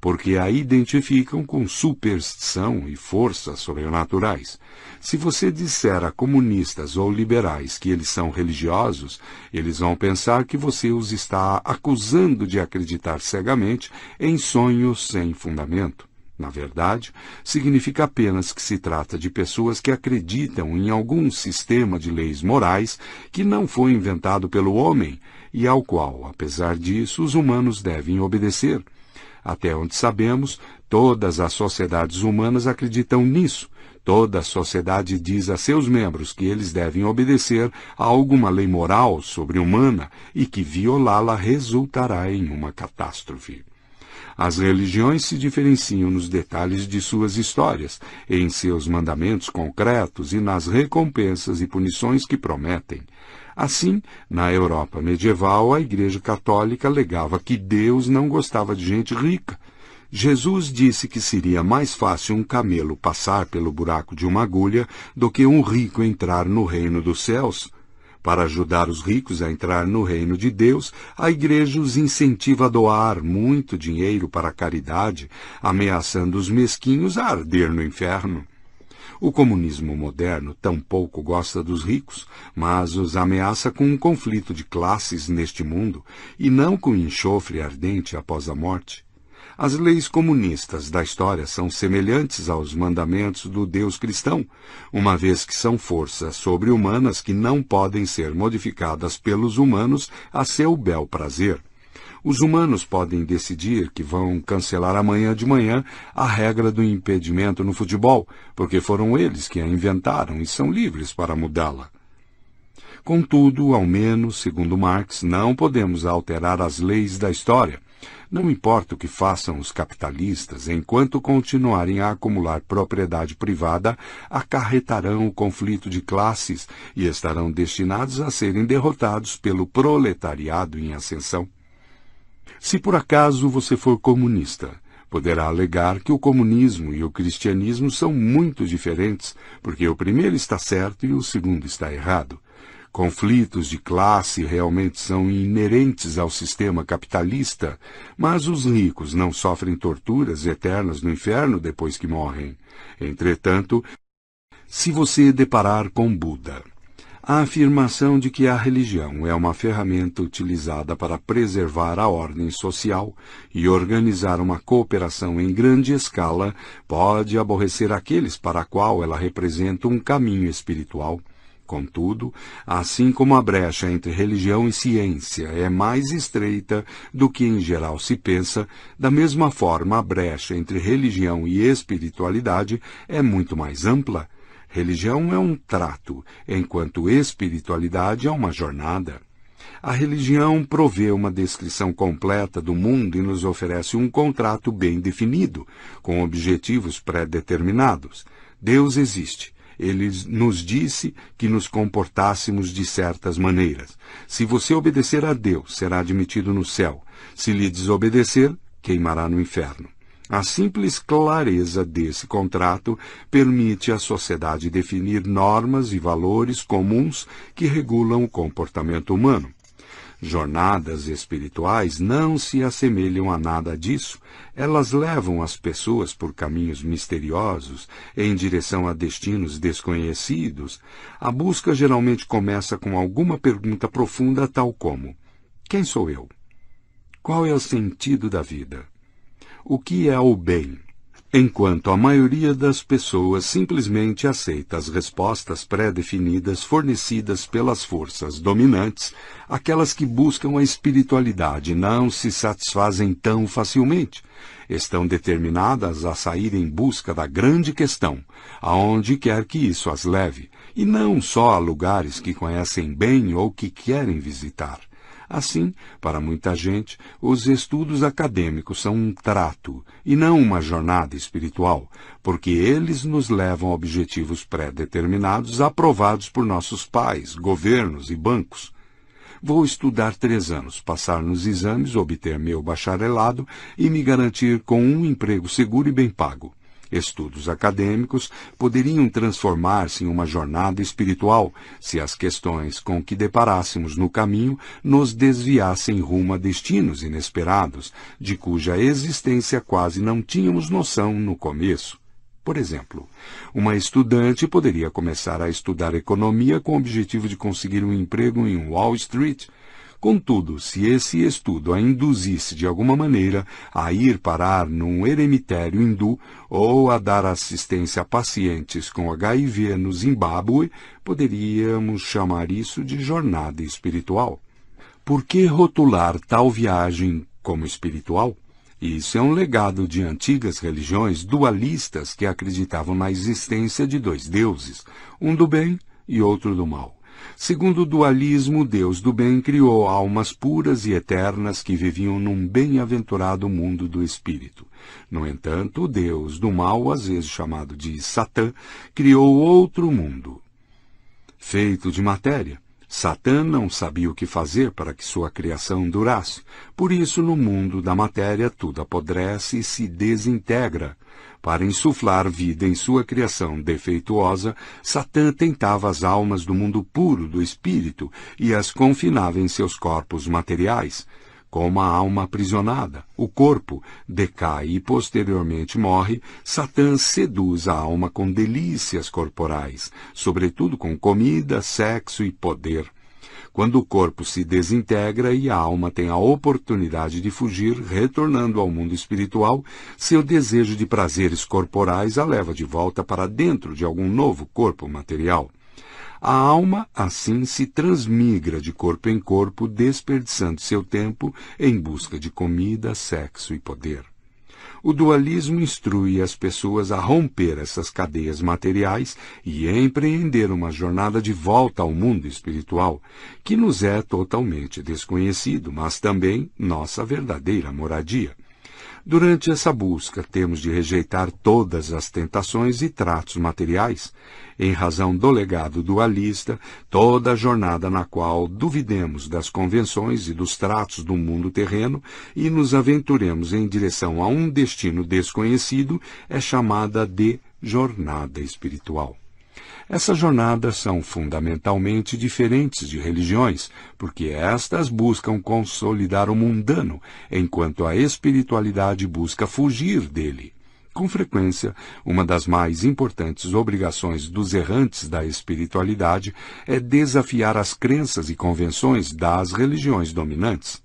porque a identificam com superstição e forças sobrenaturais. Se você disser a comunistas ou liberais que eles são religiosos, eles vão pensar que você os está acusando de acreditar cegamente em sonhos sem fundamento. Na verdade, significa apenas que se trata de pessoas que acreditam em algum sistema de leis morais que não foi inventado pelo homem e ao qual, apesar disso, os humanos devem obedecer. Até onde sabemos, todas as sociedades humanas acreditam nisso. Toda sociedade diz a seus membros que eles devem obedecer a alguma lei moral sobre-humana e que violá-la resultará em uma catástrofe. As religiões se diferenciam nos detalhes de suas histórias, em seus mandamentos concretos e nas recompensas e punições que prometem. Assim, na Europa medieval, a Igreja Católica alegava que Deus não gostava de gente rica. Jesus disse que seria mais fácil um camelo passar pelo buraco de uma agulha do que um rico entrar no reino dos céus. Para ajudar os ricos a entrar no reino de Deus, a Igreja os incentiva a doar muito dinheiro para a caridade, ameaçando os mesquinhos a arder no inferno. O comunismo moderno tampouco gosta dos ricos, mas os ameaça com um conflito de classes neste mundo, e não com enxofre ardente após a morte. As leis comunistas da história são semelhantes aos mandamentos do Deus cristão, uma vez que são forças sobre-humanas que não podem ser modificadas pelos humanos a seu bel prazer. Os humanos podem decidir que vão cancelar amanhã de manhã a regra do impedimento no futebol, porque foram eles que a inventaram e são livres para mudá-la. Contudo, ao menos, segundo Marx, não podemos alterar as leis da história. Não importa o que façam os capitalistas, enquanto continuarem a acumular propriedade privada, acarretarão o conflito de classes e estarão destinados a serem derrotados pelo proletariado em ascensão. Se por acaso você for comunista, poderá alegar que o comunismo e o cristianismo são muito diferentes, porque o primeiro está certo e o segundo está errado. Conflitos de classe realmente são inerentes ao sistema capitalista, mas os ricos não sofrem torturas eternas no inferno depois que morrem. Entretanto, se você deparar com Buda, a afirmação de que a religião é uma ferramenta utilizada para preservar a ordem social e organizar uma cooperação em grande escala pode aborrecer aqueles para a qual ela representa um caminho espiritual. Contudo, assim como a brecha entre religião e ciência é mais estreita do que em geral se pensa, da mesma forma a brecha entre religião e espiritualidade é muito mais ampla. Religião é um trato, enquanto espiritualidade é uma jornada. A religião provê uma descrição completa do mundo e nos oferece um contrato bem definido, com objetivos pré-determinados. Deus existe ele nos disse que nos comportássemos de certas maneiras. Se você obedecer a Deus, será admitido no céu. Se lhe desobedecer, queimará no inferno. A simples clareza desse contrato permite à sociedade definir normas e valores comuns que regulam o comportamento humano. Jornadas espirituais não se assemelham a nada disso. Elas levam as pessoas por caminhos misteriosos, em direção a destinos desconhecidos. A busca geralmente começa com alguma pergunta profunda, tal como: Quem sou eu? Qual é o sentido da vida? O que é o bem? Enquanto a maioria das pessoas simplesmente aceita as respostas pré-definidas fornecidas pelas forças dominantes, aquelas que buscam a espiritualidade não se satisfazem tão facilmente. Estão determinadas a sair em busca da grande questão, aonde quer que isso as leve, e não só a lugares que conhecem bem ou que querem visitar. Assim, para muita gente, os estudos acadêmicos são um trato e não uma jornada espiritual, porque eles nos levam a objetivos pré-determinados aprovados por nossos pais, governos e bancos. Vou estudar três anos, passar nos exames, obter meu bacharelado e me garantir com um emprego seguro e bem pago. Estudos acadêmicos poderiam transformar-se em uma jornada espiritual se as questões com que deparássemos no caminho nos desviassem rumo a destinos inesperados, de cuja existência quase não tínhamos noção no começo. Por exemplo, uma estudante poderia começar a estudar economia com o objetivo de conseguir um emprego em Wall Street Contudo, se esse estudo a induzisse de alguma maneira a ir parar num eremitério hindu ou a dar assistência a pacientes com HIV no Zimbábue, poderíamos chamar isso de jornada espiritual. Por que rotular tal viagem como espiritual? Isso é um legado de antigas religiões dualistas que acreditavam na existência de dois deuses, um do bem e outro do mal. Segundo o dualismo, Deus do bem criou almas puras e eternas que viviam num bem-aventurado mundo do espírito. No entanto, Deus do mal, às vezes chamado de Satã, criou outro mundo, feito de matéria. Satã não sabia o que fazer para que sua criação durasse. Por isso, no mundo da matéria, tudo apodrece e se desintegra. Para insuflar vida em sua criação defeituosa, Satã tentava as almas do mundo puro do espírito e as confinava em seus corpos materiais. Como a alma aprisionada, o corpo decai e posteriormente morre, Satã seduz a alma com delícias corporais, sobretudo com comida, sexo e poder. Quando o corpo se desintegra e a alma tem a oportunidade de fugir, retornando ao mundo espiritual, seu desejo de prazeres corporais a leva de volta para dentro de algum novo corpo material. A alma, assim, se transmigra de corpo em corpo, desperdiçando seu tempo em busca de comida, sexo e poder. O dualismo instrui as pessoas a romper essas cadeias materiais e empreender uma jornada de volta ao mundo espiritual, que nos é totalmente desconhecido, mas também nossa verdadeira moradia. Durante essa busca, temos de rejeitar todas as tentações e tratos materiais, em razão do legado dualista, toda a jornada na qual duvidemos das convenções e dos tratos do mundo terreno e nos aventuremos em direção a um destino desconhecido é chamada de jornada espiritual. Essas jornadas são fundamentalmente diferentes de religiões, porque estas buscam consolidar o mundano, enquanto a espiritualidade busca fugir dele. Com frequência, uma das mais importantes obrigações dos errantes da espiritualidade é desafiar as crenças e convenções das religiões dominantes.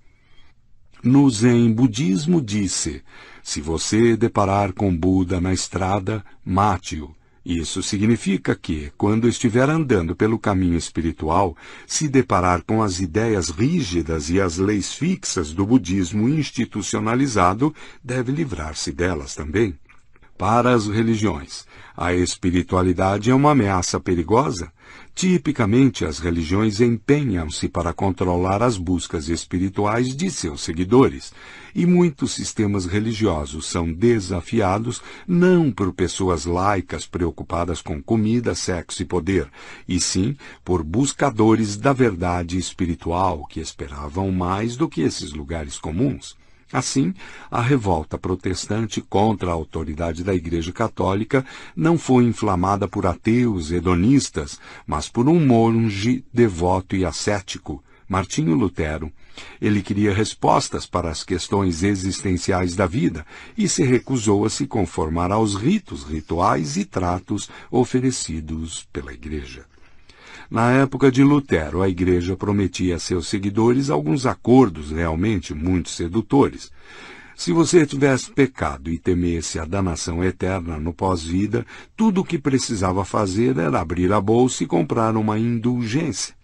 No Zen budismo disse: se você deparar com Buda na estrada, mate-o. Isso significa que, quando estiver andando pelo caminho espiritual, se deparar com as ideias rígidas e as leis fixas do budismo institucionalizado, deve livrar-se delas também. Para as religiões, a espiritualidade é uma ameaça perigosa? Tipicamente, as religiões empenham-se para controlar as buscas espirituais de seus seguidores, e muitos sistemas religiosos são desafiados não por pessoas laicas preocupadas com comida, sexo e poder, e sim por buscadores da verdade espiritual que esperavam mais do que esses lugares comuns. Assim, a revolta protestante contra a autoridade da Igreja Católica não foi inflamada por ateus hedonistas, mas por um monge devoto e ascético, Martinho Lutero. Ele queria respostas para as questões existenciais da vida e se recusou a se conformar aos ritos, rituais e tratos oferecidos pela Igreja. Na época de Lutero, a Igreja prometia a seus seguidores alguns acordos realmente muito sedutores. Se você tivesse pecado e temesse a danação eterna no pós-vida, tudo o que precisava fazer era abrir a bolsa e comprar uma indulgência.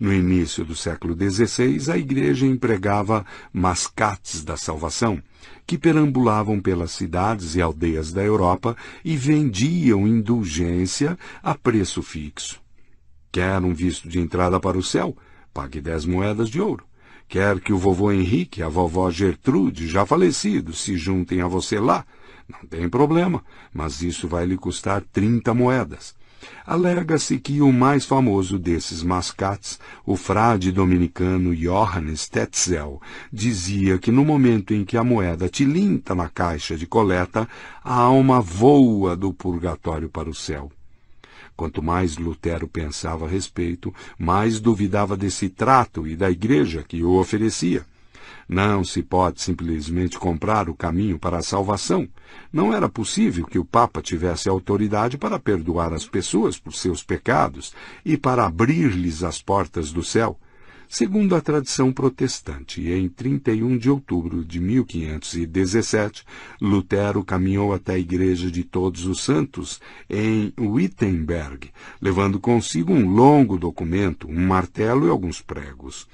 No início do século XVI, a Igreja empregava mascates da salvação, que perambulavam pelas cidades e aldeias da Europa e vendiam indulgência a preço fixo. Quer um visto de entrada para o céu? Pague dez moedas de ouro. Quer que o vovô Henrique e a vovó Gertrude, já falecidos, se juntem a você lá? Não tem problema, mas isso vai lhe custar trinta moedas. Alega-se que o mais famoso desses mascates, o frade dominicano Johannes Tetzel, dizia que no momento em que a moeda tilinta na caixa de coleta, a alma voa do purgatório para o céu. Quanto mais Lutero pensava a respeito, mais duvidava desse trato e da igreja que o oferecia. Não se pode simplesmente comprar o caminho para a salvação. Não era possível que o Papa tivesse autoridade para perdoar as pessoas por seus pecados e para abrir-lhes as portas do céu. Segundo a tradição protestante, em 31 de outubro de 1517, Lutero caminhou até a Igreja de Todos os Santos, em Wittenberg, levando consigo um longo documento, um martelo e alguns pregos.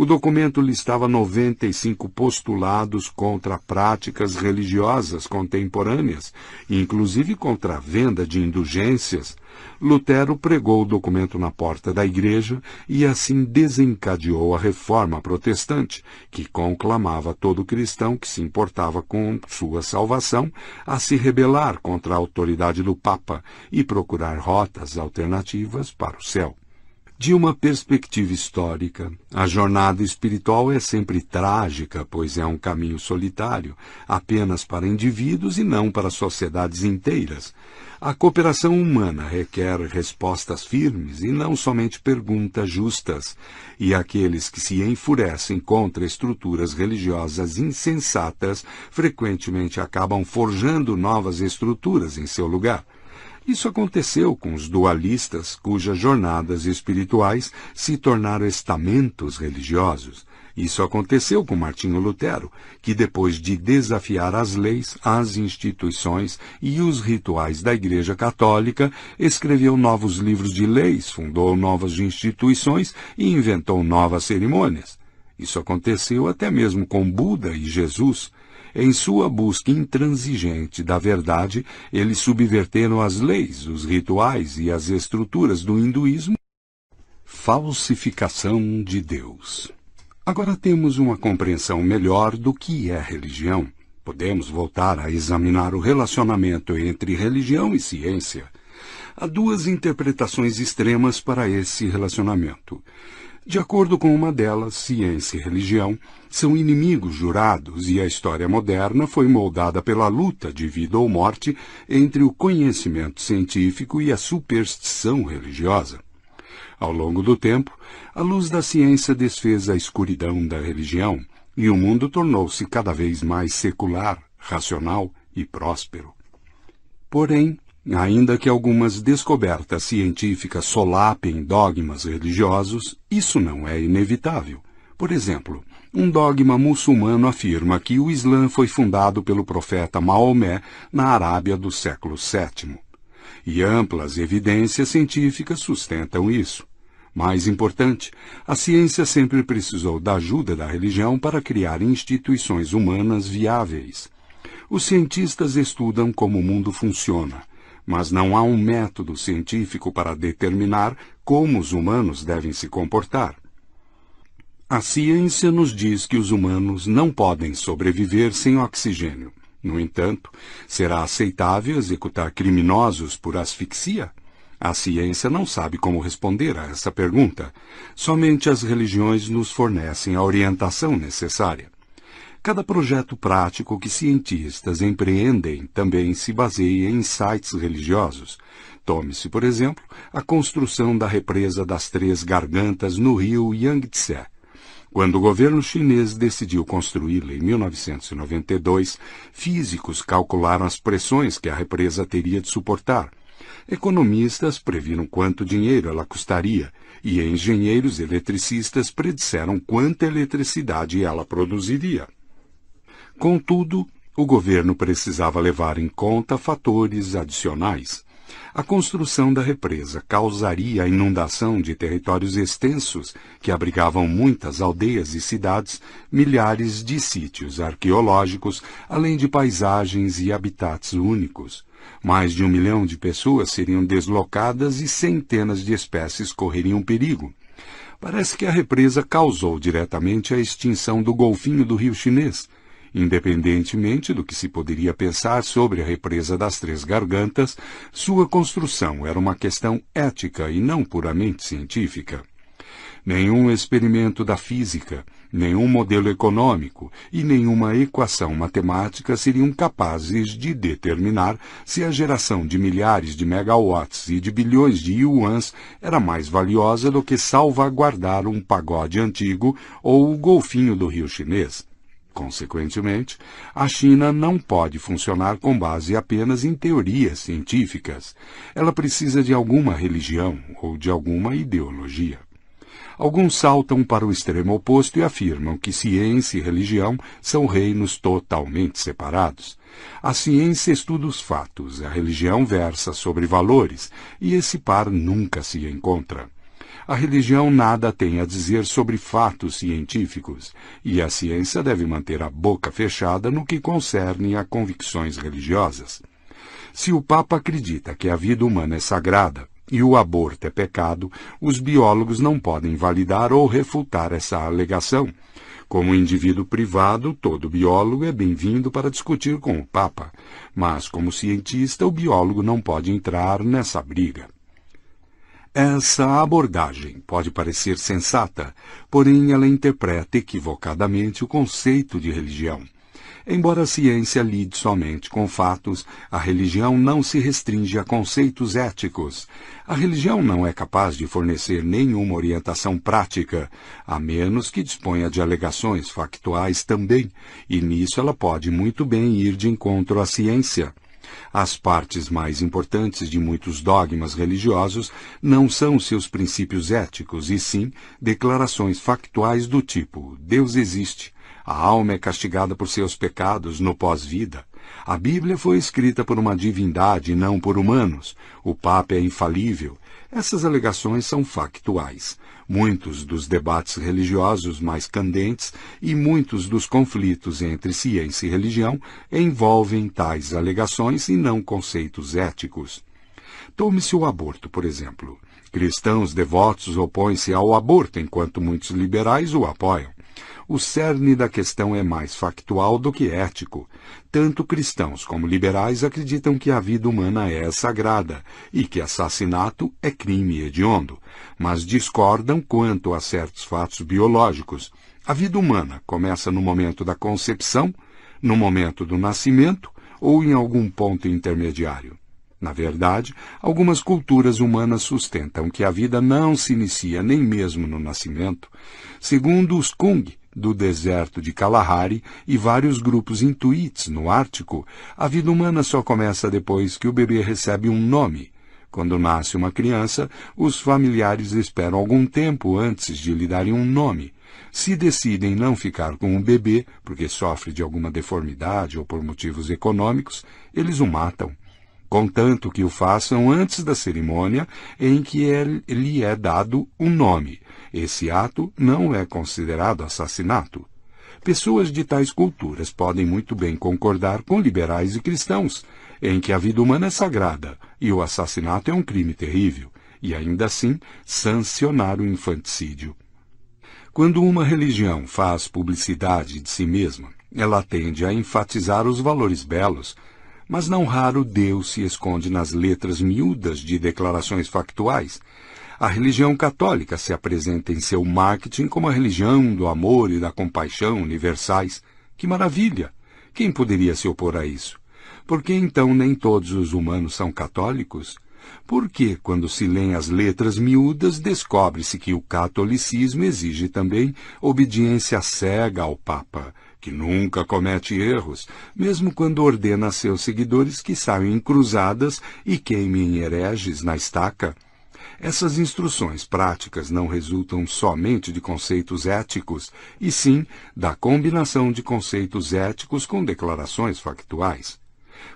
O documento listava 95 postulados contra práticas religiosas contemporâneas, inclusive contra a venda de indulgências. Lutero pregou o documento na porta da igreja e assim desencadeou a reforma protestante, que conclamava todo cristão que se importava com sua salvação a se rebelar contra a autoridade do Papa e procurar rotas alternativas para o céu. De uma perspectiva histórica, a jornada espiritual é sempre trágica, pois é um caminho solitário, apenas para indivíduos e não para sociedades inteiras. A cooperação humana requer respostas firmes e não somente perguntas justas, e aqueles que se enfurecem contra estruturas religiosas insensatas frequentemente acabam forjando novas estruturas em seu lugar. Isso aconteceu com os dualistas, cujas jornadas espirituais se tornaram estamentos religiosos. Isso aconteceu com Martinho Lutero, que depois de desafiar as leis, as instituições e os rituais da Igreja Católica, escreveu novos livros de leis, fundou novas instituições e inventou novas cerimônias. Isso aconteceu até mesmo com Buda e Jesus, em sua busca intransigente da verdade, eles subverteram as leis, os rituais e as estruturas do hinduísmo. Falsificação de Deus. Agora temos uma compreensão melhor do que é religião. Podemos voltar a examinar o relacionamento entre religião e ciência. Há duas interpretações extremas para esse relacionamento. De acordo com uma delas, ciência e religião são inimigos jurados e a história moderna foi moldada pela luta de vida ou morte entre o conhecimento científico e a superstição religiosa. Ao longo do tempo, a luz da ciência desfez a escuridão da religião e o mundo tornou-se cada vez mais secular, racional e próspero. Porém, Ainda que algumas descobertas científicas solapem dogmas religiosos, isso não é inevitável. Por exemplo, um dogma muçulmano afirma que o Islã foi fundado pelo profeta Maomé na Arábia do século VII. E amplas evidências científicas sustentam isso. Mais importante, a ciência sempre precisou da ajuda da religião para criar instituições humanas viáveis. Os cientistas estudam como o mundo funciona, mas não há um método científico para determinar como os humanos devem se comportar. A ciência nos diz que os humanos não podem sobreviver sem oxigênio. No entanto, será aceitável executar criminosos por asfixia? A ciência não sabe como responder a essa pergunta. Somente as religiões nos fornecem a orientação necessária. Cada projeto prático que cientistas empreendem também se baseia em sites religiosos. Tome-se, por exemplo, a construção da represa das Três Gargantas no rio Yangtze. Quando o governo chinês decidiu construí-la em 1992, físicos calcularam as pressões que a represa teria de suportar. Economistas previram quanto dinheiro ela custaria e engenheiros eletricistas predisseram quanta eletricidade ela produziria. Contudo, o governo precisava levar em conta fatores adicionais. A construção da represa causaria a inundação de territórios extensos que abrigavam muitas aldeias e cidades, milhares de sítios arqueológicos, além de paisagens e habitats únicos. Mais de um milhão de pessoas seriam deslocadas e centenas de espécies correriam perigo. Parece que a represa causou diretamente a extinção do golfinho do rio chinês, Independentemente do que se poderia pensar sobre a represa das Três Gargantas, sua construção era uma questão ética e não puramente científica. Nenhum experimento da física, nenhum modelo econômico e nenhuma equação matemática seriam capazes de determinar se a geração de milhares de megawatts e de bilhões de yuans era mais valiosa do que salvaguardar um pagode antigo ou o golfinho do rio chinês. Consequentemente, a China não pode funcionar com base apenas em teorias científicas. Ela precisa de alguma religião ou de alguma ideologia. Alguns saltam para o extremo oposto e afirmam que ciência e religião são reinos totalmente separados. A ciência estuda os fatos, a religião versa sobre valores, e esse par nunca se encontra. A religião nada tem a dizer sobre fatos científicos, e a ciência deve manter a boca fechada no que concerne a convicções religiosas. Se o Papa acredita que a vida humana é sagrada e o aborto é pecado, os biólogos não podem validar ou refutar essa alegação. Como indivíduo privado, todo biólogo é bem-vindo para discutir com o Papa, mas como cientista, o biólogo não pode entrar nessa briga. Essa abordagem pode parecer sensata, porém ela interpreta equivocadamente o conceito de religião. Embora a ciência lide somente com fatos, a religião não se restringe a conceitos éticos. A religião não é capaz de fornecer nenhuma orientação prática, a menos que disponha de alegações factuais também, e nisso ela pode muito bem ir de encontro à ciência. As partes mais importantes de muitos dogmas religiosos não são seus princípios éticos, e sim declarações factuais do tipo: Deus existe, a alma é castigada por seus pecados no pós-vida. A Bíblia foi escrita por uma divindade não por humanos. O Papa é infalível. Essas alegações são factuais. Muitos dos debates religiosos mais candentes e muitos dos conflitos entre ciência e religião envolvem tais alegações e não conceitos éticos. Tome-se o aborto, por exemplo. Cristãos devotos opõem-se ao aborto, enquanto muitos liberais o apoiam. O cerne da questão é mais factual do que ético. Tanto cristãos como liberais acreditam que a vida humana é sagrada e que assassinato é crime hediondo, mas discordam quanto a certos fatos biológicos. A vida humana começa no momento da concepção, no momento do nascimento ou em algum ponto intermediário. Na verdade, algumas culturas humanas sustentam que a vida não se inicia nem mesmo no nascimento. Segundo os Kung, do deserto de Kalahari e vários grupos intuits no Ártico, a vida humana só começa depois que o bebê recebe um nome. Quando nasce uma criança, os familiares esperam algum tempo antes de lhe darem um nome. Se decidem não ficar com o bebê, porque sofre de alguma deformidade ou por motivos econômicos, eles o matam contanto que o façam antes da cerimônia em que lhe é dado um nome. Esse ato não é considerado assassinato. Pessoas de tais culturas podem muito bem concordar com liberais e cristãos, em que a vida humana é sagrada e o assassinato é um crime terrível, e ainda assim sancionar o infanticídio. Quando uma religião faz publicidade de si mesma, ela tende a enfatizar os valores belos, mas não raro Deus se esconde nas letras miúdas de declarações factuais. A religião católica se apresenta em seu marketing como a religião do amor e da compaixão universais. Que maravilha! Quem poderia se opor a isso? Por que então nem todos os humanos são católicos? Por que, quando se lêem as letras miúdas, descobre-se que o catolicismo exige também obediência cega ao Papa, que nunca comete erros, mesmo quando ordena a seus seguidores que saiam em cruzadas e queimem hereges na estaca. Essas instruções práticas não resultam somente de conceitos éticos, e sim da combinação de conceitos éticos com declarações factuais.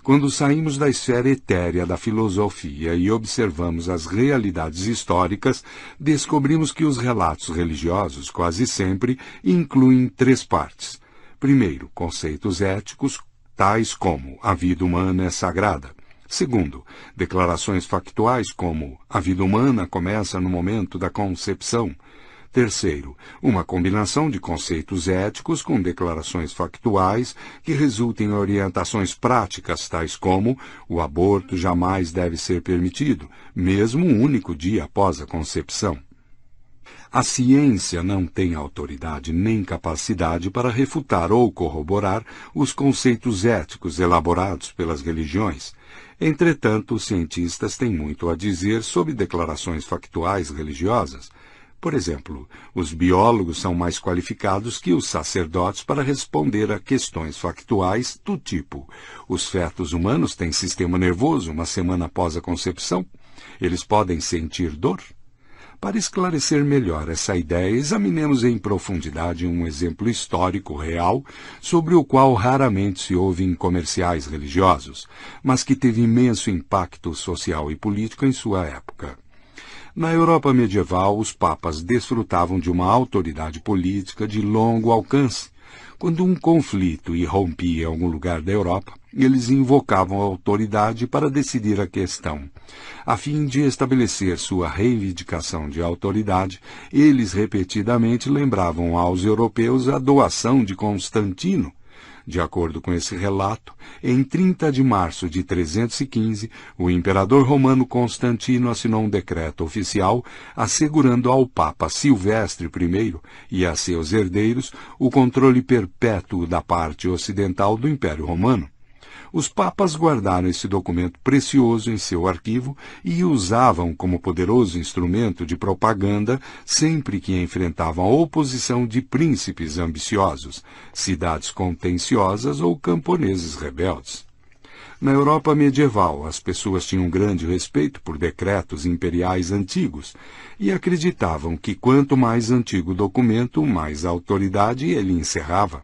Quando saímos da esfera etérea da filosofia e observamos as realidades históricas, descobrimos que os relatos religiosos quase sempre incluem três partes: Primeiro, conceitos éticos, tais como a vida humana é sagrada. Segundo, declarações factuais como a vida humana começa no momento da concepção. Terceiro, uma combinação de conceitos éticos com declarações factuais que resultem em orientações práticas, tais como o aborto jamais deve ser permitido, mesmo um único dia após a concepção. A ciência não tem autoridade nem capacidade para refutar ou corroborar os conceitos éticos elaborados pelas religiões. Entretanto, os cientistas têm muito a dizer sobre declarações factuais religiosas, por exemplo, os biólogos são mais qualificados que os sacerdotes para responder a questões factuais do tipo: os fetos humanos têm sistema nervoso uma semana após a concepção? Eles podem sentir dor? Para esclarecer melhor essa ideia, examinemos em profundidade um exemplo histórico real sobre o qual raramente se ouve em comerciais religiosos, mas que teve imenso impacto social e político em sua época. Na Europa medieval, os papas desfrutavam de uma autoridade política de longo alcance. Quando um conflito irrompia em algum lugar da Europa, eles invocavam a autoridade para decidir a questão. A fim de estabelecer sua reivindicação de autoridade, eles repetidamente lembravam aos europeus a doação de Constantino, de acordo com esse relato, em 30 de março de 315, o imperador romano Constantino assinou um decreto oficial assegurando ao Papa Silvestre I e a seus herdeiros o controle perpétuo da parte ocidental do Império Romano. Os papas guardaram esse documento precioso em seu arquivo e usavam como poderoso instrumento de propaganda sempre que enfrentavam a oposição de príncipes ambiciosos, cidades contenciosas ou camponeses rebeldes. Na Europa medieval, as pessoas tinham grande respeito por decretos imperiais antigos e acreditavam que quanto mais antigo o documento, mais autoridade ele encerrava.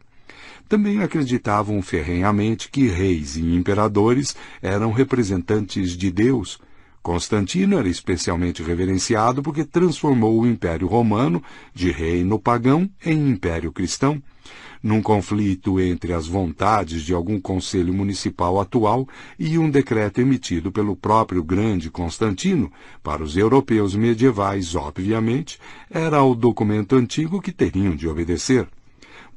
Também acreditavam ferrenhamente que reis e imperadores eram representantes de Deus. Constantino era especialmente reverenciado porque transformou o Império Romano de reino pagão em Império Cristão. Num conflito entre as vontades de algum conselho municipal atual e um decreto emitido pelo próprio grande Constantino, para os europeus medievais, obviamente, era o documento antigo que teriam de obedecer.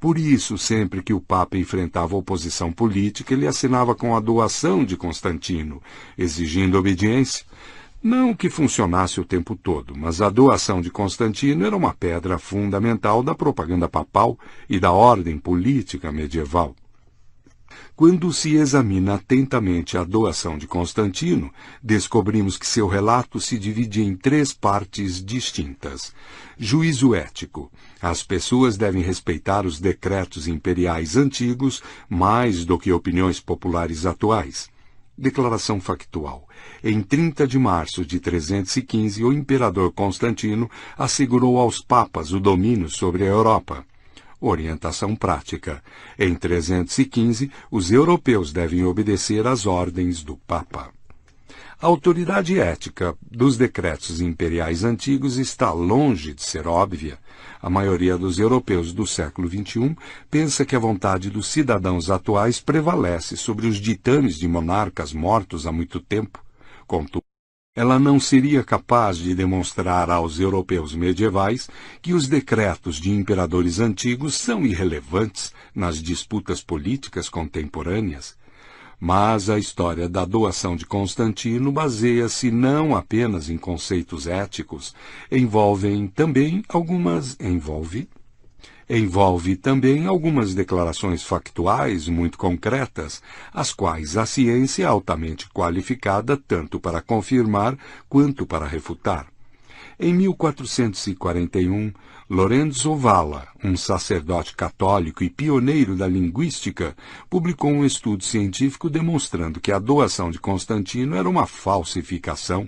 Por isso, sempre que o Papa enfrentava oposição política, ele assinava com a doação de Constantino, exigindo obediência. Não que funcionasse o tempo todo, mas a doação de Constantino era uma pedra fundamental da propaganda papal e da ordem política medieval. Quando se examina atentamente a doação de Constantino, descobrimos que seu relato se divide em três partes distintas. Juízo ético. As pessoas devem respeitar os decretos imperiais antigos mais do que opiniões populares atuais. Declaração factual. Em 30 de março de 315, o imperador Constantino assegurou aos papas o domínio sobre a Europa. Orientação prática. Em 315, os europeus devem obedecer às ordens do Papa. A autoridade ética dos decretos imperiais antigos está longe de ser óbvia. A maioria dos europeus do século XXI pensa que a vontade dos cidadãos atuais prevalece sobre os ditames de monarcas mortos há muito tempo. Contudo, ela não seria capaz de demonstrar aos europeus medievais que os decretos de imperadores antigos são irrelevantes nas disputas políticas contemporâneas. Mas a história da doação de Constantino baseia-se não apenas em conceitos éticos, envolvem também algumas envolve envolve também algumas declarações factuais muito concretas, as quais a ciência é altamente qualificada tanto para confirmar quanto para refutar. Em 1441, Lorenzo Valla, um sacerdote católico e pioneiro da linguística, publicou um estudo científico demonstrando que a doação de Constantino era uma falsificação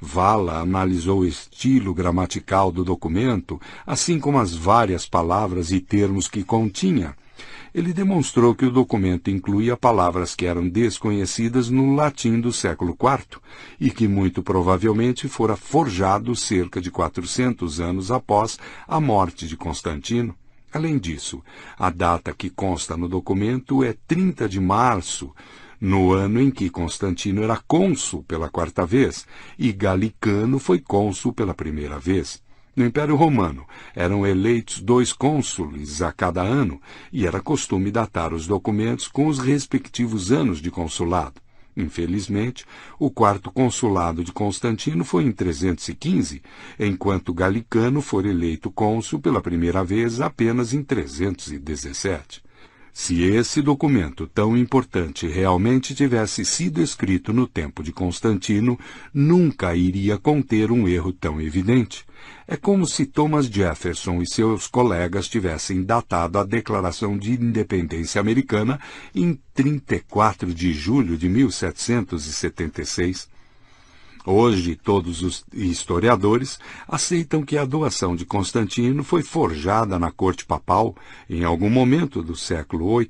Vala analisou o estilo gramatical do documento, assim como as várias palavras e termos que continha. Ele demonstrou que o documento incluía palavras que eram desconhecidas no latim do século IV e que muito provavelmente fora forjado cerca de 400 anos após a morte de Constantino. Além disso, a data que consta no documento é 30 de março no ano em que Constantino era cônsul pela quarta vez e Galicano foi cônsul pela primeira vez. No Império Romano, eram eleitos dois cônsules a cada ano, e era costume datar os documentos com os respectivos anos de consulado. Infelizmente, o quarto consulado de Constantino foi em 315, enquanto Galicano foi eleito cônsul pela primeira vez apenas em 317. Se esse documento tão importante realmente tivesse sido escrito no tempo de Constantino, nunca iria conter um erro tão evidente. É como se Thomas Jefferson e seus colegas tivessem datado a Declaração de Independência Americana em 34 de julho de 1776. Hoje, todos os historiadores aceitam que a doação de Constantino foi forjada na corte papal em algum momento do século VIII,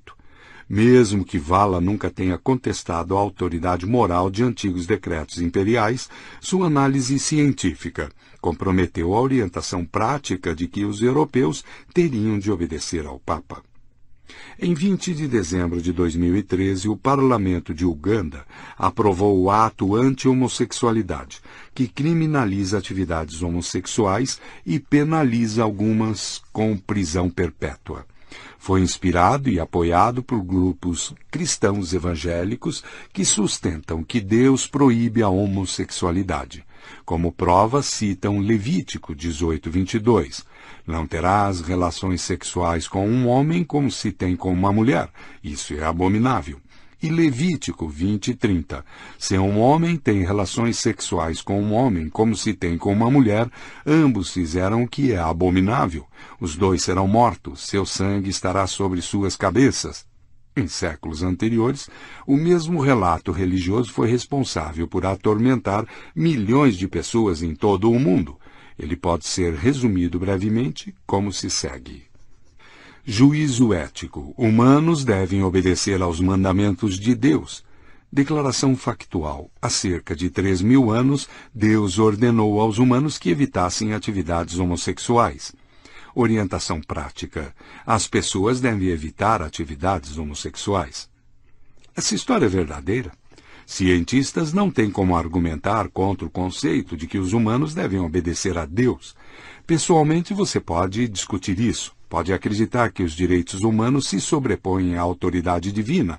mesmo que Vala nunca tenha contestado a autoridade moral de antigos decretos imperiais, sua análise científica comprometeu a orientação prática de que os europeus teriam de obedecer ao Papa. Em 20 de dezembro de 2013, o Parlamento de Uganda aprovou o ato anti-homossexualidade, que criminaliza atividades homossexuais e penaliza algumas com prisão perpétua. Foi inspirado e apoiado por grupos cristãos evangélicos que sustentam que Deus proíbe a homossexualidade. Como prova, citam Levítico 18:22. Não terás relações sexuais com um homem como se tem com uma mulher. Isso é abominável. E Levítico 20:30. Se um homem tem relações sexuais com um homem como se tem com uma mulher, ambos fizeram o que é abominável. Os dois serão mortos, seu sangue estará sobre suas cabeças. Em séculos anteriores, o mesmo relato religioso foi responsável por atormentar milhões de pessoas em todo o mundo. Ele pode ser resumido brevemente como se segue. Juízo ético. Humanos devem obedecer aos mandamentos de Deus. Declaração factual. Há cerca de três mil anos, Deus ordenou aos humanos que evitassem atividades homossexuais. Orientação prática. As pessoas devem evitar atividades homossexuais. Essa história é verdadeira. Cientistas não têm como argumentar contra o conceito de que os humanos devem obedecer a Deus. Pessoalmente, você pode discutir isso. Pode acreditar que os direitos humanos se sobrepõem à autoridade divina.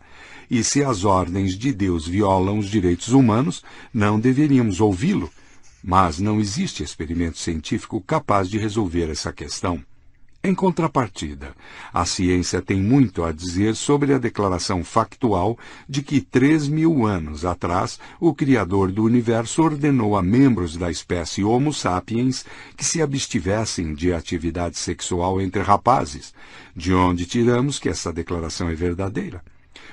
E se as ordens de Deus violam os direitos humanos, não deveríamos ouvi-lo mas não existe experimento científico capaz de resolver essa questão. Em contrapartida, a ciência tem muito a dizer sobre a declaração factual de que três mil anos atrás o Criador do Universo ordenou a membros da espécie Homo sapiens que se abstivessem de atividade sexual entre rapazes, de onde tiramos que essa declaração é verdadeira.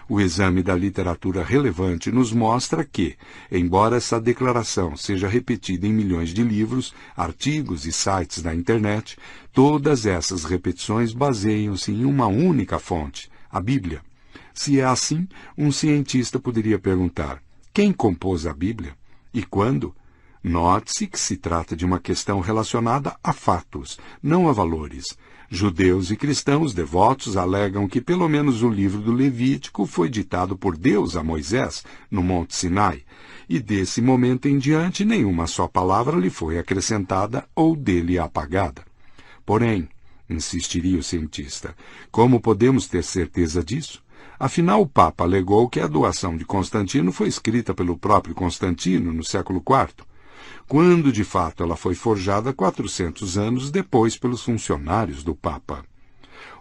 O exame da literatura relevante nos mostra que, embora essa declaração seja repetida em milhões de livros, artigos e sites da internet, todas essas repetições baseiam-se em uma única fonte, a Bíblia. Se é assim, um cientista poderia perguntar: quem compôs a Bíblia? E quando? Note-se que se trata de uma questão relacionada a fatos, não a valores. Judeus e cristãos devotos alegam que pelo menos o livro do Levítico foi ditado por Deus a Moisés no Monte Sinai, e desse momento em diante nenhuma só palavra lhe foi acrescentada ou dele apagada. Porém, insistiria o cientista, como podemos ter certeza disso? Afinal, o Papa alegou que a doação de Constantino foi escrita pelo próprio Constantino no século IV quando de fato ela foi forjada 400 anos depois pelos funcionários do Papa.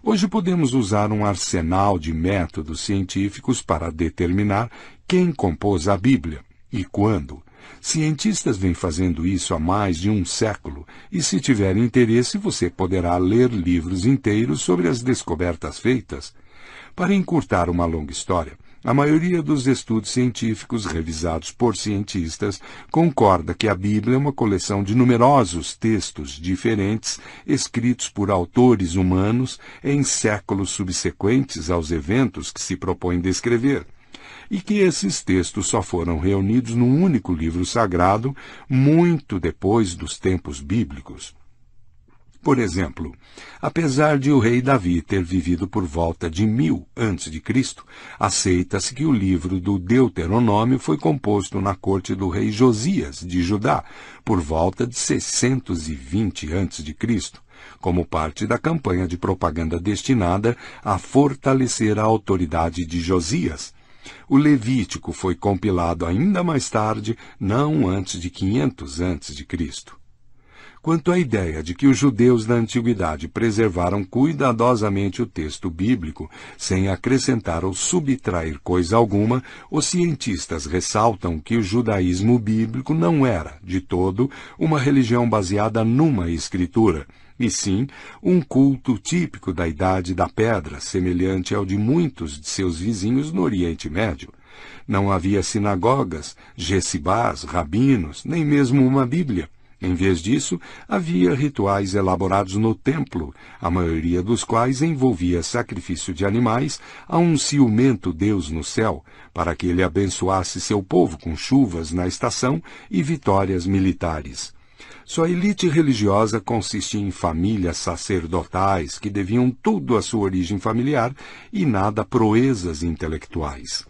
Hoje podemos usar um arsenal de métodos científicos para determinar quem compôs a Bíblia e quando. Cientistas vêm fazendo isso há mais de um século, e se tiver interesse, você poderá ler livros inteiros sobre as descobertas feitas. Para encurtar uma longa história, a maioria dos estudos científicos revisados por cientistas concorda que a Bíblia é uma coleção de numerosos textos diferentes escritos por autores humanos em séculos subsequentes aos eventos que se propõem descrever e que esses textos só foram reunidos num único livro sagrado muito depois dos tempos bíblicos. Por exemplo, apesar de o rei Davi ter vivido por volta de mil antes de Cristo, aceita-se que o livro do Deuteronômio foi composto na corte do rei Josias de Judá, por volta de 620 antes de Cristo, como parte da campanha de propaganda destinada a fortalecer a autoridade de Josias. O Levítico foi compilado ainda mais tarde, não antes de 500 antes de Cristo. Quanto à ideia de que os judeus da antiguidade preservaram cuidadosamente o texto bíblico, sem acrescentar ou subtrair coisa alguma, os cientistas ressaltam que o judaísmo bíblico não era, de todo, uma religião baseada numa escritura, e sim um culto típico da Idade da Pedra, semelhante ao de muitos de seus vizinhos no Oriente Médio. Não havia sinagogas, gessibás, rabinos, nem mesmo uma Bíblia. Em vez disso, havia rituais elaborados no templo, a maioria dos quais envolvia sacrifício de animais a um ciumento Deus no céu, para que ele abençoasse seu povo com chuvas na estação e vitórias militares. Sua elite religiosa consistia em famílias sacerdotais que deviam tudo à sua origem familiar e nada proezas intelectuais.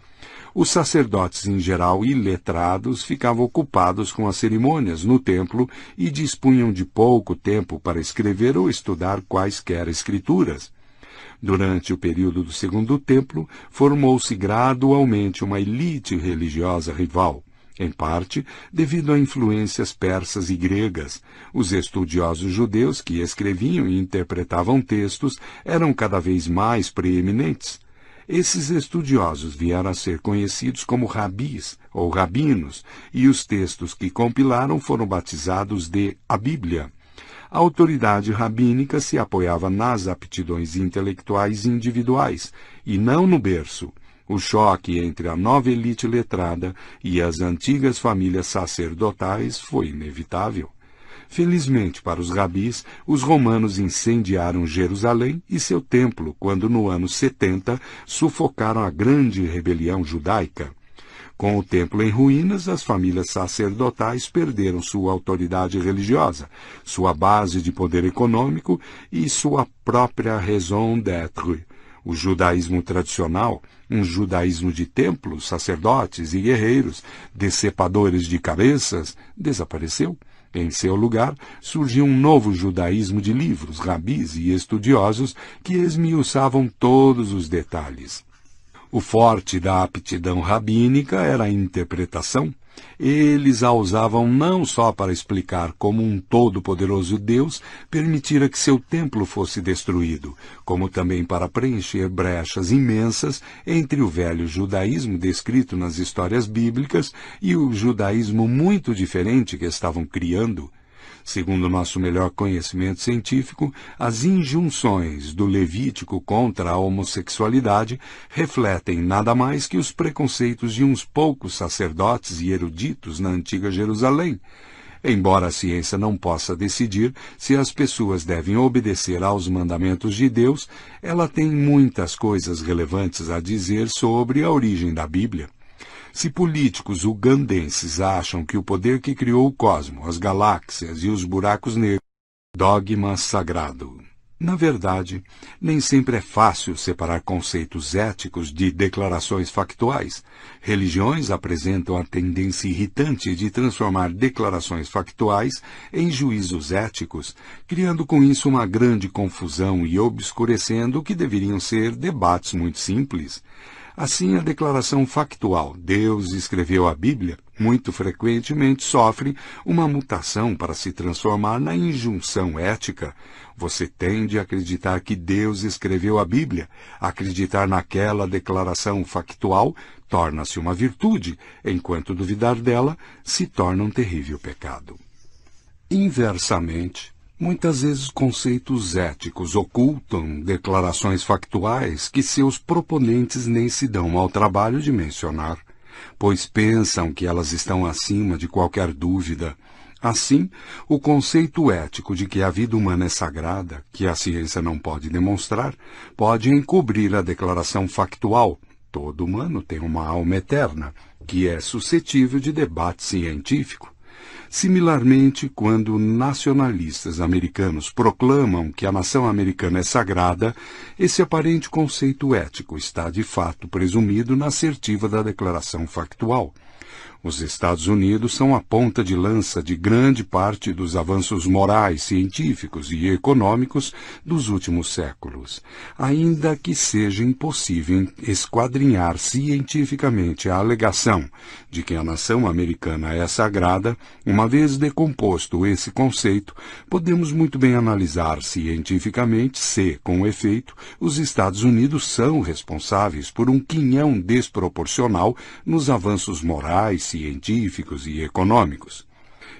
Os sacerdotes em geral iletrados ficavam ocupados com as cerimônias no templo e dispunham de pouco tempo para escrever ou estudar quaisquer escrituras. Durante o período do Segundo Templo, formou-se gradualmente uma elite religiosa rival. Em parte, devido a influências persas e gregas, os estudiosos judeus que escreviam e interpretavam textos eram cada vez mais preeminentes. Esses estudiosos vieram a ser conhecidos como rabis ou rabinos, e os textos que compilaram foram batizados de a Bíblia. A autoridade rabínica se apoiava nas aptidões intelectuais individuais, e não no berço. O choque entre a nova elite letrada e as antigas famílias sacerdotais foi inevitável. Felizmente para os rabis, os romanos incendiaram Jerusalém e seu templo quando, no ano 70, sufocaram a grande rebelião judaica. Com o templo em ruínas, as famílias sacerdotais perderam sua autoridade religiosa, sua base de poder econômico e sua própria raison d'être. O judaísmo tradicional, um judaísmo de templos, sacerdotes e guerreiros, decepadores de cabeças, desapareceu. Em seu lugar, surgiu um novo judaísmo de livros, rabis e estudiosos que esmiuçavam todos os detalhes. O forte da aptidão rabínica era a interpretação. Eles a usavam não só para explicar como um todo-poderoso Deus permitira que seu templo fosse destruído, como também para preencher brechas imensas entre o velho judaísmo descrito nas histórias bíblicas e o judaísmo muito diferente que estavam criando. Segundo nosso melhor conhecimento científico, as injunções do Levítico contra a homossexualidade refletem nada mais que os preconceitos de uns poucos sacerdotes e eruditos na antiga Jerusalém. Embora a ciência não possa decidir se as pessoas devem obedecer aos mandamentos de Deus, ela tem muitas coisas relevantes a dizer sobre a origem da Bíblia. Se políticos ugandenses acham que o poder que criou o cosmos, as galáxias e os buracos negros dogma sagrado. Na verdade, nem sempre é fácil separar conceitos éticos de declarações factuais. Religiões apresentam a tendência irritante de transformar declarações factuais em juízos éticos, criando com isso uma grande confusão e obscurecendo o que deveriam ser debates muito simples. Assim, a declaração factual Deus escreveu a Bíblia muito frequentemente sofre uma mutação para se transformar na injunção ética. Você tende a acreditar que Deus escreveu a Bíblia. Acreditar naquela declaração factual torna-se uma virtude, enquanto duvidar dela se torna um terrível pecado. Inversamente, Muitas vezes conceitos éticos ocultam declarações factuais que seus proponentes nem se dão ao trabalho de mencionar, pois pensam que elas estão acima de qualquer dúvida. Assim, o conceito ético de que a vida humana é sagrada, que a ciência não pode demonstrar, pode encobrir a declaração factual. Todo humano tem uma alma eterna, que é suscetível de debate científico. Similarmente, quando nacionalistas americanos proclamam que a nação americana é sagrada, esse aparente conceito ético está de fato presumido na assertiva da declaração factual. Os Estados Unidos são a ponta de lança de grande parte dos avanços morais, científicos e econômicos dos últimos séculos. Ainda que seja impossível esquadrinhar cientificamente a alegação de que a nação americana é sagrada, uma vez decomposto esse conceito, podemos muito bem analisar cientificamente se, com efeito, os Estados Unidos são responsáveis por um quinhão desproporcional nos avanços morais, científicos e econômicos.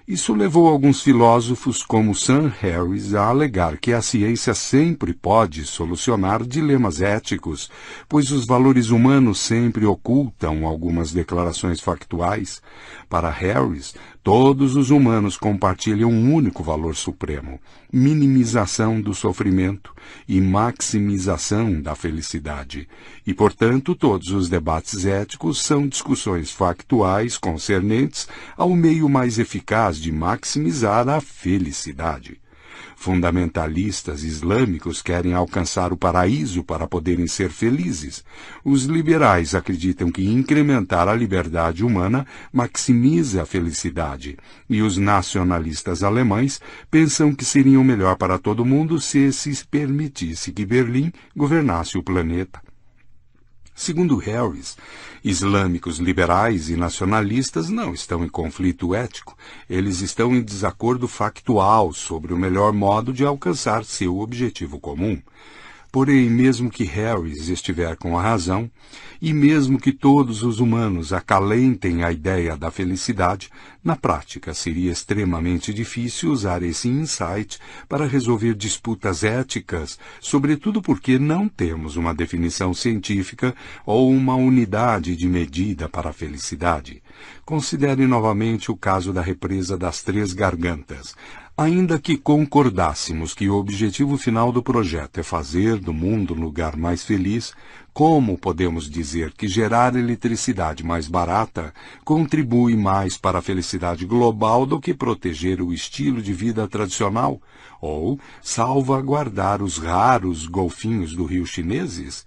Isso levou alguns filósofos como Sam Harris a alegar que a ciência sempre pode solucionar dilemas éticos, pois os valores humanos sempre ocultam algumas declarações factuais. Para Harris, todos os humanos compartilham um único valor supremo: minimização do sofrimento e maximização da felicidade. E, portanto, todos os debates éticos são discussões factuais concernentes ao meio mais eficaz de maximizar a felicidade. Fundamentalistas islâmicos querem alcançar o paraíso para poderem ser felizes. Os liberais acreditam que incrementar a liberdade humana maximiza a felicidade. E os nacionalistas alemães pensam que seria o melhor para todo mundo se se permitisse que Berlim governasse o planeta. Segundo Harris, islâmicos liberais e nacionalistas não estão em conflito ético, eles estão em desacordo factual sobre o melhor modo de alcançar seu objetivo comum. Porém, mesmo que Harris estiver com a razão, e mesmo que todos os humanos acalentem a ideia da felicidade, na prática seria extremamente difícil usar esse insight para resolver disputas éticas, sobretudo porque não temos uma definição científica ou uma unidade de medida para a felicidade. Considere novamente o caso da represa das Três Gargantas. Ainda que concordássemos que o objetivo final do projeto é fazer do mundo um lugar mais feliz, como podemos dizer que gerar eletricidade mais barata contribui mais para a felicidade global do que proteger o estilo de vida tradicional ou salvaguardar os raros golfinhos do rio chineses?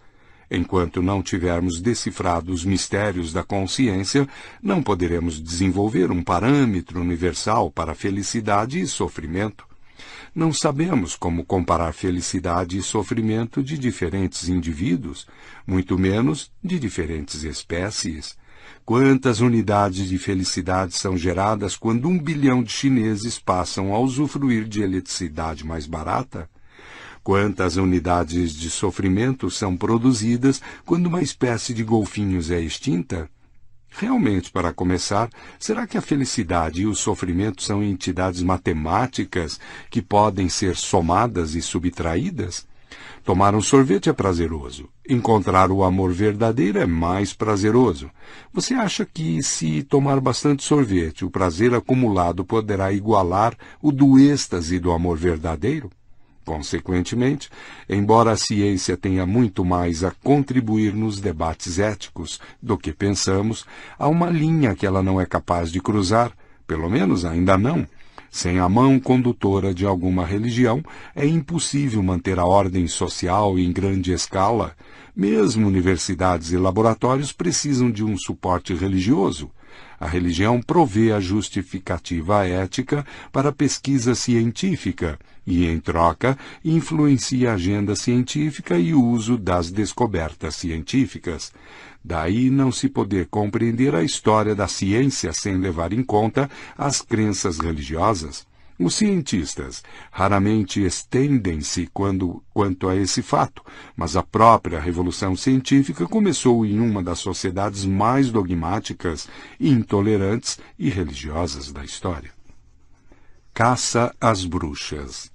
Enquanto não tivermos decifrado os mistérios da consciência, não poderemos desenvolver um parâmetro universal para felicidade e sofrimento. Não sabemos como comparar felicidade e sofrimento de diferentes indivíduos, muito menos de diferentes espécies. Quantas unidades de felicidade são geradas quando um bilhão de chineses passam a usufruir de eletricidade mais barata? Quantas unidades de sofrimento são produzidas quando uma espécie de golfinhos é extinta? Realmente, para começar, será que a felicidade e o sofrimento são entidades matemáticas que podem ser somadas e subtraídas? Tomar um sorvete é prazeroso. Encontrar o amor verdadeiro é mais prazeroso. Você acha que, se tomar bastante sorvete, o prazer acumulado poderá igualar o do êxtase do amor verdadeiro? Consequentemente, embora a ciência tenha muito mais a contribuir nos debates éticos do que pensamos, há uma linha que ela não é capaz de cruzar, pelo menos ainda não. Sem a mão condutora de alguma religião, é impossível manter a ordem social em grande escala. Mesmo universidades e laboratórios precisam de um suporte religioso. A religião provê a justificativa ética para a pesquisa científica e, em troca, influencia a agenda científica e o uso das descobertas científicas. Daí não se poder compreender a história da ciência sem levar em conta as crenças religiosas. Os cientistas raramente estendem-se quanto a esse fato, mas a própria revolução científica começou em uma das sociedades mais dogmáticas, intolerantes e religiosas da história. Caça às bruxas.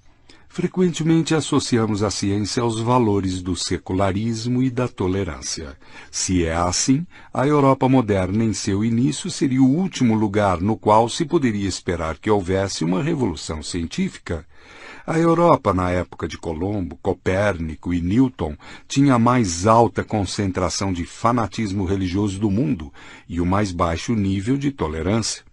Frequentemente associamos a ciência aos valores do secularismo e da tolerância. Se é assim, a Europa moderna em seu início seria o último lugar no qual se poderia esperar que houvesse uma revolução científica. A Europa, na época de Colombo, Copérnico e Newton, tinha a mais alta concentração de fanatismo religioso do mundo e o mais baixo nível de tolerância.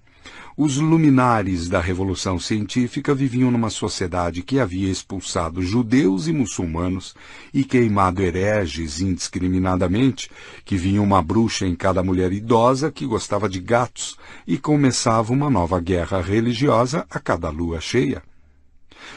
Os luminares da Revolução Científica viviam numa sociedade que havia expulsado judeus e muçulmanos e queimado hereges indiscriminadamente, que vinha uma bruxa em cada mulher idosa que gostava de gatos e começava uma nova guerra religiosa a cada lua cheia.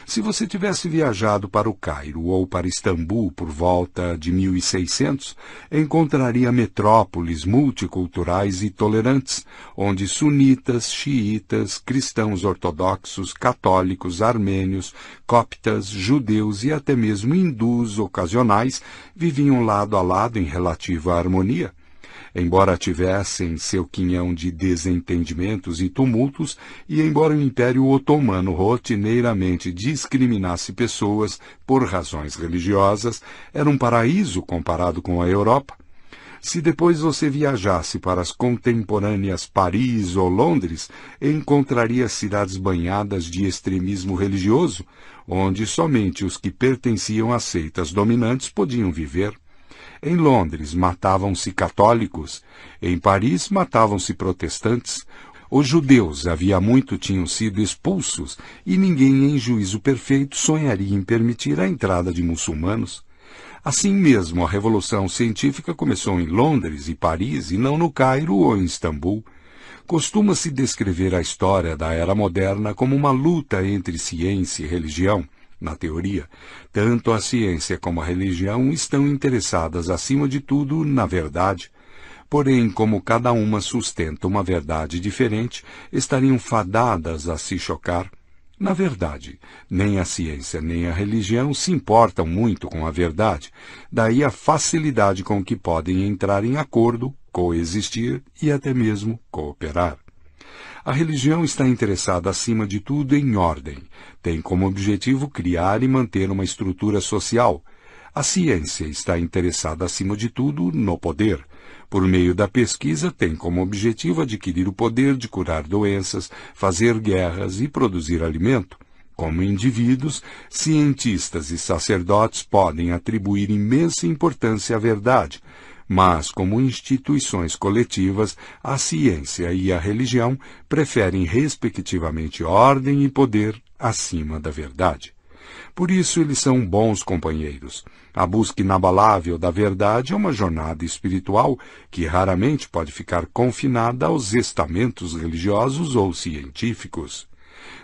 Se você tivesse viajado para o Cairo ou para Istambul por volta de 1600, encontraria metrópoles multiculturais e tolerantes, onde sunitas, xiitas, cristãos ortodoxos, católicos, armênios, coptas, judeus e até mesmo hindus ocasionais viviam lado a lado em relativa harmonia. Embora tivessem seu quinhão de desentendimentos e tumultos, e embora o Império Otomano rotineiramente discriminasse pessoas por razões religiosas, era um paraíso comparado com a Europa. Se depois você viajasse para as contemporâneas Paris ou Londres, encontraria cidades banhadas de extremismo religioso, onde somente os que pertenciam a seitas dominantes podiam viver. Em Londres matavam-se católicos, em Paris matavam-se protestantes. Os judeus havia muito tinham sido expulsos e ninguém em juízo perfeito sonharia em permitir a entrada de muçulmanos. Assim mesmo, a Revolução Científica começou em Londres e Paris e não no Cairo ou em Istambul. Costuma-se descrever a história da era moderna como uma luta entre ciência e religião, na teoria, tanto a ciência como a religião estão interessadas, acima de tudo, na verdade. Porém, como cada uma sustenta uma verdade diferente, estariam fadadas a se chocar. Na verdade, nem a ciência nem a religião se importam muito com a verdade, daí a facilidade com que podem entrar em acordo, coexistir e até mesmo cooperar. A religião está interessada, acima de tudo, em ordem. Tem como objetivo criar e manter uma estrutura social. A ciência está interessada, acima de tudo, no poder. Por meio da pesquisa, tem como objetivo adquirir o poder de curar doenças, fazer guerras e produzir alimento. Como indivíduos, cientistas e sacerdotes podem atribuir imensa importância à verdade, mas, como instituições coletivas, a ciência e a religião preferem, respectivamente, ordem e poder acima da verdade. Por isso, eles são bons companheiros. A busca inabalável da verdade é uma jornada espiritual que raramente pode ficar confinada aos estamentos religiosos ou científicos.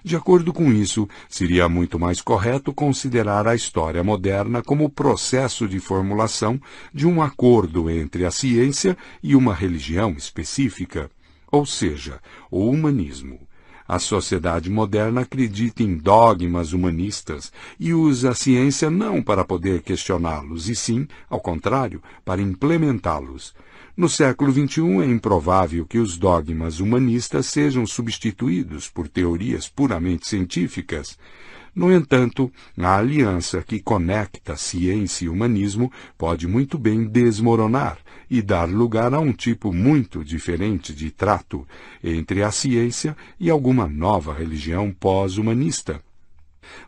De acordo com isso, seria muito mais correto considerar a história moderna como o processo de formulação de um acordo entre a ciência e uma religião específica, ou seja, o humanismo. A sociedade moderna acredita em dogmas humanistas e usa a ciência não para poder questioná-los, e sim, ao contrário, para implementá-los. No século XXI é improvável que os dogmas humanistas sejam substituídos por teorias puramente científicas. No entanto, a aliança que conecta ciência e humanismo pode muito bem desmoronar e dar lugar a um tipo muito diferente de trato entre a ciência e alguma nova religião pós-humanista.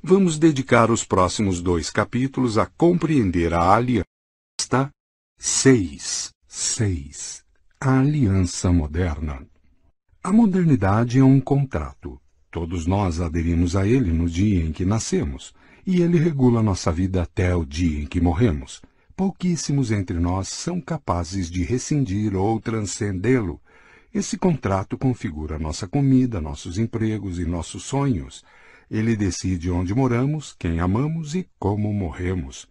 Vamos dedicar os próximos dois capítulos a compreender a aliança 6 6. A aliança moderna. A modernidade é um contrato. Todos nós aderimos a ele no dia em que nascemos, e ele regula nossa vida até o dia em que morremos. Pouquíssimos entre nós são capazes de rescindir ou transcendê-lo. Esse contrato configura nossa comida, nossos empregos e nossos sonhos. Ele decide onde moramos, quem amamos e como morremos.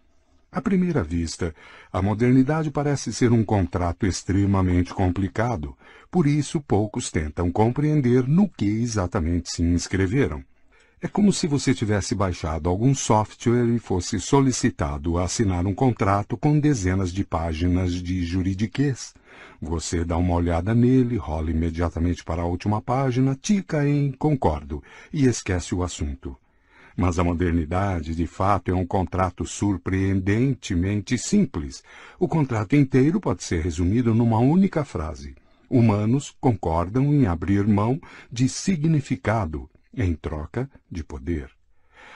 À primeira vista, a modernidade parece ser um contrato extremamente complicado, por isso poucos tentam compreender no que exatamente se inscreveram. É como se você tivesse baixado algum software e fosse solicitado a assinar um contrato com dezenas de páginas de juridiquês. Você dá uma olhada nele, rola imediatamente para a última página, tica em concordo e esquece o assunto. Mas a modernidade, de fato, é um contrato surpreendentemente simples. O contrato inteiro pode ser resumido numa única frase. Humanos concordam em abrir mão de significado em troca de poder.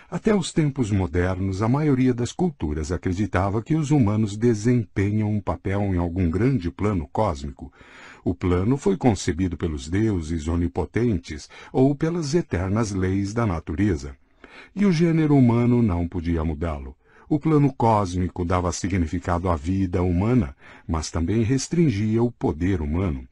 Até os tempos modernos, a maioria das culturas acreditava que os humanos desempenham um papel em algum grande plano cósmico. O plano foi concebido pelos deuses onipotentes ou pelas eternas leis da natureza. E o gênero humano não podia mudá-lo. O plano cósmico dava significado à vida humana, mas também restringia o poder humano.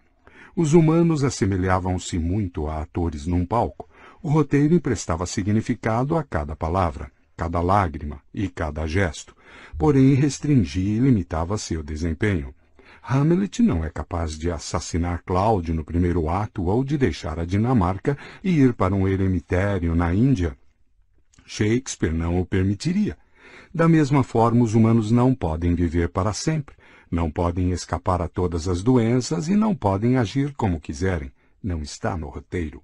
Os humanos assemelhavam-se muito a atores num palco. O roteiro emprestava significado a cada palavra, cada lágrima e cada gesto, porém restringia e limitava seu desempenho. Hamlet não é capaz de assassinar Cláudio no primeiro ato ou de deixar a Dinamarca e ir para um eremitério na Índia. Shakespeare não o permitiria. Da mesma forma, os humanos não podem viver para sempre, não podem escapar a todas as doenças e não podem agir como quiserem. Não está no roteiro.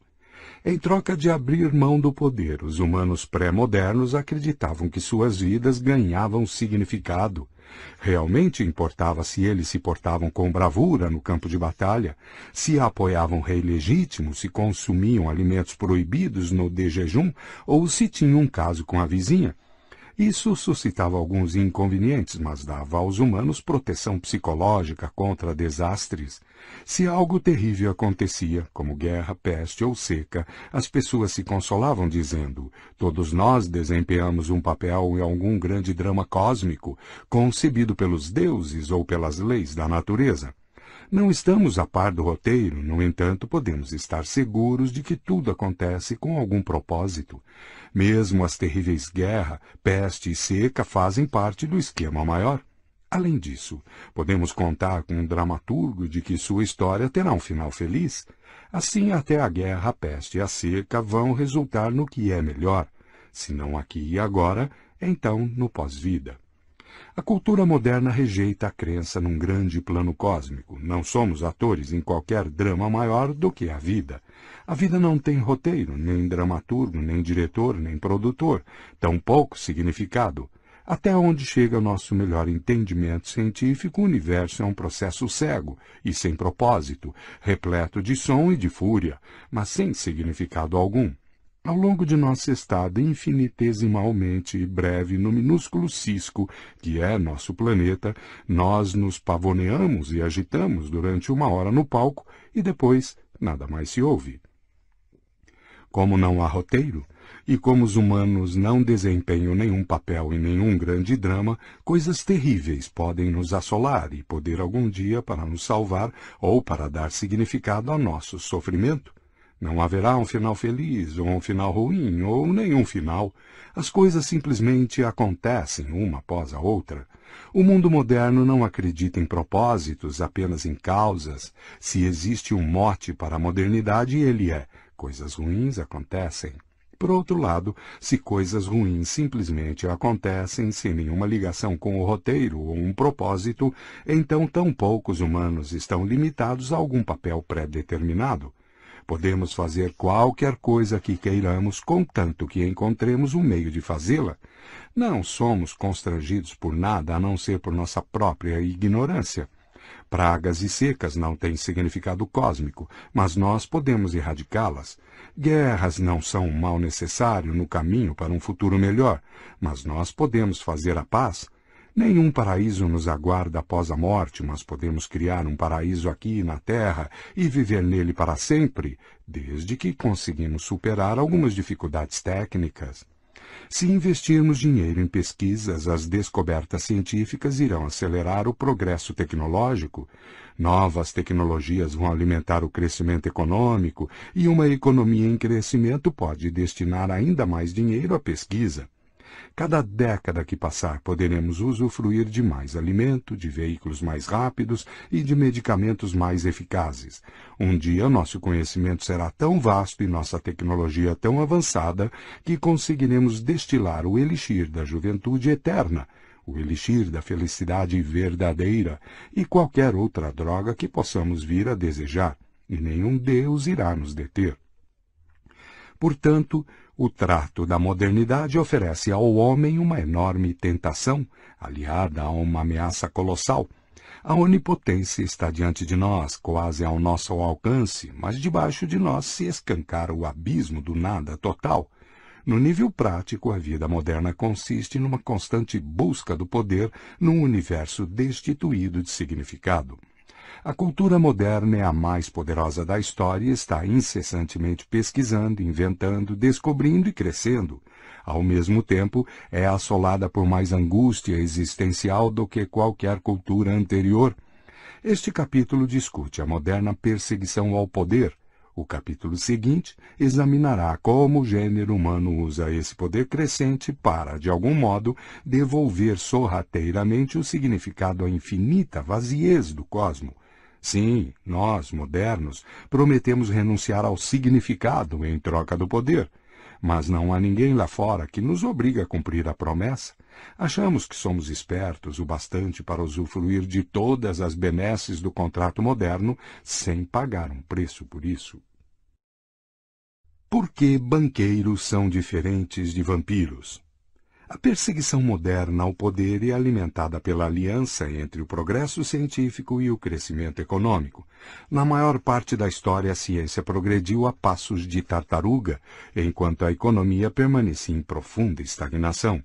Em troca de abrir mão do poder, os humanos pré-modernos acreditavam que suas vidas ganhavam significado. Realmente importava se eles se portavam com bravura no campo de batalha, se apoiavam rei legítimo, se consumiam alimentos proibidos no de jejum ou se tinham um caso com a vizinha. Isso suscitava alguns inconvenientes, mas dava aos humanos proteção psicológica contra desastres. Se algo terrível acontecia, como guerra, peste ou seca, as pessoas se consolavam dizendo: Todos nós desempenhamos um papel em algum grande drama cósmico, concebido pelos deuses ou pelas leis da natureza. Não estamos a par do roteiro, no entanto, podemos estar seguros de que tudo acontece com algum propósito. Mesmo as terríveis guerra, peste e seca fazem parte do esquema maior. Além disso, podemos contar com um dramaturgo de que sua história terá um final feliz. Assim, até a guerra, a peste e a seca vão resultar no que é melhor. Se não aqui e agora, então no pós-vida. A cultura moderna rejeita a crença num grande plano cósmico. Não somos atores em qualquer drama maior do que a vida. A vida não tem roteiro, nem dramaturgo, nem diretor, nem produtor, tampouco significado. Até onde chega o nosso melhor entendimento científico, o universo é um processo cego e sem propósito, repleto de som e de fúria, mas sem significado algum. Ao longo de nosso estado infinitesimalmente breve no minúsculo cisco que é nosso planeta, nós nos pavoneamos e agitamos durante uma hora no palco e depois nada mais se ouve. Como não há roteiro, e como os humanos não desempenham nenhum papel em nenhum grande drama, coisas terríveis podem nos assolar e poder algum dia para nos salvar ou para dar significado ao nosso sofrimento. Não haverá um final feliz, ou um final ruim, ou nenhum final. As coisas simplesmente acontecem uma após a outra. O mundo moderno não acredita em propósitos, apenas em causas. Se existe um mote para a modernidade, ele é: coisas ruins acontecem. Por outro lado, se coisas ruins simplesmente acontecem sem nenhuma ligação com o roteiro ou um propósito, então tão poucos humanos estão limitados a algum papel pré-determinado. Podemos fazer qualquer coisa que queiramos, contanto que encontremos um meio de fazê-la. Não somos constrangidos por nada a não ser por nossa própria ignorância. Pragas e secas não têm significado cósmico, mas nós podemos erradicá-las. Guerras não são um mal necessário no caminho para um futuro melhor, mas nós podemos fazer a paz Nenhum paraíso nos aguarda após a morte, mas podemos criar um paraíso aqui na Terra e viver nele para sempre, desde que conseguimos superar algumas dificuldades técnicas. Se investirmos dinheiro em pesquisas, as descobertas científicas irão acelerar o progresso tecnológico. Novas tecnologias vão alimentar o crescimento econômico e uma economia em crescimento pode destinar ainda mais dinheiro à pesquisa. Cada década que passar, poderemos usufruir de mais alimento, de veículos mais rápidos e de medicamentos mais eficazes. Um dia, nosso conhecimento será tão vasto e nossa tecnologia tão avançada que conseguiremos destilar o elixir da juventude eterna, o elixir da felicidade verdadeira e qualquer outra droga que possamos vir a desejar, e nenhum Deus irá nos deter. Portanto, o trato da modernidade oferece ao homem uma enorme tentação, aliada a uma ameaça colossal. A onipotência está diante de nós, quase ao nosso alcance, mas debaixo de nós se escancara o abismo do nada total. No nível prático, a vida moderna consiste numa constante busca do poder num universo destituído de significado. A cultura moderna é a mais poderosa da história e está incessantemente pesquisando, inventando, descobrindo e crescendo. Ao mesmo tempo, é assolada por mais angústia existencial do que qualquer cultura anterior. Este capítulo discute a moderna perseguição ao poder. O capítulo seguinte examinará como o gênero humano usa esse poder crescente para, de algum modo, devolver sorrateiramente o significado à infinita vaziez do cosmo. Sim, nós, modernos, prometemos renunciar ao significado em troca do poder. Mas não há ninguém lá fora que nos obrigue a cumprir a promessa. Achamos que somos espertos o bastante para usufruir de todas as benesses do contrato moderno sem pagar um preço por isso. Por que banqueiros são diferentes de vampiros? A perseguição moderna ao poder é alimentada pela aliança entre o progresso científico e o crescimento econômico. Na maior parte da história, a ciência progrediu a passos de tartaruga, enquanto a economia permanecia em profunda estagnação.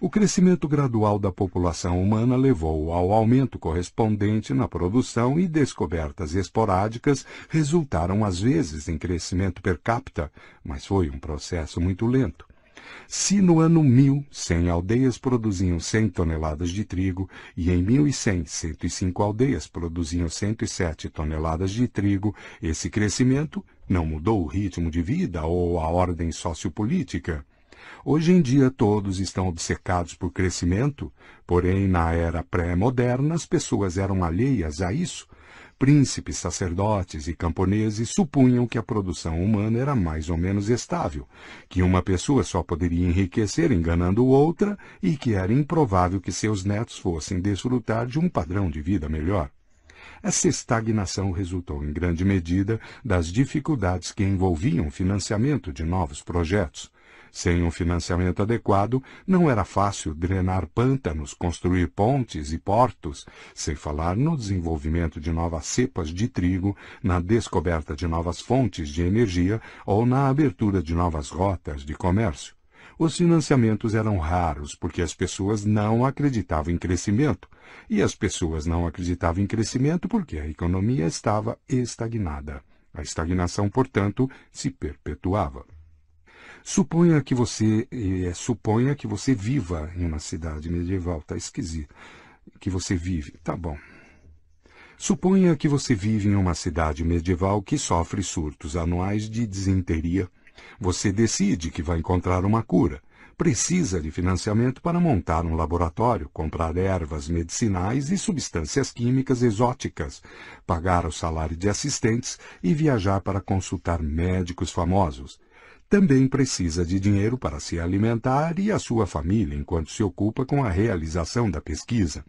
O crescimento gradual da população humana levou ao aumento correspondente na produção e descobertas esporádicas resultaram às vezes em crescimento per capita, mas foi um processo muito lento. Se no ano 1000, 100 aldeias produziam 100 toneladas de trigo e em 1100, 105 aldeias produziam 107 toneladas de trigo, esse crescimento não mudou o ritmo de vida ou a ordem sociopolítica. Hoje em dia todos estão obcecados por crescimento, porém na era pré-moderna as pessoas eram alheias a isso príncipes, sacerdotes e camponeses supunham que a produção humana era mais ou menos estável, que uma pessoa só poderia enriquecer enganando outra e que era improvável que seus netos fossem desfrutar de um padrão de vida melhor. Essa estagnação resultou em grande medida das dificuldades que envolviam o financiamento de novos projetos, sem um financiamento adequado, não era fácil drenar pântanos, construir pontes e portos, sem falar no desenvolvimento de novas cepas de trigo, na descoberta de novas fontes de energia ou na abertura de novas rotas de comércio. Os financiamentos eram raros porque as pessoas não acreditavam em crescimento, e as pessoas não acreditavam em crescimento porque a economia estava estagnada. A estagnação, portanto, se perpetuava. Suponha que você é, suponha que você viva em uma cidade medieval, tá esquisito. Que você vive, tá bom. Suponha que você vive em uma cidade medieval que sofre surtos anuais de disenteria. Você decide que vai encontrar uma cura. Precisa de financiamento para montar um laboratório, comprar ervas medicinais e substâncias químicas exóticas, pagar o salário de assistentes e viajar para consultar médicos famosos também precisa de dinheiro para se alimentar e a sua família enquanto se ocupa com a realização da pesquisa.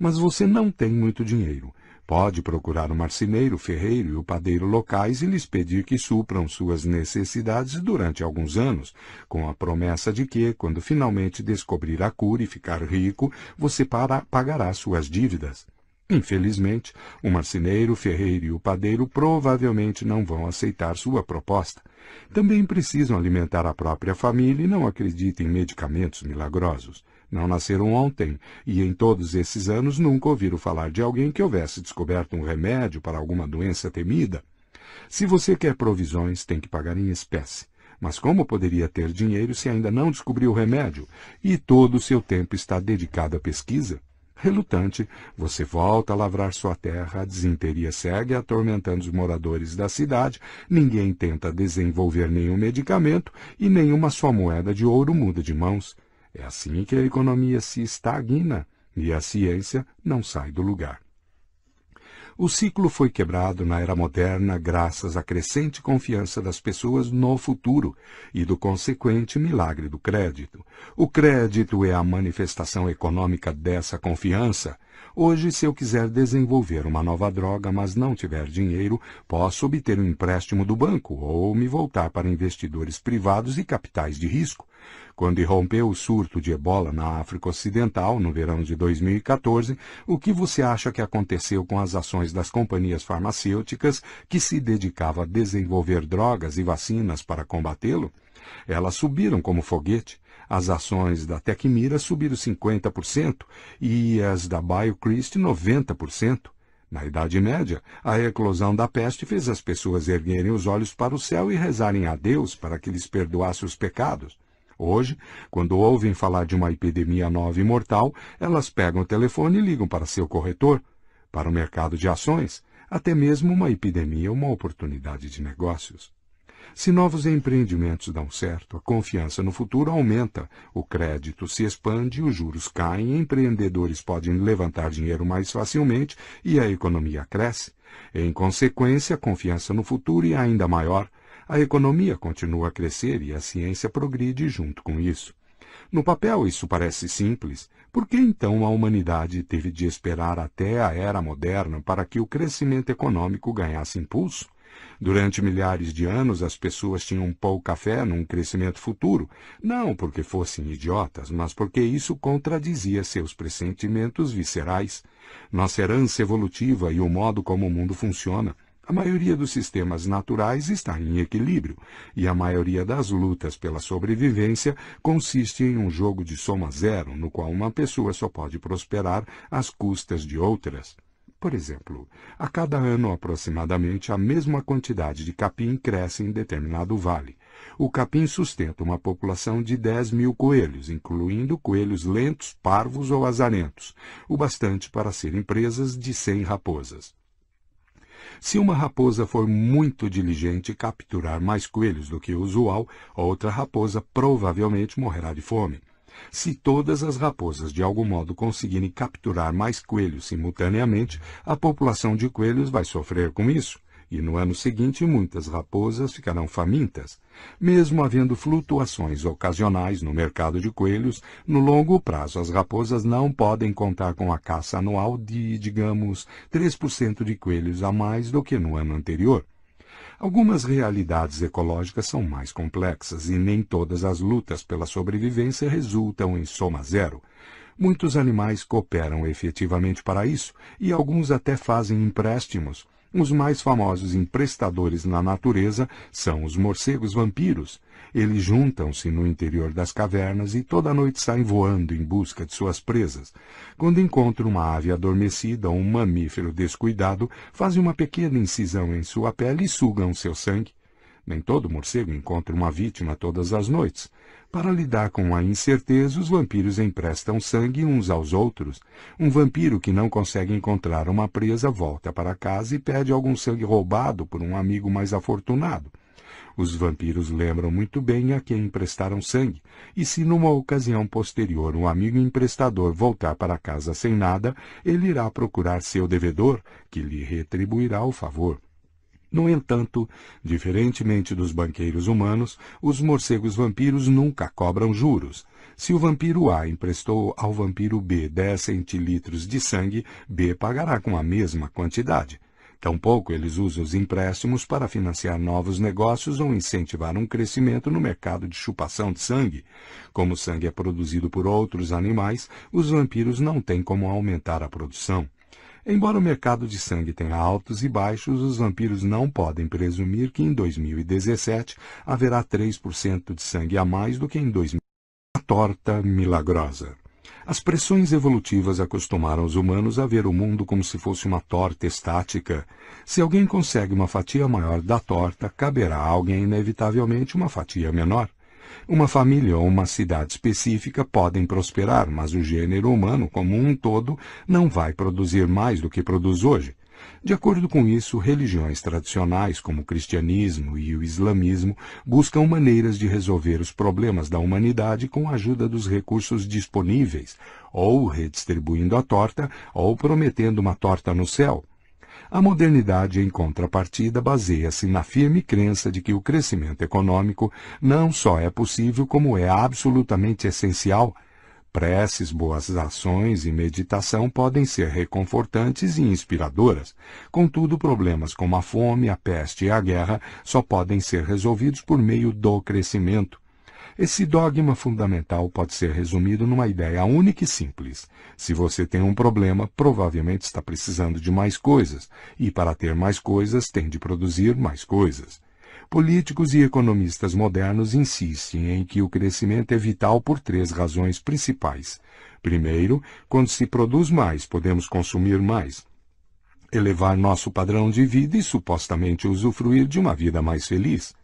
Mas você não tem muito dinheiro. Pode procurar o marceneiro, o ferreiro e o padeiro locais e lhes pedir que supram suas necessidades durante alguns anos, com a promessa de que, quando finalmente descobrir a cura e ficar rico, você para, pagará suas dívidas. Infelizmente, o marceneiro, o ferreiro e o padeiro provavelmente não vão aceitar sua proposta. Também precisam alimentar a própria família e não acreditam em medicamentos milagrosos. Não nasceram ontem e em todos esses anos nunca ouviram falar de alguém que houvesse descoberto um remédio para alguma doença temida. Se você quer provisões, tem que pagar em espécie. Mas como poderia ter dinheiro se ainda não descobriu o remédio e todo o seu tempo está dedicado à pesquisa? Relutante, você volta a lavrar sua terra, a desinteria segue atormentando os moradores da cidade, ninguém tenta desenvolver nenhum medicamento e nenhuma só moeda de ouro muda de mãos. É assim que a economia se estagna e a ciência não sai do lugar. O ciclo foi quebrado na era moderna graças à crescente confiança das pessoas no futuro e do consequente milagre do crédito. O crédito é a manifestação econômica dessa confiança. Hoje, se eu quiser desenvolver uma nova droga, mas não tiver dinheiro, posso obter um empréstimo do banco ou me voltar para investidores privados e capitais de risco. Quando irrompeu o surto de ebola na África Ocidental, no verão de 2014, o que você acha que aconteceu com as ações das companhias farmacêuticas que se dedicavam a desenvolver drogas e vacinas para combatê-lo? Elas subiram como foguete. As ações da Tecmira subiram 50% e as da BioChrist 90%. Na Idade Média, a eclosão da peste fez as pessoas erguerem os olhos para o céu e rezarem a Deus para que lhes perdoasse os pecados. Hoje, quando ouvem falar de uma epidemia nova e mortal, elas pegam o telefone e ligam para seu corretor. Para o mercado de ações, até mesmo uma epidemia é uma oportunidade de negócios. Se novos empreendimentos dão certo, a confiança no futuro aumenta, o crédito se expande, os juros caem, empreendedores podem levantar dinheiro mais facilmente e a economia cresce. Em consequência, a confiança no futuro é ainda maior, a economia continua a crescer e a ciência progride junto com isso. No papel isso parece simples. Por que então a humanidade teve de esperar até a era moderna para que o crescimento econômico ganhasse impulso? Durante milhares de anos, as pessoas tinham pouca fé num crescimento futuro, não porque fossem idiotas, mas porque isso contradizia seus pressentimentos viscerais, nossa herança evolutiva e o modo como o mundo funciona. A maioria dos sistemas naturais está em equilíbrio, e a maioria das lutas pela sobrevivência consiste em um jogo de soma zero, no qual uma pessoa só pode prosperar às custas de outras. Por exemplo, a cada ano aproximadamente a mesma quantidade de capim cresce em determinado vale. O capim sustenta uma população de 10 mil coelhos, incluindo coelhos lentos, parvos ou azarentos, o bastante para serem presas de 100 raposas. Se uma raposa for muito diligente e capturar mais coelhos do que o usual, outra raposa provavelmente morrerá de fome. Se todas as raposas de algum modo conseguirem capturar mais coelhos simultaneamente, a população de coelhos vai sofrer com isso e no ano seguinte muitas raposas ficarão famintas. Mesmo havendo flutuações ocasionais no mercado de coelhos, no longo prazo as raposas não podem contar com a caça anual de, digamos, 3% de coelhos a mais do que no ano anterior. Algumas realidades ecológicas são mais complexas e nem todas as lutas pela sobrevivência resultam em soma zero. Muitos animais cooperam efetivamente para isso e alguns até fazem empréstimos os mais famosos emprestadores na natureza são os morcegos vampiros. Eles juntam-se no interior das cavernas e toda noite saem voando em busca de suas presas. Quando encontram uma ave adormecida ou um mamífero descuidado, fazem uma pequena incisão em sua pele e sugam seu sangue. Nem todo morcego encontra uma vítima todas as noites. Para lidar com a incerteza, os vampiros emprestam sangue uns aos outros. Um vampiro que não consegue encontrar uma presa volta para casa e pede algum sangue roubado por um amigo mais afortunado. Os vampiros lembram muito bem a quem emprestaram sangue, e se numa ocasião posterior um amigo emprestador voltar para casa sem nada, ele irá procurar seu devedor, que lhe retribuirá o favor. No entanto, diferentemente dos banqueiros humanos, os morcegos vampiros nunca cobram juros. Se o vampiro A emprestou ao vampiro B 10 centilitros de sangue, B pagará com a mesma quantidade. Tampouco eles usam os empréstimos para financiar novos negócios ou incentivar um crescimento no mercado de chupação de sangue. Como o sangue é produzido por outros animais, os vampiros não têm como aumentar a produção. Embora o mercado de sangue tenha altos e baixos, os vampiros não podem presumir que em 2017 haverá 3% de sangue a mais do que em 2000. A torta milagrosa. As pressões evolutivas acostumaram os humanos a ver o mundo como se fosse uma torta estática. Se alguém consegue uma fatia maior da torta, caberá a alguém inevitavelmente uma fatia menor. Uma família ou uma cidade específica podem prosperar, mas o gênero humano como um todo não vai produzir mais do que produz hoje. De acordo com isso, religiões tradicionais como o cristianismo e o islamismo buscam maneiras de resolver os problemas da humanidade com a ajuda dos recursos disponíveis, ou redistribuindo a torta, ou prometendo uma torta no céu. A modernidade, em contrapartida, baseia-se na firme crença de que o crescimento econômico não só é possível, como é absolutamente essencial. Preces, boas ações e meditação podem ser reconfortantes e inspiradoras. Contudo, problemas como a fome, a peste e a guerra só podem ser resolvidos por meio do crescimento. Esse dogma fundamental pode ser resumido numa ideia única e simples. Se você tem um problema, provavelmente está precisando de mais coisas, e para ter mais coisas tem de produzir mais coisas. Políticos e economistas modernos insistem em que o crescimento é vital por três razões principais. Primeiro, quando se produz mais, podemos consumir mais. elevar nosso padrão de vida e supostamente usufruir de uma vida mais feliz.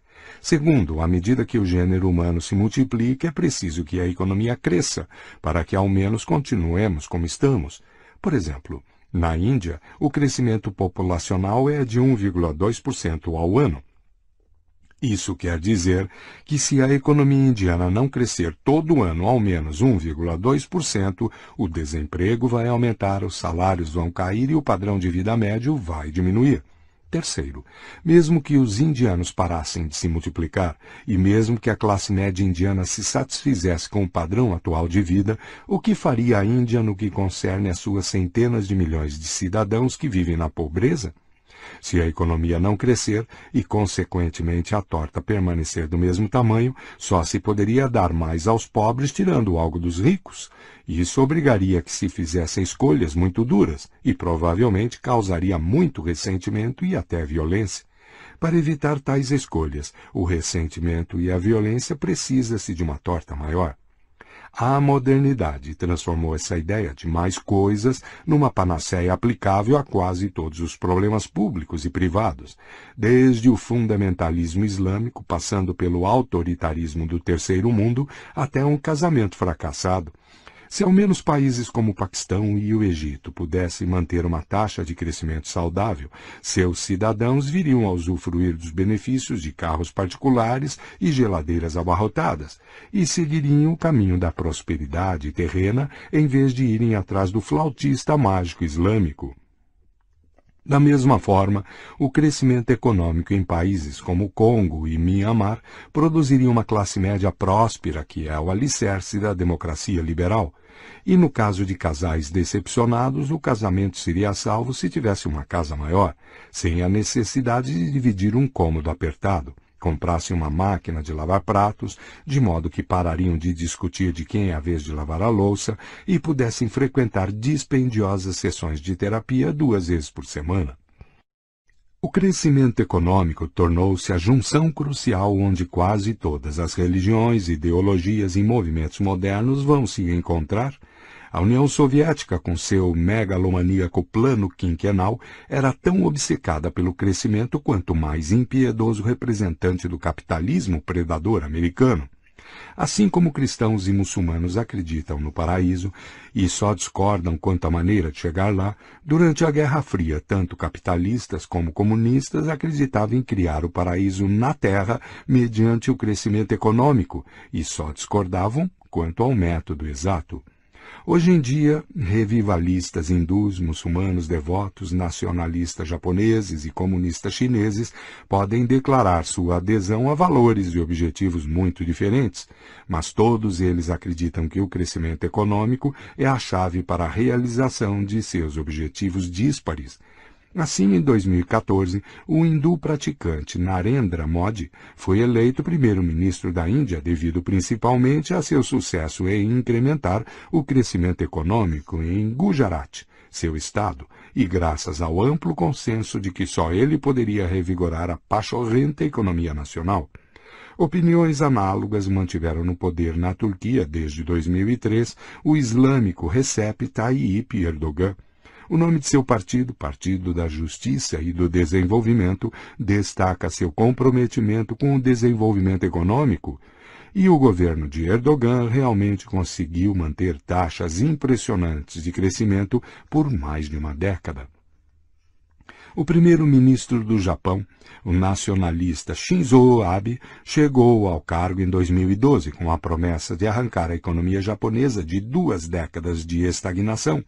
Segundo, à medida que o gênero humano se multiplica, é preciso que a economia cresça, para que ao menos continuemos como estamos. Por exemplo, na Índia, o crescimento populacional é de 1,2% ao ano. Isso quer dizer que se a economia indiana não crescer todo ano ao menos 1,2%, o desemprego vai aumentar, os salários vão cair e o padrão de vida médio vai diminuir. Terceiro, mesmo que os indianos parassem de se multiplicar e mesmo que a classe média indiana se satisfizesse com o padrão atual de vida, o que faria a Índia no que concerne às suas centenas de milhões de cidadãos que vivem na pobreza? Se a economia não crescer e, consequentemente, a torta permanecer do mesmo tamanho, só se poderia dar mais aos pobres tirando algo dos ricos. Isso obrigaria que se fizessem escolhas muito duras e provavelmente causaria muito ressentimento e até violência. Para evitar tais escolhas, o ressentimento e a violência precisa-se de uma torta maior. A modernidade transformou essa ideia de mais coisas numa panaceia aplicável a quase todos os problemas públicos e privados, desde o fundamentalismo islâmico, passando pelo autoritarismo do terceiro mundo, até um casamento fracassado. Se ao menos países como o Paquistão e o Egito pudessem manter uma taxa de crescimento saudável, seus cidadãos viriam a usufruir dos benefícios de carros particulares e geladeiras abarrotadas, e seguiriam o caminho da prosperidade terrena em vez de irem atrás do flautista mágico islâmico. Da mesma forma, o crescimento econômico em países como Congo e Myanmar produziria uma classe média próspera que é o alicerce da democracia liberal, e no caso de casais decepcionados, o casamento seria salvo se tivesse uma casa maior, sem a necessidade de dividir um cômodo apertado. Comprassem uma máquina de lavar pratos, de modo que parariam de discutir de quem é a vez de lavar a louça e pudessem frequentar dispendiosas sessões de terapia duas vezes por semana. O crescimento econômico tornou-se a junção crucial onde quase todas as religiões, ideologias e movimentos modernos vão se encontrar. A União Soviética, com seu megalomaníaco plano quinquenal, era tão obcecada pelo crescimento quanto mais impiedoso representante do capitalismo predador americano. Assim como cristãos e muçulmanos acreditam no paraíso e só discordam quanto à maneira de chegar lá, durante a Guerra Fria, tanto capitalistas como comunistas acreditavam em criar o paraíso na Terra mediante o crescimento econômico e só discordavam quanto ao método exato. Hoje em dia, revivalistas hindus, muçulmanos devotos, nacionalistas japoneses e comunistas chineses podem declarar sua adesão a valores e objetivos muito diferentes, mas todos eles acreditam que o crescimento econômico é a chave para a realização de seus objetivos díspares Assim, em 2014, o hindu praticante Narendra Modi foi eleito primeiro-ministro da Índia devido principalmente a seu sucesso em incrementar o crescimento econômico em Gujarat, seu estado, e graças ao amplo consenso de que só ele poderia revigorar a pachorrenta economia nacional. Opiniões análogas mantiveram no poder na Turquia desde 2003 o islâmico Recep Tayyip Erdogan, o nome de seu partido, Partido da Justiça e do Desenvolvimento, destaca seu comprometimento com o desenvolvimento econômico, e o governo de Erdogan realmente conseguiu manter taxas impressionantes de crescimento por mais de uma década. O primeiro-ministro do Japão, o nacionalista Shinzo Abe, chegou ao cargo em 2012 com a promessa de arrancar a economia japonesa de duas décadas de estagnação.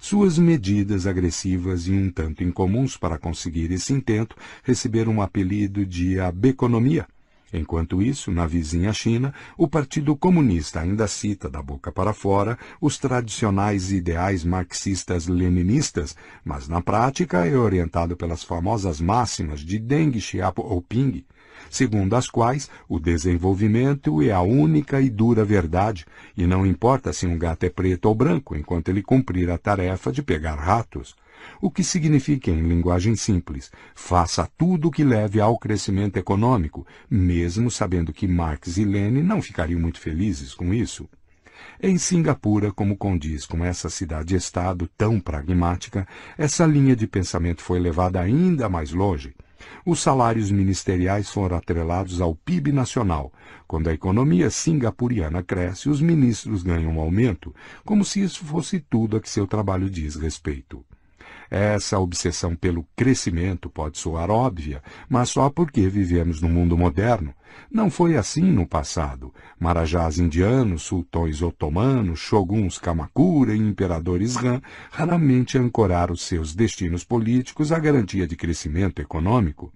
Suas medidas agressivas e um tanto incomuns para conseguir esse intento receberam o apelido de abeconomia, Enquanto isso, na vizinha China, o Partido Comunista ainda cita da boca para fora os tradicionais ideais marxistas-leninistas, mas na prática é orientado pelas famosas máximas de Deng Xiaoping, segundo as quais o desenvolvimento é a única e dura verdade, e não importa se um gato é preto ou branco, enquanto ele cumprir a tarefa de pegar ratos o que significa, em linguagem simples, faça tudo o que leve ao crescimento econômico, mesmo sabendo que Marx e Lenin não ficariam muito felizes com isso. Em Singapura, como condiz com essa cidade-estado tão pragmática, essa linha de pensamento foi levada ainda mais longe. Os salários ministeriais foram atrelados ao PIB nacional. Quando a economia singapuriana cresce, os ministros ganham um aumento, como se isso fosse tudo a que seu trabalho diz respeito. Essa obsessão pelo crescimento pode soar óbvia, mas só porque vivemos no mundo moderno. Não foi assim no passado. Marajás indianos, sultões otomanos, shoguns Kamakura e imperadores Han raramente ancoraram seus destinos políticos à garantia de crescimento econômico.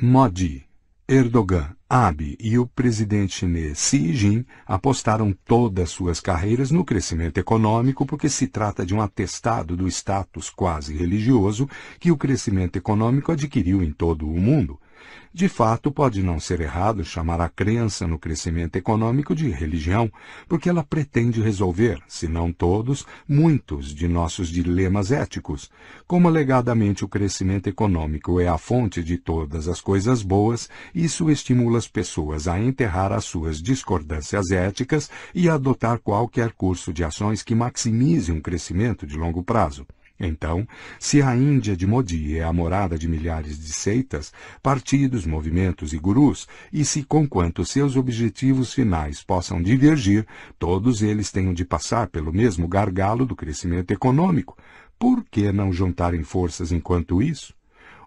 Modi Erdogan, Abe e o presidente chinês Xi apostaram todas suas carreiras no crescimento econômico porque se trata de um atestado do status quase religioso que o crescimento econômico adquiriu em todo o mundo. De fato, pode não ser errado chamar a crença no crescimento econômico de religião, porque ela pretende resolver, se não todos, muitos de nossos dilemas éticos. Como alegadamente o crescimento econômico é a fonte de todas as coisas boas, isso estimula as pessoas a enterrar as suas discordâncias éticas e a adotar qualquer curso de ações que maximize um crescimento de longo prazo. Então, se a Índia de Modi é a morada de milhares de seitas, partidos, movimentos e gurus, e se conquanto seus objetivos finais possam divergir, todos eles tenham de passar pelo mesmo gargalo do crescimento econômico, por que não juntarem forças enquanto isso?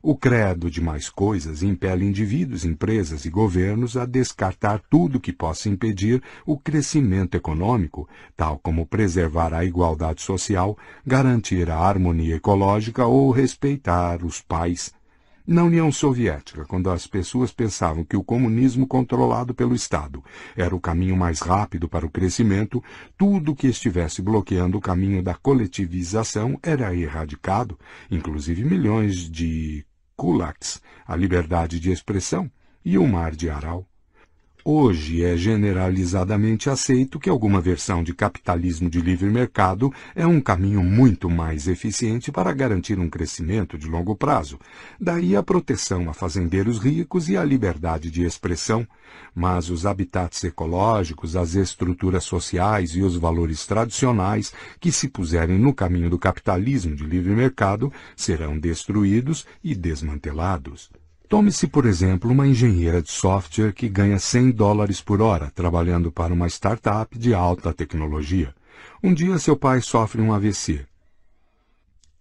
O credo de mais coisas impele indivíduos, empresas e governos a descartar tudo que possa impedir o crescimento econômico, tal como preservar a igualdade social, garantir a harmonia ecológica ou respeitar os pais. Na União Soviética, quando as pessoas pensavam que o comunismo controlado pelo Estado era o caminho mais rápido para o crescimento, tudo que estivesse bloqueando o caminho da coletivização era erradicado, inclusive milhões de kulaks, a liberdade de expressão, e o mar de Aral. Hoje é generalizadamente aceito que alguma versão de capitalismo de livre mercado é um caminho muito mais eficiente para garantir um crescimento de longo prazo. Daí a proteção a fazendeiros ricos e a liberdade de expressão. Mas os habitats ecológicos, as estruturas sociais e os valores tradicionais que se puserem no caminho do capitalismo de livre mercado serão destruídos e desmantelados. Tome-se, por exemplo, uma engenheira de software que ganha 100 dólares por hora trabalhando para uma startup de alta tecnologia. Um dia seu pai sofre um AVC.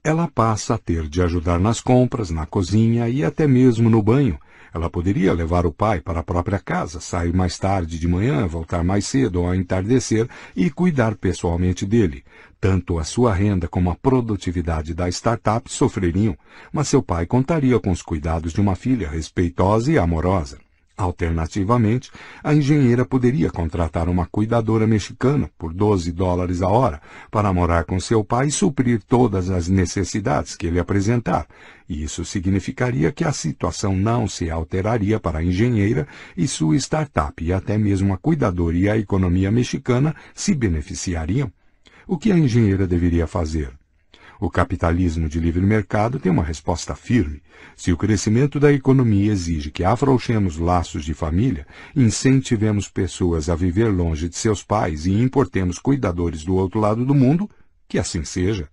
Ela passa a ter de ajudar nas compras, na cozinha e até mesmo no banho, ela poderia levar o pai para a própria casa, sair mais tarde de manhã, voltar mais cedo ao entardecer e cuidar pessoalmente dele. Tanto a sua renda como a produtividade da startup sofreriam, mas seu pai contaria com os cuidados de uma filha respeitosa e amorosa. Alternativamente, a engenheira poderia contratar uma cuidadora mexicana por 12 dólares a hora para morar com seu pai e suprir todas as necessidades que ele apresentar. Isso significaria que a situação não se alteraria para a engenheira e sua startup, e até mesmo a cuidadora e a economia mexicana se beneficiariam. O que a engenheira deveria fazer? O capitalismo de livre mercado tem uma resposta firme. Se o crescimento da economia exige que afrouxemos laços de família, incentivemos pessoas a viver longe de seus pais e importemos cuidadores do outro lado do mundo, que assim seja.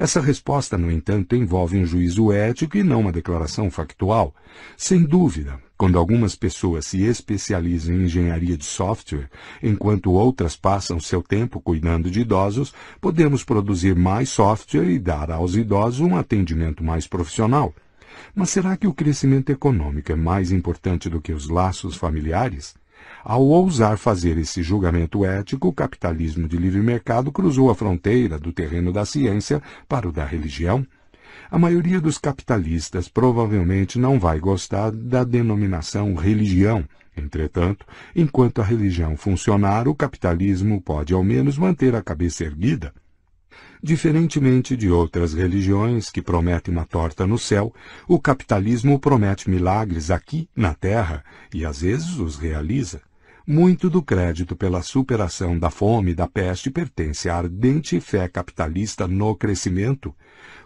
Essa resposta, no entanto, envolve um juízo ético e não uma declaração factual. Sem dúvida, quando algumas pessoas se especializam em engenharia de software, enquanto outras passam seu tempo cuidando de idosos, podemos produzir mais software e dar aos idosos um atendimento mais profissional. Mas será que o crescimento econômico é mais importante do que os laços familiares? Ao ousar fazer esse julgamento ético, o capitalismo de livre mercado cruzou a fronteira do terreno da ciência para o da religião. A maioria dos capitalistas provavelmente não vai gostar da denominação religião. Entretanto, enquanto a religião funcionar, o capitalismo pode ao menos manter a cabeça erguida. Diferentemente de outras religiões que prometem uma torta no céu, o capitalismo promete milagres aqui na terra e às vezes os realiza. Muito do crédito pela superação da fome e da peste pertence à ardente fé capitalista no crescimento.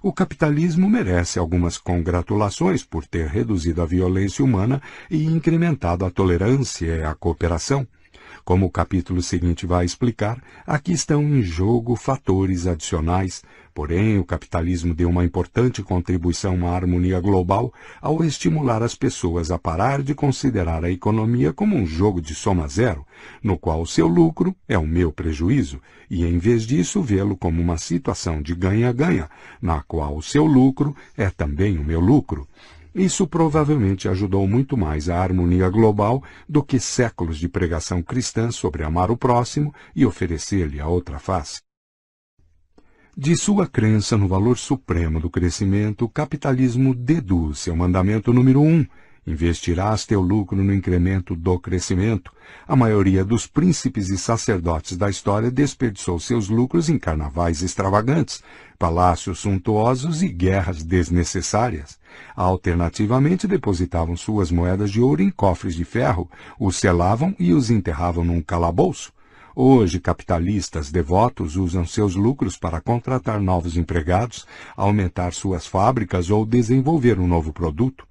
O capitalismo merece algumas congratulações por ter reduzido a violência humana e incrementado a tolerância e a cooperação. Como o capítulo seguinte vai explicar, aqui estão em jogo fatores adicionais, porém o capitalismo deu uma importante contribuição à harmonia global ao estimular as pessoas a parar de considerar a economia como um jogo de soma zero, no qual o seu lucro é o meu prejuízo, e em vez disso vê-lo como uma situação de ganha-ganha, na qual o seu lucro é também o meu lucro. Isso provavelmente ajudou muito mais a harmonia global do que séculos de pregação cristã sobre amar o próximo e oferecer-lhe a outra face. De sua crença no valor supremo do crescimento, o capitalismo deduz seu mandamento número um, Investirás teu lucro no incremento do crescimento. A maioria dos príncipes e sacerdotes da história desperdiçou seus lucros em carnavais extravagantes, palácios suntuosos e guerras desnecessárias. Alternativamente, depositavam suas moedas de ouro em cofres de ferro, os selavam e os enterravam num calabouço. Hoje, capitalistas devotos usam seus lucros para contratar novos empregados, aumentar suas fábricas ou desenvolver um novo produto.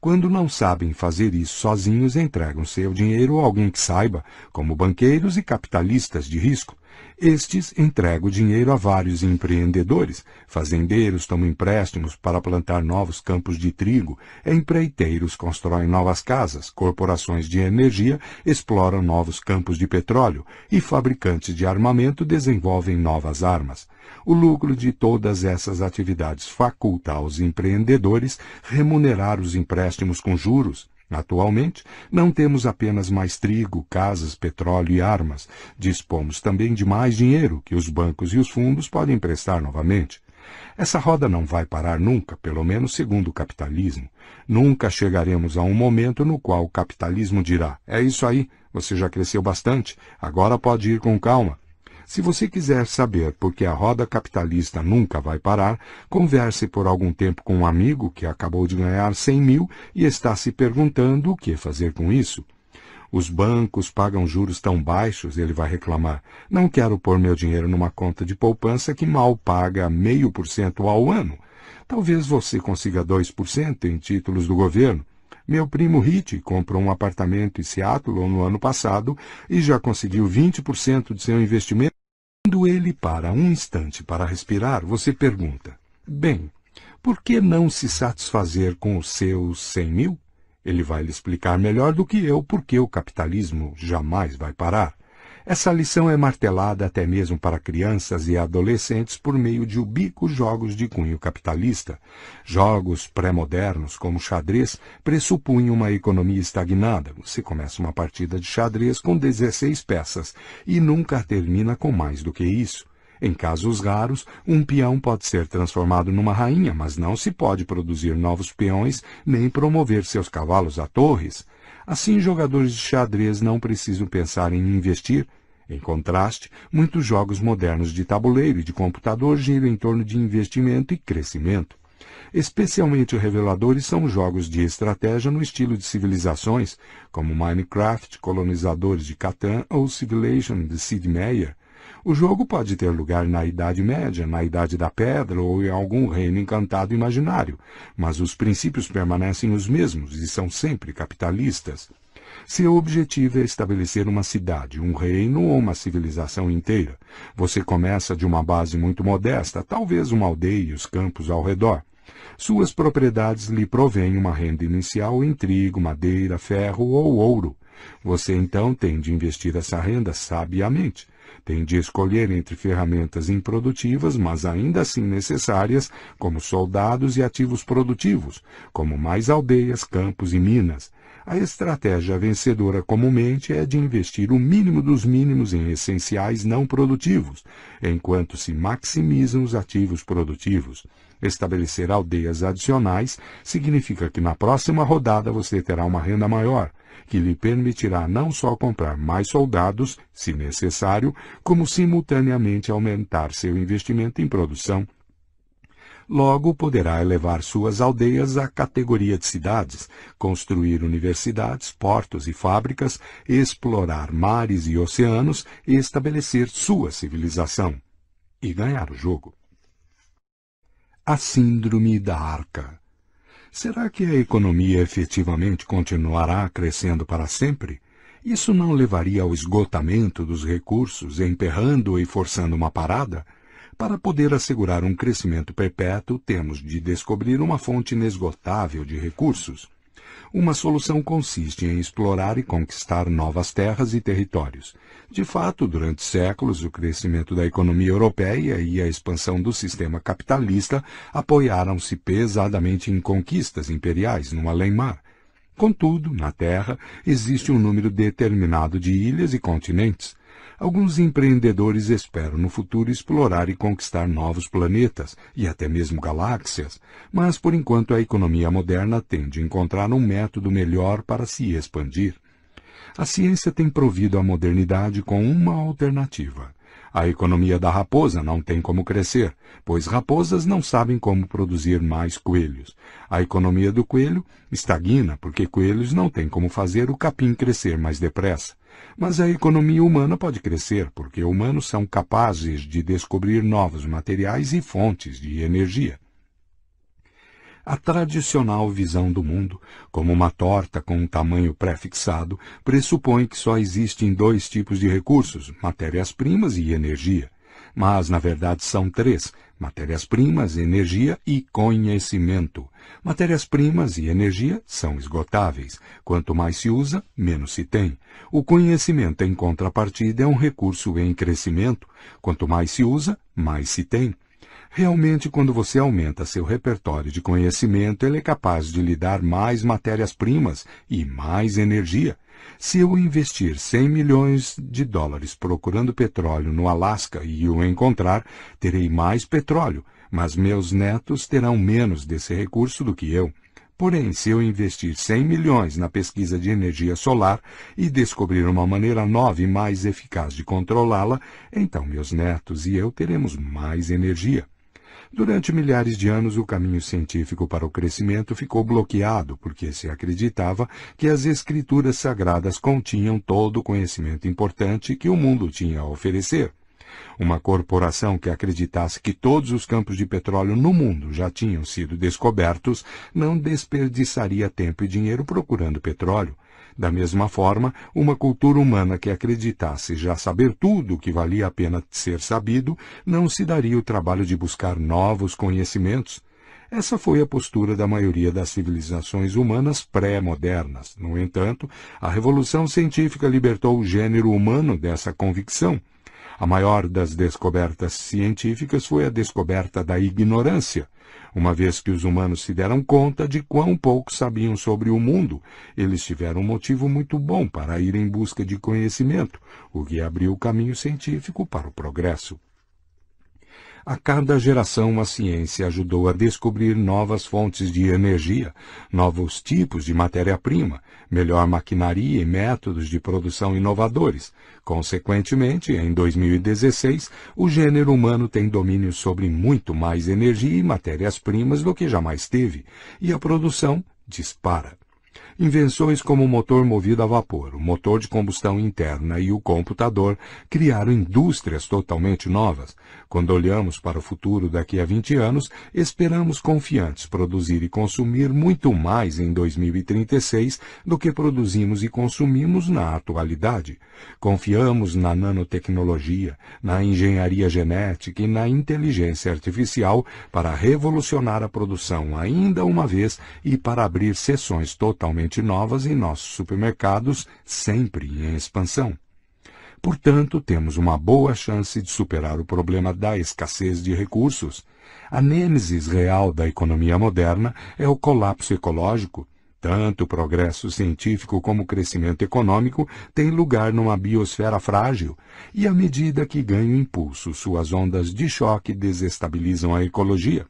Quando não sabem fazer isso sozinhos, entregam seu dinheiro a alguém que saiba, como banqueiros e capitalistas de risco. Estes entregam dinheiro a vários empreendedores. Fazendeiros tomam empréstimos para plantar novos campos de trigo, empreiteiros constroem novas casas, corporações de energia exploram novos campos de petróleo e fabricantes de armamento desenvolvem novas armas. O lucro de todas essas atividades faculta aos empreendedores remunerar os empréstimos com juros. Atualmente, não temos apenas mais trigo, casas, petróleo e armas. Dispomos também de mais dinheiro que os bancos e os fundos podem emprestar novamente. Essa roda não vai parar nunca, pelo menos segundo o capitalismo. Nunca chegaremos a um momento no qual o capitalismo dirá: é isso aí, você já cresceu bastante, agora pode ir com calma. Se você quiser saber por que a roda capitalista nunca vai parar, converse por algum tempo com um amigo que acabou de ganhar 100 mil e está se perguntando o que fazer com isso. Os bancos pagam juros tão baixos, ele vai reclamar. Não quero pôr meu dinheiro numa conta de poupança que mal paga meio por cento ao ano. Talvez você consiga 2% em títulos do governo. Meu primo Hit comprou um apartamento em Seattle no ano passado e já conseguiu 20% de seu investimento quando ele para um instante para respirar, você pergunta: Bem, por que não se satisfazer com os seus cem mil? Ele vai lhe explicar melhor do que eu por que o capitalismo jamais vai parar. Essa lição é martelada até mesmo para crianças e adolescentes por meio de ubíquos jogos de cunho capitalista. Jogos pré-modernos, como xadrez, pressupunham uma economia estagnada. Você começa uma partida de xadrez com 16 peças e nunca termina com mais do que isso. Em casos raros, um peão pode ser transformado numa rainha, mas não se pode produzir novos peões nem promover seus cavalos a torres. Assim, jogadores de xadrez não precisam pensar em investir, em contraste, muitos jogos modernos de tabuleiro e de computador giram em torno de investimento e crescimento. Especialmente reveladores são jogos de estratégia no estilo de civilizações, como Minecraft, Colonizadores de Catan ou Civilization de Sid Meier. O jogo pode ter lugar na Idade Média, na Idade da Pedra ou em algum reino encantado imaginário, mas os princípios permanecem os mesmos e são sempre capitalistas. Seu objetivo é estabelecer uma cidade, um reino ou uma civilização inteira. Você começa de uma base muito modesta, talvez uma aldeia e os campos ao redor. Suas propriedades lhe provêm uma renda inicial em trigo, madeira, ferro ou ouro. Você então tem de investir essa renda sabiamente. Tem de escolher entre ferramentas improdutivas, mas ainda assim necessárias, como soldados e ativos produtivos, como mais aldeias, campos e minas. A estratégia vencedora comumente é de investir o mínimo dos mínimos em essenciais não produtivos, enquanto se maximizam os ativos produtivos. Estabelecer aldeias adicionais significa que na próxima rodada você terá uma renda maior, que lhe permitirá não só comprar mais soldados, se necessário, como simultaneamente aumentar seu investimento em produção Logo, poderá elevar suas aldeias à categoria de cidades, construir universidades, portos e fábricas, explorar mares e oceanos e estabelecer sua civilização. E ganhar o jogo. A Síndrome da Arca. Será que a economia efetivamente continuará crescendo para sempre? Isso não levaria ao esgotamento dos recursos, emperrando e forçando uma parada? Para poder assegurar um crescimento perpétuo, temos de descobrir uma fonte inesgotável de recursos. Uma solução consiste em explorar e conquistar novas terras e territórios. De fato, durante séculos, o crescimento da economia europeia e a expansão do sistema capitalista apoiaram-se pesadamente em conquistas imperiais no além-mar. Contudo, na Terra existe um número determinado de ilhas e continentes. Alguns empreendedores esperam no futuro explorar e conquistar novos planetas e até mesmo galáxias, mas por enquanto a economia moderna tende a encontrar um método melhor para se expandir. A ciência tem provido a modernidade com uma alternativa. A economia da raposa não tem como crescer, pois raposas não sabem como produzir mais coelhos. A economia do coelho estagna porque coelhos não têm como fazer o capim crescer mais depressa. Mas a economia humana pode crescer porque humanos são capazes de descobrir novos materiais e fontes de energia. A tradicional visão do mundo, como uma torta com um tamanho pré-fixado, pressupõe que só existem dois tipos de recursos, matérias-primas e energia. Mas, na verdade, são três: matérias-primas, energia e conhecimento. Matérias-primas e energia são esgotáveis. Quanto mais se usa, menos se tem. O conhecimento, em contrapartida, é um recurso em crescimento. Quanto mais se usa, mais se tem. Realmente, quando você aumenta seu repertório de conhecimento, ele é capaz de lhe dar mais matérias-primas e mais energia. Se eu investir 100 milhões de dólares procurando petróleo no Alasca e o encontrar, terei mais petróleo, mas meus netos terão menos desse recurso do que eu. Porém, se eu investir 100 milhões na pesquisa de energia solar e descobrir uma maneira nova e mais eficaz de controlá-la, então meus netos e eu teremos mais energia. Durante milhares de anos, o caminho científico para o crescimento ficou bloqueado porque se acreditava que as escrituras sagradas continham todo o conhecimento importante que o mundo tinha a oferecer. Uma corporação que acreditasse que todos os campos de petróleo no mundo já tinham sido descobertos não desperdiçaria tempo e dinheiro procurando petróleo. Da mesma forma, uma cultura humana que acreditasse já saber tudo o que valia a pena ser sabido não se daria o trabalho de buscar novos conhecimentos. Essa foi a postura da maioria das civilizações humanas pré-modernas. No entanto, a revolução científica libertou o gênero humano dessa convicção. A maior das descobertas científicas foi a descoberta da ignorância. Uma vez que os humanos se deram conta de quão pouco sabiam sobre o mundo, eles tiveram um motivo muito bom para ir em busca de conhecimento, o que abriu o caminho científico para o progresso. A cada geração, a ciência ajudou a descobrir novas fontes de energia, novos tipos de matéria-prima, melhor maquinaria e métodos de produção inovadores. Consequentemente, em 2016, o gênero humano tem domínio sobre muito mais energia e matérias-primas do que jamais teve, e a produção dispara. Invenções como o motor movido a vapor, o motor de combustão interna e o computador criaram indústrias totalmente novas. Quando olhamos para o futuro daqui a 20 anos, esperamos confiantes produzir e consumir muito mais em 2036 do que produzimos e consumimos na atualidade. Confiamos na nanotecnologia, na engenharia genética e na inteligência artificial para revolucionar a produção ainda uma vez e para abrir seções totalmente novas em nossos supermercados, sempre em expansão. Portanto, temos uma boa chance de superar o problema da escassez de recursos. A nêmesis real da economia moderna é o colapso ecológico. Tanto o progresso científico como o crescimento econômico têm lugar numa biosfera frágil, e à medida que ganham impulso, suas ondas de choque desestabilizam a ecologia.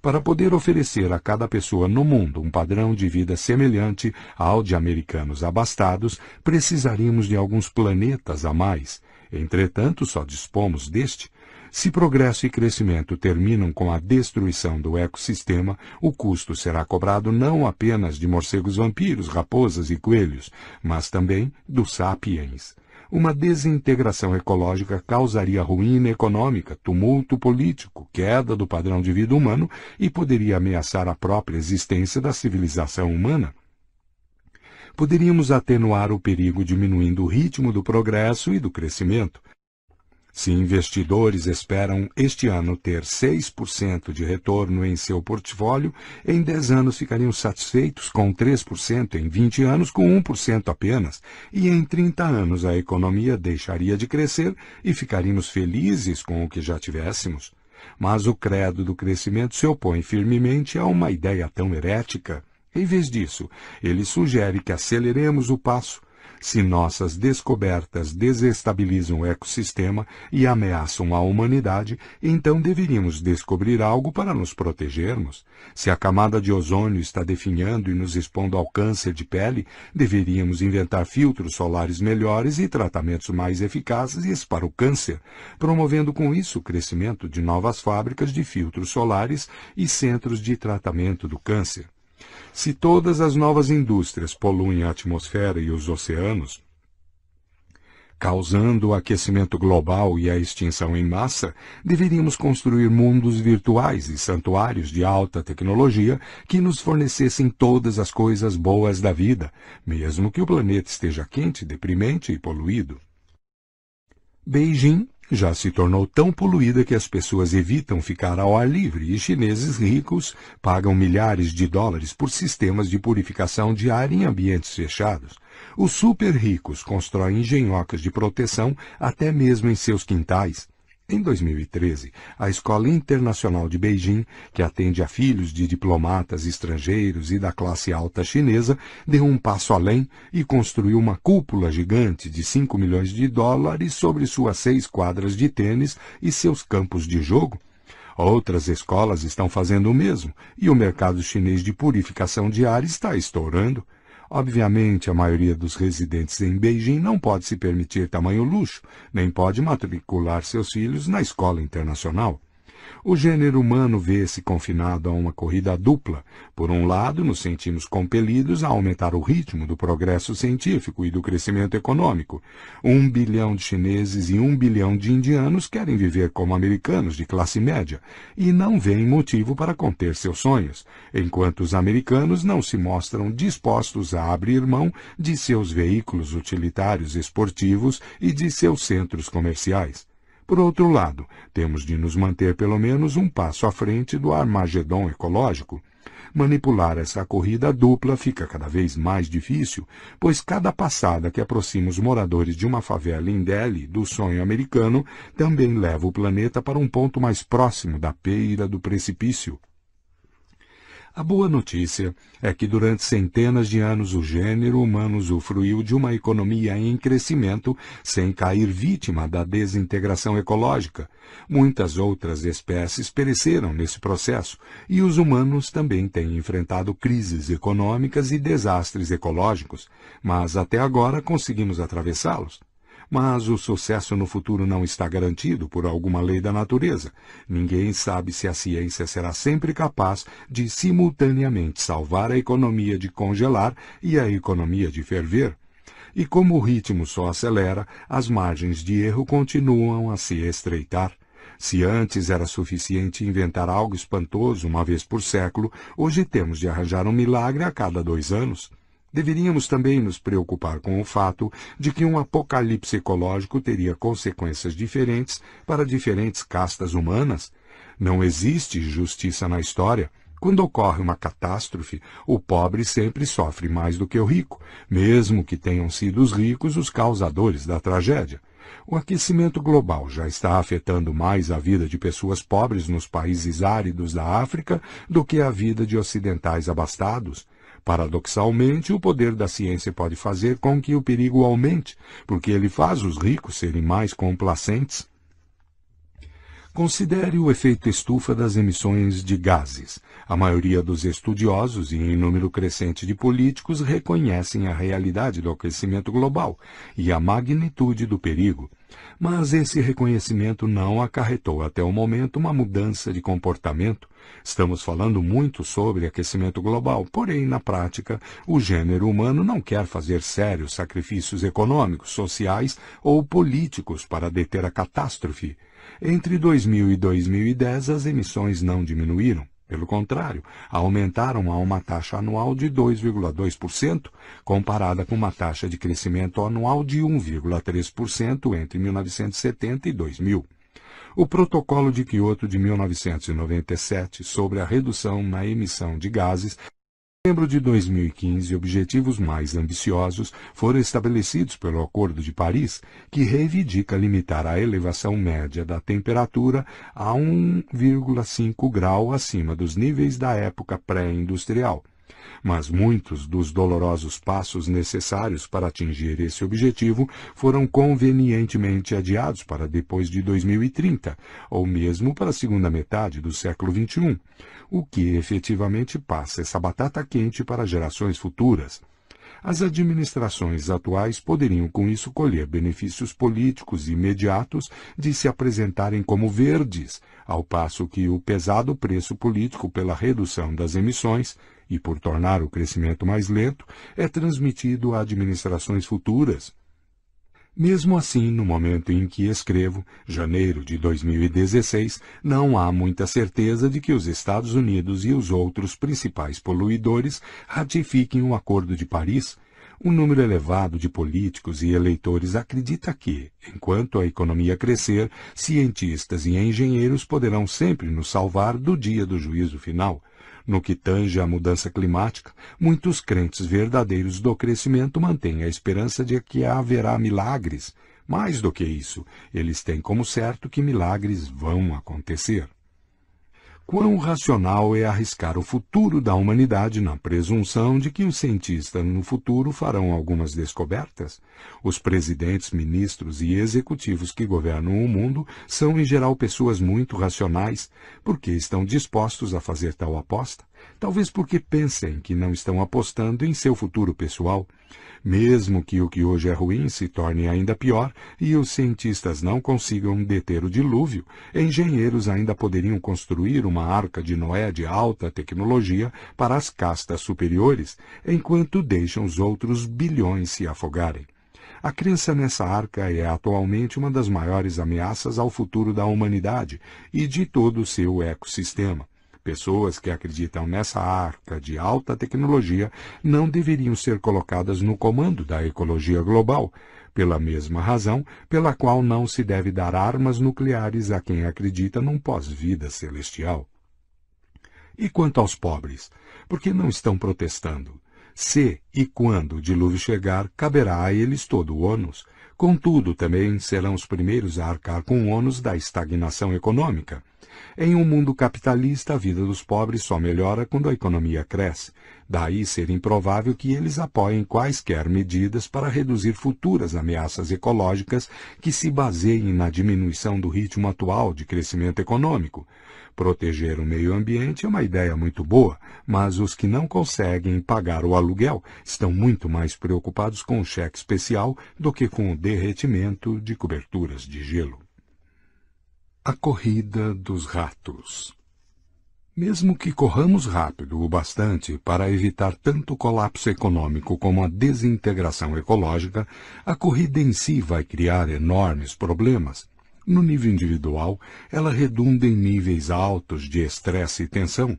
Para poder oferecer a cada pessoa no mundo um padrão de vida semelhante ao de americanos abastados, precisaríamos de alguns planetas a mais. Entretanto, só dispomos deste. Se progresso e crescimento terminam com a destruição do ecossistema, o custo será cobrado não apenas de morcegos vampiros, raposas e coelhos, mas também dos sapiens. Uma desintegração ecológica causaria ruína econômica, tumulto político, queda do padrão de vida humano e poderia ameaçar a própria existência da civilização humana. poderíamos atenuar o perigo diminuindo o ritmo do progresso e do crescimento. Se investidores esperam este ano ter 6% de retorno em seu portfólio, em 10 anos ficariam satisfeitos com 3%, em 20 anos com 1% apenas, e em 30 anos a economia deixaria de crescer e ficaríamos felizes com o que já tivéssemos. Mas o credo do crescimento se opõe firmemente a uma ideia tão herética. Em vez disso, ele sugere que aceleremos o passo. Se nossas descobertas desestabilizam o ecossistema e ameaçam a humanidade, então deveríamos descobrir algo para nos protegermos. Se a camada de ozônio está definhando e nos expondo ao câncer de pele, deveríamos inventar filtros solares melhores e tratamentos mais eficazes para o câncer, promovendo com isso o crescimento de novas fábricas de filtros solares e centros de tratamento do câncer. Se todas as novas indústrias poluem a atmosfera e os oceanos, causando o aquecimento global e a extinção em massa, deveríamos construir mundos virtuais e santuários de alta tecnologia que nos fornecessem todas as coisas boas da vida, mesmo que o planeta esteja quente, deprimente e poluído. Beijing já se tornou tão poluída que as pessoas evitam ficar ao ar livre e chineses ricos pagam milhares de dólares por sistemas de purificação de ar em ambientes fechados. Os super ricos constroem engenhocas de proteção até mesmo em seus quintais. Em 2013, a Escola Internacional de Beijing, que atende a filhos de diplomatas estrangeiros e da classe alta chinesa, deu um passo além e construiu uma cúpula gigante de 5 milhões de dólares sobre suas seis quadras de tênis e seus campos de jogo. Outras escolas estão fazendo o mesmo, e o mercado chinês de purificação de ar está estourando. Obviamente, a maioria dos residentes em Beijing não pode se permitir tamanho luxo, nem pode matricular seus filhos na escola internacional. O gênero humano vê-se confinado a uma corrida dupla. Por um lado, nos sentimos compelidos a aumentar o ritmo do progresso científico e do crescimento econômico. Um bilhão de chineses e um bilhão de indianos querem viver como americanos de classe média e não veem motivo para conter seus sonhos, enquanto os americanos não se mostram dispostos a abrir mão de seus veículos utilitários esportivos e de seus centros comerciais. Por outro lado, temos de nos manter pelo menos um passo à frente do Armagedon ecológico. Manipular essa corrida dupla fica cada vez mais difícil, pois cada passada que aproxima os moradores de uma favela em Delhi do sonho americano também leva o planeta para um ponto mais próximo da peira do precipício. A boa notícia é que durante centenas de anos o gênero humano usufruiu de uma economia em crescimento sem cair vítima da desintegração ecológica. Muitas outras espécies pereceram nesse processo e os humanos também têm enfrentado crises econômicas e desastres ecológicos, mas até agora conseguimos atravessá-los. Mas o sucesso no futuro não está garantido por alguma lei da natureza. Ninguém sabe se a ciência será sempre capaz de simultaneamente salvar a economia de congelar e a economia de ferver. E como o ritmo só acelera, as margens de erro continuam a se estreitar. Se antes era suficiente inventar algo espantoso uma vez por século, hoje temos de arranjar um milagre a cada dois anos. Deveríamos também nos preocupar com o fato de que um apocalipse ecológico teria consequências diferentes para diferentes castas humanas. Não existe justiça na história. Quando ocorre uma catástrofe, o pobre sempre sofre mais do que o rico, mesmo que tenham sido os ricos os causadores da tragédia. O aquecimento global já está afetando mais a vida de pessoas pobres nos países áridos da África do que a vida de ocidentais abastados. Paradoxalmente, o poder da ciência pode fazer com que o perigo aumente, porque ele faz os ricos serem mais complacentes. Considere o efeito estufa das emissões de gases. A maioria dos estudiosos e em número crescente de políticos reconhecem a realidade do aquecimento global e a magnitude do perigo. Mas esse reconhecimento não acarretou até o momento uma mudança de comportamento. Estamos falando muito sobre aquecimento global, porém, na prática, o gênero humano não quer fazer sérios sacrifícios econômicos, sociais ou políticos para deter a catástrofe. Entre 2000 e 2010, as emissões não diminuíram. Pelo contrário, aumentaram a uma taxa anual de 2,2%, comparada com uma taxa de crescimento anual de 1,3% entre 1970 e 2000. O Protocolo de Quioto de 1997 sobre a redução na emissão de gases em setembro de 2015, objetivos mais ambiciosos foram estabelecidos pelo Acordo de Paris, que reivindica limitar a elevação média da temperatura a 1,5 grau acima dos níveis da época pré-industrial. Mas muitos dos dolorosos passos necessários para atingir esse objetivo foram convenientemente adiados para depois de 2030, ou mesmo para a segunda metade do século XXI, o que efetivamente passa essa batata quente para gerações futuras. As administrações atuais poderiam com isso colher benefícios políticos imediatos de se apresentarem como verdes, ao passo que o pesado preço político pela redução das emissões e por tornar o crescimento mais lento é transmitido a administrações futuras. Mesmo assim, no momento em que escrevo, janeiro de 2016, não há muita certeza de que os Estados Unidos e os outros principais poluidores ratifiquem o Acordo de Paris. Um número elevado de políticos e eleitores acredita que, enquanto a economia crescer, cientistas e engenheiros poderão sempre nos salvar do dia do juízo final. No que tange à mudança climática, muitos crentes verdadeiros do crescimento mantêm a esperança de que haverá milagres. Mais do que isso, eles têm como certo que milagres vão acontecer. Quão racional é arriscar o futuro da humanidade na presunção de que os cientistas no futuro farão algumas descobertas? Os presidentes, ministros e executivos que governam o mundo são, em geral, pessoas muito racionais, porque estão dispostos a fazer tal aposta. Talvez porque pensem que não estão apostando em seu futuro pessoal. Mesmo que o que hoje é ruim se torne ainda pior e os cientistas não consigam deter o dilúvio, engenheiros ainda poderiam construir uma arca de Noé de alta tecnologia para as castas superiores, enquanto deixam os outros bilhões se afogarem. A crença nessa arca é atualmente uma das maiores ameaças ao futuro da humanidade e de todo o seu ecossistema. Pessoas que acreditam nessa arca de alta tecnologia não deveriam ser colocadas no comando da ecologia global, pela mesma razão pela qual não se deve dar armas nucleares a quem acredita num pós-vida celestial. E quanto aos pobres? Por que não estão protestando? Se e quando o dilúvio chegar, caberá a eles todo o ônus. Contudo, também serão os primeiros a arcar com o ônus da estagnação econômica. Em um mundo capitalista, a vida dos pobres só melhora quando a economia cresce. Daí ser improvável que eles apoiem quaisquer medidas para reduzir futuras ameaças ecológicas que se baseiem na diminuição do ritmo atual de crescimento econômico. Proteger o meio ambiente é uma ideia muito boa, mas os que não conseguem pagar o aluguel estão muito mais preocupados com o cheque especial do que com o derretimento de coberturas de gelo. A corrida dos ratos. Mesmo que corramos rápido o bastante para evitar tanto colapso econômico como a desintegração ecológica, a corrida em si vai criar enormes problemas. No nível individual, ela redunda em níveis altos de estresse e tensão,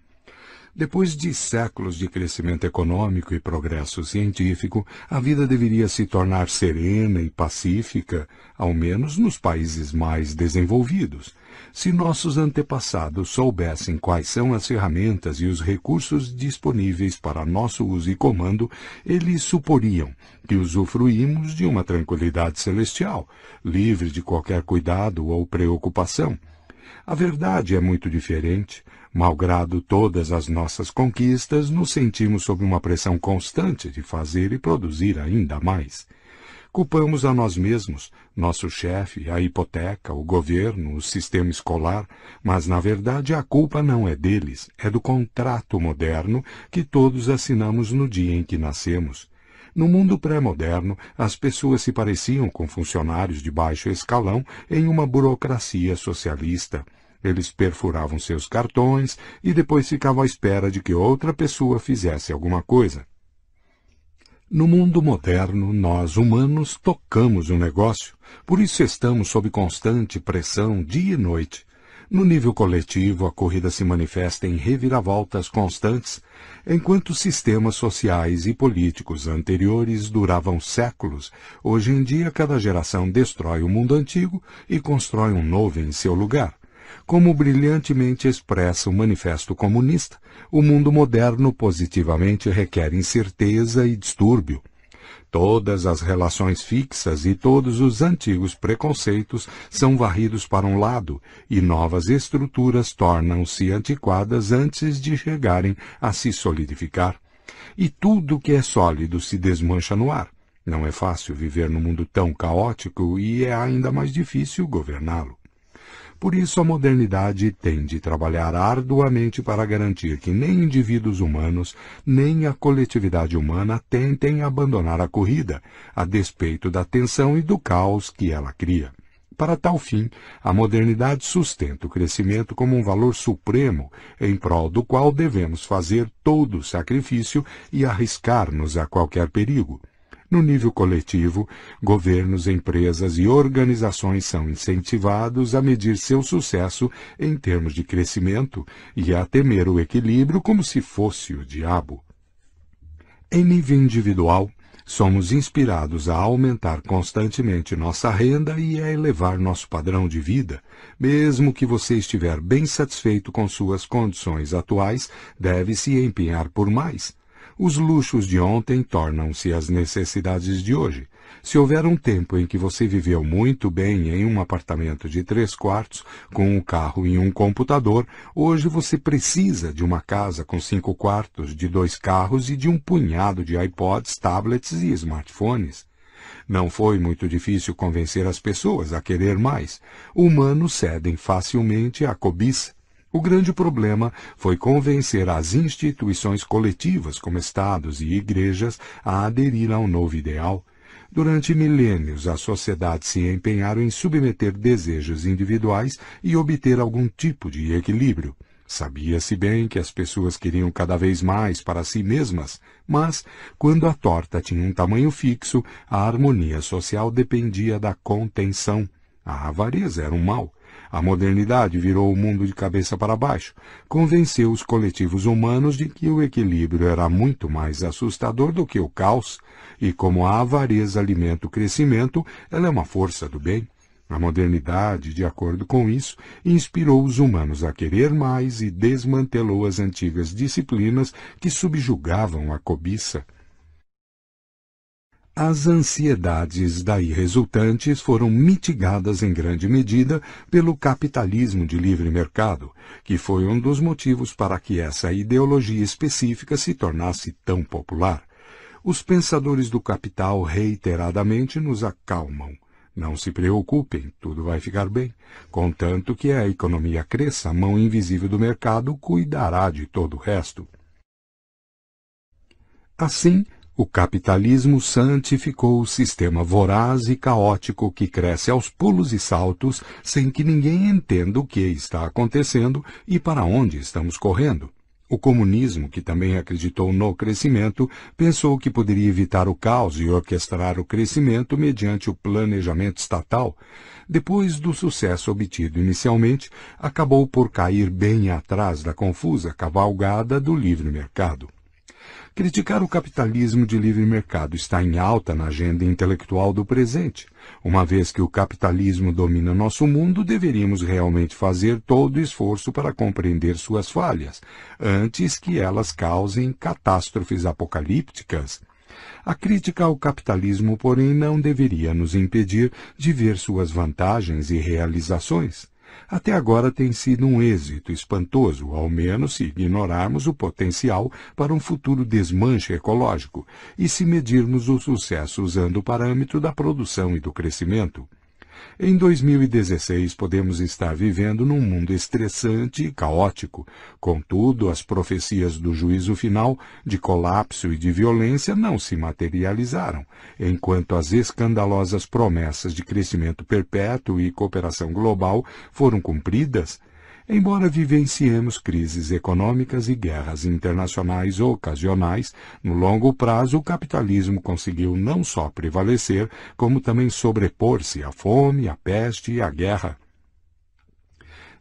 depois de séculos de crescimento econômico e progresso científico, a vida deveria se tornar serena e pacífica, ao menos nos países mais desenvolvidos. Se nossos antepassados soubessem quais são as ferramentas e os recursos disponíveis para nosso uso e comando, eles suporiam que usufruímos de uma tranquilidade celestial, livre de qualquer cuidado ou preocupação. A verdade é muito diferente. Malgrado todas as nossas conquistas, nos sentimos sob uma pressão constante de fazer e produzir ainda mais. Culpamos a nós mesmos, nosso chefe, a hipoteca, o governo, o sistema escolar, mas na verdade a culpa não é deles, é do contrato moderno que todos assinamos no dia em que nascemos. No mundo pré-moderno, as pessoas se pareciam com funcionários de baixo escalão em uma burocracia socialista. Eles perfuravam seus cartões e depois ficavam à espera de que outra pessoa fizesse alguma coisa. No mundo moderno, nós humanos tocamos o negócio, por isso estamos sob constante pressão dia e noite. No nível coletivo, a corrida se manifesta em reviravoltas constantes, enquanto sistemas sociais e políticos anteriores duravam séculos. Hoje em dia, cada geração destrói o mundo antigo e constrói um novo em seu lugar. Como brilhantemente expressa o Manifesto Comunista, o mundo moderno positivamente requer incerteza e distúrbio. Todas as relações fixas e todos os antigos preconceitos são varridos para um lado e novas estruturas tornam-se antiquadas antes de chegarem a se solidificar. E tudo que é sólido se desmancha no ar. Não é fácil viver num mundo tão caótico e é ainda mais difícil governá-lo. Por isso, a modernidade tem de trabalhar arduamente para garantir que nem indivíduos humanos, nem a coletividade humana tentem abandonar a corrida, a despeito da tensão e do caos que ela cria. Para tal fim, a modernidade sustenta o crescimento como um valor supremo em prol do qual devemos fazer todo o sacrifício e arriscar-nos a qualquer perigo. No nível coletivo, governos, empresas e organizações são incentivados a medir seu sucesso em termos de crescimento e a temer o equilíbrio como se fosse o diabo. Em nível individual, somos inspirados a aumentar constantemente nossa renda e a elevar nosso padrão de vida. Mesmo que você estiver bem satisfeito com suas condições atuais, deve se empenhar por mais. Os luxos de ontem tornam-se as necessidades de hoje. Se houver um tempo em que você viveu muito bem em um apartamento de três quartos, com um carro e um computador, hoje você precisa de uma casa com cinco quartos, de dois carros e de um punhado de iPods, tablets e smartphones. Não foi muito difícil convencer as pessoas a querer mais. Humanos cedem facilmente à cobiça. O grande problema foi convencer as instituições coletivas, como estados e igrejas, a aderir ao novo ideal. Durante milênios, as sociedades se empenharam em submeter desejos individuais e obter algum tipo de equilíbrio. Sabia-se bem que as pessoas queriam cada vez mais para si mesmas, mas, quando a torta tinha um tamanho fixo, a harmonia social dependia da contenção. A avareza era um mal. A modernidade virou o mundo de cabeça para baixo, convenceu os coletivos humanos de que o equilíbrio era muito mais assustador do que o caos, e como a avareza alimenta o crescimento, ela é uma força do bem. A modernidade, de acordo com isso, inspirou os humanos a querer mais e desmantelou as antigas disciplinas que subjugavam a cobiça. As ansiedades daí resultantes foram mitigadas em grande medida pelo capitalismo de livre mercado, que foi um dos motivos para que essa ideologia específica se tornasse tão popular. Os pensadores do capital reiteradamente nos acalmam. Não se preocupem, tudo vai ficar bem. Contanto que a economia cresça, a mão invisível do mercado cuidará de todo o resto. Assim, o capitalismo santificou o sistema voraz e caótico que cresce aos pulos e saltos sem que ninguém entenda o que está acontecendo e para onde estamos correndo. O comunismo, que também acreditou no crescimento, pensou que poderia evitar o caos e orquestrar o crescimento mediante o planejamento estatal. Depois do sucesso obtido inicialmente, acabou por cair bem atrás da confusa cavalgada do livre mercado. Criticar o capitalismo de livre mercado está em alta na agenda intelectual do presente. Uma vez que o capitalismo domina nosso mundo, deveríamos realmente fazer todo o esforço para compreender suas falhas, antes que elas causem catástrofes apocalípticas. A crítica ao capitalismo, porém, não deveria nos impedir de ver suas vantagens e realizações até agora tem sido um êxito espantoso, ao menos se ignorarmos o potencial para um futuro desmanche ecológico e se medirmos o sucesso usando o parâmetro da produção e do crescimento. Em 2016, podemos estar vivendo num mundo estressante e caótico. Contudo, as profecias do juízo final, de colapso e de violência, não se materializaram, enquanto as escandalosas promessas de crescimento perpétuo e cooperação global foram cumpridas, Embora vivenciemos crises econômicas e guerras internacionais ocasionais, no longo prazo o capitalismo conseguiu não só prevalecer, como também sobrepor-se à fome, à peste e à guerra.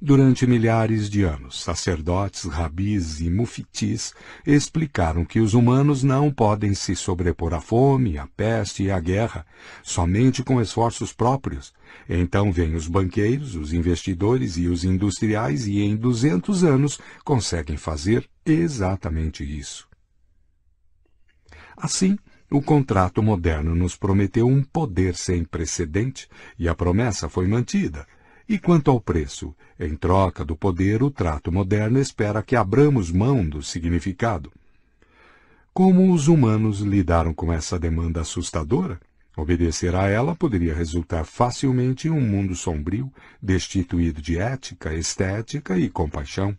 Durante milhares de anos, sacerdotes, rabis e muftis explicaram que os humanos não podem se sobrepor à fome, à peste e à guerra, somente com esforços próprios. Então vêm os banqueiros, os investidores e os industriais e em 200 anos conseguem fazer exatamente isso. Assim, o contrato moderno nos prometeu um poder sem precedente e a promessa foi mantida. E quanto ao preço, em troca do poder, o trato moderno espera que abramos mão do significado. Como os humanos lidaram com essa demanda assustadora? Obedecer a ela poderia resultar facilmente em um mundo sombrio, destituído de ética, estética e compaixão.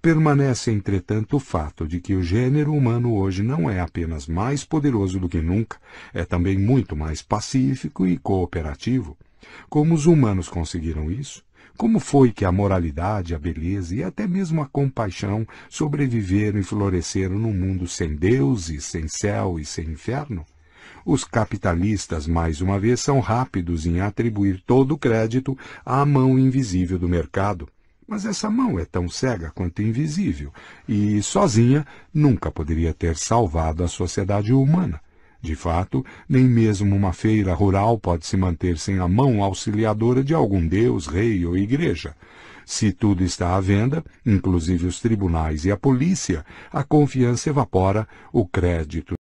Permanece, entretanto, o fato de que o gênero humano hoje não é apenas mais poderoso do que nunca, é também muito mais pacífico e cooperativo. Como os humanos conseguiram isso? Como foi que a moralidade, a beleza e até mesmo a compaixão sobreviveram e floresceram num mundo sem Deus e sem céu e sem inferno? Os capitalistas, mais uma vez, são rápidos em atribuir todo o crédito à mão invisível do mercado. Mas essa mão é tão cega quanto invisível e, sozinha, nunca poderia ter salvado a sociedade humana. De fato, nem mesmo uma feira rural pode se manter sem a mão auxiliadora de algum deus, rei ou igreja. Se tudo está à venda, inclusive os tribunais e a polícia, a confiança evapora, o crédito